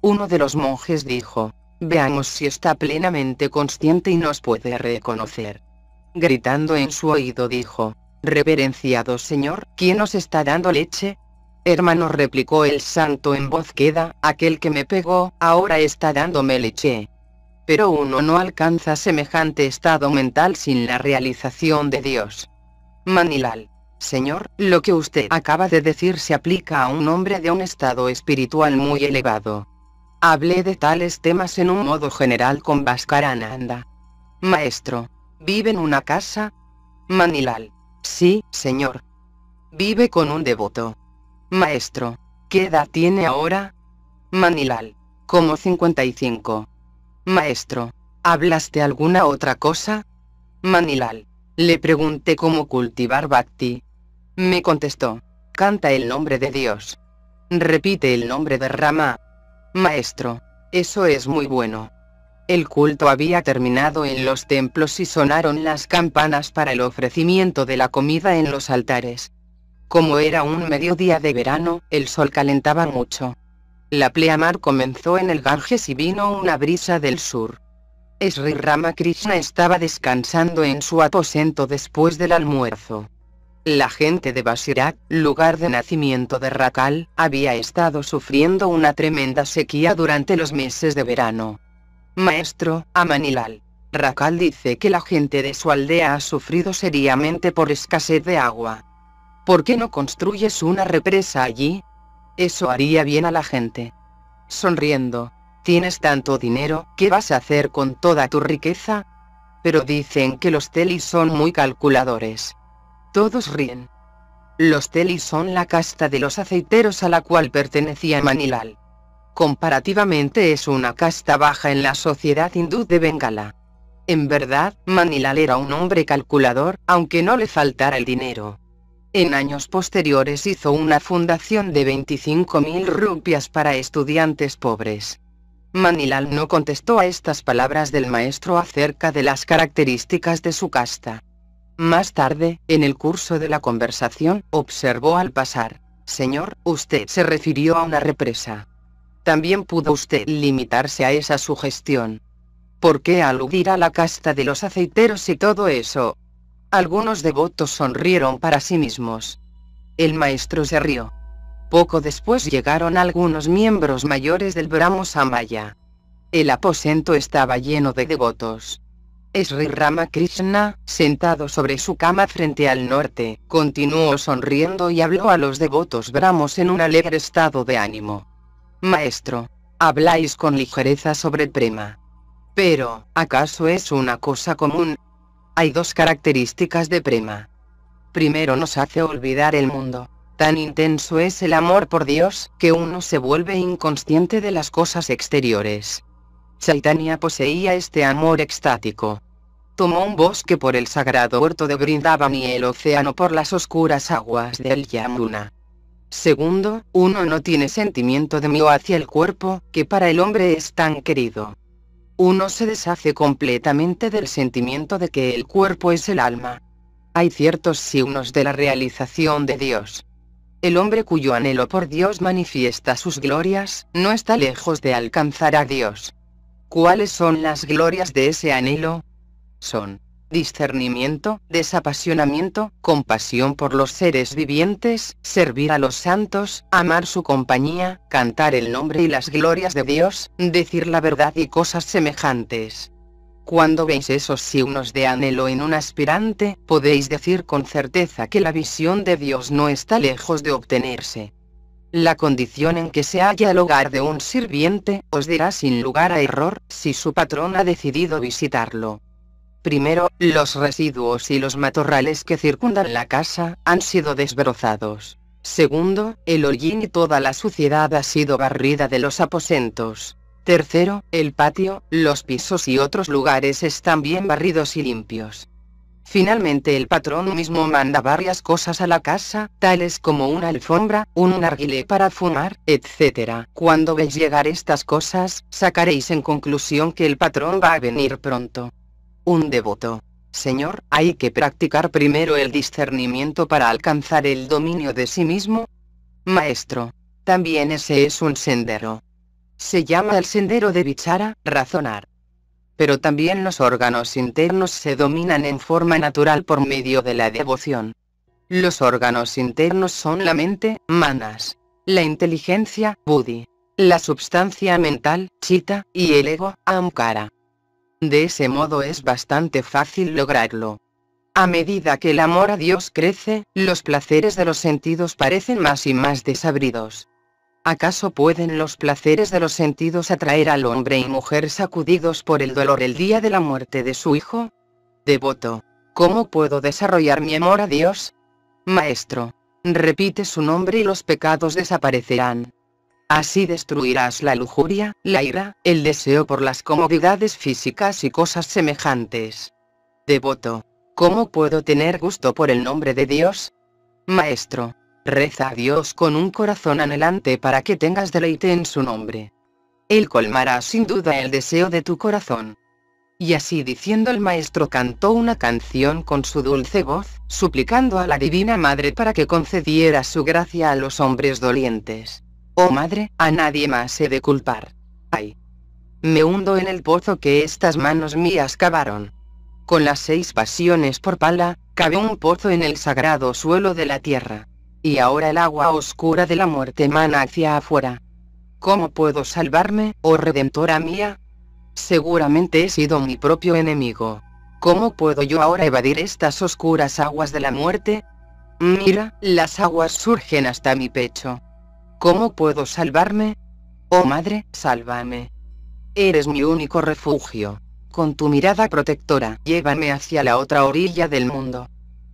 Uno de los monjes dijo, veamos si está plenamente consciente y nos puede reconocer. Gritando en su oído dijo, Reverenciado Señor, ¿quién os está dando leche? Hermano replicó el santo en voz queda, aquel que me pegó, ahora está dándome leche. Pero uno no alcanza semejante estado mental sin la realización de Dios. Manilal. Señor, lo que usted acaba de decir se aplica a un hombre de un estado espiritual muy elevado. Hablé de tales temas en un modo general con Bhaskarananda. Maestro, ¿vive en una casa? Manilal. Sí, señor. Vive con un devoto. Maestro, ¿qué edad tiene ahora? Manilal. Como 55. Maestro, ¿hablaste alguna otra cosa? Manilal. Le pregunté cómo cultivar bhakti. Me contestó. Canta el nombre de Dios. Repite el nombre de Rama. Maestro. Eso es muy bueno. El culto había terminado en los templos y sonaron las campanas para el ofrecimiento de la comida en los altares. Como era un mediodía de verano, el sol calentaba mucho. La pleamar comenzó en el Ganges y vino una brisa del sur. Sri Ramakrishna estaba descansando en su aposento después del almuerzo. La gente de Basirak, lugar de nacimiento de Rakal, había estado sufriendo una tremenda sequía durante los meses de verano. Maestro, a Manilal. Rakal dice que la gente de su aldea ha sufrido seriamente por escasez de agua. ¿Por qué no construyes una represa allí? Eso haría bien a la gente. Sonriendo. Tienes tanto dinero, ¿qué vas a hacer con toda tu riqueza? Pero dicen que los telis son muy calculadores. Todos ríen. Los telis son la casta de los aceiteros a la cual pertenecía Manilal. Comparativamente es una casta baja en la sociedad hindú de Bengala. En verdad, Manilal era un hombre calculador, aunque no le faltara el dinero. En años posteriores hizo una fundación de 25.000 rupias para estudiantes pobres. Manilal no contestó a estas palabras del maestro acerca de las características de su casta. Más tarde, en el curso de la conversación, observó al pasar. Señor, usted se refirió a una represa. También pudo usted limitarse a esa sugestión. ¿Por qué aludir a la casta de los aceiteros y todo eso? Algunos devotos sonrieron para sí mismos. El maestro se rió. Poco después llegaron algunos miembros mayores del Brahmo Samaya. El aposento estaba lleno de devotos. Sri Ramakrishna, sentado sobre su cama frente al norte, continuó sonriendo y habló a los devotos brahmos en un alegre estado de ánimo. Maestro, habláis con ligereza sobre prema. Pero, ¿acaso es una cosa común? Hay dos características de Prema. Primero nos hace olvidar el mundo. Tan intenso es el amor por Dios, que uno se vuelve inconsciente de las cosas exteriores. Chaitanya poseía este amor extático. Tomó un bosque por el sagrado huerto de Brindavan y el océano por las oscuras aguas del Yamuna. Segundo, uno no tiene sentimiento de miedo hacia el cuerpo, que para el hombre es tan querido uno se deshace completamente del sentimiento de que el cuerpo es el alma. Hay ciertos signos de la realización de Dios. El hombre cuyo anhelo por Dios manifiesta sus glorias, no está lejos de alcanzar a Dios. ¿Cuáles son las glorias de ese anhelo? Son discernimiento, desapasionamiento, compasión por los seres vivientes, servir a los santos, amar su compañía, cantar el nombre y las glorias de Dios, decir la verdad y cosas semejantes. Cuando veis esos signos de anhelo en un aspirante, podéis decir con certeza que la visión de Dios no está lejos de obtenerse. La condición en que se halla el hogar de un sirviente, os dirá sin lugar a error, si su patrón ha decidido visitarlo. Primero, los residuos y los matorrales que circundan la casa, han sido desbrozados. Segundo, el hollín y toda la suciedad ha sido barrida de los aposentos. Tercero, el patio, los pisos y otros lugares están bien barridos y limpios. Finalmente el patrón mismo manda varias cosas a la casa, tales como una alfombra, un narguilé para fumar, etc. Cuando veis llegar estas cosas, sacaréis en conclusión que el patrón va a venir pronto un devoto. Señor, hay que practicar primero el discernimiento para alcanzar el dominio de sí mismo. Maestro, también ese es un sendero. Se llama el sendero de Vichara, razonar. Pero también los órganos internos se dominan en forma natural por medio de la devoción. Los órganos internos son la mente, manas, la inteligencia, buddhi, la substancia mental, chita, y el ego, amkara. De ese modo es bastante fácil lograrlo. A medida que el amor a Dios crece, los placeres de los sentidos parecen más y más desabridos. ¿Acaso pueden los placeres de los sentidos atraer al hombre y mujer sacudidos por el dolor el día de la muerte de su hijo? Devoto. ¿Cómo puedo desarrollar mi amor a Dios? Maestro. Repite su nombre y los pecados desaparecerán. Así destruirás la lujuria, la ira, el deseo por las comodidades físicas y cosas semejantes. Devoto. ¿Cómo puedo tener gusto por el nombre de Dios? Maestro. Reza a Dios con un corazón anhelante para que tengas deleite en su nombre. Él colmará sin duda el deseo de tu corazón. Y así diciendo el maestro cantó una canción con su dulce voz, suplicando a la Divina Madre para que concediera su gracia a los hombres dolientes. Oh madre, a nadie más he de culpar. Ay. Me hundo en el pozo que estas manos mías cavaron. Con las seis pasiones por pala, cabe un pozo en el sagrado suelo de la tierra. Y ahora el agua oscura de la muerte mana hacia afuera. ¿Cómo puedo salvarme, oh redentora mía? Seguramente he sido mi propio enemigo. ¿Cómo puedo yo ahora evadir estas oscuras aguas de la muerte? Mira, las aguas surgen hasta mi pecho. ¿Cómo puedo salvarme? Oh Madre, sálvame. Eres mi único refugio. Con tu mirada protectora, llévame hacia la otra orilla del mundo.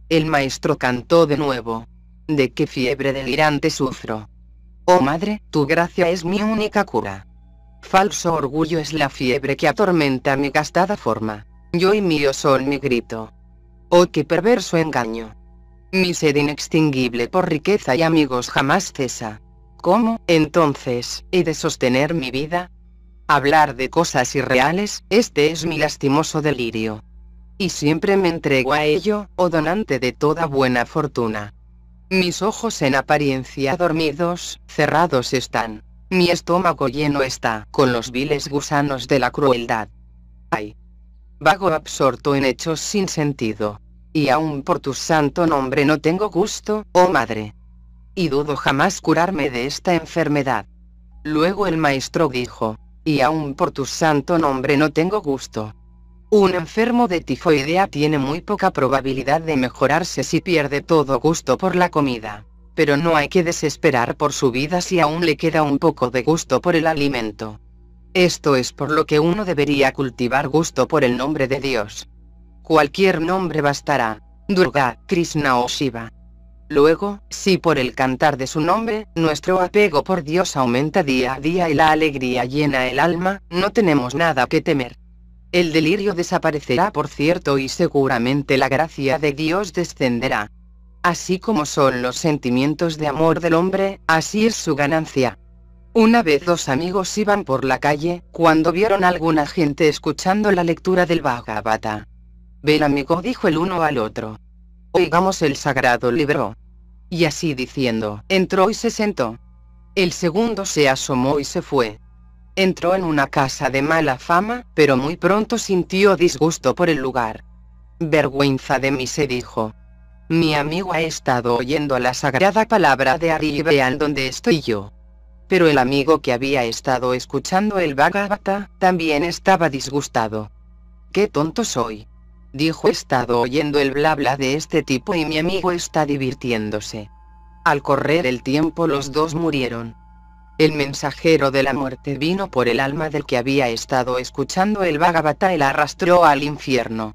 El maestro cantó de nuevo. ¿De qué fiebre delirante sufro? Oh Madre, tu gracia es mi única cura. Falso orgullo es la fiebre que atormenta mi gastada forma. Yo y mío son mi grito. Oh qué perverso engaño. Mi sed inextinguible por riqueza y amigos jamás cesa. ¿Cómo, entonces, he de sostener mi vida? Hablar de cosas irreales, este es mi lastimoso delirio. Y siempre me entrego a ello, oh donante de toda buena fortuna. Mis ojos en apariencia dormidos, cerrados están. Mi estómago lleno está con los viles gusanos de la crueldad. Ay. Vago absorto en hechos sin sentido. Y aún por tu santo nombre no tengo gusto, oh madre. Y dudo jamás curarme de esta enfermedad. Luego el maestro dijo, y aún por tu santo nombre no tengo gusto. Un enfermo de tifoidea tiene muy poca probabilidad de mejorarse si pierde todo gusto por la comida pero no hay que desesperar por su vida si aún le queda un poco de gusto por el alimento. Esto es por lo que uno debería cultivar gusto por el nombre de Dios. Cualquier nombre bastará, Durga, Krishna o Shiva. Luego, si por el cantar de su nombre, nuestro apego por Dios aumenta día a día y la alegría llena el alma, no tenemos nada que temer. El delirio desaparecerá por cierto y seguramente la gracia de Dios descenderá. Así como son los sentimientos de amor del hombre, así es su ganancia. Una vez dos amigos iban por la calle, cuando vieron a alguna gente escuchando la lectura del Bhagavata. Ven amigo dijo el uno al otro. Oigamos el sagrado libro. Y así diciendo, entró y se sentó. El segundo se asomó y se fue. Entró en una casa de mala fama, pero muy pronto sintió disgusto por el lugar. Vergüenza de mí se dijo. Mi amigo ha estado oyendo la sagrada palabra de Ari y vean dónde estoy yo. Pero el amigo que había estado escuchando el Bhagavata, también estaba disgustado. ¡Qué tonto soy! Dijo he estado oyendo el bla bla de este tipo y mi amigo está divirtiéndose. Al correr el tiempo los dos murieron. El mensajero de la muerte vino por el alma del que había estado escuchando el Bhagavata y la arrastró al infierno.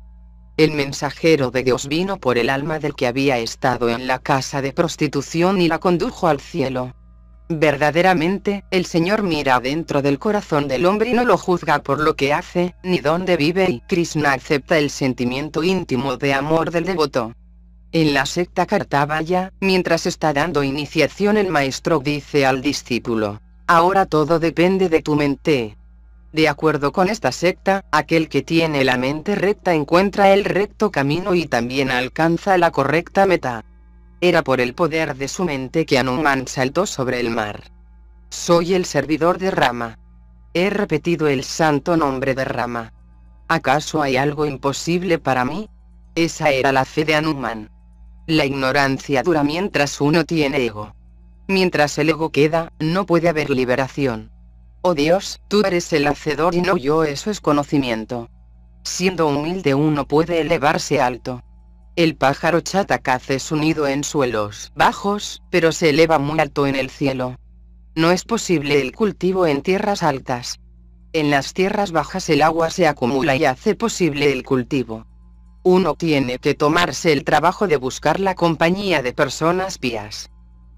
El mensajero de Dios vino por el alma del que había estado en la casa de prostitución y la condujo al cielo. Verdaderamente, el Señor mira dentro del corazón del hombre y no lo juzga por lo que hace, ni dónde vive y Krishna acepta el sentimiento íntimo de amor del devoto. En la secta Kartavaya, mientras está dando iniciación el maestro dice al discípulo, ahora todo depende de tu mente, de acuerdo con esta secta, aquel que tiene la mente recta encuentra el recto camino y también alcanza la correcta meta. Era por el poder de su mente que Anuman saltó sobre el mar. Soy el servidor de Rama. He repetido el santo nombre de Rama. ¿Acaso hay algo imposible para mí? Esa era la fe de Anuman. La ignorancia dura mientras uno tiene ego. Mientras el ego queda, no puede haber liberación. Oh Dios, tú eres el hacedor y no yo, eso es conocimiento. Siendo humilde uno puede elevarse alto. El pájaro chatacaz es unido en suelos bajos, pero se eleva muy alto en el cielo. No es posible el cultivo en tierras altas. En las tierras bajas el agua se acumula y hace posible el cultivo. Uno tiene que tomarse el trabajo de buscar la compañía de personas pías.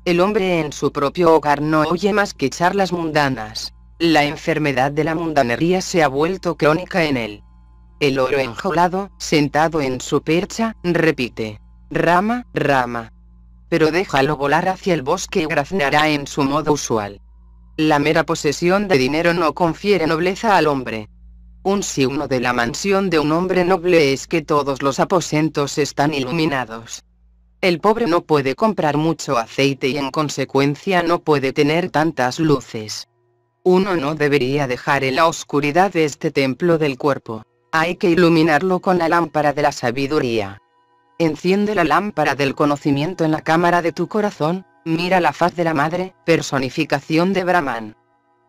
El hombre en su propio hogar no oye más que charlas mundanas. La enfermedad de la mundanería se ha vuelto crónica en él. El oro enjaulado, sentado en su percha, repite. Rama, rama. Pero déjalo volar hacia el bosque y graznará en su modo usual. La mera posesión de dinero no confiere nobleza al hombre. Un signo de la mansión de un hombre noble es que todos los aposentos están iluminados. El pobre no puede comprar mucho aceite y en consecuencia no puede tener tantas luces. Uno no debería dejar en la oscuridad este templo del cuerpo. Hay que iluminarlo con la lámpara de la sabiduría. Enciende la lámpara del conocimiento en la cámara de tu corazón, mira la faz de la madre, personificación de Brahman.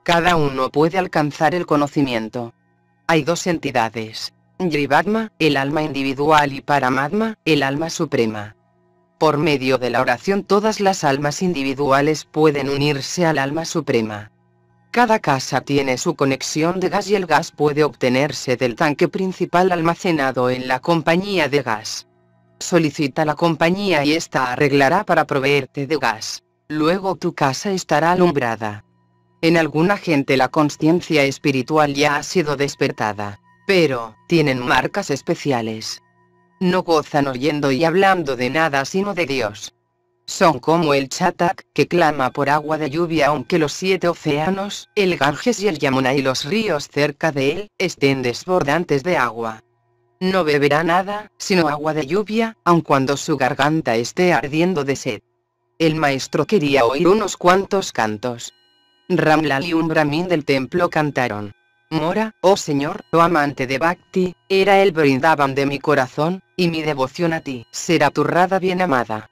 Cada uno puede alcanzar el conocimiento. Hay dos entidades. Jivatma, el alma individual y Paramatma, el alma suprema. Por medio de la oración todas las almas individuales pueden unirse al alma suprema. Cada casa tiene su conexión de gas y el gas puede obtenerse del tanque principal almacenado en la compañía de gas. Solicita la compañía y ésta arreglará para proveerte de gas. Luego tu casa estará alumbrada. En alguna gente la conciencia espiritual ya ha sido despertada, pero tienen marcas especiales. No gozan oyendo y hablando de nada sino de Dios. Son como el Chatak, que clama por agua de lluvia aunque los siete océanos, el Ganges y el Yamuna y los ríos cerca de él, estén desbordantes de agua. No beberá nada, sino agua de lluvia, aun cuando su garganta esté ardiendo de sed. El maestro quería oír unos cuantos cantos. Ramlal y un brahmin del templo cantaron. Mora, oh Señor, oh amante de Bhakti, era el brindaban de mi corazón, y mi devoción a ti será tu rada bien amada.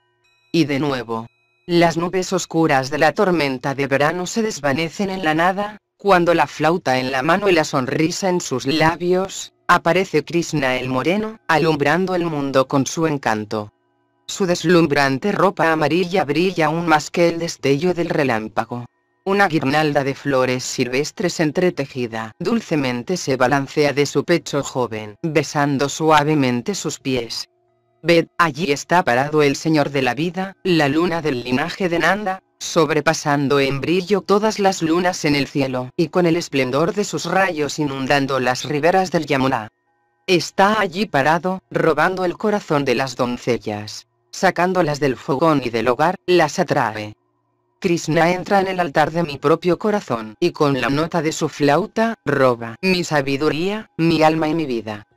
Y de nuevo. Las nubes oscuras de la tormenta de verano se desvanecen en la nada, cuando la flauta en la mano y la sonrisa en sus labios, aparece Krishna el moreno, alumbrando el mundo con su encanto. Su deslumbrante ropa amarilla brilla aún más que el destello del relámpago. Una guirnalda de flores silvestres entretejida dulcemente se balancea de su pecho joven, besando suavemente sus pies. Ved, allí está parado el Señor de la vida, la luna del linaje de Nanda, sobrepasando en brillo todas las lunas en el cielo, y con el esplendor de sus rayos inundando las riberas del Yamuna. Está allí parado, robando el corazón de las doncellas. Sacándolas del fogón y del hogar, las atrae. Krishna entra en el altar de mi propio corazón, y con la nota de su flauta, roba mi sabiduría, mi alma y mi vida.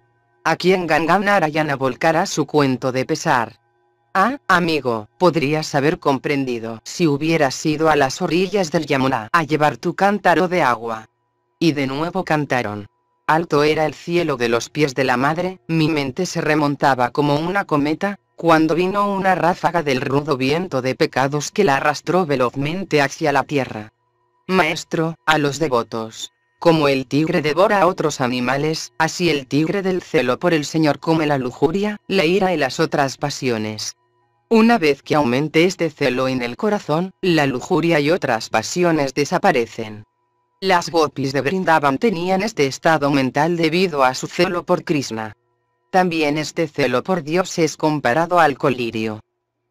A quien Gangam Narayana volcará su cuento de pesar. Ah, amigo, podrías haber comprendido si hubieras ido a las orillas del Yamuna a llevar tu cántaro de agua. Y de nuevo cantaron. Alto era el cielo de los pies de la madre, mi mente se remontaba como una cometa, cuando vino una ráfaga del rudo viento de pecados que la arrastró velozmente hacia la tierra. Maestro, a los devotos. Como el tigre devora a otros animales, así el tigre del celo por el Señor come la lujuria, la ira y las otras pasiones. Una vez que aumente este celo en el corazón, la lujuria y otras pasiones desaparecen. Las gopis de Brindavan tenían este estado mental debido a su celo por Krishna. También este celo por Dios es comparado al colirio.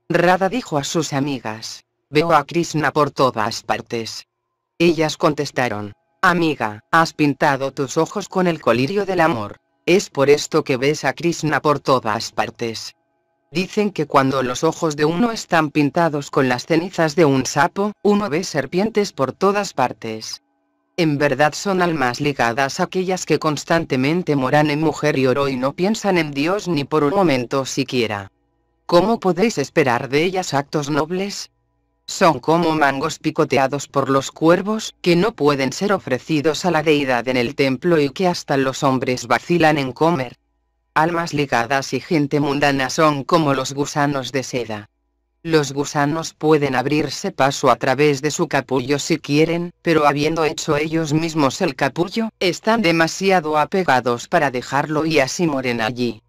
Radha dijo a sus amigas, veo a Krishna por todas partes. Ellas contestaron, amiga, has pintado tus ojos con el colirio del amor. Es por esto que ves a Krishna por todas partes. Dicen que cuando los ojos de uno están pintados con las cenizas de un sapo, uno ve serpientes por todas partes. En verdad son almas ligadas aquellas que constantemente moran en mujer y oro y no piensan en Dios ni por un momento siquiera. ¿Cómo podéis esperar de ellas actos nobles? Son como mangos picoteados por los cuervos, que no pueden ser ofrecidos a la deidad en el templo y que hasta los hombres vacilan en comer. Almas ligadas y gente mundana son como los gusanos de seda. Los gusanos pueden abrirse paso a través de su capullo si quieren, pero habiendo hecho ellos mismos el capullo, están demasiado apegados para dejarlo y así mueren allí.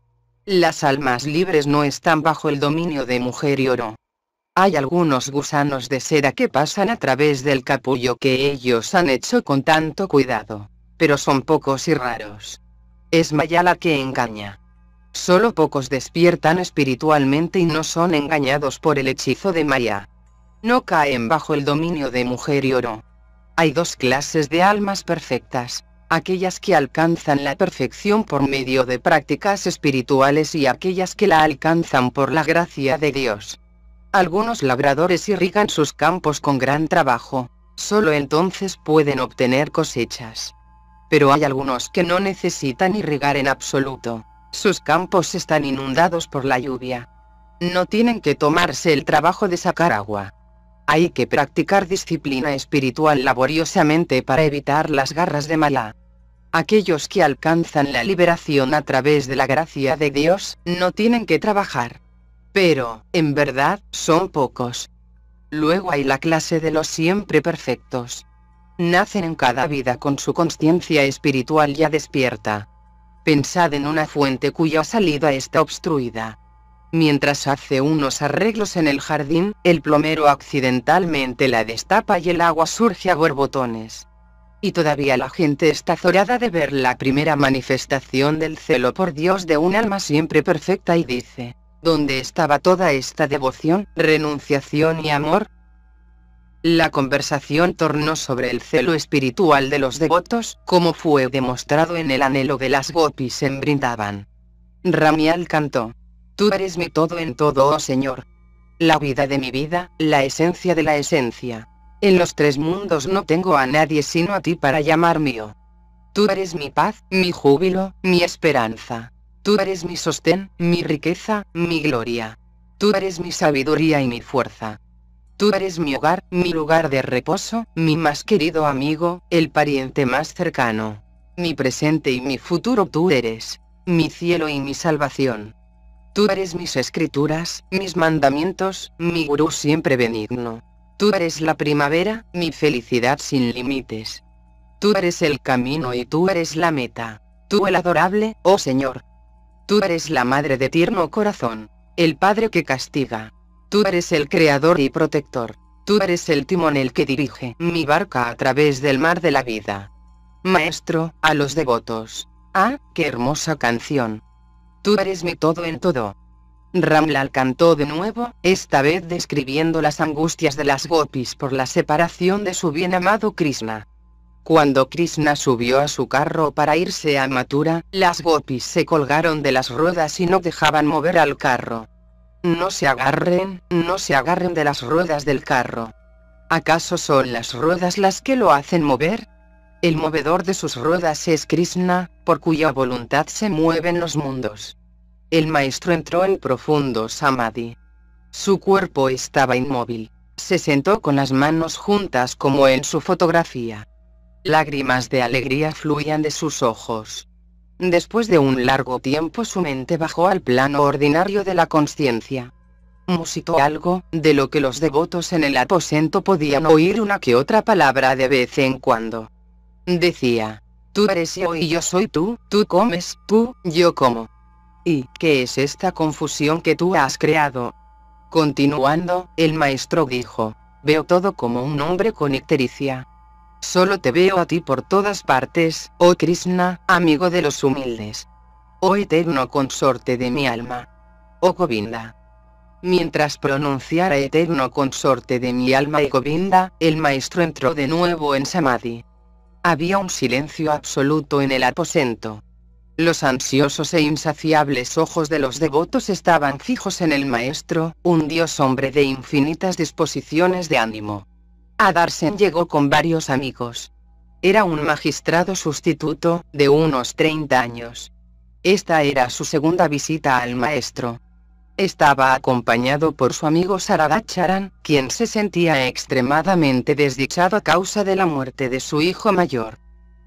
Las almas libres no están bajo el dominio de mujer y oro. Hay algunos gusanos de seda que pasan a través del capullo que ellos han hecho con tanto cuidado. Pero son pocos y raros. Es Maya la que engaña. Solo pocos despiertan espiritualmente y no son engañados por el hechizo de Maya. No caen bajo el dominio de mujer y oro. Hay dos clases de almas perfectas, aquellas que alcanzan la perfección por medio de prácticas espirituales y aquellas que la alcanzan por la gracia de Dios. Algunos labradores irrigan sus campos con gran trabajo, solo entonces pueden obtener cosechas. Pero hay algunos que no necesitan irrigar en absoluto. Sus campos están inundados por la lluvia. No tienen que tomarse el trabajo de sacar agua. Hay que practicar disciplina espiritual laboriosamente para evitar las garras de mala. Aquellos que alcanzan la liberación a través de la gracia de Dios, no tienen que trabajar. Pero, en verdad, son pocos. Luego hay la clase de los siempre perfectos. nacen en cada vida con su conciencia espiritual ya despierta. Pensad en una fuente cuya salida está obstruida. Mientras hace unos arreglos en el jardín, el plomero accidentalmente la destapa y el agua surge a borbotones. Y todavía la gente está azorada de ver la primera manifestación del celo por Dios de un alma siempre perfecta y dice, ¿dónde estaba toda esta devoción, renunciación y amor? La conversación tornó sobre el celo espiritual de los devotos, como fue demostrado en el anhelo de las gopis en Brindaban. Ramial cantó, Tú eres mi todo en todo, oh Señor. La vida de mi vida, la esencia de la esencia. En los tres mundos no tengo a nadie sino a ti para llamar mío. Tú eres mi paz, mi júbilo, mi esperanza. Tú eres mi sostén, mi riqueza, mi gloria. Tú eres mi sabiduría y mi fuerza. Tú eres mi hogar, mi lugar de reposo, mi más querido amigo, el pariente más cercano. Mi presente y mi futuro tú eres. Mi cielo y mi salvación. Tú eres mis escrituras, mis mandamientos, mi gurú siempre benigno. Tú eres la primavera, mi felicidad sin límites. Tú eres el camino y tú eres la meta. Tú el adorable, oh Señor. Tú eres la madre de tierno corazón, el padre que castiga. Tú eres el creador y protector. Tú eres el timón el que dirige mi barca a través del mar de la vida. Maestro, a los devotos. Ah, qué hermosa canción. Tú eres mi todo en todo. Ramlal cantó de nuevo, esta vez describiendo las angustias de las gopis por la separación de su bien amado Krishna. Cuando Krishna subió a su carro para irse a Mathura, las gopis se colgaron de las ruedas y no dejaban mover al carro. No se agarren, no se agarren de las ruedas del carro. ¿Acaso son las ruedas las que lo hacen mover? El movedor de sus ruedas es Krishna, por cuya voluntad se mueven los mundos. El maestro entró en profundo samadhi. Su cuerpo estaba inmóvil. Se sentó con las manos juntas como en su fotografía. Lágrimas de alegría fluían de sus ojos. Después de un largo tiempo su mente bajó al plano ordinario de la conciencia. Musitó algo, de lo que los devotos en el aposento podían oír una que otra palabra de vez en cuando. Decía, tú eres yo y yo soy tú, tú comes, tú, yo como. ¿Y qué es esta confusión que tú has creado? Continuando, el maestro dijo, veo todo como un hombre con ictericia. Solo te veo a ti por todas partes, oh Krishna, amigo de los humildes. Oh eterno consorte de mi alma. Oh Govinda. Mientras pronunciara eterno consorte de mi alma y Govinda, el maestro entró de nuevo en Samadhi. Había un silencio absoluto en el aposento. Los ansiosos e insaciables ojos de los devotos estaban fijos en el maestro, un dios hombre de infinitas disposiciones de ánimo. Adarsen llegó con varios amigos. Era un magistrado sustituto, de unos 30 años. Esta era su segunda visita al maestro. Estaba acompañado por su amigo Saradacharan, quien se sentía extremadamente desdichado a causa de la muerte de su hijo mayor.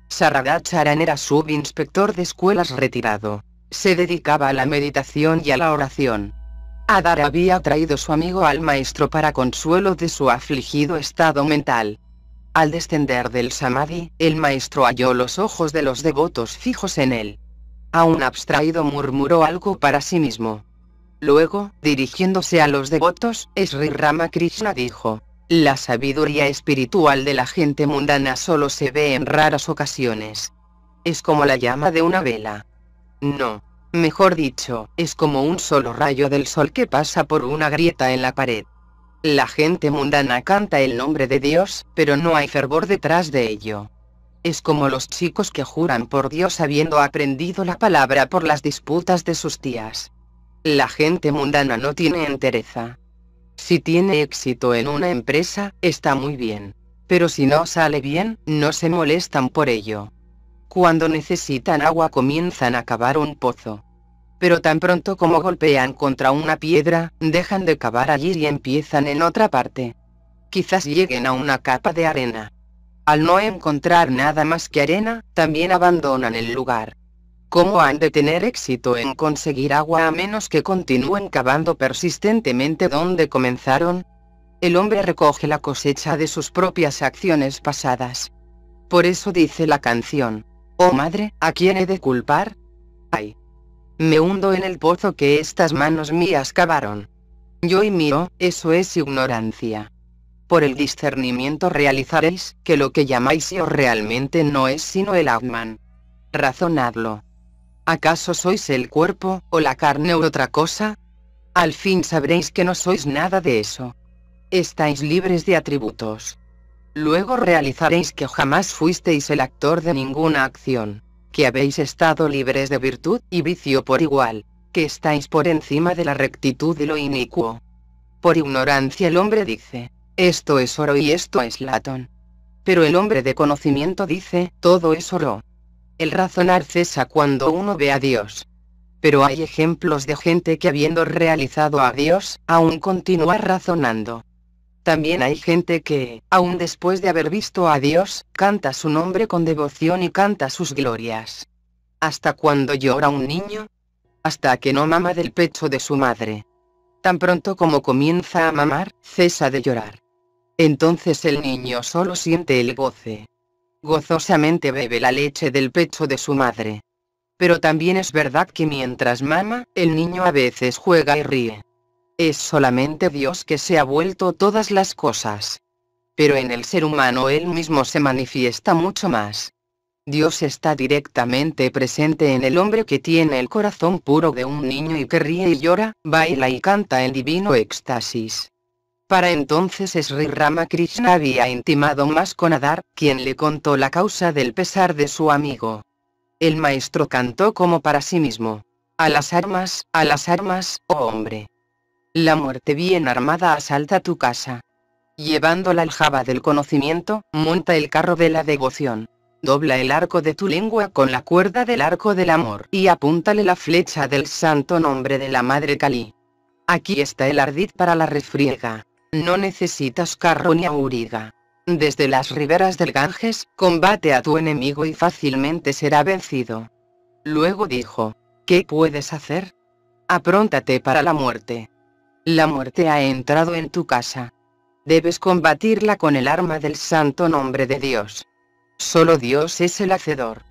Saradacharan era subinspector de escuelas retirado. Se dedicaba a la meditación y a la oración. Adar había traído su amigo al maestro para consuelo de su afligido estado mental. Al descender del samadhi, el maestro halló los ojos de los devotos fijos en él. Aún abstraído murmuró algo para sí mismo. Luego, dirigiéndose a los devotos, Sri Ramakrishna dijo, la sabiduría espiritual de la gente mundana solo se ve en raras ocasiones. Es como la llama de una vela. No. Mejor dicho, es como un solo rayo del sol que pasa por una grieta en la pared. La gente mundana canta el nombre de Dios, pero no hay fervor detrás de ello. Es como los chicos que juran por Dios habiendo aprendido la palabra por las disputas de sus tías. La gente mundana no tiene entereza. Si tiene éxito en una empresa, está muy bien. Pero si no sale bien, no se molestan por ello. Cuando necesitan agua comienzan a cavar un pozo. Pero tan pronto como golpean contra una piedra, dejan de cavar allí y empiezan en otra parte. Quizás lleguen a una capa de arena. Al no encontrar nada más que arena, también abandonan el lugar. ¿Cómo han de tener éxito en conseguir agua a menos que continúen cavando persistentemente donde comenzaron? El hombre recoge la cosecha de sus propias acciones pasadas. Por eso dice la canción, oh madre, ¿a quién he de culpar? Ay. Me hundo en el pozo que estas manos mías cavaron. Yo y mío, eso es ignorancia. Por el discernimiento realizaréis que lo que llamáis yo realmente no es sino el Atman. Razonadlo. ¿Acaso sois el cuerpo, o la carne u otra cosa? Al fin sabréis que no sois nada de eso. Estáis libres de atributos. Luego realizaréis que jamás fuisteis el actor de ninguna acción, que habéis estado libres de virtud y vicio por igual, que estáis por encima de la rectitud y lo inicuo. Por ignorancia el hombre dice, esto es oro y esto es latón. Pero el hombre de conocimiento dice, todo es oro. El razonar cesa cuando uno ve a Dios. Pero hay ejemplos de gente que habiendo realizado a Dios, aún continúa razonando. También hay gente que, aún después de haber visto a Dios, canta su nombre con devoción y canta sus glorias. ¿Hasta cuando llora un niño? Hasta que no mama del pecho de su madre. Tan pronto como comienza a mamar, cesa de llorar. Entonces el niño solo siente el goce. Gozosamente bebe la leche del pecho de su madre. Pero también es verdad que mientras mama, el niño a veces juega y ríe. Es solamente Dios que se ha vuelto todas las cosas. Pero en el ser humano él mismo se manifiesta mucho más. Dios está directamente presente en el hombre que tiene el corazón puro de un niño y que ríe y llora, baila y canta en divino éxtasis. Para entonces Sri Ramakrishna había intimado más con Adar, quien le contó la causa del pesar de su amigo. El maestro cantó como para sí mismo. A las armas, a las armas, oh hombre. La muerte bien armada asalta tu casa. Llevando la aljaba del conocimiento, monta el carro de la devoción. Dobla el arco de tu lengua con la cuerda del arco del amor y apúntale la flecha del santo nombre de la Madre Kali. Aquí está el ardid para la refriega. No necesitas carro ni auriga. Desde las riberas del Ganges, combate a tu enemigo y fácilmente será vencido. Luego dijo, ¿qué puedes hacer? Apróntate para la muerte. La muerte ha entrado en tu casa. Debes combatirla con el arma del santo nombre de Dios. Solo Dios es el hacedor.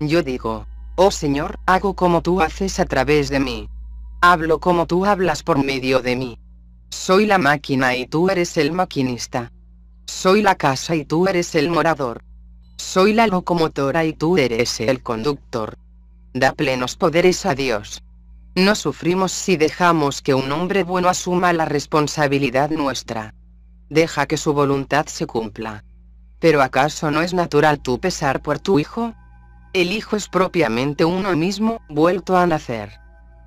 Yo digo, oh Señor, hago como tú haces a través de mí. Hablo como tú hablas por medio de mí. Soy la máquina y tú eres el maquinista. Soy la casa y tú eres el morador. Soy la locomotora y tú eres el conductor. Da plenos poderes a Dios. No sufrimos si dejamos que un hombre bueno asuma la responsabilidad nuestra. Deja que su voluntad se cumpla. Pero ¿acaso no es natural tu pesar por tu hijo? El hijo es propiamente uno mismo, vuelto a nacer.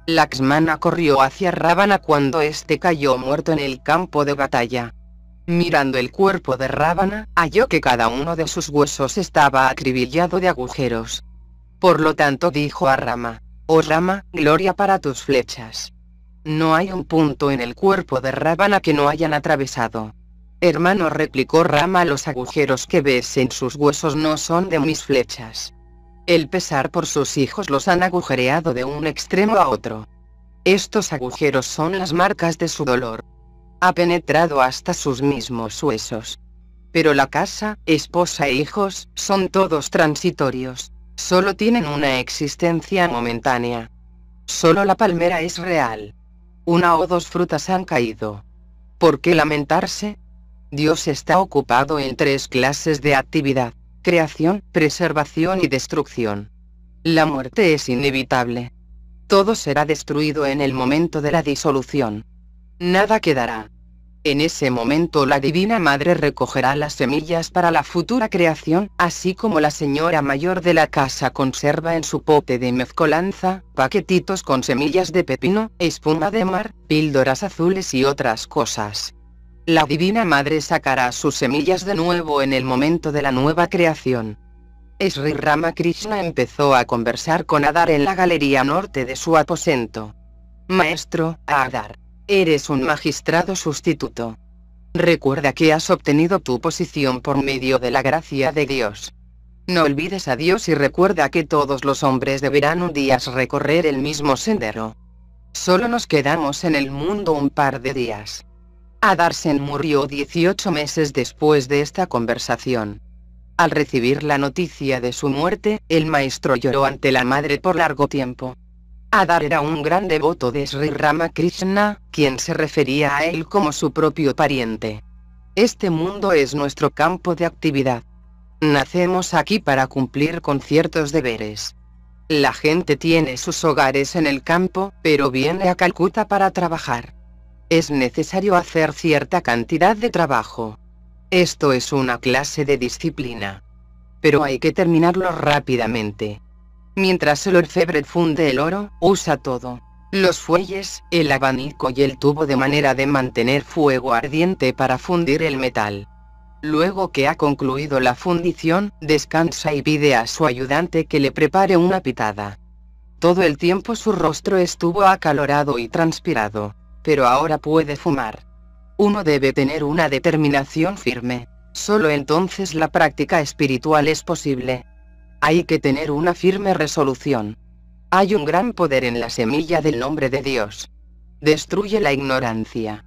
Laxmana corrió hacia Rábana cuando éste cayó muerto en el campo de batalla. Mirando el cuerpo de Rábana, halló que cada uno de sus huesos estaba acribillado de agujeros. Por lo tanto dijo a Rama, Oh Rama, gloria para tus flechas. No hay un punto en el cuerpo de Rábana que no hayan atravesado. Hermano replicó Rama los agujeros que ves en sus huesos no son de mis flechas. El pesar por sus hijos los han agujereado de un extremo a otro. Estos agujeros son las marcas de su dolor ha penetrado hasta sus mismos huesos. Pero la casa, esposa e hijos, son todos transitorios. Solo tienen una existencia momentánea. Solo la palmera es real. Una o dos frutas han caído. ¿Por qué lamentarse? Dios está ocupado en tres clases de actividad. Creación, preservación y destrucción. La muerte es inevitable. Todo será destruido en el momento de la disolución. Nada quedará. En ese momento la Divina Madre recogerá las semillas para la futura creación, así como la señora mayor de la casa conserva en su pote de mezcolanza, paquetitos con semillas de pepino, espuma de mar, píldoras azules y otras cosas. La Divina Madre sacará sus semillas de nuevo en el momento de la nueva creación. Sri Ramakrishna empezó a conversar con Adar en la galería norte de su aposento. Maestro, Adar. Eres un magistrado sustituto. Recuerda que has obtenido tu posición por medio de la gracia de Dios. No olvides a Dios y recuerda que todos los hombres deberán un día recorrer el mismo sendero. Solo nos quedamos en el mundo un par de días. Adarsen murió 18 meses después de esta conversación. Al recibir la noticia de su muerte, el maestro lloró ante la madre por largo tiempo. Adar era un gran devoto de Sri Ramakrishna, quien se refería a él como su propio pariente. Este mundo es nuestro campo de actividad. Nacemos aquí para cumplir con ciertos deberes. La gente tiene sus hogares en el campo, pero viene a Calcuta para trabajar. Es necesario hacer cierta cantidad de trabajo. Esto es una clase de disciplina. Pero hay que terminarlo rápidamente. Mientras el orfebre funde el oro, usa todo. Los fuelles, el abanico y el tubo de manera de mantener fuego ardiente para fundir el metal. Luego que ha concluido la fundición, descansa y pide a su ayudante que le prepare una pitada. Todo el tiempo su rostro estuvo acalorado y transpirado. Pero ahora puede fumar. Uno debe tener una determinación firme. Solo entonces la práctica espiritual es posible. Hay que tener una firme resolución. Hay un gran poder en la semilla del nombre de Dios. Destruye la ignorancia.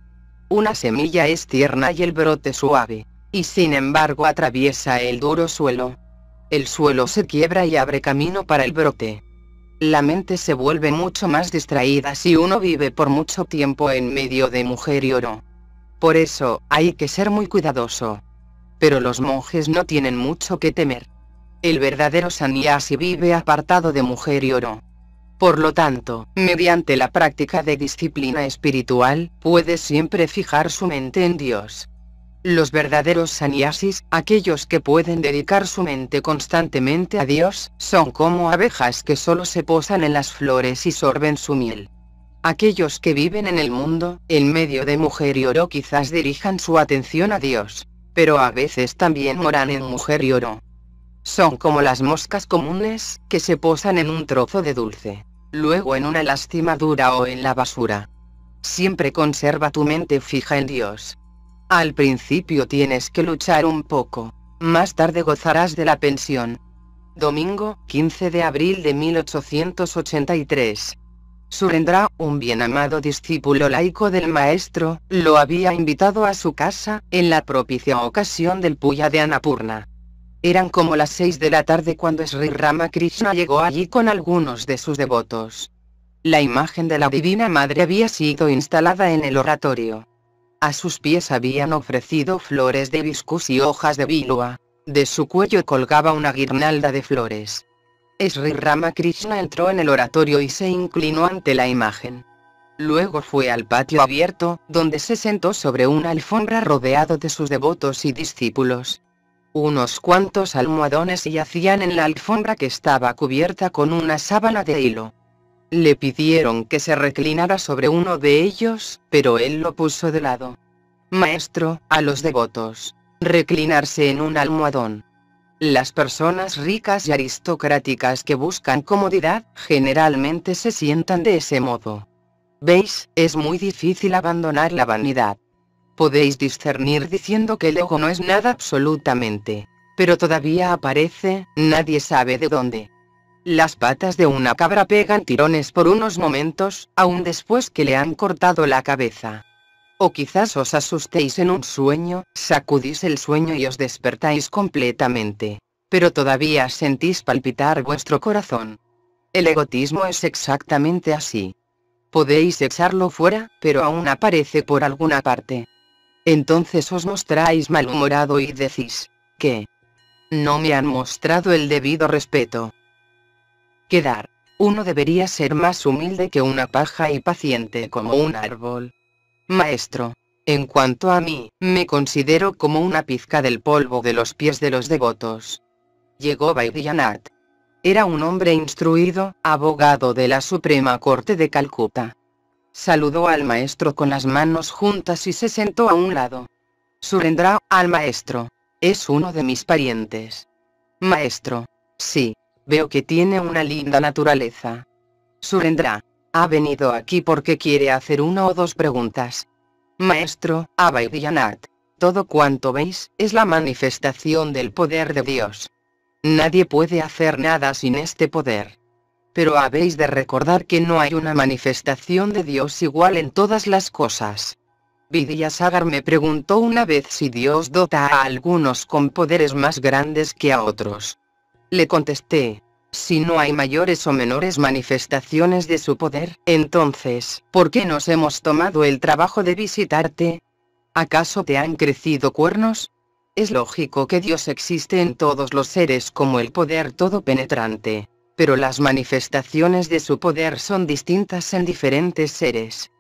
Una semilla es tierna y el brote suave, y sin embargo atraviesa el duro suelo. El suelo se quiebra y abre camino para el brote. La mente se vuelve mucho más distraída si uno vive por mucho tiempo en medio de mujer y oro. Por eso, hay que ser muy cuidadoso. Pero los monjes no tienen mucho que temer. El verdadero sannyasi vive apartado de mujer y oro. Por lo tanto, mediante la práctica de disciplina espiritual, puede siempre fijar su mente en Dios. Los verdaderos sannyasis, aquellos que pueden dedicar su mente constantemente a Dios, son como abejas que solo se posan en las flores y sorben su miel. Aquellos que viven en el mundo, en medio de mujer y oro quizás dirijan su atención a Dios, pero a veces también moran en mujer y oro. Son como las moscas comunes, que se posan en un trozo de dulce, luego en una lastimadura o en la basura. Siempre conserva tu mente fija en Dios. Al principio tienes que luchar un poco, más tarde gozarás de la pensión. Domingo, 15 de abril de 1883. Surendra, un bien amado discípulo laico del maestro, lo había invitado a su casa, en la propicia ocasión del Puya de Annapurna. Eran como las seis de la tarde cuando Sri Ramakrishna llegó allí con algunos de sus devotos. La imagen de la Divina Madre había sido instalada en el oratorio. A sus pies habían ofrecido flores de hibiscus y hojas de bilua. De su cuello colgaba una guirnalda de flores. Sri Ramakrishna entró en el oratorio y se inclinó ante la imagen. Luego fue al patio abierto, donde se sentó sobre una alfombra rodeado de sus devotos y discípulos. Unos cuantos almohadones yacían en la alfombra que estaba cubierta con una sábana de hilo. Le pidieron que se reclinara sobre uno de ellos, pero él lo puso de lado. Maestro, a los devotos. Reclinarse en un almohadón. Las personas ricas y aristocráticas que buscan comodidad, generalmente se sientan de ese modo. ¿Veis? Es muy difícil abandonar la vanidad. Podéis discernir diciendo que el ego no es nada absolutamente. Pero todavía aparece, nadie sabe de dónde. Las patas de una cabra pegan tirones por unos momentos, aún después que le han cortado la cabeza. O quizás os asustéis en un sueño, sacudís el sueño y os despertáis completamente. Pero todavía sentís palpitar vuestro corazón. El egotismo es exactamente así. Podéis echarlo fuera, pero aún aparece por alguna parte. Entonces os mostráis malhumorado y decís, que no me han mostrado el debido respeto. Quedar. Uno debería ser más humilde que una paja y paciente como un árbol. Maestro. En cuanto a mí, me considero como una pizca del polvo de los pies de los devotos. Llegó Vaidyanat. Era un hombre instruido, abogado de la Suprema Corte de Calcuta. Saludó al maestro con las manos juntas y se sentó a un lado. Surendra, al maestro. Es uno de mis parientes. Maestro. Sí. Veo que tiene una linda naturaleza. Surendra. Ha venido aquí porque quiere hacer una o dos preguntas. Maestro, Abhayyanat. Todo cuanto veis, es la manifestación del poder de Dios. Nadie puede hacer nada sin este poder. Pero habéis de recordar que no hay una manifestación de Dios igual en todas las cosas. Vidyasagar me preguntó una vez si Dios dota a algunos con poderes más grandes que a otros. Le contesté, si no hay mayores o menores manifestaciones de su poder, entonces, ¿por qué nos hemos tomado el trabajo de visitarte? ¿Acaso te han crecido cuernos? Es lógico que Dios existe en todos los seres como el poder todo penetrante, pero las manifestaciones de su poder son distintas en diferentes seres.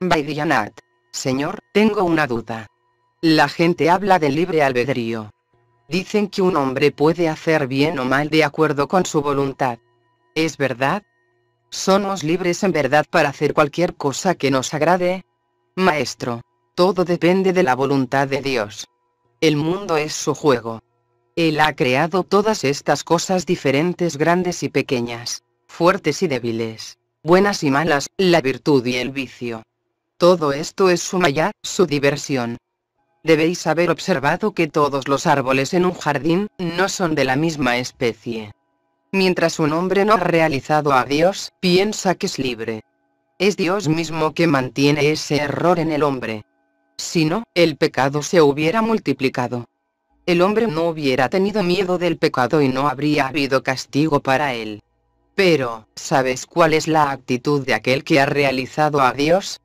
Vaidyanat. Señor, tengo una duda. La gente habla de libre albedrío. Dicen que un hombre puede hacer bien o mal de acuerdo con su voluntad. ¿Es verdad? ¿Somos libres en verdad para hacer cualquier cosa que nos agrade? Maestro, todo depende de la voluntad de Dios. El mundo es su juego. Él ha creado todas estas cosas diferentes, grandes y pequeñas, fuertes y débiles, buenas y malas, la virtud y el vicio. Todo esto es su maya, su diversión. Debéis haber observado que todos los árboles en un jardín, no son de la misma especie. Mientras un hombre no ha realizado a Dios, piensa que es libre. Es Dios mismo que mantiene ese error en el hombre. Si no, el pecado se hubiera multiplicado. El hombre no hubiera tenido miedo del pecado y no habría habido castigo para él. Pero, ¿sabes cuál es la actitud de aquel que ha realizado a Dios?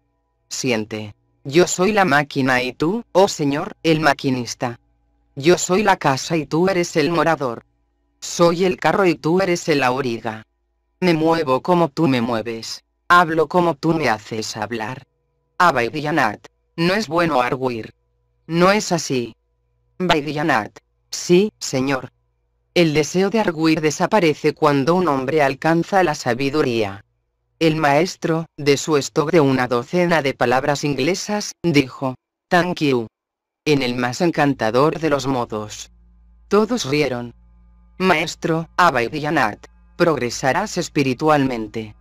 Siente. Yo soy la máquina y tú, oh Señor, el maquinista. Yo soy la casa y tú eres el morador. Soy el carro y tú eres el auriga. Me muevo como tú me mueves. Hablo como tú me haces hablar. Abaidianat. No es bueno arguir. No es así. Baidianat. Sí, señor. El deseo de arguir desaparece cuando un hombre alcanza la sabiduría. El maestro, de su stock de una docena de palabras inglesas, dijo, Thank you. En el más encantador de los modos. Todos rieron. Maestro, Abaidianat, progresarás espiritualmente.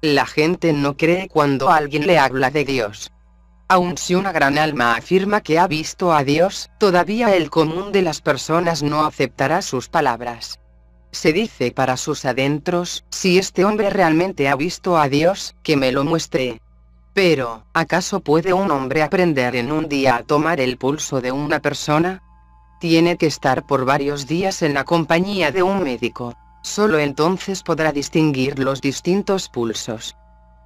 La gente no cree cuando alguien le habla de Dios. Aun si una gran alma afirma que ha visto a Dios, todavía el común de las personas no aceptará sus palabras se dice para sus adentros, si este hombre realmente ha visto a Dios, que me lo muestre. Pero, ¿acaso puede un hombre aprender en un día a tomar el pulso de una persona? Tiene que estar por varios días en la compañía de un médico. Solo entonces podrá distinguir los distintos pulsos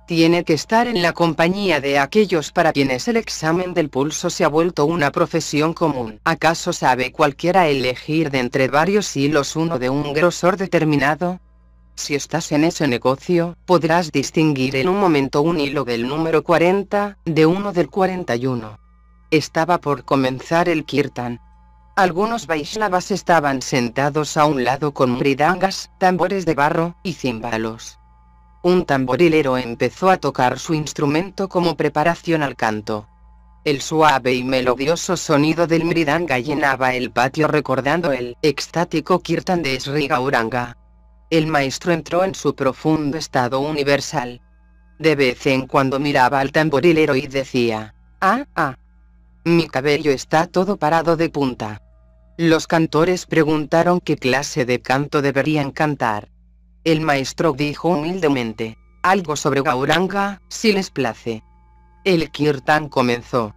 tiene que estar en la compañía de aquellos para quienes el examen del pulso se ha vuelto una profesión común. ¿Acaso sabe cualquiera elegir de entre varios hilos uno de un grosor determinado? Si estás en ese negocio, podrás distinguir en un momento un hilo del número 40, de uno del 41. Estaba por comenzar el kirtan. Algunos Vaishnavas estaban sentados a un lado con mridangas, tambores de barro, y címbalos. Un tamborilero empezó a tocar su instrumento como preparación al canto. El suave y melodioso sonido del mridanga llenaba el patio recordando el extático kirtan de Sri Gauranga. El maestro entró en su profundo estado universal. De vez en cuando miraba al tamborilero y decía, ah, ah, mi cabello está todo parado de punta. Los cantores preguntaron qué clase de canto deberían cantar. El maestro dijo humildemente, algo sobre Gauranga, si les place. El kirtan comenzó.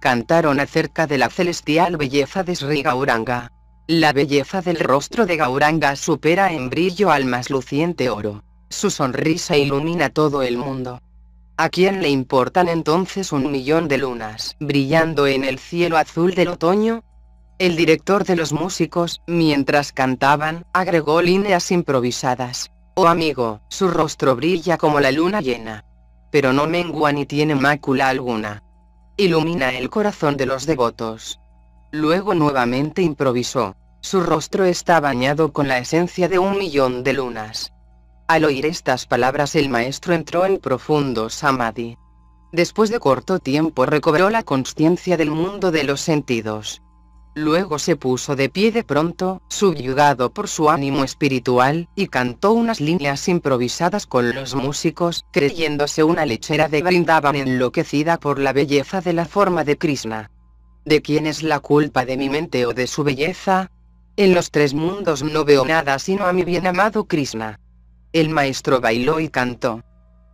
Cantaron acerca de la celestial belleza de Sri Gauranga. La belleza del rostro de Gauranga supera en brillo al más luciente oro. Su sonrisa ilumina todo el mundo. ¿A quién le importan entonces un millón de lunas brillando en el cielo azul del otoño? El director de los músicos, mientras cantaban, agregó líneas improvisadas. Oh amigo, su rostro brilla como la luna llena. Pero no mengua ni tiene mácula alguna. Ilumina el corazón de los devotos. Luego nuevamente improvisó. Su rostro está bañado con la esencia de un millón de lunas. Al oír estas palabras el maestro entró en profundo samadhi. Después de corto tiempo recobró la conciencia del mundo de los sentidos. Luego se puso de pie de pronto, subyugado por su ánimo espiritual, y cantó unas líneas improvisadas con los músicos, creyéndose una lechera de Brindaban enloquecida por la belleza de la forma de Krishna. ¿De quién es la culpa de mi mente o de su belleza? En los tres mundos no veo nada sino a mi bien amado Krishna. El maestro bailó y cantó.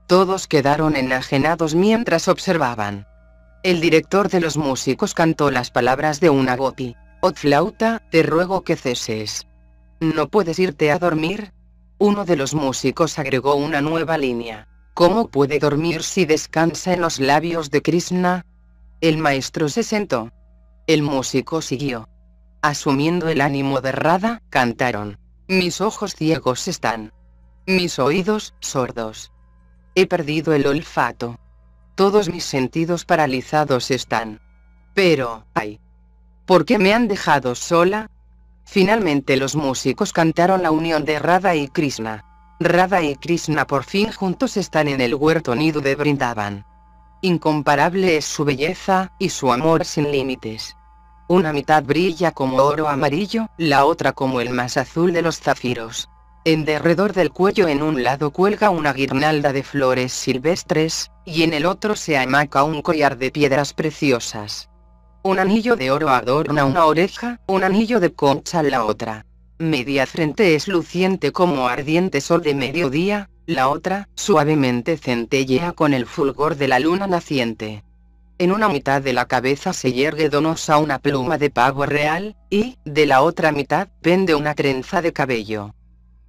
Todos quedaron enajenados mientras observaban. El director de los músicos cantó las palabras de una gopi. Ot flauta, te ruego que ceses. ¿No puedes irte a dormir? Uno de los músicos agregó una nueva línea. ¿Cómo puede dormir si descansa en los labios de Krishna? El maestro se sentó. El músico siguió. Asumiendo el ánimo de Radha, cantaron. Mis ojos ciegos están. Mis oídos, sordos. He perdido el olfato. Todos mis sentidos paralizados están. Pero, ay. ¿Por qué me han dejado sola? Finalmente los músicos cantaron la unión de Radha y Krishna. Radha y Krishna por fin juntos están en el huerto nido de Brindavan. Incomparable es su belleza, y su amor sin límites. Una mitad brilla como oro amarillo, la otra como el más azul de los zafiros. En derredor del cuello en un lado cuelga una guirnalda de flores silvestres, y en el otro se amaca un collar de piedras preciosas. Un anillo de oro adorna una oreja, un anillo de concha la otra. Media frente es luciente como ardiente sol de mediodía, la otra, suavemente centellea con el fulgor de la luna naciente. En una mitad de la cabeza se yergue donosa una pluma de pavo real, y, de la otra mitad, pende una trenza de cabello.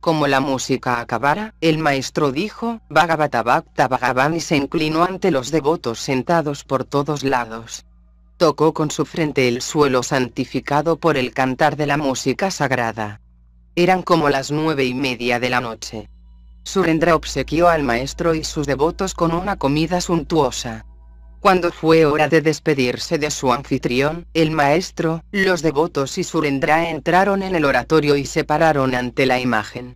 Como la música acabara, el maestro dijo, Bhagavata Bhakta Bhagavan y se inclinó ante los devotos sentados por todos lados. Tocó con su frente el suelo santificado por el cantar de la música sagrada. Eran como las nueve y media de la noche. Surendra obsequió al maestro y sus devotos con una comida suntuosa. Cuando fue hora de despedirse de su anfitrión, el maestro, los devotos y Surendra entraron en el oratorio y se pararon ante la imagen.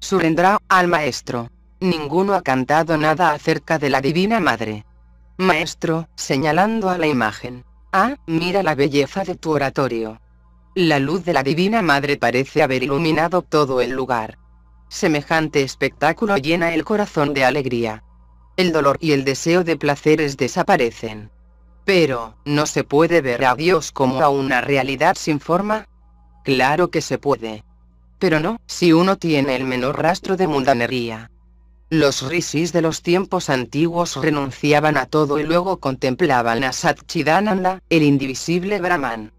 Surendra, al maestro. Ninguno ha cantado nada acerca de la Divina Madre. Maestro, señalando a la imagen. Ah, mira la belleza de tu oratorio. La luz de la Divina Madre parece haber iluminado todo el lugar. Semejante espectáculo llena el corazón de alegría el dolor y el deseo de placeres desaparecen. Pero, ¿no se puede ver a Dios como a una realidad sin forma? Claro que se puede. Pero no, si uno tiene el menor rastro de mundanería. Los risis de los tiempos antiguos renunciaban a todo y luego contemplaban a Satchidananda, el indivisible Brahman.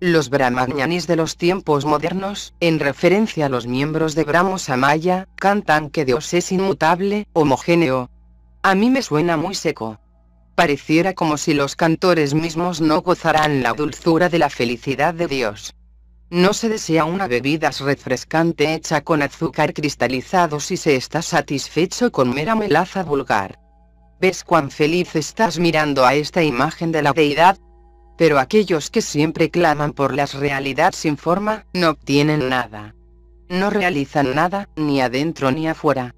Los brahmañanis de los tiempos modernos, en referencia a los miembros de Brahmo Samaya, cantan que Dios es inmutable, homogéneo, a mí me suena muy seco. Pareciera como si los cantores mismos no gozaran la dulzura de la felicidad de Dios. No se desea una bebida refrescante hecha con azúcar cristalizado si se está satisfecho con mera melaza vulgar. ¿Ves cuán feliz estás mirando a esta imagen de la deidad? Pero aquellos que siempre claman por la realidad sin forma, no obtienen nada. No realizan nada, ni adentro ni afuera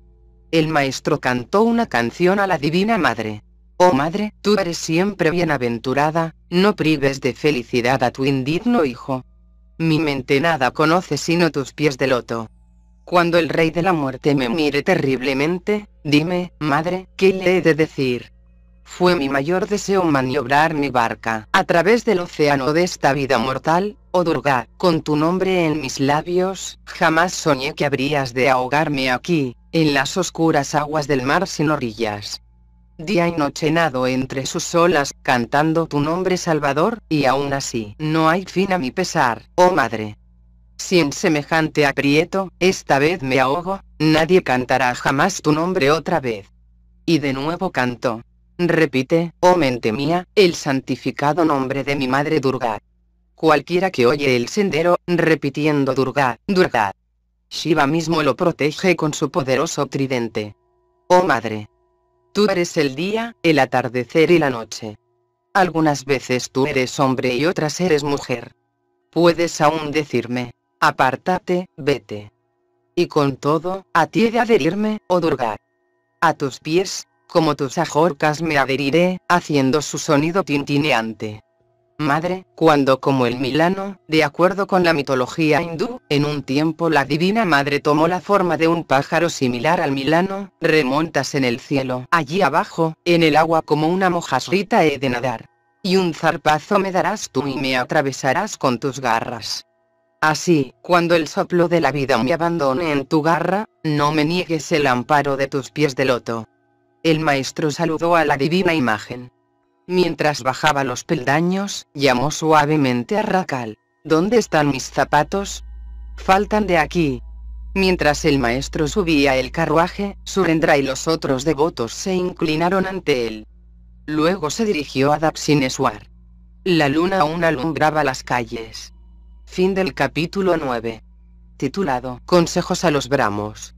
el maestro cantó una canción a la Divina Madre. Oh Madre, tú eres siempre bienaventurada, no prives de felicidad a tu indigno hijo. Mi mente nada conoce sino tus pies de loto. Cuando el rey de la muerte me mire terriblemente, dime, Madre, ¿qué le he de decir? Fue mi mayor deseo maniobrar mi barca a través del océano de esta vida mortal, oh Durga, con tu nombre en mis labios, jamás soñé que habrías de ahogarme aquí, en las oscuras aguas del mar sin orillas. Día y noche nado entre sus olas, cantando tu nombre Salvador, y aún así, no hay fin a mi pesar, oh Madre. Sin semejante aprieto, esta vez me ahogo, nadie cantará jamás tu nombre otra vez. Y de nuevo cantó. Repite, oh mente mía, el santificado nombre de mi madre Durga. Cualquiera que oye el sendero, repitiendo Durga, Durga, Shiva mismo lo protege con su poderoso tridente. Oh Madre. Tú eres el día, el atardecer y la noche. Algunas veces tú eres hombre y otras eres mujer. Puedes aún decirme, apártate, vete. Y con todo, a ti de adherirme, oh Durga. A tus pies, como tus ajorcas me adheriré, haciendo su sonido tintineante madre, cuando como el Milano, de acuerdo con la mitología hindú, en un tiempo la divina madre tomó la forma de un pájaro similar al Milano, remontas en el cielo, allí abajo, en el agua como una mojasrita he de nadar. Y un zarpazo me darás tú y me atravesarás con tus garras. Así, cuando el soplo de la vida me abandone en tu garra, no me niegues el amparo de tus pies de loto. El maestro saludó a la divina imagen. Mientras bajaba los peldaños, llamó suavemente a Rakal. ¿Dónde están mis zapatos? Faltan de aquí. Mientras el maestro subía el carruaje, Surendra y los otros devotos se inclinaron ante él. Luego se dirigió a Dapsineswar. La luna aún alumbraba las calles. Fin del capítulo 9. Titulado Consejos a los Bramos.